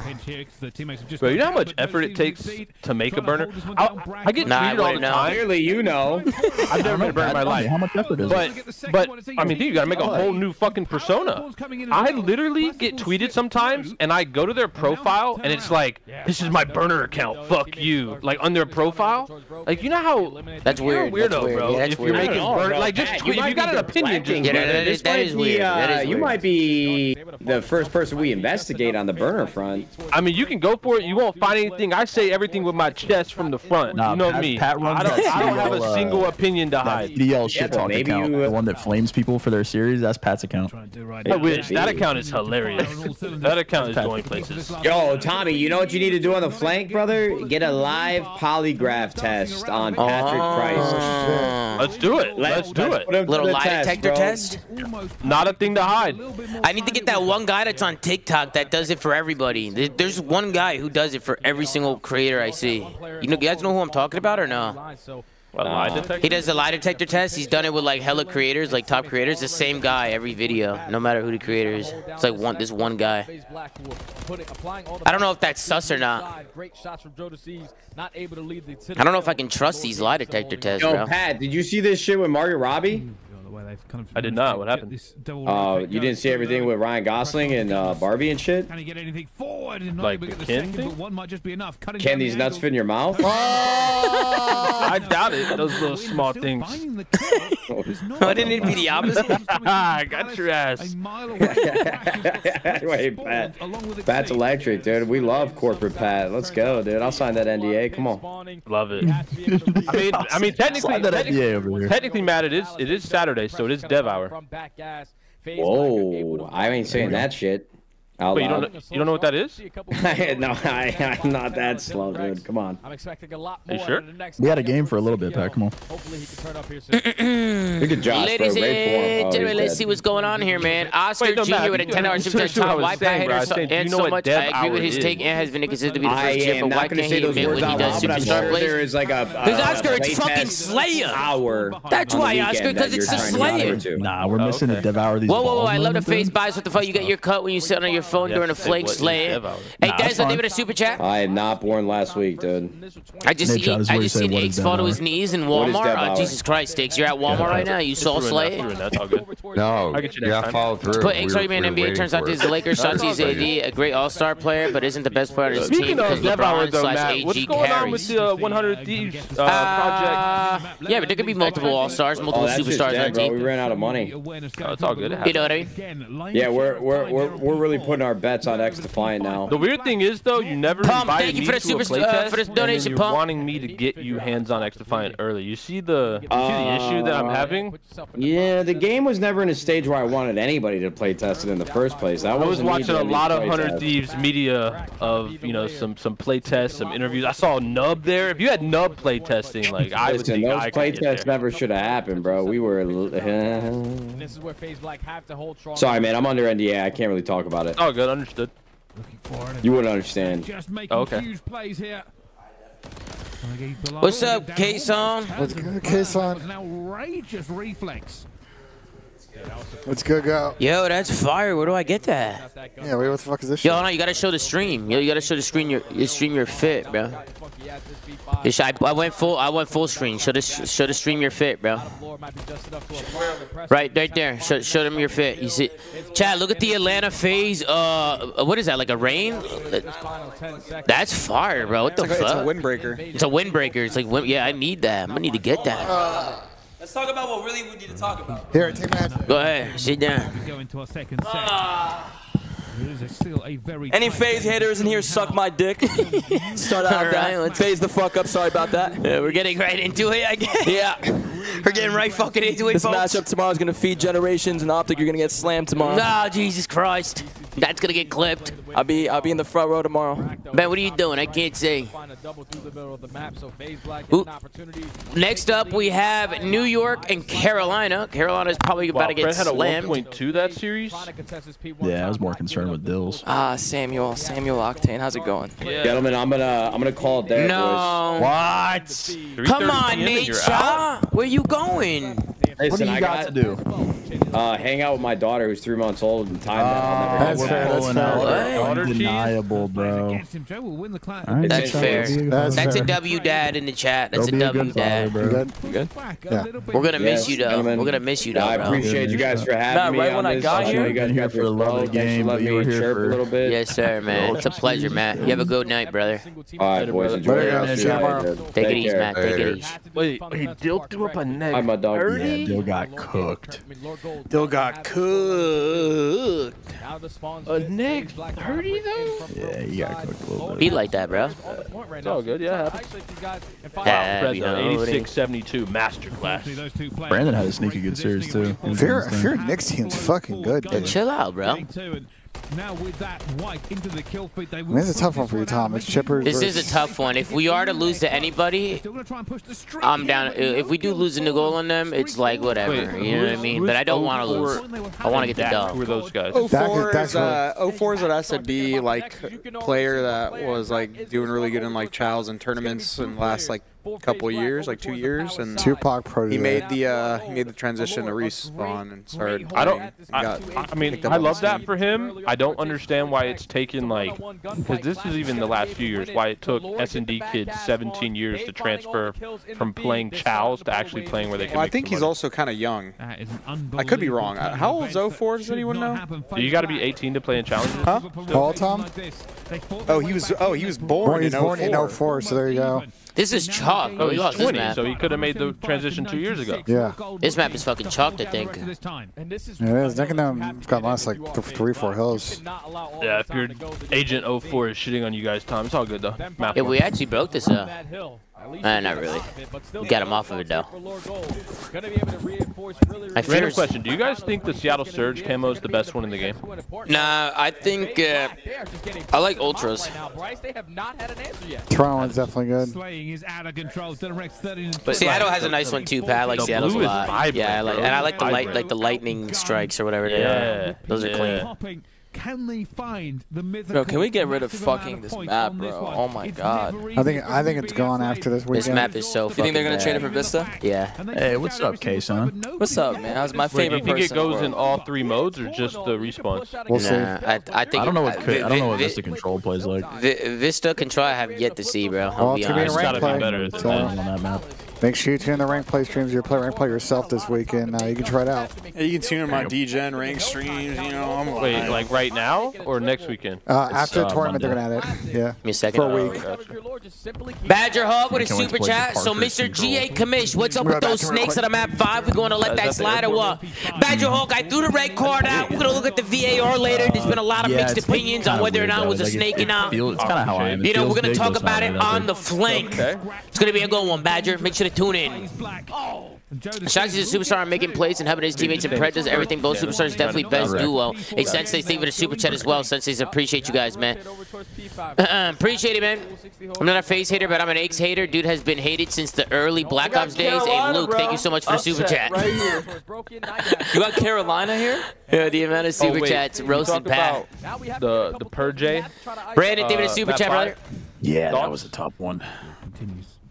Speaker 12: Bro, you
Speaker 16: know how much effort it takes to make a burner? I, I get nah, I all the time. Clearly, you know. I've never made a burner in my life. How much effort is but, it? But, I mean, dude, you got to make a whole new fucking persona. I literally get tweeted sometimes, and I go to their profile, and it's like, this is my burner account. Fuck you. Like on their profile, like you know how
Speaker 5: that's weird. You're a weirdo, bro. Yeah, if you're making burner, like
Speaker 16: just tweet. You if you got an opinion, just yeah, that is, that is weird. Uh, that is you might
Speaker 5: be the first person we investigate on the burner front. I
Speaker 16: mean, you can go for it. You won't find anything. I say everything with my chest from the front. Nah, you know Pat, me. Pat runs I don't, I don't have a uh, single opinion to hide. DL shit talk account,
Speaker 10: the one that flames people for their series. That's Pat's account. I wish that account is hilarious. There he is. that account is going places.
Speaker 5: Yo, Tommy, you know what you need to do on the flank, brother? Get a live polygraph test on Patrick oh,
Speaker 2: Price. Let's do it. Let's, let's do it. Little lie test, detector bro. test? Not a thing to hide. I need to get that one guy that's on TikTok that does it for everybody. There's one guy who does it for every single creator I see. You know, you guys know who I'm talking about or no? Uh, he does the lie detector test. He's done it with like hella creators, like top creators. The same guy every video, no matter who the creator is. It's like one, this one guy.
Speaker 3: I
Speaker 2: don't know if that's sus or not.
Speaker 16: I don't know if I can trust these
Speaker 2: lie detector tests, bro. Yo,
Speaker 16: Pat,
Speaker 5: did you see this shit with Margot Robbie?
Speaker 2: where they've kind of. I did not. What happened?
Speaker 5: uh, you didn't see everything with Ryan Gosling and uh, Barbie and shit. Can he get anything forward? And not like the kin thing. One might just be enough. Cutting can these the nuts fit in your mouth?
Speaker 3: Oh!
Speaker 5: I doubt it. Those little small things. Oh, I didn't to be the opposite? I
Speaker 16: got your ass.
Speaker 5: Wait, Pat. Pat's electric, dude. We love corporate Pat. Let's go, dude. I'll sign that NDA. Come on. Love it. I mean, I mean, technically, technically, technically, Matt, it is it is Saturday so back Devour. Whoa, I ain't saying that shit. Out Wait, loud. you don't, you don't know what that is?
Speaker 10: no, I, I'm
Speaker 5: not that slow,
Speaker 2: dude. Come on. I'm expecting a lot more. Are you sure?
Speaker 10: We had a game for a little bit, Pat. Come on. Hopefully
Speaker 3: he can turn up here
Speaker 2: soon. Look at Josh, Ladies bro. Oh, gentlemen, let's see what's going on here, man. Oscar Wait, no, Jr. with a 10-hour chip top. Why Pat Hater and so much? I agree with his take and has been considered to be the first chip, but why can't he admit when he does superstar plays? There is
Speaker 10: like a
Speaker 5: Because Oscar,
Speaker 2: it's fucking Slayer. That's why, Oscar, because it's the Slayer.
Speaker 10: Nah, we're missing a devour
Speaker 5: these Whoa, whoa, whoa. I love the face
Speaker 2: buys. What the fuck? You get your cut when you sit on your phone during a flake slay. Hey, guys, don't leave it a super chat.
Speaker 5: I am not born last week, dude. I just see, I just see Iggs fall to his knees in
Speaker 2: Walmart. Jesus Christ, Iggs, you're at Walmart right now. You saw Slay?
Speaker 3: No, yeah, follow through. Put eggs, Ready Man NBA turns out he's the Lakers. Shots AD, a
Speaker 2: great All-Star player, but isn't the best player on his team because LeBron slash AG with the uh, 100 Thieves uh, uh, project? Yeah, but there could be multiple All-Stars, multiple oh, superstars on the team. We ran out of money. Oh, it's all good. You know what I
Speaker 3: mean? Yeah,
Speaker 5: we're we're we're really putting our bets on XDefiant now. The weird thing is, though, you never
Speaker 2: Pump. invited me for the to super, a playtest, uh, for this
Speaker 16: donation, you're wanting me to get you hands on XDefiant
Speaker 5: early. You see the, you see
Speaker 16: the issue that I'm having?
Speaker 5: Yeah, the game was never in a stage where I wanted anybody to play test it in the first place. I, I was watching a lot of 100
Speaker 16: Thieves media of you know some some play tests, some interviews. I saw Nub there. If you had Nub play testing, like I would Listen, those I play tests
Speaker 5: never should have happened, bro. We were. this
Speaker 3: is where FaZe Black have to hold Sorry,
Speaker 5: man. I'm under NDA. I can't really talk about it. Oh, all oh, good. Understood. You wouldn't
Speaker 3: understand. Just making oh, okay. huge plays here. What's up, Kason? What's good, Kason?
Speaker 12: An outrageous reflex.
Speaker 3: Let's
Speaker 2: go, go. Yo, that's fire. Where do I get that? Yeah, wait, what the fuck is this? Yo, shit? no, you gotta show the stream. Yo, you gotta show the screen. Your, your stream, your fit, bro. I, I went full. I went full screen. Show the show the stream your fit, bro. Right, right there. Show, show them your fit. You see, Chad, look at the Atlanta FaZe. Uh, what is that? Like a rain? That's fire, bro. What the fuck? It's a windbreaker. It's a windbreaker. It's like, yeah, I need that. I'm gonna need to get that.
Speaker 13: Uh, Let's talk about what really we need to talk about. Here, take my ass.
Speaker 2: Go ahead, sit down.
Speaker 12: Uh,
Speaker 2: any FaZe haters in here
Speaker 13: suck my dick. Start out right, FaZe the fuck up. Sorry about that. Yeah, we're getting right into it, I guess. Yeah. We're getting right fucking into it, This folks. matchup tomorrow is going to feed generations, and OpTic, you're going to get slammed tomorrow. No, Jesus Christ. That's gonna get clipped. I'll be I'll be in the front row tomorrow.
Speaker 2: Man, what are you doing? I can't see. Ooh. Next up, we have New York and Carolina. Carolina's probably about wow, to get Fred had slammed. a
Speaker 10: 1.2 that series. Yeah, I was more concerned with
Speaker 13: Dills. Ah, Samuel, Samuel Octane, how's it going? Yeah. Gentlemen, I'm gonna I'm gonna call it there. No.
Speaker 10: Boys.
Speaker 13: What? Come on, Nadeshot.
Speaker 5: Where you going? Listen, what do you I got, got to do? Uh, hang out with my daughter who's three months old and time uh, That's fair. That's fair. Daughter
Speaker 10: Undeniable,
Speaker 5: bro.
Speaker 16: that's fair. That's, a
Speaker 2: W dad in the chat. That's W dad. good? good? Yeah. We're going to miss yes, you, though. Gentlemen. We're going to miss you, though, I appreciate you guys for having me. Not right when I got here. You guys here for the love of the game. Let me chirp a little bit. Yes, sir, man. It's a pleasure, Matt. You have a good night, brother. All right, boys. Enjoy Take it easy, Matt. Take it easy.
Speaker 16: Wait, he dilted up a neck. I'm a dog. 30? Dill got cooked. Dill got cooked.
Speaker 3: Uh, a neck 30 though? Yeah, he got cooked a little bit. Be like that, bro. It's all good, yeah. Wow, 86
Speaker 16: 72 masterclass.
Speaker 10: Brandon had a sneaky good series too. Fear, Fear Nick's team's
Speaker 1: fucking good, dude. Chill out, bro. Now with that into the kill feed, they it's a tough one for you, Tom. It's Chipper. This is a
Speaker 2: tough one. If we are to lose to anybody, I'm down. If we do lose a goal on them, it's like whatever. Wait, you know what I mean? But I don't want to lose. I want to get the dub. Who are those guys? 04 is, uh, 04 is what I said be like player
Speaker 7: that was like doing really good in like chows and tournaments and last like couple years, like two years, and
Speaker 1: Tupac Protege. Uh, he made
Speaker 7: the uh, he made the transition to respawn and started. I don't. I, I mean, I love that
Speaker 16: for him. I don't understand
Speaker 7: why it's taken like
Speaker 16: because this is even the last few years why it took S and D kids 17 years to transfer from playing
Speaker 7: chows to actually playing where they can. Well, I think he's also kind of young.
Speaker 3: I
Speaker 7: could be wrong. How old is O4? Does anyone know? You got to be 18 to play in challenges. Huh? Paul
Speaker 1: Tom. Oh, he was. Oh, he was born, born in, 04. in 04. So there you go. This is chalk, Oh, he lost this map. So he
Speaker 16: could have made the transition two years ago. Yeah. This map is fucking chalked, I think. Yeah, it
Speaker 1: is. Nekanam got lost like three, four hills.
Speaker 16: Yeah, if your Agent 04 is shitting on you guys, Tom, it's all good, though. Map yeah, one. we actually broke this up.
Speaker 5: Uh, uh, not really. Got him off of it though. I Random
Speaker 16: question: Do you guys think the Seattle Surge camo is the best one in the game?
Speaker 13: Nah, I think uh, I like ultras.
Speaker 1: Toronto is definitely good. But Seattle has a nice
Speaker 2: one too, Pat. I like Seattle's a lot. Yeah, I like, and I like the light, like the lightning strikes or whatever. Yeah, those are clean. Can they
Speaker 1: find the mythical? Bro, can we
Speaker 13: get
Speaker 2: rid of fucking
Speaker 13: this map, bro? This oh my it's god.
Speaker 1: I think I think it's gone after this weekend. This map is so. You think they're gonna bad. trade it for
Speaker 13: Vista? Yeah. Hey, what's up, Kason? What's up, man? That was my favorite. Wait, do you think it goes in all three
Speaker 2: modes or just the response? We'll see. I, I think. I don't know what I, I don't know what Vista control plays like. Vista control I have yet to see, bro. I'll well, be honest. It's gotta be better than
Speaker 1: that map. Make sure you tune in the Rank Play streams. You're play Rank Play yourself this weekend. Uh, you can try it out.
Speaker 2: Yeah, you can tune in my DGen
Speaker 16: Rank streams. You know, I'm Wait, alive. like right now or next weekend? Uh, after the uh, tournament, Monday.
Speaker 2: they're going to add it. Yeah. Give me a second. For a week. Oh, Badger Hub with a super chat. So, Mr. GA Commish, what's up with those snakes on the map 5? We're going to let that slide or what? Badger Hulk, I threw the red card out. We're going to look at the VAR later. There's been a lot of mixed opinions on whether or not it was a snake or not. You know, we're going to talk about it on the flank. It's going to be a good one, Badger. Make sure going to tune in. Oh. Shazzy is a superstar making plays and helping his teammates and Pred does everything. Both superstars definitely best duo. Hey, Sensei, thank you for the super chat as well. Senseis, appreciate you guys, man. appreciate it, man. I'm not a face hater, but I'm an Aches hater. Dude has been hated since the early Black Ops days. Hey, Luke, thank you so much for the super chat. you got Carolina here?
Speaker 16: Yeah, the amount of super oh, chats roasted Pat, The, the Purge. Brandon, thank you for the super chat, brother.
Speaker 10: Yeah, that was a top one.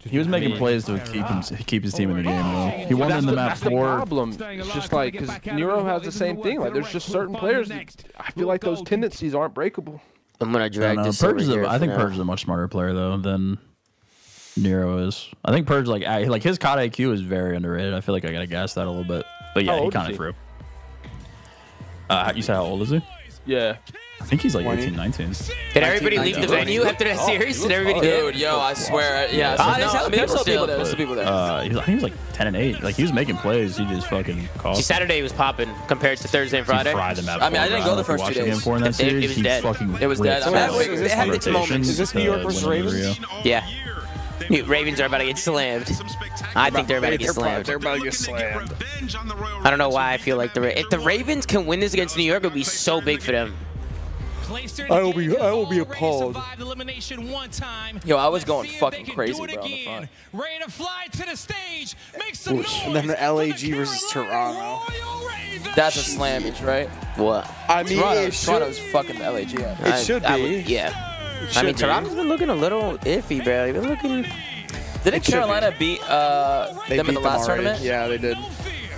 Speaker 10: He was making plays to keep him, keep his team in the game. Though. He won in the, map four. The
Speaker 16: problem. It's just like because Nero has the same thing. Like there's just certain players. I feel like those tendencies aren't breakable.
Speaker 2: I'm gonna drag this.
Speaker 10: Purj is think Purj is a much smarter player though than Nero is. I think Purj like I, like his COD IQ is very underrated. I feel like I gotta gas that a little bit. But yeah, he kind of threw. Uh, you say how old is he? Yeah. I think he's like 20. 18, 19. Did everybody
Speaker 13: 19, leave 19. the venue
Speaker 10: after that oh, series? Did everybody Dude, yo, I swear. Yeah, there's, uh, I still people there. people there. he was, I think he was like 10 and 8. Like, he was making plays. He just fucking called.
Speaker 2: Saturday was popping compared to Thursday and Friday. He fried them out I mean, I didn't go the first two days. It, it series, was dead. It was dead. I mean, it had its moments. Is this New uh, York versus Ravens? Yeah. Dude, Ravens are about to get slammed. I think they're about to get slammed. They're about to get slammed. I don't know why I feel like the Ra if the Ravens can win this against New York, it would be so big for them. I will be I will be appalled. Survived elimination one time. Yo, I was going fucking crazy, bro. On Ready
Speaker 15: to fly to the stage,
Speaker 13: make some noise. And then the LAG versus Toronto. That's a slammage, right?
Speaker 2: What? I mean, Toronto, it Toronto's
Speaker 13: should, fucking the LAG. Yeah. It I, should I, be. I, yeah.
Speaker 2: Should I mean, be. Toronto's been looking a little iffy, bro. They've been looking. Didn't Carolina
Speaker 13: be. beat uh, them beat in the last them tournament?
Speaker 2: Yeah, they did.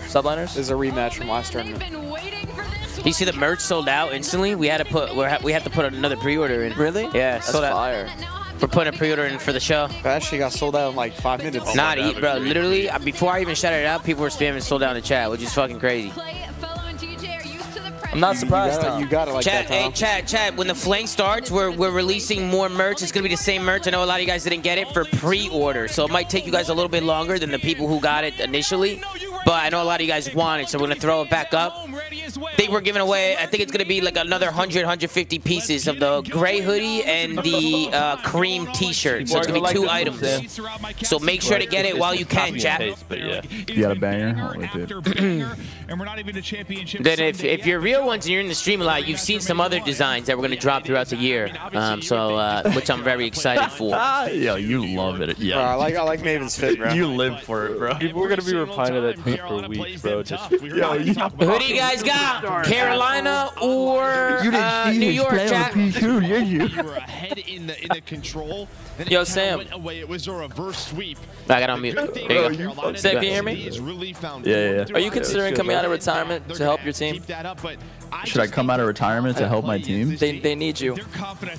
Speaker 2: Subliners? This is a rematch from last tournament. You see the merch sold out instantly. We had to put we had to put another pre-order in. Really? Yeah, That's sold out. Fire. We're putting a pre-order in for the show. That actually got sold out in like five minutes. Oh Not, even, bro. Literally, before I even shouted it out, people were spamming sold out in the chat, which is fucking crazy. I'm not surprised. You got it like chat, that, Tom. Hey, chat, chat. When the flank starts, we're we're releasing more merch. It's gonna be the same merch. I know a lot of you guys didn't get it for pre-order, so it might take you guys a little bit longer than the people who got it initially. But I know a lot of you guys want it, so we're gonna throw it back up. I think we're giving away. I think it's gonna be like another 100, 150 pieces of the gray hoodie and the uh, cream T-shirt. So it's gonna be two items. So make sure to get it while you can, chat.
Speaker 10: You got a banger.
Speaker 8: then if if
Speaker 2: you're real other ones, and you're in the stream a lot, you've seen some other designs that we're going to drop throughout the year, um, so uh, which I'm very excited for. yeah, you love it. Yeah. Bro, I
Speaker 4: like I like Maven's fit, bro. you live for it, bro. People are going to be replying to that for weeks, bro. Just,
Speaker 2: yo, who do you guys got?
Speaker 10: Carolina or uh, New York, Jack? You, you were ahead
Speaker 8: in the,
Speaker 13: in the control. Yo, Sam. Away. It was a reverse sweep.
Speaker 2: I got on mute. There you go. Sam, can you hear me? Yeah, yeah. Are you considering coming out of
Speaker 13: retirement to help your team? Keep that up, but
Speaker 10: should I come out of retirement to help my team? They, they need you.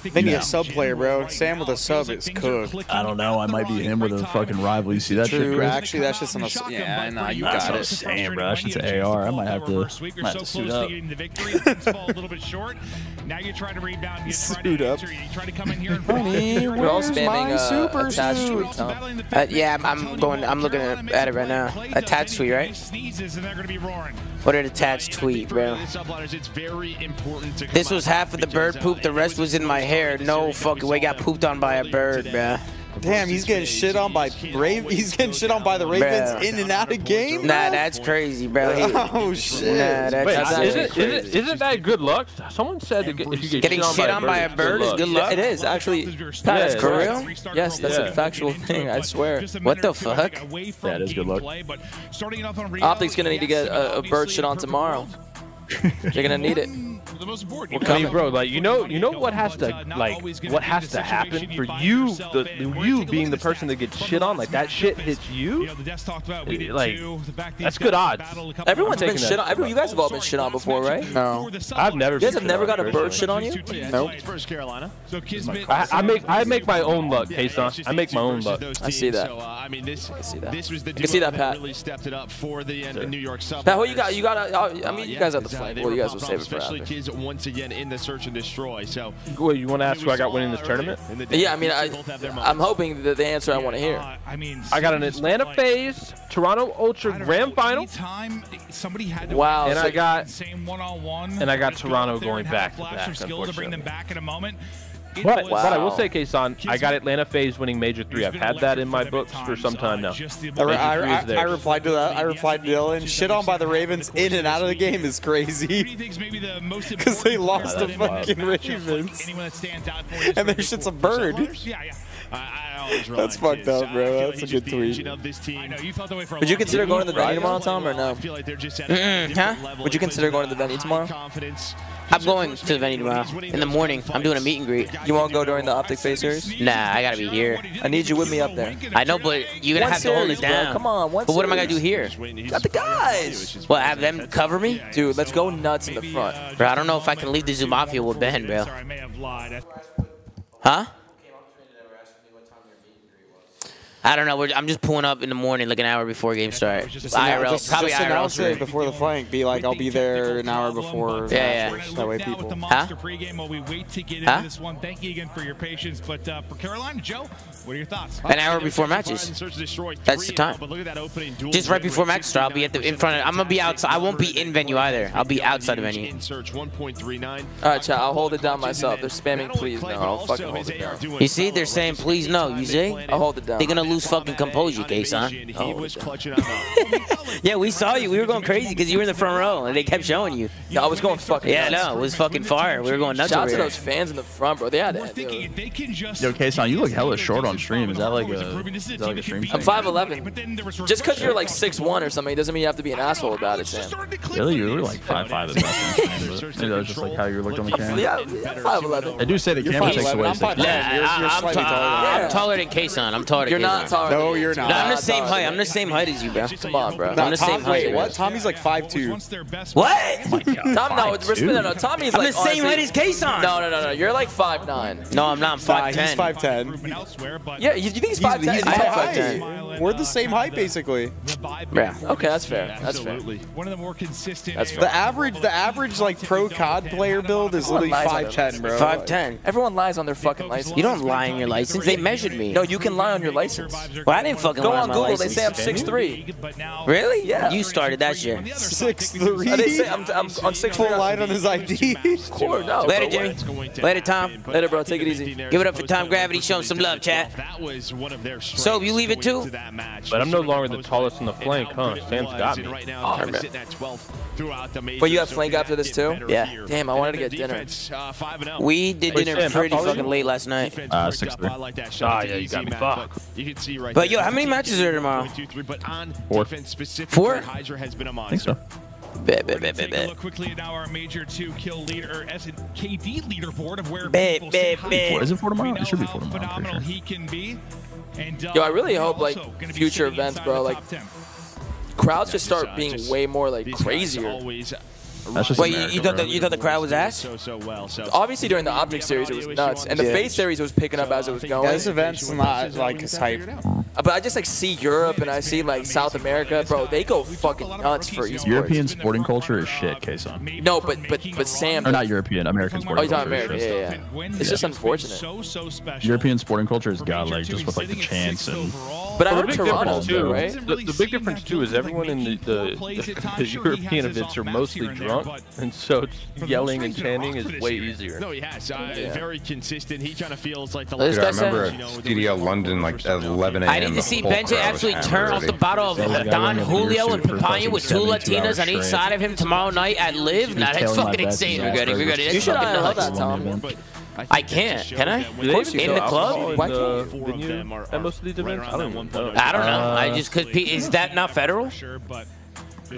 Speaker 10: They need a sub player, bro. Sam with a sub is cooked. I don't know. I might be him with a fucking rival. You see that True. shit, Actually,
Speaker 7: that's just an assault. Yeah, nah, you got it. Sam, bro.
Speaker 10: That's an AR. I might have to, might have to suit up. Now you're trying to rebound.
Speaker 2: You try to to come in here and We're all spamming uh, attached tweet, Tom. Uh, yeah, I'm, I'm going. I'm looking at it right now. Attached tweet, right?
Speaker 8: to
Speaker 2: what an attached tweet, bro. This was half of the bird poop. The rest was in my hair. No fucking way. Got pooped on by a bird, bro. Damn, he's getting shit on by Brave. He's getting shit on by the Ravens bro. in and out of game. Bro? Nah, that's crazy, bro. Oh, he, oh shit. Nah, that's Wait, that's isn't, isn't,
Speaker 16: isn't, that good luck? Someone said if you get getting shit on, by, a bird, is good luck. It is actually.
Speaker 13: That's for real. Yes, that's a factual thing. I swear. What the fuck? That is good luck. OpTic's gonna need to get a, a bird shit on tomorrow. You're gonna need it. the most important. Well, I bro, like you know, you know what has uh, to like what has to
Speaker 16: happen for you, the you being the person that gets shit on, like that shit hits you.
Speaker 13: Like that's good odds. Everyone's been shit on. Everyone, you guys have all been shit on before, right? No, I've never. You guys have never got a bird shit on you? Nope.
Speaker 8: First Carolina. I, I make I make my own luck,
Speaker 16: Kason. I make my own luck. I see that. Uh,
Speaker 8: I mean, this. I see that. This was the. I see that, Pat. Really stepped it up for the New York Pat, what you got? You got. I mean, you guys have the flag. Well, you guys will save it for after once again in the search and destroy. So, well, you want to ask who I got winning this tournament? yeah, I mean, I,
Speaker 13: I'm hoping that the answer yeah, I want to hear. Uh, I mean, I got an
Speaker 8: Atlanta like, FaZe,
Speaker 16: Toronto Ultra
Speaker 8: Grand know, Final. Time somebody had to wow, and so I got
Speaker 16: same one on one, and I got Toronto going back to back. To bring
Speaker 8: them back in a moment. But, wow. but I will say,
Speaker 16: Kason, I got Atlanta FaZe winning Major 3. I've had that in my books for some uh, time now. I, I, I, I
Speaker 7: replied to that. I replied to Dillon. Shit on by the Ravens in and out of the game is crazy. Because they lost the fucking Ravens. And their shit's a bird.
Speaker 10: That's fucked up, bro. That's a good tweet.
Speaker 2: Would you consider going to the venue tomorrow,
Speaker 13: Tom, or no? huh? Would you consider going to the venue tomorrow?
Speaker 2: I'm going to the venue tomorrow in the morning. I'm doing a meet and greet. You won't go during the OpTic FaZe series? Nah, I gotta be here. I need you with me up there. I know, but you're gonna one have series, to hold it down. Bro, come on, one But what am I gonna do here? Got the guys. Well, have them cover me, dude. Let's go nuts in the front, bro. I don't know if I can leave the Zoo Mafia with Ben, bro. Huh? I don't know. We're, I'm just pulling up in the morning, like an hour before game start. Just, just IRL, just, probably just announce it
Speaker 7: before the flank. Be like, I'll be there an hour before.
Speaker 8: Yeah, yeah. That way people. Huh? While we wait to get into huh? this one. Thank you again for your patience. But uh, for Carolina, Joe, what are your thoughts? An hour before matches. That's the
Speaker 2: time. just right before matches. I'll be at the in front of. I'm gonna be outside. I won't be in venue either. I'll be outside the venue.
Speaker 13: Search 1.39.
Speaker 2: All right, chat. I'll hold it down myself. They're spamming please no. I'll fucking hold it down. You see, they're saying please no. You see? I'll hold it down. They're gonna lose fucking composure, case, Oh, yeah, we saw you. We were going crazy because you were in the front row, and they kept showing you. No, I was going fucking Yeah, no, it was fucking fire. We were going nuts Shout out to those
Speaker 13: fans in the front, bro. They had it. They Yo,
Speaker 10: Kason, you look hella short on stream. Is that like a, is that like a stream I'm
Speaker 13: 5'11". Just because you're like 6'1 or something, doesn't mean you have to be an asshole about it, Sam.
Speaker 10: Really? You were like 5'5 at that time.
Speaker 2: That was just like how you looked on the camera. Yeah,
Speaker 13: 5'11". I do say the camera takes away 6'1". Yeah,
Speaker 2: I'm taller than Kason. I'm taller than Kason. You're not not taller. No, you're not. No, I'm the same height. I'm the same height as you, bro. Come on, bro. No, I'm the Tom, same height. Wait, what?
Speaker 13: Tommy's like 5'2".
Speaker 2: What? Oh my
Speaker 13: God. Tom, no, respect, no, no. Tommy's I'm like the same honestly, height as Kason. No, no, no, no. You're like 5'9". No, I'm not. I'm 5'10". Nah, he's
Speaker 7: 5'10". Yeah, you think he's 5'10"? He's, he's 5'10". We're the same height, basically. Yeah. Okay, that's fair. That's fair. Absolutely.
Speaker 8: One of the more consistent. That's fair. The
Speaker 7: average, the average like
Speaker 13: pro COD player build is literally 5'10", bro. 5'10". Everyone lies on their fucking license. You don't lie
Speaker 2: on your license. They measured me. No, you can lie on your license. Well, I didn't fucking Go on Google. They say I'm six three.
Speaker 13: Really? Yeah.
Speaker 2: You started that shit.
Speaker 13: 6 Oh, they say I'm, I'm on Full light on his
Speaker 2: ID. of course. No, Later, Jimmy. Later, Tom. Later, bro. Take it easy. Give it up for Tom Gravity. Show him some love, chat. So you leave it too?
Speaker 8: But
Speaker 16: I'm no longer the tallest on
Speaker 2: the flank, huh? Sam's got me. Oh,
Speaker 13: man. But you got flank after this too? Yeah. Damn, I wanted to get dinner. Uh,
Speaker 2: oh. We did dinner pretty fucking late last night. Uh, three. Ah, yeah, you got me.
Speaker 8: Fuck see
Speaker 13: right But, there. yo, how many matches are there tomorrow? Two, three, but on
Speaker 8: Four. Defense Four? Hydra has been a monster.
Speaker 13: Bet, bet, bet, bet, bet. Look quickly at our major two kill leader,
Speaker 10: as in KD leaderboard of where bet, people bet, say bet. Is it four tomorrow? It should be four
Speaker 8: tomorrow. Phenomenal sure. he can be. And, uh, Yo,
Speaker 13: I really hope like future events, bro. Like crowds just start being way more like crazier. Always
Speaker 8: that's just Wait, American, you, thought the,
Speaker 13: you
Speaker 2: thought the crowd was ass? So, so well, so
Speaker 13: Obviously during the OpTic series it was nuts, and the yeah. FaZe series was picking up as it was going. Yeah, this event's not like as hype. But I just like see Europe and I see like South America, bro. They go fucking nuts for esports. European
Speaker 10: sporting culture is shit, Kason.
Speaker 13: No, but but but Sam. Or not
Speaker 10: European, American sporting. culture. Oh, you're talking American? Yeah, yeah. It's yeah. just
Speaker 13: unfortunate.
Speaker 10: European sporting culture is godlike, just with like the chance and. But I heard Toronto too, right?
Speaker 13: The, the big
Speaker 16: difference too is everyone in the, the, the European events are mostly drunk drunk, and so yelling and chanting is way year. easier. No,
Speaker 8: yes, uh, yeah. very consistent. He kind of feels like
Speaker 16: the. last Dude,
Speaker 14: I remember you know, Studio London like at 11 a.m. I need to see Benji actually turn off the bottle of Don Julio and Papaya with two Latinas on each side of
Speaker 2: him tomorrow night at Live. Nah, that's fucking insane. We are it. We are it. You should have that, Tom. I, I can't. Can I? Of course you In the
Speaker 3: club? Why can't four of them are,
Speaker 16: are right I don't know. I don't know. I just could. Is that not
Speaker 13: federal? Sure, but.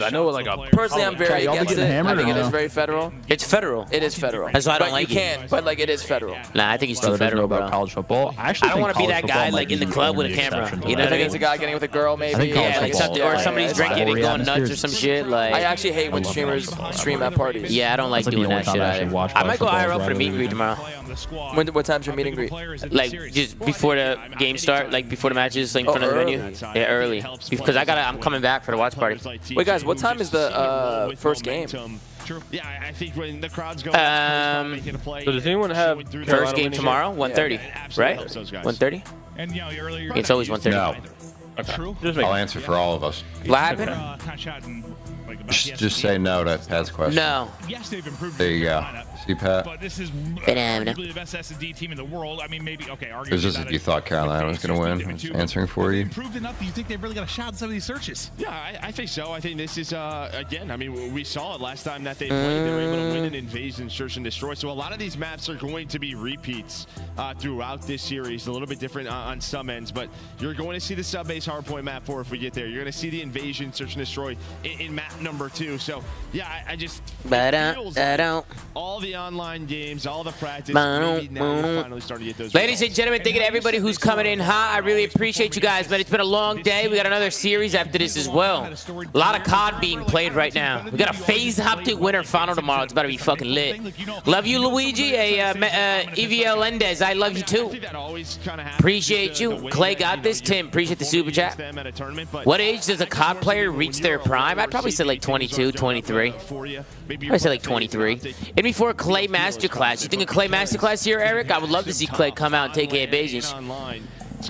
Speaker 2: I know, like, a, personally, I'm very against it. I think it is very federal. It's federal. It
Speaker 13: is federal. That's why I don't like you can, but like, it is federal.
Speaker 2: Nah, I think he's too federal, about College football. I actually, I don't want to be that guy like in the club with a camera. You know, I think it's a guy
Speaker 13: getting with a girl, maybe. Yeah, like something, or somebody's drinking and going nuts or some shit.
Speaker 2: Like, I actually hate when streamers
Speaker 13: stream at parties. Yeah, I don't like
Speaker 1: doing that shit.
Speaker 2: I might go IRL for the meet and greet tomorrow.
Speaker 13: When, what time's your meet and greet? Like
Speaker 2: just before the game start, like before the matches, like in oh, front of the venue. Yeah, early. Because I gotta, I'm coming back for the watch party. Wait guys, what
Speaker 13: time is the uh, first game? True. Yeah, I think when the crowd's going, um,
Speaker 2: play, so does anyone have first game tomorrow? 1:30, yeah, right?
Speaker 14: 1:30. And you know, earlier it's always 1:30. No. Okay. True. I'll answer for all of us. Uh, Laban. Just, just say no to Tad's question. No. Yes, they've improved. There you go. But this is Phenomenal. Uh, probably
Speaker 8: the best S&D team in the world. I mean, maybe, okay, It was just if you
Speaker 14: thought Carolina was going to win. answering for you.
Speaker 8: Improved enough Do you think they've really got a shot in some of these searches. Yeah, I, I think so. I think this is, uh, again, I mean, we saw it last time that they played. They were able to win an mm. invasion, search, and destroy. So a lot of these maps are going to be repeats uh, throughout this series, a little bit different on, uh, on some ends. But you're going to see the sub-base hardpoint map 4 if we get there. You're going to see the invasion, search, and destroy in, in map number two. So, yeah, I, I just... But I don't. Like
Speaker 2: all the online games, all the
Speaker 8: practice. Maybe now finally starting
Speaker 2: to get those. Ladies and gentlemen, thank you to everybody who's coming in hot. I really appreciate you guys, but it's been a long day. We got another series after this as well. A lot of COD being played right now. We got a FaZe OpTic winner final tomorrow. It's about to be fucking lit. Love you, Luigi. Hey, um, uh, uh, EVL Lendez, I love you too. Appreciate you. Clay got this. Tim, appreciate the super chat. What age does a COD player reach their prime? I'd probably say like 22, 23. I'd say like 23. And before Clay Masterclass. You think a Clay Masterclass here, Eric? I would love to see Clay come out and take a advantage.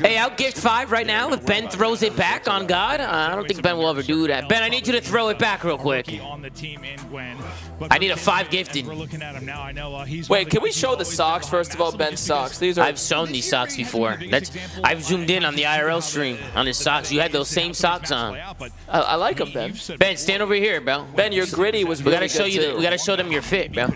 Speaker 2: Hey, out gift five right now. If Ben throws it back on God, uh, I don't think Ben will ever do that. Ben, I need you to throw it back real quick.
Speaker 8: I need a five
Speaker 2: gifted. Wait, can we show the socks first of all? Ben's socks. These are. I've shown these socks before. That's. I've zoomed in on the IRL stream on his socks. You had those same socks on. I, I like them, Ben. Ben, stand over here, bro. Ben, your gritty was. Really we gotta show you. The, we gotta show them your fit, bro.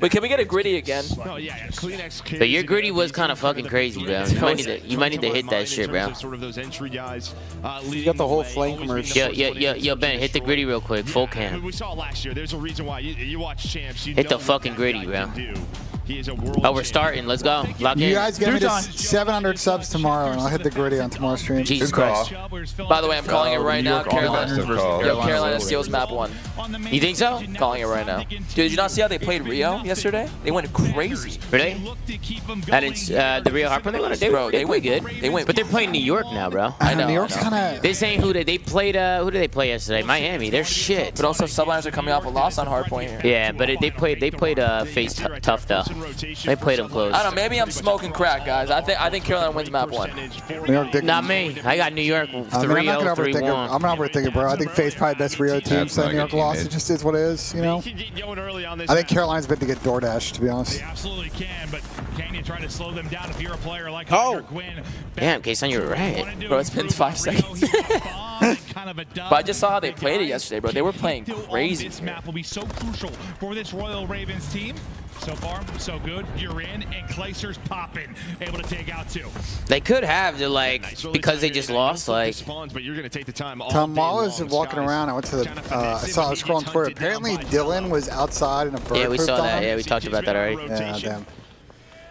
Speaker 2: Wait, can we get a gritty again? But your gritty was uh, kind of fucking crazy, bro. You might need to. You might need to hit that shit, bro. Sort
Speaker 8: of those entry guys, uh, you got the whole flank commercial. Yo, yo,
Speaker 2: yo, yo, Ben, hit the gritty real quick. Full cam. we saw last year. There's a reason why. You, watch champs. hit the fucking gritty, bro. He is a world oh, we're starting. Let's go. Lock you in. guys get me to
Speaker 1: 700 subs tomorrow, and I'll hit the gritty on tomorrow's stream. Jesus Christ.
Speaker 2: By the way, I'm calling it right now. Carolina,
Speaker 10: yo, Carolina
Speaker 13: steals map one. You think so? calling it right now. Dude, did you not see how they played
Speaker 2: Rio yesterday? They went crazy. Really? And it's uh, the Rio Harper. They went. They, bro, they, went good. They went. But they're playing New York now, bro. I know. New York's kind of. This ain't who they, they played. Uh, who did they play yesterday? Miami. They're shit. But also, subliners are coming off a loss on hardpoint here. Yeah, but it, they played. They played uh, FaZe tough though. They played him close. I
Speaker 13: don't know. Maybe I'm smoking crack, guys. I think I think
Speaker 2: Carolina wins map one. Not me. I got New York 3 uh, I I'm not going to
Speaker 1: bro. I think FaZe probably best Rio team, so New York lost. It just is what it is, you know? I think Carolina's has to get DoorDash, to be honest. They absolutely can, but can you
Speaker 2: try to slow them down if you're a player like oh. Quinn? Damn, Kason, you're right. Bro, it's been five seconds. but
Speaker 13: I just saw how they played it yesterday, bro. They were playing crazy. This map will be so
Speaker 8: crucial for this Royal Ravens team. So far, so good. You're in, and Clayster's popping, able to take out two.
Speaker 2: They could have to like nice. because they just lost. Like spawns, but you're gonna take the time. Tamala's
Speaker 1: walking around. I went to the. Uh, I saw. I was scrolling Twitter. Apparently, Dillon was outside in a bird. Yeah, we saw that. On. Yeah, we
Speaker 2: talked about that already. Yeah, damn.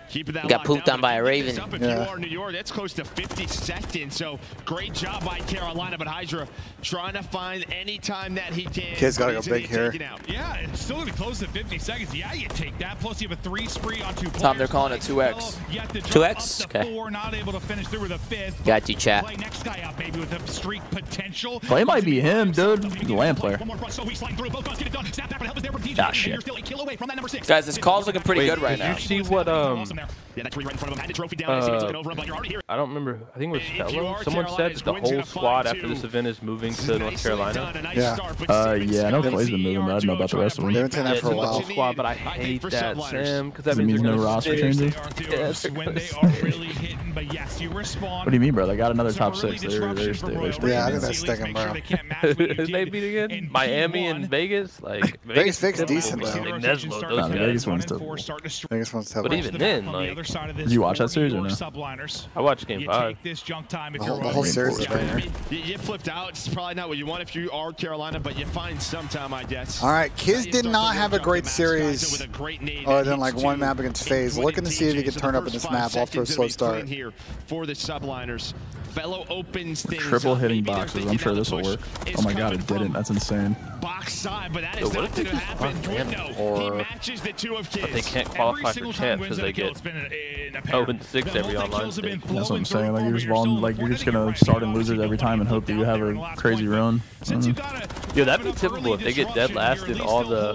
Speaker 2: Keep that got pooped down, on by a Raven. Up if yeah. you are New
Speaker 8: York, that's close to 50 seconds. So great job by Carolina, but Hydra trying to find any
Speaker 1: time that he can. Kid's got to go big here. Yeah, it's still going to be close to 50 seconds.
Speaker 13: Yeah, you take that. Plus, you have a three spree on two Tom, they're calling it 2x. 2x? Okay. Four, not able to finish through with a fifth. Got you, chat. Play
Speaker 8: next guy up, baby, with a streak potential.
Speaker 13: Play might be
Speaker 10: him, dude. The land player.
Speaker 8: Ah, shit.
Speaker 16: Guys, this call's looking pretty Wait, good right did now. you see what, um... Uh, I don't remember. I think it was Someone said the whole squad after this event is moving to North Carolina.
Speaker 10: yeah. uh, yeah, I know Clay's been moving, but I don't know about the rest of them. They've been saying that for a while. Squad, but I hate that, Sam, because that means no roster changes.
Speaker 8: What
Speaker 10: do you mean, bro? They got another top six. They're, they're, they're, yeah, I think that's sticking, bro.
Speaker 16: they beat again? Miami and Vegas? Like Vegas, Vegas decent, though. Like, those
Speaker 10: Vegas one's terrible. Vegas one's to. But even then, like, you watch that series or no?
Speaker 8: I watched game five. The whole series, man. You flipped out probably not what you want if you
Speaker 1: are Carolina, but you find some time, I guess. All right, Kiz did not have a great series with a great other than like one map against FaZe. Looking to see if he can turn up in this map after a slow start.
Speaker 8: Here for the subliners. FeLo opens
Speaker 10: things. Triple hitting boxes. I'm sure this will work. Oh my god, it didn't. That's insane. Box side, but that is Yo, not going to happen. Dwindo, or he matches
Speaker 8: the two of kids.
Speaker 16: But they can't qualify every for champ because they get open 6 every online stage.
Speaker 10: That's what I'm saying. Like you're just like you're just gonna start in losers every time and hope that you have a crazy run. Mm.
Speaker 16: Yo, that'd be typical if they get dead last in all the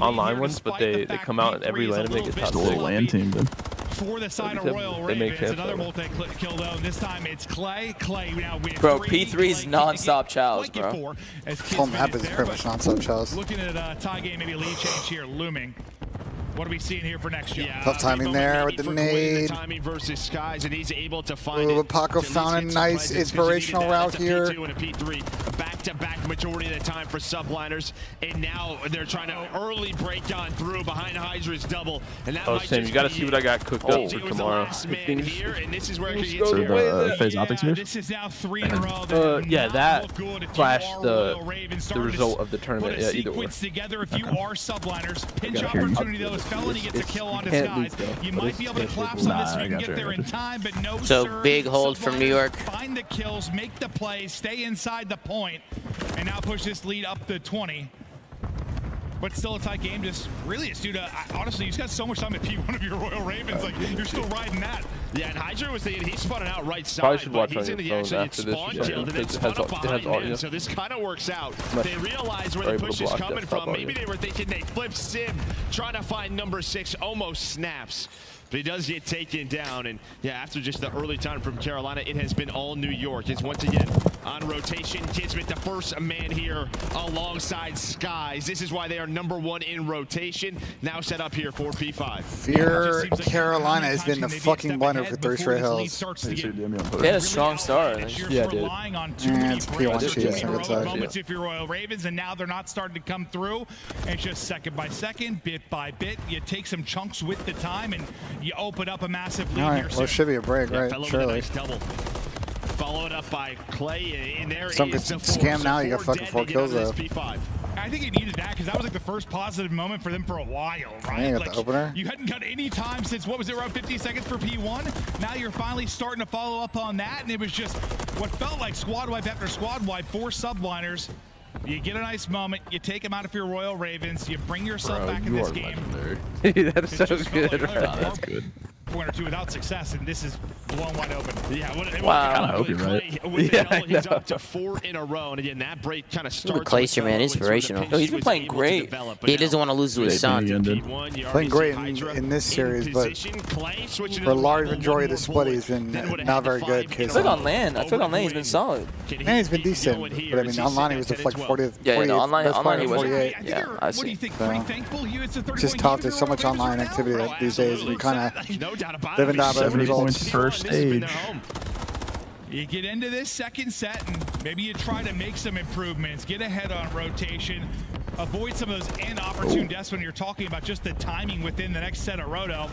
Speaker 16: online ones, but they they
Speaker 13: come out in every land and they get top six. Land team, dude for the side of Royal it's Another multi-kill though. This time it's Clay. Clay now with Bro, P3's non-stop chows, bro. Four,
Speaker 1: as Tom is pretty much non-stop chows.
Speaker 8: Looking at uh, a tie game, maybe lead change here looming.
Speaker 1: What are we seeing here for next year? Yeah, Tough timing there with the nade. The timing versus Skyz, and he's able to find Ooh, it. found a nice inspirational route here. and a P3. Back-to-back majority of the time for subliners, and now they're trying to early break
Speaker 8: on through behind Hydra's
Speaker 16: double. And that oh, might Sam, you got to see what I got cooked oh, up for tomorrow. Here, and this is where uh, it gets here. The, FaZe OpTics move.
Speaker 8: This is now three in a uh,
Speaker 16: row. Uh, yeah, that clashed the the result of the tournament. Yeah, either way. Together, if you are
Speaker 8: subliners, pinch opportunity
Speaker 16: though
Speaker 2: Felony gets a kill on disguise. You might be able to collapse on this if you can get there in time, but no. So big hold from New York. Find the kills, make the play,
Speaker 8: stay inside the point, and now push this lead up to 20 but still a tight game. Just really astute. Uh, honestly, he's got so much time to pee one of your Royal Ravens. Like, uh, you're still riding that. Yeah, and Hydra was the he spun it out right side, but he's in the actually it spawned killed and then spun up behind him, yeah. so this kind of works out. They realize where the push is coming from. Maybe they were thinking they flip Sim, trying to find number six, almost snaps but he does get taken down. And yeah, after just the early time from Carolina, it has been all New York. It's once again on rotation. Kismet, the first man here alongside Skyz. This is why they are number one in rotation. Now set up here for P5. Fear yeah,
Speaker 1: Carolina has been the fucking blunder for three straight hills. They had a strong start. Yeah, dude. Yeah, P1 Moments
Speaker 8: if you're Royal Ravens, and now they're not starting to come through. It's just second by second, bit by bit. You take some chunks with the time, and you open up a massive lead All right, here. Well, should
Speaker 1: be a break, yeah, right? Surely. Nice double. Followed up by Clay in there. Some scam now. You got fucking four kills though. I think
Speaker 8: he needed that because that was like the first positive moment for them for a while,
Speaker 1: right? like, opener. You
Speaker 8: hadn't got any time since what was it, around 50 seconds for P1. Now you're finally starting to follow up on that, and it was just what felt like squad wipe after squad wipe, four subliners. You get a nice moment. You take him out of your Royal Ravens. You bring yourself Bro, back you in this
Speaker 3: game. that's, so good, like, right? that's good.
Speaker 8: Point or two without success, and this is blown wide open. Yeah, what,
Speaker 2: wow. I kind of hope you're right.
Speaker 16: yeah, he's
Speaker 8: up to four in a row, and again, that break
Speaker 1: kind of starts.
Speaker 2: Glacier, man, inspirational. No, he's been playing great. Develop, he doesn't want to lose to his son.
Speaker 1: Playing great in, in this series, but for a large majority of the split, he's been not very good. I feel on
Speaker 13: land. I feel on land, he's been
Speaker 1: solid. Man, he's been decent, but I mean, online he was like 40th. Yeah, no, online, online he was. Yeah, I see. It's just tough. There's so much online activity these days, and you kind of no doubt about Living it. There's points per stage.
Speaker 8: You get into this second set and maybe you try to make some improvements, get ahead on rotation, avoid some of those inopportune deaths when you're talking about just the timing within the next set of Roto.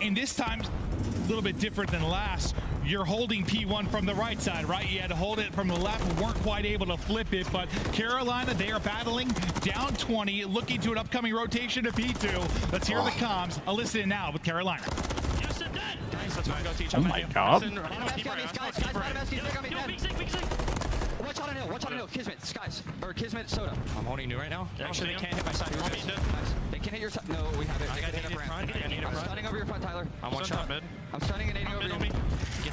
Speaker 8: And this time, a little bit different than last you're holding P1 from the right side, right? You had to hold it from the left, weren't quite able to flip it, but Carolina, they are battling down 20, looking to an upcoming rotation to P2. Let's hear oh. the ah. comms. I'll listen now with Carolina. Yes,
Speaker 6: Nice, Oh my god. Listen, Watch out on hill, watch out on hill. Kismet, Skyz, or Kismet, Soda. I'm holding you right now. Oh, Actually, they can't hit my side. Nice. They can't hit your side. No, we have it. I got hit up ramp. I'm stunning over your front, Tyler. I'm one I'm stunning and aiding over you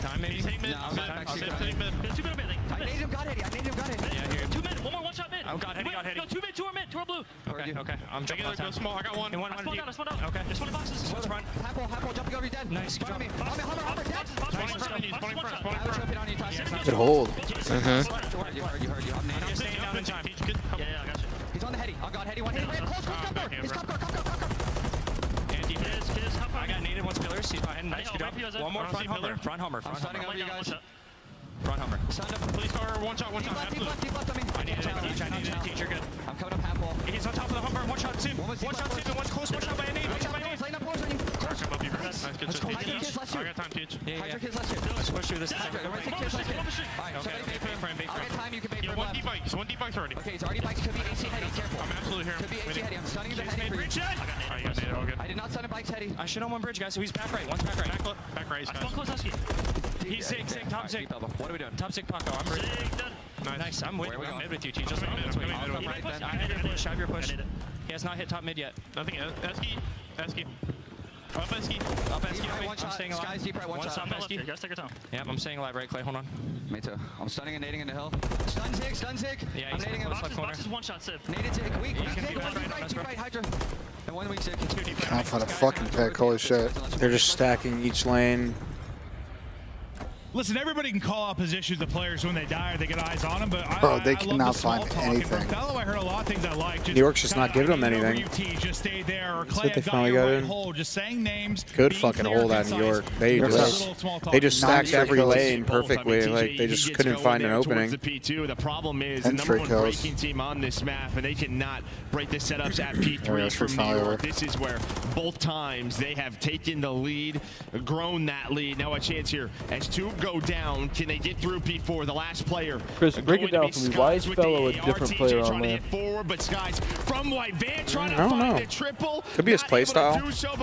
Speaker 6: time, maybe? He's taking mid. No, I'm not actually taking mid. There's two mid mid. I need him, got heady. I need him, got heady. Yeah, here. Two mid, one more, one shot mid. Oh, got heady, got heady. No, two mid, two are mid, two are blue. Okay, okay. I'm jumping out. Go small, I got one. I spawned out, I spawned out. Okay. There's one in boxes. Let's run. Hackball, hackball, jumping over you dead. Nice, good job. Hummer, Hummer, Hummer, dead. Spawning front, spawning
Speaker 3: front, spawning front. Jumping on you, Tyson. Good hold. Mm-hmm. You
Speaker 6: heard, you heard, you heard. I'm staying down in time. Yeah, yeah, I got you. He's on the heady. I got heady, one heady. Close, close, ah, copper. He's copper, copper, copper. I got naded once pillars. He's behind. Nice. Oh, good job. One more front hummer. Front hummer. Front hummer. I'm on you Front hummer. Stand up. Police car. One shot. One shot. deep left. Deep left. I mean. I need a teach. I need a teacher. Good. I'm coming up half wall. He's on top of the hummer. One shot. Tim. One shot. Tim. And close. One shot by a One shot by a left. Nice, good. Let's go. Hydra kids left here. I got time, Peach. Yeah, yeah. Hydra kids left here. Let's push through this. Hydra kids left here. Alright, I'll time, you can pay for him. One D-bikes, one D-bikes already. Okay, he's already bikes. Could be AC heady, careful. I'm absolutely here. I'm stunning the heady for you. I got nade, all good. I did not stun a bikes heady. I shit on one bridge, guys, so he's back right. One's back right. Back, right, guys. One He's sick, sick, top sick. What are we doing? Top sick, Paco. I'm ready. Nice. nice, I'm with you. I'm mid with you, T. Just I'm mid. I'm mid. I have your push, I have your push. He has not hit top mid yet. Nothing. Esky. Esky. Up Esky. Up Esky. Up right, one I'm shot. staying alive. Sky's deep right, one, one shot. Up Esky. You guys take your time. Yep, I'm staying alive right, Clay. Hold on. Me too. I'm stunning and nading in the hill. Stun Zig, stun Zig. Yeah, I'm nading him. Box, corner. box is one shot, Siv. Naded Zig. Weak. Weak. Deep right, deep right, deep right. Hydra. And one weak Zig. Can't
Speaker 7: find a fucking pick. Holy shit. They're just stacking each lane.
Speaker 8: Listen, everybody can call out positions of players when they die or they get eyes on them, but
Speaker 7: I, they I, I cannot the find anything. I heard a lot of things I Just New York's just not giving them anything. UT, just stay there. Or Clay, they got, Hole, just saying names. Good fucking hole that New York. They just they just stacked every lane perfectly. like they just couldn't find an opening. The P2. The problem is
Speaker 11: the number one breaking
Speaker 8: team on this map, and they cannot break the setups at P3 from
Speaker 11: New York. This
Speaker 8: is where both times they have taken the lead, grown that lead. Now a chance here as two go down. Can they get through before the last player?
Speaker 16: Chris, break it down
Speaker 7: for me. Why is FeLo a different player on trying forward, but Skyz from White Van trying I don't to find know. the triple. Could be his play style. So,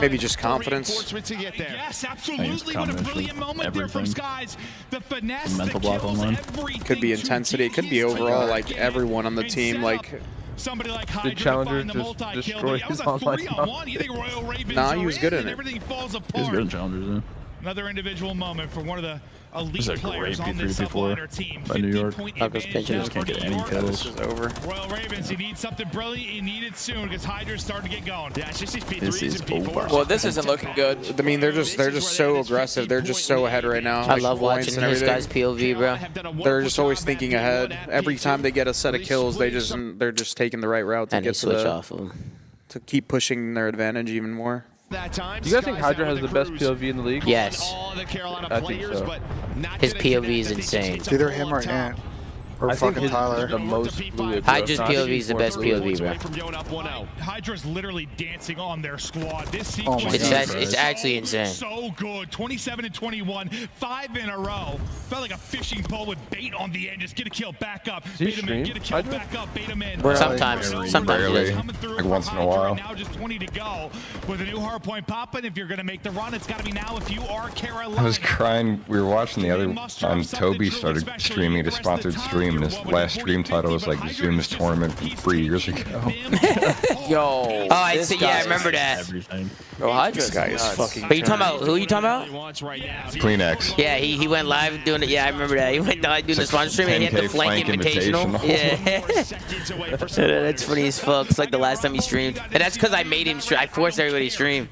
Speaker 7: Maybe just confidence. To get there. Yes,
Speaker 10: absolutely. What a brilliant moment everything. there from Skyz. The finesse, the mental block on
Speaker 7: Could be intensity. It could be overall, like everyone on the team, like somebody like Hydra the challenger the
Speaker 8: just destroyed his online. On nah, he was good in it. He
Speaker 7: was good in challengers.
Speaker 10: Yeah. Another
Speaker 8: individual moment for one of the
Speaker 10: elite players on this subliner team. By New York.
Speaker 7: I was just can't get any kills. This is over. Royal Ravens, he needs something brilliant. He needs it
Speaker 3: soon because Hydra's starting to get going. Yeah, it's just these P3s this is and P4s. Well, this isn't
Speaker 7: looking good. I mean, they're just they're just so aggressive. They're just so ahead right now. I love watching this guy's POV, bro. They're just always thinking ahead. Every time they get a set of kills, they just they're just taking the right route to and get to the, off of to keep pushing their advantage even more that time. Do you guys think Hydra has the
Speaker 16: best POV in the
Speaker 2: league? Yes. I think so. His POV is insane. It's
Speaker 1: either him or Ant.
Speaker 2: Or I fucking Tyler. The most fluid, Hydra's POV is the best POV, bro.
Speaker 8: Hydra's literally dancing on their squad. This
Speaker 1: oh sequence oh it's, God, it's
Speaker 2: actually insane. So
Speaker 8: good. 27 and 21, five in a row. Felt like a fishing pole with bait on the end. Just get a kill, back up. Bait him in, get a kill, back up, bait him in.
Speaker 14: Sometimes, sometimes. Like once in a while. Now just 20 to go with a new hard
Speaker 8: point popping. If you're gonna make the run, it's gotta be now. If
Speaker 3: you are
Speaker 14: Carolina, I was crying. We were watching the other time. Toby started streaming a sponsored stream stream, and his last stream title was like Zoom's tournament from three years ago.
Speaker 2: Yo. Oh, I see. Yeah, I remember that. Everything. Hydra. Hydra's this guy is nuts. fucking. But you talking about who? You talking about? CleanX. Yeah, he, he went live doing it. Yeah, I remember that. He went live doing this the stream and he had the flank, flank invitational. invitational. Yeah. that's funny as fuck. It's like the last time he streamed, and that's because I made him stream. I forced everybody to stream.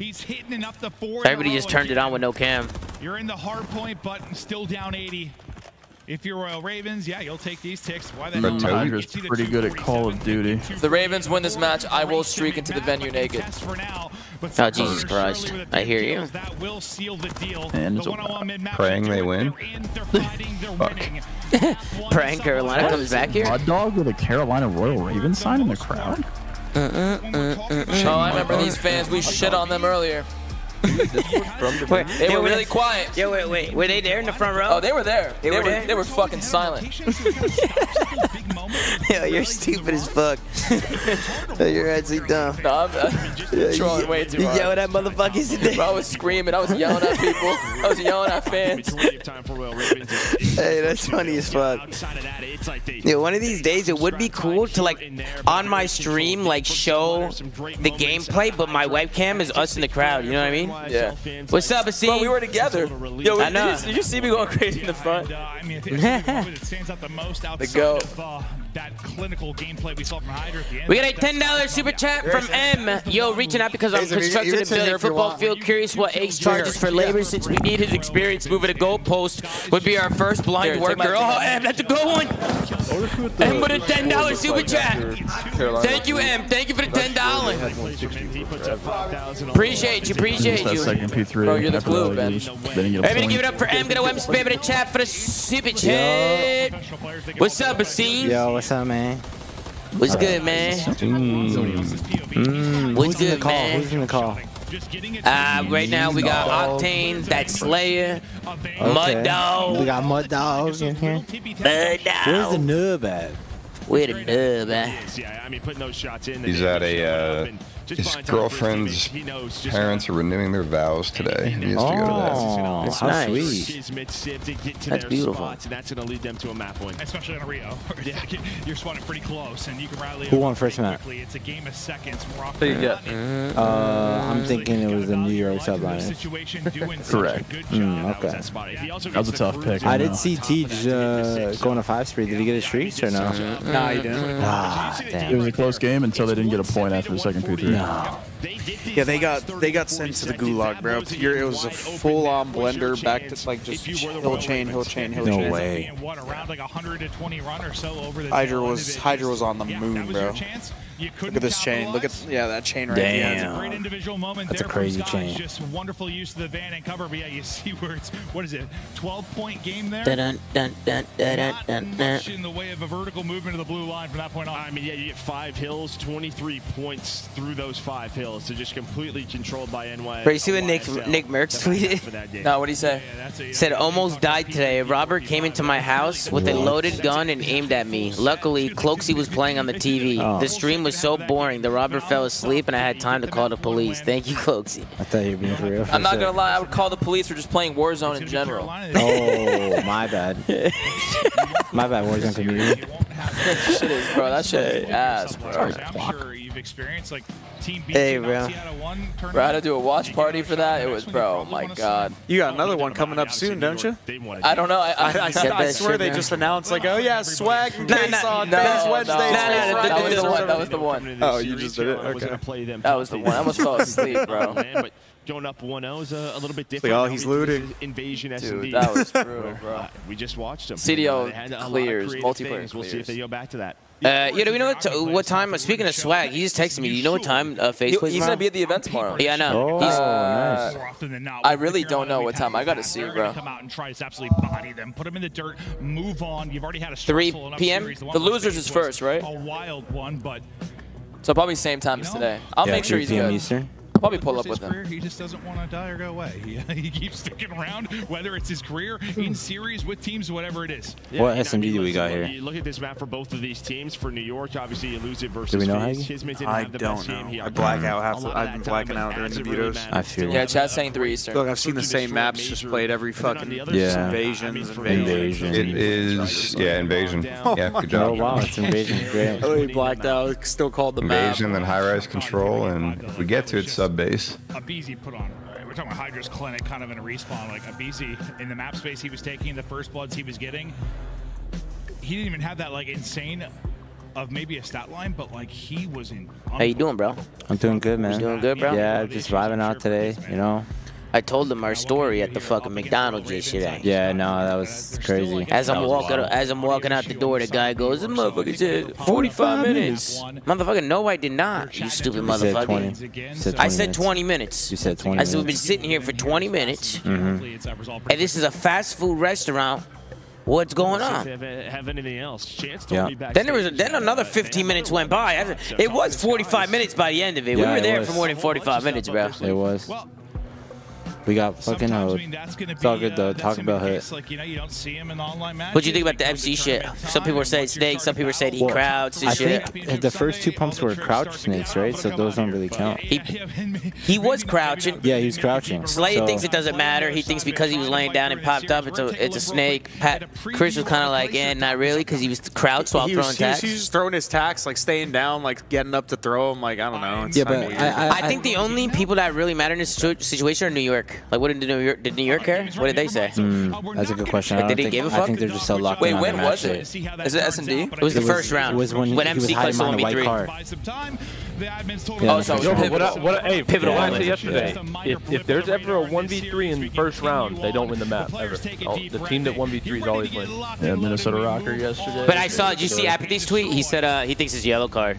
Speaker 2: everybody just turned it on with no cam. You're in the hard point, but still down 80.
Speaker 13: If you're Royal Ravens, yeah, you'll take these ticks. Why the hell Tiger's
Speaker 10: pretty good at Call of Duty. If
Speaker 13: the Ravens win this match, I will streak into the venue naked. Oh, Jesus Christ. I hear you.
Speaker 14: And the praying they win.
Speaker 2: praying Carolina comes back here?
Speaker 10: Mud Dog with a Carolina Royal Raven sign in the crowd? Uh, uh, uh, uh, uh. oh, I remember these
Speaker 13: fans. We shit on them earlier the wait, they were really quiet. Yeah, wait, wait. Were they there in the front row? Oh, they were there. They, they were, there? Were, they were fucking silent. Yo, you're stupid as fuck. you're actually dumb. No, I'm, just uh, trolling way too hard. Yelling at motherfuckers today. Bro, I was screaming. I was yelling at people.
Speaker 2: I was yelling at fans. hey, that's funny as fuck. Yo, one of these days it would be cool to like on my stream like show the gameplay, but my webcam is us in the crowd. You know what I mean? Amin. Yeah. What's up, Asim? Bro, we were together. Yo, I know. Did you,
Speaker 13: did you see me going crazy in the front? the
Speaker 8: goat that clinical gameplay we saw from Hydra at the end. We got a ten dollar super
Speaker 2: chat from M. Yo, reaching out because I'm constructing a building football field. Curious what Ace charges for labor since we need his experience. Moving a goalpost would be our first blind worker. Oh, M, that's a good one. M with a ten dollar super chat. Thank you, M. Thank you for the ten dollar.
Speaker 8: Appreciate you. Appreciate you.
Speaker 10: Bro, you're the glue, man.
Speaker 11: Everybody, give it
Speaker 2: up for M. Gonna M spamming a chat for the super chat.
Speaker 11: What's up, Basim? Yo, What's up, man?
Speaker 2: What's uh, good, man?
Speaker 11: Mm. Mm.
Speaker 2: What's Who's good, man? Who's in the call? Uh, right now we got Octane, that Slayer, okay. Mud Dog. We got Mud Dogs in here. Mud Dog. Where's the nub at? Where the nub at? He's at a uh, his girlfriend's
Speaker 14: parents are renewing their vows today. He has oh, to go to
Speaker 8: that. That's how nice. sweet. That's beautiful. That's going to lead them to a map win. Especially in Rio. Yeah. You're spotting pretty close, and you can rally Who won first map? It's a game of seconds.
Speaker 3: Who you get?
Speaker 11: Uh, I'm thinking it was the New York Sublime. Correct. Mm, okay. That was a tough pick. I did see Teej uh, going to five speed.
Speaker 10: Did he get a streak or no? No, he didn't. Ah, damn. It was a close game until they didn't get a point after the second
Speaker 7: P3. No. Yeah, they got they got sent to the gulag, bro. Pure, it was a full-on blender back to like just hill chain, hill chain, hill chain. No way.
Speaker 3: What, around like 120
Speaker 8: run or so over the Hydra was
Speaker 7: Hydra was on the moon, bro. Look at this chain. Look at yeah, that chain
Speaker 8: right Damn. there. That's a
Speaker 2: great individual moment. That's there a crazy from chain. Just wonderful use of
Speaker 8: the van and cover. But yeah, you see where it's what is it? 12 point game there. Dun,
Speaker 2: dun, dun, Not much in the
Speaker 8: way of a vertical movement of the blue line from that point on. I mean, yeah, you get five hills, 23 points through those five hills. Royals just completely controlled by NY. But you see what Nick Nick Merckx tweeted? no, what did he say? Said almost
Speaker 2: died today. Robert came into my house with a loaded gun and aimed at me. Luckily, Cloakzy was playing on the TV. Oh. The stream was so boring. The Robert fell asleep and I had time to call the police. Thank you, Cloakzy. I thought you were being for real. For I'm not gonna lie. I would call the police for
Speaker 13: just playing Warzone in general.
Speaker 2: Oh, my bad. my bad, Warzone
Speaker 11: community
Speaker 13: shit is, bro. That shit is ass, bro. I'm sure you've experienced like team B hey, bro. Bro, I had to do a watch party for that. It was, bro, my God. You got another one coming up soon, don't you? I don't know. I, I, I, I swear they just announced like, oh yeah,
Speaker 7: swag and case on next Wednesday. That was the one. That was the one. Oh,
Speaker 8: you just did it. Okay. That was the one. I almost fell asleep, bro going up 1-0 is a, a, little bit different. Like, oh, he's looting.
Speaker 2: Invasion S&D. Dude, that was brutal, bro.
Speaker 8: we just watched him. CDO clears, multiplayer things. We'll see if they go back to
Speaker 2: that. Uh, you know, you know what, what time, uh, speaking of swag, he just texted me, you know what time uh, plays He's going to be at the event tomorrow. Yeah, I know. Oh, he's, nice. I really don't know what
Speaker 13: time. I got to see, bro. Come
Speaker 8: out and try to absolutely body them. Put them in the dirt. Move on. You've already had a 3 p.m.? The losers is first, right? A wild one, but...
Speaker 13: So probably same time as
Speaker 3: today. I'll make sure he's good. Eastern
Speaker 8: probably pull up with career, him. He just doesn't want to die or go away. He, he keeps sticking around, whether it's his career, in hmm. series, with teams, whatever it is. Yeah, what
Speaker 11: SMG do we got here?
Speaker 8: look at this map for both of these teams. For New York, obviously you lose it versus do we know didn't I have the don't best know. Team. I black out half. The, I've been blacking out during the videos.
Speaker 14: I feel. Yeah,
Speaker 7: Chad's saying three Eastern. Look, I've seen the same maps just played every fucking yeah. Invasion. It
Speaker 14: is yeah invasion. Oh yeah, good job. Oh wow, it's invasion. Great.
Speaker 7: blacked out. Still called the map. Invasion,
Speaker 14: then high rise control, and if we get to it, so sub base.
Speaker 7: aBeZy put on. Right, we're talking about Hydra's clinic, kind of in a respawn.
Speaker 8: Like BZ in the map space he was taking, the first bloods he was getting. He didn't even have that like insane of maybe a stat line, but like he was in. How you
Speaker 2: doing, bro?
Speaker 11: I'm doing good, man. You doing good, bro? Yeah,
Speaker 2: just vibing out today. You know, I told them our story at the fucking McDonald's yesterday. Yeah, no, that was crazy. As I'm walking, as I'm walking out the door, the guy goes, "This motherfucker said 45 minutes." Motherfucker, no, I did not. You stupid motherfucker. Said said I said 20 minutes. You said 20. I said we've been sitting here for 20 minutes, mm-hmm. and this is a fast food restaurant what's going on?
Speaker 4: Have, anything else?
Speaker 2: Chance yeah. Then there was a, then another 15 minutes went by. It was 45 minutes by the end of it. Yeah, we were there for more than 45 minutes, bro.
Speaker 11: It was. We got fucking hoed. It's all good though. Uh, talking about hood.
Speaker 2: Like, you know, you what do you think about the MC shit? Some people are saying snakes. Some people are saying well, crowds and I shit.
Speaker 11: think the first two pumps were crouch snakes, right? So those don't really count. He, he was crouching. Yeah, he was crouching. Slade so. thinks it
Speaker 2: doesn't matter. He thinks because he was laying down and popped up, it's a it's a snake. Pat, Chris was kind of like, eh, not really, because he was crouched while throwing tacks. He was just throwing his tacks, like staying down, like getting up to throw him. Like I don't know. It's yeah, but I, I, I think the only people that really matter in this situation are New York. Like, what did New York, did New York care? What did they say?
Speaker 11: Mm, that's a good question. Like, did he think, give a fuck? I think they're just so locked Wait, when was it? Is it S&D? It was the first round. was when, when MC on the 1v3. Car.
Speaker 3: Yeah, oh, so yo, pivotal. What, what, a, hey, pivotal. Yeah, actually, yesterday,
Speaker 16: if, if there's ever a 1v3 in the first round, they don't win the map, ever. Oh, the team that 1v3s always win. Yeah, Minnesota RØKKR yesterday. But
Speaker 11: I saw, did you see
Speaker 2: Apathy's tweet? He said uh, he thinks it's yellow card.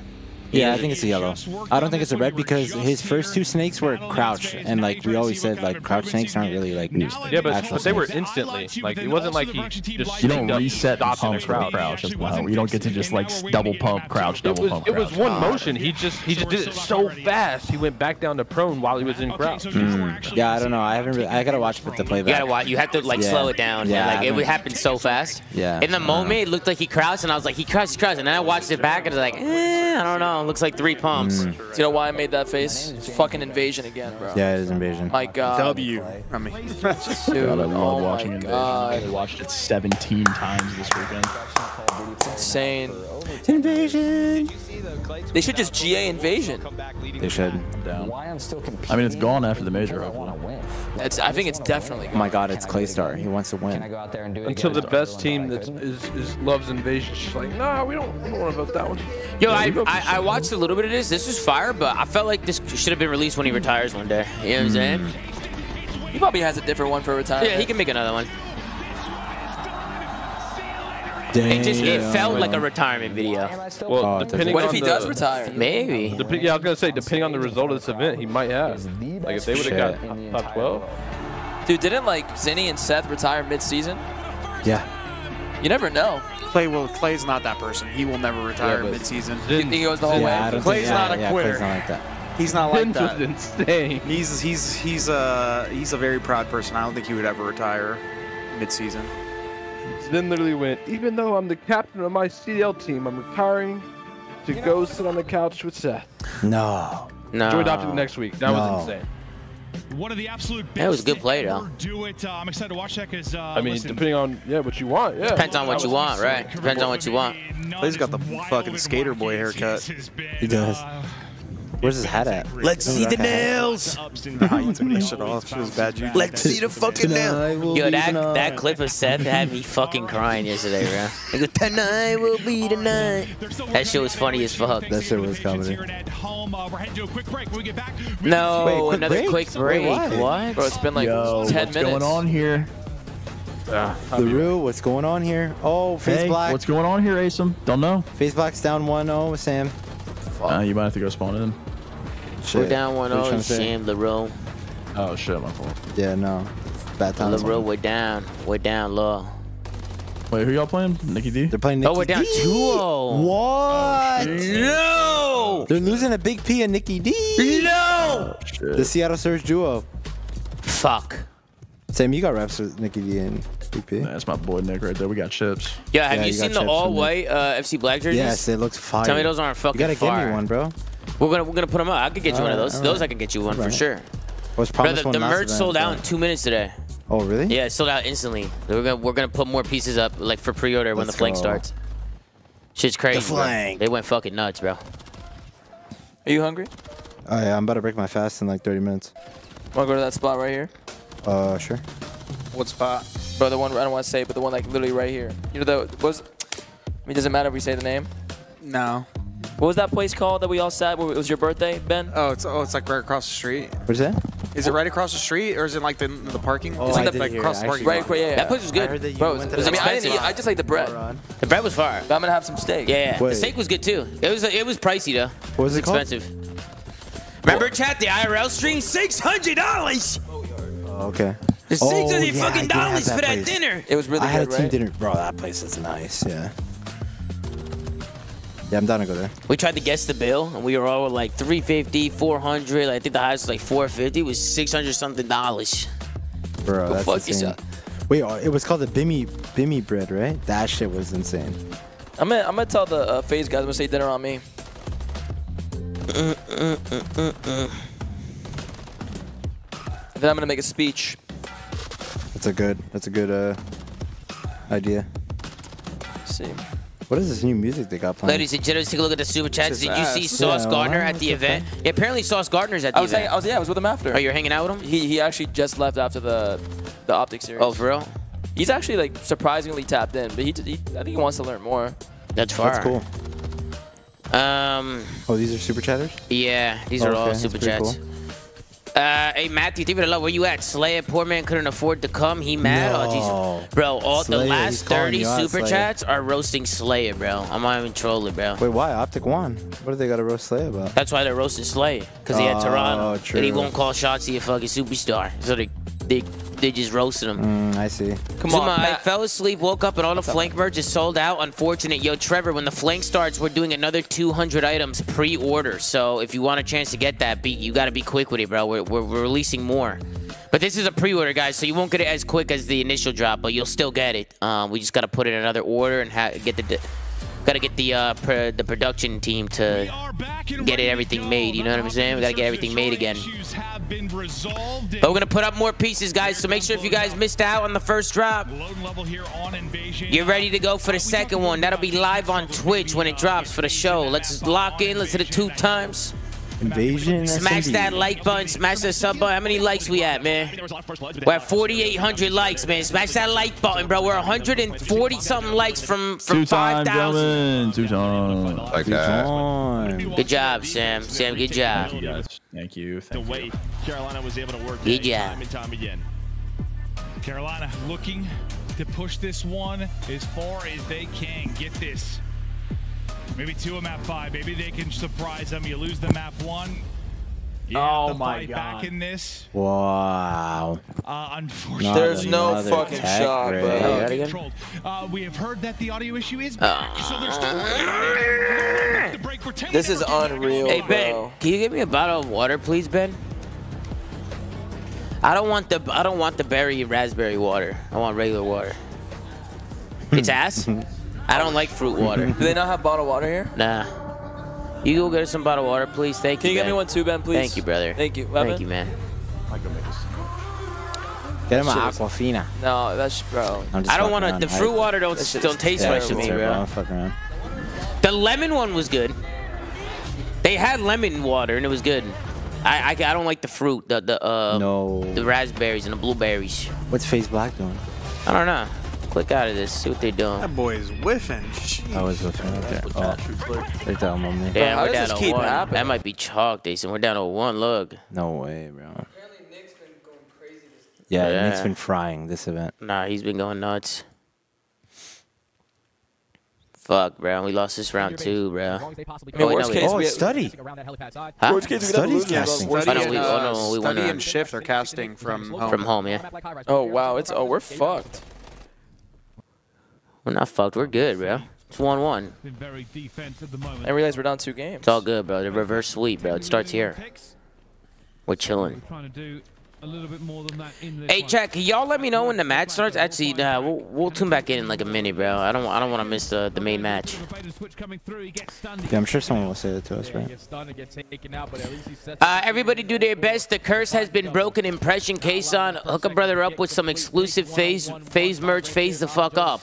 Speaker 2: Yeah, I think it's a yellow.
Speaker 11: I don't think it's a red because his first two snakes were crouch, and like we always said, like crouch snakes aren't really like
Speaker 16: yeah, but, but they were instantly. Like it wasn't like he
Speaker 10: just
Speaker 11: you don't reset and pump crouch. crouch.
Speaker 10: you don't get to just like double pump crouch, double pump. It was one motion.
Speaker 16: He just he just did it so
Speaker 11: fast. He went back down to prone while he was in crouch. Mm. Yeah, I don't know. I haven't. Really, I gotta watch the playback.
Speaker 3: You gotta watch. You have to like yeah. slow it down. Yeah, like it would happen
Speaker 2: so fast. Yeah. In the moment, it looked like he crouched, and I was like, he crouched, crouched, and then I watched it back, and I was like, eh, I don't know down. Looks like three pumps. Mm. Do you know why I made that face? It's fucking invasion again, bro. Yeah,
Speaker 11: it is invasion. My God. W. I mean,
Speaker 2: dude.
Speaker 10: I love oh watching invasion. God. I watched it 17 times this weekend.
Speaker 13: insane. Invasion. They should just GA Invasion.
Speaker 11: They should. Down. I mean, it's gone after the major, hopefully.
Speaker 13: It's, I think it's definitely.
Speaker 11: Oh my God, it's Clayster. He wants to win. Until the
Speaker 16: best team that is, is loves Invasion,
Speaker 2: she's like, nah, we
Speaker 16: don't, we don't want to vote that one.
Speaker 11: Yo, I, I,
Speaker 2: I, watched a little bit of this. This was fire, but I felt like this should have been released when he retires one day. You know what I'm saying? Hmm. He probably has a different one for retirement. Yeah, he can make another one. It just it felt like a retirement video.
Speaker 16: Well, oh, depending what if he the, does retire? Maybe. Dep yeah, I was gonna say depending
Speaker 13: on the result of this event, he might have. Like if they would have got top, 12. Dude, didn't like Zinni and Seth retire mid-season? Yeah. You never know. Clay will. Clay's not that person. He will never retire yeah, mid-season. he goes the whole yeah, way? Clay's think, not a quitter. Clay's not
Speaker 11: like that.
Speaker 7: He's not like that. insane. He's he's he's a uh, he's a very proud person. I don't think he would ever retire mid-season
Speaker 16: then literally went, even though I'm the captain of my CDL team, I'm retiring to go sit on the couch with Seth.
Speaker 2: No. No. Joined the next week. That no. was insane.
Speaker 8: One of the absolute
Speaker 16: best. That was a good
Speaker 2: play, though. Do it. Uh, I'm
Speaker 8: excited to watch that because. Uh, I mean, listen, depending on yeah, what
Speaker 2: you want. Yeah. Depends on what you want, right? Depends on what you
Speaker 7: want. He's got the fucking skater boy haircut.
Speaker 11: He does. Uh, Where's his hat at?
Speaker 7: Let's see the nails. nah, you took that shit off. She was bad. You Let's see the fucking nails. Yo, that that
Speaker 2: clip of Seth had me fucking crying yesterday, bro. Like, tonight will be tonight. That shit was funny as fuck. That shit was comedy. No, Wait, another quick break. Wait, what? Bro, it's been like Yo, 10 what's minutes. What's going on here? Uh,
Speaker 11: what's going on here? Oh, FaZe hey, black. What's going on here, Asim? Don't know. FaZe black's down 1 0 with Sam. Uh, you might have to go spawn in. Shit. We're down 1-0 Sam
Speaker 2: LaRue. Oh, shit, my fault. Yeah, no. Bad time. LaRue, we're down. We're down low. Wait, who y'all playing? Nikki D? They're playing Nikki D. Oh, we're down 2 -0. What? Oh, no! They're
Speaker 11: losing a big P and Nikki
Speaker 2: D.
Speaker 3: No!
Speaker 11: Oh, the Seattle Surge duo. Fuck. Sam, you got reps with Nikki D and BP. P. that's my boy Nick right there. We got chips.
Speaker 3: Yeah, have yeah, you, you seen the all-white
Speaker 2: uh, FC Black jerseys? Yes, it looks fire. Tell me those aren't fucking You gotta fire. give me one, bro. We're gonna we're gonna put them up. I could get you all one right, of those. Those right. I could get you one right. for sure.
Speaker 11: Was Bro, the, the merch sold out in
Speaker 2: two minutes today. Oh really? Yeah, it sold out instantly. We're gonna we're gonna put more pieces up like for pre-order when the flank go. starts. Shit's crazy. The flank. They went fucking nuts, bro. Are you hungry?
Speaker 11: Oh yeah, I'm about to break my fast in like 30 minutes.
Speaker 2: Wanna go to that spot right here?
Speaker 11: Uh, sure.
Speaker 13: What spot? Bro, the one I don't want to say, but the one like literally right here. You know the was. I mean, does it matter if we say the name? No. What was that place called that we all sat? Where it was your birthday, Ben? Oh, it's oh, it's like right across the street. What's that? Is it right across the street, or is it like the the parking? Oh, it's like I the,
Speaker 11: did like, across the
Speaker 2: parking. Right, yeah, yeah. That place was good. I heard that you Bro, went to the I mean, I, didn't eat, I just like the bread. The bread was fire. But I'm gonna have some steak. Yeah, the steak was good too. It was it was pricey though. What was it, it was expensive. Called? Remember, chat, the IRL stream, six hundred dollars. Oh, okay. The six hundred
Speaker 11: oh, yeah, fucking dollars that for that place. dinner. It was really. I had a team right? dinner, bro. That place is nice. Yeah. Yeah, I'm down to go there.
Speaker 2: We tried to guess the bill, and we were all like 350, 400. I think the highest was like 450. It was 600 something dollars.
Speaker 3: Bro,
Speaker 11: go that's fuck insane. Wait, uh, it was called the Bimmy Bimmy bread, right? That shit was insane.
Speaker 13: I'm gonna, I'm gonna tell the uh, FaZe guys. I'm gonna say dinner on me.
Speaker 3: then
Speaker 13: I'm gonna make a speech.
Speaker 11: That's a good. That's a good uh, idea. Let's see. What is this new music they got playing? Ladies
Speaker 2: and gentlemen, take a look at the super chats. Did you see Sauce yeah, Gardner at the event? Yeah, apparently Sauce Gardner's at the I was event. Hanging, I was, yeah, I was with him after. Oh, you're hanging out with him? He, he actually just left after the the
Speaker 13: OpTic series. Oh, for real? He's actually like surprisingly tapped in, but he, he I think he wants to learn more.
Speaker 2: That's far. That's cool. Um. Oh, these are super chatters. Yeah, these oh, are okay. all super That's chats. Cool. Uh, hey, Matthew, the love. Where you at? Slayer, poor man couldn't afford to come. He mad. No. Oh, jeez. Bro, all Slayer, the last 30 super chats are roasting Slayer, bro. I'm not even trolling, bro.
Speaker 11: Wait, why? OpTic One. What do they got to roast Slayer about?
Speaker 2: That's why they're roasting Slayer. Because he oh, had Toronto. True. And he won't call shots. He a fucking superstar. So they, they they just roasted him.
Speaker 11: Mm, I see. Come ZooMaa, on, I
Speaker 2: fell asleep, woke up, and all the What's flank up? merch is sold out. Unfortunate. Yo, Trevor, when the Flank starts, we're doing another 200 items pre-order. So if you want a chance to get that, be, you got to be quick with it, bro. We're, we're, we're releasing more. But this is a pre-order, guys, so you won't get it as quick as the initial drop, but you'll still get it. Um, we just got to put in another order and get the gotta get the uh, pr the production team to get it everything made. You know what I'm saying? We gotta get everything made again. But we're gonna put up more pieces, guys. So make sure if you guys missed out on the first drop, you're ready to go for the uh, second one. That'll be live on Twitch when it drops for the show. Let's lock in. Let's hit it two times.
Speaker 11: Invasion. Smash that
Speaker 2: like button. Smash that sub button. How many likes we at, man? We're at 4,800 likes, man. Smash that like button, bro. We're 140 something likes from from 5,000. Two times. Okay. Good job, Sam. Sam, good job. Thank you.
Speaker 10: Thank you. The way
Speaker 8: Carolina was able to work time and time again. Carolina looking to push this one as far as they can. Get this. Maybe two of map five. Maybe they can surprise them. You lose the map one. You oh my god! Back in this.
Speaker 11: Wow.
Speaker 8: Uh, unfortunately, there's
Speaker 11: no fucking shot, bro.
Speaker 8: Uh, we have heard that the audio issue is
Speaker 13: ah. back, uh,
Speaker 3: so there's still This is unreal. Hey Ben,
Speaker 2: can you give me a bottle of water, please, Ben? I don't want the I don't want the berry raspberry water. I want regular water. It's ass. I don't like fruit water. Do they not have bottled water here? Nah. You go get some bottled water, please. Thank you. Can you ben. get me one too, Ben, please? Thank you, brother. Thank you. Weapon? Thank you, man. Get him an Aquafina. No, that's bro.
Speaker 11: I don't want to. The fruit water don't don't taste yeah, right to me, bro. bro.
Speaker 2: The lemon one was good. They had lemon water and it was good. I, I, I don't like the fruit, the the uh, no. the raspberries and the blueberries. What's Face Black doing? I don't know. Click out of this. See what they are doing. That boy is whiffing. Jeez. I was whiffing. Okay. Oh, they're down on me. Damn, bro, we're down to one. Happening? That might be chalk, Jason. We're down to one Look. No way, bro. Apparently, Nick's been going crazy Yeah, yeah, Nick's been frying this event. Nah, he's been going nuts. Fuck, bro. We lost this round too, bro. I mean, worst oh, no, case, oh, we study. Huh? Worst case, we Study's
Speaker 3: casting. Study, oh, no, we, oh,
Speaker 7: no, we study and shift are casting from home. From home, yeah. Oh, wow.
Speaker 13: It's, oh, we're fucked.
Speaker 2: We're not fucked. We're good, bro. It's 1-1. I realize we're down two games. It's all good, bro. The reverse sweep, bro. It starts here. We're chilling. Hey, Jack, y'all let me know when the match starts? Actually, nah, we'll, we'll tune back in in like a minute, bro. I don't I don't want to miss the, the main match.
Speaker 11: Yeah, I'm sure someone will say that to us, right?
Speaker 2: Uh, everybody do their best. The curse has been broken. Impression Kason, hook a brother up with some exclusive FaZe, FaZe merch, FaZe the fuck up.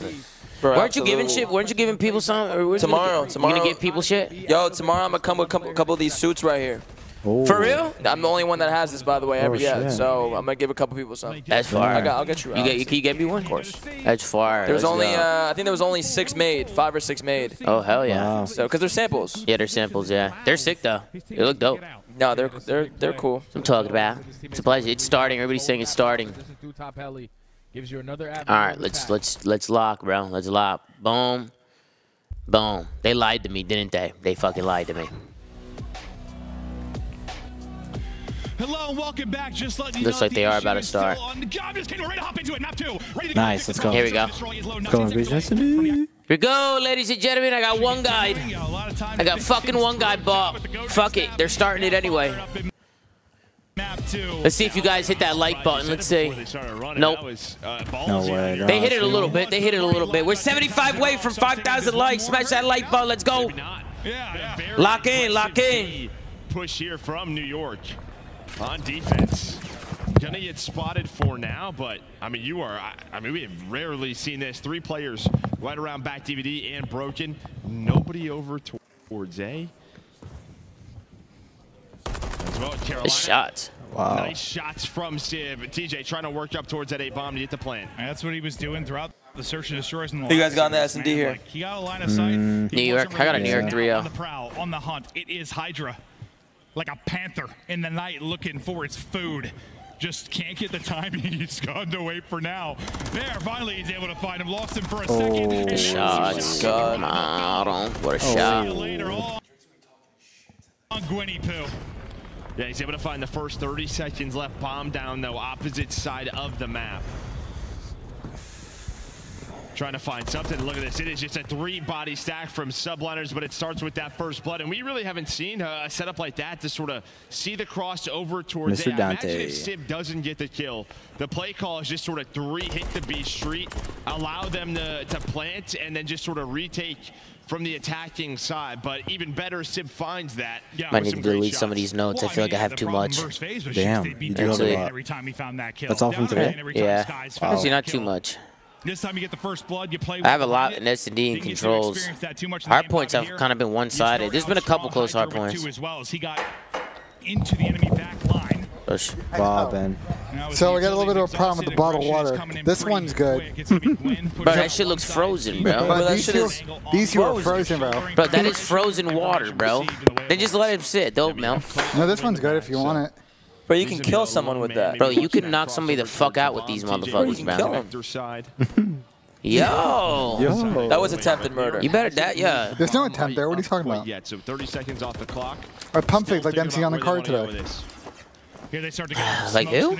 Speaker 2: Bro, weren't absolutely. you giving shit? Weren't you giving people some?
Speaker 13: Or tomorrow, tomorrow. You gonna give people shit? Yo, tomorrow I'm gonna come with a couple of these suits right here. Oh. For real? I'm the only one that has this, by the way. Oh, yet. so I'm gonna give a couple people some. That's far. I got, I'll get you. You get,
Speaker 2: can you get me one? Of course. That's far. There was only, uh,
Speaker 13: I think there was only six made, five or six made.
Speaker 2: Oh hell yeah! Wow. So, cause they're samples. Yeah, they're samples. Yeah, they're sick though. They look dope. No, they're they're they're cool. I'm talking about. It's a pleasure. It's starting. Everybody's saying it's starting.
Speaker 13: Gives you another All right, let's
Speaker 2: let's let's lock, bro. Let's lock. Boom. Boom. They lied to me, didn't they? They fucking lied to me. Hello and welcome back. Just you Looks know like they are about to start. nice, let's go. Here we go. Here we go, ladies and gentlemen. I got one guy. I got fucking one guy Bob. Fuck it. They're starting it anyway. Let's see if you guys hit that like button. Let's see. Nope. Uh, no way. They hit it a little bit. They hit it a little bit. We're 75 away from 5,000 likes. Smash that like button. Let's go. Lock in. Lock
Speaker 8: in. Push here from New York on defense. Gonna get spotted for now, but I mean, you are. I mean, we have rarely seen this. Three players right around back DVD and broken. Nobody over towards A.
Speaker 2: Well shot. Wow. Nice
Speaker 8: shots from Sib. TJ trying to work up towards that A bomb to get the plan. And that's what he was doing throughout the search and destroys. In the you guys got the S and D here. Like, he got a line of sight. Mm.
Speaker 3: New York. I got a New York 3 -0. On the
Speaker 8: prowl, on the hunt. It is HyDra, like a panther in the night looking for its food. Just can't get the timing. He's gone to wait for now. There, finally, he's able to find him. Lost him for a oh. second. Shots. God,
Speaker 2: What a oh. shot. See you later on.
Speaker 12: Gwinny Pooh.
Speaker 8: Yeah, he's able to find the first 30 seconds left. Bomb down, though, opposite side of the map. Trying to find something. Look at this. It is just a three-body stack from Subliners, but it starts with that first blood. And we really haven't seen a setup like that to sort of see the cross over towards Mr. Dante. Imagine if Sib doesn't get the kill. The play call is just sort of three hit the B street, allow them to, to plant, and then just sort of retake from the attacking side, but
Speaker 2: even better, Sib finds that. Yeah, I need to delete some of these notes. Well, I feel I mean, like I have too much. Damn, you Every time he found that kill. That's all from today? Yeah, honestly, wow. not too much.
Speaker 8: This time you get the first blood, you play I have a lot in S&D and controls. Hard points have kind of been one-sided. There's been a
Speaker 2: couple close hard points.
Speaker 1: As well as he got into the enemy back line. Push. Bob and... So I got a little bit of a problem with the bottled water. This one's good.
Speaker 2: but that shit looks frozen, bro. bro these shit is these are frozen, bro. But that is frozen water, bro. Then just let it sit. Don't melt. No, this one's good if you want it. Bro, you can kill someone with that. Bro, you can knock somebody the fuck out with these motherfuckers,
Speaker 1: man.
Speaker 2: Yo. Yo. That was attempted murder. You better that,
Speaker 1: yeah. There's no attempt there. What are you talking about? Yeah, so 30 seconds off the clock. I pump fake like MC on the card today. Here they start to go.
Speaker 11: like who?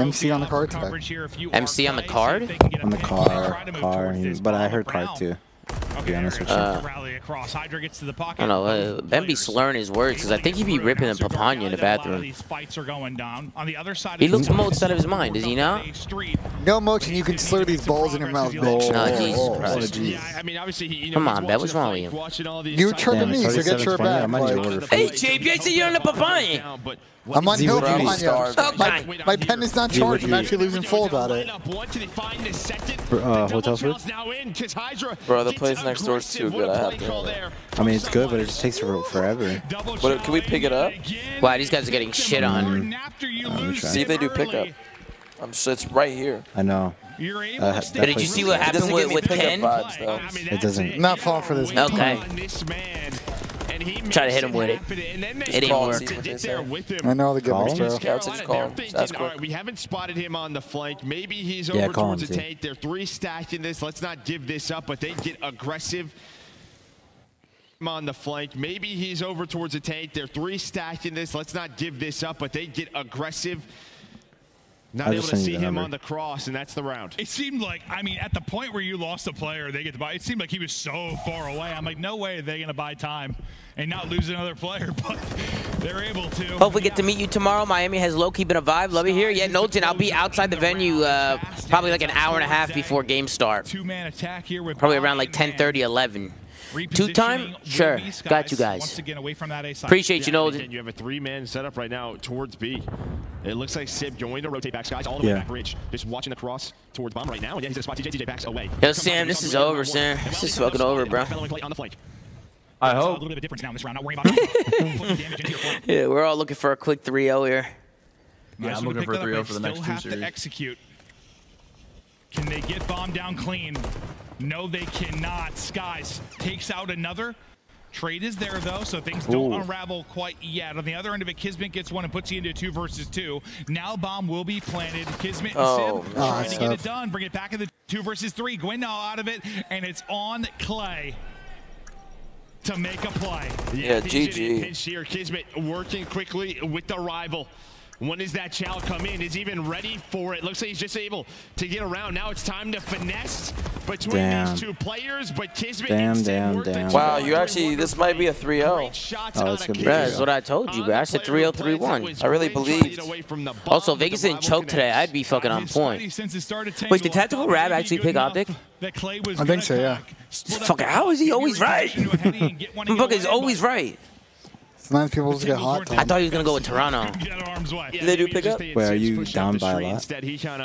Speaker 1: MC on the
Speaker 2: card. MC on the card?
Speaker 11: On the car, car. But I heard card too. Okay, uh,
Speaker 7: I
Speaker 2: don't know. Uh, ben be slurring his words because I think he'd be ripping a papaya in the bathroom. These
Speaker 8: fights are going down on the other side. He looks moats
Speaker 2: out of his mind, does he not? No motion. You can slur these balls in your mouth, bitch. Nah, Jesus Christ. Come on, Ben. What's wrong with you? You turn to me, so get your back. Hey, JB, I said you're on the papaya.
Speaker 1: I'm on Zero hill. I'm on my, my pen is not charged. I'm actually losing full about it. Uh,
Speaker 11: hotel food?
Speaker 13: Bro, the place next door is too good. I have to.
Speaker 11: I mean, it's good, but it just takes forever.
Speaker 13: Uh, can we pick it up? Wow, these guys are getting shit
Speaker 11: on. see if
Speaker 13: they do pickup. I'm it's right here.
Speaker 11: I know. Uh, did you see what happened with,
Speaker 1: with Ken?
Speaker 13: Vibes,
Speaker 11: it doesn't. Not fall for this.
Speaker 8: Okay.
Speaker 2: Try to hit him with it. It didn't
Speaker 3: work. I know the good bro. Yeah, it's just call. That's all right,
Speaker 8: we haven't spotted him on the flank. Maybe he's over yeah, towards the tank. They're three stacked in this. Let's not give this up, but they get aggressive on the flank. Maybe he's over towards the tank. They're three stacked in this. Let's not give this up, but they get aggressive.
Speaker 3: Not able to see him number. on
Speaker 8: the cross, and that's the round. It seemed like, I mean, at the point where you lost a player, they get to buy. It seemed like he was so far away. I'm like, no way are they going to buy time and not lose another player, but they're able to.
Speaker 2: Hopefully get to meet you tomorrow. Miami has low-key been a vibe. Love you here. Yeah, Nolton, I'll be outside the venue uh, probably like an hour and a half before game start. Two-man attack here with Probably around like 10:30, 11.
Speaker 8: Two-time? Sure. Got you guys. Again, Appreciate yeah, you, Knowlton.
Speaker 2: You have a three-man setup
Speaker 8: right now towards B. It looks like Sib going to rotate back Guys, all the yeah. way back bridge. Just watching the cross towards bomb right now. And yeah, he's a spot. TJ, TJ backs away.
Speaker 2: Yo, Sam, this is over, Sam. This is fucking over, bro. I hope. A little bit of difference now in this round. Not worrying about it. yeah, we're all looking for a quick 3-0 here. Yeah, yeah I'm looking for a 3-0 for the next two series.
Speaker 8: execute. Can they get bomb down clean? No, they cannot. Skyz takes out another. Trade is there, though, so things don't unravel quite yet. On the other end of it, Kismet gets one and puts you into two versus two. Now bomb will be planted. Kismet and oh, Sib trying to tough. get it done. Bring it back in the two versus three. now out of it, and it's on Clay to make a play. Yeah, GG. Kismet working quickly with the rival. When does that chow come in? Is even ready for it. Looks like he's just able to get
Speaker 13: around. Now it's time to finesse
Speaker 11: between damn. these two players, but Kismet damn, damn, damn.
Speaker 2: Wow, you actually, this might be a 3-0. Oh, oh it's going That's what I told you, bro. I said 3-0, 3-1. I really believed. Also, Vegas didn't choke today. I'd be fucking on point. Wait, did Tactical Rab actually pick OpTic? I think so, yeah. Fuck, how is he always right? Fuck, is always right. Sometimes people just get hot. I thought he was gonna go with Toronto. Did they do pick up? Wait, are you down by a lot?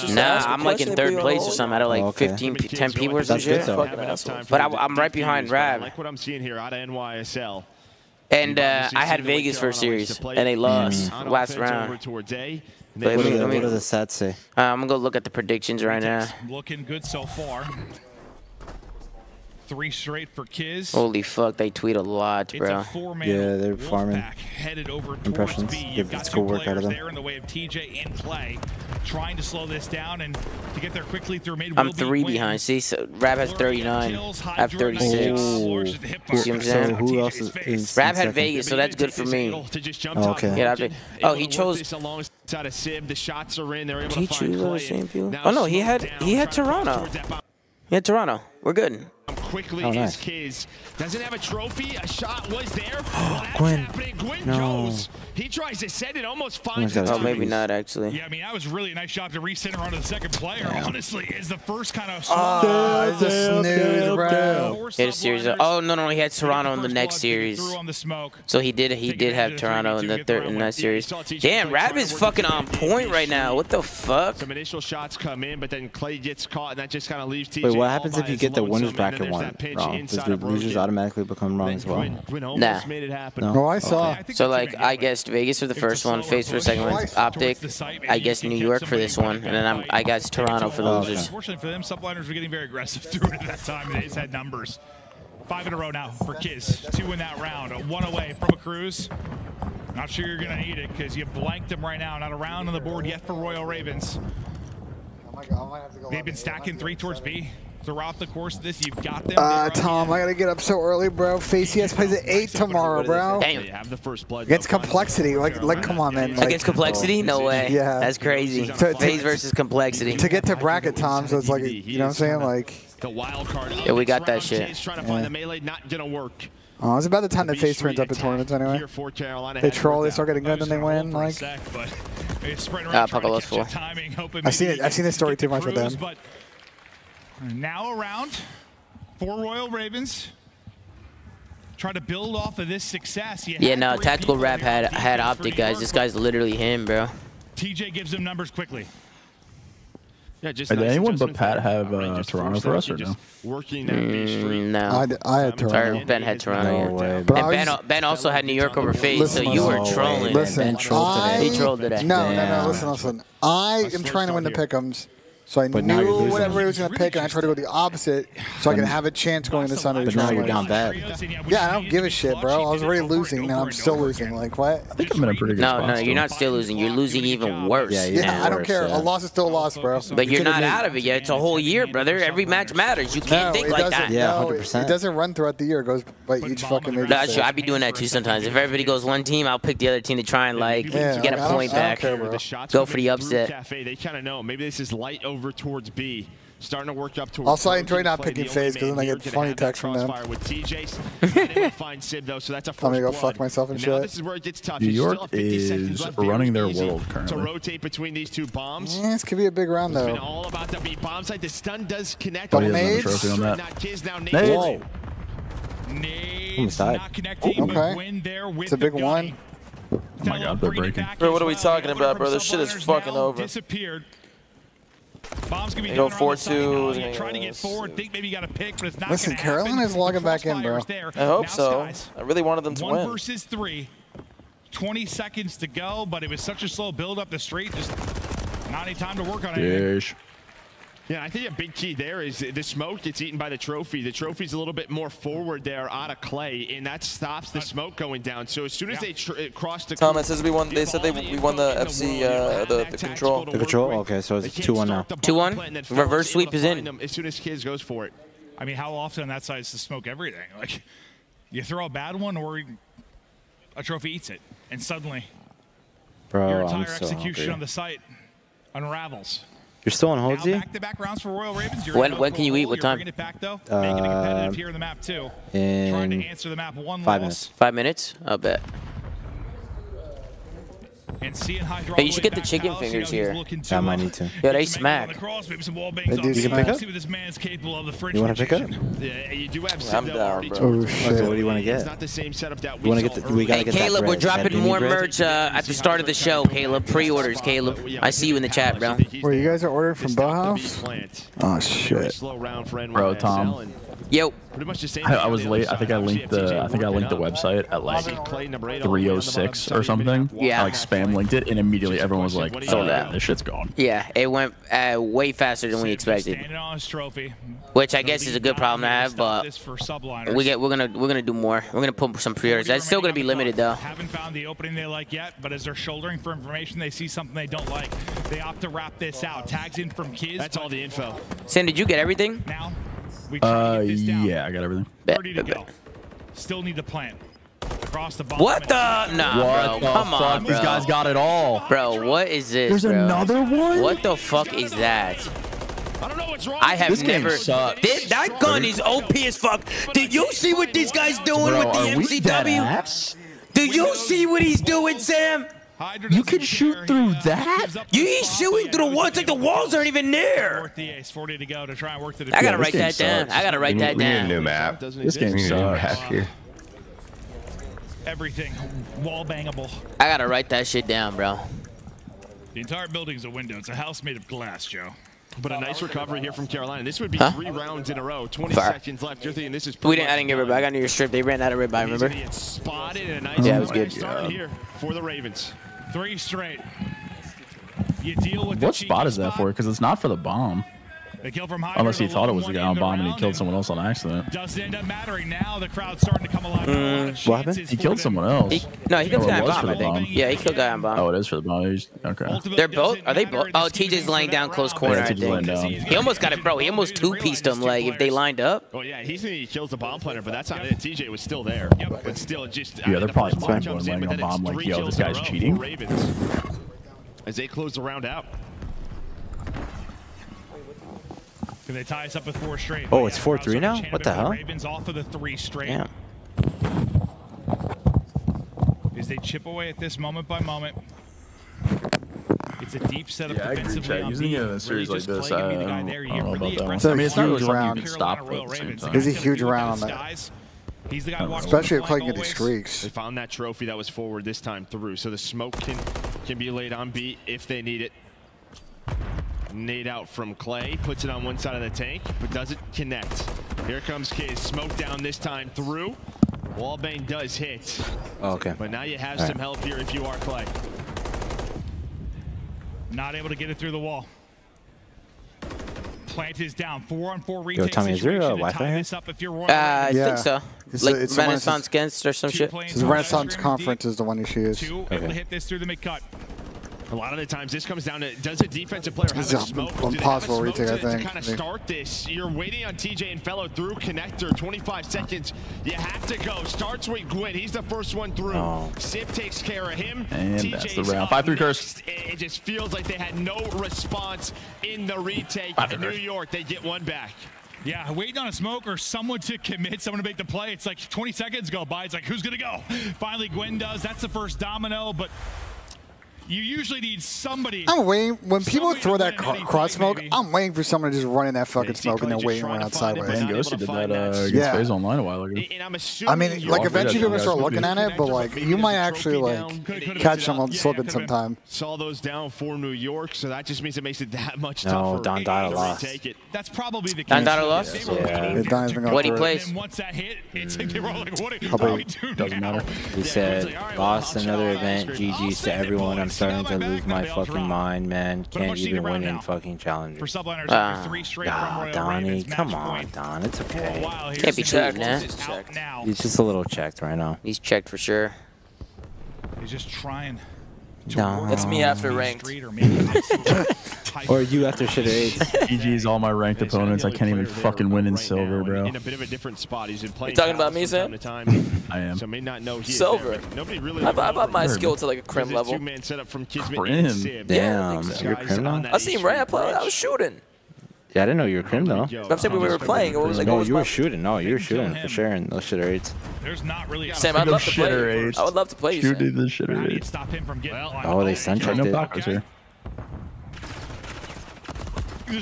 Speaker 2: Nah, I'm like in third place or something. Out of like oh, okay. 15, 10 people or some shit. But I, am right behind Rab. Like what
Speaker 8: I'm seeing here out of NYSL. And uh, I had Vegas a series, and they lost mm. last round.
Speaker 2: But what, do the, what do the stats say? Uh, I'm gonna go look at the predictions right now.
Speaker 8: Looking good so far. Three straight for Kiz. Holy
Speaker 2: fuck, they tweet a lot, bro. A
Speaker 11: yeah, they're farming headed over impressions. Give the school work out of them. There in the way of TJ in play, trying
Speaker 2: to slow this down and to get there quickly through mid. I'm three win. behind. See, so Rab has 39. I have 36. Oh. See what I'm saying? So who else is, is Rab had second. Vegas, so that's good for me.
Speaker 11: Oh, okay.
Speaker 2: Yeah, been, oh, he chose. Out of Sib, the shots are in. They're able to find play. Oh no, he had he had Toronto. He had Toronto. We're good.
Speaker 8: Quickly oh, nice. is Doesn't have a trophy. A shot was there.
Speaker 2: Gwinn. Gwinn no. Goes.
Speaker 8: He tries to send it, almost
Speaker 2: finds oh, it. Oh, maybe not, actually. Yeah, I
Speaker 8: mean, that was really a nice shot to recenter onto the second player, honestly,
Speaker 3: is the first kind of... Oh, it's a snooze, bro.
Speaker 2: Hit a series of, oh, no, no, he had Toronto in the next series. So he did he did have Toronto in the third in that series. Damn, is fucking on point right now. What the fuck?
Speaker 8: Some initial shots come in, but then Clay
Speaker 2: gets caught, and that just kind of leaves TJ Wait, what happens if you get the winners bracket won. wrong? Does the
Speaker 11: losers automatically become wrong as well? Nah. No, no oh, I saw. Okay.
Speaker 2: So like, I guessed Vegas for the first one, FaZe for the second one, OpTic. I guessed New York for this one, and then I'm, i got Toronto for the losers.
Speaker 8: Unfortunately for them, Subliners were getting very aggressive through it at that time. They just had numbers. Five in a row now for Kiz. Two in that round. One away from a cruise. Not sure you're going to need it because you blanked them right now. Not a round on the board yet for Royal Ravens.
Speaker 1: Oh They've
Speaker 8: been stacking three towards B throughout the course of this. You've got them.
Speaker 1: Uh, Tom, I gotta get up so early, bro. FaZe CS plays at eight tomorrow, bro. Damn. They have the first blood. Against Complexity, like, like, come on, man. Like, Against Complexity? No way. Yeah. That's crazy. FaZe versus Complexity. To get to bracket, Tom. So it's like, you know what I'm saying? Like. The wild card. Yeah, we
Speaker 2: got that shit. He's trying to find the melee,
Speaker 8: not gonna work.
Speaker 1: Oh, it's about the time that FaZe turns up in tournaments anyway. They troll, they start getting good, then they win. Like.
Speaker 8: Ah, uh, Pablo's full.
Speaker 1: I've seen it. I've seen this story too much with them.
Speaker 2: Now around
Speaker 8: for Royal Ravens. Try to build off of this success. You yeah, no,
Speaker 2: Tactical Rab had had OpTic, guys. This guy's literally him, bro.
Speaker 8: TJ gives him numbers quickly. Yeah, just Did nice anyone
Speaker 10: but Pat have uh, Toronto for us or no? Working mm, no. I, I had Toronto. Sorry, ben
Speaker 2: had Toronto. No way. and ben, just, ben also had New York over FaZe, so you were trolling. Listen, ben trolled I, today. He trolled today. No, no, no. Listen,
Speaker 1: listen. I am trying to win the pickums. So I but knew whatever he was going to pick, and I tried to go the opposite so I can have a chance going to Sunday. But now you're down bad. Yeah, I don't give a shit, bro. I was already losing, and I'm still losing. Like, what? I think I'm in a pretty good no, spot. No, no,
Speaker 2: you're not still losing. You're losing even worse. Yeah, yeah I don't worse, care. Yeah. A
Speaker 1: loss is still a loss, bro. But you're not out of it
Speaker 2: yet. It's a whole year, brother. Every match matters. You can't no, think like that. Yeah, 100%.
Speaker 1: It doesn't run throughout the year. It goes by each fucking match. That's true. I
Speaker 2: would be doing that, too, sometimes. If everybody goes one team, I'll pick the other team to try and, like, get a point back. Go
Speaker 8: for the upset. They kind of know. Maybe this is light over over towards B. Starting to work up towards. Also, I enjoy not picking FaZe because then I get funny text from them. With TJ,
Speaker 1: find Sib though, so that's a first I'm gonna go blood. fuck myself and, and shit. This is where it gets tough. New
Speaker 10: York is running their world currently. To rotate between
Speaker 1: these two bombs. Yeah, this could be a big round though. It's been all about the B bomb side. The stun does connect. Double nades. On that. Nades.
Speaker 10: Nades. Oh,
Speaker 1: okay. It's a big one.
Speaker 10: Oh my god, they're breaking.
Speaker 8: Bro, what are we
Speaker 13: talking about, bro? This shit is fucking over. Disappeared. Bomb's gonna be go four
Speaker 1: two. Trying
Speaker 13: to get let
Speaker 8: forward, think maybe you got a pick, but it's not.
Speaker 1: Listen, Carolina's happen. logging back in, bro. There. I hope now so. Skyz. I really wanted them to One win. One
Speaker 8: versus three. 20 seconds to go, but it was such a slow build up the street. Just not any time to work on it. Yes. Yeah, I think a big key there is the smoke gets eaten by the trophy. The trophy's a little bit more forward there out of clay,
Speaker 13: and that stops the smoke going down. So as soon as yeah. they cross the Thomas says we won. They said they we won the FC uh, the, the control. The
Speaker 11: control. Okay, so it's two one now.
Speaker 13: Two one. Reverse
Speaker 8: sweep is in. As soon as Kiz goes for it. I mean, how often on that side is to smoke everything? Like, you throw a bad one, or a trophy eats it, and suddenly
Speaker 11: Bro, your entire so execution hungry. on
Speaker 2: the site unravels.
Speaker 11: You're still on hold, Z? Back back rounds
Speaker 2: for Royal Ravens. You're when when can you eat? What time? Back, though, uh, making it competitive uh, here in the map, too. In to the map one five loss. minutes. Five minutes? I'll bet. Hey, you should get the chicken fingers here. I might need to. Yo, they smack. They do you can pick up?
Speaker 11: You want to pick up? Yeah,
Speaker 2: you do have I'm down, bro. Oh, shit. what do you want to get? It's not the same setup that
Speaker 11: we, want to get the, we gotta hey, get Caleb, that we're dropping more bread? merch
Speaker 2: uh, at the start of the show, Caleb. Pre-orders, Caleb. I see you in the chat, bro. Wait,
Speaker 1: you guys are ordering from Bauhaus? Oh, shit. Bro, Tom.
Speaker 2: Yo. Pretty much the same. I, I was late. I think I
Speaker 10: linked the. I think I linked the website at like 306 or something. Yeah. I like spam linked it, and immediately everyone was like, "Sold out. Oh, this shit's gone."
Speaker 2: Yeah, it went uh, way faster than we expected. Which I guess is a good problem to have, but we get we're gonna we're gonna do more. We're gonna put some pre-orders. That's still gonna be limited though.
Speaker 8: Haven't found the opening they like yet, but as they're shouldering for information, they see something they don't like. They opt to wrap this out. Tags in from Kiz. That's all the info.
Speaker 2: Sam, did you get everything? Now. We uh, yeah, I got everything. Ready to go.
Speaker 8: Still need the plan. Across the bottom. What the? Nah, what bro. The come fuck? on, bro. These guys got it
Speaker 2: all. Bro, what is this? There's bro? another one. What the fuck is that?
Speaker 5: I don't
Speaker 3: know what's wrong. I have this never. Game sucks.
Speaker 2: This, that gun is OP as fuck. Did you see what this guy's doing bro, with the MCW? Do you see what he's doing, Sam? you can shoot through uh, that? You ain't shooting through the walls. Like the walls aren't even there.
Speaker 3: I
Speaker 8: gotta write that down. I gotta write that down. new map. This
Speaker 2: game sucks. Uh, here.
Speaker 8: Everything wall bangable.
Speaker 2: I gotta write that shit down, bro.
Speaker 8: The entire building's a window. It's a house made of glass, Joe. But a nice recovery here from Carolina. This would be huh? three rounds in a row. 20 Fire. seconds left. You're thinking this is. We didn't.
Speaker 2: I didn't get ribeye. I got your strip. They ran out of I Remember? Nice
Speaker 8: yeah, it was good. Start yeah. here for the Ravens. Three straight. You deal with what
Speaker 10: spot is that spot? for? Because it's not for the bomb. Unless he thought it was a guy on bomb and he killed someone else on accident. Does end up mattering now. The crowd's starting to come alive. Mm. What happened? He killed someone else. He, no, he killed a guy on bomb, I think.
Speaker 2: Yeah, he killed guy on bomb. Oh,
Speaker 10: it is for the bomb. He's, okay.
Speaker 2: They're both? Are they both? Oh, TJ's laying down close corner, yeah, I think. He almost got it, bro. He almost two-pieced him, like, if they lined up. Oh, yeah, he's he kills the bomb planner, but that's not it. TJ was still there. Yep, but still just...
Speaker 10: Yeah, they're probably spam going laying on bomb like, yo, this guy's cheating.
Speaker 8: As they close the round out. Can they tie us up with four straight? Oh, it's 4-3 now? What the hell? Ravens off of the three straight. Damn. they chip away at this moment by moment.
Speaker 10: It's a deep setup yeah, defensively. Yeah, using it in a series really like this, I, I don't, there, I don't know about
Speaker 8: that I mean, it's a huge round.
Speaker 10: It's
Speaker 8: a huge round on that. He's the guy Especially if playing get these streaks. They found that trophy that was forward this time through, so the smoke can can be laid on B if they need it. Nade out from Clay, puts it on one side of the tank, but doesn't connect. Here comes Kiz, smoke down this time through. Wallbang does hit. Oh, okay. But now you have All some right. help here if you are Clay. Not able to get it through the wall. Plant is down. Four on four retake Yo, Tommy, is there a Wi-Fi here? Up if you're uh, I
Speaker 1: yeah. think so. It's like a, it's Renaissance
Speaker 2: Gens or some shit. Renaissance
Speaker 1: Conference is the one you should use. Two, okay. able to hit this through the mid-cut.
Speaker 2: A lot of the times, this comes down to does a defensive player have a smoke?
Speaker 8: Do they
Speaker 1: have a smoke retake, to, to kind
Speaker 8: of start this? You're waiting on TJ and FeLo through connector. 25 seconds. You have to go. Starts with Gwinn. He's the first one through. Oh. Sib takes care of him. And TJ's that's the round. Five three curse. It just feels like they had no response in the retake. In New York, they get one back. Yeah, waiting on a smoke or someone to commit, someone to make the play. It's like 20 seconds go by. It's like, who's going to go? Finally, Gwinn does. That's the first domino, but you usually need somebody.
Speaker 1: I'm waiting. When people throw that cr cross smoke, maybe. I'm waiting for someone to just run in that fucking smoke and then waiting around outside. I think did that uh, yeah. Phase Online a while ago. And, and i mean, like, eventually people start looking at it, but, like, you might actually, like, catch them slipping sometime.
Speaker 8: Saw those down for New York, so that just means it makes it that much tougher. No, Don Dada lost. That's probably the
Speaker 2: case. Don Dada lost? Yeah. yeah. What he plays.
Speaker 4: what do we
Speaker 11: Doesn't matter. He said, lost another event. GG's to everyone. I'm starting to lose my fucking mind, man. Can't even win in fucking challenges. For Subliners, ah, three straight ah, Donnie, come on, Don. It's okay. Can't be checked, man. He's just a little checked right now. He's checked for sure.
Speaker 8: He's just trying.
Speaker 11: No. That's me after ranked. or you after shit eight. GG's all my
Speaker 10: ranked opponents. I can't even fucking win in silver, bro. In
Speaker 13: a bit of a different spot. He's been playing. You talking about me, Sam?
Speaker 8: I am. So may not know silver.
Speaker 13: Nobody really. I've up my skill to like a crim level. Crim. Damn. You're crim. I seen Ray. I play. I was shooting.
Speaker 11: Yeah, I didn't know you were criminal. No. I'm saying we were playing. was like, no, you were shooting. No, you were shooting for sure. those shitter aids.
Speaker 13: There's not really Sam, I'd love to play. I would love to play. Shooting the
Speaker 11: shitter aids. Stop him from getting. Oh, they sunchecked no it. Here.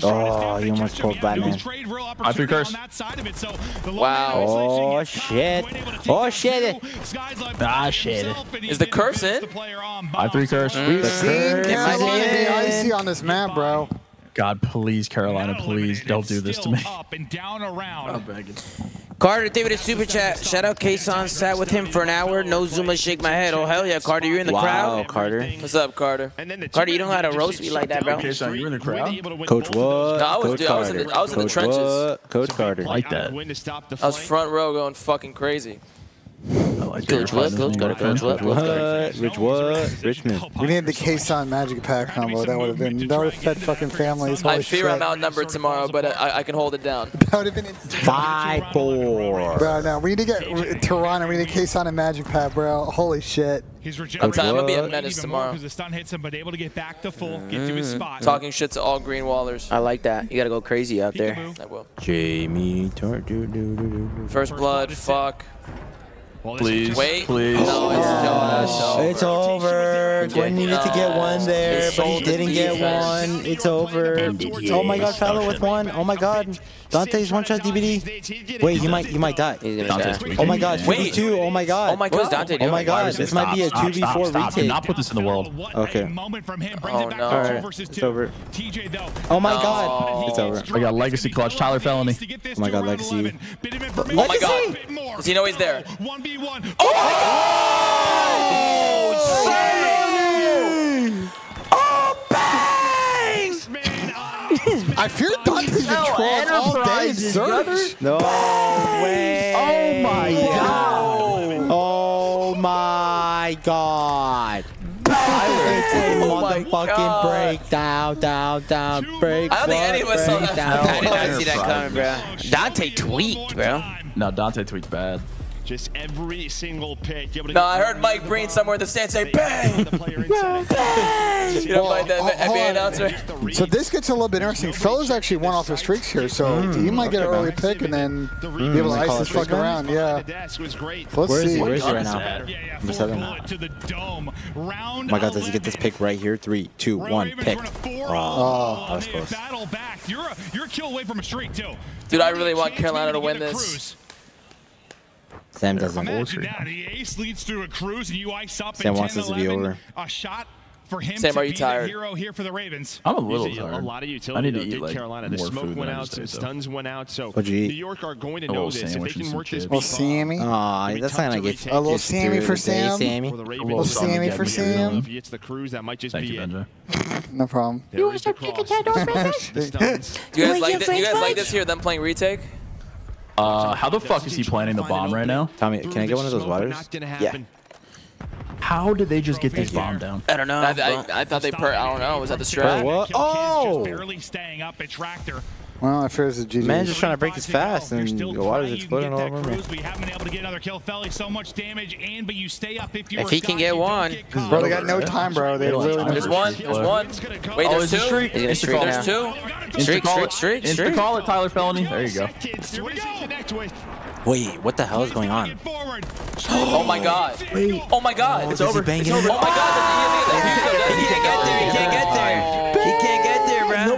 Speaker 11: Oh, you almost pulled back. I threw curse. wow. Oh, shit. Oh, shit. Ah, shit. Is the curse in? I three curse. We've
Speaker 10: seen curse. It might be icy on this map, bro. God, please, Carolina, please, don't do this to me. Up and down around.
Speaker 2: Carter, David, a super chat. Shout out Kason. Sat with him for an hour. No ZooMaa shake my head. Oh, hell yeah, Carter. You're in the wow, crowd. Wow, Carter. What's up, Carter? Carter, you don't know how to roast me like that, bro. Kason, you're in
Speaker 11: the crowd? Coach what? No, I was, Coach dude, I was in the, I was Coach in the trenches. What? Coach Carter. like
Speaker 13: that. I was front row going fucking crazy
Speaker 11: like Coach what? Coach what? Coach what? What? Rich what? Richmond. We need the
Speaker 1: Kason Magic Pack combo. That would have been that would have fed fucking families. Holy I fear shit. I'm
Speaker 13: outnumbered tomorrow, but I, I can hold it down. That would have been five
Speaker 1: four. Bro, now we need to get Toronto. We need a K-San and Magic Pack, bro. Holy shit. He's regenerating. I'm, I'm gonna be a menace tomorrow. Because the stun
Speaker 13: hits him, but able to get back to full, mm.
Speaker 1: get
Speaker 11: to his mm. spot. Talking
Speaker 13: shit to all green wallers. I
Speaker 2: like that. You gotta go crazy
Speaker 11: out there. I will. Jamie,
Speaker 13: first blood. Fuck. Please, Wait. please. No, it's, oh, over. it's over. Gwinn needed to
Speaker 11: get one there, but he didn't get one. It's over. Oh my god, FeLo with one. Oh my god. Dante's one shot DBD. Wait, you might you might die. oh my god, wait. two. Oh my god. Oh my god. Dante, oh my god. This might be a two v four retake. not put this in the world. Okay. Oh no. All right. It's over. Oh my god.
Speaker 13: Oh. It's
Speaker 7: over.
Speaker 11: I got
Speaker 10: legacy clutch. Tyler felony. Oh, oh my god, legacy. Oh my god.
Speaker 13: Does he know he's there? One v one. Oh my
Speaker 3: oh! god. Oh, I feared Dante's been all day in search. No way. Oh my god.
Speaker 11: Oh my god. Oh my god. break breakdown, down, down, break. I don't think any of us saw that. I did not see that coming, bro.
Speaker 10: Dante tweaked, bro. No, Dante tweaked bad. Just
Speaker 8: every
Speaker 13: single pick. No, I heard Mike Breen somewhere in the stands say, bang! bang!
Speaker 1: bang! You know, like the, the So this gets a little bit interesting. FeLo's actually won off his streaks here, so mm, he might get an early man. pick and then mm, be able to ice this fuck around. Yeah. Let's see.
Speaker 11: Where is he right now? Number seven. Oh my god, does he get this pick right here? Three, two, one, pick. Oh, I was close. Battle back. You're, a, you're a
Speaker 13: kill away from a streak, Dude, I really want Carolina to win this.
Speaker 11: Sam doesn't Imagine that. The ace
Speaker 8: leads through a cruise and you ice up Sam
Speaker 11: wants 10, this 11, to be over.
Speaker 8: A shot for
Speaker 13: him Sam, to are you be tired? the hero
Speaker 8: here for the Ravens.
Speaker 13: I'm a little He's tired. A lot of utility
Speaker 11: I need to though, eat, like, Carolina. The smoke went
Speaker 8: out, today, stuns went out, so
Speaker 11: What'd you eat? New York are going to know this. If they can work this Well, Sammy. Aw, that's
Speaker 1: not gonna get a little Sammy for Sam. Sammy. A little Sammy for Sam.
Speaker 3: If it's
Speaker 8: the cruise, that might
Speaker 13: just
Speaker 10: be it.
Speaker 1: No problem. You
Speaker 13: guys like this here? Them playing retake. Uh, how the fuck is he planting the bomb
Speaker 11: right now? Tommy, can I get one of those waters? Yeah. How did they just get this bomb down?
Speaker 13: I don't know. I, I, I thought they per. I don't know. Was that the strat? what?
Speaker 11: Oh! Just barely staying up at tractor. Well, at first, GG. Man's just trying to break this fast, and the water's exploding all over me. We
Speaker 13: haven't been able to get another
Speaker 8: kill. Felly, so much damage, and
Speaker 11: but you stay up if you. If he can
Speaker 2: get one, get bro, they got no time, bro. They really. There's one. There's one. Wait, oh, there's a streak. two. There's two. Streak, streak, streak, streak.
Speaker 11: call it, Tyler Felony. There you go. Wait, what the hell is going on?
Speaker 13: Oh my god.
Speaker 11: Oh my god. It's over. It's over. Oh my god. He can't get there. He can't get there. He can't get there.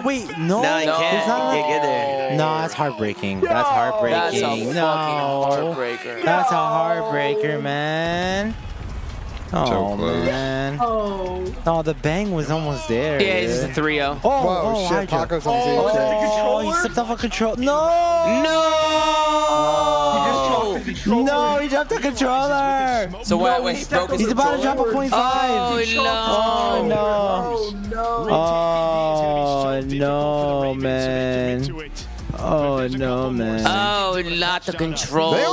Speaker 11: Wait, no. No, you can't. No. You can't get
Speaker 3: there. No,
Speaker 11: that's heartbreaking. No. That's heartbreaking. That's a no. heartbreaker. That's a heartbreaker, man. Oh, so man.
Speaker 3: Oh. Oh, the
Speaker 11: bang was almost there. Yeah, it's just a 3 0. Oh, oh Whoa, oh, shit. Paco's on oh, the Oh, he stepped oh, off a control. No! No! no controller. No, he dropped the controller. So why? No, wait, he broke his He's about to drop a point five. Oh no! Oh no! Oh no, man! Oh no, man. Oh, not the controller. They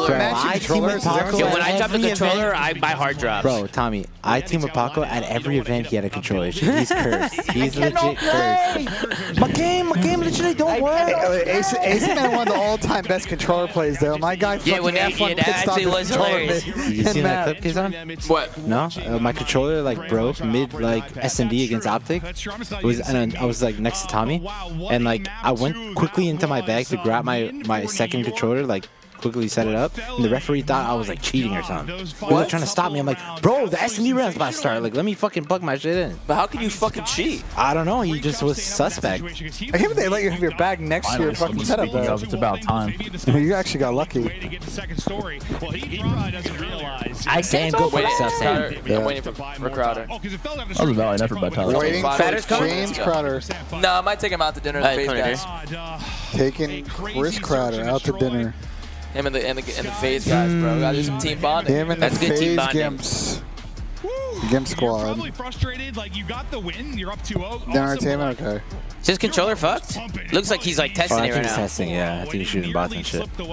Speaker 11: Yo, when I drop the controller,
Speaker 2: I my heart dropped.
Speaker 11: Bro, Tommy, I team with Paco at every event. He had a controller
Speaker 3: issue. He's cursed. He's legit cursed.
Speaker 2: My game, my game literally don't work. Oh,
Speaker 1: Ace, Man one of the all-time best controller plays though. My guy yeah, fucking when F1 yeah, pit stopped controller.
Speaker 3: was
Speaker 11: You seen that clip he's on? What? No, uh, my controller like broke mid like S&D against OpTic.
Speaker 3: It was and
Speaker 11: I was like next to Tommy, and like I went quickly into my bag like to grab my, my second controller, like quickly set it up. And the referee thought I was like cheating or something. What? He was trying to stop me. I'm like, bro, the SMU round's about to start. Like, let me fucking plug my shit in. But how can you fucking cheat? I don't know. He just was suspect. I can't they let you have your bag next to your fucking setup. Though. It's about time. you actually got lucky. I
Speaker 13: can't go for stuff, Sam. I'm waiting for, for Crowder. Oh,
Speaker 10: that was about valid
Speaker 1: Tyler. Waiting for James Crowder.
Speaker 13: No, I might take him out to dinner. Right, guys.
Speaker 1: Taking Chris Crowder out to dinner.
Speaker 13: Him and the and the, and the FaZe guys, bro. Gotta some team mm.
Speaker 1: bonding. Him and That's the good FaZe team bonding. Gimps. Gimp squad. You're probably frustrated, like you got
Speaker 11: the win, you're up 2-0.
Speaker 2: Down our okay. Is his controller fucked? Looks like he's like testing oh, it right now. I think he's testing,
Speaker 11: yeah. I think he's shooting bots and shit. Oh,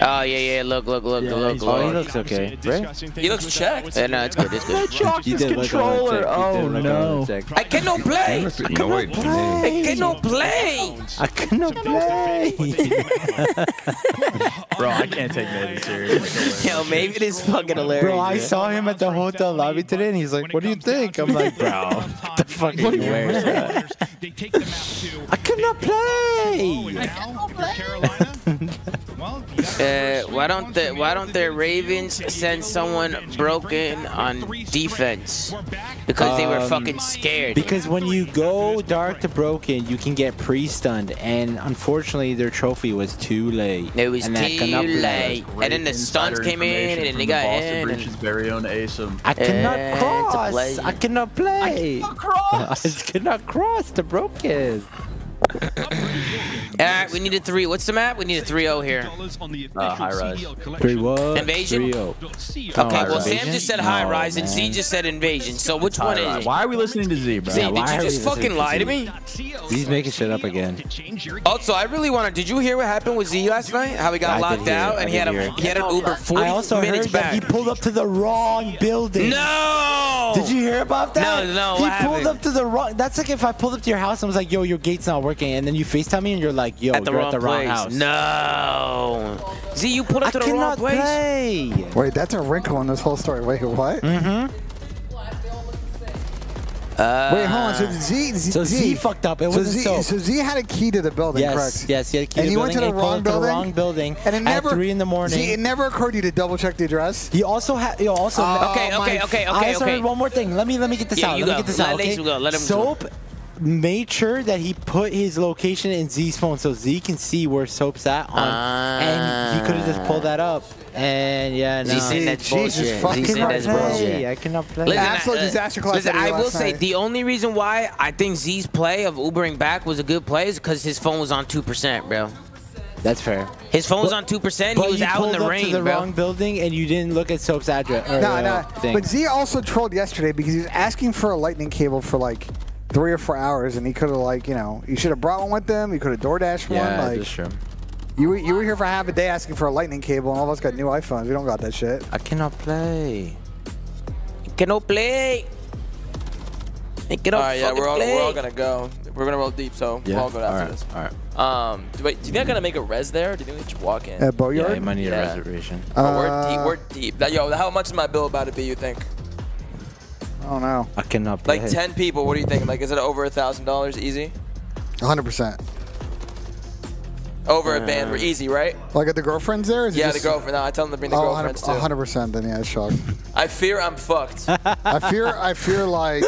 Speaker 2: yeah, yeah, look, look, look, yeah, look, look. Oh, he looks
Speaker 11: okay, right?
Speaker 2: He looks checked. Yeah, no, it's good, it's good. I chocked his controller,
Speaker 11: oh no. I
Speaker 13: cannot
Speaker 3: play!
Speaker 11: I cannot play! I cannot play! I
Speaker 3: cannot play!
Speaker 10: Bro, I can't take Maven seriously. Yo, Maven
Speaker 13: is fucking hilarious. Bro, I saw
Speaker 11: him at the hotel lobby today and he's like, what do you think? I'm like, bro,
Speaker 2: what the fuck are you wearing? I cannot play. uh, why don't the Why don't the Ravens send someone broken on defense? Because they were um, fucking scared. Because
Speaker 11: when you go dark to broken, you can get pre-stunned, and unfortunately, their trophy was too late. It was and too late. And then the
Speaker 2: stuns came in,
Speaker 11: and they got in.
Speaker 10: Bridges, very own ASIM.
Speaker 11: I cannot uh, cross. I cannot play. I cannot cross. I cannot cross the broken is.
Speaker 2: All right, we need a three. What's the map? We need a three zero oh here. Uh, high uh, rise. 3-1. Invasion? 3
Speaker 3: Okay, oh, well, rise. Sam
Speaker 11: just said high rise no, and Z just
Speaker 2: said invasion. So which high one is it? Why
Speaker 11: are we listening to Z, bro? Z, did Why you just fucking lie to me? He's making shit up again.
Speaker 2: Also, I really want to. Did you hear what happened with Z last night? How he got I locked out and he had a, he had an Uber 40 I also minutes heard back. That he pulled up to the wrong building. No! Did you hear about that? No, no. He pulled happened? up
Speaker 11: to the wrong. That's like if I pulled up to your house and was like, "Yo, your gate's not working." working, and then you FaceTime me and you're like, yo, at the,
Speaker 2: you're wrong, at the wrong house. No. Z, you put up I the wrong place. Play.
Speaker 11: Wait,
Speaker 1: that's a wrinkle in this whole story. Wait, what? Mm-hmm.
Speaker 11: Uh, Wait, hold on. So Z, Z, so Z, Z fucked up. It wasn't Z, so. So
Speaker 1: Z had a key to the building, yes, correct? Yes, he had a key and to the building. And he went to the, wrong building, the wrong
Speaker 11: building and it never, at 3 in the morning. See, it never occurred to you to double check the address? He also had, he also. Oh, okay, okay, okay, okay. I also okay. heard one more thing. Let me, let me get this yeah, out. You let go. me get this let out, okay? Let, let him Soap go made sure that he put his location in Z's phone so Z can see where Soap's at on, uh, and he could have just pulled that up. And yeah, no. Z said that's bullshit. Jesus fucking Z bullshit. I cannot play. Listen, Absolute uh, disaster class. Listen, I will say the
Speaker 2: only reason why I think Z's play of Ubering back was a good play is because his phone was on two percent, bro. That's fair. His phone was on two percent. He was out in the rain, to the bro. wrong
Speaker 11: building, and you didn't look at Soap's address.
Speaker 2: No, no. Nah, uh, nah. But
Speaker 1: Z also trolled yesterday because he was asking for a lightning cable for like three or four hours, and he could have like you know you should have brought one with them. You could have DoorDash yeah, one. Yeah, like, true. You were, you were here for half a day asking for a lightning cable, and all of us got new iPhones. We don't got that shit.
Speaker 2: I cannot play. I cannot play. I cannot all right, yeah, we're all, we're all
Speaker 13: gonna go. We're gonna roll deep, so yeah. we'll all go after all right, this. All right. Um, do, wait, do you think i got to make a res there? Or do you think we should walk in? At Boyard? Yeah, you might need yeah. a
Speaker 11: reservation. Uh, oh, we're deep.
Speaker 13: We're deep. Yo, how much is my bill about to be? You think?
Speaker 11: Oh no. I cannot play. Like 10
Speaker 13: people, what do you think? Like, is it over a $1,000 easy?
Speaker 1: 100%.
Speaker 13: Over yeah. a band, we're easy, right?
Speaker 1: Like, are the girlfriends there? Is yeah, the girlfriend.
Speaker 13: No, I tell them to bring the oh, girlfriends 100%, 100%, too.
Speaker 1: 100%, then yeah, it's shocked.
Speaker 13: I fear I'm fucked. I fear, I fear
Speaker 1: like...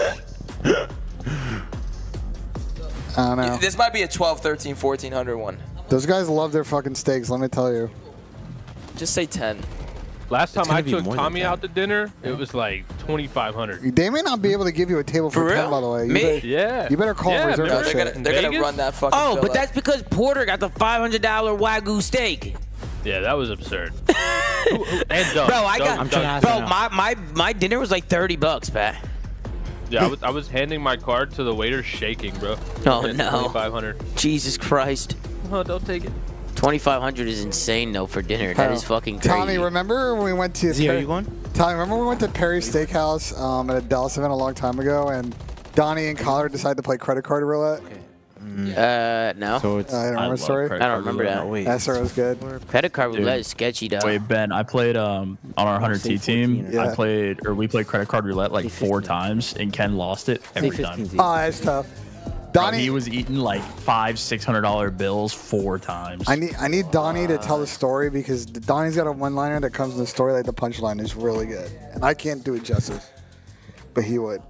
Speaker 1: I don't know. This
Speaker 13: might be a 12, 13, 1400 one.
Speaker 1: Those guys love their fucking steaks, let me tell you.
Speaker 13: Just say 10. Last time I
Speaker 1: took Tommy out
Speaker 16: to dinner, yeah. it was like 2500
Speaker 1: They may not be able to give you a table for, for 10, by the way.
Speaker 16: You Me? Better, yeah. You better call yeah, reserve that shit. they're gonna, run that fucking Oh, but up. that's
Speaker 2: because Porter got the $500 Wagyu steak.
Speaker 16: Yeah, that was absurd.
Speaker 2: and dumb. Bro, I dumb, got bro, my, my, my dinner was like 30 bucks, Pat. Yeah, I was, I was handing my card to the waiter shaking, bro. Oh, no. 2500 Jesus Christ. Oh, don't take it. 2500 is insane though for dinner. That is fucking crazy. Tommy,
Speaker 1: remember when we went to? Z, are you going? Tommy, remember we went to Perry Steakhouse um, at a Dallas event a long time ago, and Donnie and Collar decided to play credit card roulette. Okay.
Speaker 2: Mm. Uh, no. So it's, uh, I don't remember I story. I don't remember that. Wait. That story was good. Credit card roulette is sketchy, though. Wait,
Speaker 10: Ben, I played um on our 100T team. Yeah. I played, or we played credit card roulette like four times, and Ken lost it every time. Oh, ah, that's tough. Donnie, Bro, he was eating like five, six hundred dollar bills four times.
Speaker 5: I
Speaker 1: need I need Donnie to tell the story because Donnie's got a one liner that comes in the story like the punchline is really good, and I can't do it justice, but he would.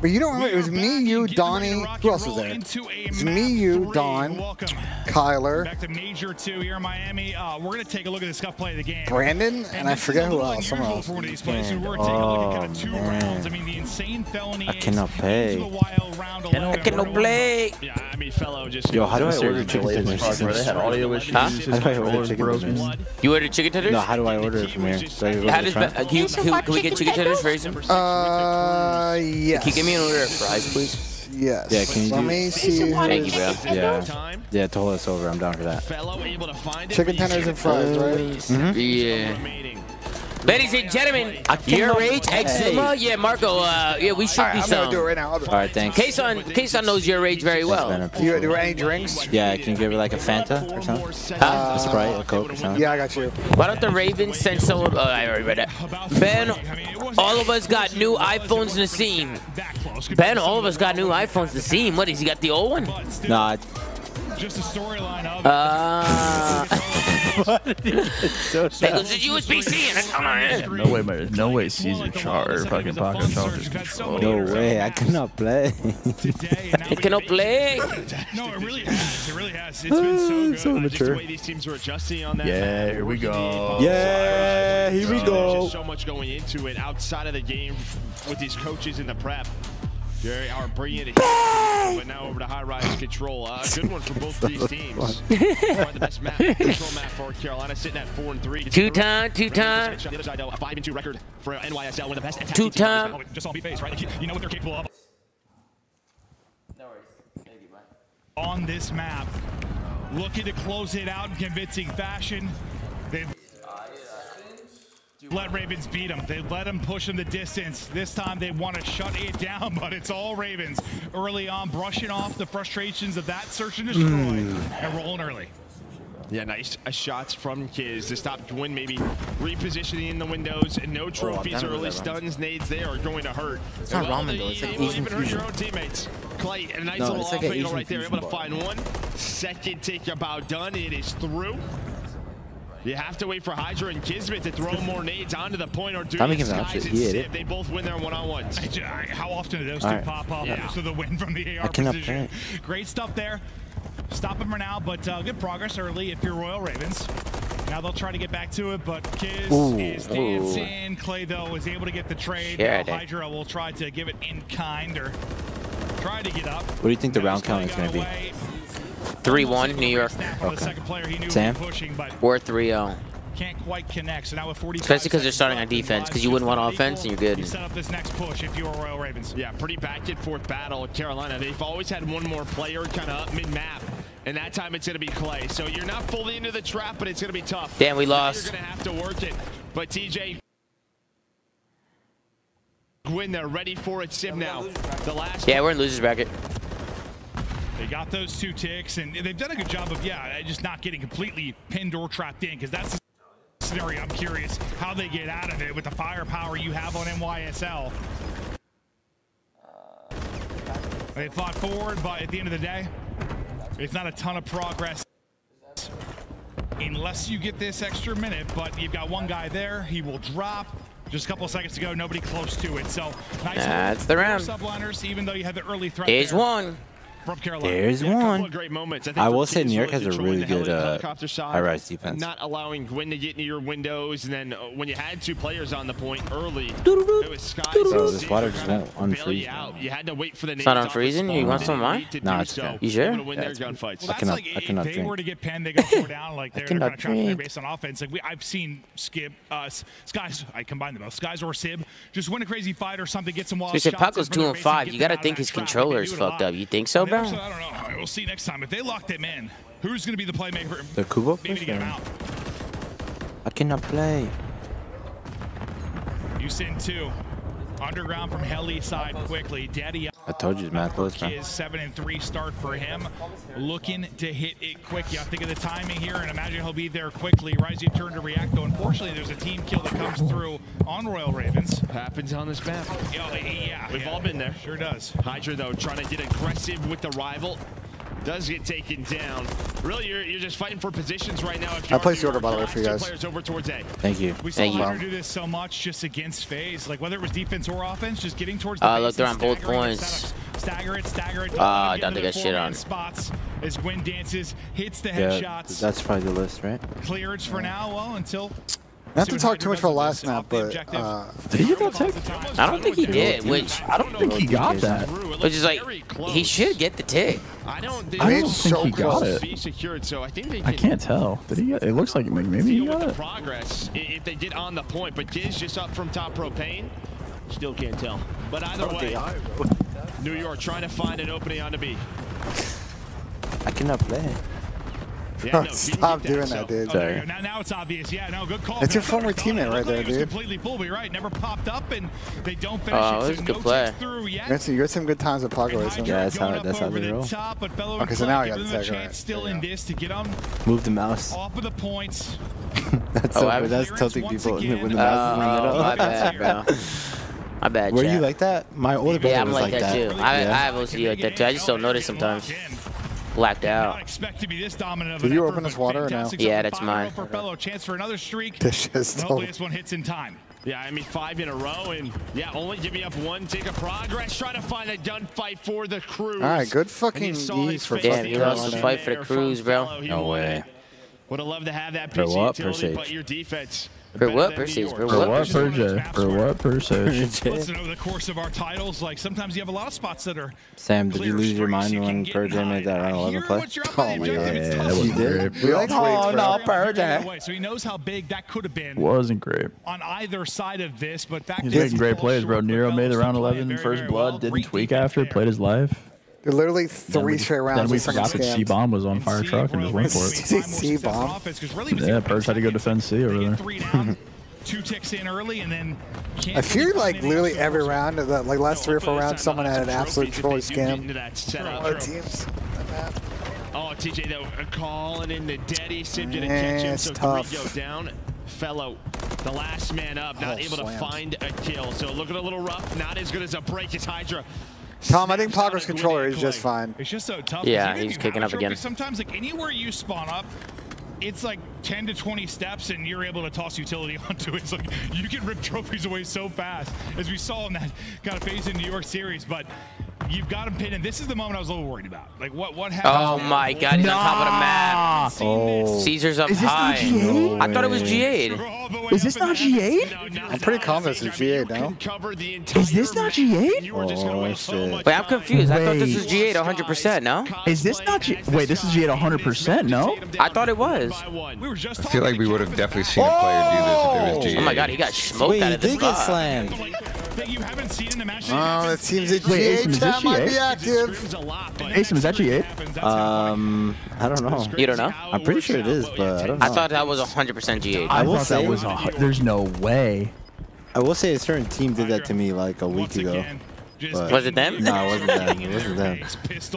Speaker 1: But you know what? It was me, you, Donnie. Who else was there? It's me, you, Don, Kyler. Back to Major Two here in Miami. Uh, we're gonna take a look at the SCUF play of the game. Brandon and, I forget who else. Someone else. For these plays. We're
Speaker 11: taking a look at kind of oh, two rounds. I mean, the insane I cannot play.
Speaker 2: I cannot play. Yeah, I mean,
Speaker 11: FeLo just. Yo, how do I order chicken tenders? They had audio issues. Huh? How do I order chicken tenders?
Speaker 2: You ordered chicken tenders? No, how do I order it from here? Can we get chicken tenders, Raisin?
Speaker 1: Uh, yes. Can you give me me an order of fries, please? Yes. Yeah, can you Let do... me see. Thank you, bro. Yeah.
Speaker 11: Yeah, total is over. I'm down for that.
Speaker 1: Chicken tenders and fries,
Speaker 2: right? Mm -hmm. Yeah. Ladies and gentlemen, your rage, eczema. Yeah, Marco. Uh, yeah, we should right, be I'm some. do it right now. All right, thanks. Kason, Kason knows your rage very
Speaker 11: well. Thanks, you, do any drinks? Yeah, can you give her like a Fanta or something? Uh, a Sprite, a Coke or something?
Speaker 2: Yeah, I got you. Why don't the Ravens send someone? Oh, I already read it. Ben, all of us got new iPhones Nassim. Ben, all of us got new iPhones Nassim. What is he got the old one? Nah.
Speaker 8: Just a storyline
Speaker 2: of. Uh. so
Speaker 10: did you with BC? No way, man. No way Caesar Char or fucking Paco Char is control. No
Speaker 11: way. I cannot play. I cannot play.
Speaker 7: No, it really has. It really has.
Speaker 10: It's been so ah, good. So mature. Just the way these
Speaker 11: teams are adjusting on that. Yeah,
Speaker 10: here we go.
Speaker 7: Yeah, here we
Speaker 8: go. so much going into it outside of the game with these coaches in the prep. Jerry, our brilliant hit, but now over to high rise control. Uh, good one for both these teams. the best map, control map for Carolina, sitting at four and three. Two time, two time. On the other side, though, a five and two record for NYSL, one of the best. Two time. Oh, just all be face, right? You, you know what they're capable of.
Speaker 3: No worries. Thank
Speaker 8: you, bye. On this map, looking to close it out in convincing fashion. Let Ravens beat them. They let them push them the distance. This time they want to shut it down, but it's all Ravens. Early on, brushing off the frustrations of that search and destroy mm. and rolling early. Yeah, nice uh, shots from Kiz to stop Gwinn maybe repositioning in the windows. No oh, trophies oh, early stuns, nades they are going to hurt. It's not well, ramen though, it's like Asian even hurt your own teammates. Clay, a nice no, little off like right there. Able to find one. Second take about done, it is through. You have to wait for Hydra and Kismet to throw more nades onto
Speaker 11: the point or do the Skyz and if They both win
Speaker 8: their one-on-ones. How
Speaker 3: often do those All two right. pop
Speaker 11: up
Speaker 8: yeah. after the win
Speaker 3: from the AR position?
Speaker 8: Great stuff there. Stop him for now, but uh, good progress early if you're Royal Ravens. Now they'll try to get back to it, but Kiz
Speaker 3: ooh, is dancing.
Speaker 8: Ooh. Clay, though, is able to get the trade.
Speaker 3: Now
Speaker 11: Hydra will try to give it in kind or try to get up. What do you think the round count is
Speaker 2: going to be? 3-1, New York. Okay. Sam? We're 3-0. Can't quite
Speaker 8: connect. So now with 45 Especially
Speaker 2: because they're starting on defense, because you wouldn't want offense and you're good. You set up this next push if you were Royal Ravens. Yeah, pretty back and
Speaker 8: forth battle at Carolina. They've always had one more player kind of up mid-map. And that time it's going to be Clay. So you're not fully into the trap, but it's going to be tough. Damn, we lost. You're going to have to work it. But TJ Gwinn, they're ready for it. Sim now. The
Speaker 2: last. Yeah, we're in losers bracket.
Speaker 8: They got those two ticks, and they've done a good job of, yeah, just not getting completely pinned or trapped in, because that's the scenario I'm curious how they get out of it with the firepower you have on NYSL. They fought forward, but at the end of the day, it's not a ton of progress unless you get this extra minute, but you've got one guy there. He will drop. Just a couple seconds to go. Nobody close to it. So nice. That's the round.
Speaker 11: Subliners, even though
Speaker 8: you had the early threat. Here's
Speaker 11: one. There's one. I will say New York has a really good uh, high-rise defense. Not
Speaker 8: allowing Gwinn to get near your windows, and then uh, when you had two players on the point early, it was
Speaker 11: Sky. So this water just not unfreeze. You had to wait for the. It's not unfreezing. You want some wine? Nah, it's okay. You
Speaker 8: sure? Yeah, I
Speaker 2: cannot.
Speaker 11: I cannot drink. If they were
Speaker 8: to get pinned, they go
Speaker 2: four down. Like they're going to trap to base on
Speaker 8: offense. Like we, I've seen Skip, uh, Skyz. I combine them both. Skyz or Sib just win a crazy fight or something, get some wild shots. Paco's two and five. You got to think his
Speaker 2: controller is fucked up. You think so, bro? Actually, I don't know. Right, we'll see next time. If they lock them
Speaker 8: in, who's going to be the playmaker?
Speaker 2: The
Speaker 11: Kubo Maybe get him out. I cannot play.
Speaker 8: You send too. Underground from Helly side quickly. Daddy.
Speaker 11: I told you it's math close, man.
Speaker 8: seven and three start for him. Looking to hit it quick. You think of the timing here and imagine he'll be there quickly. you turn to react though. Unfortunately, there's a team kill that comes through on Royal Ravens.
Speaker 9: Happens on this
Speaker 8: map. Yeah, yeah. We've yeah. all been there. Sure does. Hydra though trying to get aggressive with the rival does get taken down. Really, you're, you're just fighting for positions right now. If I
Speaker 1: place the order, bottle for you guys. Players
Speaker 8: over towards A.
Speaker 2: Thank you. We saw Thank Hunter you. do this so
Speaker 8: much just against FaZe, like whether it was defense or offense, just getting towards the uh, base. Look, they're on
Speaker 2: both points.
Speaker 8: Stagger it, stagger it. Ah,
Speaker 2: uh, don't think I shit on.
Speaker 8: Spots as Gwinn dances, hits the headshots. Yeah, that's
Speaker 11: probably the list, right?
Speaker 8: Clearance for now,
Speaker 1: well, until
Speaker 11: not to talk too much about last map, but
Speaker 1: uh, did he that
Speaker 2: tick? I don't think he did. Which I don't think he got that. Which is like he should get the tick. I
Speaker 10: don't think, I don't think he got it. Secured, so I, think they I can't tell. Did he? Get, it looks like maybe he got it. Progress if
Speaker 8: they did on the point, but Diz just up from top propane. Still can't tell. But either way, New York trying to find an opening on the B.
Speaker 11: I cannot play.
Speaker 3: Yeah, no, Stop doing that, so. dude. Oh, you
Speaker 1: now, now, it's obvious.
Speaker 2: Yeah, no, good call.
Speaker 1: It's your former teammate right there, dude. completely full, but right. Never popped
Speaker 2: up, and they don't finish oh, it. So good no play. Through
Speaker 1: yet. You're, some, you're some good times with Pocket Yeah, that's how, that's how they roll. Top,
Speaker 11: but okay, so now I got the second right. Still
Speaker 8: in this to get them
Speaker 11: Move the mouse. Off of the points.
Speaker 2: that's oh, so that's tilting people again. when the mouse is in the middle. Oh, my bad, My bad. Were
Speaker 11: you like that? My older brother was like that. yeah, I'm like, that,
Speaker 2: too. I, have OCD like that, too. I just don't notice sometimes blacked out. Not expect to be this dominant of Did you open this water now? Yeah, that's mine. For FeLo, chance for
Speaker 1: another streak. This is hopefully this one hits in time. Yeah, I mean, five
Speaker 8: in a row, and yeah, only giving up one tick of progress, trying to find a
Speaker 1: gunfight for the crew. All right, good fucking ease
Speaker 2: for Damn, lost the fight for the cruise, bro.
Speaker 11: No way. Would have loved to have that pitch utility, but
Speaker 2: your defense for what pursuits? For what pursuits?
Speaker 11: For what pursuits? Listen, over the course of our titles, like sometimes you have a lot of spots that are. Sam, did you lose your mind when Purj made that round 11 play? Oh my god, yeah, that was great. We all oh no,
Speaker 8: Purj. So he knows how big that could have been.
Speaker 10: Wasn't great. On either side of this, but that. He's making great plays, bro. Nero made the round 11 first blood, didn't tweak after, played his life.
Speaker 1: Literally three straight rounds. Then we forgot that C
Speaker 10: bomb was on fire truck and just went for it.
Speaker 1: C bomb.
Speaker 10: Yeah, Purj had to go defend C over there.
Speaker 8: Two ticks in early and then. I feel
Speaker 1: like literally every round, like last three or four rounds, someone had an absolute trolley scam.
Speaker 8: Oh, TJ, though, calling in the deady, Sim didn't catch him, so tough. three go down. FeLo the last man up, not oh, able slammed. to find a kill. So looking a little rough, not as
Speaker 1: good as a break as Hydra Tom, I think Pogger's controller is just fine. It's just so tough. Yeah, he's kicking up
Speaker 2: again.
Speaker 8: Sometimes, like anywhere you spawn up, it's like 10 to 20 steps and you're able to toss utility onto it. It's like you can rip trophies away so fast as we saw in that kind of FaZe in New York series, but you've got him pinned. And this is the moment I was a little worried about. Like what,
Speaker 2: what happened? Oh my God, he's no. on top of the map. Oh. Caesar's up is this high. Not I thought it was GA. Is
Speaker 1: this not GA? No, I'm pretty confident it's GA now.
Speaker 7: Is this not GA?
Speaker 14: Oh shit.
Speaker 7: Wait, I'm confused. Wait. I thought this was GA 100%, no? Is this not G Wait, this is GA 100%, no?
Speaker 2: I thought it was. We
Speaker 14: we were just I feel like we would have definitely seen a
Speaker 2: player do this if it was GA. Oh my god, he got smoked Wait, out of the did get slammed.
Speaker 1: Oh, it seems that GA chat might be active.
Speaker 11: Asim, is that GA? Um, I don't know. You don't know? I'm pretty sure it is, but I don't know. I thought
Speaker 2: that was 100%
Speaker 3: GA. I, I will say that was a,
Speaker 11: There's no way. I will say a certain team did that to me like a week ago.
Speaker 1: But
Speaker 2: was it them? No, it
Speaker 3: wasn't them. It wasn't
Speaker 2: them.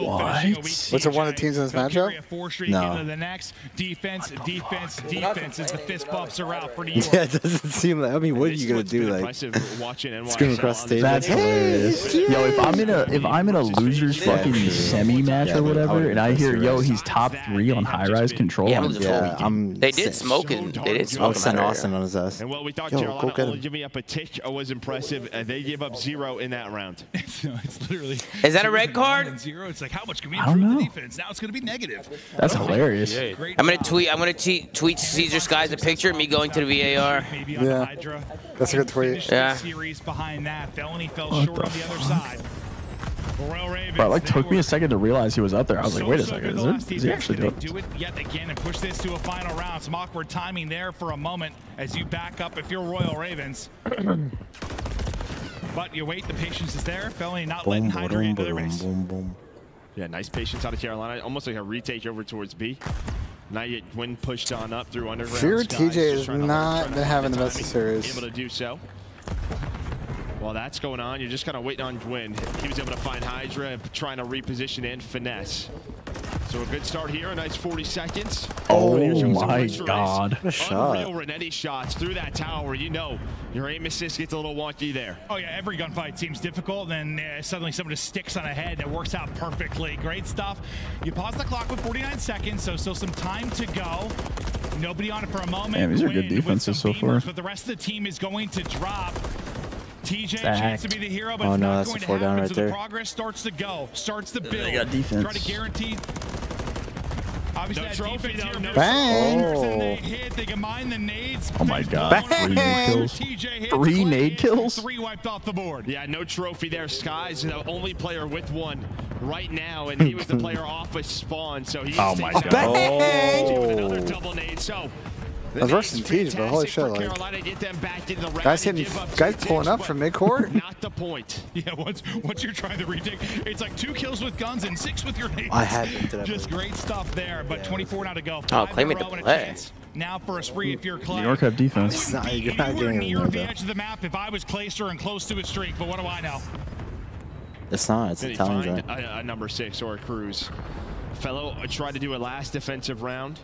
Speaker 1: what? What's the one of the teams in this
Speaker 8: matchup? No. The next defense, defense, defense as the fist
Speaker 3: bumps are out for New
Speaker 1: York. Yeah,
Speaker 11: it doesn't seem like. I mean, what are you gonna do? Like scream across the stage. That's hilarious. Yo, if I'm in a if I'm in a losers fucking semi match or whatever,
Speaker 10: and I hear yo he's top three on high rise control, yeah, yeah I'm. They did
Speaker 8: smoke him. They did smoke him. Austin on his ass. And what we thought Yo, Carolina only giving up a tick oh, was impressive. Uh, they gave up
Speaker 2: zero in that round it's,
Speaker 8: no, it's literally. Is that a red card? Zero. It's like how much can we improve the defense? Now it's going to be
Speaker 2: negative. That's hilarious. I'm going to tweet. I'm going to tweet Caesar Skies a picture of me going to the VAR. yeah. That's a good tweet. Yeah. Series behind
Speaker 10: that, Felony fell what short the on the fuck? other side. Ravens, but like took me a second to realize he was up there. I was so like, wait a second, is, it, is he actually doing do it yet again and push this to a final
Speaker 8: round? Some awkward timing there for a moment as you back up if you're Royal Ravens. But you wait, the patience is there. Felony not boom, letting Hydra into their boom,
Speaker 11: Boom, boom.
Speaker 8: Yeah, nice patience out of Carolina. Almost like a retake over towards B. Now you when pushed on up through underground. Fear TJ is not having the best of series. Able to do so. While that's going on, you're just kind of waiting on Gwinn. He was able to find Hydra, trying to reposition and finesse. So a good start here, a nice 40 seconds.
Speaker 10: Oh, my God. Race. What a shot. Real Renetti
Speaker 8: shots through that tower. You know your aim, assist gets a little wonky there. Oh yeah, every gunfight seems difficult, and then uh, suddenly someone just sticks on a head and it works out perfectly. Great stuff. You pause the clock with 49 seconds, so still some time to go. Nobody on it for a moment. Damn, these are good defenses so far. But
Speaker 11: the rest of the team is going to
Speaker 8: drop. TJ chance
Speaker 11: to be the hero, but oh, it's no, not going to happen. Right so there. the progress starts to go,
Speaker 10: starts to build. They got
Speaker 11: defense. Try to guarantee Obviously, no trophy, no, Bang! Oh.
Speaker 10: oh my god. Bang. Three, three nade kills? Three wiped off the board. Yeah, no trophy there. Sky's the only player with one right now, and he was the player off
Speaker 8: a spawn, so he's oh my god. Bang!
Speaker 1: Oh. With another double nade. So I was Teach, but holy shit, like, guys hitting, guys pulling up from midcourt. Not the
Speaker 8: point. Yeah, once once you're trying to retake, it's like two kills with guns and six with your grenades. I had just great stuff there, but yeah. 24 now to go. Oh, Clay made the play. Now for a spree if you're Clay. New York have defense. Not, you're not getting near the
Speaker 11: edge of the map if I was Clayster
Speaker 8: and close to a streak, but what do I know?
Speaker 11: It's not. It's Did Italian. Find
Speaker 8: a, a number six or a cruise. FeLo tried to do a last defensive round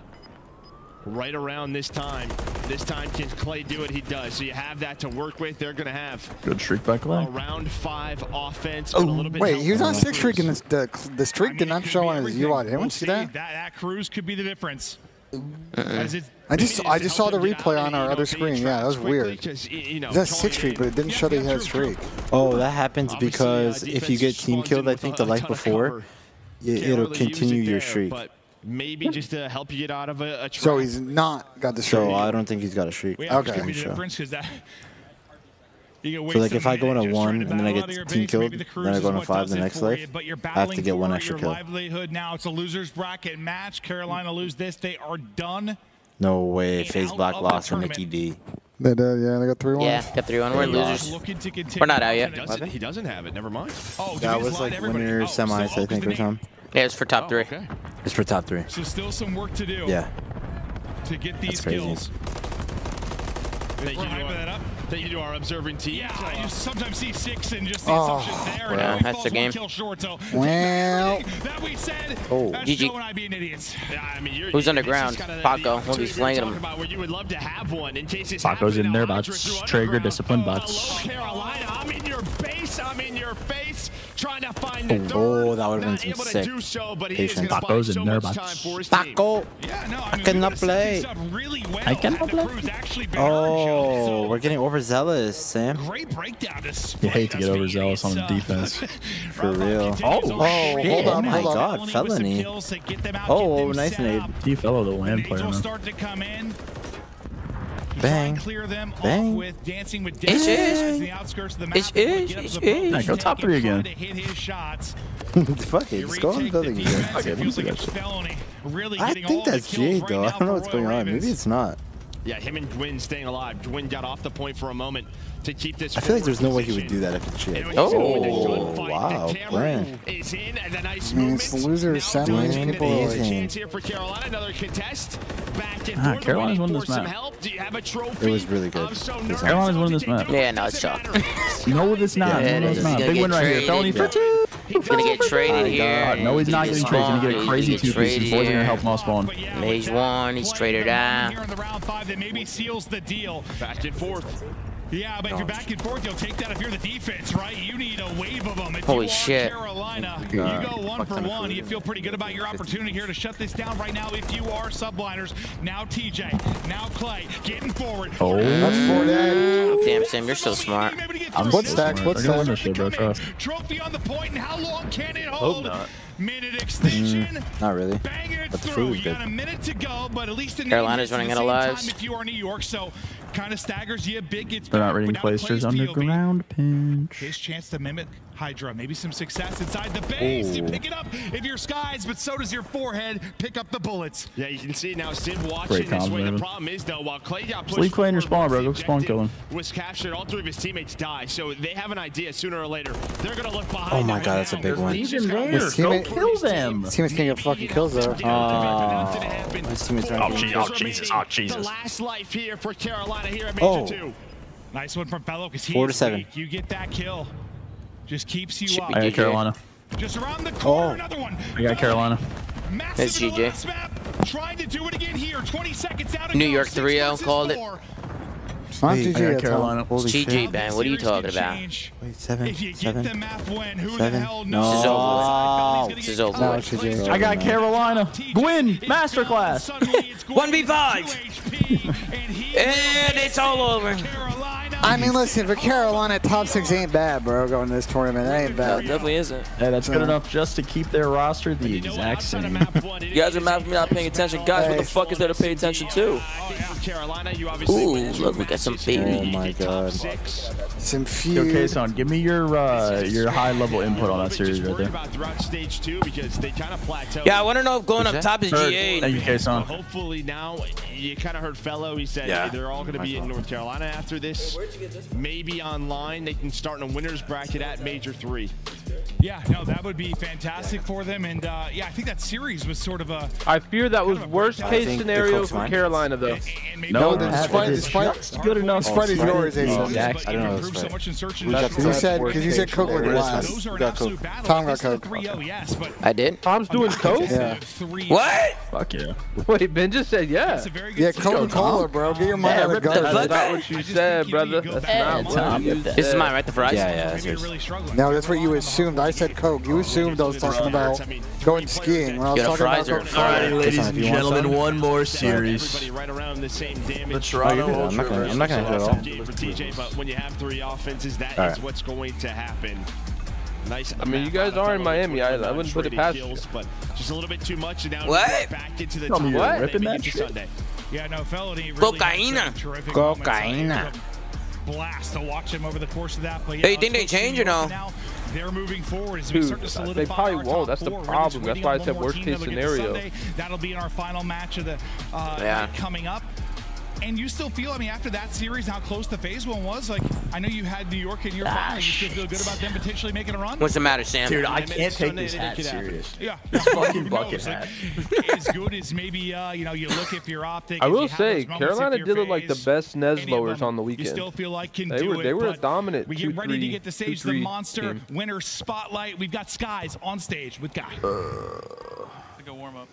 Speaker 8: right around this time. This time, can Clay do what He does. So you
Speaker 10: have that to work with. They're going to have good streak back leg. Around five
Speaker 1: offense. Oh, wait, he was on six streak, and this, the, the streak I mean, did not show on his UI. Did anyone see that?
Speaker 8: that? That cruise could be the difference. Uh
Speaker 1: I just I just saw the replay on our other screen. Yeah, that was weird. You know, That's six streak, but it didn't yeah, show that he had streak. Oh,
Speaker 11: that happens because if you get team killed, I think the life before, it, will continue your streak
Speaker 8: maybe just to help you get
Speaker 11: out of a, a trap. So he's not got the streak. So I don't think he's got a streak. We okay. The sure. difference because that. So like if I go on a one and then I get team base, killed, the then I go on a five the next life, you, I have to get one extra kill. Livelihood now it's a losers bracket match. Carolina lose this, they are done. No way, face black loss from Nikki D.
Speaker 1: They did, yeah. They got three one. Yeah, got three one. We're losers.
Speaker 13: We're not out yet. He doesn't, he doesn't have it. Never mind. Oh, that was like
Speaker 11: winner semis, I think, or something.
Speaker 2: Yeah, it's for top
Speaker 13: oh, three. Okay.
Speaker 11: It's for top three.
Speaker 8: So still some work to do. Yeah.
Speaker 11: To get these kills.
Speaker 8: Thank you, do thank you, to our, observing team. Yeah, you sometimes see six and
Speaker 2: just oh. the oh, assumption there. Yeah, that's the game. Kill short, so
Speaker 3: well,
Speaker 2: that we said, oh, And I being idiots. Yeah, I mean, you're, Who's you're, underground? Paco. We'll be slaying him. where you would love to
Speaker 10: have one in case it's Paco's in there, bots. Trigger, discipline, oh, bots. Carolina, I'm
Speaker 8: in your
Speaker 11: base. I'm in your face trying to find oh, the Oh, that would have been some sick do so, but patience. Paco's in there, Paco! Yeah, I, cannot play. Really well. I cannot play. Oh, we're getting overzealous, Sam. Great breakdown you hate to get overzealous on uh, defense. For real. Oh, oh, shit. hold on, my god, felony.
Speaker 10: oh, nice nade. He fellow the land player, man. Bang. Bang. With dancing with ish, ish. The outskirts of the map. Ish, ish, ish,
Speaker 11: ish. Nah, go top three again. Fuck it, just go on the building again. Fuck let me see that shit. Really I think that's Jade, though. I don't know what's going on. Maybe it's not.
Speaker 8: Yeah, him and Gwinn staying alive. Gwinn got off the point for a moment to keep this. I feel like there's
Speaker 11: no way he would do that if it's shit. Oh, wow, Brand. Is in and the nice I mean, it's the loser sandwich
Speaker 10: people. Chance
Speaker 7: here for Carolina, another
Speaker 10: contest. Back and ah, Carolina's won this map. Do you
Speaker 2: have a trophy? It was really good. So Carolina's won this map. Yeah, no, it's chalk. no, it's not. Yeah, no, it's not. Big win right here. Felony for two.
Speaker 3: He's gonna get traded here. Oh no, he's not getting traded. He's gonna get a crazy two pieces. Boys are gonna help
Speaker 2: Moss spawn. Mage one. He's traded out. Here in the round five, that maybe
Speaker 8: seals the deal. Back and forth. Yeah, but if you're back and forth, you'll take that if you're the defense, right? You need a
Speaker 2: wave of them. If Holy you shit. Carolina, you go one for one.
Speaker 7: You feel
Speaker 8: pretty good about your opportunity here to shut this down right now if you are subliners.
Speaker 2: Now TJ, now Clay, getting forward. Oh, that's for that. Damn, Sam, you're so smart. I'm what stacks? What
Speaker 10: stacks? Trophy on
Speaker 2: the point, and how long can it hold? Hope not minute mm, extension.
Speaker 8: Mm,
Speaker 10: not really. Bang it but the food was good. got a minute to go,
Speaker 8: but at least in Carolina's running out of lives. if you are New York, so Kind of staggers you a bit.
Speaker 10: Gets They're not reading placers on the ground
Speaker 3: pinch. His chance
Speaker 8: to mimic Hydra. Maybe some success inside the base. Ooh. You pick it up if your skies, but so does your forehead. Pick up the bullets. Yeah, you can see now Sid watching this way. Moving. The problem is, though,
Speaker 10: while Clay got pushed... Leave Clay in your spawn, bro. Go spawn killing. ...was captured. All three of his teammates die, so
Speaker 11: they have an idea sooner or later. They're going to look behind Oh, my God, that's a big one.
Speaker 1: Legion there. His teammate, go
Speaker 11: kill them. His teammates can't get fucking kills, though. Uh, ah. his teammates oh, gee, oh, Jesus. Oh, Jesus. The last life
Speaker 8: here for Carolina here at oh. Major oh. 2. Nice one from FeLo because he's Four to seven. Weak. You get that kill.
Speaker 2: Just keeps you Should up. I got Carolina. Just around the corner, oh. another one. I got Carolina. Massive That's GJ.
Speaker 8: Map, trying to do it again here. 20 seconds out
Speaker 2: New York 3-0 called it. Santi G. Carolina. Holy GG, shit. What are you talking about? Wait, seven, seven, seven. No. This is over. With. This is over. I got
Speaker 1: Carolina. Gwinn, masterclass.
Speaker 2: 1v5. and it's all over.
Speaker 1: I mean, listen, for Carolina, top six ain't bad, bro, going to this tournament. That ain't bad. No, definitely isn't. Yeah, that's good enough just to keep their roster the exact same.
Speaker 10: you
Speaker 13: guys are mad for me not paying attention. Guys, hey. what the fuck is there to pay attention to?
Speaker 10: Ooh, look, we got Oh my god.
Speaker 7: Some
Speaker 10: infused. Okay, son, give me your uh, your high level input on that series right there. Yeah, I want to know if going up top is GA. Thank you, son
Speaker 8: Hopefully now, you kind of heard FeLo. He said yeah. hey, they're all going to be in North Carolina after this. Maybe online they can start in a winner's bracket at Major 3. Yeah, no, that would be fantastic for them. And uh, yeah, I think that series was sort of a.
Speaker 16: I fear that was worst case scenario for mine. Carolina, though. no, then Sprite
Speaker 2: is good enough. Sprite is your organization. Oh, I don't know. so much in search and said because he said Coke was last. Tom got
Speaker 11: Coke. Oh, yes, but I did.
Speaker 2: Tom's doing Coke. Yeah.
Speaker 11: Oh. What? Fuck yeah.
Speaker 16: Wait, Ben just said yeah. Yeah, Coca Cola, bro. Get your money out of the That's not what
Speaker 13: you said, brother. That's
Speaker 2: not what you said. This is mine, right? The fries. Yeah,
Speaker 16: yeah.
Speaker 1: Now that's what you assumed. I said Coke, you assumed I was talking about going skiing. When I was talking about going All right, ladies and gentlemen, one more series.
Speaker 8: Right around the same damage. The Toronto oh, I'm not going to hit at all. TJ, but when you have three offenses, that all is what's going to happen. Nice. I mean, you guys are in Miami. I, I wouldn't put it past kills, you. But just a little bit too much. now what? Back into the Come what? Ripping that shit? Sunday. Yeah, no, Felony really Cocaina. Cocaina. Blast to watch him over the course of that. But yeah, hey, you think they change or no? Now, they're moving forward as we start to solidify
Speaker 16: They probably won't. That's the problem. That's why I said worst case scenario.
Speaker 8: That'll be in our final match of the uh, yeah. coming up. And you still feel, I mean, after that series, how close the FaZe one was, like, I know you had New York in your ah, final. You still feel good about them potentially making a run?
Speaker 10: What's the matter, Sam? Dude, I
Speaker 8: can't take this hat serious.
Speaker 10: Yeah. This fucking bucket
Speaker 16: hat.
Speaker 3: as good as maybe,
Speaker 16: uh, you know, you look if you're OpTic. I will say, Carolina did look like the best Nez lowers on the weekend. You still feel like can they do were, it. They were a dominant We get ready three, to get the stage, the monster
Speaker 8: team. winner spotlight. We've got Skyz on stage with Guy. Uh,
Speaker 15: like a warm-up.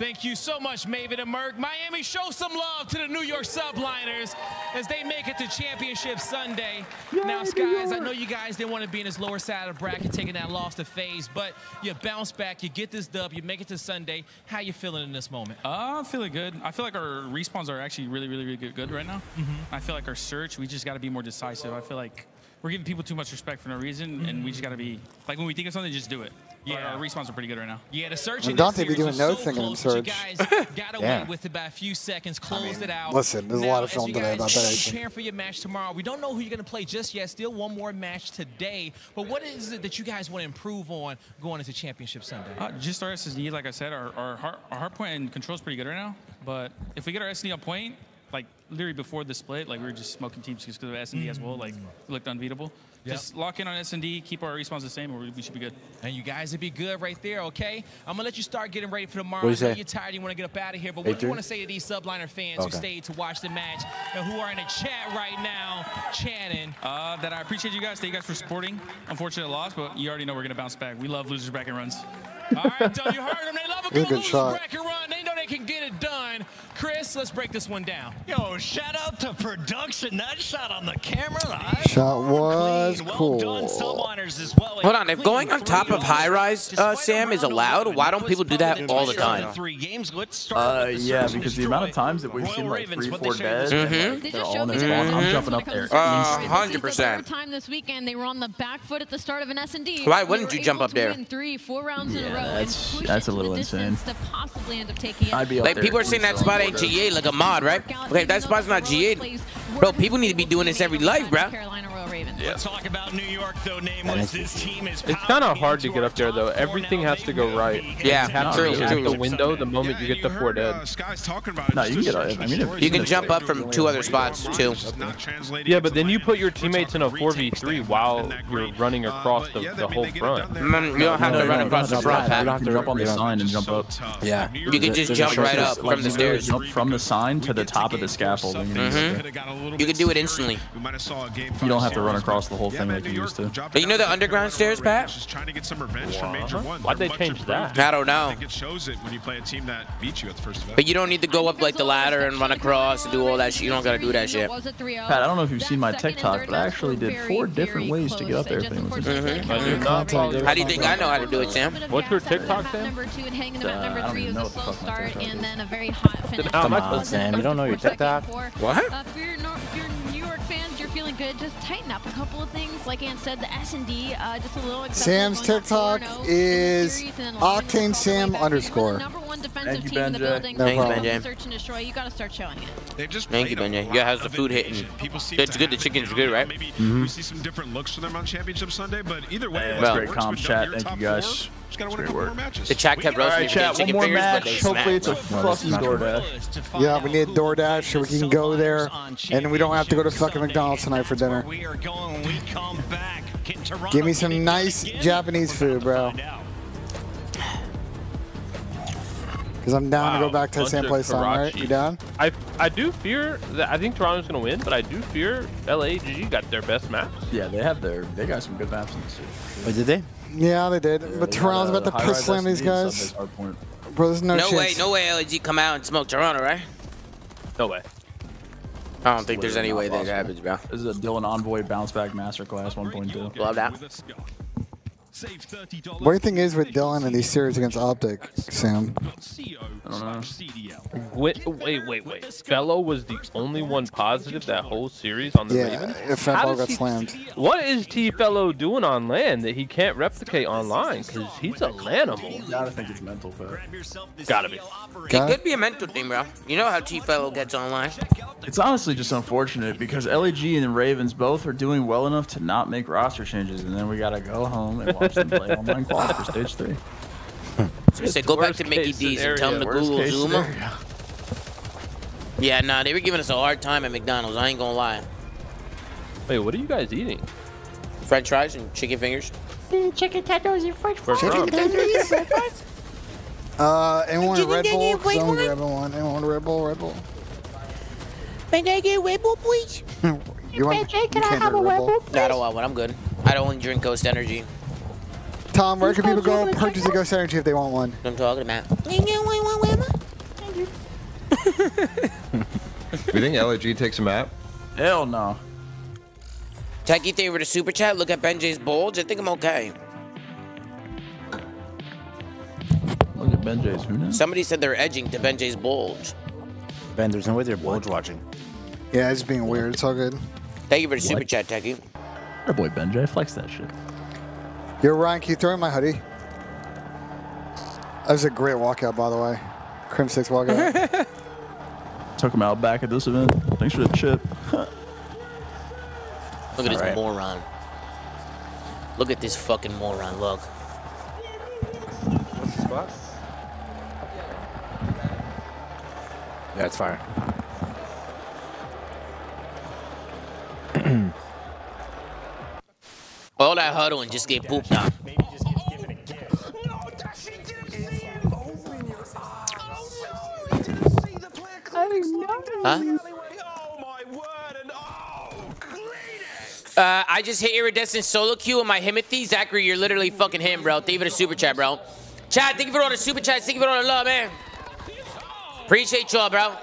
Speaker 15: Thank you so much, Maven and Merck. Miami, show some love to the New York Subliners as they make it to Championship Sunday. Yay, now, Skyz, I know you guys didn't want to be in this lower side of the bracket taking that loss to FaZe, but you bounce back, you get this dub, you make it to Sunday. How you feeling in this moment?
Speaker 16: Uh, I'm feeling good. I feel like our respawns are actually really, really, really good, good right
Speaker 15: now. Mm -hmm. I feel like our search, we just got to be more decisive. I feel like we're giving people too much respect for no reason, mm -hmm. and we just got to be, like when we think of something, just do it. Yeah, our uh, respawns are pretty good right now. Yeah, the search and Dante be doing no so thing in search. You
Speaker 1: guys got away yeah. with it by a few
Speaker 15: seconds, closed I mean, it out. Listen, there's now, a lot of film today about that. Preparing for your match tomorrow. We don't know who you're going to play just yet. Still one more match today. But what is it that you guys want to improve on going into Championship Sunday?
Speaker 7: Uh, just our SD, like I said, our,
Speaker 16: our, hard, our and control is pretty good right now. But if we get our SD on point, like literally before
Speaker 15: the split, like we were just smoking teams because of SD mm -hmm. as well. Like looked unbeatable. Yep. Just lock in on S&D, keep our respawns the same, and we should be good. And you guys would be good right there, okay? I'm going to let you start getting ready for tomorrow. What you say? You're tired, you want to get up out of here. But what do you want to say to these Subliner fans okay. who stayed to watch the match and who are in the chat right now chatting Uh, that I appreciate you guys. Thank you guys for supporting.
Speaker 16: Unfortunate loss, but you already know we're going to bounce back. We love losers back and runs. All right, you
Speaker 15: heard them. They love a good, good loser
Speaker 1: bracket run. They know they can
Speaker 15: get it done. Chris, let's break this one down. Yo, shout out to
Speaker 1: production. That shot on the camera. The shot was well cool. Done, well.
Speaker 2: Hold on, if going on top of high-rise, uh, Sam, is allowed, why don't people do that all the time?
Speaker 4: Three games.
Speaker 2: Let's uh, yeah, because the amount of times that we've seen like three, four dead, mm-hmm.
Speaker 10: they're all in this mm I'm jumping up there. Uh, 100%.
Speaker 3: time this weekend, they were on the back foot at the start of an S&D. Why wouldn't you jump up there? Three, four
Speaker 10: rounds
Speaker 17: yeah, in a row.
Speaker 2: That's, that's a little insane. I'd be like, people are saying that spot playing GA like a mod, right? Okay, if that spot's not GA, bro, people need to be doing this every life, bro. Yeah. Let's talk about New York though, nameless.
Speaker 3: This team
Speaker 16: is It's kind of hard to get up there though. Everything has to go right. Yeah, you have to at the window the moment yeah, you get the four dead. Uh, talking about it. No, you, get, I mean, you can jump up from two other spots too. Yeah, but then you put your teammates in a 4v3 while you're running
Speaker 10: across the, the whole front. You don't have to run across the front, You don't have to jump on the sign and jump up.
Speaker 2: Yeah. You can just jump right up from the stairs. Jump
Speaker 10: from the sign to the top of the scaffold.
Speaker 2: You can do it instantly.
Speaker 10: You don't have to run across across the whole yeah, thing man, like you used to.
Speaker 2: But you know the underground stairs, Pat? Just trying to get some revenge wow. from Major One. Why'd they change that? I don't know. I think it shows it when you play a team that beat you at the first event. But you don't need to go up like the ladder and run across and do all that shit. You don't gotta do that shit.
Speaker 10: Pat, I don't know if you've seen my TikTok, but I actually did four different ways to get up there. Mm-hmm.
Speaker 11: mm-hmm. How do you think I know how to do it, Sam?
Speaker 2: What's your TikTok, Sam? Number two and hanging about number
Speaker 11: three was a slow start and then a very hot finish. Come on, Sam. You don't know your TikTok? What?
Speaker 9: good. Just tighten up a couple of things. Like Ann said, the S&D, uh, just a little Sam's TikTok is series, Octane
Speaker 1: Sam underscore.
Speaker 6: Thank you, team No Thanks,
Speaker 1: Benjay.
Speaker 2: Search and destroy. You got to
Speaker 6: start showing it.
Speaker 10: just
Speaker 8: Thank you, Benjay. Yeah, how's the food hitting? People
Speaker 2: seem it's good. The chicken's good, right? Maybe
Speaker 8: mm -hmm. we see some different looks for them on Championship Sunday,
Speaker 10: but
Speaker 1: either way,
Speaker 2: well, great comp
Speaker 8: chat. Thank you, guys gotta
Speaker 10: win a couple more matches.
Speaker 2: The chat kept roasting right, chat, one more
Speaker 1: fingers, match. Hopefully it's a fucking DoorDash. Yeah, we need DoorDash so we can go there, and we don't have to go to fucking McDonald's tonight for dinner. We are going. We come back. Give me some nice Japanese food, bro. Because I'm down wow, to go back to the same place, on, right? You down?
Speaker 16: I I do fear that I think Toronto's gonna win, but I do fear LA GG got their best maps. Yeah, they have their they
Speaker 10: got some good maps in
Speaker 16: this.
Speaker 11: What oh, did they?
Speaker 1: Yeah, they did. Yeah, but Toronto's about to piss slam these guys. Bro,
Speaker 2: there's no, no way, no way LG come out and smoke Toronto, right? No way. I don't think there's any way that happens,
Speaker 10: bro. This is a Dylan Envoy bounce back masterclass 1.2. Love that.
Speaker 1: Weird thing is with Dylan in these series against OpTic, Sam.
Speaker 16: Uh, wait, wait, wait, wait. FeLo was the only one positive that whole series on the yeah, Raven? Yeah, if got slammed. What is T-Fellow doing on land that he can't replicate online? Because he's a lanimal.
Speaker 10: Gotta think it's mental, bro.
Speaker 2: Gotta be. Got it could be a mental thing, bro. You know how T-Fellow gets online.
Speaker 10: It's honestly just unfortunate because LEG and the Ravens both are doing well enough to not make roster changes, and then we gotta go home and watch Steps and play online qual for stage three.
Speaker 2: So say go back to Mickey D's and tell him to Google ZooMaa. Scenario. Yeah, nah, they were giving us a hard time at McDonald's. I ain't gonna lie. Wait, what are you guys eating? French fries and chicken fingers. Mm, chicken tacos and French fries. Uh, chicken tenders and French
Speaker 1: Uh, anyone Red Bull? Because i
Speaker 2: one. Anyone Red Bull? Red Bull. Can I get Red
Speaker 3: Bull, please?
Speaker 2: you want? Hey, can I have a Red Bull? Red Bull please? No, I don't I'm good. I don't drink Ghost Energy.
Speaker 1: Tom, where can people go purchase a Ghost Energy if they want one? I'm talking about.
Speaker 3: we think
Speaker 2: LG takes a map? Hell no. Techie for a super chat. Look at Benjay's bulge. I think I'm okay.
Speaker 11: Look at Benjay's. Who knows?
Speaker 2: Somebody said they're edging to Benjay's bulge.
Speaker 11: Ben, there's no way they're bulge watching. Yeah, it's being weird. It's all good.
Speaker 2: Thank you for the what? super chat, Techie.
Speaker 11: Our boy Benjay, flex that shit.
Speaker 1: You're Ryan, Keep throwing my hoodie? That was a great walkout, by the way. Crim 6
Speaker 3: walkout.
Speaker 1: Took him out back at this event. Thanks for the
Speaker 10: chip.
Speaker 15: Look at
Speaker 2: All this right. moron. Look at this fucking moron, look. What's the spot? it's fire. All that huddle and just get pooped on. Huh? Uh, I just hit iridescent solo queue on my Himothy. Zachary, you're literally fucking him, bro. Thank you for the super chat, bro. Chad, thank you for all the super chats. Thank you for all the love, man. Appreciate y'all, bro.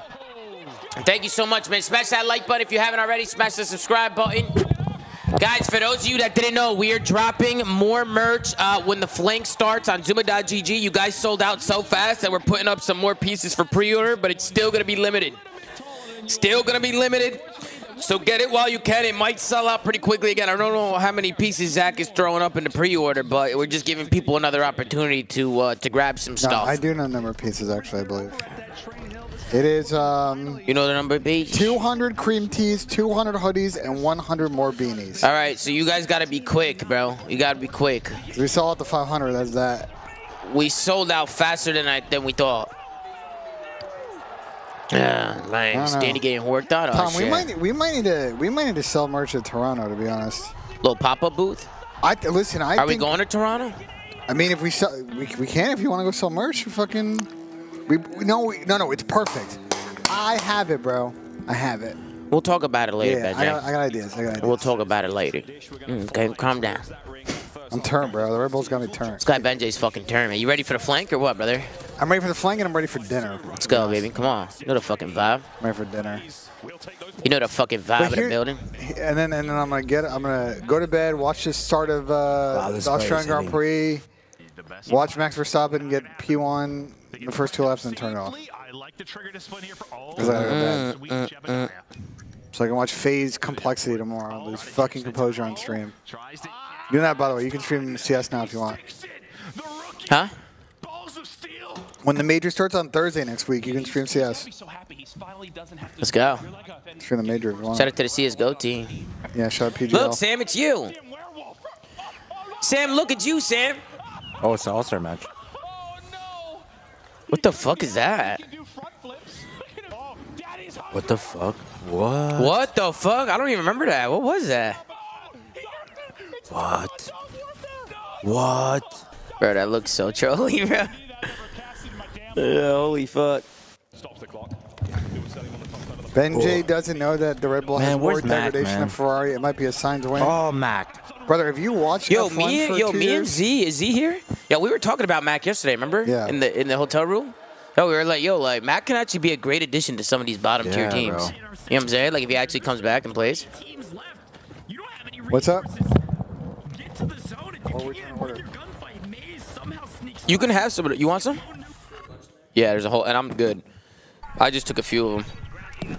Speaker 2: thank you so much, man. Smash that like button if you haven't already. Smash the subscribe button. Guys, for those of you that didn't know, we are dropping more merch uh, when the flank starts on zoomaa.gg. You guys sold out so fast that we're putting up some more pieces for pre-order, but it's still going to be limited. Still going to be limited. So get it while you can. It might sell out pretty quickly again. I don't know how many pieces Zach is throwing up in the pre-order, but we're just giving people another opportunity to uh, to grab some no, stuff. I
Speaker 1: do know number of
Speaker 2: pieces, actually, I believe.
Speaker 1: It is, um,
Speaker 2: You know the number, B?
Speaker 1: 200 cream teas, 200 hoodies, and 100 more beanies.
Speaker 2: All right, so you guys got to be quick, bro. You got to be quick. We sold out the 500, that's that. We sold out faster than I than we thought. Yeah, like Danny getting worked out. Tom, oh, we might
Speaker 1: we might need to we might need to sell merch at Toronto to be honest. Little pop up booth. I listen. I are we going to Toronto? I mean, if we sell, we, we can if you want to go sell merch. Fucking. We, no, no, no, it's perfect. I have it, bro. I have it.
Speaker 2: We'll talk about it later, yeah, I got, I got, ideas. I got ideas. We'll talk about it later. Mm, okay, calm down. I'm turned, bro. The Red Bull's got me turned. This guy Benjay's fucking turned, man. You ready for the flank or what, brother? I'm ready for the flank and I'm ready for dinner. Let's go, baby. Come on. You know the fucking vibe. I'm ready for dinner. You know the fucking vibe here, of the building.
Speaker 1: And then and then I'm gonna get I'm gonna go to bed, watch the start of uh, wow, the Australian Grand Prix, watch Max Verstappen get P1 the first two laps and turn it off.
Speaker 3: Uh, uh,
Speaker 1: so I can watch FaZe complexity tomorrow and lose fucking composure on stream. You know that, by the way. You can stream CS now if you want. Huh? When the major starts on Thursday next week, you can stream CS.
Speaker 2: Let's go. Stream the major if you want. Shout out to the CSGO team. Yeah, shout out PGL. Look, Sam, it's you. Sam, look at you, Sam.
Speaker 11: Oh, it's an all-star match. What the
Speaker 2: fuck is that? What the fuck? What? What the fuck? I don't even remember that. What was that? What? What? Bro, that looks so trolly, bro. yeah, holy fuck. J doesn't know that the Red Bull Man, has more degradation man? than
Speaker 1: Ferrari. It might be a sign to win. Oh, Mac. Brother, have you watched? Yo, F1 me, for yo, me years? and Z.
Speaker 2: Is Z here? Yeah, we were talking about Mac yesterday. Remember? Yeah. In the in the hotel room. Oh, we were like, yo, like Mac can actually be a great addition to some of these bottom yeah, tier teams. Bro. You know what I'm saying? Like if he actually comes back and plays. What's up? you can have some. You want some? Yeah, there's a whole, and I'm good. I just took a few of them.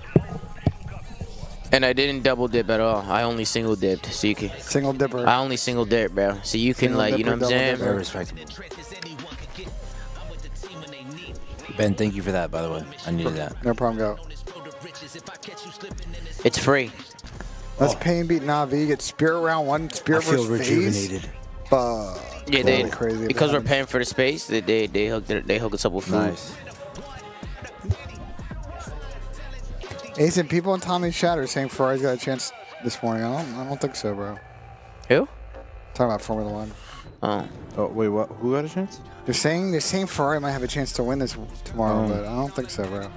Speaker 2: And I didn't double dip at all. I only single dipped. So you can single dipper. I only single dip, bro. So you can single like, you know what I'm saying? Very respectable.
Speaker 11: Ben, thank you for that, by the way. I needed that. No problem, go. It's free.
Speaker 1: Let's oh. pain beat Navi. Get spirit round one. Spirit I feel rejuvenated. Fuck. Yeah, they crazy because we're
Speaker 2: paying for the space. They they, they hooked they hook us up with food. Nice.
Speaker 1: Ethan, people in Tommy's chat are saying Ferrari's got a chance this morning. I don't, I don't think so, bro. Who? Talking about Formula One. Oh. Oh wait, what? Who got a chance? They're saying they're saying Ferrari might have a chance to win this tomorrow, oh. but I don't think so, bro.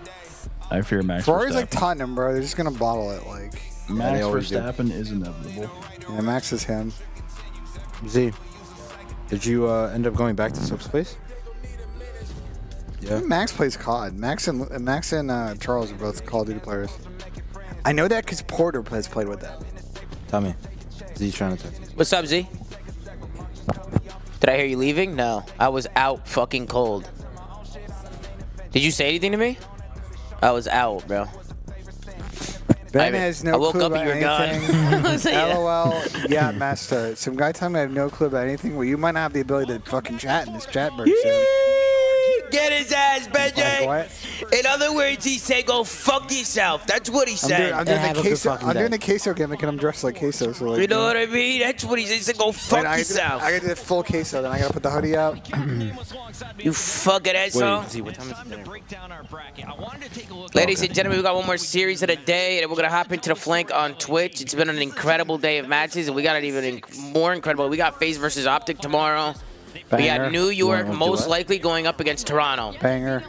Speaker 1: I fear Max. Ferrari's Verstappen. like Tottenham, bro. They're just gonna bottle it. Like Max yeah, Verstappen
Speaker 11: do. is inevitable. Yeah, Max is him. Z, did you uh, end up going back to subspace? Yeah.
Speaker 1: Max plays COD. Max and Max and uh, Charles are both Call of Duty players. I know that because
Speaker 11: Porter has played with them. Tell me, Z trying to.
Speaker 2: What's up, Z? Did I hear you leaving? No, I was out fucking cold. Did you say anything to me? I was out, bro. Ben I mean, has no I woke clue up about you were
Speaker 1: anything. so, yeah. LOL, yeah, master. Some guy told me I have no clue about anything. Well, you might not have the ability to fucking chat in this chat bird soon.
Speaker 2: Get his ass, BJ. In other words, he said, go fuck yourself. That's what he said. I'm doing, I'm doing the queso. I'm doing the
Speaker 1: queso gimmick, and I'm dressed like queso. So like, you know what
Speaker 2: I mean? That's what he said. He said, go fuck Wait, yourself. I got to do the
Speaker 1: full queso, then I got to put the hoodie out.
Speaker 2: you fucking asshole. Ladies okay. and gentlemen, we got one more series of the day, and we're going to hop into the flank on Twitch. It's been an incredible day of matches, and we got an even more incredible. We got Phase versus Optic tomorrow. Banger. We got New York most likely going up against Toronto. Banger.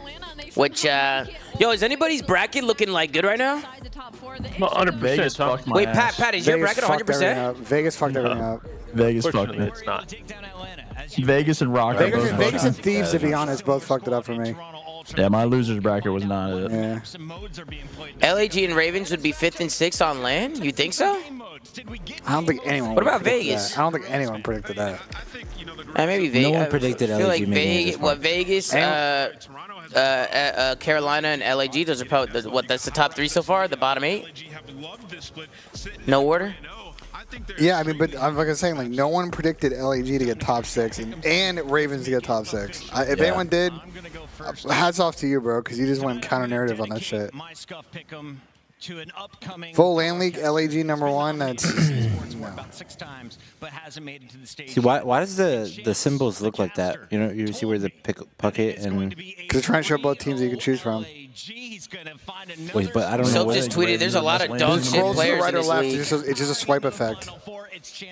Speaker 2: Which, uh, yo, is anybody's bracket looking like good right now? 100 Vegas fucked my Wait, Pat, Pat, is Vegas your bracket 100 percent?
Speaker 1: Vegas fucked everything up. Vegas fucked it. It's not. Vegas and Rock. Vegas, Vegas and Thieves, to be honest, both fucked
Speaker 2: it up for me.
Speaker 10: Yeah, my losers bracket was not it. Yeah.
Speaker 2: LAG and Ravens would be fifth and sixth on land. You think so?
Speaker 11: I don't think anyone. What about Vegas? That. I don't think anyone predicted that. Uh, maybe Vegas. No one predicted I feel LAG. Like Vegas, what
Speaker 2: Vegas, uh, uh, uh, uh, Carolina, and LAG. Those are probably what. That's the top three so far. The bottom eight.
Speaker 1: No order yeah, I mean, but I'm like I am saying, like no one predicted LAG to get top six and, and Ravens to get top six. I, if yeah. anyone did, uh, hats off to you, bro, because you just went counter narrative on that shit. To an upcoming Full land league LAG number one. That's no. See why?
Speaker 11: Why does the the symbols look like that? You know, you see where the pick, puck it and because trying to show both teams that you can choose from he's gonna find Wait, but I
Speaker 2: don't know. So just tweeted, "There's a lot of dog shit
Speaker 1: players right in this left, It's just, a, it's just, a, swipe effect.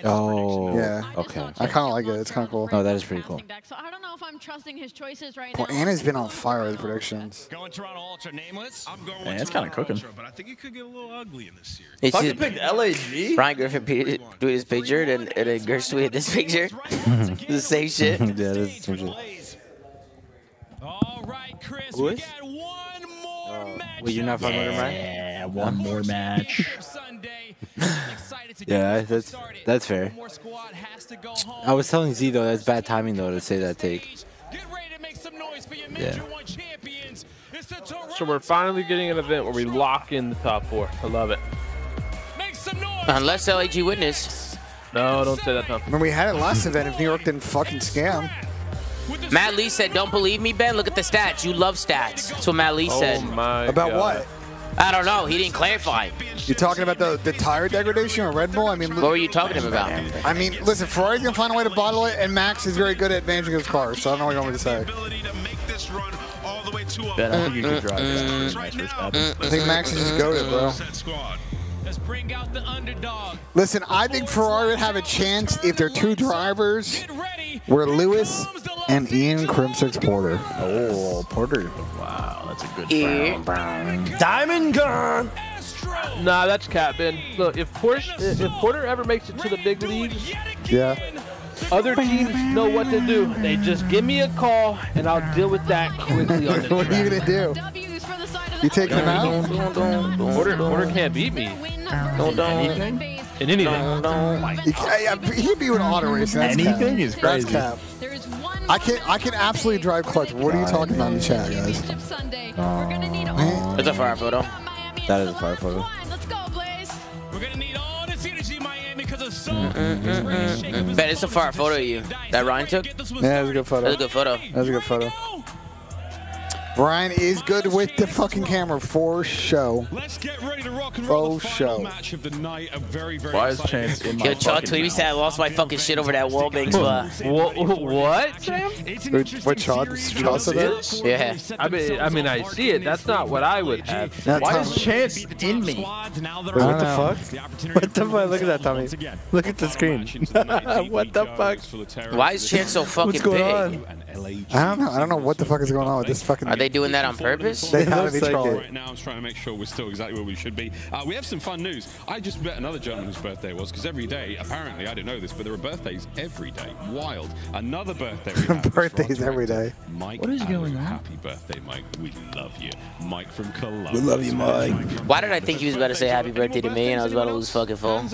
Speaker 11: Oh. Yeah. Okay. I kind of like it. It's kind of cool. Oh, that is pretty cool. So I don't know if I'm
Speaker 1: trusting his choices right now. Well, Anna's been on fire with
Speaker 2: predictions. Going Toronto Ultra nameless. I'm going. Man, it's kind of cooking. Ultra, but I think it could get a little
Speaker 10: ugly in this series.
Speaker 2: It's just, picked LAG. Brian Griffin tweeted his picture, and and Gersh tweeted this picture.
Speaker 11: the same shit. yeah, that's some
Speaker 7: All right, Chris.
Speaker 11: We got
Speaker 15: one. Will well, you're not fucking with match? Yeah, one more match.
Speaker 11: yeah, that's that's fair. I was telling Z though, that's bad timing though to say that take. yeah.
Speaker 16: So we're finally getting an event where we lock in the top four. I love it.
Speaker 2: Unless LAG witness. No, don't say that. Tom. we had it last event if New York didn't fucking scam. Matt Lee said, don't believe me, Ben? Look at the stats. You love stats. That's what Matt Lee oh said. About God. what? I don't know. He didn't clarify. You talking
Speaker 1: about the, the tire degradation or Red Bull? I mean, what were you talking to him about? I mean, listen, Ferrari's gonna find a way to bottle it, and Max is very good at managing his car. So I don't know what you want me to say.
Speaker 3: Ben, I think you should drive. Mm, mm, mm, I think Max is just goaded,
Speaker 1: bro. Let's bring out the underdog. Listen, I think Ferrari would have a chance if their two drivers were Lewis and Ian Crimson's Porter. Oh, Porter. Wow, that's a good yeah.
Speaker 15: brown,
Speaker 1: brown. Diamond gun.
Speaker 16: Nah, that's cap, man. Look, if Porsche, if Porter ever makes it to the big leagues, yeah. Other teams know what to do. They just give me a call, and I'll deal with that quickly on the track. what are you going to
Speaker 1: do?
Speaker 3: You taking
Speaker 16: him out? Porter, Porter can't beat me.
Speaker 1: Don't, don't.
Speaker 3: In
Speaker 1: anything. Don't, don't. He, I, I, he beat with auto racing. That's anything cap. is crazy. That's cap. I can I can absolutely drive clutch. What are you talking about in the chat, guys?
Speaker 2: it's oh. a fire photo. That is a fire photo. Let's go, Blaze.
Speaker 15: We're gonna need all this energy, Miami, because
Speaker 2: mm, mm, mm, of Bet it's a fire photo of you that Ryan took. Yeah, that was a good photo. That was a good photo. That was a good photo.
Speaker 1: Brian is good with the fucking camera for show. Let's get ready to rock and roll. For show. Match of the night.
Speaker 2: A very, very Why is Chance in my Yo, Chuck Tweeby said I lost my fucking shit over that wall bang spot.
Speaker 1: what? What? What Chad said that? Yeah.
Speaker 2: I mean,
Speaker 16: I mean, I see it. That's not what I would have. Now, Why Tom, is
Speaker 11: Chance in me? What
Speaker 1: the fuck?
Speaker 11: What the fuck? Look at that, Tommy. Look at the screen.
Speaker 16: what the fuck?
Speaker 1: Why is Chance so fucking What's going big? On? I don't know. I don't know what the fuck is going on with this fucking they doing
Speaker 12: that on purpose? They to be trolling. Right now, I'm trying to make sure we're still exactly where we should be. Uh, we have some fun news. I just met another gentleman whose birthday was, because every day, apparently, I didn't know this, but there are birthdays every day. Wild. Another birthday.
Speaker 1: Birthdays every day.
Speaker 12: Mike what is going on? Happy birthday, Mike. We love you. Mike from
Speaker 2: Columbus. We love you, Mike. Why did I think he was about to say happy birthday to me and I was about to lose fucking phone?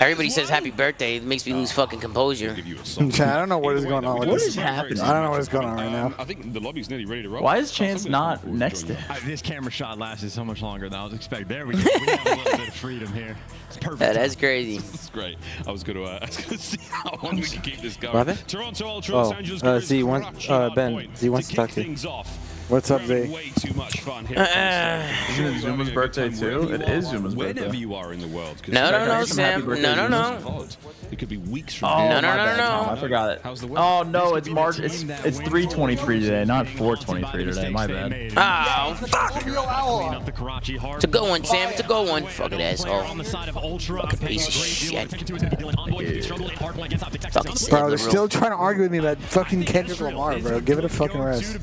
Speaker 2: Everybody says happy birthday. It makes me lose fucking composure. I
Speaker 12: don't know what is going on with this. What is happening? I don't know what's going on right now. Um, I think the lobby's nearly ready to roll. Why is
Speaker 4: Chance not next to him? This camera shot lasted so much longer than I was expecting. There we go. We have a little bit of
Speaker 12: freedom here.
Speaker 3: It's perfect. that's
Speaker 12: crazy. That's great. I was going to uh, I was gonna see how long we can keep this going. Toronto Ultra, oh, Los Angeles.
Speaker 11: Uh, Z, one, uh, Ben, Z wants to, to talk to you. Off. What's up, Z? Way too much
Speaker 12: fun here. Uh, ZooMaa's birthday too? It is ZooMaa's birthday. Whenever you are in the world. No, no, no, Sam. No, no, no. It could be weeks from oh, now. No, no, no,
Speaker 3: no,
Speaker 10: no. I forgot it. How's the weather? Oh, no, it's March. It's, it's 323 today, not 423 today.
Speaker 2: My bad. Oh, fuck. It's a good one, Sam. It's a good one. Fuck it, asshole. Fucking piece of shit. Fucking
Speaker 1: bro, they're still trying to argue with me about fucking Kendrick Lamar, bro. Give it a fucking rest.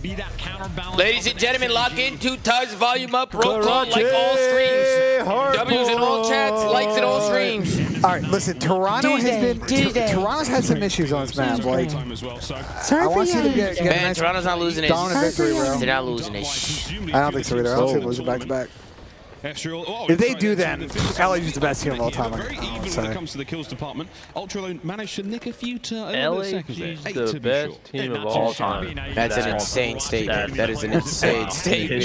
Speaker 2: Ladies and gentlemen, lock in. Two times, volume up, roll call, like all streams. W's in all chats, likes in all streams.
Speaker 1: All right, listen, Toronto has been Tuesday. Toronto's had some issues on this map. Like, I want
Speaker 2: to see them get, get Man, nice Toronto's not losing it. victory, bro. They're not losing it. I don't think so either. I don't see them losing
Speaker 1: back to back.
Speaker 3: Oh,
Speaker 1: if they do that,
Speaker 9: LA's is the best team of all time. Very oh, comes
Speaker 12: to the kills department. Ultralone managed to nick a few uh, turnovers. LA's the best team of all time.
Speaker 2: That's an insane statement. That is an insane statement.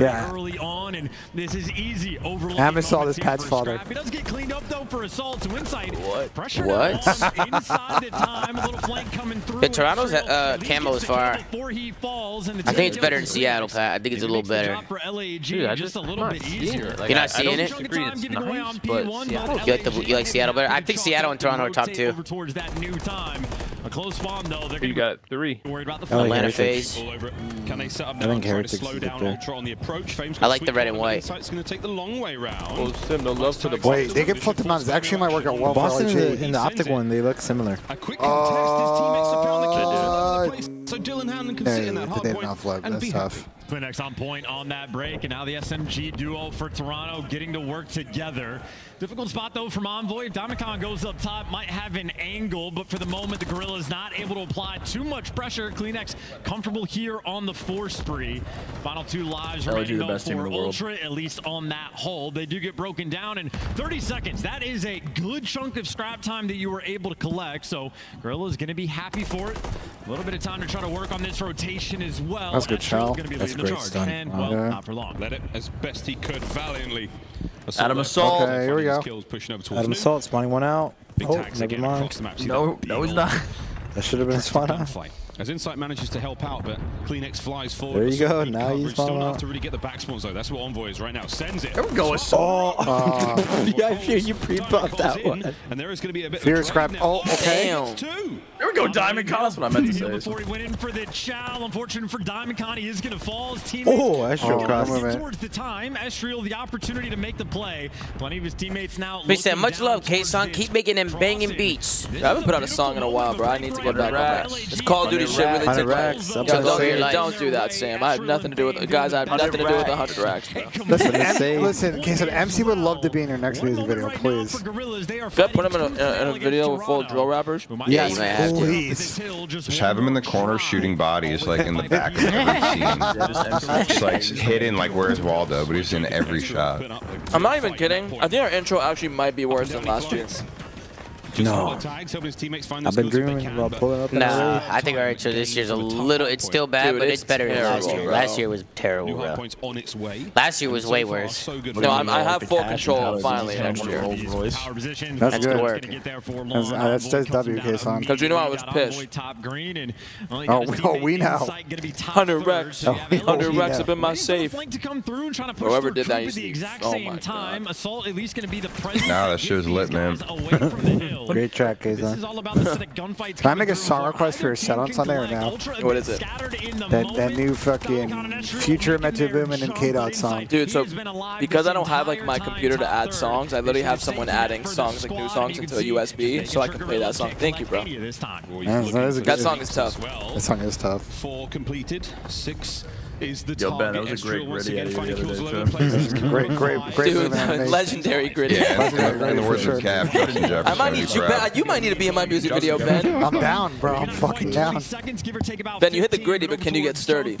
Speaker 1: Yeah. Early on, and this is easy. Amos
Speaker 2: saw this Pat's father. He does get cleaned up though for assaults. Winsight. What? Pressure what? inside the time. A little flank coming through. Uh, the Toronto's uh, camo is far. I think it's better in Seattle, Pat. I think it's a little better. Dude, I
Speaker 16: just a little bit easier. Like, You're not I, seeing I it?
Speaker 2: Agree, it's nice, but yeah. oh, you like the you like Seattle better? I think Seattle and Toronto are top two. Towards that new
Speaker 12: time. A close bomb though. They're you got three. Worried about
Speaker 2: the oh, Atlanta FaZe.
Speaker 12: Can
Speaker 11: they set up I think Heretics slow down Ultra
Speaker 12: on the approach. Fame's I like the red and white. It's going to take the long way round.
Speaker 1: Well, Sim, no love to the Wait, they get flipped amounts. Actually, might work out well Boston for LHA. in the OpTic
Speaker 11: one, they look similar. A quick
Speaker 1: contest. His teammates are pound uh, the kill. So Dylan Hannon can sit in that hard point and be tough.
Speaker 4: CleanX on point on that break, and now the SMG duo for Toronto getting to work together. Difficult spot, though, from Envoy. If Diamondcon goes up top, might have an angle, but for the moment, the Gorilla is not able to apply too much pressure. CleanX comfortable here on the four spree. Final two lives LG remaining, though, for Ultra, at least on that hole. They do get broken down in 30 seconds. That is a good chunk of scrap time that you were able to collect, so Gorilla is going to be happy for it. A little bit of time to try to work on this rotation as well. That's good,
Speaker 12: Chow. That's great charge. stun. And, well, okay. not for long. Let it as best he could, valiantly. Assault Adam Assault. Okay, here we go. Pushing over Adam Assault
Speaker 11: spawning one out. Big oh, never mind. No, no, he's not. That should have been his final.
Speaker 12: As Insight manages to help out, but CleanX flies
Speaker 11: forward. There you go. Now he's still enough to
Speaker 12: really get the backspawns though. That's what Envoy is right now. Sends it. There we go. Oh.
Speaker 11: yeah, I fear you pre-buffed that in, one.
Speaker 12: And there is going to be a bit fear of scrap. Oh, okay.
Speaker 11: Damn.
Speaker 4: There we go. Diamondcon. That's what I meant to say. Before he went in for the chow. Unfortunate for Diamondcon, he is going to fall. His teammate. Oh, Estreal oh, cross. Towards the time, Estreal the opportunity to make the play. Plenty of his teammates now.
Speaker 2: He said, "Much love, Kaysan. Keep making them banging beats." I haven't put out a song in a while, bro. I need to go back on that. It's Call of Duty shit racks. Racks, Yo, don't, don't, do that,
Speaker 13: Sam. I have nothing to do with the guys. I have nothing to do with the hundred racks.
Speaker 1: Bro. Listen, M- listen, so MC would love to be in your next music video, please. Could
Speaker 13: I put him in a, in a, video with full drill rappers?
Speaker 3: yes,
Speaker 14: please. Just have him in the corner shooting bodies, like in the back of every
Speaker 3: scene.
Speaker 14: Just like hidden, like where's Waldo, but he's in every shot.
Speaker 13: I'm not even kidding. I think our intro actually might be worse than last year's. No.
Speaker 12: I've
Speaker 11: been dreaming about pulling up. Nah,
Speaker 2: I think our intro this year's a little. It's still bad, Dude, but it's, it's better than last year. Last year was terrible, bro. Last year was way worse. No, I'm, i have full
Speaker 1: control finally next year. That's, good. Work. That's, just WK song. Because you know I
Speaker 13: was pissed. Oh, oh we know. 100 Rex. Oh, 100 Rex up in my safe. Whoever did that used to be. Oh my god. Nah,
Speaker 14: that shit was lit, man. Great track, Kaysan.
Speaker 1: Can I make a song request for your set on Sunday or now? What is it? That, that new fucking Future Metro Boomin and K-Dot song.
Speaker 13: Dude, so because I don't have like my computer to add songs, I literally have someone adding songs, like new songs into a USB so I can play that song. Thank you, bro.
Speaker 12: that, that song is tough. That song is tough. Four completed, six is the Yo, Ben, that was a great gritty again, finding kills all over great, great, great Dude,
Speaker 13: legendary gritty. Yeah, in the words of Cap, I might need you, Ben. You might need to be in my music video, Ben. I'm down,
Speaker 1: bro. I'm fucking down.
Speaker 13: Ben, you hit the gritty, but can you get sturdy?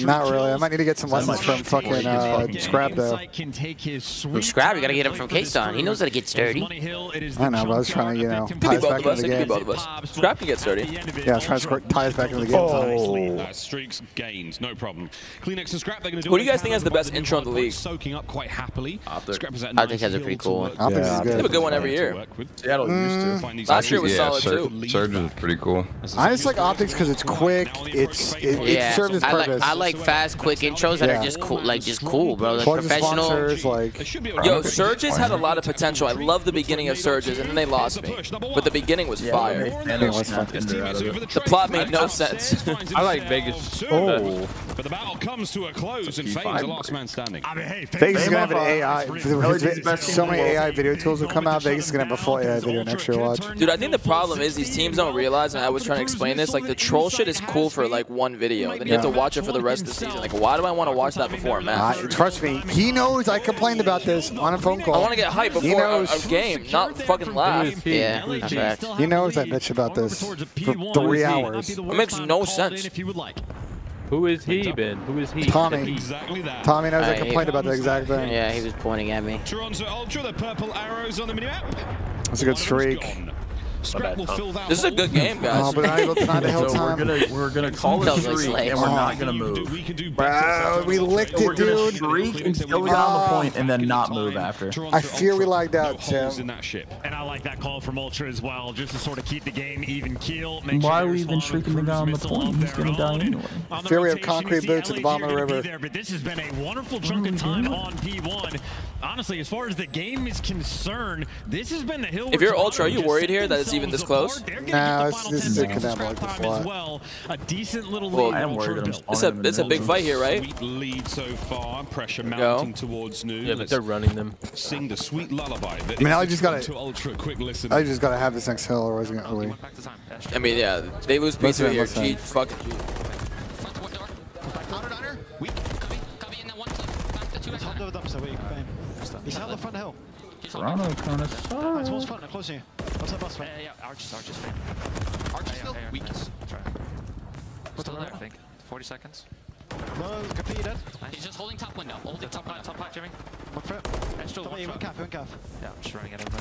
Speaker 1: Not really. I might need to get some lessons from fucking uh, Scrap, though.
Speaker 2: From Scrap, you gotta get him from k He knows how to get sturdy.
Speaker 1: I know, but I was trying to, you know, tie us back into the game. both
Speaker 2: of us. Scrap can get sturdy.
Speaker 12: Yeah, I was trying
Speaker 1: to tie us back into the game. Oh. Streaks gains,
Speaker 12: no problem problem. CleanX and Scrap, they're going to do What do you guys think has the best the intro in the league? Soaking up quite happily. OpTic. Scrap is at OpTic has a pretty cool one.
Speaker 13: yeah, They have a good one
Speaker 1: every year. Seattle mm. used to. Mm. Last year was yeah, solid, Sur
Speaker 14: too. Surge is pretty cool.
Speaker 1: I just like OpTics because it's quick. It's it, it yeah. serves its purpose. I like, I like
Speaker 2: fast, quick intros that yeah. are just cool, like just cool, bro. Like professional. Sponsors, like Yo,
Speaker 1: Surges had a
Speaker 13: lot of potential. I love the beginning of Surges, and then they lost me. But the beginning was fire.
Speaker 3: The
Speaker 12: plot made no sense. I like Vegas. Oh. But the battle comes to a close, and Fame's the last man standing. I mean, hey,
Speaker 13: Vegas is gonna have an AI. So many AI
Speaker 1: video tools will come out. Vegas is gonna have a full AI video next year. Watch,
Speaker 13: dude. I think the problem is these teams don't realize, and I was trying to explain this. Like the troll shit is cool for like one video, then you have to watch it for the rest of the season. Like, why do I want to watch that before a match? Uh,
Speaker 1: trust me, he knows. I complained about this on a phone call. I want to get hype
Speaker 13: before a, a, game, not fucking laugh. Yeah,
Speaker 1: He knows I bitch about this for three hours.
Speaker 13: It makes no sense. Who is he
Speaker 1: been? Who is he? Tommy. Exactly that. Tommy knows uh, I complained about that exact thing. Yeah, he was pointing at me. Toronto Ultra, the purple arrows on the map. That's a good streak this
Speaker 12: is a good game, guys. but I
Speaker 1: the hell so We're gonna we're gonna call it three, like, and we're oh. not gonna move.
Speaker 10: Bro, we licked it, dude. Shriek and go down the point,
Speaker 1: and then not move after. I fear we lagged out, Tim. And
Speaker 4: I like that call from Ultra as well, just to sort of keep the game even keel. Why are we even shrieking the guy on the point? He's gonna die oh, anyway. Fury of concrete
Speaker 1: boots at the bottom of the river.
Speaker 4: but this has been a wonderful chunk of time on P1. Honestly, as far
Speaker 13: as the game is concerned, this has
Speaker 1: been the hill. If you're Ultra, are you worried here that it's even this close? Nah. it's, this is a Caneloid plot. a decent little well, lead I am worried it's
Speaker 12: a, it's a big fight here, right? lead so far. Pressure mounting towards noon. Yeah, but they're running them. Sing the sweet lullaby. I mean, I just got to
Speaker 1: ultra quick I just got to have this next hill or I was going to win. I mean, yeah,
Speaker 13: they lose piece of here. G,
Speaker 12: fuck.
Speaker 6: He's out the front hill.
Speaker 11: Toronto connoisseur.
Speaker 6: Right, towards front, no, close to you. Outside bus, man. Yeah, yeah, arches, arches, man. Arches still weak. Nice. What's still there, I think. 40 seconds.
Speaker 11: No, Capilla dead.
Speaker 6: He's just holding top window. Holding top, top, top, top, Jimmy. One foot. Edge to one foot. calf,
Speaker 11: one calf. Yeah,
Speaker 6: I'm just running at him.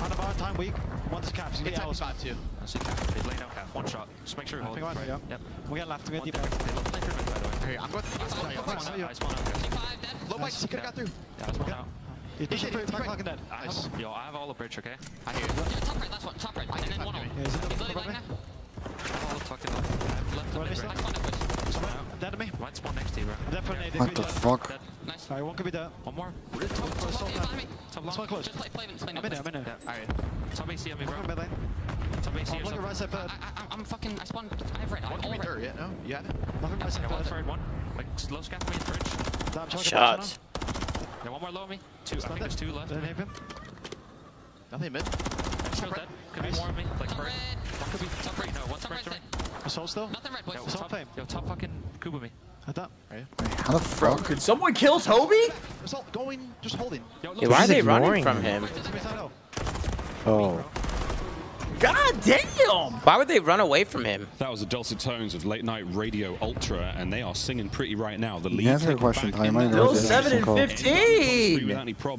Speaker 6: Hand of time weak. One's calf. He's getting five too. I see calf. He's laying down calf. One shot. Just make sure you hold it. Yeah. Yep. We got left. We got deep. They look like they're by the way. Hey, I'm going. Low bike. He could have got through. Yeah, I was one out. He did, he did, right. Nice. Yo, I have all the bridge, okay? I hear you. Yeah, top right, last one, top right, and then one on.
Speaker 3: Yeah, he's he's literally right now.
Speaker 6: I have all the fucking left. left right, right. I spawned at Dead to me. Might
Speaker 15: spawn next to you, bro.
Speaker 11: Dead for yeah. nade. What the fuck? Nice. Alright, one could be dead. One more. Really top close, top down.
Speaker 6: Top long. close. Just play, play, play. I'm in there, I'm in there. alright. Top AC on me, bro. Mid lane. Top AC on me. right side i I'm fucking, I spawned, I have red. One can be dirt yet, no? You had it? Nothing right side third. One. Like, slow scat me, bridge. Shots. Yeah, one more low me. Two. Just I think it. there's two left. Did happen? Nothing mid. Sure dead. Could nice. be more of me. Like top bird. One could be top right. No, one's top right. right. Assault still? Nothing red, boys. Yo, top, fame. yo, top fucking Kuba me. At that. Right.
Speaker 10: How the fuck Bro, could someone kill Toby?
Speaker 6: Assault going, just holding. Yo, look,
Speaker 10: hey, why are they running from him?
Speaker 12: Oh.
Speaker 6: God damn!
Speaker 12: Why would they run away from him? That was the dulcet tones of late night radio ultra, and they are singing pretty right now.
Speaker 11: The lead. Answer the question time. In know seven and
Speaker 12: fifteen.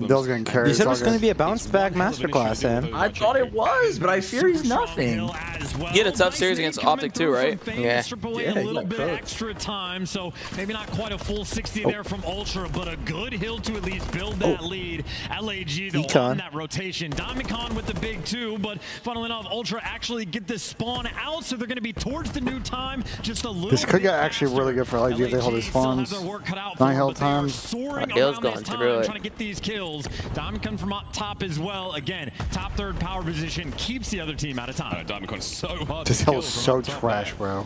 Speaker 1: Bill's getting
Speaker 11: carried. You said it was going to be a bounce back masterclass, man.
Speaker 13: I thought it was, but I fear he's nothing. Get a tough series against OpTic too, right? Yeah. yeah a little bit extra time, so
Speaker 4: maybe not quite a full 60 there from Ultra, but a good hill to at least build that oh. lead.
Speaker 1: LAG though on that
Speaker 4: rotation. Diamondcon with the big two, but funnily enough, Ultra actually get this spawn out, so they're going to be towards the new time just a little This could get
Speaker 1: actually faster. really good for LG if they hold these spawns. Nine held time. Dale's going time, through it. Trying to get these
Speaker 4: kills. Diamond come from up top as well. Again, top third power position keeps the other team out of time. Diamond so
Speaker 3: hard This hell is so
Speaker 1: trash, there. bro.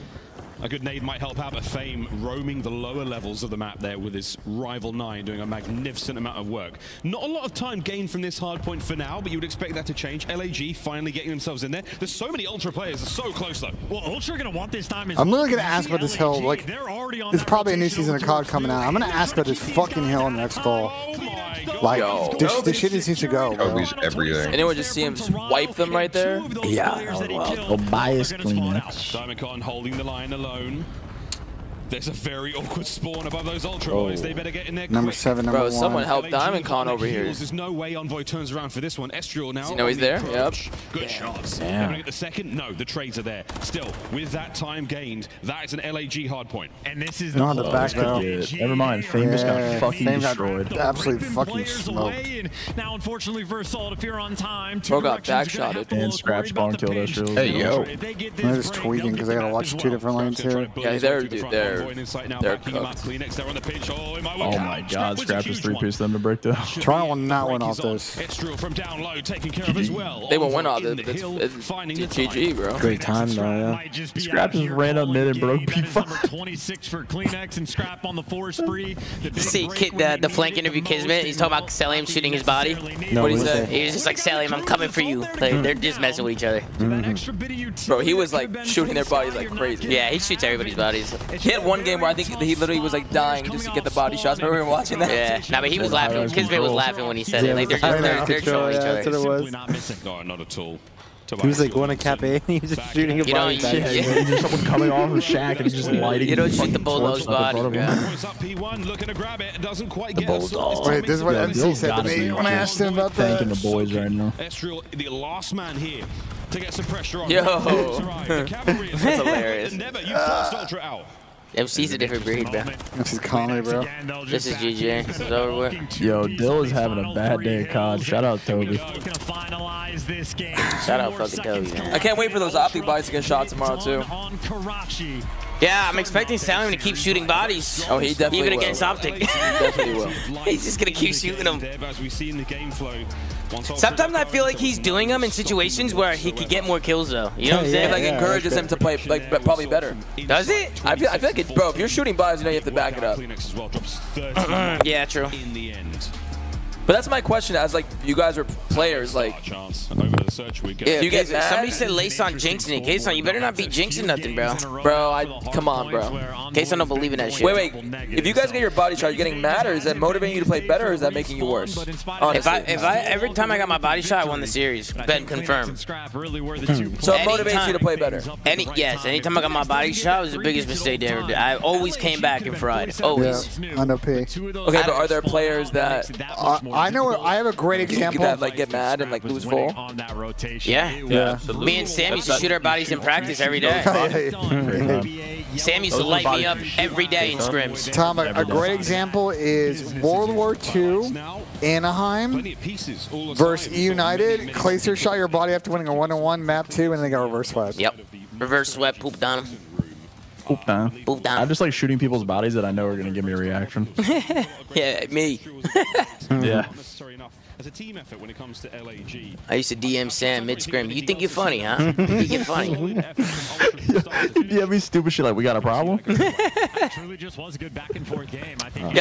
Speaker 12: A good nade might help out, but Fame roaming the lower levels of the map there with his rival 9 doing a magnificent amount of work. Not a lot of time gained from this hard point for now, but you would expect that to change. LAG finally getting themselves in there. There's so many Ultra players, so close though. Well, Ultra are going to want this time. I'm
Speaker 1: literally going to ask about this hill. Like, there's probably a new season of COD coming out. I'm going to ask about this fucking hill in the next call. Like, Yo. this, this shit needs to go. Bro. everything. Anyone just see him
Speaker 12: just wipe them right there?
Speaker 1: Yeah. Oh, Bias clean.
Speaker 12: Diamond holding the line alone alone. There's a very awkward spawn above those Ultra oh. Boys. They better get in there Number quick. seven, number Bro, one. someone help Diamondcon over here. There's no way Envoy turns around for this one. Estreal now. Does know he's the there? Approach. Yep. Good Damn. shots. Damn. Get the second? No, the trades are there. Still, with that time gained, that is an LAG hard point. And this is not the, the back now. Never mind. Fame yeah. just got fucking Fame
Speaker 1: destroyed. Got absolutely fucking smoked. Now, unfortunately
Speaker 13: for Assault, if you're on time, Bro got backshotted. And Scratch spawn killed Estreal. Hey, yo.
Speaker 1: I'm just tweaking because I gotta watch two different lanes here. Yeah,
Speaker 13: there, dude, there they're they're on the pitch. Oh, oh my, God!
Speaker 10: Scrap is three piece them to break down.
Speaker 1: Trial on that one off
Speaker 13: this. of They won't win all this. It's, it's GG, bro. Great time
Speaker 7: though. Yeah. Scrap just ran up mid and broke
Speaker 2: P5. 26 for CleanX and Scrap on the four spree. See, the the flank interview Kismet. He's talking about Cellium shooting his body. No, what he said. He was just like Cellium, I'm coming for you. Like they're just messing with each other.
Speaker 13: Bro, he was like shooting their bodies like crazy. Yeah, he shoots everybody's bodies. He had one game where I think he literally was like dying just to get the body shots. Remember we were watching that? Yeah. No, but he was laughing. Kismet was laughing when he said yeah, it. Like they're
Speaker 12: just they're, they're trolling yeah, each other. That's what it was. Not missing. No, not at all.
Speaker 11: He was like going to cafe and he was just shooting a body shot. Yeah. someone coming off of Shaq and he's just lighting. You don't shoot the Bulldog's body.
Speaker 3: The
Speaker 13: Bulldog. Wait, this is what yeah, MC said to me when I asked him about that. Thanking the
Speaker 2: boys right now.
Speaker 12: Estreal, the last man here to get some pressure
Speaker 3: on.
Speaker 2: Yo. That's hilarious. Never, you forced Ultra out. MC's a different breed, bro.
Speaker 10: MC's Conley, bro.
Speaker 2: This is GG. This is over with.
Speaker 10: Yo, Dill is having a bad day at COD. Shout out Toby. Shout
Speaker 13: out fucking Toby, man. I can't wait for those Opti bites to get shot tomorrow, too. Yeah, I'm expecting Cellium to keep shooting bodies. Oh, he
Speaker 2: definitely Even will. against OpTic. he definitely will.
Speaker 12: He's just going to keep shooting them. As we see in the game flow.
Speaker 13: Sometimes
Speaker 2: I feel like he's doing them in situations where he could get more kills though. You know what I'm saying? It like yeah, encourages him to
Speaker 13: play like probably better.
Speaker 2: Does it? I feel, I feel like it, bro. If you're shooting buys, you know you have to
Speaker 13: back it up. yeah, true. In the end. But that's my question. As like
Speaker 2: you guys are players, like chance over get. Yeah, somebody said Lace on Jinx and Case on. You better not be jinxing nothing, bro. Bro, I come on, bro. Case on, don't believe in that shit. Wait, wait. If
Speaker 13: you guys get your body shot, you are getting mad, or is that motivating you to play better, or is that making you worse? Honestly. If I, if I
Speaker 2: every time I got my body shot, I won the series. Ben confirmed. Hmm. so it motivates you to
Speaker 13: play
Speaker 1: better.
Speaker 2: Any yes, anytime I got my body shot was the biggest mistake they ever did. I always came back and fried. Always.
Speaker 1: Yeah, on a pick. Okay, but are
Speaker 2: there players that?
Speaker 1: I know. I have a great
Speaker 13: example. That, like get mad and like lose full. On that rotation. Yeah, yeah. Me and Sam used to shoot our
Speaker 2: bodies in practice every day. Sam used to light me up every day in scrims. Tom, a, a great
Speaker 1: example is World War II, Anaheim versus United. Clayster shot your body after winning a one-on-one map two, and they got reverse swept.
Speaker 2: Yep, reverse swept, pooped on him.
Speaker 1: Poop down. Poop down. I just like shooting people's bodies that I know
Speaker 2: are going to give me a reaction. yeah, me. Mm-hmm. yeah. necessary enough as a team effort when it comes to LAG. I used to DM Sam mid scrim. You think you're funny, huh? you get are funny?
Speaker 10: yeah, we stupid shit like we got a problem. yeah,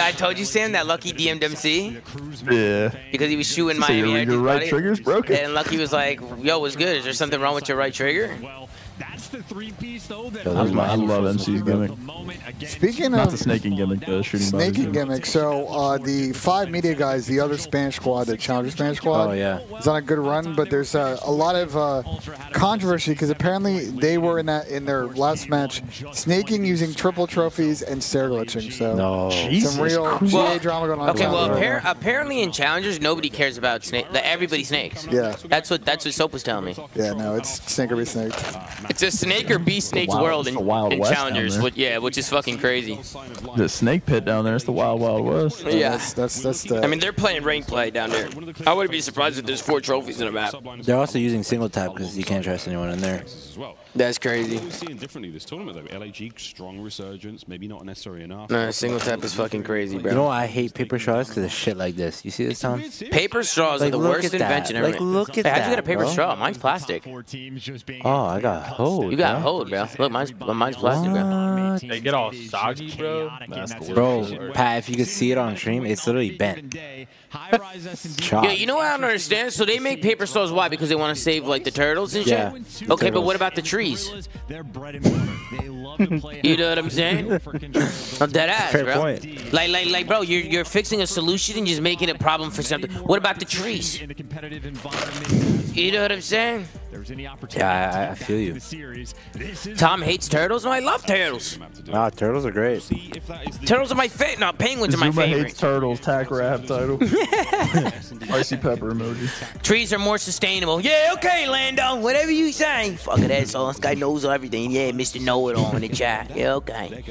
Speaker 2: I told you, Sam, that Lucky DM'd MC. Yeah. Because he was shooting my. Your, your right trigger's broken. And Lucky was like, "Yo, what's good? Is there something wrong with your right trigger?" Well,
Speaker 10: that's the three-piece though. That yeah, my, I love MC's gimmick. Speaking not of the snaking gimmick, the shooting snaking
Speaker 1: gimmick. So uh, the five media guys, the other Spanish squad, the Challenger Spanish squad, oh, yeah. is on a good run. But there's uh, a lot of uh, controversy because apparently they were in that in their last match snaking using triple trophies and stair glitching. So no. some real GA well, drama going on. Okay, well appar
Speaker 2: apparently in Challengers nobody cares about snake. Everybody snakes. Yeah, that's what that's what Soap was telling me.
Speaker 1: Yeah, no, it's snakery snake. It's
Speaker 2: just Snake or beast Snake's wild, World in, in Challengers. Which, yeah, which is fucking crazy.
Speaker 1: The
Speaker 10: Snake
Speaker 11: Pit down there. It's the Wild Wild West. Yeah, that's, that's, that's the. I
Speaker 2: mean, they're playing rank play down there. I wouldn't
Speaker 12: be surprised if there's four trophies in a map.
Speaker 11: They're also using single tap because you can't trust anyone in there. That's crazy.
Speaker 12: differently this tournament though. LAG strong resurgence, maybe not necessarily enough. No, single tap is fucking crazy, bro. You know
Speaker 11: I hate paper straws? Because of shit like this. You see this, Tom?
Speaker 2: Paper straws like, are the worst invention ever. Like, look at hey, that. How'd you get a paper bro? straw? Mine's plastic. Oh, I got hosed hold. You got bro. hold, bro. Look, mine's mine's plastic, bro. They get all soggy, bro. Bro,
Speaker 11: Pat, if you could see it on stream, it's literally bent. yeah, you know what
Speaker 2: I don't understand? So they make paper straws why? Because they want to save like the turtles and yeah, Okay, but what about the trees? you know what I'm saying? I'm dead ass, Fair bro. Point. Like, like, like, bro, you're you're fixing a solution and just making a problem for something. What about the trees? You know what I'm saying? there's any opportunity. Yeah, I, I feel you. Tom hates turtles. No, I love turtles.
Speaker 11: Ah, turtles are great. Turtles are my
Speaker 2: favorite. No, penguins ZooMaa are my favorite. hates
Speaker 11: turtles. Tack rap title. Icy pepper
Speaker 10: emoji.
Speaker 2: Trees are more sustainable. Yeah, okay, Lando. Whatever you say. Fucking asshole. This guy knows everything. Yeah, Mr. Know-it-all in the chat. Yeah, okay.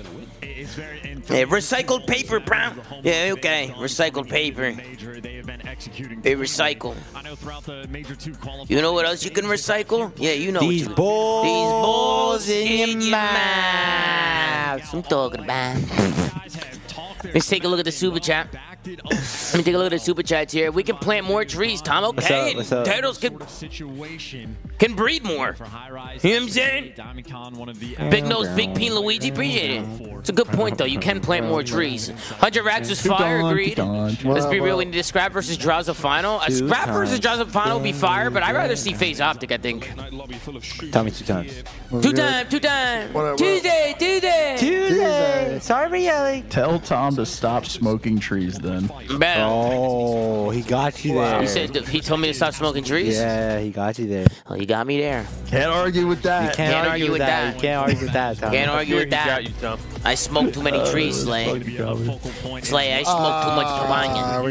Speaker 3: Yeah, recycled paper, bro.
Speaker 2: Yeah, okay. Recycled paper
Speaker 3: executing. They recycle.
Speaker 4: I know throughout the major two
Speaker 2: you know what else you can recycle? Yeah, you know. These balls. These balls in, in your mouth. mouth. I'm talking about. Let's take a look at the super chat. Let me take a look at the super chats here. We can plant more trees, Tom. Okay, what's up, what's up? turtles can can breed more. You know what I'm saying? Big nose, big peen, Luigi. Appreciate it. It's a good point though. You can plant more trees. Hundred racks is fire. Agreed. Let's be real. We need a scrap versus draws a final. A scrap versus draws a final would be fire, but I'd rather see FaZe OpTic. I think.
Speaker 11: Tommy two times. Two times.
Speaker 2: Two times. Tuesday. Tuesday. Tuesday. Sorry for yelling.
Speaker 11: Tell
Speaker 10: Tom to stop smoking trees then. Oh, he got you there. He said
Speaker 2: he told me to stop smoking trees? Yeah, he got you there. Well, you got me there. Can't argue with that. You can't, can't argue, with that. that. You can't argue with that, Tom. Can't argue with that. I smoked too many uh, trees, Slay. Slay, I smoked too much Pavanian. Ah,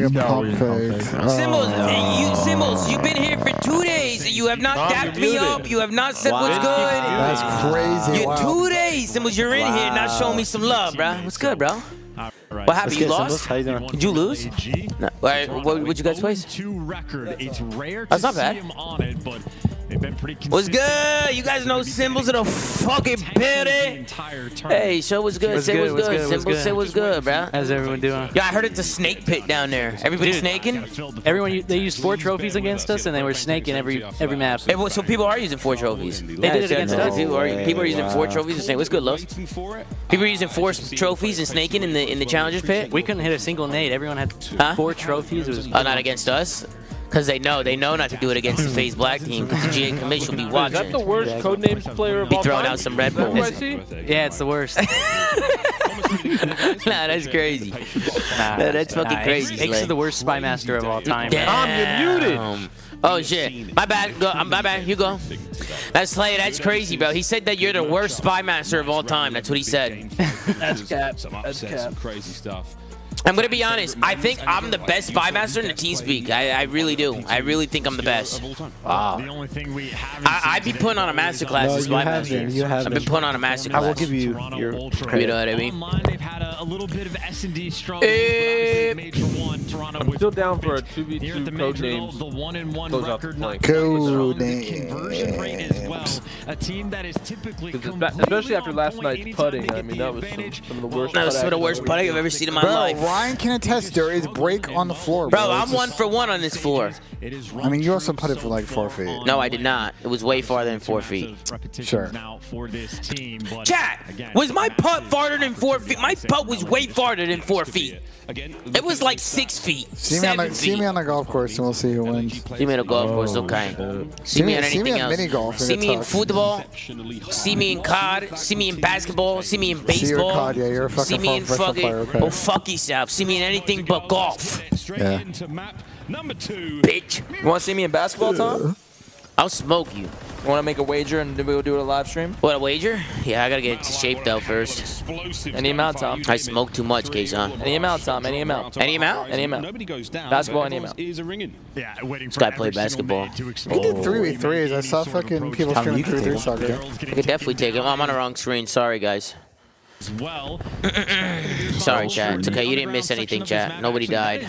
Speaker 2: we Symbols, oh, you, Symbols, you've been here for two days. You have not dapped me up. You have not said what's good. That's crazy. You're two days, Symbols. You're in here not showing me some love, bro. What's good, bro? All right. What happened? You lost? How you doing? Did you lose? No. All right, what would you guys place? Two record.
Speaker 4: It's rare to That's not bad. see him on it, but What's good? You guys
Speaker 2: know symbols of the fucking eh? building. Hey, show what's good. What's say good, what's good. good. Symbols say what's good, bro. How's everyone doing? Yeah, I heard it's a snake pit down there. Everybody Dude, snaking? Everyone, they used four trophies against us, and they were snaking every every map. Hey, well, so people are using four trophies. They did it against us. People are, people are using four trophies and snaking. What's good, Los? People are using four trophies and snaking in the in the challenges pit. We couldn't hit a single nade. Everyone had huh? four trophies. It was oh, oh not against us. Because they know, they know not to do it against the FaZe Black team, because the GA commission will be watching. Is that the worst Codenames
Speaker 16: player of all Be throwing out some Red Bull. Yeah,
Speaker 2: it's the worst. nah, that's crazy. Nah, that's fucking nah, crazy. Ix is the worst spy master of all time. Damn, you're muted. oh shit, my bad. Go, um, my bad. You go. That's Slay. That's crazy, bro. He said that you're the worst spy master of all time. That's what he said.
Speaker 12: that's cap. That's cap. Crazy
Speaker 2: stuff. I'm gonna be honest. I think I'm the best master in the TeamSpeak. I, I really do. I really think I'm the best. Wow. The
Speaker 4: only thing we have
Speaker 2: I, would be putting on a masterclass uh, no, as Spymaster. You have I've been putting on a masterclass. I will
Speaker 3: give you your credit. You know what I mean?
Speaker 4: A little bit of S and D struggle. I'm still down for a 2v2 code name. The one in one record
Speaker 1: code A
Speaker 4: team that is
Speaker 16: typically especially after last night's putting. I mean, that was some, some of the worst. That was some of the worst putting I've ever
Speaker 1: seen in my life. Ryan can attest there is break on the floor. Bro, bro. I'm one
Speaker 2: for one on this floor. I mean, you also
Speaker 1: put it for like four feet.
Speaker 2: No, I did not. It was way farther than four feet. Sure. Chat, was my putt farther than four feet? My putt was way farther than four feet. Again, it was like six feet. See me, on the, see me
Speaker 1: on the golf course and we'll see who wins.
Speaker 2: See me on a golf oh, course, okay. Shit. See, me, on anything see me else. Mini golf see me in football. See me in COD. See me in basketball. See me in baseball. See, COD, yeah, you're a fucking see me in fucking. okay. Oh, fuck yourself. See me in anything but golf. Yeah. Bitch. You
Speaker 13: want to see me in basketball, Tom?
Speaker 2: I'll smoke you. You want to make a wager and we'll do it a live stream? What, a wager? Yeah, I got to get it shaped though, first. Any amount, Tom. I smoke too much, Kaysan. Any amount, Tom. Any amount. Any amount? Any amount. Nobody goes down. Basketball, any amount.
Speaker 12: Is a ringing. Yeah,
Speaker 2: waiting this guy played basketball. He did
Speaker 1: 3v3s. I saw fucking people streaming 3v3
Speaker 2: I could definitely take him. I'm on the wrong screen. Sorry, guys as well. Sorry, chat. It's okay. You didn't miss anything, chat. Nobody died.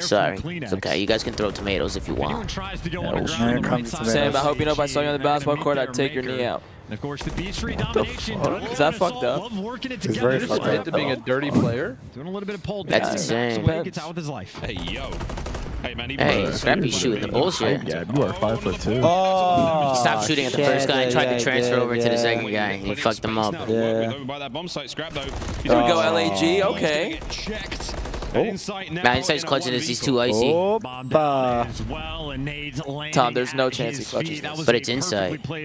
Speaker 2: Sorry. It's okay. You guys can throw tomatoes if you want. Oh, Sam, I hope you know by I saw you on the basketball court, i would take your knee
Speaker 13: out. And of course, the B-Street domination. Fuck? Is that fucked up? It's very fucked up. To being a dirty
Speaker 5: player. Doing a
Speaker 4: little bit of pole That's insane. So gets out with his life. Hey, yo. Hey, man, hey
Speaker 10: Scrappy shooting the bullshit.
Speaker 2: Yeah, you are five foot two. Oh, Stop shooting at the first guy and tried yeah, to transfer yeah, over yeah. to the second guy. He fucked him up. Yeah. Here
Speaker 3: we oh. go, LAG.
Speaker 2: Okay. Oh. Man, Insight's clutching this. he's too icy.
Speaker 13: Opa.
Speaker 2: Tom, there's no chance he clutches this. But it's Insight. But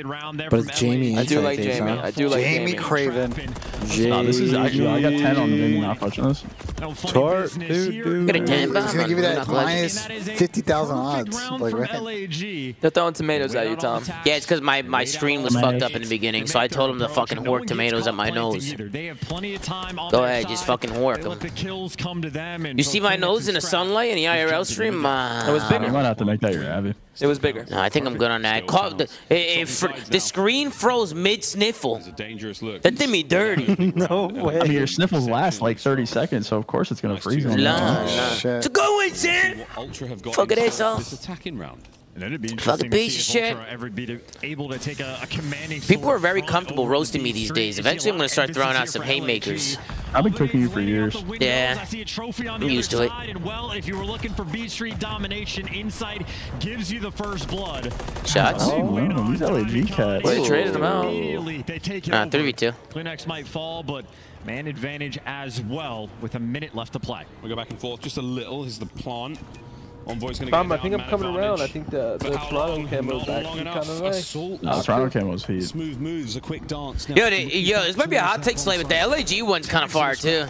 Speaker 11: it's Jamie.
Speaker 1: I do like Jamie. I do like Jamie. Jamie Craven. Jamie. this is actually, I got 10 on him not clutching this. Tart, dude, dude. Got a 10 am going to give you that minus 50,000 odds. Like, right?
Speaker 2: They're throwing tomatoes at you, Tom. Yeah, it's because my, my stream was fucked up in the beginning, so I told him to fucking hork tomatoes at my nose. Go ahead, just fucking hork them. the
Speaker 4: kills come to them. You see my
Speaker 2: nose in the sunlight in the IRL stream? Uh, it was bigger. Why not
Speaker 4: to make that your habit?
Speaker 2: It was bigger. No, I think I'm good on that. the, eh, eh, it, caught the screen froze mid-sniffle. That did me dirty. no way. I mean, your
Speaker 10: sniffles last like 30 seconds, so of course it's going to freeze. Nah, nah. It's a
Speaker 2: good one, Fuck it, Ace. This attacking round. And that'd be
Speaker 10: Fucking piece of
Speaker 2: shit. People are very comfortable roasting me these days. Eventually, I'm gonna start throwing out some haymakers.
Speaker 10: I've been cooking you for years. Yeah, I'm
Speaker 2: used to it. And well, if you were looking for
Speaker 4: B Street domination, Insight gives you the first blood. Shots. Oh,
Speaker 10: no, he's LAG cat. Well, they traded him
Speaker 4: out.
Speaker 2: They take it nah, 3v2.
Speaker 4: CleanX might fall, but man advantage as well
Speaker 12: with a minute left to play. We go back and forth just a little. Is the plant Envoy's gonna Bam, I think I'm coming
Speaker 16: advantage. around. I think the, the Toronto camo's actually kind of nice. Uh, Toronto
Speaker 10: camo's heat.
Speaker 2: Smooth moves, a
Speaker 12: quick dance. Now, yo, they,
Speaker 2: yo, this might be a hot take slate, but the LAG one's kind of far too.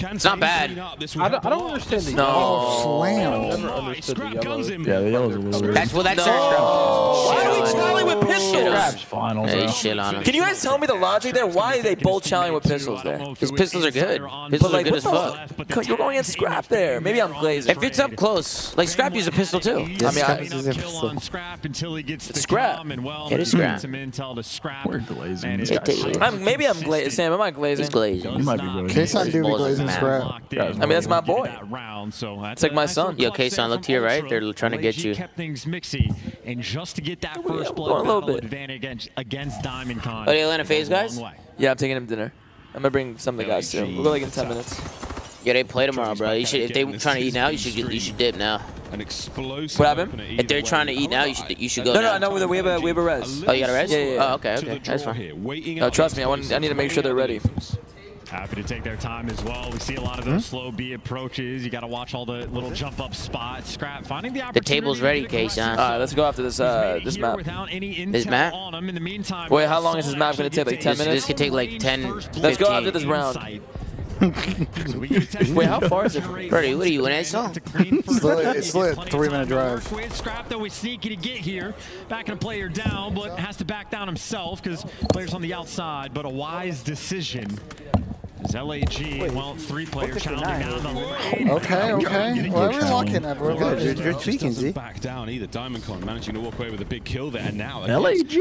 Speaker 2: It's not bad. I don't, I don't understand the no. Oh, i never
Speaker 12: understood the yellows.
Speaker 2: Yeah, the yellows are weird. That's well, that's no. Why are we challenging with pistols? Finals, hey, shit on him. Can you
Speaker 13: guys tell me the logic there? Why are they both challenging with pistols there?
Speaker 2: Because pistols are good. Pistols like, are good as fuck. You're going against Scrap there. Maybe I'm glazing. If it's up close, like Scrap uses a pistol too. Yeah, I mean, I,
Speaker 4: is a pistol. Scrap it's Scrap. We're glazing.
Speaker 13: maybe I'm glazing. Sam, am I glazing? He's glazing. You might be glazing. Kaysan do be glazing man. Yeah, I mean, that's my boy. Round, so that's it's like my son. Yo, Kaysan, look to your right. They're trying to get you. Kept
Speaker 4: things mixy, and just to get that first blood a little bit. advantage against, against
Speaker 13: Diamondcon. Oh, the Atlanta FaZe guys? Yeah, I'm taking him dinner. I'm gonna bring some of the guys too. We'll go like in 10 minutes.
Speaker 2: Yeah, they play tomorrow, bro. You should if they are trying to eat now, you should you should dip now. An explosive. What happened? If they're trying to eat now, you should you should go. No,
Speaker 13: no, no. We have a we have a res. Oh, you got a res? Yeah, yeah. yeah. Oh, okay, okay. That's fine. No, trust me. I want I need to make sure they're ready.
Speaker 2: Happy to take their time as well.
Speaker 4: We see a lot of those huh? Hmm? slow B approaches. You got to watch all the little jump up spots. Scrap finding
Speaker 2: the opportunity. The table's ready, Kaysan. All right, let's go after this uh, this map. this map. On him. In the meantime, Wait, how long is this map going to take? Like 10 minutes? This could take like 10. Let's go after this round.
Speaker 1: Wait, how far is it from what are you, an asshole? it's literally, it's a three-minute drive.
Speaker 4: scrap, though, is sneaky to get here. Backing a player down, but has to back down himself because player's on the outside, but a wise decision is LAG, Wait, well,
Speaker 1: three players counting
Speaker 11: Okay, okay. Well, we're locking up. We're good. You're, you're tweaking, Z.
Speaker 12: back down either. Diamondcon managing to walk away with a big kill there now. LAG!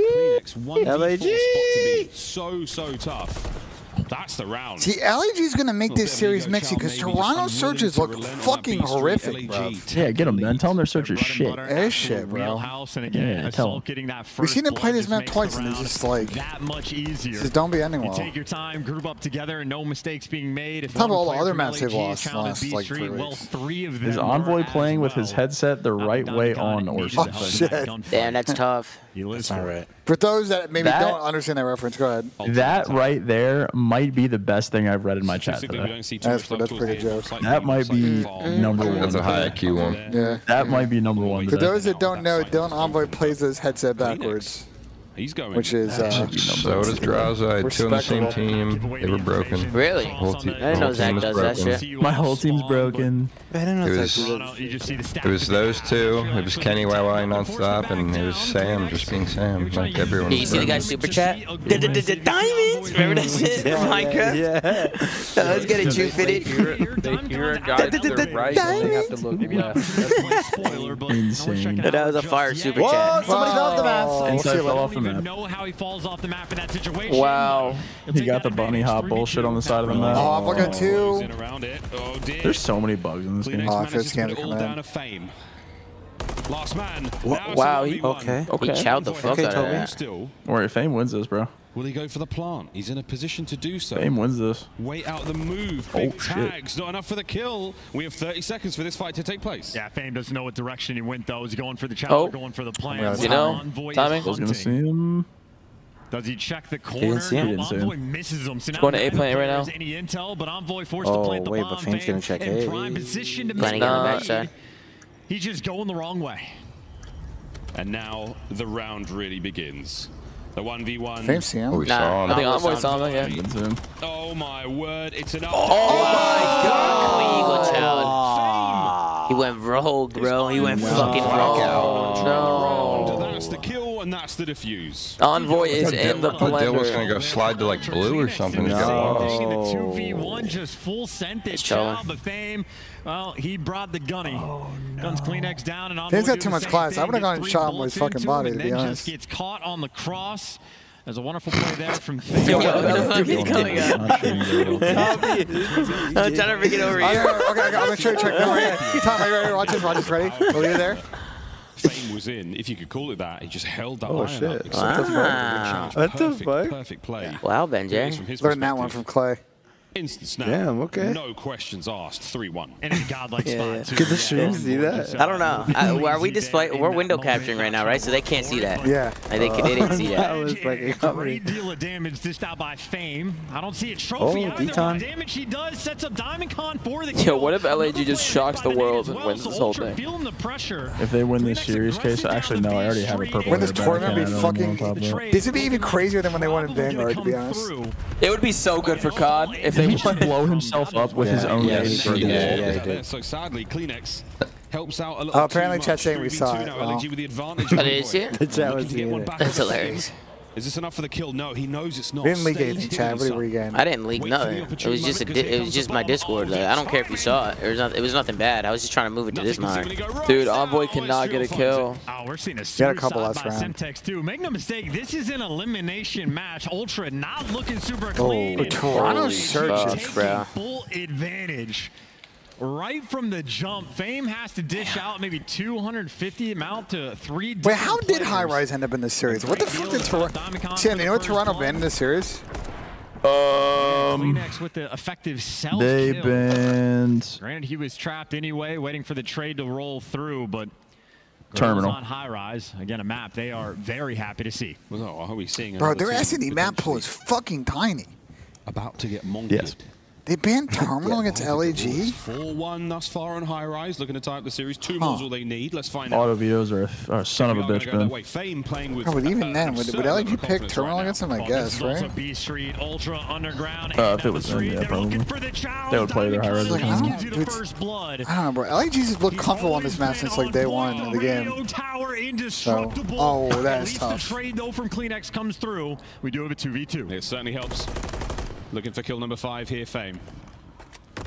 Speaker 12: LAG! so, so tough. That's the round. See,
Speaker 1: LEG's going to make this series mixy because Toronto searches look fucking horrific, bro. Yeah, get them, man. Tell them their search is shit. It's shit, bro. Yeah, tell them. We've seen them play this map twice, and it's just like, that much easier. Just don't be ending well. Take your time, group up together, and no mistakes being made. If Talk about all the other maps they've lost last, like, three weeks.
Speaker 10: Is Envoy playing with his headset the right way on or something? Oh, shit.
Speaker 1: Damn, that's tough. You lose That's not right.
Speaker 10: For those that maybe That- don't
Speaker 1: understand that reference, go ahead.
Speaker 10: That right there might be the best thing I've read in my chat today. That's-
Speaker 1: that's pretty joke. That
Speaker 10: might be number one. That's a high IQ one. Yeah. That might be number
Speaker 14: one For those
Speaker 1: that don't know, Dylan Envoy plays his headset backwards. He's going. Which is uh,
Speaker 14: so does Drazah. Two on the same team. They were broken. Really? Whole te- I didn't know Zach does
Speaker 10: broken. that shit. My whole team's broken.
Speaker 11: I didn't know it was, Zach. It
Speaker 14: was those two. It was Kenny YY nonstop, and it was Sam just being Sam. Like everyone. Did you see the guy
Speaker 2: super chat? Diamonds. Remember that shit from Minecraft? Yeah. Let's get it you fitted. They hear a to
Speaker 10: That was a fire super chat. Whoa! Somebody fell off the map even know how he falls
Speaker 3: off the map in that situation.
Speaker 10: Wow. He got the bunny hop bullshit on the side of the map. Oh, I've got
Speaker 3: two. Oh,
Speaker 12: There's so many bugs in
Speaker 10: this game. Oh, fist can't come
Speaker 3: in.
Speaker 12: Last man. Wow. He, okay. Okay. He chowed the fuck okay, out of that. Don't Fame wins this, bro. Will he go for the plant? He's in a position to do so. Game wins this. Wait out the move. Oh, Big oh, tags. Shit. Not enough for the kill. We have 30 seconds for this fight to take place. Yeah, Fame doesn't know what direction he went,
Speaker 4: though. Is he going for the chopper, oh. going for the plant? Oh, you know, Envoy timing. I was going to see him. Does he check the corner? He didn't see him. No, Envoy misses
Speaker 13: him. So He's going to A plant right now. Any intel, but
Speaker 11: Envoy forced oh, to plant the wait, bomb. but Fame's going to check A. Prime position to Planning on the back side.
Speaker 4: He's just going the wrong
Speaker 12: way. And now the round really begins. The 1v1. Fancy him. Oh,
Speaker 2: we nah, saw him. I think Envoy saw him, yeah.
Speaker 12: Oh my word, it's an Oh, oh my god! god.
Speaker 2: Oh. He went rogue, bro. He went no. fucking rogue.
Speaker 12: No. That's the kill and that's the defuse. Envoy is in the blender. Adele was gonna go
Speaker 14: slide to like blue or something. No. The 2v1
Speaker 12: just full
Speaker 4: sent it. Child of fame. Well, he brought the gunny. Oh, no. Guns CleanX down and on. He's got too much class. I would have gone and shot him with his fucking body, to be honest. Just
Speaker 1: gets caught on the cross. There's a wonderful play there from Theo. Yo, what the fuck is going on? I'm
Speaker 3: trying to bring it over here. Okay, okay, I'm gonna try to check. No, Tom, are
Speaker 1: you ready? Watch this, watch this. Ready? We'll leave there.
Speaker 12: Fame was in, if you could call it that. He just held that oh, line shit. up. Wow. Perfect,
Speaker 2: perfect play. Wow, Benji. Learned that one from Clay. Instant snap. Damn, okay. No
Speaker 12: questions asked. 3-1. And a godlike yeah, spot, yeah. too. Could the stream yeah. see that? I don't know. I, are
Speaker 2: we display? We're window capturing right now, right? So they can't see that. Yeah. I think uh, they didn't see that. that
Speaker 12: was like a
Speaker 4: great deal of damage this out by Fame. I don't see a trophy oh, either. What damage he does sets up Diamondcon
Speaker 13: for the kill. Yo, what if LAG just shocks the world and wins this whole thing? The if they
Speaker 10: win this series case, actually, no, I already have a purple. When this tournament be fucking...
Speaker 1: This would be even crazier than when they won in Vanguard, to be honest.
Speaker 13: It would be so good for COD if they he just blow himself up with yeah, his own yes, yeah, yeah, yeah,
Speaker 12: So sadly, CleanX helps out a uh, little. apparently, chat's saying we saw
Speaker 1: it. Oh.
Speaker 2: That is it. That's hilarious. Is this enough for the kill? No, he knows it's not. Didn't leak it, What you I didn't leak nothing. It was just a it was just my Discord. Like, I don't care if you saw it. It was not, it was nothing bad. I was just trying to move it to this mine. Dude, Envoy cannot get a kill.
Speaker 4: Oh, we're seeing a got a couple last round. Semtex too. Make no mistake, this is an elimination match. Ultra not looking super oh, clean. Oh, totally search, bro. Full advantage right from the jump. Fame has to dish Damn. out maybe 250 amount to three. Wait, how did High
Speaker 1: Rise end up in this series? What the fuck did Toronto? Tim, you know what Toronto been in this series? Um, with the effective self. They kill.
Speaker 10: banned.
Speaker 4: Granted, he was trapped anyway, waiting for the trade to roll through, but. Terminal. On high rise. Again, a map they are very happy to see. Well, no, are we seeing Bro, their s
Speaker 1: and map pool is fucking tiny. About to get monkeyed. Yes. They banned Terminal against LAG?
Speaker 12: 4-1
Speaker 1: thus far on high
Speaker 12: rise, looking to tie up the series. Two huh. is all they need. Let's find Auto out.
Speaker 10: Auto vetoes are a, are a son of a bitch, man.
Speaker 12: Fame playing with, oh, but even uh, then, would, would LAG pick Terminal right against him? I
Speaker 1: guess, right? B Street, Ultra,
Speaker 10: Underground, uh, if it was them, yeah, probably. they would play
Speaker 1: their high rise. Like, I, don't, dude, I don't know, bro. LAG's looked comfortable on this map since like day one of the game. So, oh, that is tough. The trade, though, from CleanX comes through.
Speaker 12: We do have a 2v2. It certainly helps. Looking for kill number five here, Fame.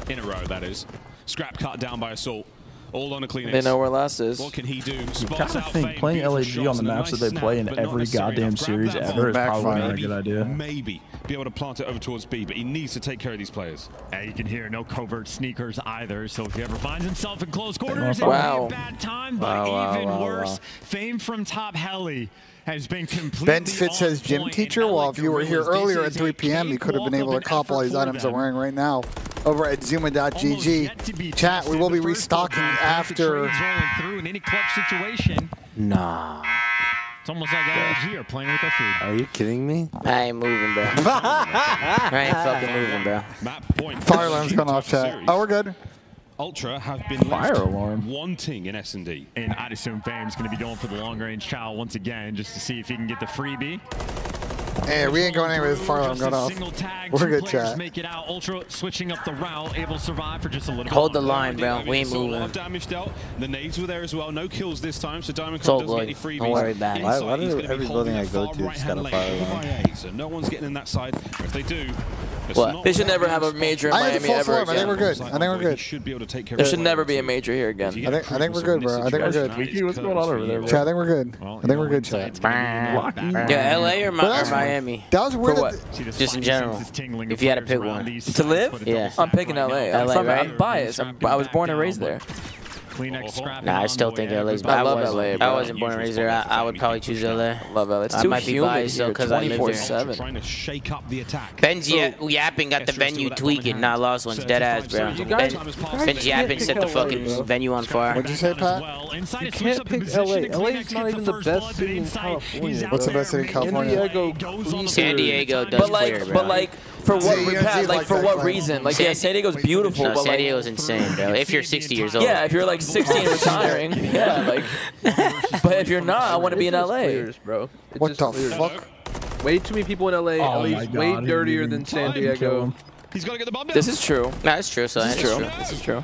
Speaker 12: In a row, that is. Scrap cut down by Assault. All on a clean. They know where last is. What can he do?
Speaker 10: kind of think playing LAG on the maps nice that they play in every goddamn series ever is probably not a good idea.
Speaker 12: Maybe be able to plant it over towards B, but he needs to take care of these players. And you can hear no covert sneakers either, so if he ever finds himself in close
Speaker 13: quarters, it would be a
Speaker 12: bad time, but wow, wow,
Speaker 1: even worse,
Speaker 4: fame from top heli has been completely Ben Fitz says gym teacher. Well, if you were here earlier at 3 p.m., you
Speaker 1: could have been able to cop all these items I'm wearing right now over at zoomaa.gg. Chat, we will be restocking after.
Speaker 11: Nah.
Speaker 4: It's almost like LG are playing with their food.
Speaker 11: Are you kidding me? I ain't moving, bro. I
Speaker 12: ain't fucking moving,
Speaker 11: bro. Fire alarm's going off,
Speaker 12: chat. Oh, we're good. Ultra have been Fire alarm. wanting in S&D. And I'd assume
Speaker 4: Fame's going to be going for the long-range chow once again just to see if he can get the freebie.
Speaker 3: Hey,
Speaker 12: we ain't going anywhere I'm going off. We're good chat. Make it out. Ultra switching up the route, able to survive for just a little. Hold the line, bro. We ain't moving. A damage dealt. The nades were there as well. No kills this time, so Diamondcon doesn't get any freebies. Don't worry about it. Why, do every building I go
Speaker 11: to just got a fire alarm?
Speaker 12: So no one's getting in that side. If they do, well, they should never have a major in Miami full ever form. I think we're good. I think
Speaker 1: we're good. Should be able to take care There should
Speaker 12: never be a major here again.
Speaker 13: I think, I think we're good, bro. I think we're good. what's
Speaker 1: going on over there, Chad, I think we're good. I think we're good, Chad. Yeah, LA or, Miami.
Speaker 2: That was weird. For what? Just in general. If you had to pick one. To live? Yeah. I'm picking LA. LA, I'm, from- right? I'm biased. I'm, I was born and raised there.
Speaker 13: CleanX oh, oh. scrap.
Speaker 2: Nah, I still think LA is I love LA. I wasn't born and raised there. I, would probably choose LA. love LA. It's too humid be biased here, because I live
Speaker 12: there. Trying to shake up the attack.
Speaker 2: Ben's yapping uh, got the venue tweaking. Not lost one's dead ass, bro. Ben, Ben's yapping set the fucking venue on fire. What'd you say, Pat?
Speaker 12: You can't
Speaker 16: pick LA. LA's not even the best city in California. What's the best city in California? San
Speaker 13: Diego does clear, bro. But like, for what, See, Pat, like, like for what reason? Like, yeah, San
Speaker 2: Diego's beautiful. No, but San Diego's like, insane, bro. If you're 60 years old. Yeah, if you're
Speaker 13: like 60 and retiring. Yeah, like. but if you're not, I want to be in LA. Players, bro. It's what the players. fuck? Way too many people in LA. Oh LA's God, way dirtier than San Diego. He's gonna get the bomb. This is true. That's true. So that's true. This is true.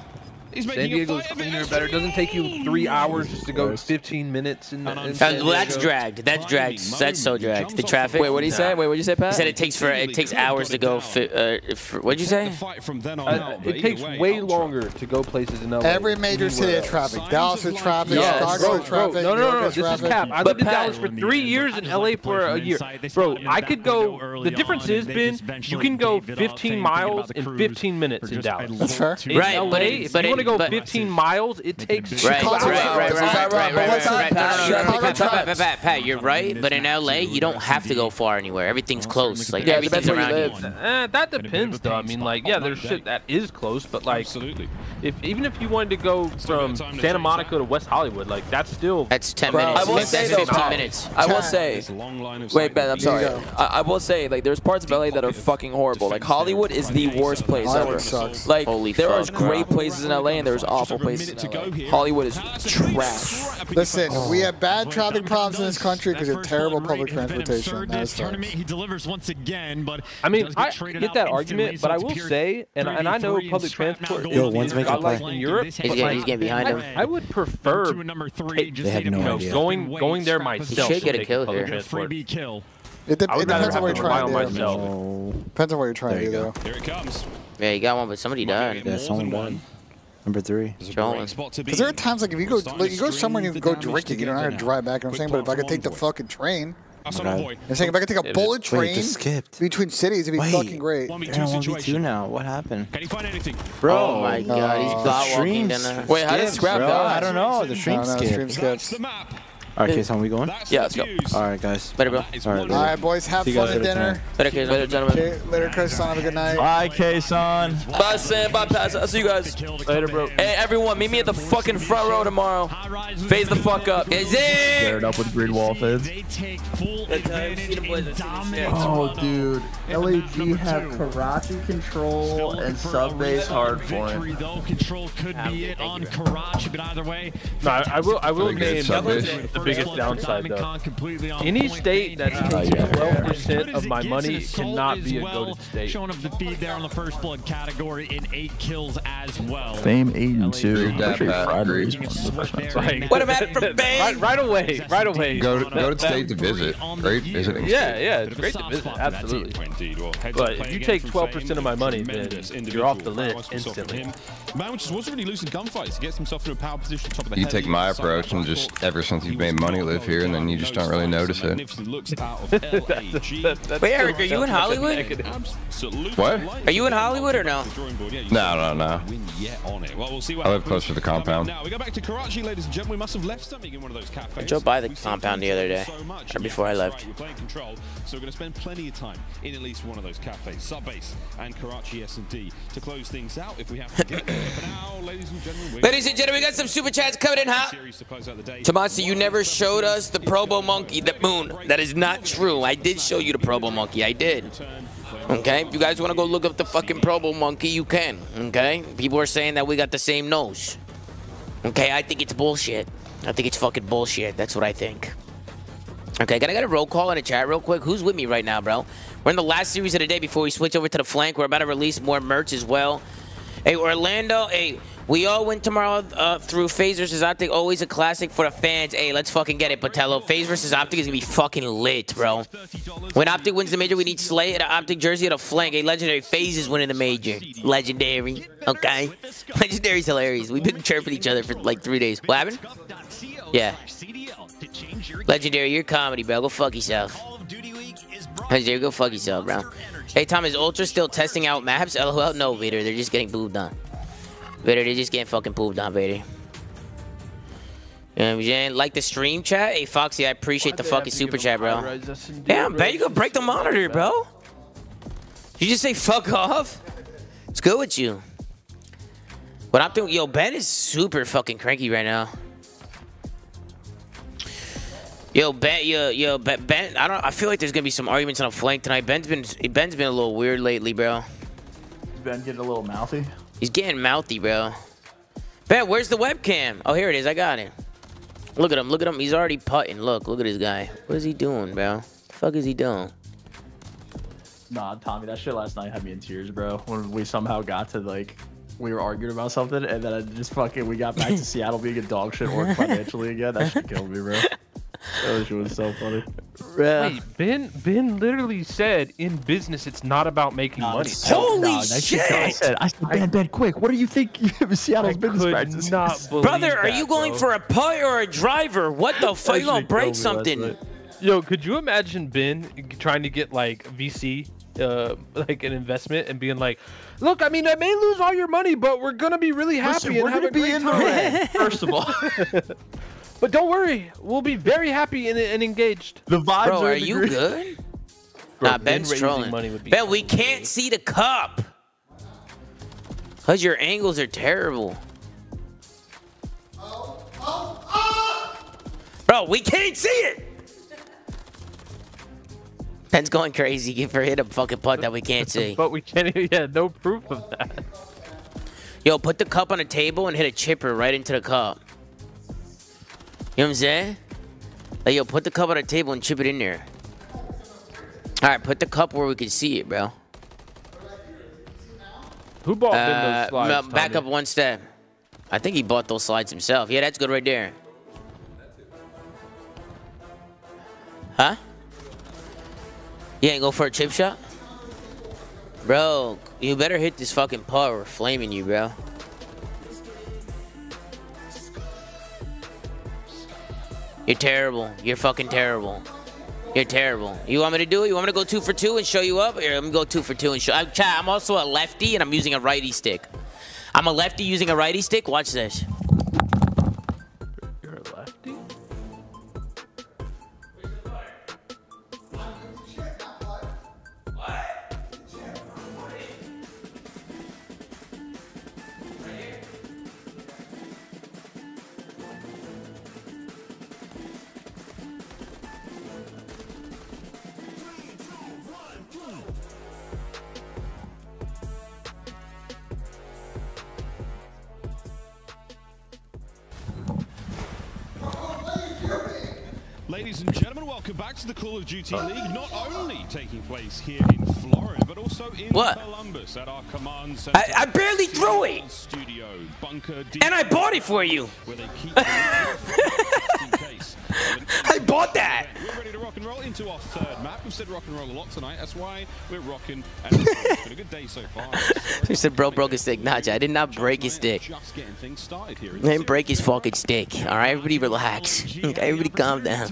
Speaker 16: He's San Diego's cleaner and better. It doesn't take you three hours just to go 15 minutes in. in San well, that's dragged.
Speaker 2: That's dragged. That's so dragged. The traffic. Wait, what did he say? Wait, what did you say, Pat? He said it takes for it takes hours to go. Uh, what did you say?
Speaker 16: Uh, it takes way longer to go places in LA. Every major city has traffic. Dallas has traffic. Yes. Chicago traffic. No, no, no, no. This is cap. I lived in Dallas for three years and LA for a year. Bro, I could go. The difference has been you can go 15 miles in 15 minutes in Dallas. That's
Speaker 2: fair. Right, but but go 15
Speaker 16: miles, it takes two right, hours. Right, right, right, right, right, right,
Speaker 2: right,
Speaker 3: right,
Speaker 2: right, Pat, Pat, you're right, but in LA, you don't have to go far anywhere. Everything's close. Like, everything's around you.
Speaker 16: that depends, though. I mean, like, yeah, there's shit that is close, but, like, if even if you wanted to go from Santa Monica to West Hollywood, like, that's still...
Speaker 13: That's 10 minutes. That's 15 minutes. I will say...
Speaker 3: Wait, Ben, I'm sorry.
Speaker 13: I will say, like, there's parts of LA that are fucking horrible. Like, Hollywood is the worst place ever. Like, there are great places in LA, there's awful places to go Hollywood is trash.
Speaker 1: Listen, we have bad traffic problems in this country because of terrible public transportation. tournament, he delivers
Speaker 4: once again, but
Speaker 16: I mean, I get that argument, but I will
Speaker 4: say,
Speaker 1: and, and I know public
Speaker 11: transport
Speaker 3: Yo, one's making a play. in Europe. He's, getting, he's getting behind him.
Speaker 16: I would prefer they have
Speaker 3: no idea. going going there myself. He should get a kill here. Freebie
Speaker 2: kill. It, de it depends on what you're trying to
Speaker 1: do. Depends on what you're trying there to do,
Speaker 2: though. Here it comes. Yeah, you got one, but somebody died. Yeah, someone
Speaker 11: won. Number three.
Speaker 2: Because
Speaker 1: there are times like if you go
Speaker 11: like, you go somewhere and you go drinking,
Speaker 1: you don't know to drive back. I'm saying, but if I could take the fucking train.
Speaker 11: Oh I'm saying if I could take a bullet train Wait, between cities, it'd be Wait. fucking
Speaker 1: great. One Damn, one two
Speaker 11: now. What happened? Can you find
Speaker 1: anything? Bro, oh my god, he's uh, bot walking. Wait, how did Scrap that. I don't know. The stream skipped.
Speaker 11: All right, Kason, we going? Yeah, let's go. All right, guys. Later, bro. All right, All right boys. Have fun at dinner. Later, Kason. Later, gentlemen. Okay,
Speaker 1: later, Kason. Have a good night. Bye, Kason.
Speaker 13: Bye, Sam. Bye, Pass. I'll see you guys. Later, bro. Hey, everyone, meet me at the fucking front row tomorrow. FaZe the fuck up. Is it? Paired
Speaker 10: up with Green Wall Fizz. Oh, dude. LAG have Karachi control and sub base hard for it. Though. Control could be it
Speaker 4: on Karachi, but either way. No, I will. I will name.
Speaker 3: the
Speaker 16: biggest downside though. Any state that's taking 12% of my money cannot be a goaded state. Showing up the feed there on the first blood category in eight kills
Speaker 3: as well.
Speaker 14: Fame eight and two. Friday's What about from Bang? Right away, right away. Go to, go to state to visit. Great visiting. Yeah, yeah, it's great to visit. Absolutely.
Speaker 12: But if you take 12% of my money, then you're off the list instantly. Man, which was really losing gunfights. He gets himself into a power position top of the You take my approach and just
Speaker 14: ever since you've made making money live here, and then you just don't really notice it.
Speaker 3: Wait,
Speaker 2: Eric, are you in Hollywood?
Speaker 12: What? Are you in Hollywood or no? No, no, no. I
Speaker 2: live close to the compound. Now
Speaker 12: we go back to Karachi, ladies and gentlemen. We must have left something in one of those cafes. I drove by the compound the other day,
Speaker 2: or before I left.
Speaker 12: control, so we're going to spend plenty of time in at least one of those cafes, Subbase and Karachi S&D, to close things out if we have
Speaker 2: to. Ladies and gentlemen, we got some super chats coming in hot. Tomasa, you never showed us the Probo Monkey, the moon. That is not true. I did show you the Probo Monkey. I did. Okay? If you guys want to go look up the fucking Probo Monkey, you can. Okay? People are saying that we got the same nose. Okay? I think it's bullshit. I think it's fucking bullshit. That's what I think. Okay, can I get a roll call in the chat real quick? Who's with me right now, bro? We're in the last series of the day before we switch over to the flank. We're about to release more merch as well. Hey, Orlando, hey, we all win tomorrow uh, through FaZe versus OpTic. Always a classic for the fans. Hey, let's fucking get it, Patello. FaZe versus OpTic is gonna be fucking lit, bro. When OpTic wins the major, we need Slay at an OpTic jersey at a flank. A hey, legendary FaZe is winning the major. Legendary. Okay. Legendary's hilarious. We've been chirping each other for like three days. What happened? Yeah. Legendary, your comedy, bro. Go fuck yourself. Legendary, go fuck yourself, bro. Hey, Tom, is Ultra still testing out maps? LOL, no, Vader. They're just getting boobed on. Vader, they just getting fucking pooped on, Vader. You know what I'm saying? Like the stream chat? Hey, Foxy, I appreciate why the fucking super chat, bro. Damn, bet you gonna break the monitor, bro. You just say fuck off? It's good with you. But I'm yo, Ben is super fucking cranky right now. Yo, Ben, yo, yo, Ben, ben I don't, I feel like there's gonna be some arguments on a flank tonight. Ben's been, Ben's been a little weird lately, bro. Ben getting a little mouthy. He's getting mouthy, bro. Ben, where's the webcam? Oh, here it is. I got it. Look at him. Look at him. He's already putting. Look. Look at this guy. What is he doing, bro? The fuck is he doing?
Speaker 10: Nah, Tommy, that shit last night had me in tears, bro. When we somehow got to, like, we were arguing about something, and then I just fucking, we got back to Seattle being a dog shit org financially again. That shit killed me, bro. That was so funny. Wait,
Speaker 16: Ben Ben literally said in business it's not about making money. Holy shit! I said, I
Speaker 15: said, Ben, Ben, quick, what
Speaker 4: do you think Seattle's I business practices? Not Brother, that, are you going bro. for a
Speaker 16: putt or a driver? What the fuck? You gonna break something? Yo, could you imagine Ben trying to get like VC, uh, like an investment, and being like, "Look, I mean, I may lose all your money, but we're gonna be really happy Listen, and we're gonna be in time. the red." First of all. But don't worry, we'll be very happy and, and engaged. The vibes Bro, are, are you good?
Speaker 2: Bro, nah, Ben's trolling. Money would be ben, we can't see the cup. Because your angles are terrible. Oh, oh, oh! Bro, we can't see it! Ben's going crazy Give for hit a fucking putt that we can't see. but we can't, yeah, no proof of that. Yo, put the cup on a table and hit a chipper right into the cup. You know what I'm saying? Like, yo, put the cup on the table and chip it in there. All right, put the cup where we can see it, bro. Who bought uh, those slides? Back up one step. I think he bought those slides himself. Yeah, that's good right there. Huh? You ain't go for a chip shot? Bro, you better hit this fucking putt or flaming you, bro. You're terrible. You're fucking terrible. You're terrible. You want me to do it? You want me to go two for two and show you up? Here, let me go two for two and show. I'm, I'm also a lefty and I'm using a righty stick. I'm a lefty using a righty stick. Watch this.
Speaker 12: the Call of Duty oh. League, not only taking place here in Florida, but also in what? Columbus at our command center. I, I barely threw it. Studio, bunker, and I bought it for you. I bought that. We're ready to rock and roll into our third map. We've said rock and roll a lot tonight. That's why we're rocking. And it's been a good day so far. he
Speaker 2: said, bro broke his stick. Naja, I did not break his stick. Just
Speaker 3: getting things started here. didn't
Speaker 2: break his fucking stick. All right, everybody relax. Okay, everybody calm down.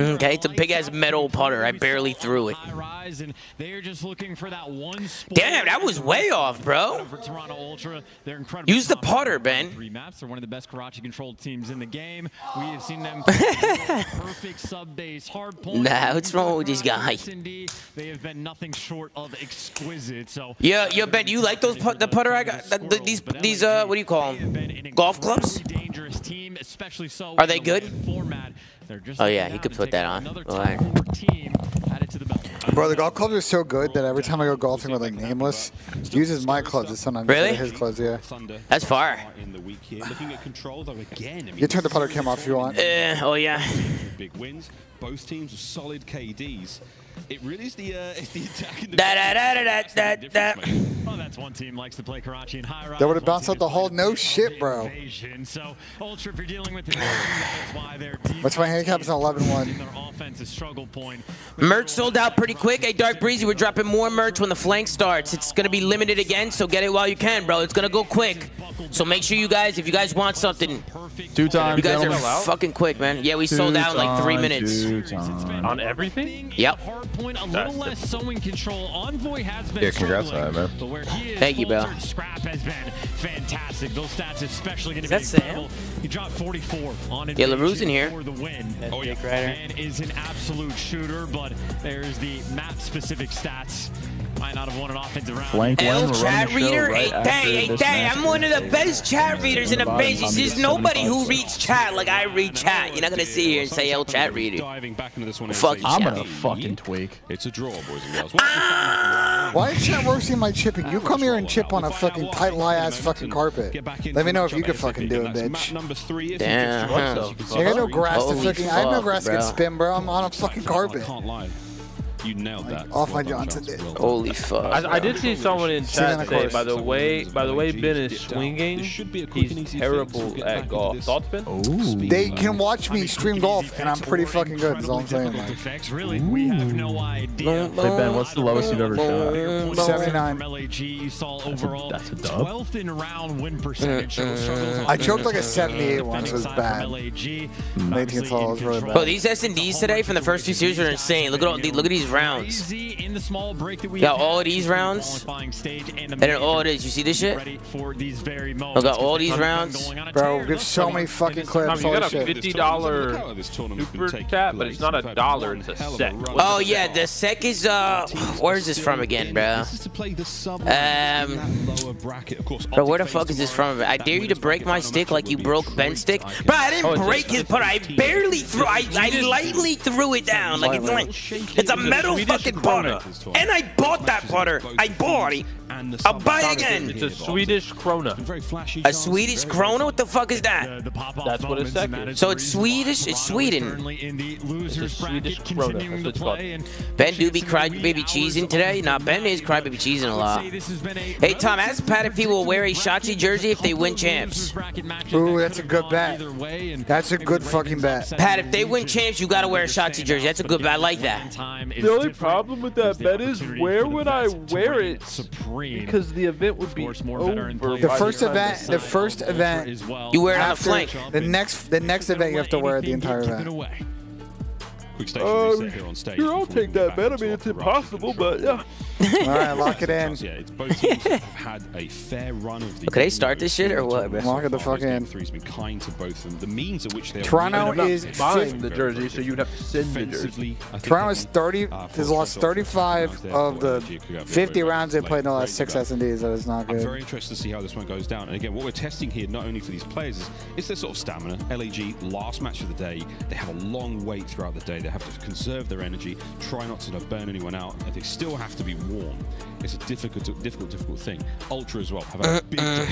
Speaker 2: Okay, it's a big-ass metal putter. I barely threw it.
Speaker 4: Damn, that was way off, bro. Use the putter, Ben. Three maps. They're one of the best Karachi controlled teams in the game game. We have seen them perfect sub base, hard
Speaker 2: point. Nah, what's wrong with this guy?
Speaker 4: They have been nothing short
Speaker 2: of exquisite. So yeah, yeah, Ben, you like those put the putter I got? The, the, these these uh, what do you call them? Golf clubs? Dangerous team, especially so. Are they good? Format. They're just oh yeah, he could put that on. Another right. team
Speaker 1: added to the Bro, the golf clubs are so good that every time I go golfing with like Nameless, uses my clubs. It's sometimes really? his clubs, yeah.
Speaker 2: That's far. you
Speaker 12: turn the putter cam off if you want. Uh, oh yeah. Big wins. Both teams are solid KDs. It really is the, uh, it's the attack and da, da, da, da, da, da, da. Oh, that's one team likes to play
Speaker 1: Karachi and high rise. That would have bounced out the hole. no shit, bro.
Speaker 4: So, Ultra, if you're dealing with it, that's
Speaker 1: why they're deep. What's my handicap It's 11-1.
Speaker 2: Merch sold out pretty quick. Hey, Dark Breezy, we're dropping more merch when the flank starts. It's going to be limited again, so get it while you can, bro. It's going to go quick. So make sure you guys, if you guys want something,
Speaker 10: two times. You guys are
Speaker 2: fucking quick, man. Yeah, we two sold out in like three minutes. Two
Speaker 10: On
Speaker 2: everything? Yep point, a little
Speaker 4: less sewing control. Envoy has been yeah, congrats on that, man. But where he is Thank you, Bill. Scrap has been fantastic. Those stats especially going to be incredible. Sam? He dropped 44 on it. Yeah, LaRue's in here. For the win. oh, yeah. Man is an absolute shooter, but there's the map-specific stats might not have won an offensive round. Blank L chat reader, right
Speaker 2: hey, I'm one of the best chat readers in the business. There's nobody who reads chat like I read chat. You're not gonna sit here and say oh, El chat reader. Diving back into this one. Fuck I'm
Speaker 10: gonna fucking tweak.
Speaker 12: It's a draw, boys and girls.
Speaker 2: Why
Speaker 1: is chat worse than my chipping? You come here and chip on a fucking tight lie ass fucking carpet. Let me know if you could fucking do it, bitch. Damn. I got no grass to fucking. I have no grass to spin, bro. I'm on a fucking carpet. You nailed that. off well my Johnson did. Well Holy fuck. I, I, did
Speaker 16: see someone in chat say, by the way, by the way Ben is swinging, he's terrible at golf. Thoughts, Ben? They can
Speaker 1: watch me stream golf, and I'm pretty fucking good, is all I'm saying. Like. Really? We have no idea. Hey, Ben, what's the lowest you've ever shot? 79.
Speaker 3: That's a
Speaker 4: dub. 12th in round win percentage. I choked like a uh, 78 once. It was bad.
Speaker 2: Nathan Tall was really bad. But these S&Ds today from the first two series are insane. Look at all, these. look at these rounds.
Speaker 4: in the small break that we got
Speaker 2: all these rounds. And then all it is, You see this shit?
Speaker 4: I
Speaker 2: got all these rounds.
Speaker 5: Bro, get so many fucking
Speaker 4: clips. you got a
Speaker 16: $50 super chat, but it's not a dollar. It's a sec. Oh,
Speaker 2: yeah. The sec is, uh, where is this from again, bro? Um, bro, where the fuck is this from? I dare you to break my stick like you broke Ben's stick. Bro, I didn't break his putt. I barely threw, I, I lightly threw it down. Like, it's like, it's a metal fucking butter. And I bought that butter. I bought it. I'll buy it again. It's a
Speaker 16: Swedish
Speaker 2: krona.
Speaker 12: A Swedish krona?
Speaker 2: What the fuck is that? That's what it's second. So it's Swedish. It's Sweden. It's a Swedish krona. That's what it's called. Ben do be crybaby cheesing today. Nah, Ben is crybaby cheesing a lot. Hey Tom, ask Pat if he will wear a Shotzzy jersey if they win champs.
Speaker 1: Ooh, that's a good bet. That's a good fucking bet. Pat,
Speaker 2: if they win champs, you gotta wear a Shotzzy jersey. That's a good bet. I like that. The only
Speaker 1: problem with that bet is where would I wear it?
Speaker 2: Supreme green. Because the event would be more
Speaker 1: over. The first event, the first event, you wear it on the flank. The next, the next event, you have to wear the entire event. Quick station uh, reset here on stage. Sure, I'll take that bet. I mean, it's impossible, but yeah. All right, lock it in. Yeah, it's both teams
Speaker 12: had a fair run of the. Could they start this shit or what? Lock it the fuck in. Three's been kind to both of them. The means of which they. are
Speaker 16: Toronto is buying the jersey, so you'd have to send the jersey. Toronto
Speaker 1: is 30. Has lost 35 of the 50 rounds they played in the last six S&Ds. That is not good. I'm very interested
Speaker 12: to see how this one goes down. And again, what we're testing here, not only for these players, is, it's their sort of stamina. LAG last match of the day. They have a long wait throughout the day. they they have to conserve their energy, try not to burn anyone out. And they still have to be warm. It's a difficult, difficult, difficult thing. Ultra as well have a big uh, uh, uh, uh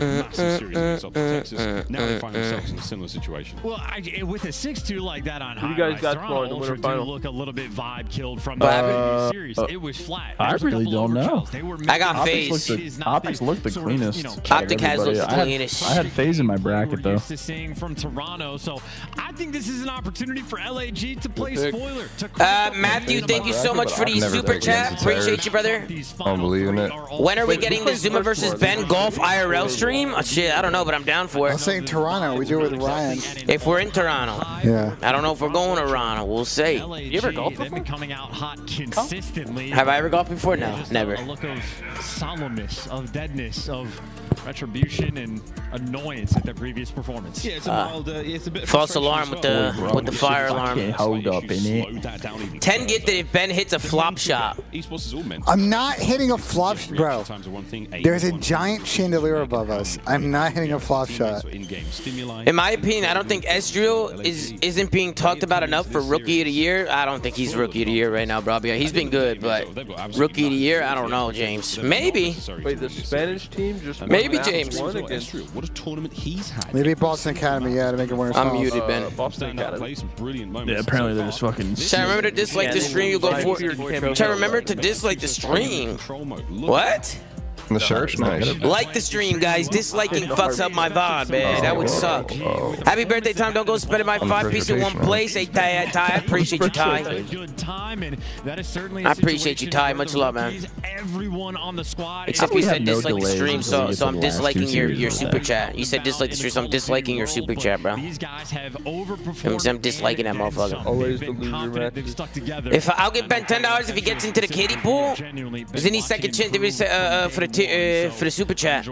Speaker 12: massive uh, series against Texas. Now they find themselves in a similar situation.
Speaker 3: Well,
Speaker 4: I, eh, with a 6-2 like that on high, you guys got for in the final? Look a little bit vibe killed from the series.
Speaker 10: it was
Speaker 3: flat. I really
Speaker 10: don't know. They were I got FaZe. OpTics looked the, cleanest. OpTic has looked the cleanest. I had FaZe in my bracket though. seeing from Toronto, so I think
Speaker 14: this is an opportunity for LAG to play spoiler. Uh, Matthew, thank you so much for the super chat. Appreciate you, brother. I'm believing it. When are we getting the ZooMaa versus Ben
Speaker 2: golf IRL stream? Oh, shit, I don't know, but I'm down for it. I'm saying Toronto. We do it with Ryan. If we're in Toronto. Yeah. I don't know if we're going to Toronto. We'll see. You ever golf
Speaker 1: before?
Speaker 4: coming out hot consistently. Have I ever golfed before? No, never. A look of solemnness, of deadness, of retribution and annoyance at their previous performance. Yeah, it's a uh, mild,
Speaker 2: uh, it's a bit false alarm with the with the fire alarm
Speaker 1: up in it.
Speaker 2: 10 get that if Ben hits a flop shot. I'm not hitting a flop shot, bro. There's a
Speaker 1: giant chandelier above us. I'm not hitting a flop shot.
Speaker 2: In my opinion, I don't think Estreal is, isn't being talked about enough for Rookie of the Year. I don't think he's Rookie of the Year right now, bro. Yeah, he's been good, but Rookie of the Year, I don't know, James. Maybe. Wait, the Spanish team just Maybe, James. What
Speaker 12: a
Speaker 1: tournament he's had. Maybe Boston Academy, yeah, to make a winner. I'm muted, Ben.
Speaker 12: Boston Academy. Yeah, apparently way they're just fucking. Chat, remember to dislike the stream. You go for.
Speaker 2: Chat, remember to dislike the stream. What?
Speaker 14: The church? Nice. Like
Speaker 2: the stream, guys. Disliking fucks up my vibe, man. That would suck. Happy birthday, Tom. Don't go spending my five piece in one place. Hey, eh, Ty, Ty, I appreciate you, Ty. I appreciate you, Ty. Much love, man. Everyone
Speaker 3: on the squad. Except you said dislike the stream, so, so I'm disliking your, your
Speaker 2: super chat. You said dislike the stream, so I'm disliking your super chat, bro. These guys have overperformed. I'm disliking that motherfucker. Always the loser, If I'll get Ben $10 if he gets into the kiddie pool, there's any second chance uh, uh, for the to, uh, for the super chat.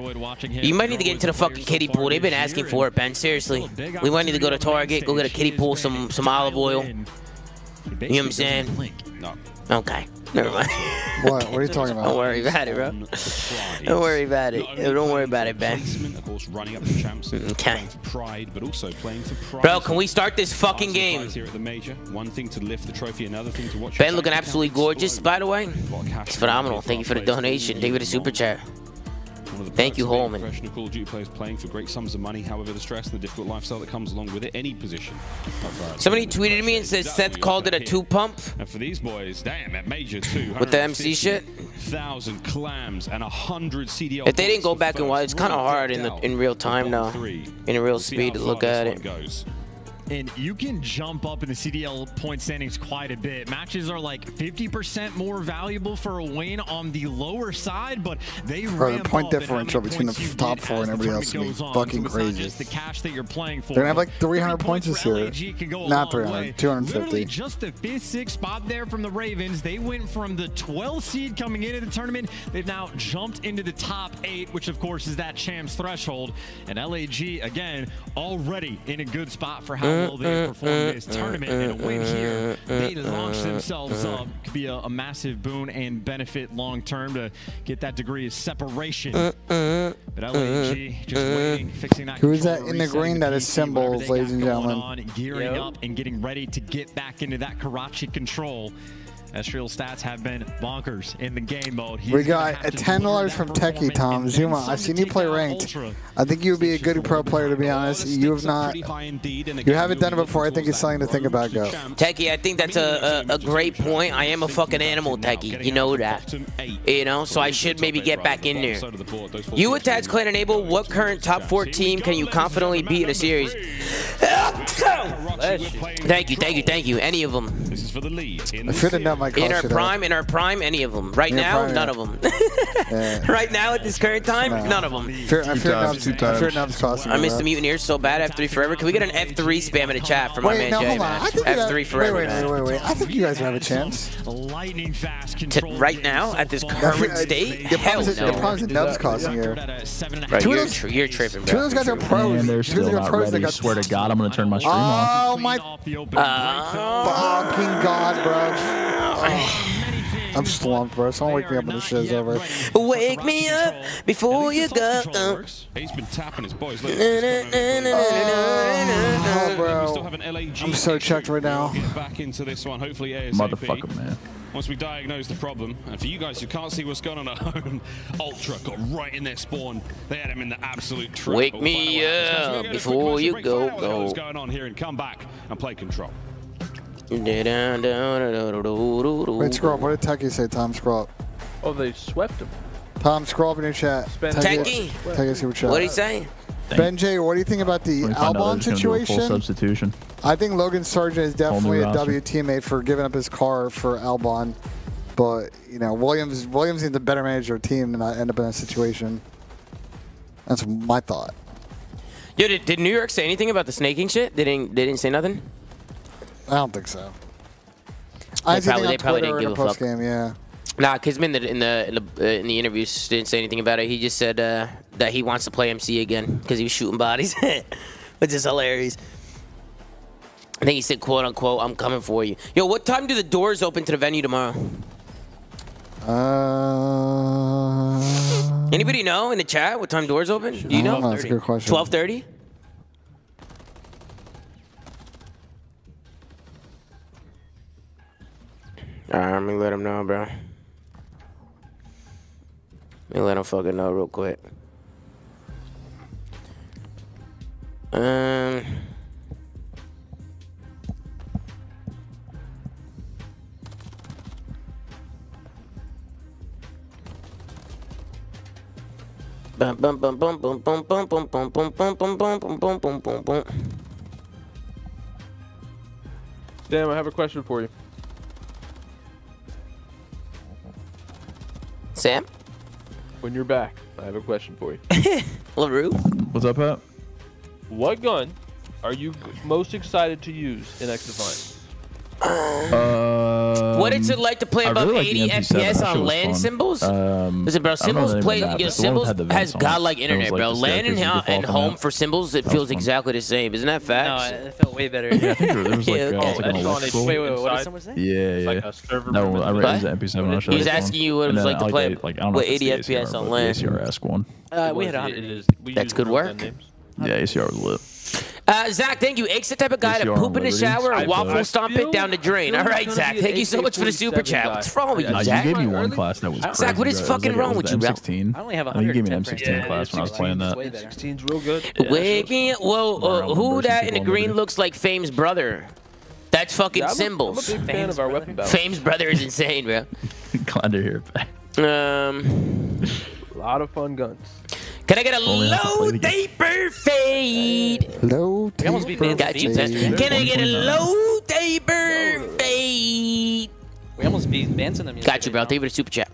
Speaker 2: You might need to get into the fucking kiddie pool. They've been asking for it, Ben. Seriously. We might need to go to Target, go get a kiddie pool, some, some olive oil. You know what I'm saying? No. Okay. Never mind.
Speaker 1: what? What are you talking about? Don't worry about it, bro. Don't
Speaker 2: worry about it.
Speaker 12: Don't worry about it, Ben. okay. Pride, but also playing for pride. Bro, can
Speaker 2: we start this fucking game? One thing to lift the trophy, another thing to watch. Ben looking absolutely gorgeous, by the way. It's phenomenal. Thank you for the donation. Thank you for the super chat. Thank
Speaker 12: you, Holman. Professional Call of Duty players playing for great sums of money. However, the stress and the difficult lifestyle that comes along with it, any position. Somebody tweeted me and said Seth called it a two pump. And for these boys, damn, that
Speaker 2: major two. With the MC shit.
Speaker 12: Thousand clams and a hundred CDL. If they didn't go back and watch, it's kind of hard
Speaker 2: in the in real time now, in real speed to look at it. Goes
Speaker 4: and you can jump up in the CDL point standings quite a bit. Matches are like 50% more valuable for a win on the lower side, but they Bro, the point differential between the
Speaker 1: top four and everybody else is fucking so crazy. Just the cash that you're playing for. They're gonna have like 300 points this year.
Speaker 3: Not 300, way. 250. Literally
Speaker 4: just the fifth, sixth spot there from the Ravens. They went from the 12th seed coming into the tournament. They've now jumped into the top eight, which of course is that champs threshold. And LAG again already in a good spot for how will they this tournament. And a win here, they launch themselves up. Uh, could be a, a massive boon and benefit long term to get that degree of separation. But LAG just waiting, fixing that. Who is that in the green that is
Speaker 1: symbols, ladies and gentlemen?
Speaker 4: On, gearing yep. up and getting ready to get back into that Karachi control. Estreal stats have been bonkers in the game mode. He's we got $10
Speaker 1: from Techie, Tom. ZooMaa, I've seen you play ranked. Ultra. I think you would be a good pro player, to be honest. You have not, you haven't done it before. I think it's something to think about, go.
Speaker 2: Techie, I think that's a, a, a great point. I am a fucking animal, Techie. You know that. You know, so I should maybe get back in there. You, Attach Clan Enable, what current top four team can you confidently beat in a series? thank you, thank you, thank you. Any of them. This is for the lead. I should have known might in our prime, out. in our prime, any of them. Right now, prime, none yeah. of
Speaker 3: them. yeah.
Speaker 2: Right now, at this current time, no. none of them. Fear, I fear times, Nub's, I fear Nub's
Speaker 1: costing. I miss the
Speaker 2: mutineers so bad. F3 forever. Can we get an F3 spam in the chat for my man no, Jay? F3 forever. Wait, wait,
Speaker 1: wait, wait, I think you guys have a chance.
Speaker 3: Lightning
Speaker 2: fast. right now, at this current state, uh, hell no. The problem is Nub's costing here. Right, you're, tri you're tripping, bro. Two of those guys are pros. And they're still not ready.
Speaker 10: Swear to God, I'm gonna turn my stream oh
Speaker 2: off. Oh my! Uh, fucking God, bro. Oh,
Speaker 1: I'm slumped, bro. Someone wake me up when the show's over.
Speaker 2: Wake me up before you go.
Speaker 1: He's been tapping his boys.
Speaker 2: oh, bro.
Speaker 12: I'm so checked right now. Back into this one, hopefully Motherfucker, man once we diagnose the problem. And for you guys who can't see what's going on at home, Ultra got right in their spawn. They had him in the absolute trap. Wake oh, me up before you go.
Speaker 2: go. What's going on here and come back and play control. Wait, scroll What
Speaker 1: did Techie say, Tom? Scroll
Speaker 16: Oh, they swept him.
Speaker 1: Tom, scroll in your chat. Techie? Techie, what chat. What saying? he say? what do you think about the Albon situation? substitution. I think Logan Sargent is definitely a W teammate for giving up his car for Albon, but you know Williams Williams needs to better manage their team and not end up in that situation. That's my thought.
Speaker 2: Yo, did, did New York say anything about the snaking shit? They didn't. They didn't say nothing. I don't think so. I they probably, they probably didn't give a fuck. Game, yeah. Nah, Kismet in the in the in the, uh, in the interviews didn't say anything about it. He just said uh, that he wants to play MC again because he was shooting bodies, which is hilarious. I think he said, "quote unquote," I'm coming for you. Yo, what time do the doors open to the venue tomorrow? Uh. Anybody know in the chat what time doors open? Do you know? know? That's a good question. Twelve thirty. Alright, let me let him know, bro. Let me let him fucking know real quick.
Speaker 3: Um.
Speaker 2: Bum bum bum bum bum bum bum bum bum bum bum bum bum bum bum bum bum bum.
Speaker 13: Damn, I have a question for you.
Speaker 16: Sam? When you're back, I have a question for you. LaRue? What's up, Pat? What gun are you most excited to use in XDefiant?
Speaker 10: Um, what is it like to play about above
Speaker 16: really 80 like FPS on land symbols?
Speaker 2: Um,
Speaker 16: Listen, bro, symbols play. That, you know, symbols has godlike
Speaker 2: internet, like bro. Land and, and home for symbols, it feels fun. exactly the same. Isn't that fact? No, it felt way better. yeah, I think there was like, yeah, uh, like Wait, wait, what did someone
Speaker 10: say? Yeah, yeah. Like a server no, I ran the MP7. He's asking you what it was like to play with 80 FPS on land. ACR ask one.
Speaker 2: Uh, we had 100.
Speaker 10: That's good work. Yeah, ACR was lit.
Speaker 2: Uh, Zach, thank you. Ake's the type of guy
Speaker 10: to poop in the shower and waffle stomp it down the drain. All right, Zach. Thank you so much for the super chat. What's wrong with you, Zach? gave me one class that was crazy, Zach, what is fucking wrong with you, bro? I only have a You gave me an M16 class when
Speaker 2: I was playing that.
Speaker 10: M
Speaker 16: 16's real good. Waking, whoa, uh, who that in the green looks
Speaker 2: like Fame's brother? That's fucking yeah, I'm symbols. a big fan of our weapon battle. Fame's brother is insane, bro. Glad to hear it back. Um, a lot of fun guns.
Speaker 16: Can
Speaker 15: I get a oh, low taper fade?
Speaker 2: Low taper fade. Got you, fade. Can I get a low taper fade? We almost beat Banton them. Got you, bro. Thank you for the super chat.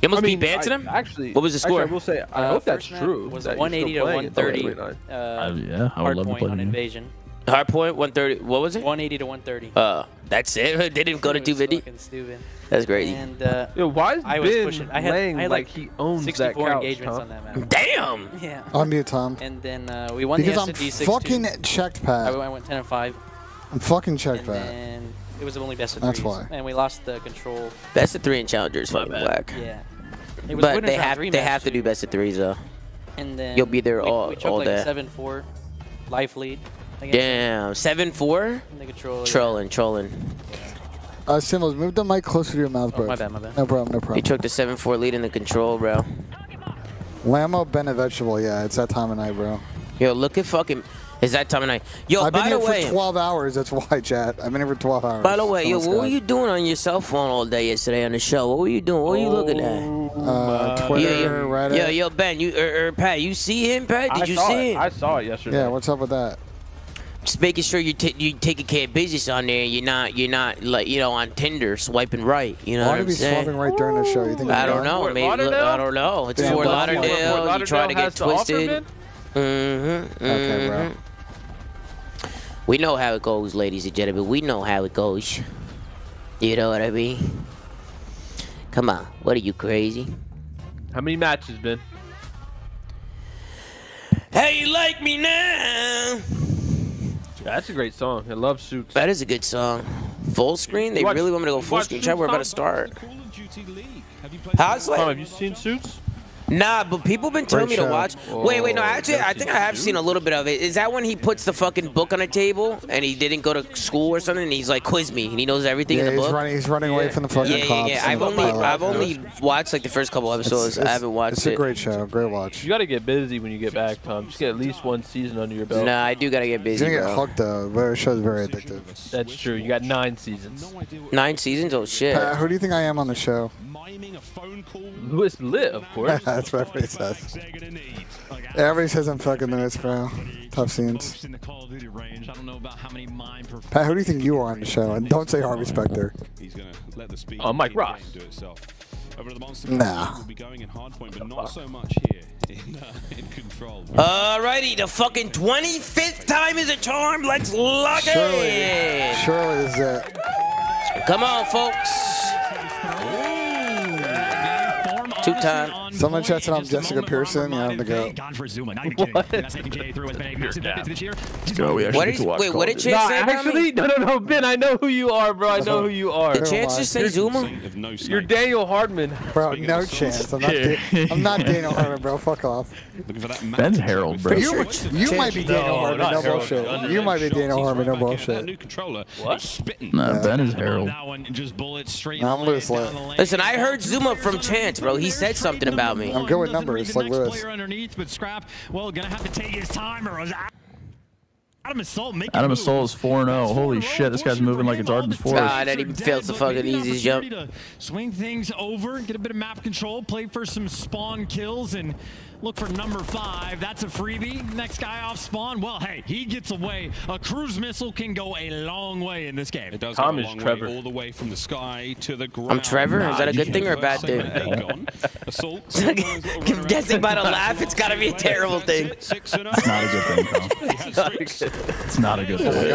Speaker 2: You almost I mean, beat Banton Actually, what was the score? Actually, I will say, I uh, hope that's true. Was that 180 to 130. Uh, uh, yeah, I would love to play on Invasion. Hard point, 130. What was it? 180 to 130. Uh, that's it? they didn't go to 250? That's crazy.
Speaker 1: And,
Speaker 16: uh, Yo, why is I was ben pushing. I had, I had like, like, he owns 64 that couch, engagements huh? on that map. Damn!
Speaker 3: Yeah.
Speaker 1: On me, Tom.
Speaker 13: And then uh, we won because the Because I'm fucking checked, Pat. I, went 10 and 5.
Speaker 2: I'm fucking checked, and it was the only best of three. That's why.
Speaker 11: And we lost the control.
Speaker 1: Best
Speaker 2: of three in Challengers fucking black. Yeah. but they have they have to do best of threes though. And then you'll be there we, all we all like day.
Speaker 15: Seven four, life lead.
Speaker 2: Damn, seven four. Trolling, trolling, trolling. Uh, Symbols, move the mic closer to your mouth, oh, bro. Oh, my bad, my bad. No problem, no problem. He took the seven four lead in the control, bro.
Speaker 1: Lambo been a vegetable, yeah. It's that time of night, bro. Yo,
Speaker 2: look at fucking. It's that time of night. Yo, I've been here way, for 12 hours. That's why, chat. I've been here for 12 hours. By the way, yo, what were you doing on your cell phone all day yesterday on the show? What were you doing? What were you looking at? Oh, uh, uh, Twitter, yeah, yeah. Reddit. Yo, yo, Ben, you, or, er, er, Pat, you see him, Pat? Did I you see it. him? I saw it yesterday. Yeah, what's up with that? just making sure you you taking care of business on there. You're not you're not like you know on Tinder swiping right. You know Why what I'm saying? Why are you
Speaker 1: swiping right during the show? You think? I don't know. Fort Maybe Lauderdale? I don't know. It's Damn, Fort Lauderdale. Fort Lauderdale. You try to get
Speaker 2: twisted. Mm-hmm. Mm -hmm. Okay, bro. We know how it goes, ladies and gentlemen. We know how it goes. You know what I mean? Come on. What are you crazy?
Speaker 16: How many matches, Ben?
Speaker 2: How you like me now? That's a great song. I love Suits. That is a good song. Full screen? They watch, really want me to go full screen. Chat, we're about to start.
Speaker 3: How's like? have you
Speaker 2: seen Suits? Nah, but people been telling Great me show. to watch. Whoa, wait, wait, no, actually, I think I have seen a little bit of it. Is that when he puts the fucking book on a table and he didn't go to school or something? And he's like, quiz me, and he knows everything yeah, in the he's book. Running,
Speaker 1: he's running yeah. away from the fucking yeah, cops. Yeah, yeah, I've only, I've only
Speaker 2: watched like the first couple episodes. It's, it's, I haven't watched it's it. It's a great
Speaker 1: show. Great watch. You got to get
Speaker 16: busy when you get back, Tom. Just get at least one season under your belt. Nah, I do got to get busy. You're going to get hooked,
Speaker 1: though. The show's
Speaker 2: very addictive. That's true. You got nine seasons. Nine seasons? Oh, shit. who
Speaker 1: do you think I am on the show? Miming a
Speaker 2: phone call. Louis Litt, of course. That's what everybody says.
Speaker 1: Everybody says I'm fucking the Louis, bro. Tough scenes. Pat, who do you think you are on the show? And don't say Harvey Specter.
Speaker 12: Oh, Mike Ross. Nah.
Speaker 2: Alrighty, the fucking 25th time is a charm. Let's lock Surely. it in. Surely is it. Come on, folks.
Speaker 1: Ooh. Two time. Someone chats said I'm Jessica Pearson. Yeah, I'm the goat. What? Go. We actually wait, what did Chance nah,
Speaker 16: say actually, No, no, no, Ben. I know who you are, bro. I know who you are. Did Chance just say ZooMaa?
Speaker 1: You're Daniel Hardman. Bro, no chance. I'm not, I'm not Daniel Hardman, bro. Fuck off. Ben's
Speaker 10: Harold, bro. You,
Speaker 1: you might be Daniel Hardman. No bullshit. You might be Daniel Hardman. No
Speaker 2: bullshit. What? Nah, Ben is Harold. I'm Louis Listen, I heard ZooMaa from Chance, bro. He he said something about me. I'm good with numbers like Louis. Underneath, but
Speaker 4: Scrap, well, gonna have to take his time or Adam Assault making Adam Assault is
Speaker 10: 4 0. Holy shit, this guy's moving like it's hard before. God, that even feels the fucking
Speaker 2: easiest
Speaker 4: jump. Swing things over, get a bit of map control, play for some spawn kills, and Look for number five. That's a freebie. Next guy off spawn. Well, hey, he gets away. A cruise missile can go a long way in this
Speaker 12: game. It does Tom is Trevor. all the way from the sky to the ground.
Speaker 2: I'm Trevor.
Speaker 3: is that a good thing or a bad thing? I'm guessing by the laugh,
Speaker 13: it's got to be a terrible thing. It's not a good thing, it's
Speaker 10: not a good oh thing.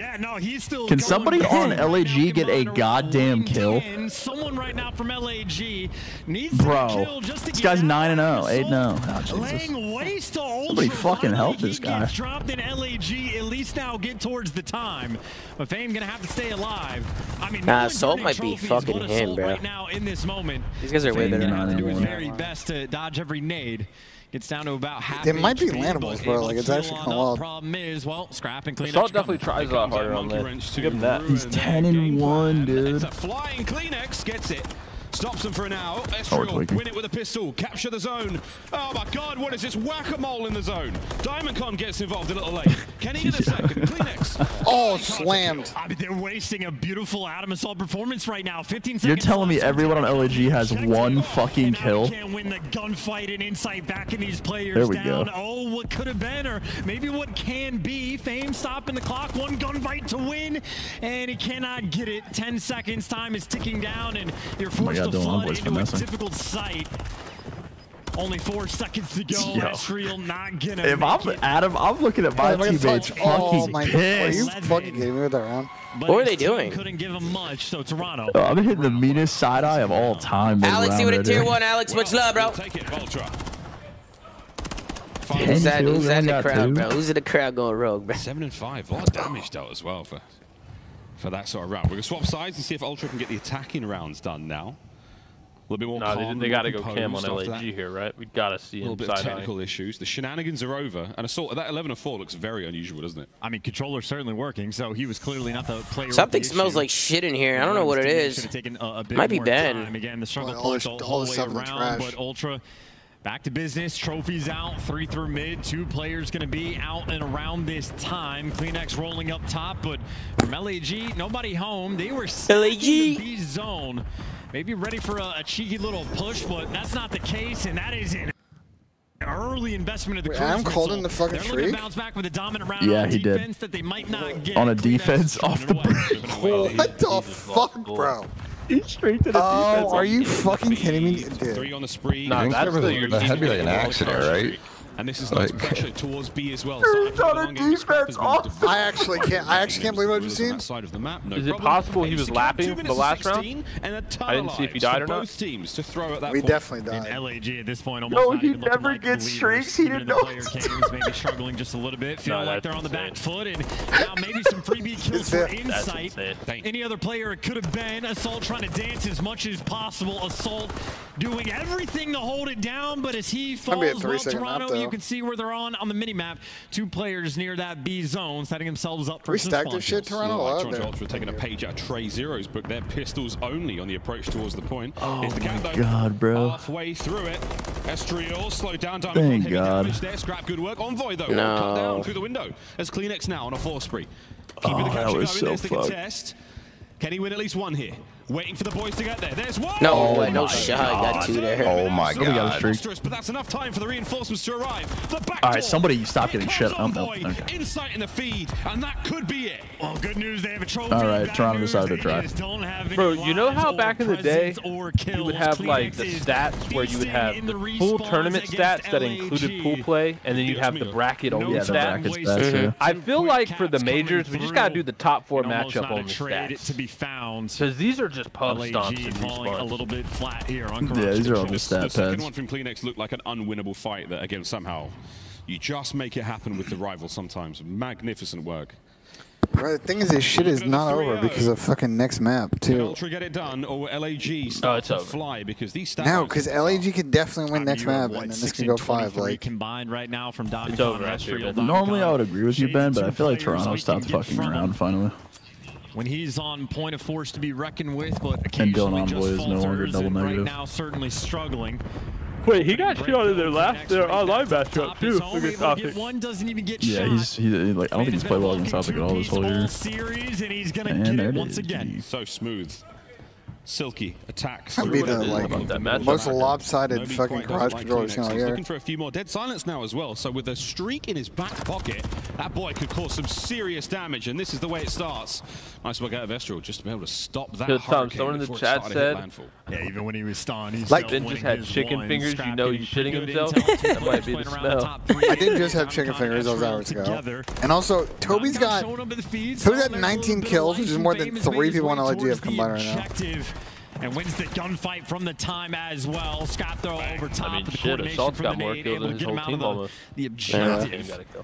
Speaker 10: Yeah, no, he's still Can somebody on LAG get a goddamn kill?
Speaker 4: Someone right now from LAG needs Bro,
Speaker 10: this guy's 9-0, 8-0 no. Oh, Lang
Speaker 4: waste Somebody fucking
Speaker 10: help this guy. dropped
Speaker 4: in LAG. At least now get towards the time. But Fame gonna have to stay alive. I mean, nah, Assault
Speaker 3: might be fucking him, bro. Right now
Speaker 4: in this moment, these guys are way better than I do his very best to dodge every nade. Gets down to about half. It might be landables, bro. Like it's actually kind of Problem is, well, scrap and clean. Assault definitely tries
Speaker 12: a lot harder on Give him that. He's ten
Speaker 10: and one, dude. It's a flying
Speaker 12: CleanX. Gets it. Stops them for an hour. Estreal, oh, win it with a pistol. Capture the zone. Oh my god, what is this whack-a-mole in the zone? Diamondcon gets involved a little late. Can he get a second? CleanX.
Speaker 4: Oh, oh slammed. I mean, they're wasting a beautiful Adam Assault performance right now. 15
Speaker 10: seconds. You're telling me everyone on OG has one fucking kill? Can't win the gunfight
Speaker 4: and insight in these players there we down. Go. Oh, what could have been, or maybe what can be. Fame stopping the clock, one gunfight to win, and he cannot get it. 10 seconds, time is ticking down, and you're forced got doing on boys finessing. Difficult Only four seconds to go. Yo. Estreal not gonna. If I'm
Speaker 10: it. Adam, I'm looking
Speaker 4: at my teammates. Fucking oh my pissed. God.
Speaker 10: you fucking kidding me with that round?
Speaker 13: But what are they doing? Couldn't give him much, so Toronto. Oh,
Speaker 10: I'm hitting the meanest side
Speaker 13: eye of all time. Alex, you with a tier
Speaker 2: one. Alex, much love, bro. Take it, Ultra. Who's that, who's that in the crowd, two? bro? Who's
Speaker 12: in the crowd going rogue, bro? Seven and five. A lot of damage dealt as well for for that sort of round. We're gonna swap sides and see if Ultra can get the attacking rounds done now little bit more no, calm. They, they got to go cam on LAG
Speaker 16: here, right? We got to see inside. A little bit of technical eye.
Speaker 12: issues. The shenanigans are over. And assault that 11 of 4 looks very unusual, doesn't it? I mean, controller's certainly working, so he was clearly not the player. Something the smells issue. like shit
Speaker 2: in here. I don't know what it is. Taken a, a Might be Ben.
Speaker 3: Time.
Speaker 4: Again, the struggle well, points all, all, all the way around, but Ultra. Back to business, trophies out, three through mid, two players gonna be out and around this time. CleanX rolling up top, but from LAG, nobody home. They were LAG. the B zone. Maybe ready for a, a, cheeky little push, but that's not the case, and that is an early
Speaker 1: investment of the Wait, I'm calling the fucking They're looking to bounce back with a
Speaker 4: dominant round yeah, on
Speaker 10: he defense did. that they might not uh, get. On a defense off the
Speaker 1: break. what the fuck, bro? He's straight to the oh, defense. Oh, are you fucking kidding me? Dude. Three on the
Speaker 12: spree. No, that'd be like an accident, right? And this is
Speaker 1: like, pressure towards B as well. So he's on a defense off. I actually can't. I actually can't believe what you've seen. Side of the map, no is it possible he was lapping the last round?
Speaker 12: I didn't see if he died or not. Both teams to throw at that we point. definitely died. In LAG at this point, almost. No, he never like gets streaks.
Speaker 3: He didn't
Speaker 4: know. Player games maybe struggling just a little bit, feeling no, like they're on the back foot, and
Speaker 3: now maybe some
Speaker 4: freebie kills for insight. Any other player it could have been. Assault trying to dance as much as possible. Assault doing everything to hold it down, but as he falls, well, Toronto you can see where they're on on the mini map. Two players near that B zone, setting themselves up for we stacked
Speaker 12: this shit, Toronto. Yeah, like Toronto Ultra taking a page out of Trey Zero's book. Their pistols only on the approach towards the point. Oh the my countdown. god, bro! Halfway through it, Estreal slowed down. Diamond Thank god. there. Scrap good work. Envoy though, no. cut down through the window. As CleanX now on a four spree. Keeping oh, the that was going. so There's fucked. the contest. Can he win at least one here? Waiting for the boys to get there. There's one. No, oh no shot. God. Got two there. Oh my
Speaker 10: Somebody god. Monstrous,
Speaker 12: but that's enough time for the reinforcements to arrive.
Speaker 10: The back All right, somebody stop getting shit. I'm oh, no. okay.
Speaker 12: Insight in the feed, and that could be it. Well, good news they have a trophy.
Speaker 10: All right, Toronto decided to try.
Speaker 12: Bro, you know how back in the day
Speaker 16: you would have like the stats where you would have the full tournament stats that included pool play, and then you'd have the bracket only yeah, the bracket's stats. Bracket mm -hmm. I feel like for the majors, we just gotta do the top four matchup only stats. To be found, because these are just pub LAG stomps a little
Speaker 12: bit flat here on Yeah, these are all the stat pads. The second one from CleanX looked like an unwinnable fight that, again, somehow you just make it happen with the rival sometimes. Magnificent work.
Speaker 1: Bro, the thing is, this shit is not over because of fucking next map too. Can Ultra
Speaker 12: get it done, or LAG start oh, to fly because these stats. No, because
Speaker 1: LAG can definitely win next map, and then this can go five. Like combined right now from Dominic. It's over. Actually, Normally, I would agree with you, Ben,
Speaker 10: but I feel like Toronto stopped fucking around finally
Speaker 4: when he's on point of force to be reckoned with, but
Speaker 10: occasionally and just falters no longer double and negative. right
Speaker 4: now certainly struggling. Wait, he got shot in their last, their uh, online
Speaker 12: matchup too. Look at OpTic. One doesn't even get yeah,
Speaker 10: he's like I don't think he's played well against OpTic at all this whole year.
Speaker 12: Series, and he's gonna and get it once again. So smooth. Silky attacks.
Speaker 3: i would be the like, most lopsided Nobody fucking garage like controller CleanX. He's looking
Speaker 12: for a few more. Dead Silence now as well. So with a streak in his back pocket, that boy could cause some serious damage. And this is the way it starts. Nice work out of Estreal just to be able to stop that. Good time. Someone in the chat said. Yeah, even when he was stunned, he's like just had chicken
Speaker 16: fingers. You know he's shitting himself. that might be the
Speaker 1: smell. I did just have chicken fingers those hours ago. And also, Toby's got Toby's got 19 kills, which is more than three people on LGF combined right now and wins the
Speaker 4: gunfight from the time as well. Scott throw Bang. over top I mean, of the shit, coordination from the nade, able to get him out of the, the objective. Yeah.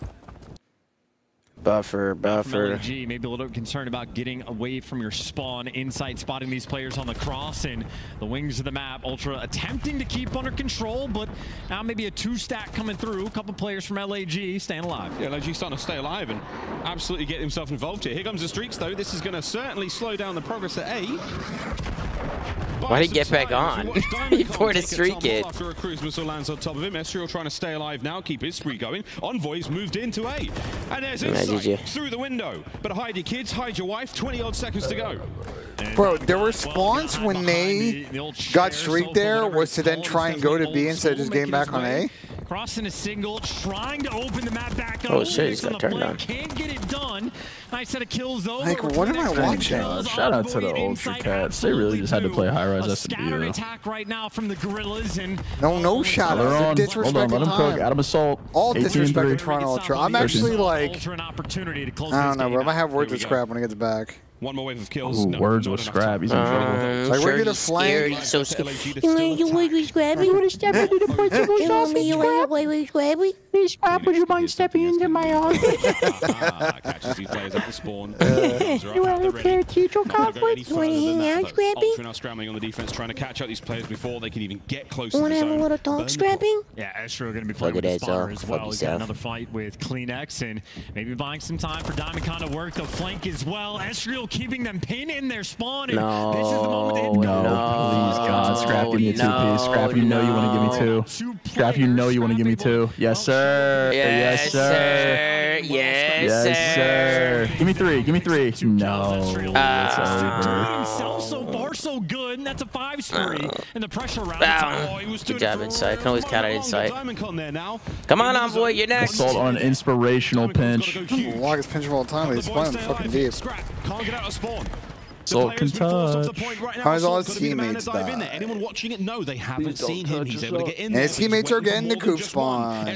Speaker 4: Buffer, buffer. G maybe a little bit concerned about getting away from your spawn. Insight spotting these players on the cross and the wings of the map. Ultra attempting to keep under control, but now maybe a two-stack coming through.
Speaker 12: A couple players from LAG staying alive. Yeah, LAG starting to stay alive and absolutely get himself involved here. Here comes the streaks, though. This is going to certainly slow down the progress at A.
Speaker 2: why
Speaker 3: did he get back on?
Speaker 12: he poured a streak in. After a cruise missile lands on top of him, Estreal trying to stay alive now, keep his spree going. Envoy's moved into A. And there's GG. Through the window, but hide your kids, hide your wife. 20 odd seconds to go.
Speaker 1: Bro, their response when they got streaked there was to then try and go to oh, B instead of just getting back on A.
Speaker 12: Crossing a single,
Speaker 4: trying to
Speaker 1: open the map back up. Oh shit, he's got turned on. Can't get it
Speaker 4: done. Nice set of kills
Speaker 10: though. Like, what am I watching? Uh, shout out to the Ultra Cats. They really just had to play high rise SMB.
Speaker 3: attack right now from the
Speaker 1: Gorillas and no, no oh, shout out. Hold on, let him cook. Adam Assault. All disrespect to Toronto Ultra. I'm actually like, I don't know, I'm I might have words with Scrap when he gets back. One more wave of kills. Ooh, no, words with Scrap. He's in uh, trouble. like, we're gonna flank. He's so scared. You
Speaker 12: want to
Speaker 6: wave You want to step into the principal's office, You want to wave with Scrap? Hey, Scrap, would you mind stepping into my ah,
Speaker 12: office? Catches these players at the spawn. You want to a fair teacher conflict? You want to hang out, Scrappy? now scrambling on the defense, trying to catch out these players before they can even get close to the zone. Want to have a little talk, Scrappy? Yeah, Ezra going to be playing with his
Speaker 3: as well. He's got another
Speaker 4: fight with CleanX and maybe buying some time for Diamondcon to work the flank
Speaker 3: as well. Estreal keeping them pinned in their spawn. And no, this is the moment they hit No, please, God. Scrap, give me no, two, please. Scrap, you know you want to give me
Speaker 10: two. Scrap, you know you want to give me two. Yes, oh, sir. Oh, yes, yes sir. sir. Yes, yes sir. sir. Give me three. Give me
Speaker 2: three. No. Uh, so
Speaker 4: far, so good. And that's a five spree. Uh,
Speaker 2: and the pressure round. oh, good job, Insight. Can always count on Insight. Come on, Envoy. You're next. Assault on
Speaker 1: inspirational pinch. Longest pinch of all time. He's playing fucking deep out of spawn. Salt can touch. Right now, How's all his teammates die?
Speaker 12: Anyone watching it? No, they haven't seen him. He's able to get in. And his teammates are getting the coop spawn.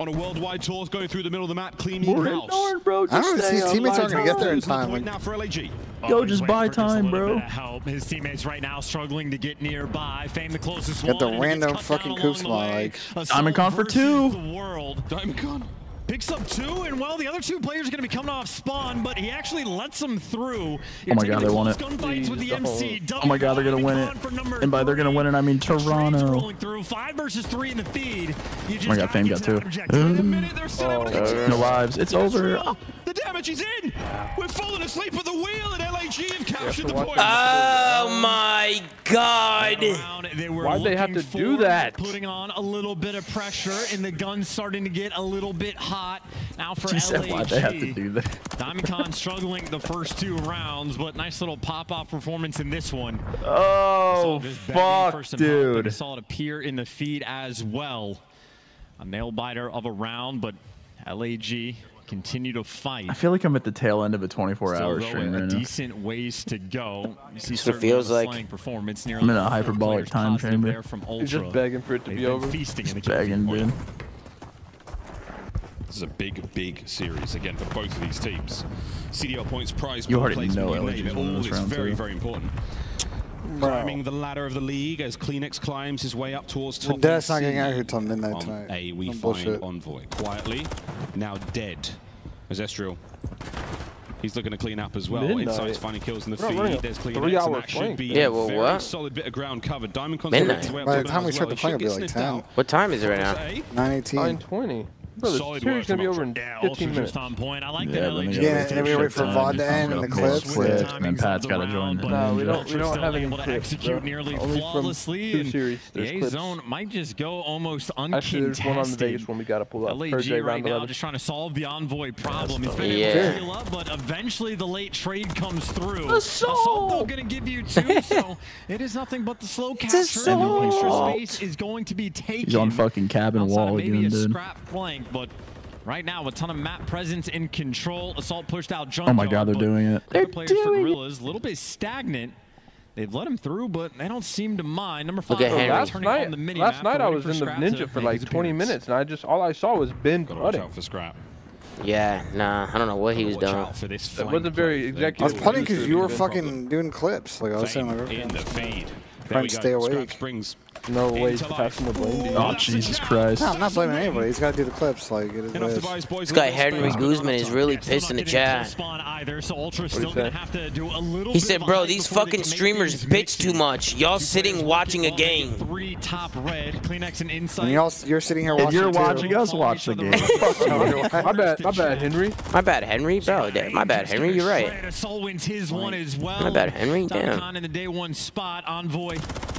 Speaker 12: on a worldwide tour going through the middle of the map, cleaning we house. Ignored, bro. I don't know if his teammates aren't going to get there in time. Like, now
Speaker 4: for LAG. Oh, Yo, just buy
Speaker 12: time, bro.
Speaker 4: Help. His teammates right now struggling to get nearby. Fame the closest Got one. Got the random fucking Kuzma. Like. Diamondcon for two. The world. Diamondcon. Picks up two, and well, the other two players are going to be coming off spawn, but he actually lets them through. oh my god, they won it. oh
Speaker 10: my god, they're going to win it. And by they're going to win it, I mean Toronto.
Speaker 4: five versus three in the feed. oh my god, Fame got
Speaker 10: two. Oh,
Speaker 3: no lives. It's
Speaker 13: over.
Speaker 12: The damage is in. We've fallen asleep at the wheel, and LAG have captured the point. Oh my
Speaker 4: God! Why'd they have to do that? Putting on a little bit of pressure, and the gun's starting to get a little bit hot. Now for she LAG, why they have to do that? Diamond struggling the first two rounds, but nice little pop-off performance in this one. Oh, fuck, dude! saw it appear in the feed as well. A nail biter of a round, but LAG continue to fight. I
Speaker 10: feel like I'm at the tail end of a 24-hour stream. a uh,
Speaker 4: decent ways to go. You see it feels like performance near I'm in
Speaker 10: a
Speaker 12: hyperbolic time chamber. From Ultra. You're just begging for it to They've
Speaker 10: be over. Feasting
Speaker 12: just in the begging, dude. This is a big, big series again for both of these teams. CDL points prize. You already know it. All is very, too. very important. Bro. Climbing the ladder of the league as CleanX climbs his way up towards top. they're sagging out here
Speaker 1: till midnight on tonight. A, we find
Speaker 12: bullshit. Envoy quietly, now dead. Azestriel. He's looking to clean up as well. Midnight. he's finding kills in the feed. There's clean Three hours that should be yeah, a well, very what? solid bit of ground covered. Diamond
Speaker 2: Midnight. By the time we start well. the play, it'll be like 10. Out. What time is it right now? 9.18.
Speaker 16: 9.20. Brother, Solid work. gonna be over in 15 minutes. on point.
Speaker 2: I like yeah, that. Yeah, and then we wait for
Speaker 16: Vaughn to end and the clips. And
Speaker 10: then Pat's got to join. No, we don't. We don't have any clips. Execute nearly
Speaker 4: flawlessly. The A zone might just go almost uncontested. Actually, there's one on the Vegas one we got to pull up. LG right now just trying to solve the envoy problem. He's been able to up, but eventually the late trade comes through. Assault though gonna give you two, so it is nothing but the slow capture. And the extra space is going to be taken. He's on
Speaker 10: fucking cabin wall again, dude.
Speaker 4: Scrap flank but right now a ton of map presence in control. Assault pushed out jump. Oh my god, they're doing it. They're players doing for Gorillas, a little bit stagnant. They've let him through, but they don't seem to mind. Number
Speaker 16: five, Look at last night, last night I was in the ninja for like 20 minutes, and I just all I saw was Ben putting. for scrap.
Speaker 2: Yeah, nah, I don't know what he was doing. It wasn't very executive. I was putting because you were
Speaker 16: fucking
Speaker 1: doing clips. Like I was saying, like, in the fade. Trying to stay awake no way to pass the blame, Oh, Jesus Christ. No, I'm not blaming anybody. He's got to do the clips. Like, it is This guy, Henry Guzman,
Speaker 2: is really pissed in the chat. He said, bro, these fucking streamers bitch too much. Y'all sitting watching a game. And
Speaker 1: y'all, you're sitting here watching you're watching
Speaker 2: us watch the game. my bad, my bad, Henry. My bad, Henry, bro. My bad, Henry, you're right.
Speaker 4: My bad, Henry, damn.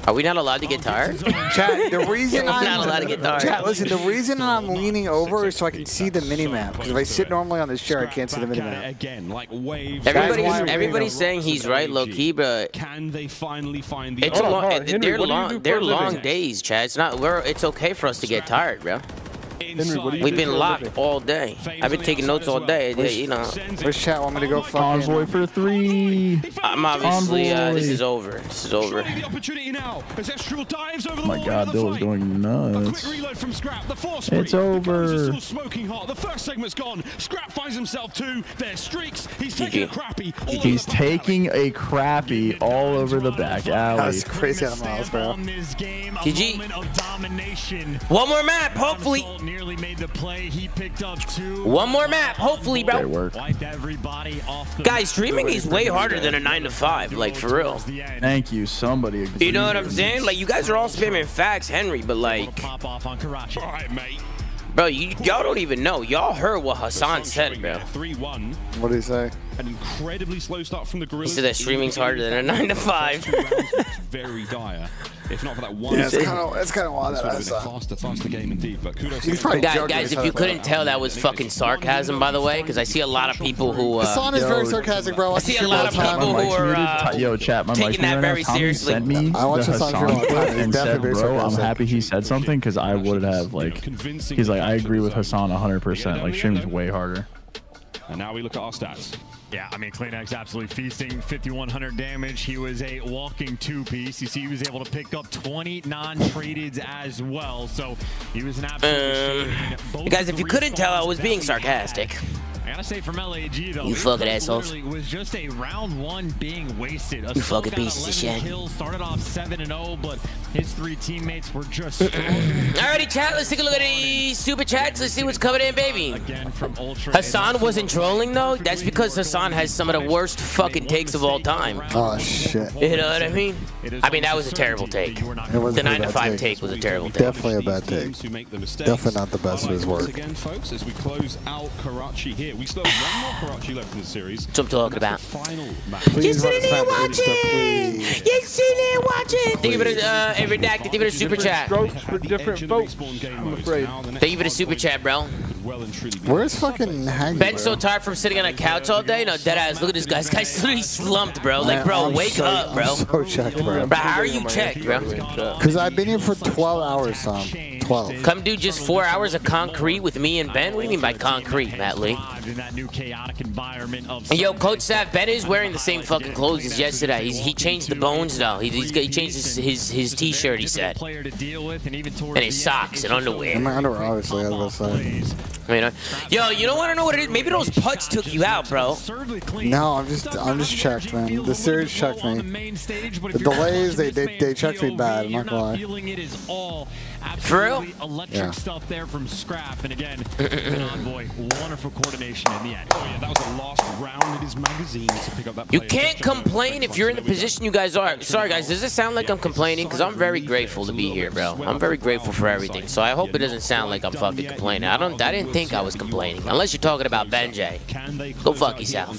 Speaker 2: Are we not allowed to get tired? Chat, the reason I'm not allowed to get tired. Chat, listen, the reason I'm
Speaker 1: leaning over is so I can see the minimap. Because if I sit normally on this chair, I can't see the minimap. Again, like waves. Everybody's, everybody's
Speaker 2: saying he's right, Loki, but can they finally find the? It's a long, they're long, they're long days, Chad. It's not. We're, it's okay for us to get tired, bro. Henry, We've been locked living? all day. I've been taking notes all day. Where's, you know.
Speaker 1: Which chat want me to go fucking? Envoy for three. I'm obviously. Uh, this is
Speaker 2: over. This is over. The opportunity
Speaker 12: now as Estreal dives over the My
Speaker 10: God, Bill is going nuts. It's over. smoking
Speaker 12: hot. The first segment's gone. Scrap finds himself two. Their streaks. He's taking
Speaker 10: a crappy. He's taking a crappy all over the back alley. That's crazy on
Speaker 2: miles, bro. GG. One more map, hopefully nearly made the play. He picked up two. One more map, hopefully, bro. Work. Guys, streaming is way harder than a nine to five, like for real. Thank you, somebody. You know what I'm saying? Like you guys are all spamming facts, Henry, but like. Pop off on Karachi. All right, mate. Bro, y'all don't even know. Y'all heard what Hassan said, bro. Three one.
Speaker 1: What did he say? An
Speaker 12: incredibly slow start from the Gorillas. So their streaming's harder than a 9 to 5.
Speaker 2: very dire.
Speaker 12: If not for that one... Yeah, it's kind of, it's wild that I saw. Faster, faster game indeed, but kudos... He's probably guys,
Speaker 2: guys if you couldn't tell, that was fucking sarcasm, by the way, because I see a lot of people who... Uh, Hassan is very
Speaker 1: sarcastic, bro. I, I see a lot of people
Speaker 3: who are
Speaker 10: uh, Yo, chat, my taking that right very seriously. Sent me I watch Hassan and said, bro, I'm happy he said something, because I would have, like... He's like, I agree with Hassan 100%. Like, streaming's way harder.
Speaker 12: And now we look at our stats. Yeah, I
Speaker 4: mean, CleanX absolutely feasting. 5,100 damage. He was a walking two-piece. You see, he was able to pick up 20 non treateds as well. So he was an
Speaker 13: absolute
Speaker 2: um, Guys, if you couldn't tell, I was being sarcastic. Had. Gotta say from LAG though. You fucking assholes.
Speaker 3: Was just
Speaker 4: a round one
Speaker 2: being wasted. A you fucking pieces of shit. Hill
Speaker 4: started off seven and zero, oh, but his three teammates were just. Alrighty,
Speaker 2: chat. Let's take a look at the super chats. Let's see what's coming in, baby. Uh, again from Ultra. Hassan wasn't trolling though. That's because Hassan has some of the worst fucking takes of all time. Oh shit. You know what I mean? I mean that was a terrible take. The nine to five take. take was a terrible take.
Speaker 3: Definitely a bad take.
Speaker 1: Definitely not the best of
Speaker 12: his work. again, folks, as we close out Karachi here, we what I'm talking about. You're sitting here watching! You're sitting here watching! Thank you for
Speaker 2: the, uh, every thank you for the super chat. for
Speaker 1: different folks, I'm afraid.
Speaker 2: Thank you for the super chat, bro. Where's fucking Ben? Ben's so tired from sitting on a couch all day. No, dead ass. Look at this guy. This guy's literally slumped, bro. Like, bro, wake up, bro. I'm so checked, bro. how are you checked, bro? Because
Speaker 1: I've been here for 12 hours, son. 12. Come
Speaker 2: do just four hours of concrete with me and Ben? What do you mean by concrete, Matt Lee? Yo, Coach Sav, Ben is wearing the same fucking clothes as yesterday. He's, he changed the bones, though. He, he changed his, his, t-shirt, he said.
Speaker 1: And
Speaker 2: his socks and underwear. And
Speaker 1: my underwear, obviously, I was going
Speaker 2: I mean, uh, yo, you don't want to know what it is. Maybe those putts took you out, bro.
Speaker 1: No, I'm just, I'm just checked, man. The series checked me. The delays, they, they, they checked me bad. I'm not gonna lie. Absolutely electric yeah. stuff there from Scrap.
Speaker 4: And again, an Envoy, wonderful coordination in the end. Oh, yeah, that was a lost round in his
Speaker 12: magazine to pick up that
Speaker 2: You can't complain if you're in the position you guys are. Sorry, guys, does it sound like yeah, I'm complaining? Because I'm very grateful to be here, bro. I'm very grateful for everything. So I hope it doesn't sound like I'm fucking complaining. I don't. I didn't think I was complaining. Unless you're talking about Benjay. Go fuck yourself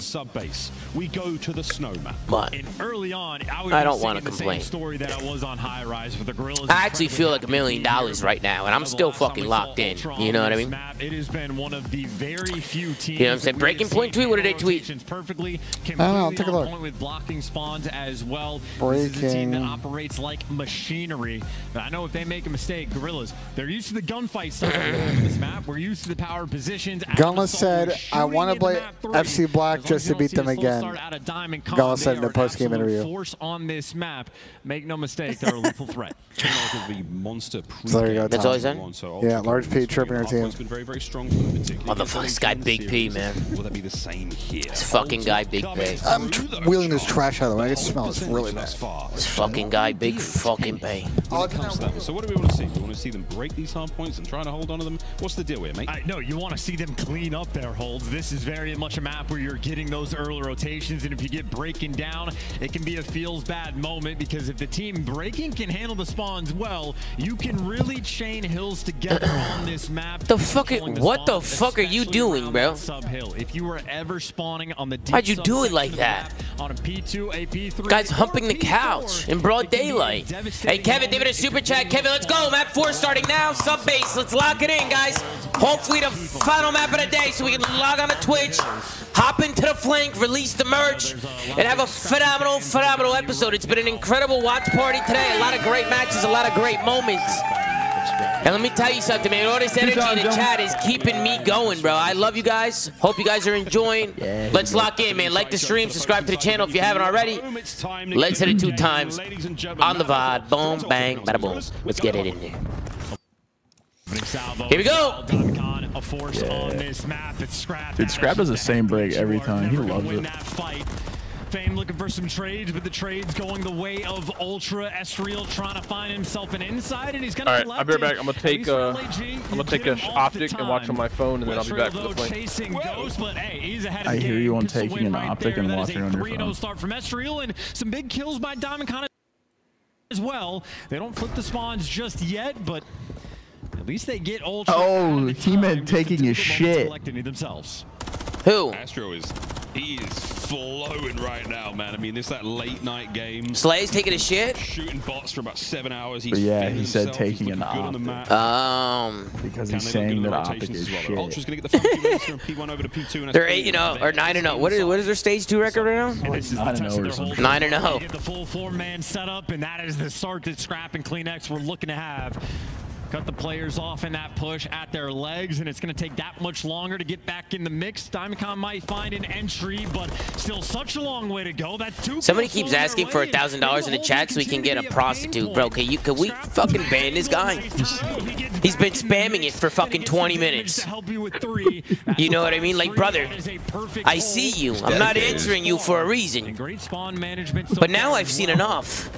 Speaker 12: we go to the snowman. But and early on, I, I don't want to complain. Story that I was on
Speaker 4: high rise for the gorillas. I actually feel like a million
Speaker 2: dollars right now, and I'm still fucking locked in. Ultron you know what I mean? Map, it has been one of the very few teams. You know what I'm saying? Breaking point tweet. What did they tweet? Perfectly.
Speaker 1: I don't know. Take a look. With blocking spawns as well. Breaking. This is a team that
Speaker 2: operates like
Speaker 4: machinery. I know if they make a mistake, gorillas. They're used to the gunfight stuff. this map. We're used to the power positions. Gunless said,
Speaker 1: "I want to play FC Black just to beat them again." Out of diamond, Goss said in the post-game interview. Force
Speaker 4: on this map make no mistake, they're a
Speaker 12: lethal threat. monster
Speaker 1: so there you go, That's all I said. yeah, large P tripping our team.
Speaker 12: Been
Speaker 2: very, very strong this guy Big P, man. Will that be the same here? This fucking guy Big P. I'm
Speaker 1: wheeling this trash out of the way. I can smell really bad. This
Speaker 2: fucking guy Big fucking
Speaker 1: P.
Speaker 12: So what do we want to see? Do we want to see them break these hard points and try to hold on to them? What's the deal here, mate?
Speaker 4: I, no, you want to see them clean up their holds. This is very much a map where you're getting those early rotations, and if you get breaking down, it can be a feels bad moment because if the team breaking can handle the spawns well, you can really chain hills together on this map. The fuck it, the what the fuck are you doing, bro? Sub hill. If you were ever spawning on the deep Why'd you do
Speaker 3: it
Speaker 2: like that?
Speaker 4: On a P2, a
Speaker 2: P3,
Speaker 3: Guys humping the
Speaker 2: couch in broad
Speaker 3: daylight. Hey,
Speaker 2: Kevin, give it a super chat. Kevin, let's go. Map 4 starting now. Sub base. Let's lock it in, guys. Hopefully the final map of the day so we can log on to Twitch. Hop into the flank, release the merch, and have a phenomenal, phenomenal episode. It's been an incredible watch party today. A lot of great matches, a lot of great moments. And let me tell you something, man. All this energy in the chat is keeping me going, bro. I love you guys. Hope you guys are enjoying. Let's lock in, man. Like the stream, subscribe to the channel if you haven't already. Let's hit it two times on the VOD. Boom, bang, bada boom. Let's get it in there. Here we go. A force yeah. on this
Speaker 4: map. It's Scrap.
Speaker 10: Dude, Scrap does the same break every time. He loves
Speaker 4: it. Fame looking for some trades, but the trade's going the way of Ultra Estreal trying to find himself an inside, and he's gonna. All right, I'll be right back.
Speaker 16: I'm gonna take uh, I'm gonna take a optic and watch on my phone, and then I'll be back for the plane.
Speaker 4: Ghost, but, hey, he's ahead of I hear you on taking
Speaker 10: an optic and watching on your oh phone.
Speaker 4: start from Estreal, and some big kills by Diamond as well. They don't flip the spawns just yet, but at least they get old. Oh, he meant taking his shit. Themselves.
Speaker 12: Who? Astro is he is flowing right now, man. I mean, it's that late night game. Slay's taking a shit. Shooting bots for about
Speaker 2: seven hours. He's
Speaker 10: yeah, he said himself. taking an optic.
Speaker 12: Um,
Speaker 10: because he's saying that optic
Speaker 12: is
Speaker 2: shit. Ultra's gonna get the P1 over to P2. And They're eight and zero or nine and zero. Oh. What is what is their stage two
Speaker 4: record right now? This nine and zero oh or something. Nine and zero. Oh. The full four man setup, and that is the start that Scrap and CleanX were looking to have Cut the players off in that push at their legs, and it's going to take that much longer to get back in the mix. Diamondcon might find an entry, but still such a long way to
Speaker 2: go. That's too Somebody keeps asking for a $1,000 in the chat so we can get a, a prostitute. Bro, can, you, can we fucking ban this guy? He's been spamming it for fucking 20 minutes. you know what I mean? Like, brother, I see you. I'm not answering you for a reason. But now I've seen enough.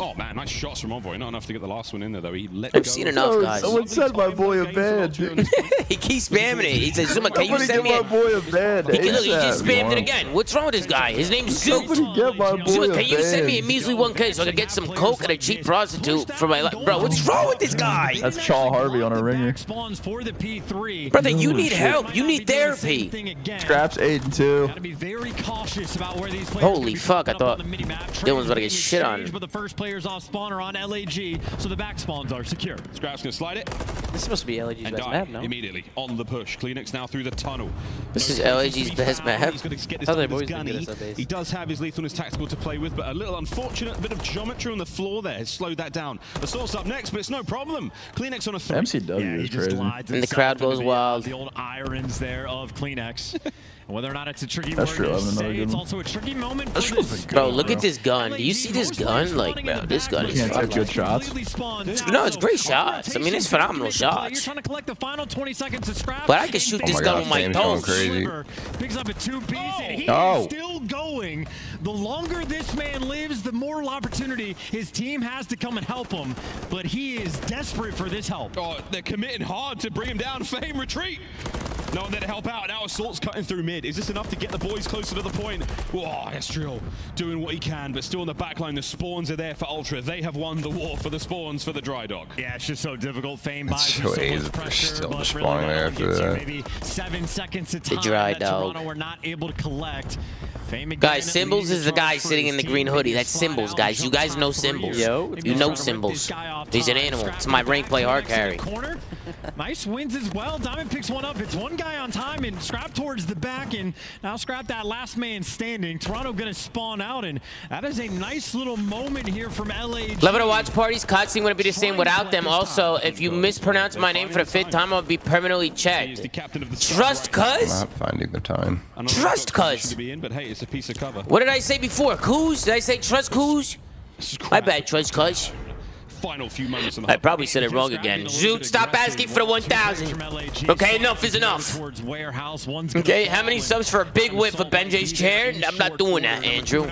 Speaker 12: Oh man, nice shots from Envoy. Not enough to get the last one in there though. He let I've go. seen enough, guys. Someone
Speaker 10: sent my boy a band. he
Speaker 2: keeps spamming it. He says, ZooMaa, can you send me my boy a band? He, look, he just spammed it again. What's wrong with this guy? His name's Zoot. Zoot, can you send me a measly 1K so I can get some coke and a cheap prostitute for my life? Bro, what's wrong with this guy? That's Shaw
Speaker 10: Harvey on a ringer. Brother, you need help. You need
Speaker 2: therapy. Scraps 8 and 2. Holy fuck, I thought was about to get shit on
Speaker 4: players off spawn are on LAG, so the back spawns are secure. Scraps gonna slide
Speaker 12: it. This supposed to be LAG's and best map, no? Immediately on the push. CleanX now through the tunnel. This no is LAG's best map. He's gonna get this gunny. He does have his lethal and his tactical to play with, but a little unfortunate bit of geometry on the floor there has slowed that down. The source up next, but it's no problem. CleanX on a three.
Speaker 2: MCW yeah, is crazy. And the crowd goes uh,
Speaker 12: wild. The old irons there of CleanX.
Speaker 4: whether or not it's a tricky
Speaker 2: That's word true, to say, it's also a tricky moment That's for this. Bro, look at this gun. Do you see this gun? Like, bro, this gun is fucking good shots. No, it's great shots. I mean, it's phenomenal shots. But
Speaker 4: I can shoot this gun with my toes. Crazy.
Speaker 2: Picks up a
Speaker 3: two-piece, and he is oh. still going. The longer
Speaker 4: this man lives, the more opportunity his team has to come and help him. But he is desperate for this help. Oh,
Speaker 12: they're committing hard to bring him down. Fame retreat. No one there to help out. Now Assault's cutting through me mid. Is this enough to get the boys closer to the point? Oh, Estreal doing what he can, but still in the back line, the spawns are there for Ultra. They have won the war for the spawns for the dry dog. Yeah, it's just so difficult. Fame buys
Speaker 14: so, much pressure, still but really after that. maybe
Speaker 12: seven seconds to
Speaker 2: time the dry that dog.
Speaker 14: Toronto
Speaker 4: were not able to collect.
Speaker 2: Guys, Symbols is the guy sitting in the green hoodie. That's Symbols, guys. You guys know Symbols. Yo, you know Symbols. He's an animal. It's my rank play hard carry.
Speaker 4: nice wins as well. Diamond picks one up. It's one guy on time and scrap towards the back. Now scrap that last man standing. Toronto going to spawn out, and that is a nice little
Speaker 14: moment here from LA.
Speaker 2: Love to watch parties. Cutscene wouldn't be the same without them. Also, if you mispronounce my name for the fifth time, I'll be permanently checked. Trust cuz?
Speaker 14: Not finding the time.
Speaker 12: Trust cuz.
Speaker 2: What did I say before? Coos? Did I say trust coos? My bad, trust cuz
Speaker 12: final few moments
Speaker 2: I probably said it wrong again. Zoot, stop asking for the 1,000. Okay, enough is enough. Okay, how many subs for a big whip for Benjay's chair? I'm not doing that, Andrew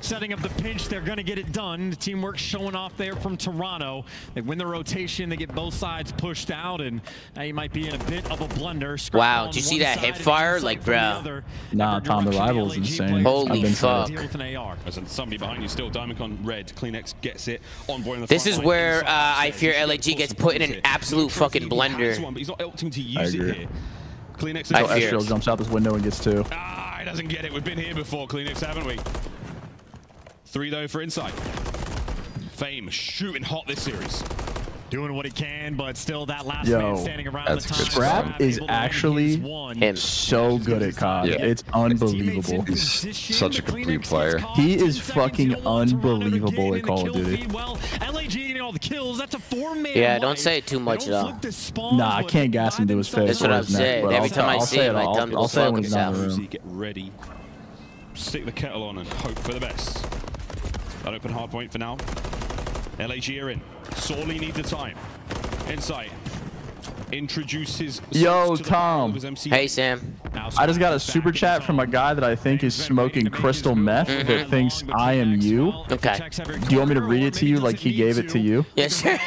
Speaker 4: setting up the pinch. They're going to get it done. The teamwork showing off there from Toronto. They win the rotation. They get both sides pushed out, and now you might be in a bit of a blunder. Wow, did you see that hip fire? Like, bro.
Speaker 10: Nah, Tom, the rival's the insane. Holy fuck.
Speaker 12: And somebody behind you still. Diamondcon red. CleanX gets it. On the This is where uh, I fear LAG gets put in an absolute fucking blender. One, but he's not ulting to use it here. CleanX. I fear. jumps
Speaker 10: out this window and gets two.
Speaker 12: Ah, he doesn't get it. We've been here before, CleanX, haven't we? Three though for Insight. Fame shooting hot this series. Doing what he can, but
Speaker 4: still that last Yo, man standing around that's the time. Scrap is actually
Speaker 10: and so good at COD. Yeah. It's unbelievable. He's such a complete player. He is fucking unbelievable at Call of Duty.
Speaker 2: Yeah, don't say it too much
Speaker 12: though.
Speaker 3: Nah, I can't gas him to his face. That's what I'm saying. Every time I see him, I dumb I'll say it when he's out.
Speaker 12: Stick the kettle on and hope for the best. An open hard point for now. LAG are in. Sorely need the time. Insight
Speaker 2: introduces Yo, Tom. Hey, Sam. I just got
Speaker 12: a
Speaker 10: super chat from a guy that I think is smoking crystal meth mm -hmm. that mm-hmm. thinks I am you. Okay. Do you want me to read it to you like he gave it to you? Yes, sir.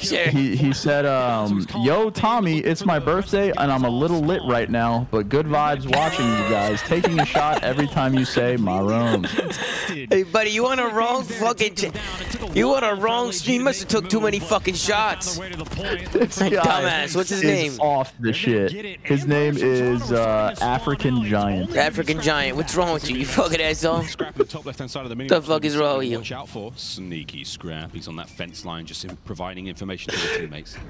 Speaker 10: sure. He, he said, um, Yo, Tommy, it's my birthday and I'm a little lit right now, but good vibes watching you guys, taking a shot every time you say room."
Speaker 2: Hey, buddy, you on a wrong fucking... You on a wrong... stream? must have took too many fucking shots. Dumbass ass. What's his name?
Speaker 10: Off the shit. His name is uh, African
Speaker 2: Giant. African Giant. What's wrong with you? You fucking asshole. the top left side of the The fuck is wrong with
Speaker 12: you? Watch out for sneaky scrap. He's on that fence line, just providing information to the teammates.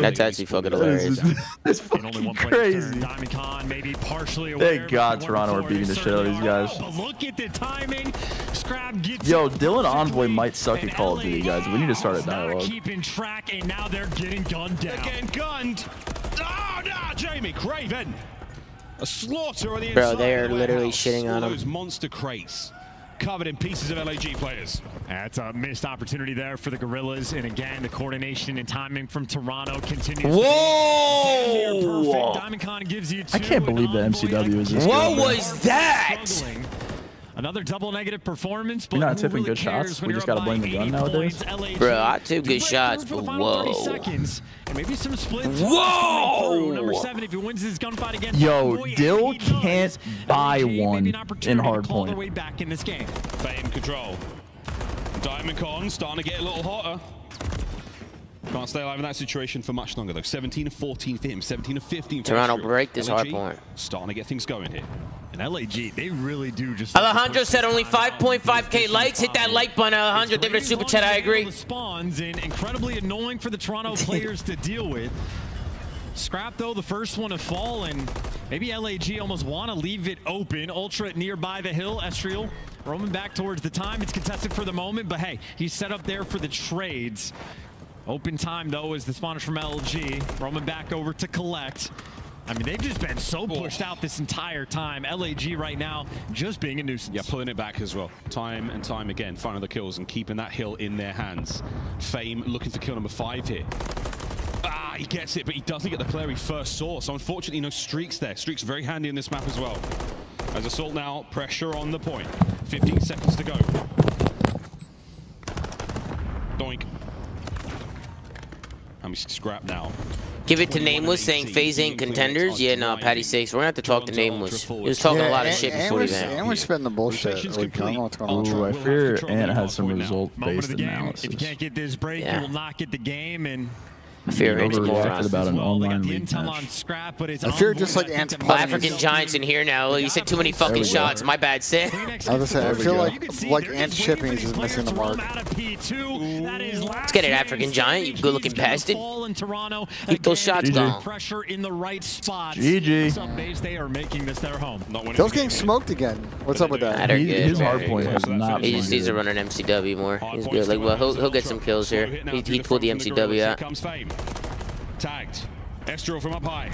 Speaker 12: That's actually fucking hilarious.
Speaker 2: That's fucking crazy.
Speaker 4: Thank
Speaker 10: God Toronto are beating the shit out of these guys. Look at the timing. Yo, Dylan Envoy might suck at Call of Duty, guys. We need to start a dialogue.
Speaker 4: Keeping track, and now they're getting
Speaker 12: gunned down getting gunned. Oh, ah, no, ah, Jamie Craven. A slaughter the Bro, they are the literally shitting on those him. monster crates covered in pieces of LAG
Speaker 4: players. That's a missed opportunity there for the Gorillas. And again, the coordination and timing from Toronto continues. Whoa!
Speaker 10: To perfect. Diamondcon gives you two I can't believe the MCW
Speaker 2: is this What was
Speaker 4: that? Struggling. Another double negative performance, but You're not tipping
Speaker 10: really good shots. We just got to blame the gun nowadays.
Speaker 2: Bro, I took good shots, but whoa. Seconds,
Speaker 4: and maybe some splits. Whoa! Number seven, if he wins this gunfight again, Yo,
Speaker 10: Dill can't does, buy one in hard point.
Speaker 12: way back in this game. Fame control. Diamondcon starting to get a little hotter. Can't stay alive in that situation for much longer, though. 17 of 14 for him, 17 of 15 for Toronto break this LAG, hard point. Starting to get things going here. And LAG, they really do just... Alejandro said only 5.5k
Speaker 2: likes. Hit
Speaker 4: that like button, Alejandro. Give it a super chat. I agree. Spawns incredibly annoying for the Toronto players to deal with. Scrap, though, the first one to fall, and maybe LAG almost want to leave it open. Ultra nearby the hill. Estreal roaming back towards the time. It's contested for the moment, but hey, he's set up there for the trades. Open time, though, is the spawner from LG. roaming back over to collect. I mean, they've just been so pushed out this
Speaker 12: entire time. LAG right now just being a nuisance. Yeah, pulling it back as well. Time and time again, finding the kills and keeping that hill in their hands. Fame looking for kill number five here. Ah, he gets it, but he doesn't get the player he first saw. So unfortunately, no Streaks there. Streaks very handy in this map as well. As Assault now, pressure on the point. 15 seconds to go.
Speaker 2: Doink. I mean, scrap now. Give it to Nameless saying phase ain't contenders. Yeah, no, Patty Six. We're going to have to talk to Nameless. He was talking yeah, a lot of shit before And
Speaker 1: we're spending the bullshit. Like, I what's going on. Ooh, I fear Ant has some result-based analysis. If you can't get this break, yeah. you will not get the game.
Speaker 10: And fear it's morons. About an online Intel
Speaker 2: on scrap, but it's I fear just like ants. African giants in here now. You said too many fucking shots. My bad, Sid. I was say, I feel like like ants shipping is missing the mark. Let's get it, African giant. You good-looking bastard. Keep those shots going.
Speaker 3: Pressure in the
Speaker 4: right spot. GG. They are making this
Speaker 1: their home. Phil's getting smoked again. What's up with that? His hard point is not. He just needs
Speaker 2: to run an MCW more. He's good. Like, well, he'll, he'll get some kills here. He, he pulled the MCW out.
Speaker 12: Tagged. Estro from up high.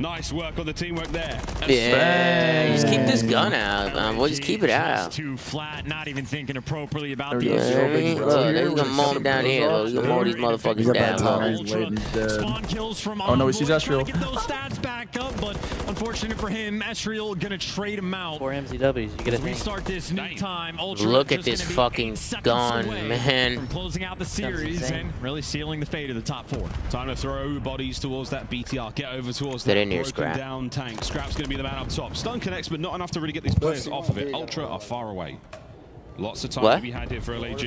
Speaker 12: Nice work on the teamwork there.
Speaker 2: Yeah, just keep this gun out. Um, we'll just keep it out. Too
Speaker 3: flat, not even thinking appropriately about the absorbing. Look, they're gonna mow them down here. Look, you're gonna mow these motherfuckers down.
Speaker 2: Spawn kills from oh no, he sees Estreal. Get
Speaker 4: those stats back up, but unfortunate for him, Estreal gonna trade him out. Four MCWs. You get a restart this new time.
Speaker 2: Ultra Look at this fucking gun, man. From
Speaker 4: closing
Speaker 12: out the series and really sealing the fate of the top four. Time to throw bodies towards that BTR. Get over towards that near Scrap. Down tank. Scrap's going to be the man up top. Stun connects, but not enough to really get these players off of it. Ultra are far away. Lots of time what? to be had here for LAG.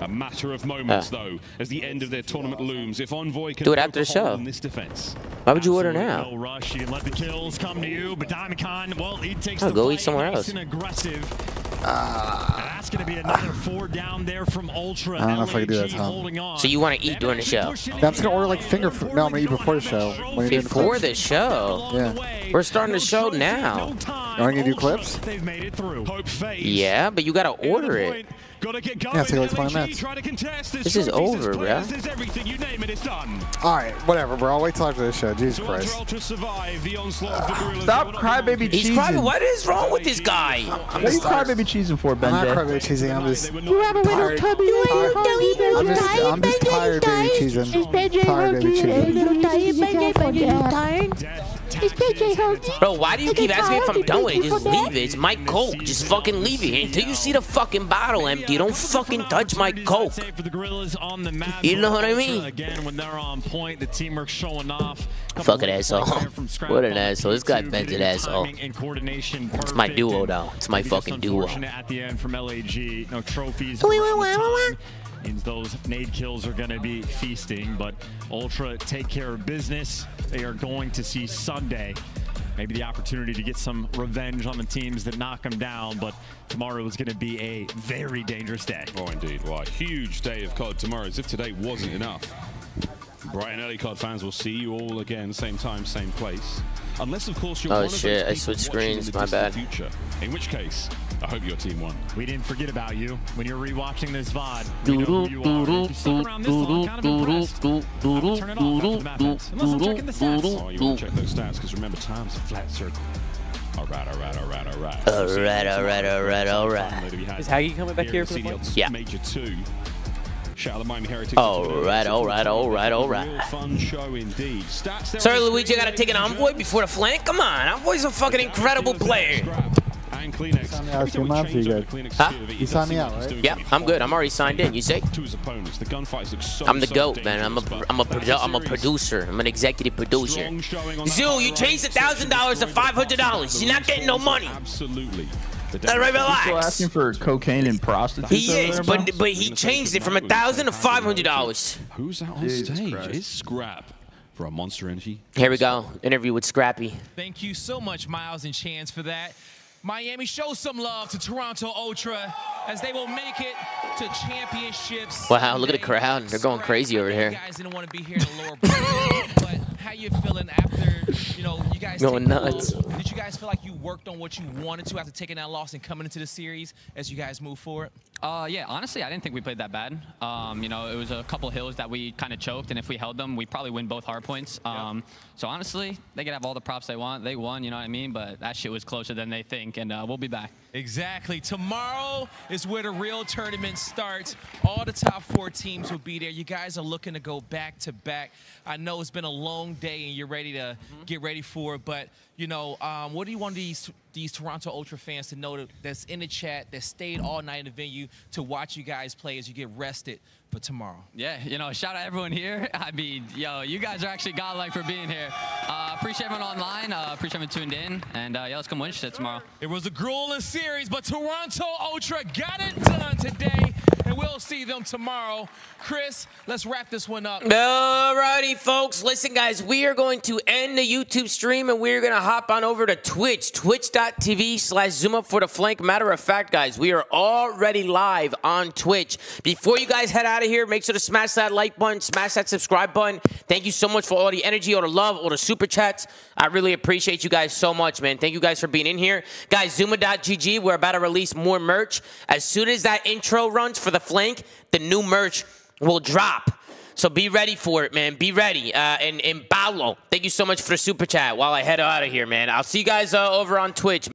Speaker 12: A matter of moments, though, as the end of their tournament looms. If Envoy can do it after
Speaker 2: the show. This defense. Why would you order now? rush. You let the kills come to you, but Diamondcon, well, he takes the go eat somewhere else.
Speaker 4: aggressive. That's going to be another
Speaker 1: four down there
Speaker 4: from Ultra. I don't
Speaker 2: know if I can do that, Tom. So you want to eat during the show? Yeah, I'm just going to
Speaker 1: order like finger food. No, I'm going to eat before the show. Before the, the
Speaker 2: show? Yeah. We're starting the show now. Are you going to do clips? Yeah, but you got to order it. Gotta get going. Yeah, it's 20 minutes. This, this is over, bro.
Speaker 1: Alright, whatever, bro. I'll wait till after this show. Jesus so Christ.
Speaker 2: the stop crybaby cheesing. crying. What is wrong with this guy? I'm what are you crybaby
Speaker 1: cheesing for, Ben? I'm not crybaby cheesing. I'm just
Speaker 2: You have a little tubby. You ain't no tubby. I'm just, I'm just tired baby cheesing. Tired baby cheesing. It's PJ Bro, why do you keep asking me if I'm done with it? Just leave it. It's my Coke. Just fucking leave it. Until you see the fucking bottle empty, don't fucking touch my Coke.
Speaker 4: You know what I mean?
Speaker 2: Again, when they're
Speaker 4: on point, the showing off. Fucking asshole. What an asshole. This guy bends an asshole. It's my duo, though. It's my fucking duo. At the end from LAG, no trophies means those nade kills are going to be feasting, but Ultra take care of business. They are going to see Sunday. Maybe the opportunity to get some revenge on the teams that knock them down, but tomorrow is going to be a very
Speaker 12: dangerous day. Oh, indeed. Why huge day of COD tomorrow, as if today wasn't enough. Brighton Ellicott fans will see you all again, same time, same place. Unless, of course, you're oh, one shit. of those I switched screens. My bad. Future. In which case, I hope your team won. We didn't forget about you when you're rewatching this VOD. We know who you are. If you around this long,
Speaker 3: kind of impressed.
Speaker 2: I'll
Speaker 3: turn it off after the map Unless I'm checking the stats. Oh, you want
Speaker 12: to check those stats because remember, time's a flat circle. All right, all right, all right, all right. All right, all right, all right, all right. Is Haggy coming back here for the play? Yeah. Major two. Shout Heritage. All right, all right, all right, all right.
Speaker 2: Fun show indeed. Sorry, Luigi, I gotta take an Envoy before the flank. Come on, Envoy's a fucking incredible player.
Speaker 12: And CleanX. Huh? You signed me out, right?
Speaker 2: Yeah, I'm good. I'm already signed in. You see? I'm the goat, man. I'm a, I'm a, produ I'm a producer. I'm an executive producer. Zoo, you changed a thousand dollars to five hundred dollars. You're not getting no money. Absolutely. Hey, right, relax. Still asking for cocaine and prostitutes.
Speaker 13: He
Speaker 15: is, there, but but he changed it from a thousand to five hundred
Speaker 2: dollars. Who's out on stage? It's Scrap from Monster Energy. Here we go. Interview with Scrappy.
Speaker 15: Thank you so much, Miles and Chance, for that. Miami shows some love to Toronto Ultra as they will make it to
Speaker 2: championships. Wow, look at the crowd. They're going crazy over here how you're feeling after, you know, you guys going nuts. Did you guys
Speaker 15: feel like you worked on what you wanted to after taking that loss and coming into the series as you guys move forward?
Speaker 2: Uh, yeah, honestly, I didn't think we played that bad. Um, you know, it was a couple hills that we kind of choked, and if we held them,
Speaker 17: we probably win both hard points. Um, yeah. So honestly, they could have all the props they want. They won, you know what I mean? But
Speaker 15: that shit was closer than they think, and uh, we'll be back. Exactly. Tomorrow is where the real tournament starts. All the top four teams will be there. You guys are looking to go back to back. I know it's been a long day, and you're ready to mm -hmm. get ready for it, but you know, um, what do you want these these Toronto Ultra fans to know that's in the chat, that stayed all night in the venue to watch you guys play as you get rested for tomorrow?
Speaker 6: Yeah, you know, shout out everyone here. I mean,
Speaker 15: yo, you guys are actually godlike for being here. Uh, appreciate everyone online. Uh, appreciate everyone tuned in. And uh, yeah, let's come win shit tomorrow. It was a grueling series, but Toronto Ultra got it done today and we'll see them tomorrow. Chris, let's wrap this one up. Alrighty,
Speaker 2: folks. Listen, guys, we are going to end the YouTube stream and we're going to hop on over to Twitch, twitch.tv slash zoom up for the flank. Matter of fact, guys, we are already live on Twitch. Before you guys head out of here, make sure to smash that like button, smash that subscribe button. Thank you so much for all the energy, all the love, all the super chats. I really appreciate you guys so much, man. Thank you guys for being in here. Guys, zoomaa.gg, we're about to release more merch. As soon as that intro runs for the the flank, the new merch will drop. So be ready for it, man. Be ready. Uh, and, and Paolo, thank you so much for the super chat while I head out of here, man. I'll see you guys uh, over on Twitch.